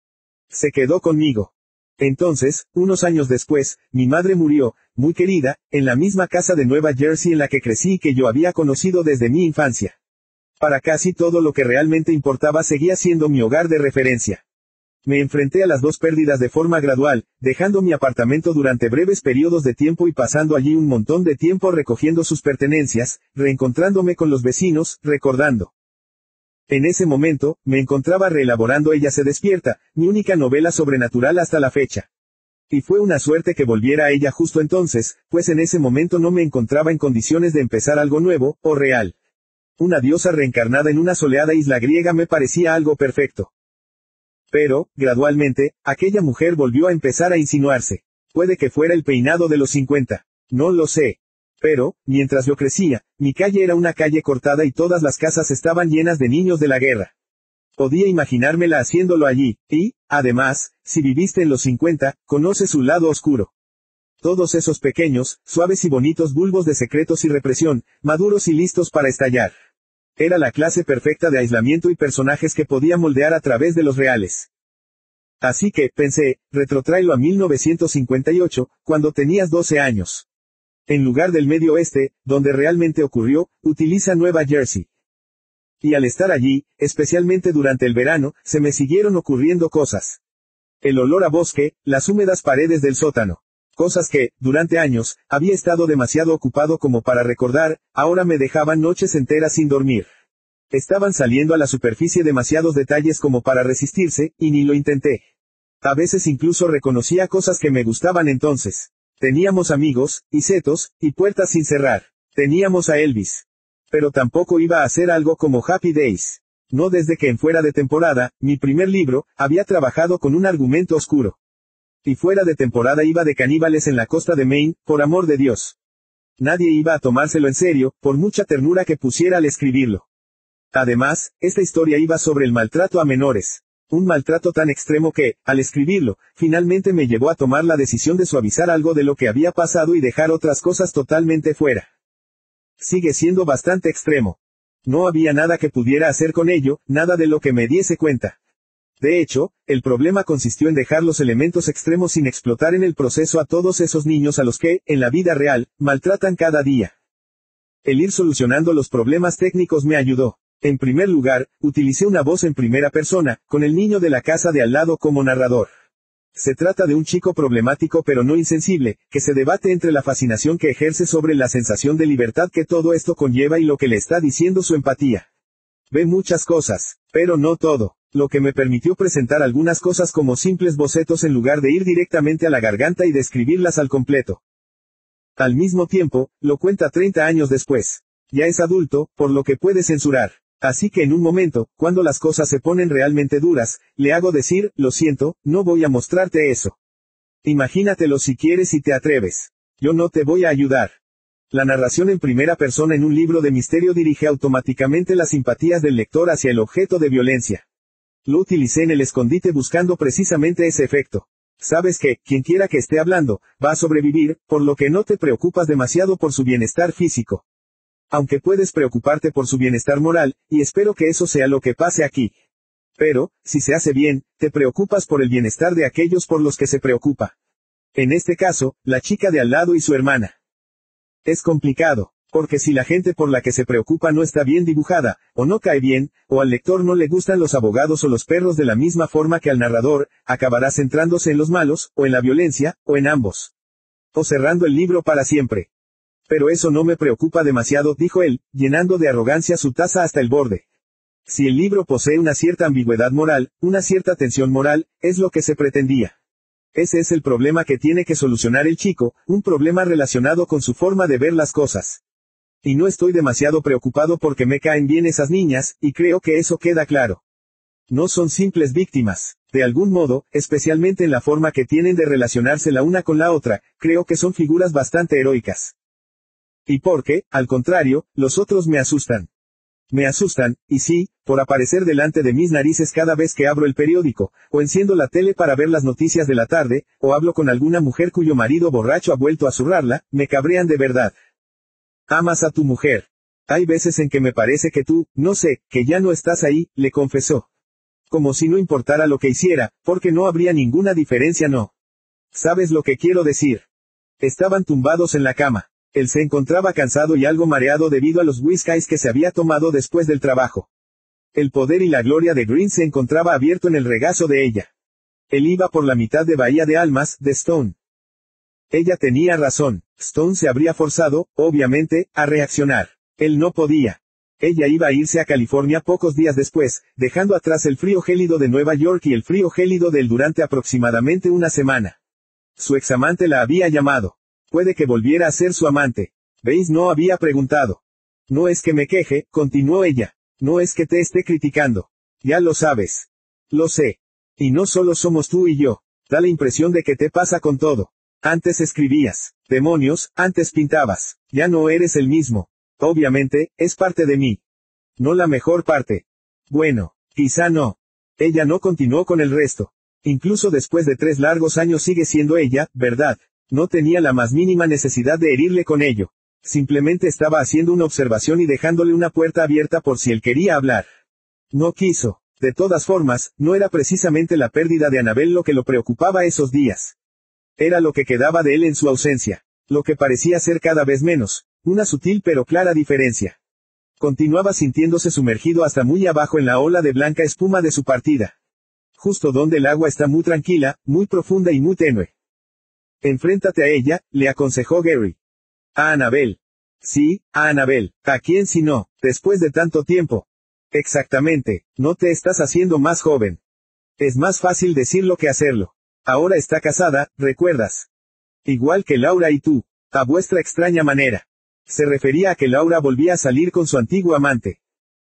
Se quedó conmigo. Entonces, unos años después, mi madre murió, muy querida, en la misma casa de Nueva Jersey en la que crecí y que yo había conocido desde mi infancia. Para casi todo lo que realmente importaba seguía siendo mi hogar de referencia. Me enfrenté a las dos pérdidas de forma gradual, dejando mi apartamento durante breves periodos de tiempo y pasando allí un montón de tiempo recogiendo sus pertenencias, reencontrándome con los vecinos, recordando. En ese momento, me encontraba reelaborando Ella se despierta, mi única novela sobrenatural hasta la fecha. Y fue una suerte que volviera a ella justo entonces, pues en ese momento no me encontraba en condiciones de empezar algo nuevo, o real. Una diosa reencarnada en una soleada isla griega me parecía algo perfecto. Pero, gradualmente, aquella mujer volvió a empezar a insinuarse. Puede que fuera el peinado de los 50. No lo sé. Pero, mientras yo crecía, mi calle era una calle cortada y todas las casas estaban llenas de niños de la guerra. Podía imaginármela haciéndolo allí, y, además, si viviste en los 50, conoces su lado oscuro. Todos esos pequeños, suaves y bonitos bulbos de secretos y represión, maduros y listos para estallar. Era la clase perfecta de aislamiento y personajes que podía moldear a través de los reales. Así que, pensé, retrotráelo a 1958, cuando tenías 12 años. En lugar del Medio Oeste, donde realmente ocurrió, utiliza Nueva Jersey. Y al estar allí, especialmente durante el verano, se me siguieron ocurriendo cosas. El olor a bosque, las húmedas paredes del sótano. Cosas que, durante años, había estado demasiado ocupado como para recordar, ahora me dejaban noches enteras sin dormir. Estaban saliendo a la superficie demasiados detalles como para resistirse, y ni lo intenté. A veces incluso reconocía cosas que me gustaban entonces. Teníamos amigos, y setos, y puertas sin cerrar. Teníamos a Elvis. Pero tampoco iba a hacer algo como Happy Days. No desde que en fuera de temporada, mi primer libro, había trabajado con un argumento oscuro. Y fuera de temporada iba de caníbales en la costa de Maine, por amor de Dios. Nadie iba a tomárselo en serio, por mucha ternura que pusiera al escribirlo. Además, esta historia iba sobre el maltrato a menores. Un maltrato tan extremo que, al escribirlo, finalmente me llevó a tomar la decisión de suavizar algo de lo que había pasado y dejar otras cosas totalmente fuera. Sigue siendo bastante extremo. No había nada que pudiera hacer con ello, nada de lo que me diese cuenta. De hecho, el problema consistió en dejar los elementos extremos sin explotar en el proceso a todos esos niños a los que, en la vida real, maltratan cada día. El ir solucionando los problemas técnicos me ayudó. En primer lugar, utilicé una voz en primera persona, con el niño de la casa de al lado como narrador. Se trata de un chico problemático pero no insensible, que se debate entre la fascinación que ejerce sobre la sensación de libertad que todo esto conlleva y lo que le está diciendo su empatía. Ve muchas cosas, pero no todo lo que me permitió presentar algunas cosas como simples bocetos en lugar de ir directamente a la garganta y describirlas al completo. Al mismo tiempo, lo cuenta 30 años después. Ya es adulto, por lo que puede censurar. Así que en un momento, cuando las cosas se ponen realmente duras, le hago decir, lo siento, no voy a mostrarte eso. Imagínatelo si quieres y te atreves. Yo no te voy a ayudar. La narración en primera persona en un libro de misterio dirige automáticamente las simpatías del lector hacia el objeto de violencia. Lo utilicé en el escondite buscando precisamente ese efecto. Sabes que, quien quiera que esté hablando, va a sobrevivir, por lo que no te preocupas demasiado por su bienestar físico. Aunque puedes preocuparte por su bienestar moral, y espero que eso sea lo que pase aquí. Pero, si se hace bien, te preocupas por el bienestar de aquellos por los que se preocupa. En este caso, la chica de al lado y su hermana. Es complicado. Porque si la gente por la que se preocupa no está bien dibujada, o no cae bien, o al lector no le gustan los abogados o los perros de la misma forma que al narrador, acabará centrándose en los malos, o en la violencia, o en ambos. O cerrando el libro para siempre. Pero eso no me preocupa demasiado, dijo él, llenando de arrogancia su taza hasta el borde. Si el libro posee una cierta ambigüedad moral, una cierta tensión moral, es lo que se pretendía. Ese es el problema que tiene que solucionar el chico, un problema relacionado con su forma de ver las cosas. Y no estoy demasiado preocupado porque me caen bien esas niñas, y creo que eso queda claro. No son simples víctimas. De algún modo, especialmente en la forma que tienen de relacionarse la una con la otra, creo que son figuras bastante heroicas. Y porque, al contrario, los otros me asustan. Me asustan, y sí, por aparecer delante de mis narices cada vez que abro el periódico, o enciendo la tele para ver las noticias de la tarde, o hablo con alguna mujer cuyo marido borracho ha vuelto a zurrarla, me cabrean de verdad. Amas a tu mujer. Hay veces en que me parece que tú, no sé, que ya no estás ahí, le confesó. Como si no importara lo que hiciera, porque no habría ninguna diferencia no. ¿Sabes lo que quiero decir? Estaban tumbados en la cama. Él se encontraba cansado y algo mareado debido a los whiskies que se había tomado después del trabajo. El poder y la gloria de Green se encontraba abierto en el regazo de ella. Él iba por la mitad de Bahía de Almas, de Stone. Ella tenía razón. Stone se habría forzado, obviamente, a reaccionar. Él no podía. Ella iba a irse a California pocos días después, dejando atrás el frío gélido de Nueva York y el frío gélido del durante aproximadamente una semana. Su examante la había llamado. Puede que volviera a ser su amante. ¿Veis? No había preguntado. No es que me queje, continuó ella. No es que te esté criticando. Ya lo sabes. Lo sé. Y no solo somos tú y yo. Da la impresión de que te pasa con todo. Antes escribías. Demonios, antes pintabas. Ya no eres el mismo. Obviamente, es parte de mí. No la mejor parte. Bueno, quizá no. Ella no continuó con el resto. Incluso después de tres largos años sigue siendo ella, ¿verdad? No tenía la más mínima necesidad de herirle con ello. Simplemente estaba haciendo una observación y dejándole una puerta abierta por si él quería hablar. No quiso. De todas formas, no era precisamente la pérdida de Anabel lo que lo preocupaba esos días. Era lo que quedaba de él en su ausencia. Lo que parecía ser cada vez menos. Una sutil pero clara diferencia. Continuaba sintiéndose sumergido hasta muy abajo en la ola de blanca espuma de su partida. Justo donde el agua está muy tranquila, muy profunda y muy tenue. Enfréntate a ella, le aconsejó Gary. A Anabel. Sí, a Anabel. ¿A quién si no, después de tanto tiempo? Exactamente, no te estás haciendo más joven. Es más fácil decirlo que hacerlo. Ahora está casada, recuerdas. Igual que Laura y tú, a vuestra extraña manera. Se refería a que Laura volvía a salir con su antiguo amante.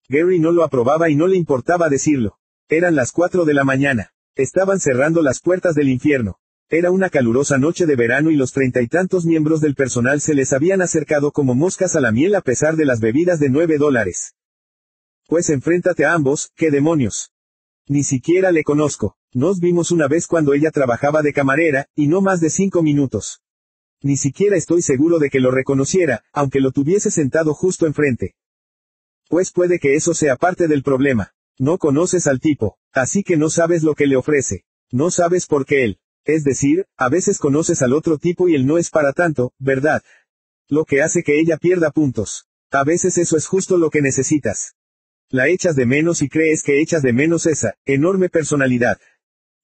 Gary no lo aprobaba y no le importaba decirlo. Eran las cuatro de la mañana. Estaban cerrando las puertas del infierno. Era una calurosa noche de verano y los treinta y tantos miembros del personal se les habían acercado como moscas a la miel a pesar de las bebidas de nueve dólares. Pues enfréntate a ambos, qué demonios. Ni siquiera le conozco. Nos vimos una vez cuando ella trabajaba de camarera, y no más de cinco minutos. Ni siquiera estoy seguro de que lo reconociera, aunque lo tuviese sentado justo enfrente. Pues puede que eso sea parte del problema. No conoces al tipo, así que no sabes lo que le ofrece. No sabes por qué él. Es decir, a veces conoces al otro tipo y él no es para tanto, ¿verdad? Lo que hace que ella pierda puntos. A veces eso es justo lo que necesitas. La echas de menos y crees que echas de menos esa, enorme personalidad.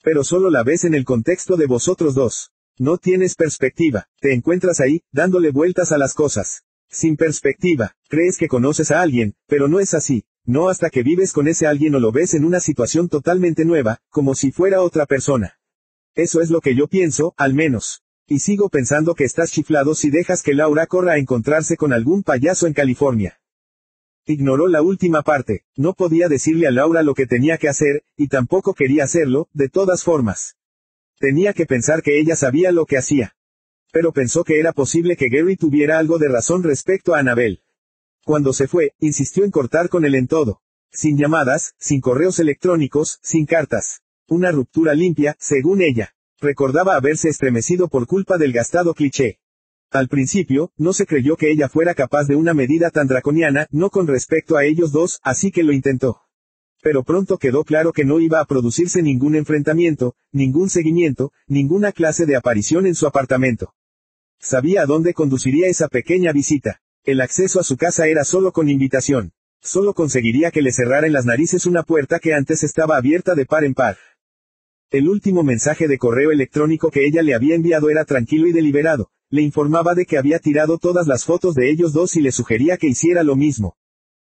Pero solo la ves en el contexto de vosotros dos. No tienes perspectiva, te encuentras ahí, dándole vueltas a las cosas. Sin perspectiva, crees que conoces a alguien, pero no es así, no hasta que vives con ese alguien o lo ves en una situación totalmente nueva, como si fuera otra persona. Eso es lo que yo pienso, al menos. Y sigo pensando que estás chiflado si dejas que Laura corra a encontrarse con algún payaso en California. Ignoró la última parte, no podía decirle a Laura lo que tenía que hacer, y tampoco quería hacerlo, de todas formas. Tenía que pensar que ella sabía lo que hacía. Pero pensó que era posible que Gary tuviera algo de razón respecto a Annabel. Cuando se fue, insistió en cortar con él en todo. Sin llamadas, sin correos electrónicos, sin cartas. Una ruptura limpia, según ella. Recordaba haberse estremecido por culpa del gastado cliché. Al principio, no se creyó que ella fuera capaz de una medida tan draconiana, no con respecto a ellos dos, así que lo intentó. Pero pronto quedó claro que no iba a producirse ningún enfrentamiento, ningún seguimiento, ninguna clase de aparición en su apartamento. Sabía a dónde conduciría esa pequeña visita. El acceso a su casa era solo con invitación. Solo conseguiría que le cerrara en las narices una puerta que antes estaba abierta de par en par. El último mensaje de correo electrónico que ella le había enviado era tranquilo y deliberado, le informaba de que había tirado todas las fotos de ellos dos y le sugería que hiciera lo mismo.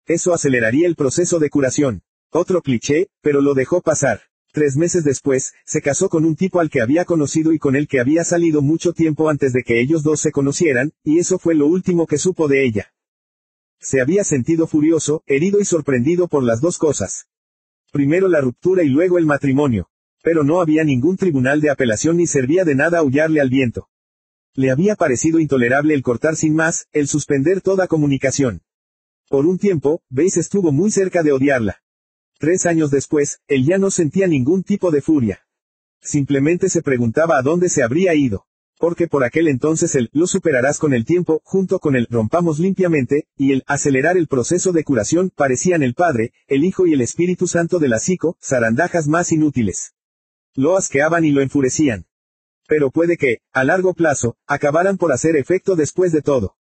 Eso aceleraría el proceso de curación. Otro cliché, pero lo dejó pasar. Tres meses después, se casó con un tipo al que había conocido y con el que había salido mucho tiempo antes de que ellos dos se conocieran, y eso fue lo último que supo de ella. Se había sentido furioso, herido y sorprendido por las dos cosas. Primero la ruptura y luego el matrimonio. Pero no había ningún tribunal de apelación ni servía de nada aullarle al viento. Le había parecido intolerable el cortar sin más, el suspender toda comunicación. Por un tiempo, Bates estuvo muy cerca de odiarla. Tres años después, él ya no sentía ningún tipo de furia. Simplemente se preguntaba a dónde se habría ido. Porque por aquel entonces el lo superarás con el tiempo, junto con el rompamos limpiamente, y el acelerar el proceso de curación, parecían el Padre, el Hijo y el Espíritu Santo de la psico, zarandajas más inútiles. Lo asqueaban y lo enfurecían. Pero puede que, a largo plazo, acabaran por hacer efecto después de todo.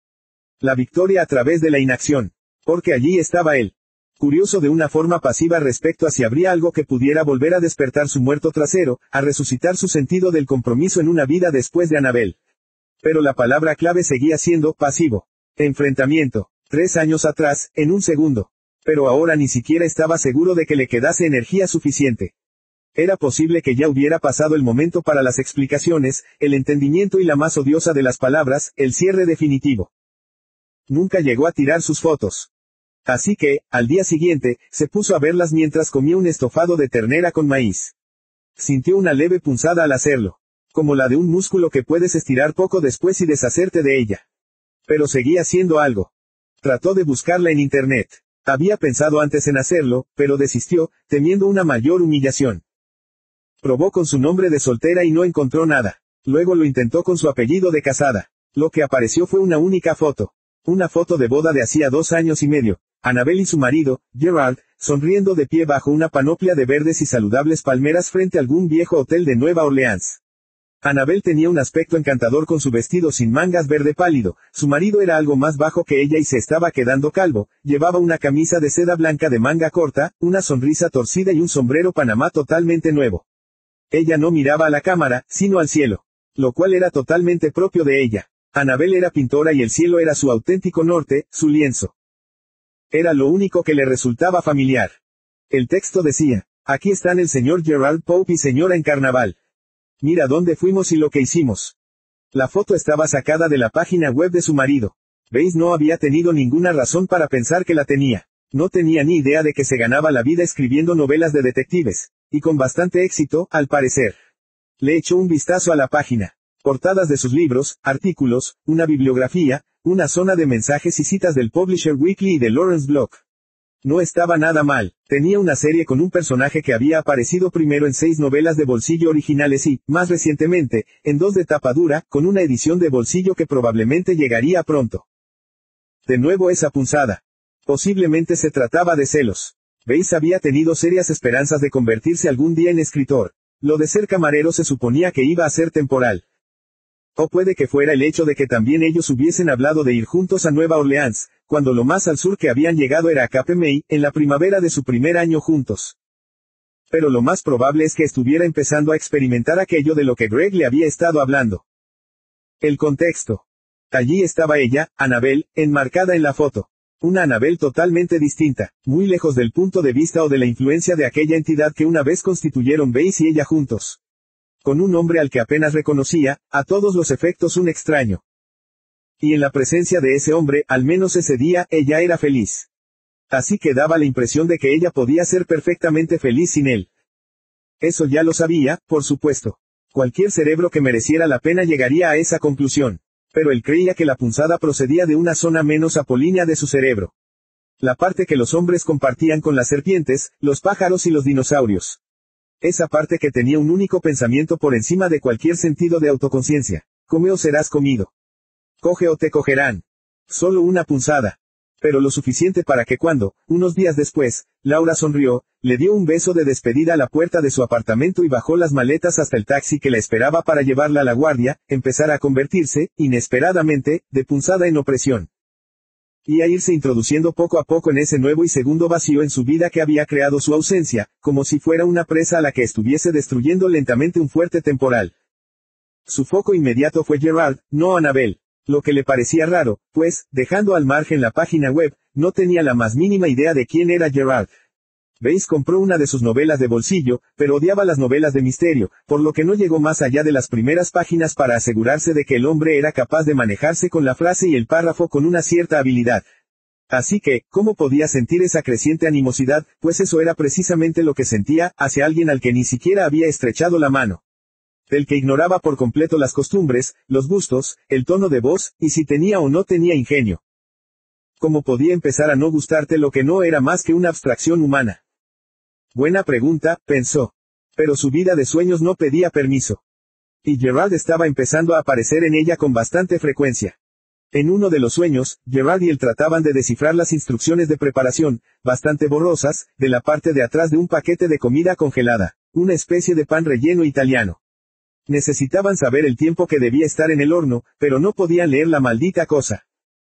La victoria a través de la inacción. Porque allí estaba él. Curioso de una forma pasiva respecto a si habría algo que pudiera volver a despertar su muerto trasero, a resucitar su sentido del compromiso en una vida después de Anabel. Pero la palabra clave seguía siendo pasivo. Enfrentamiento. Tres años atrás, en un segundo. Pero ahora ni siquiera estaba seguro de que le quedase energía suficiente. Era posible que ya hubiera pasado el momento para las explicaciones, el entendimiento y la más odiosa de las palabras, el cierre definitivo. Nunca llegó a tirar sus fotos. Así que, al día siguiente, se puso a verlas mientras comía un estofado de ternera con maíz. Sintió una leve punzada al hacerlo. Como la de un músculo que puedes estirar poco después y deshacerte de ella. Pero seguía siendo algo. Trató de buscarla en Internet. Había pensado antes en hacerlo, pero desistió, temiendo una mayor humillación. Probó con su nombre de soltera y no encontró nada. Luego lo intentó con su apellido de casada. Lo que apareció fue una única foto. Una foto de boda de hacía dos años y medio. Annabel y su marido, Gerard, sonriendo de pie bajo una panoplia de verdes y saludables palmeras frente a algún viejo hotel de Nueva Orleans. Annabel tenía un aspecto encantador con su vestido sin mangas verde pálido, su marido era algo más bajo que ella y se estaba quedando calvo, llevaba una camisa de seda blanca de manga corta, una sonrisa torcida y un sombrero panamá totalmente nuevo. Ella no miraba a la cámara, sino al cielo. Lo cual era totalmente propio de ella. Anabel era pintora y el cielo era su auténtico norte, su lienzo. Era lo único que le resultaba familiar. El texto decía, aquí están el señor Gerald Pope y señora en carnaval. Mira dónde fuimos y lo que hicimos. La foto estaba sacada de la página web de su marido. Veis no había tenido ninguna razón para pensar que la tenía. No tenía ni idea de que se ganaba la vida escribiendo novelas de detectives. Y con bastante éxito, al parecer. Le echó un vistazo a la página. Portadas de sus libros, artículos, una bibliografía, una zona de mensajes y citas del Publisher Weekly y de Lawrence Block. No estaba nada mal, tenía una serie con un personaje que había aparecido primero en seis novelas de bolsillo originales y, más recientemente, en dos de tapa dura, con una edición de bolsillo que probablemente llegaría pronto. De nuevo esa punzada. Posiblemente se trataba de celos. Bates había tenido serias esperanzas de convertirse algún día en escritor. Lo de ser camarero se suponía que iba a ser temporal. O puede que fuera el hecho de que también ellos hubiesen hablado de ir juntos a Nueva Orleans, cuando lo más al sur que habían llegado era a Cape May, en la primavera de su primer año juntos. Pero lo más probable es que estuviera empezando a experimentar aquello de lo que Greg le había estado hablando. El contexto. Allí estaba ella, Annabel, enmarcada en la foto. Una Anabel totalmente distinta, muy lejos del punto de vista o de la influencia de aquella entidad que una vez constituyeron Bates y ella juntos. Con un hombre al que apenas reconocía, a todos los efectos un extraño. Y en la presencia de ese hombre, al menos ese día, ella era feliz. Así que daba la impresión de que ella podía ser perfectamente feliz sin él. Eso ya lo sabía, por supuesto. Cualquier cerebro que mereciera la pena llegaría a esa conclusión pero él creía que la punzada procedía de una zona menos apolínea de su cerebro. La parte que los hombres compartían con las serpientes, los pájaros y los dinosaurios. Esa parte que tenía un único pensamiento por encima de cualquier sentido de autoconciencia. Come o serás comido. Coge o te cogerán. Solo una punzada pero lo suficiente para que cuando, unos días después, Laura sonrió, le dio un beso de despedida a la puerta de su apartamento y bajó las maletas hasta el taxi que la esperaba para llevarla a la guardia, empezara a convertirse, inesperadamente, de punzada en opresión. Y a irse introduciendo poco a poco en ese nuevo y segundo vacío en su vida que había creado su ausencia, como si fuera una presa a la que estuviese destruyendo lentamente un fuerte temporal. Su foco inmediato fue Gerard, no Annabel. Lo que le parecía raro, pues, dejando al margen la página web, no tenía la más mínima idea de quién era Gerard. Bates compró una de sus novelas de bolsillo, pero odiaba las novelas de misterio, por lo que no llegó más allá de las primeras páginas para asegurarse de que el hombre era capaz de manejarse con la frase y el párrafo con una cierta habilidad. Así que, ¿cómo podía sentir esa creciente animosidad? Pues eso era precisamente lo que sentía, hacia alguien al que ni siquiera había estrechado la mano. Del que ignoraba por completo las costumbres, los gustos, el tono de voz, y si tenía o no tenía ingenio. ¿Cómo podía empezar a no gustarte lo que no era más que una abstracción humana? Buena pregunta, pensó. Pero su vida de sueños no pedía permiso. Y Gerard estaba empezando a aparecer en ella con bastante frecuencia. En uno de los sueños, Gerard y él trataban de descifrar las instrucciones de preparación, bastante borrosas, de la parte de atrás de un paquete de comida congelada, una especie de pan relleno italiano. Necesitaban saber el tiempo que debía estar en el horno, pero no podían leer la maldita cosa.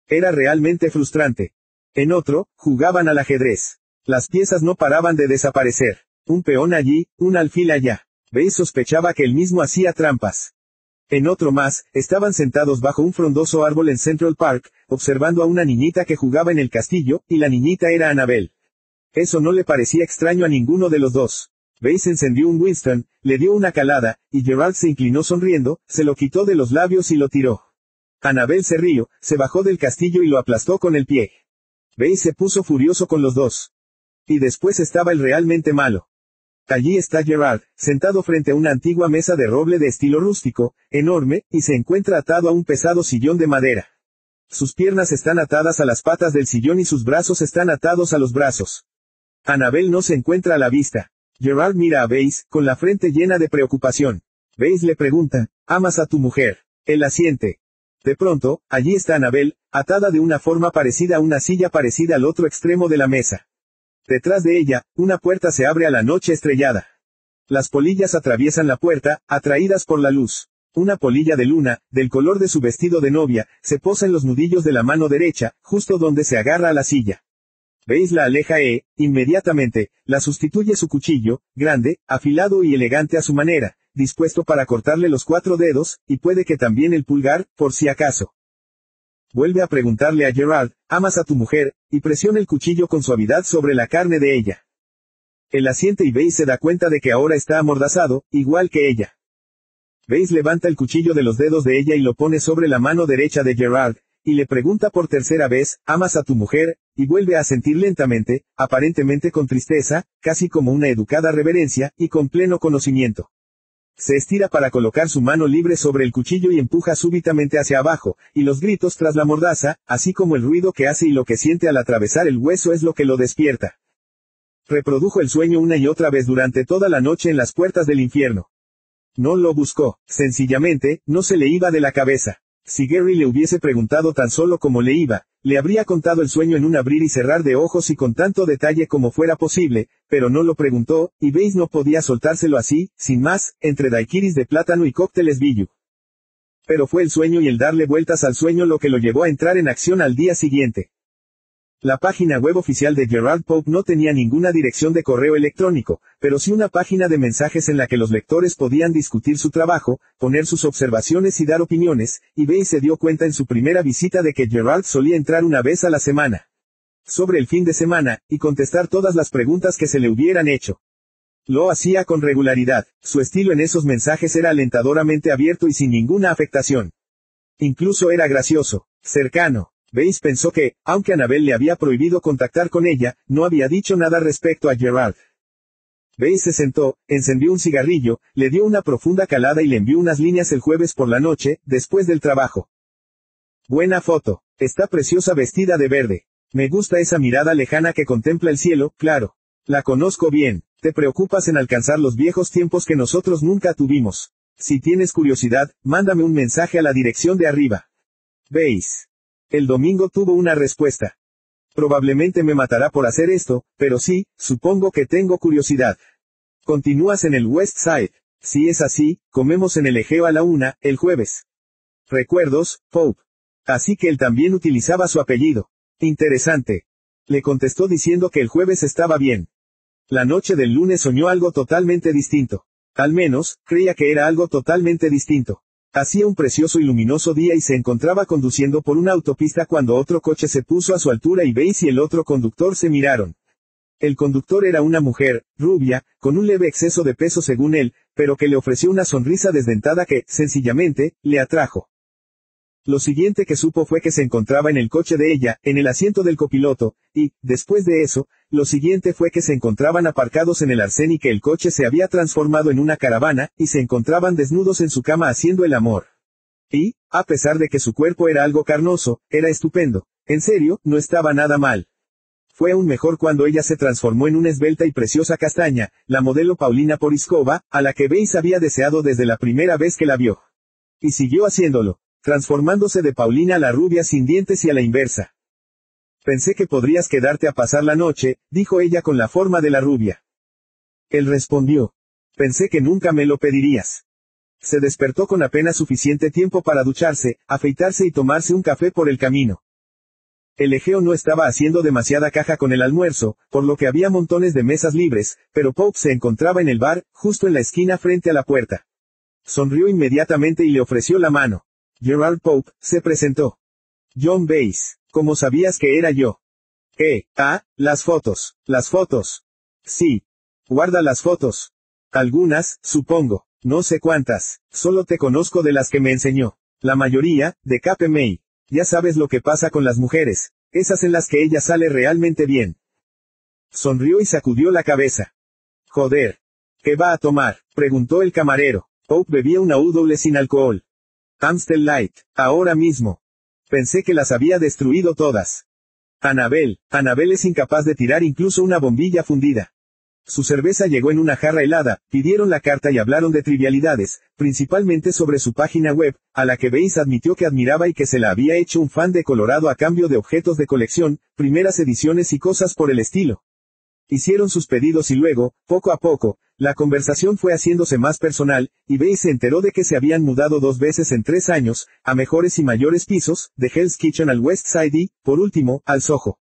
Era realmente frustrante. En otro, jugaban al ajedrez. Las piezas no paraban de desaparecer. Un peón allí, un alfil allá. Base sospechaba que él mismo hacía trampas. En otro más, estaban sentados bajo un frondoso árbol en Central Park, observando a una niñita que jugaba en el castillo, y la niñita era Annabel. Eso no le parecía extraño a ninguno de los dos. Base encendió un Winston, le dio una calada, y Gerald se inclinó sonriendo, se lo quitó de los labios y lo tiró. Annabel se rió, se bajó del castillo y lo aplastó con el pie. Base se puso furioso con los dos. Y después estaba el realmente malo. Allí está Gerard, sentado frente a una antigua mesa de roble de estilo rústico, enorme, y se encuentra atado a un pesado sillón de madera. Sus piernas están atadas a las patas del sillón y sus brazos están atados a los brazos. Anabel no se encuentra a la vista. Gerard mira a Base, con la frente llena de preocupación. Base le pregunta, ¿amas a tu mujer? Él asiente. De pronto, allí está Anabel, atada de una forma parecida a una silla parecida al otro extremo de la mesa. Detrás de ella, una puerta se abre a la noche estrellada. Las polillas atraviesan la puerta, atraídas por la luz. Una polilla de luna, del color de su vestido de novia, se posa en los nudillos de la mano derecha, justo donde se agarra a la silla. Veis la aleja e, inmediatamente, la sustituye su cuchillo, grande, afilado y elegante a su manera, dispuesto para cortarle los cuatro dedos, y puede que también el pulgar, por si acaso. Vuelve a preguntarle a Gerard, ¿amas a tu mujer? y presiona el cuchillo con suavidad sobre la carne de ella. El asiente y Base se da cuenta de que ahora está amordazado, igual que ella. Base levanta el cuchillo de los dedos de ella y lo pone sobre la mano derecha de Gerard, y le pregunta por tercera vez, ¿amas a tu mujer? Y vuelve a sentir lentamente, aparentemente con tristeza, casi como una educada reverencia, y con pleno conocimiento. Se estira para colocar su mano libre sobre el cuchillo y empuja súbitamente hacia abajo, y los gritos tras la mordaza, así como el ruido que hace y lo que siente al atravesar el hueso es lo que lo despierta. Reprodujo el sueño una y otra vez durante toda la noche en las puertas del infierno. No lo buscó, sencillamente, no se le iba de la cabeza. Si Gary le hubiese preguntado tan solo cómo le iba, le habría contado el sueño en un abrir y cerrar de ojos y con tanto detalle como fuera posible, pero no lo preguntó, y Base no podía soltárselo así, sin más, entre daiquiris de plátano y cócteles billu. Pero fue el sueño y el darle vueltas al sueño lo que lo llevó a entrar en acción al día siguiente. La página web oficial de Gerard Pope no tenía ninguna dirección de correo electrónico, pero sí una página de mensajes en la que los lectores podían discutir su trabajo, poner sus observaciones y dar opiniones, y Bay se dio cuenta en su primera visita de que Gerard solía entrar una vez a la semana. Sobre el fin de semana, y contestar todas las preguntas que se le hubieran hecho. Lo hacía con regularidad, su estilo en esos mensajes era alentadoramente abierto y sin ninguna afectación. Incluso era gracioso, cercano, Base pensó que, aunque Annabel le había prohibido contactar con ella, no había dicho nada respecto a Gerard. Base se sentó, encendió un cigarrillo, le dio una profunda calada y le envió unas líneas el jueves por la noche, después del trabajo. Buena foto. Está preciosa vestida de verde. Me gusta esa mirada lejana que contempla el cielo, claro. La conozco bien. Te preocupas en alcanzar los viejos tiempos que nosotros nunca tuvimos. Si tienes curiosidad, mándame un mensaje a la dirección de arriba. Base. El domingo tuvo una respuesta. Probablemente me matará por hacer esto, pero sí, supongo que tengo curiosidad. Continúas en el West Side. Si es así, comemos en el Egeo a la una, el jueves. Recuerdos, Pope. Así que él también utilizaba su apellido. Interesante. Le contestó diciendo que el jueves estaba bien. La noche del lunes soñó algo totalmente distinto. Al menos, creía que era algo totalmente distinto. Hacía un precioso y luminoso día y se encontraba conduciendo por una autopista cuando otro coche se puso a su altura y Bates y el otro conductor se miraron. El conductor era una mujer, rubia, con un leve exceso de peso según él, pero que le ofreció una sonrisa desdentada que, sencillamente, le atrajo. Lo siguiente que supo fue que se encontraba en el coche de ella, en el asiento del copiloto, y, después de eso, lo siguiente fue que se encontraban aparcados en el arcén y que el coche se había transformado en una caravana, y se encontraban desnudos en su cama haciendo el amor. Y, a pesar de que su cuerpo era algo carnoso, era estupendo. En serio, no estaba nada mal. Fue aún mejor cuando ella se transformó en una esbelta y preciosa castaña, la modelo Paulina Poriskova, a la que Beis había deseado desde la primera vez que la vio. Y siguió haciéndolo transformándose de Paulina a la rubia sin dientes y a la inversa. Pensé que podrías quedarte a pasar la noche, dijo ella con la forma de la rubia. Él respondió. Pensé que nunca me lo pedirías. Se despertó con apenas suficiente tiempo para ducharse, afeitarse y tomarse un café por el camino. El Egeo no estaba haciendo demasiada caja con el almuerzo, por lo que había montones de mesas libres, pero Pope se encontraba en el bar, justo en la esquina frente a la puerta. Sonrió inmediatamente y le ofreció la mano. Gerard Pope, se presentó. John Bass, ¿cómo sabías que era yo? Eh, ah, las fotos, las fotos. Sí. Guarda las fotos. Algunas, supongo. No sé cuántas, solo te conozco de las que me enseñó. La mayoría, de Cape. Ya sabes lo que pasa con las mujeres, esas en las que ella sale realmente bien. Sonrió y sacudió la cabeza. Joder. ¿Qué va a tomar? preguntó el camarero. Pope bebía una doble sin alcohol. Amstel Light, ahora mismo. Pensé que las había destruido todas. Anabel, Anabel es incapaz de tirar incluso una bombilla fundida. Su cerveza llegó en una jarra helada, pidieron la carta y hablaron de trivialidades, principalmente sobre su página web, a la que Bates admitió que admiraba y que se la había hecho un fan de Colorado a cambio de objetos de colección, primeras ediciones y cosas por el estilo. Hicieron sus pedidos y luego, poco a poco, la conversación fue haciéndose más personal, y Bay se enteró de que se habían mudado dos veces en tres años, a mejores y mayores pisos, de Hell's Kitchen al West Side y, por último, al Soho.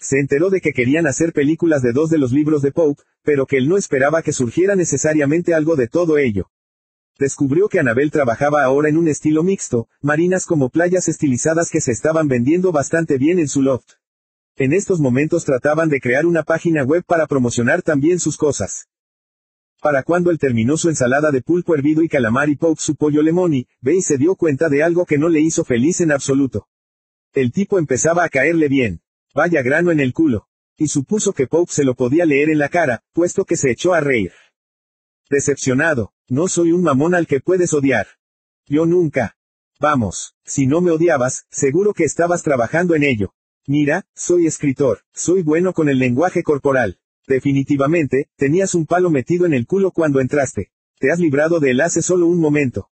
Se enteró de que querían hacer películas de dos de los libros de Pope, pero que él no esperaba que surgiera necesariamente algo de todo ello. Descubrió que Anabel trabajaba ahora en un estilo mixto, marinas como playas estilizadas que se estaban vendiendo bastante bien en su loft. En estos momentos trataban de crear una página web para promocionar también sus cosas. Para cuando él terminó su ensalada de pulpo hervido y calamar y Pope su pollo lemoni, Bay se dio cuenta de algo que no le hizo feliz en absoluto. El tipo empezaba a caerle bien. Vaya grano en el culo. Y supuso que Pope se lo podía leer en la cara, puesto que se echó a reír. Decepcionado, no soy un mamón al que puedes odiar. Yo nunca. Vamos, si no me odiabas, seguro que estabas trabajando en ello. Mira, soy escritor, soy bueno con el lenguaje corporal. Definitivamente, tenías un palo metido en el culo cuando entraste. Te has librado de él hace solo un momento.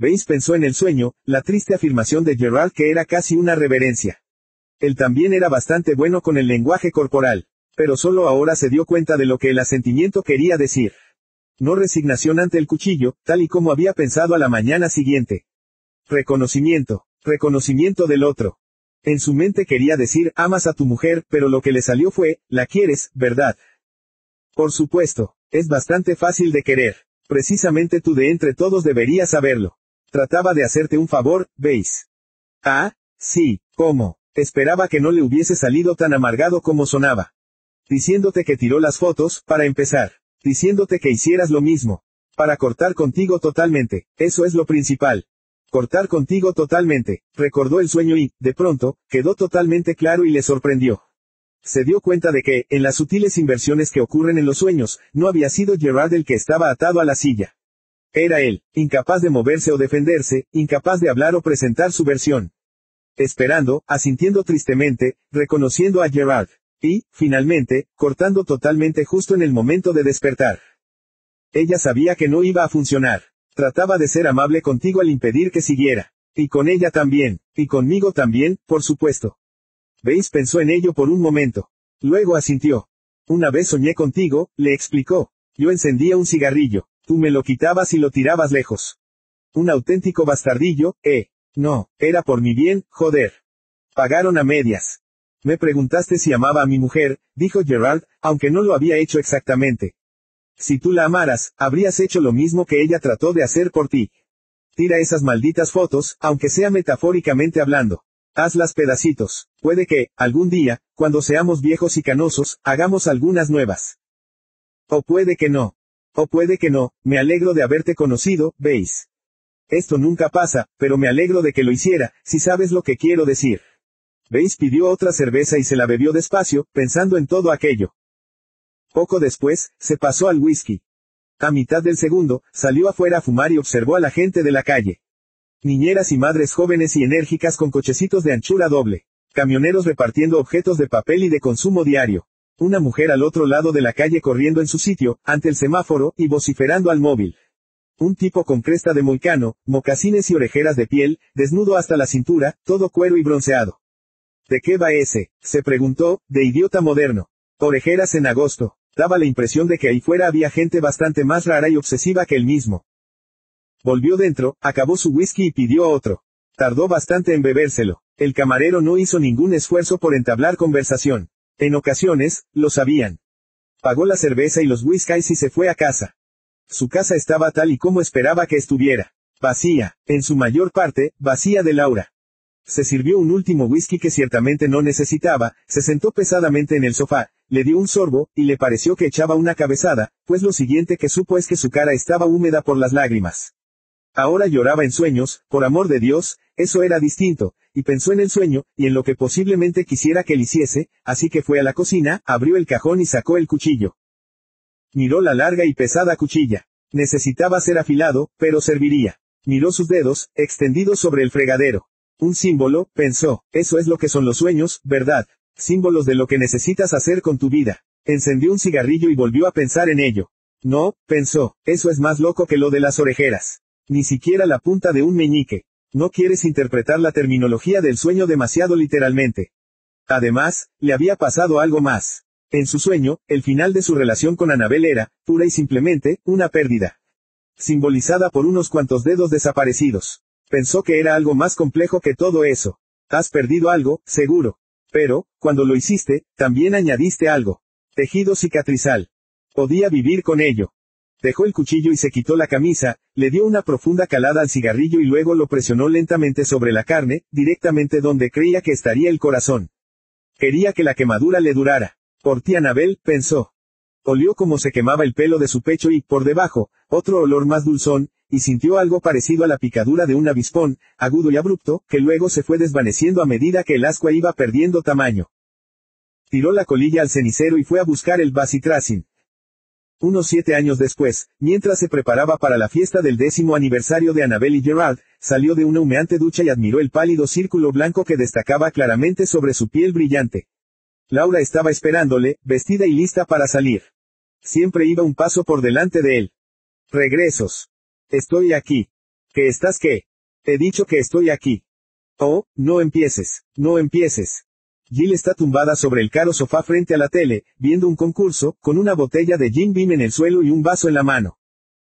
Bates pensó en el sueño, la triste afirmación de Gerard que era casi una reverencia. Él también era bastante bueno con el lenguaje corporal, pero solo ahora se dio cuenta de lo que el asentimiento quería decir. No resignación ante el cuchillo, tal y como había pensado a la mañana siguiente. Reconocimiento, reconocimiento del otro. En su mente quería decir, amas a tu mujer, pero lo que le salió fue, la quieres, ¿verdad? Por supuesto, es bastante fácil de querer. Precisamente tú de entre todos deberías saberlo. Trataba de hacerte un favor, ¿veis? Ah, sí, ¿cómo? Esperaba que no le hubiese salido tan amargado como sonaba. Diciéndote que tiró las fotos, para empezar. Diciéndote que hicieras lo mismo. Para cortar contigo totalmente, eso es lo principal. Cortar contigo totalmente, recordó el sueño y, de pronto, quedó totalmente claro y le sorprendió. Se dio cuenta de que, en las sutiles inversiones que ocurren en los sueños, no había sido Gerard el que estaba atado a la silla. Era él, incapaz de moverse o defenderse, incapaz de hablar o presentar su versión. Esperando, asintiendo tristemente, reconociendo a Gerard. Y, finalmente, cortando totalmente justo en el momento de despertar. Ella sabía que no iba a funcionar. Trataba de ser amable contigo al impedir que siguiera. Y con ella también, y conmigo también, por supuesto. Bates pensó en ello por un momento. Luego asintió. Una vez soñé contigo, le explicó. Yo encendía un cigarrillo, tú me lo quitabas y lo tirabas lejos. Un auténtico bastardillo, eh. No, era por mi bien, joder. Pagaron a medias. Me preguntaste si amaba a mi mujer, dijo Gerard, aunque no lo había hecho exactamente. Si tú la amaras, habrías hecho lo mismo que ella trató de hacer por ti. Tira esas malditas fotos, aunque sea metafóricamente hablando. Hazlas pedacitos. Puede que, algún día, cuando seamos viejos y canosos, hagamos algunas nuevas. O puede que no. O puede que no, me alegro de haberte conocido, veis. Esto nunca pasa, pero me alegro de que lo hiciera, si sabes lo que quiero decir. Veis pidió otra cerveza y se la bebió despacio, pensando en todo aquello. Poco después, se pasó al whisky. A mitad del segundo, salió afuera a fumar y observó a la gente de la calle. Niñeras y madres jóvenes y enérgicas con cochecitos de anchura doble. Camioneros repartiendo objetos de papel y de consumo diario. Una mujer al otro lado de la calle corriendo en su sitio, ante el semáforo, y vociferando al móvil. Un tipo con cresta de moicano, mocasines y orejeras de piel, desnudo hasta la cintura, todo cuero y bronceado. ¿De qué va ese? se preguntó, de idiota moderno. Orejeras en agosto. Daba la impresión de que ahí fuera había gente bastante más rara y obsesiva que él mismo. Volvió dentro, acabó su whisky y pidió otro. Tardó bastante en bebérselo. El camarero no hizo ningún esfuerzo por entablar conversación. En ocasiones, lo sabían. Pagó la cerveza y los whiskies y se fue a casa. Su casa estaba tal y como esperaba que estuviera. Vacía, en su mayor parte, vacía de Laura. Se sirvió un último whisky que ciertamente no necesitaba, se sentó pesadamente en el sofá, le dio un sorbo, y le pareció que echaba una cabezada, pues lo siguiente que supo es que su cara estaba húmeda por las lágrimas. Ahora lloraba en sueños, por amor de Dios, eso era distinto, y pensó en el sueño, y en lo que posiblemente quisiera que le hiciese, así que fue a la cocina, abrió el cajón y sacó el cuchillo. Miró la larga y pesada cuchilla. Necesitaba ser afilado, pero serviría. Miró sus dedos, extendidos sobre el fregadero. Un símbolo, pensó, eso es lo que son los sueños, ¿verdad? Símbolos de lo que necesitas hacer con tu vida. Encendió un cigarrillo y volvió a pensar en ello. No, pensó, eso es más loco que lo de las orejeras. Ni siquiera la punta de un meñique. No quieres interpretar la terminología del sueño demasiado literalmente. Además, le había pasado algo más. En su sueño, el final de su relación con Anabel era, pura y simplemente, una pérdida. Simbolizada por unos cuantos dedos desaparecidos. Pensó que era algo más complejo que todo eso. Has perdido algo, seguro. Pero, cuando lo hiciste, también añadiste algo. Tejido cicatrizal. Podía vivir con ello. Dejó el cuchillo y se quitó la camisa, le dio una profunda calada al cigarrillo y luego lo presionó lentamente sobre la carne, directamente donde creía que estaría el corazón. Quería que la quemadura le durara. Por ti Anabel, pensó. Olió como se quemaba el pelo de su pecho y, por debajo, otro olor más dulzón, y sintió algo parecido a la picadura de un avispón, agudo y abrupto, que luego se fue desvaneciendo a medida que el ascua iba perdiendo tamaño. Tiró la colilla al cenicero y fue a buscar el basitracin. Unos siete años después, mientras se preparaba para la fiesta del décimo aniversario de Annabelle y Gerard, salió de una humeante ducha y admiró el pálido círculo blanco que destacaba claramente sobre su piel brillante. Laura estaba esperándole, vestida y lista para salir. Siempre iba un paso por delante de él. Regresos. Estoy aquí. ¿Qué estás qué? He dicho que estoy aquí. Oh, no empieces, no empieces. Jill está tumbada sobre el caro sofá frente a la tele, viendo un concurso, con una botella de Jim Beam en el suelo y un vaso en la mano.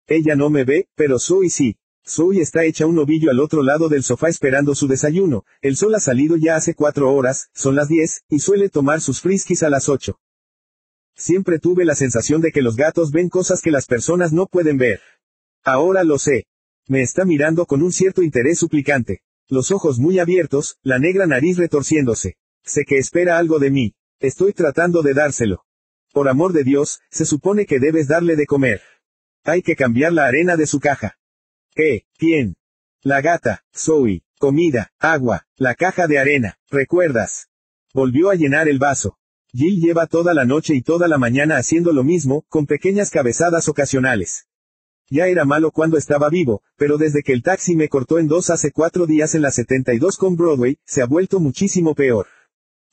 Ella no me ve, pero Zoe sí. Zoe está hecha un ovillo al otro lado del sofá esperando su desayuno, el sol ha salido ya hace cuatro horas, son las diez, y suele tomar sus friskis a las ocho. Siempre tuve la sensación de que los gatos ven cosas que las personas no pueden ver. Ahora lo sé. Me está mirando con un cierto interés suplicante. Los ojos muy abiertos, la negra nariz retorciéndose. Sé que espera algo de mí. Estoy tratando de dárselo. Por amor de Dios, se supone que debes darle de comer. Hay que cambiar la arena de su caja. ¿Qué? ¿Quién? La gata, Zoe, comida, agua, la caja de arena, ¿recuerdas? Volvió a llenar el vaso. Jill lleva toda la noche y toda la mañana haciendo lo mismo, con pequeñas cabezadas ocasionales. Ya era malo cuando estaba vivo, pero desde que el taxi me cortó en dos hace cuatro días en la 72 con Broadway, se ha vuelto muchísimo peor.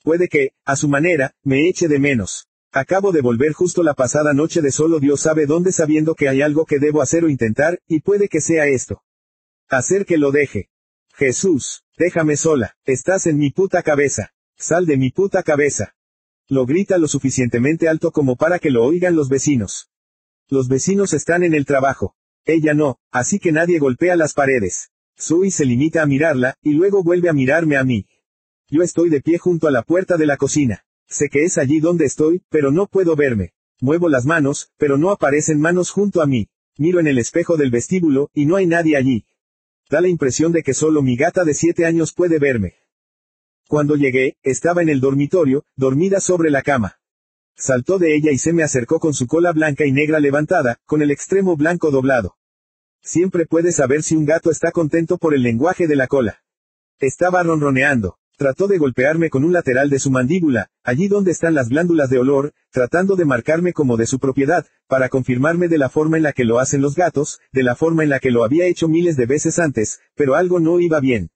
Puede que, a su manera, me eche de menos. Acabo de volver justo la pasada noche de solo Dios sabe dónde sabiendo que hay algo que debo hacer o intentar, y puede que sea esto. Hacer que lo deje. Jesús, déjame sola, estás en mi puta cabeza. Sal de mi puta cabeza. Lo grita lo suficientemente alto como para que lo oigan los vecinos. Los vecinos están en el trabajo. Ella no, así que nadie golpea las paredes. Sui se limita a mirarla, y luego vuelve a mirarme a mí. Yo estoy de pie junto a la puerta de la cocina. Sé que es allí donde estoy, pero no puedo verme. Muevo las manos, pero no aparecen manos junto a mí. Miro en el espejo del vestíbulo, y no hay nadie allí. Da la impresión de que solo mi gata de siete años puede verme. Cuando llegué, estaba en el dormitorio, dormida sobre la cama. Saltó de ella y se me acercó con su cola blanca y negra levantada, con el extremo blanco doblado. Siempre puedes saber si un gato está contento por el lenguaje de la cola. Estaba ronroneando. Trató de golpearme con un lateral de su mandíbula, allí donde están las glándulas de olor, tratando de marcarme como de su propiedad, para confirmarme de la forma en la que lo hacen los gatos, de la forma en la que lo había hecho miles de veces antes, pero algo no iba bien.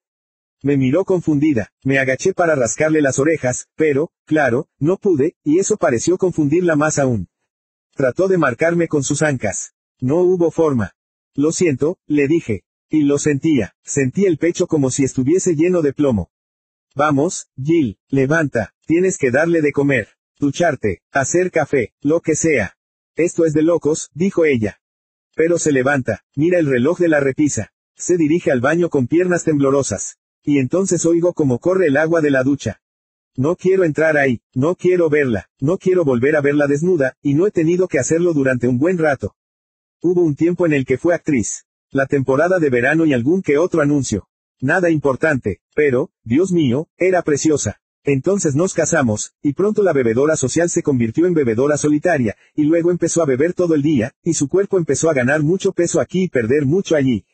Me miró confundida, me agaché para rascarle las orejas, pero, claro, no pude, y eso pareció confundirla más aún. Trató de marcarme con sus ancas. No hubo forma. Lo siento, le dije. Y lo sentía, sentí el pecho como si estuviese lleno de plomo. Vamos, Jill, levanta, tienes que darle de comer, ducharte, hacer café, lo que sea. Esto es de locos, dijo ella. Pero se levanta, mira el reloj de la repisa. Se dirige al baño con piernas temblorosas. Y entonces oigo como corre el agua de la ducha. No quiero entrar ahí, no quiero verla, no quiero volver a verla desnuda, y no he tenido que hacerlo durante un buen rato. Hubo un tiempo en el que fue actriz. La temporada de verano y algún que otro anuncio. Nada importante, pero, Dios mío, era preciosa. Entonces nos casamos, y pronto la bebedora social se convirtió en bebedora solitaria, y luego empezó a beber todo el día, y su cuerpo empezó a ganar mucho peso aquí y perder mucho allí.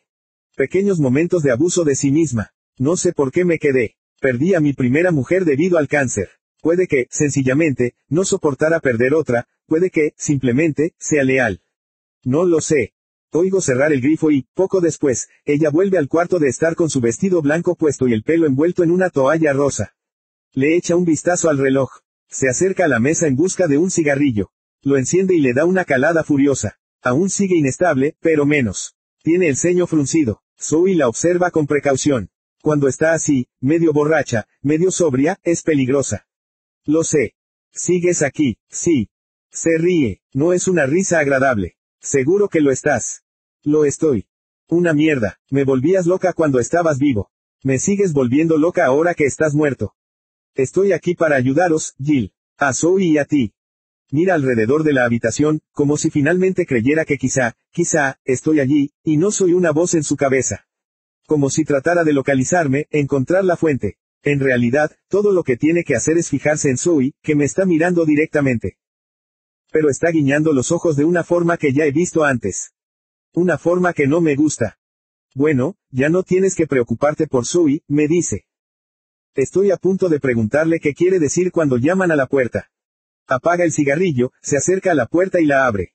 Pequeños momentos de abuso de sí misma. No sé por qué me quedé. Perdí a mi primera mujer debido al cáncer. Puede que, sencillamente, no soportara perder otra, puede que, simplemente, sea leal. No lo sé. Oigo cerrar el grifo y, poco después, ella vuelve al cuarto de estar con su vestido blanco puesto y el pelo envuelto en una toalla rosa. Le echa un vistazo al reloj. Se acerca a la mesa en busca de un cigarrillo. Lo enciende y le da una calada furiosa. Aún sigue inestable, pero menos. Tiene el ceño fruncido. Zoe la observa con precaución. Cuando está así, medio borracha, medio sobria, es peligrosa. Lo sé. Sigues aquí, sí. Se ríe, no es una risa agradable. Seguro que lo estás. Lo estoy. Una mierda, me volvías loca cuando estabas vivo. Me sigues volviendo loca ahora que estás muerto. Estoy aquí para ayudaros, Jill. A Zoe y a ti. Mira alrededor de la habitación, como si finalmente creyera que quizá, quizá, estoy allí, y no soy una voz en su cabeza. Como si tratara de localizarme, encontrar la fuente. En realidad, todo lo que tiene que hacer es fijarse en Zoe, que me está mirando directamente. Pero está guiñando los ojos de una forma que ya he visto antes. Una forma que no me gusta. Bueno, ya no tienes que preocuparte por Zoe, me dice. Estoy a punto de preguntarle qué quiere decir cuando llaman a la puerta. Apaga el cigarrillo, se acerca a la puerta y la abre.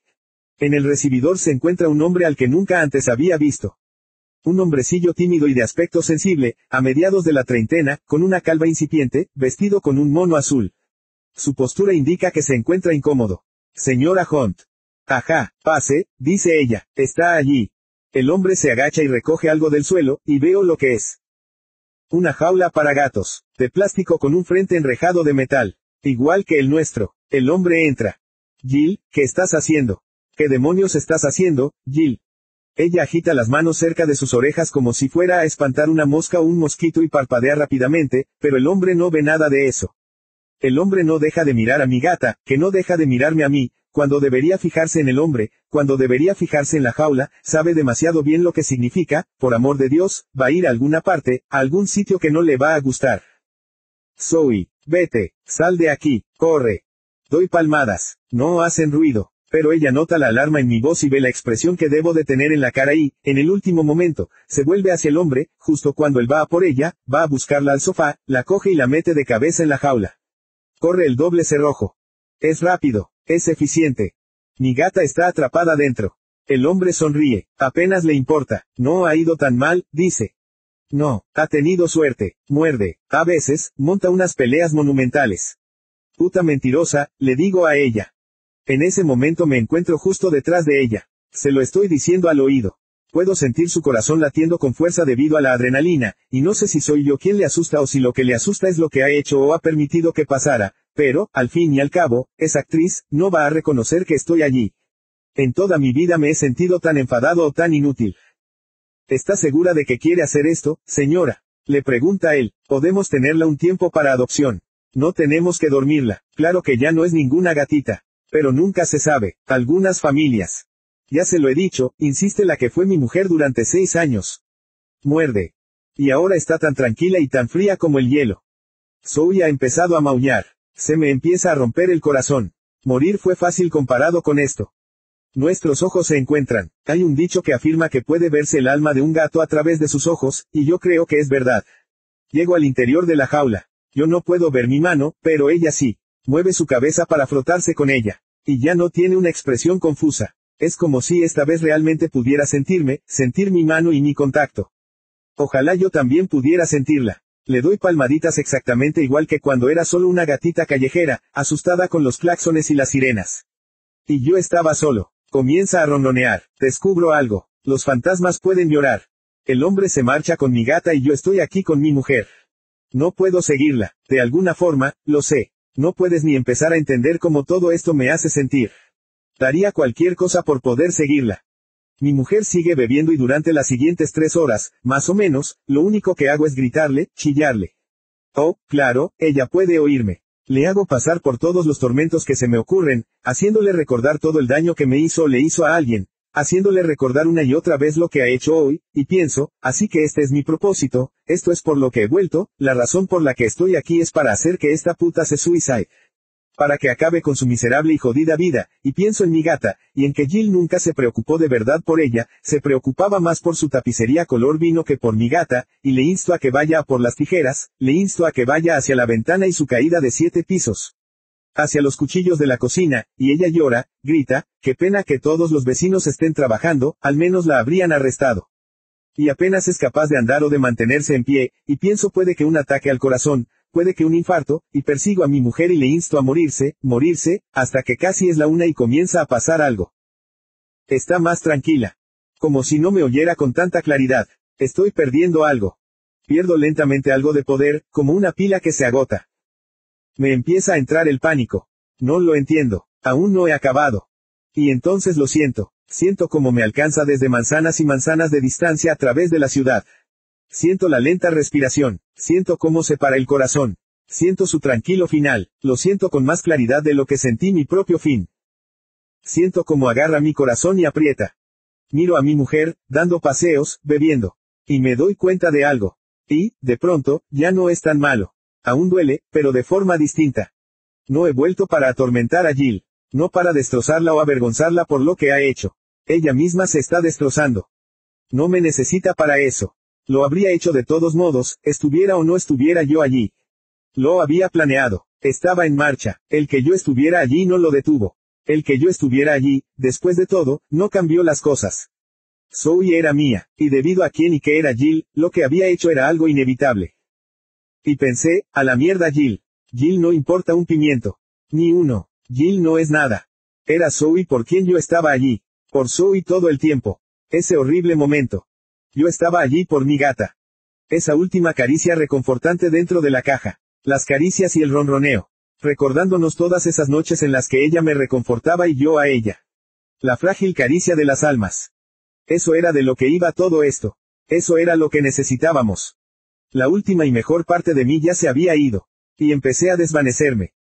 En el recibidor se encuentra un hombre al que nunca antes había visto. Un hombrecillo tímido y de aspecto sensible, a mediados de la treintena, con una calva incipiente, vestido con un mono azul. Su postura indica que se encuentra incómodo. Señora Hunt. Ajá, pase, dice ella, está allí. El hombre se agacha y recoge algo del suelo, y veo lo que es. Una jaula para gatos, de plástico con un frente enrejado de metal. Igual que el nuestro. El hombre entra. Jill, ¿qué estás haciendo? ¿Qué demonios estás haciendo, Jill? Ella agita las manos cerca de sus orejas como si fuera a espantar una mosca o un mosquito y parpadea rápidamente, pero el hombre no ve nada de eso. El hombre no deja de mirar a mi gata, que no deja de mirarme a mí, cuando debería fijarse en el hombre, cuando debería fijarse en la jaula, sabe demasiado bien lo que significa, por amor de Dios, va a ir a alguna parte, a algún sitio que no le va a gustar. Zoe, vete, sal de aquí, corre. Doy palmadas, no hacen ruido. Pero ella nota la alarma en mi voz y ve la expresión que debo de tener en la cara y, en el último momento, se vuelve hacia el hombre, justo cuando él va a por ella, va a buscarla al sofá, la coge y la mete de cabeza en la jaula. Corre el doble cerrojo. Es rápido, es eficiente. Mi gata está atrapada dentro. El hombre sonríe, apenas le importa, no ha ido tan mal, dice. No, ha tenido suerte, muerde, a veces, monta unas peleas monumentales. Puta mentirosa, le digo a ella. En ese momento me encuentro justo detrás de ella. Se lo estoy diciendo al oído. Puedo sentir su corazón latiendo con fuerza debido a la adrenalina, y no sé si soy yo quien le asusta o si lo que le asusta es lo que ha hecho o ha permitido que pasara, pero, al fin y al cabo, esa actriz, no va a reconocer que estoy allí. En toda mi vida me he sentido tan enfadado o tan inútil. ¿Está segura de que quiere hacer esto, señora? Le pregunta él, podemos tenerla un tiempo para adopción. No tenemos que dormirla, claro que ya no es ninguna gatita. Pero nunca se sabe, algunas familias. Ya se lo he dicho, insiste la que fue mi mujer durante seis años. muerde. Y ahora está tan tranquila y tan fría como el hielo. Zoe ha empezado a maullar. Se me empieza a romper el corazón. Morir fue fácil comparado con esto. Nuestros ojos se encuentran. Hay un dicho que afirma que puede verse el alma de un gato a través de sus ojos, y yo creo que es verdad. Llego al interior de la jaula. Yo no puedo ver mi mano, pero ella sí. Mueve su cabeza para frotarse con ella. Y ya no tiene una expresión confusa. Es como si esta vez realmente pudiera sentirme, sentir mi mano y mi contacto. Ojalá yo también pudiera sentirla. Le doy palmaditas exactamente igual que cuando era solo una gatita callejera, asustada con los claxones y las sirenas. Y yo estaba solo. Comienza a ronronear. Descubro algo. Los fantasmas pueden llorar. El hombre se marcha con mi gata y yo estoy aquí con mi mujer. No puedo seguirla. De alguna forma, lo sé. No puedes ni empezar a entender cómo todo esto me hace sentir. Daría cualquier cosa por poder seguirla. Mi mujer sigue bebiendo y durante las siguientes tres horas, más o menos, lo único que hago es gritarle, chillarle. Oh, claro, ella puede oírme. Le hago pasar por todos los tormentos que se me ocurren, haciéndole recordar todo el daño que me hizo o le hizo a alguien, haciéndole recordar una y otra vez lo que ha hecho hoy, y pienso, así que este es mi propósito, esto es por lo que he vuelto, la razón por la que estoy aquí es para hacer que esta puta se suicide para que acabe con su miserable y jodida vida, y pienso en mi gata, y en que Jill nunca se preocupó de verdad por ella, se preocupaba más por su tapicería color vino que por mi gata, y le insto a que vaya a por las tijeras, le insto a que vaya hacia la ventana y su caída de siete pisos. Hacia los cuchillos de la cocina, y ella llora, grita, qué pena que todos los vecinos estén trabajando, al menos la habrían arrestado y apenas es capaz de andar o de mantenerse en pie, y pienso puede que un ataque al corazón, puede que un infarto, y persigo a mi mujer y le insto a morirse, morirse, hasta que casi es la una y comienza a pasar algo. Está más tranquila. Como si no me oyera con tanta claridad. Estoy perdiendo algo. Pierdo lentamente algo de poder, como una pila que se agota. Me empieza a entrar el pánico. No lo entiendo. Aún no he acabado. Y entonces lo siento. Siento como me alcanza desde manzanas y manzanas de distancia a través de la ciudad. Siento la lenta respiración, siento cómo se para el corazón. Siento su tranquilo final, lo siento con más claridad de lo que sentí mi propio fin. Siento cómo agarra mi corazón y aprieta. Miro a mi mujer, dando paseos, bebiendo. Y me doy cuenta de algo. Y, de pronto, ya no es tan malo. Aún duele, pero de forma distinta. No he vuelto para atormentar a Jill. No para destrozarla o avergonzarla por lo que ha hecho. Ella misma se está destrozando. No me necesita para eso. Lo habría hecho de todos modos, estuviera o no estuviera yo allí. Lo había planeado. Estaba en marcha. El que yo estuviera allí no lo detuvo. El que yo estuviera allí, después de todo, no cambió las cosas. Zoe era mía, y debido a quién y qué era Jill, lo que había hecho era algo inevitable. Y pensé, a la mierda Jill. Jill no importa un pimiento. Ni uno. Jill no es nada. Era Zoe por quien yo estaba allí. Por Zoe todo el tiempo. Ese horrible momento. Yo estaba allí por mi gata. Esa última caricia reconfortante dentro de la caja. Las caricias y el ronroneo. Recordándonos todas esas noches en las que ella me reconfortaba y yo a ella. La frágil caricia de las almas. Eso era de lo que iba todo esto. Eso era lo que necesitábamos. La última y mejor parte de mí ya se había ido. Y empecé a desvanecerme.